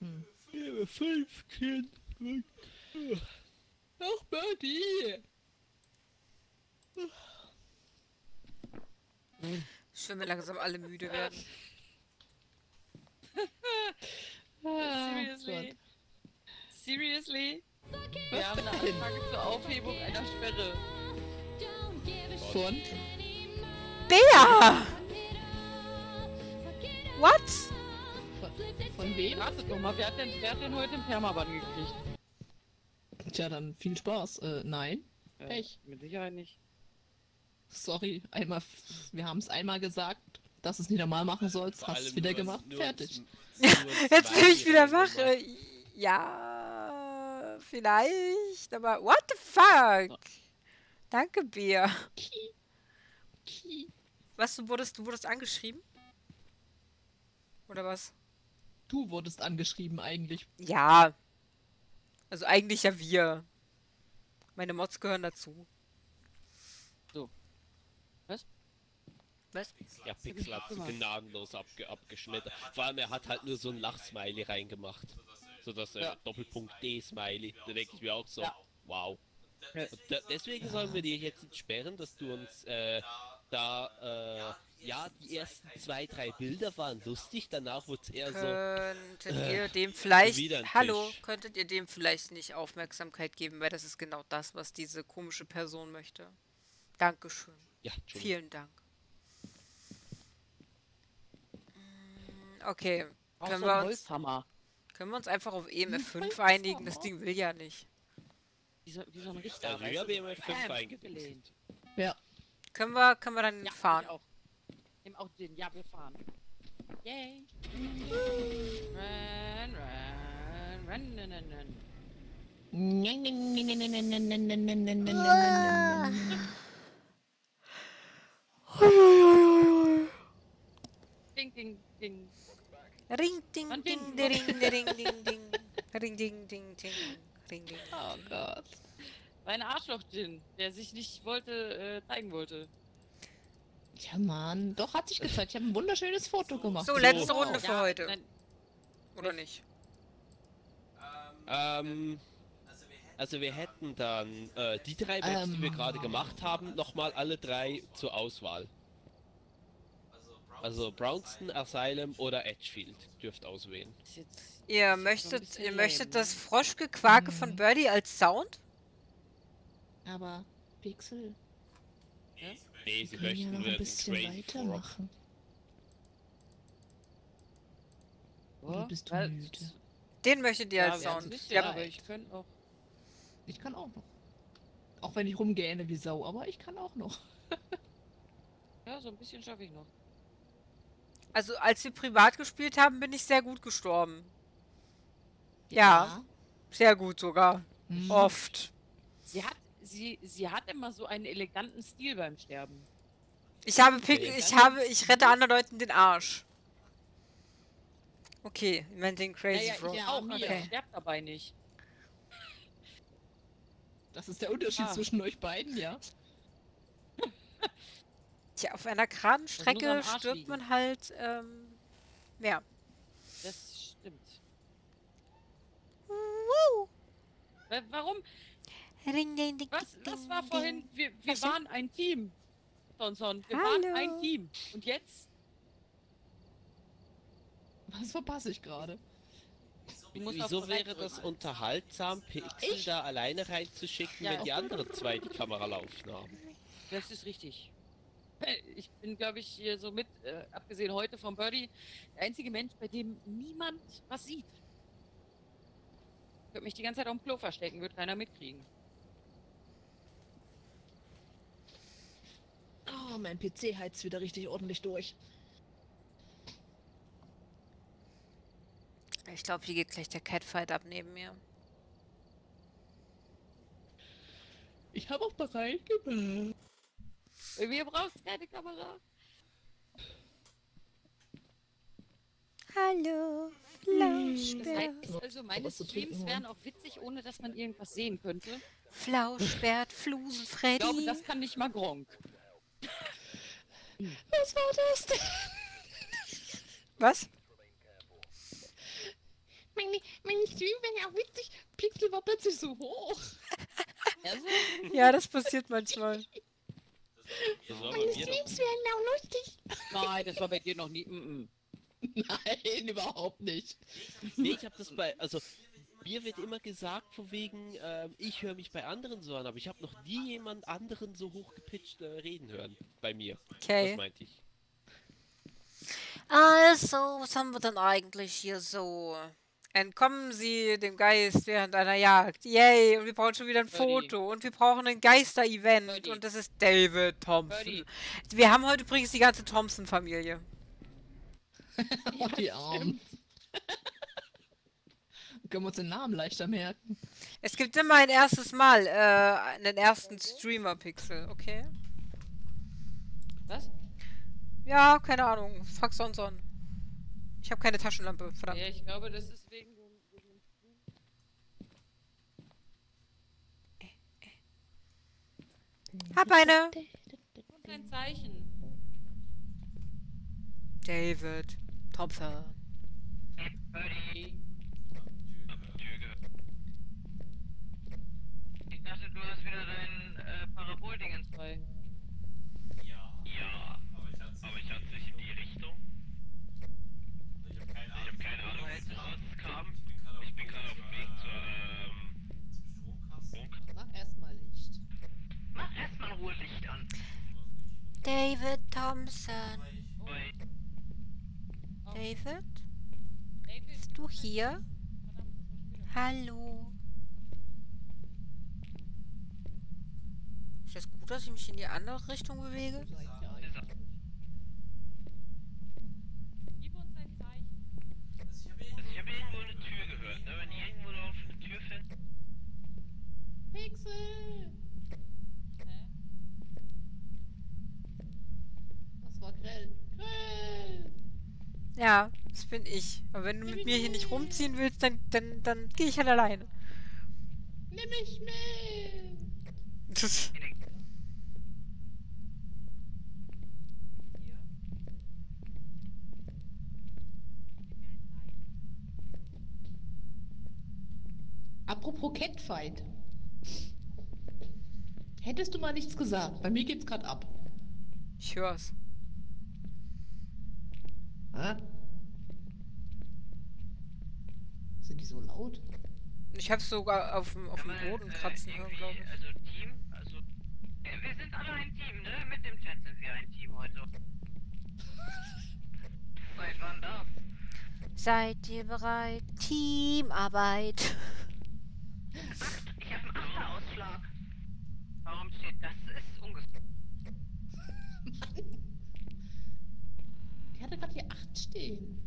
Hm. MF5 Kind. Ach, Birdie! Schön, wenn langsam alle müde werden. Seriously? Seriously? Wir haben eine Anfrage zur Aufhebung einer Sperre. Von? Bea! What? Von wem? Wartet doch mal, wer hat denn, wer hat denn heute einen Permaban gekriegt? Tja, dann viel Spaß. Äh, nein. Ja, Pech. Mit Sicherheit nicht. Sorry, einmal, wir haben es einmal gesagt, dass du es nicht normal machen sollst, hast es wieder gemacht, fertig. Jetzt bin ich wieder wach. Äh, Ja, vielleicht, aber what the fuck? Danke, Bea. Was, du wurdest, du wurdest angeschrieben? Oder was? Du wurdest angeschrieben eigentlich. Ja. Also eigentlich ja wir. Meine Mods gehören dazu. So. Was? Was? Ja, Pixel hat so gnadenlos abge abgeschmettert. Vor allem, er hat halt nur so ein Lachsmiley reingemacht. So dass er Ja. Doppelpunkt D-Smiley. Da denke ich mir auch so, Ja. wow. Deswegen sollen wir dir jetzt entsperren, dass du uns äh, da, äh, ja, die ersten zwei, drei Bilder waren lustig, danach wurde es eher so. Könntet äh, ihr dem vielleicht. Hallo, Tisch. könntet ihr dem vielleicht nicht Aufmerksamkeit geben, weil das ist genau das, was diese komische Person möchte. Dankeschön. Ja. Vielen Dank. Mm, Okay. Können wir, uns, können wir uns einfach auf EMF5 einigen? Das Ding will ja nicht. Wie so, wie so ein Richter. Also, wir haben fünf Bam, eingedenkt. gelehnt. Ja. Können wir, können wir dann Ja, fahren? ich auch. Nimm auch den. Ja, wir fahren. Yay. Run, run, run, run, run, run. Ding, ding, ding. Ring, ding, ding, ring, de, ring, ding, ding. Ring, ding, ding, ding. Ring, ding. Oh Gott. Mein Arschloch-Gin, der sich nicht wollte, äh, zeigen wollte. Ja, Mann. Doch, hat sich gezeigt. Ich habe ein wunderschönes Foto gemacht. So, letzte Runde für ja, heute. nein, Oder nicht? Ähm, also wir hätten dann äh, die drei Maps, die wir Ähm. gerade gemacht haben, nochmal alle drei zur Auswahl. Also Brownston, Asylum oder Edgefield dürft auswählen. Ihr möchtet, ihr möchtet das Froschgequake Mhm. von Birdie als Sound? Aber Pixel, Nee, sie können ja möchten noch ein bisschen Train weitermachen. Oder bist du weil- müde? Den möchtet ihr Ja, als Sound? nicht, Ja, aber ich könnte auch. Ich kann auch noch. Auch wenn ich rumgähne wie Sau, aber ich kann auch noch. Ja, so ein bisschen schaffe ich noch. Also als wir privat gespielt haben, bin ich sehr gut gestorben. Ja, sehr gut sogar. Mhm. Oft. Sie hat, sie, sie hat immer so einen eleganten Stil beim Sterben. Ich habe Pick, Okay. ich habe, ich rette anderen Leuten den Arsch. Okay, ich meine den Crazy Naja, Frog. ich auch, okay. ihr sterbt dabei nicht. Das ist der Unterschied Ah. zwischen euch beiden, ja? Tja, auf einer geraden muss am Strecke Arsch stirbt liegen. man halt ähm, mehr. Das stimmt. Woo. Wa- Warum? Ring, ding, ding, Was, was war vorhin? Wir, wir waren ein Team. Sonson, wir Hallo. waren ein Team. Und jetzt? Was verpasse ich gerade? Wieso wäre das unterhaltsam, Pixel da alleine reinzuschicken, Ja, wenn die anderen zwei die Kamera laufen haben? Das ist richtig. Ich bin, glaube ich, hier so mit, äh, abgesehen heute vom Birdie, der einzige Mensch, bei dem niemand was sieht. Ich würde mich die ganze Zeit auf dem Klo verstecken, wird keiner mitkriegen. Oh, mein PC heizt wieder richtig ordentlich durch. Ich glaube, hier geht gleich der Catfight ab neben mir. Ich habe auch bereit gemacht. Wir brauchen keine Kamera. Hallo, Das heißt, also meine Streams wären auch witzig, ohne dass man irgendwas sehen könnte. Flauschbert, Flusen, Freddy. Ich glaube, das kann nicht mal Gronk. Was war das denn? Was? Meine, meine Stream wäre ja auch witzig. Pixel war plötzlich so hoch. Ja, das passiert manchmal. Das war bei Meine Streams wären auch lustig. Nein, das war bei dir noch nie. Mm -mm. Nein, überhaupt nicht. Nee, ich habe das bei, also mir wird immer gesagt, von wegen, ähm, ich höre mich bei anderen so an, aber ich habe noch nie jemand anderen so hochgepitcht äh, reden hören bei mir. Okay. Das meinte ich. Also, was haben wir denn eigentlich hier so? Entkommen Sie dem Geist während einer Jagd. Yay! Und wir brauchen schon wieder ein Birdie. Foto. Und wir brauchen ein Geister-Event. Und das ist David Thompson. Birdie. Wir haben heute übrigens die ganze Thompson-Familie. Oh, die Armen. Können wir uns den Namen leichter merken. Es gibt immer ein erstes Mal, äh, einen ersten Streamer-Pixel, okay? Was? Ja, keine Ahnung. Fuck Sonson. Ich habe keine Taschenlampe, verdammt. Ja, ich glaube, das ist wegen dem. dem Stream. Hab eine. Und ein Zeichen. David Thompson. Ich dachte, du hast wieder dein äh, Paraboldingens bei. Ja. Ja. Aber ich hatte es nicht in die Richtung. Ich habe keine Ahnung, ich hab keine Ahnung wo es rauskam. Ich bin gerade auf dem Weg zur, ähm, Stromkasten. Mach erstmal Licht. Mach erstmal Ruhelicht an. David Thompson. Oi. David? Bist du hier? Hallo. Ist das gut, dass ich mich in die andere Richtung bewege? Gib uns ein Zeichen. Also ich habe irgendwo eine Tür gehört, ne? Wenn ihr irgendwo eine Tür findet. Pixel! Das war grell. Grell! Ja, das bin ich. Aber wenn du mit mir hier nicht rumziehen willst, dann, dann, dann gehe ich halt alleine. Nimm mich mit! Das, Apropos Catfight. Hättest du mal nichts gesagt? Bei mir geht's gerade ab. ich hör's. Ah? Sind die so laut? Ich hab's sogar auf dem, auf dem Boden kratzen hören, glaube ich. Also Team, also äh, wir sind alle ein Team, ne? Mit dem Chat sind wir ein Team heute. Seit wann das? Seid ihr bereit? Teamarbeit. Ich habe einen Achterausschlag. Warum steht das? Ist ungefähr. Die hatte gerade hier 8 stehen.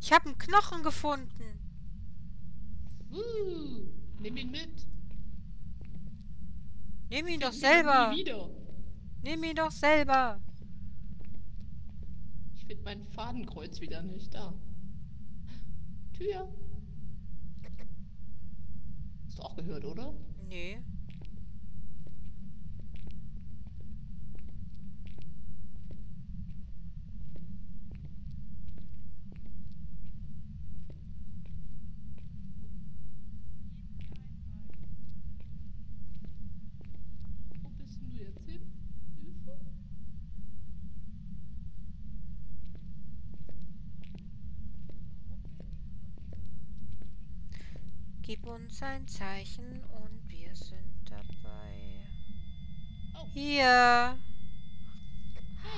Ich habe einen Knochen gefunden. Uh, nimm ihn mit. Nimm ihn doch selber. wieder. Nimm ihn doch selber. Ich finde mein Fadenkreuz wieder nicht da. Tür. Hast du auch gehört, oder? Nee. Wo bist denn du jetzt hin? Hilfe? Gib uns ein Zeichen und wir sind dabei. Hier.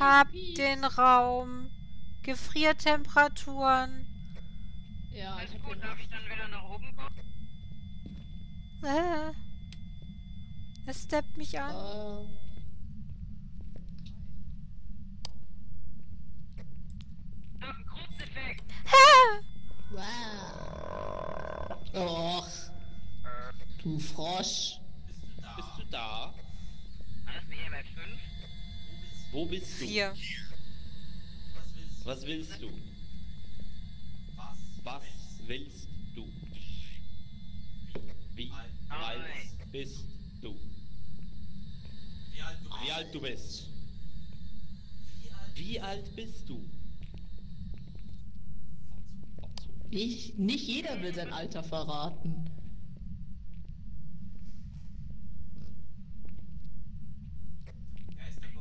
Habt den Raum. Gefriertemperaturen. Ja, ich Ist gut, darf ich dann wieder nach oben kommen? Äh. Es steppt mich an. Ein Kruzifix! Ha! Du Frosch. Bist du da? Alles eine EMF 5? Wo bist du? Vier. Was willst du? Was willst du? Wie alt bist du? Wie alt du bist? Wie alt bist du? Nicht, nicht jeder will sein Alter verraten.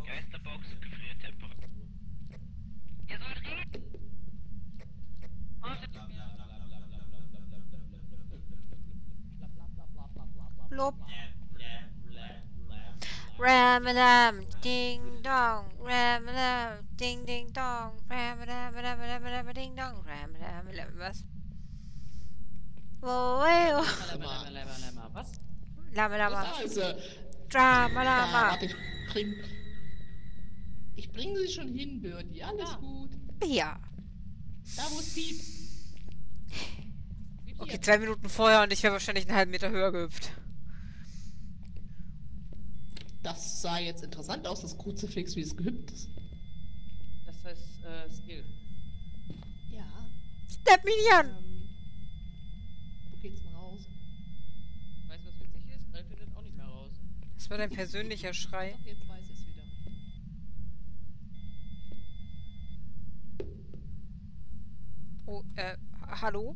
Geisterbox, Gefriertemperatur. Ihr sollt reden! Blub. Ramalam, ding dong, ramalam, ding ding dong, ramalam, ramalam, ramalam, ding dong, ramalam, was? Lämmer, lämmer. Was? Lama, lama. Drama, Ja, lama. ich bring. Ich bringe sie schon hin, Birdie. Alles gut. Ja. Da wo es piept. Okay, zwei Minuten vorher und ich wäre wahrscheinlich einen halben Meter höher gehüpft. Das sah jetzt interessant aus, das Kruzifix, wie es gehüpft ist. Das heißt, äh, Skill. Ja. Step mich nicht an! Ähm, wo geht's denn raus? Weißt du, was witzig ist? Grell findet auch nicht mehr raus. Das war dein persönlicher Schrei. Doch, jetzt weiß ich es wieder. Oh, äh, hallo?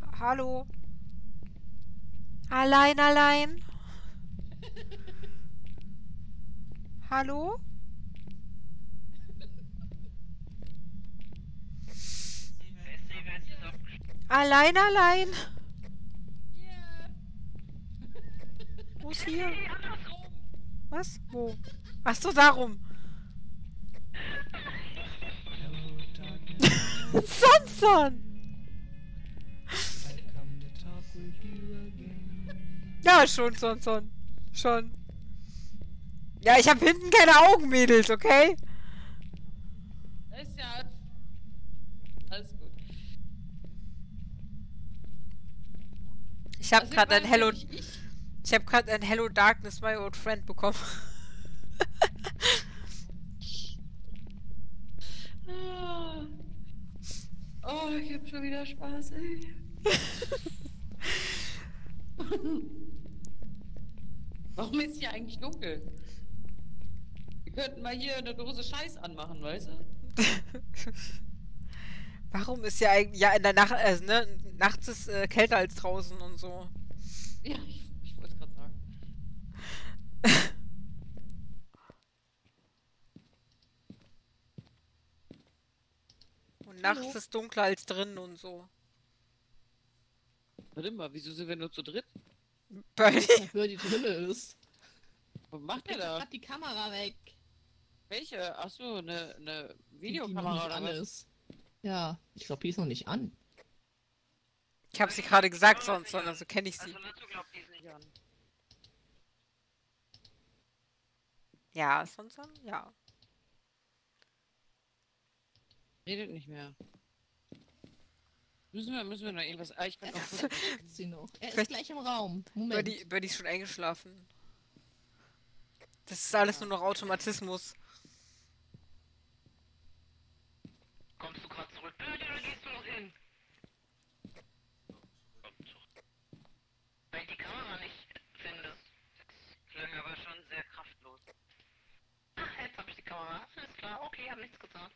Ha- Hallo? Allein, allein? Hallo? Allein, allein? Wo ist hier? Was? Wo? Ach so, darum. Sonson! Ja, schon, Sonson. Schon. Ja, ich habe hinten keine Augen, Mädels, okay? Ist ja. Alles gut. Ich habe Also, gerade ein ich Hello... weiß nicht, Ich habe gerade ein Hello Darkness, my old friend bekommen. Oh, ich hab schon wieder Spaß, ey. Warum ist hier eigentlich dunkel? Wir könnten mal hier eine große Scheiß anmachen, weißt du? Warum ist ja eigentlich... Ja, in der Nacht... Also, ne? Nachts ist äh, kälter als draußen und so. Ja, ich, ich wollte es gerade sagen. Und nachts Hallo? ist dunkler als drinnen und so. Warte mal, wieso sind wir nur zu dritt? Birdie? Birdie drin ist. Was macht der da? grad die Kamera weg. Welche? Achso, eine, eine Die, die noch Videokamera oder an was? ist. Ja, ich glaube, die ist noch nicht an. Ich habe sie gerade gesagt, sonst, also kenne ich sie. Also dazu glaubt die es nicht an. Ja, sonst, ja. Redet nicht mehr. Müssen wir, müssen wir noch irgendwas. Ah, ich kann auch kurz. Sie noch. Er ist gleich im Raum. Moment. Birdie, Birdie ist schon eingeschlafen. Das ist alles nur noch Automatismus. Kommst du gerade zurück, Birdie, oder gehst du noch hin? Komm zurück. Weil ich die Kamera nicht finde. Das klang aber schon sehr kraftlos. Ach, jetzt hab ich die Kamera. Alles klar, okay, hab nichts gesagt.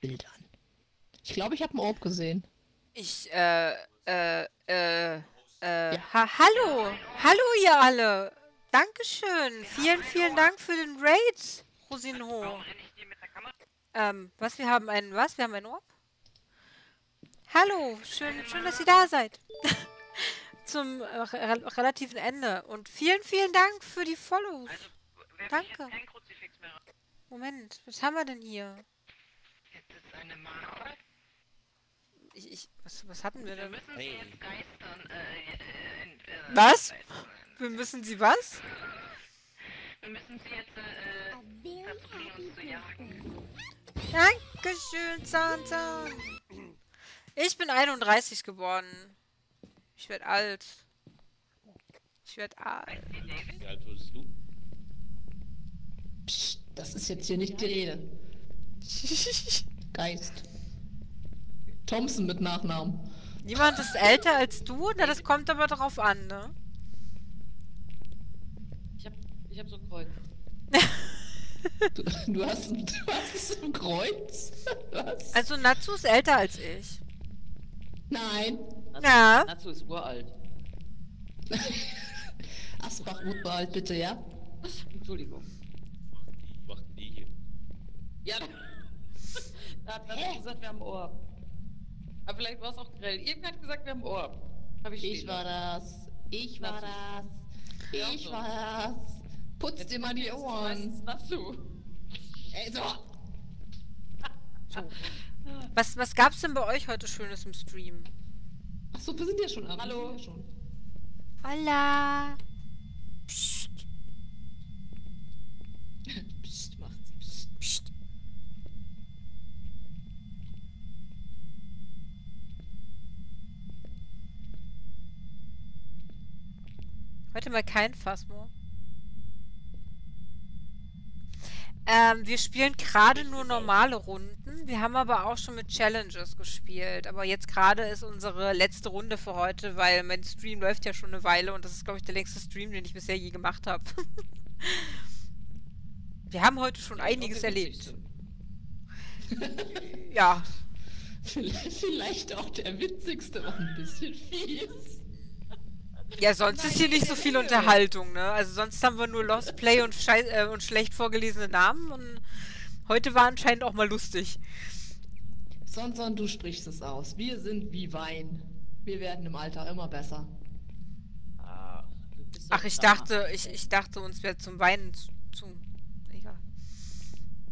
Bildern. Ich glaube, ich habe einen Orb gesehen. Ich, äh, äh, äh, äh, ha hallo! Hallo, ihr alle! Dankeschön! Vielen, vielen Dank für den Raid, Rosinho. Ähm, was, wir haben einen, was? Wir haben einen Orb? Hallo, schön, schön, dass ihr da seid. Zum äh, re relativen Ende. Und vielen, vielen Dank für die Follows. Danke. Moment, was haben wir denn hier? Jetzt ist eine Mana. Ich, ich, was, was hatten wir Wir denn? müssen sie jetzt geistern, äh, äh, in- äh, Was? Wir müssen sie was? Wir müssen sie jetzt, äh, dazu bringen, uns zu jagen. Dankeschön, Zahn, Zahn. Ich bin 31 geworden. Ich werde alt. Ich werde alt. Wie alt wurdest du? Psst, das ist jetzt hier nicht die Rede. Geist. Thompson mit Nachnamen. Niemand ist älter als du? Na, das kommt aber drauf an, ne? Ich hab, ich hab so ein Kreuz. Du, du, hast, ein- du hast ein Kreuz? Was? Also Natsu ist älter als ich. Nein. Ja. Natsu ist uralt. Asbach uralt, bitte, ja? Entschuldigung. Macht die hier. Ja, da hat Natsu gesagt, wir haben Ohr. Aber vielleicht war es auch grell. Irgendwer hat gesagt, wir haben Ohr. Hab ich Ich war das. Ich war das. Ja, Ich so. war das. Putz dir mal die Ohren. meistens Natsu. Ey, so. Was, was gab's denn bei euch heute Schönes im Stream? Achso, wir sind ja schon an. Hallo. Ja schon. Holla. Psst, macht's. Psst. Psst. Heute mal kein Phasmo. Ähm, wir spielen gerade nur normale Runden. Wir haben aber auch schon mit Challenges gespielt. Aber jetzt gerade ist unsere letzte Runde für heute, weil mein Stream läuft ja schon eine Weile und das ist, glaube ich, der längste Stream, den ich bisher je gemacht habe. wir haben heute schon einiges erlebt. ja. Vielleicht, auch der witzigste war ein bisschen fies. Ja, sonst ist hier nicht so viel Unterhaltung, ne? Also sonst haben wir nur Lost Play und, schei äh, und schlecht vorgelesene Namen und heute war anscheinend auch mal lustig. Sonson, du sprichst es aus. Wir sind wie Wein. Wir werden im Alter immer besser. Ach, ich dachte, ich, ich dachte, uns wäre zum Weinen zu, zu. Egal.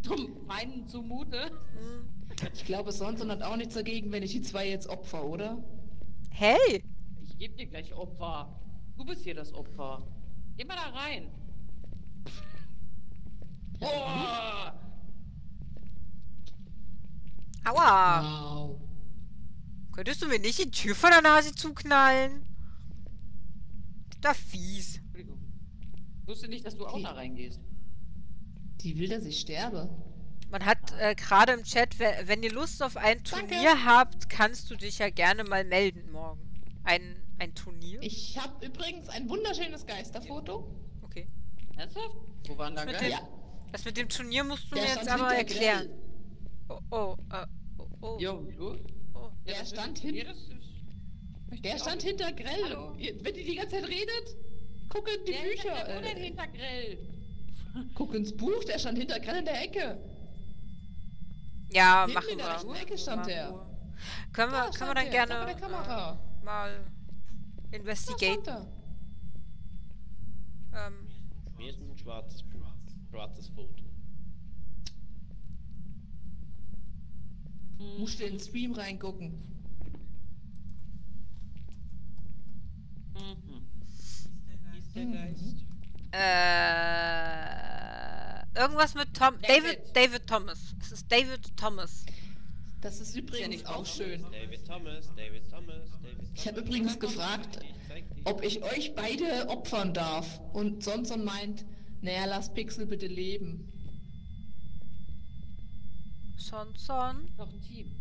Zum Weinen zumute. Hm. Ich glaube, Sonson hat auch nichts dagegen, wenn ich die zwei jetzt opfer, oder? Hey! Ich geb dir gleich Opfer. Du bist hier das Opfer. Geh mal da rein. Oh! Aua! Wow. Könntest du mir nicht die Tür vor der Nase zuknallen? Das ist fies. Entschuldigung. Ich wusste nicht, dass du auch da reingehst. Die will, dass ich sterbe. Man hat äh, gerade im Chat, we- wenn ihr Lust auf ein Turnier habt, kannst du dich ja gerne mal melden morgen. Ein, ein Turnier? Ich habe übrigens ein wunderschönes Geisterfoto. Okay. Ernsthaft? Wo waren da Das mit, Geil? dem, das mit dem Turnier musst du Der mir jetzt aber erklären. Oh, oh, äh, oh, oh. Jo, du? oh. Der stand hinter. Der stand hinter Grell. Hallo? Ihr- Wenn die die ganze Zeit redet, guck in die Der Bücher. Hinter, der, äh, hinter Grill? guck ins Buch, der stand hinter Grell in der Ecke. Ja, Hinten machen in der wir. rechten Ecke stand der. wir. Können wir, Da können wir dann der, da gerne bei der Kamera. äh, mal investigate. Ähm, Mir ist ein schwarzes, schwarzes Foto. Musst du in den Stream reingucken. Mhm. Wie ist der Geist? äh, irgendwas mit Tom. David, David Thomas. Es ist David Thomas. Das ist übrigens nicht auch auch schön. David Thomas, David Thomas, David Thomas. Ich habe übrigens gefragt, ob ich euch beide opfern darf. Und Sonson meint, naja, lass Pixel bitte leben. Son Son. Doch ein Team.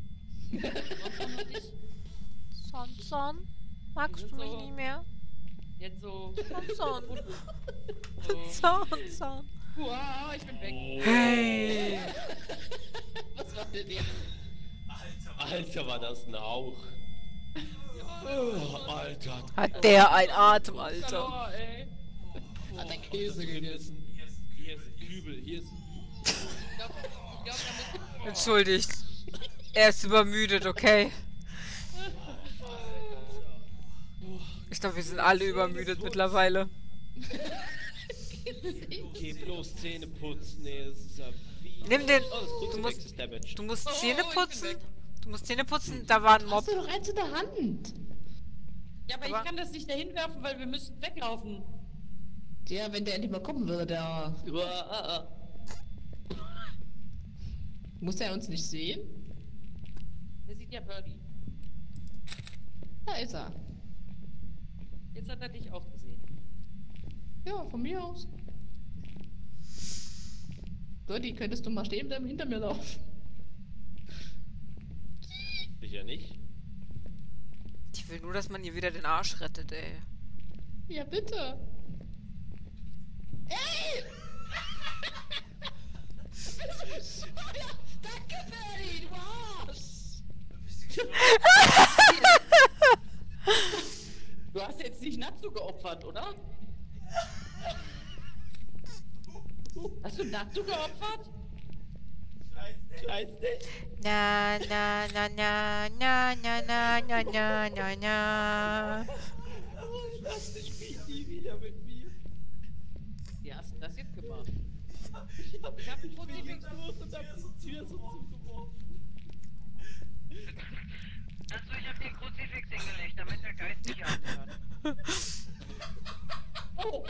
Sonson. Magst du mich so- nie mehr? Jetzt so. Son Son. so. Son Son. Wow, ich bin weg. Hey. Was war denn jetzt? Alter, war das ein Hauch. Oh, Alter. Hat der ein Atem, Alter. Oh. Hat der Käse gegessen. Hier ist, Kübel, hier ist... Entschuldigt. Er ist übermüdet, okay? Ich glaube, wir sind alle übermüdet mittlerweile. Geh bloß Zähne putzen, nee, das ist ja wie... Nimm den. Oh, Du musst, du musst Oh, Zähne bin putzen. Du musst Zähne putzen. Da war ein Mob. Hast du doch eins in der Hand? Ja, aber, Aber- ich kann das nicht dahin werfen, weil wir müssen weglaufen. Ja, wenn der endlich mal kommen würde, der Uah. muss er uns nicht sehen. Der sieht ja Birdie. Da ist er. Jetzt hat er dich auch gesehen. Ja, von mir aus. Birdie, könntest du mal stehen bleiben, hinter mir laufen? Sicher nicht. Ich will nur, dass man ihr wieder den Arsch rettet, ey. Ja, bitte. Ey! Bist du bescheuert? Danke, Birdie, du Arsch! Du hast jetzt nicht Natsu geopfert, oder? Hast du Natsu geopfert? Nicht. Na, na, na, na, na, na, na, na, na, na, na. Das spielt nie wieder mit mir. Wie hast du das jetzt gemacht? Ich hab, Ich hab ich bin Kruzifix durch und hab die Tür so zugeworfen. Also ich hab den Kruzifix hingelegt, damit der Geist nicht anhört. Oh!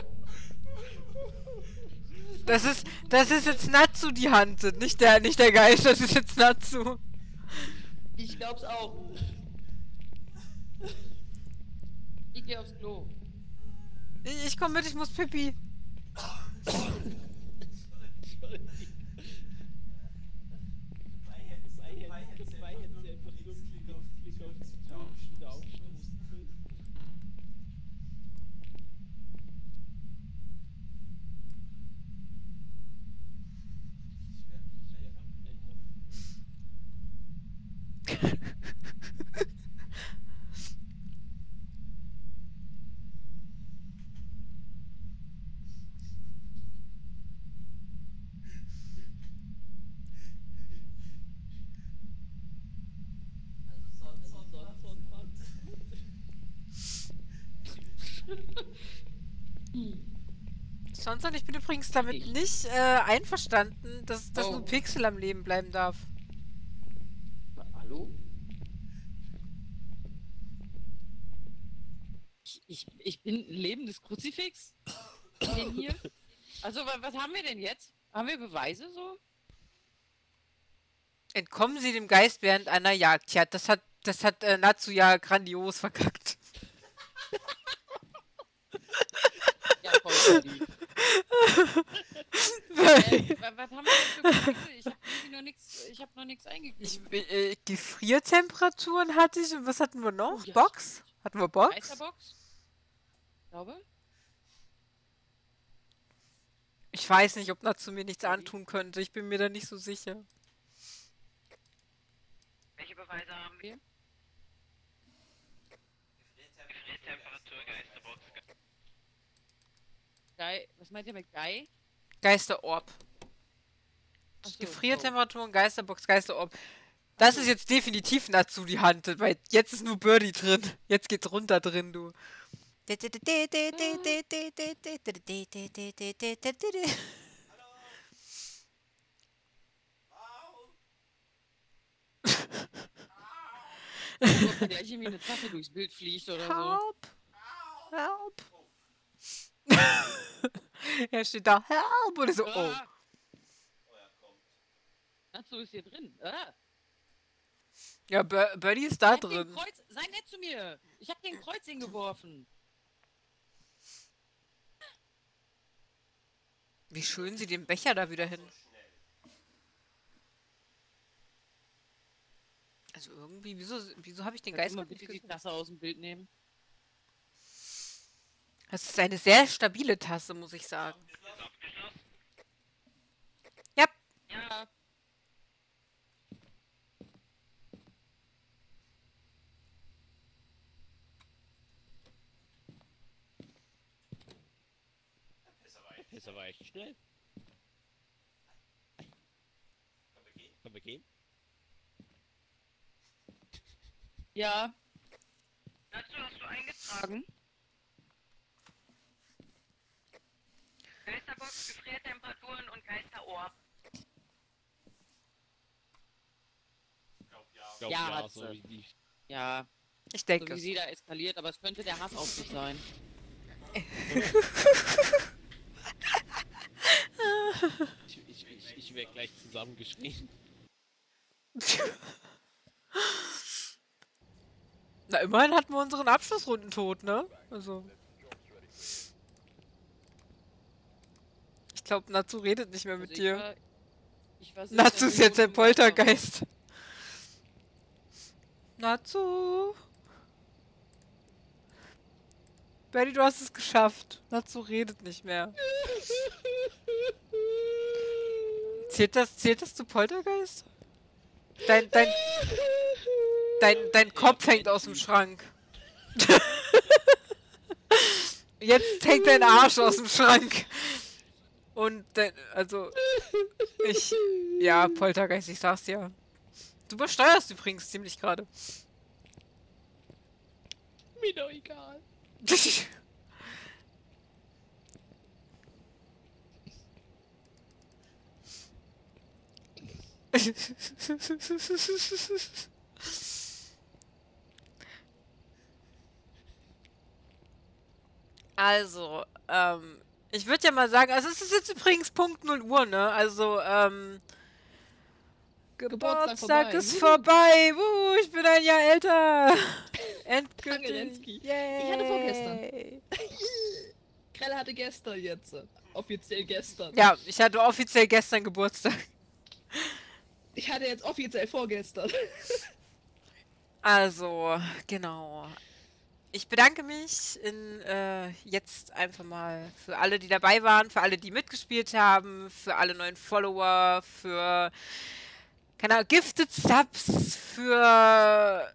Das ist, das ist jetzt Natsu die Hand, nicht der, nicht der Geist, das ist jetzt Natsu. Ich glaub's auch. Ich geh aufs Klo. Ich, ich komm mit, ich muss pipi. Sonst ich bin übrigens damit nicht äh, einverstanden, dass, dass Oh. nur Pixel am Leben bleiben darf. Hallo? Ich, ich, ich bin ein lebendes Kruzifix? Den hier? Also, wa- was haben wir denn jetzt? Haben wir Beweise so? Entkommen Sie dem Geist während einer Jagd. Tja, das hat, das hat äh, Natsu ja grandios verkackt. Ja, voll äh, wa- was haben wir denn für Beweise? Ich habe noch nichts, ich habe noch nichts eingegeben. Äh, Gefriertemperaturen hatte ich und was hatten wir noch? Box? Hatten wir Box? Geisterbox? Glaube? Ich weiß nicht, ob Natsu mir nichts antun könnte. Ich bin mir da nicht so sicher. Welche Beweise haben wir? Gefriertemperatur, Geisterbox. Gei, was meint ihr mit Gei? Geisterorb. So, Gefriertemperaturen, Geisterbox, Geisterorb. Das ist jetzt definitiv Natsu die Hand, weil jetzt ist nur Birdie drin. Jetzt geht's runter drin, du. Wenn gleich irgendwie eine Tasse durchs Bild fliegt oder so. Help! Help! er steht da, help! Ich so, oh. Natsu ist hier drin. Ah. Ja, Bir Birdie ist da drin. Kreuz, sei nett zu mir. Ich hab den Kreuz hingeworfen. Wie schön sie den Becher da wieder hin. Also irgendwie, wieso, wieso habe ich den Geist mal bitte die? Tasse aus dem Bild nehmen? Das ist eine sehr stabile Tasse, muss ich sagen. Ja. Ja. Das war echt schnell. Können wir gehen? Ja. Dazu hast du eingetragen. Geisterbox, Gefriertemperaturen und Geisterorb. Ich glaub, Ja, ja, hat so wie die. Ja. Ich So denke. wie sie da eskaliert, aber es könnte der Hass auf sich sein. Ich, ich, ich, ich wäre gleich zusammengeschrien. Na, immerhin hatten wir unseren Abschlussrunden tot, ne? Also. Ich glaube, Natsu redet nicht mehr mit also dir. War, war Natsu ist jetzt der Poltergeist. Natsu! Betty, du hast es geschafft. Natsu redet nicht mehr. Zählt das, zählt das zu Poltergeist? Dein, dein, dein, dein Kopf hängt aus dem Schrank. Jetzt hängt dein Arsch aus dem Schrank. Und dein, also, ich, ja, Poltergeist, ich sag's ja. Du übersteuerst übrigens ziemlich gerade. Mir doch egal. Also, ähm, ich würde ja mal sagen, also es ist jetzt übrigens Punkt 0 Uhr, ne? Also, ähm, Geburtstag, vorbei. ist vorbei. Wuhu, ich bin ein Jahr älter. Endgültig. Yay. Ich hatte vorgestern. Krell hatte gestern jetzt. Offiziell gestern. Ja, ich hatte offiziell gestern Geburtstag. Ich hatte jetzt offiziell vorgestern. Also, genau. Ich bedanke mich in, äh, jetzt einfach mal für alle, die dabei waren, für alle, die mitgespielt haben, für alle neuen Follower, für keine Ahnung, Gifted Subs, für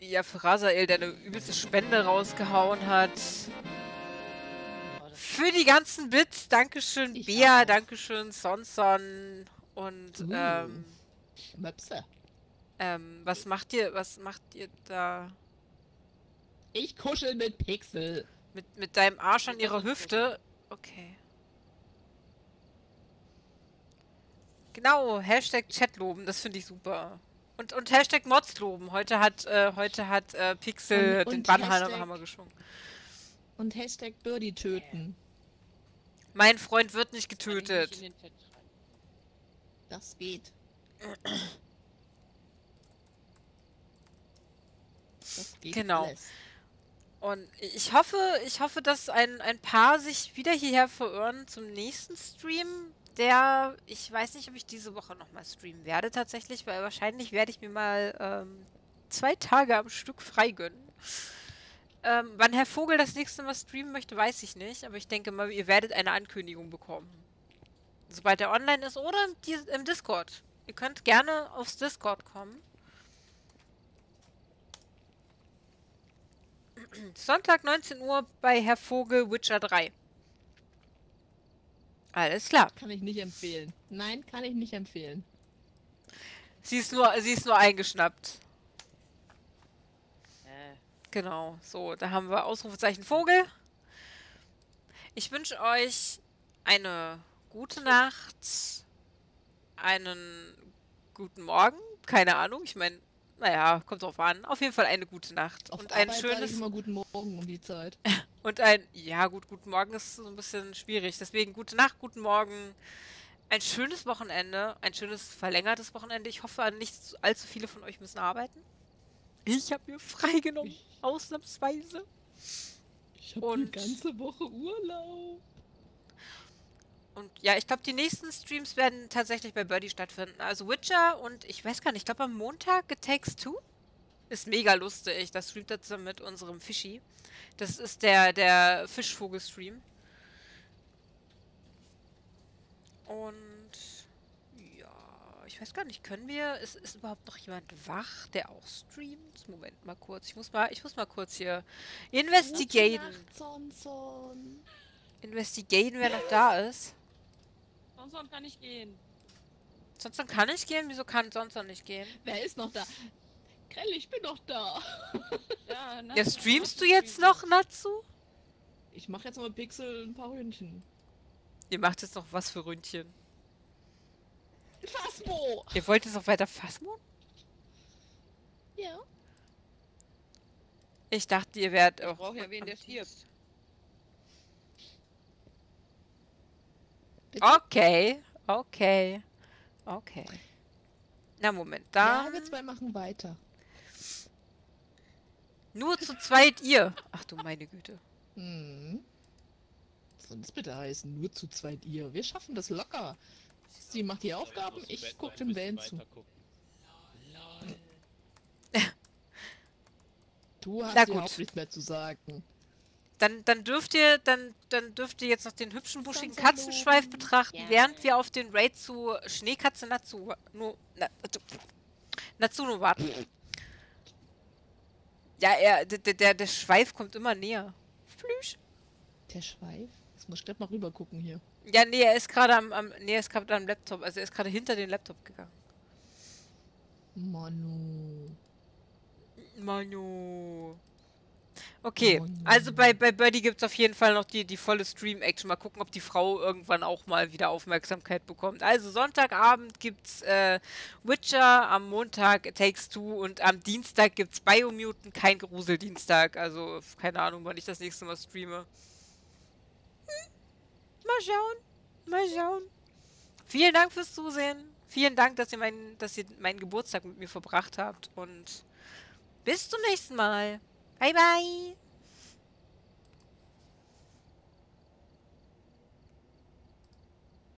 ja, für Rasael, der eine übelste Spende rausgehauen hat. Für die ganzen Bits, Dankeschön, Bea, Dankeschön, Sonson und Uh. ähm, Möpse. ähm, was macht ihr, was macht ihr da? Ich kuschel mit Pixel. Mit, mit deinem Arsch an ihrer Hüfte? Okay. Genau, Hashtag Chat loben, das finde ich super. Und, und Hashtag Mods loben. Heute hat, äh, heute hat äh, Pixel Und- den und Bannhammer Hashtag- Hammer geschwungen. Und Hashtag Birdie töten. Mein Freund wird nicht getötet. Das geht. Das geht Genau. alles. Und ich hoffe, ich hoffe, dass ein, ein paar sich wieder hierher verirren zum nächsten Stream. Der, ich weiß nicht, ob ich diese Woche nochmal streamen werde tatsächlich, weil wahrscheinlich werde ich mir mal ähm, zwei Tage am Stück frei gönnen. Ähm, wann Herr Vogel das nächste Mal streamen möchte, weiß ich nicht, aber ich denke mal, ihr werdet eine Ankündigung bekommen. Sobald er online ist oder im, im Discord. Ihr könnt gerne aufs Discord kommen. Sonntag 19 Uhr bei Herr Vogel Witcher 3. Alles klar. Kann ich nicht empfehlen. Nein, kann ich nicht empfehlen. Sie ist nur, sie ist nur eingeschnappt. Äh, Genau, so, da haben wir Ausrufezeichen Vogel. Ich wünsche euch eine gute Nacht, einen guten Morgen, keine Ahnung, ich meine, naja, kommt drauf an. Auf jeden Fall eine gute Nacht Auf und ein Arbeit ich schönes immer guten Morgen um die Zeit. und ein ja gut, guten Morgen ist so ein bisschen schwierig. Deswegen gute Nacht, guten Morgen, ein schönes Wochenende, ein schönes verlängertes Wochenende. Ich hoffe, nicht zu- allzu viele von euch müssen arbeiten. Ich habe mir freigenommen, ausnahmsweise. Ich habe die ganze Woche Urlaub. Und ja, ich glaube, die nächsten Streams werden tatsächlich bei Birdie stattfinden. Also Witcher und ich weiß gar nicht, ich glaube am Montag It Takes Two. Ist mega lustig. Das streamt er zusammen mit unserem Fischi. Das ist der, der Fischvogel-Stream. Und ja, ich weiß gar nicht, können wir. Ist, ist überhaupt noch jemand wach, der auch streamt? Moment mal kurz. Ich muss mal, ich muss mal kurz hier investigaten. Sonson. Investigaten, wer noch da ist. Sonst kann ich gehen. Sonst kann ich gehen? Wieso kann sonst noch nicht gehen? Wer ist noch da? Krell, ich bin noch da. Ja, ne? Ja, streamst du jetzt noch, Natsu? Ich mache jetzt mal mit Pixel ein paar Hündchen. Ihr macht jetzt noch was für Ründchen. Fasmo! Ihr wollt jetzt noch weiter Phasmo? Ja. Ich dachte, ihr wärt Ich auch. brauche ja wen, der stirbt. Okay, okay, okay. Na, Moment, Ja, da. wir zwei machen weiter. Nur zu zweit ihr. Ach du meine Güte. Hm. Was soll das bitte heißen? Nur zu zweit ihr. Wir schaffen das locker. Sie macht die Aufgaben, ich guck dem Van zu. Du hast Na gut. auch nichts mehr zu sagen. Dann, dann dürft ihr, dann, dann dürft ihr jetzt noch den hübschen buschigen Katzenschweif betrachten, während wir auf den Raid zu Schneekatze Natsu, no, na, Natsuno warten. Ja, er, der, der, der Schweif kommt immer näher. Flüsch. Der Schweif? Jetzt muss ich gleich mal rüber gucken hier. Ja, nee, er ist gerade am, am, nee, er ist gerade am Laptop, also er ist gerade hinter den Laptop gegangen. Manu. Manu. Okay, also bei, bei Birdie gibt es auf jeden Fall noch die, die volle Stream-Action. Mal gucken, ob die Frau irgendwann auch mal wieder Aufmerksamkeit bekommt. Also Sonntagabend gibt's äh, Witcher, am Montag Takes Two und am Dienstag gibt's Biomutant, kein Gruseldienstag. Also keine Ahnung, wann ich das nächste Mal streame. Hm, Mal schauen, mal schauen. Vielen Dank fürs Zusehen. Vielen Dank, dass ihr, meinen, dass ihr meinen Geburtstag mit mir verbracht habt und bis zum nächsten Mal. バイバイ。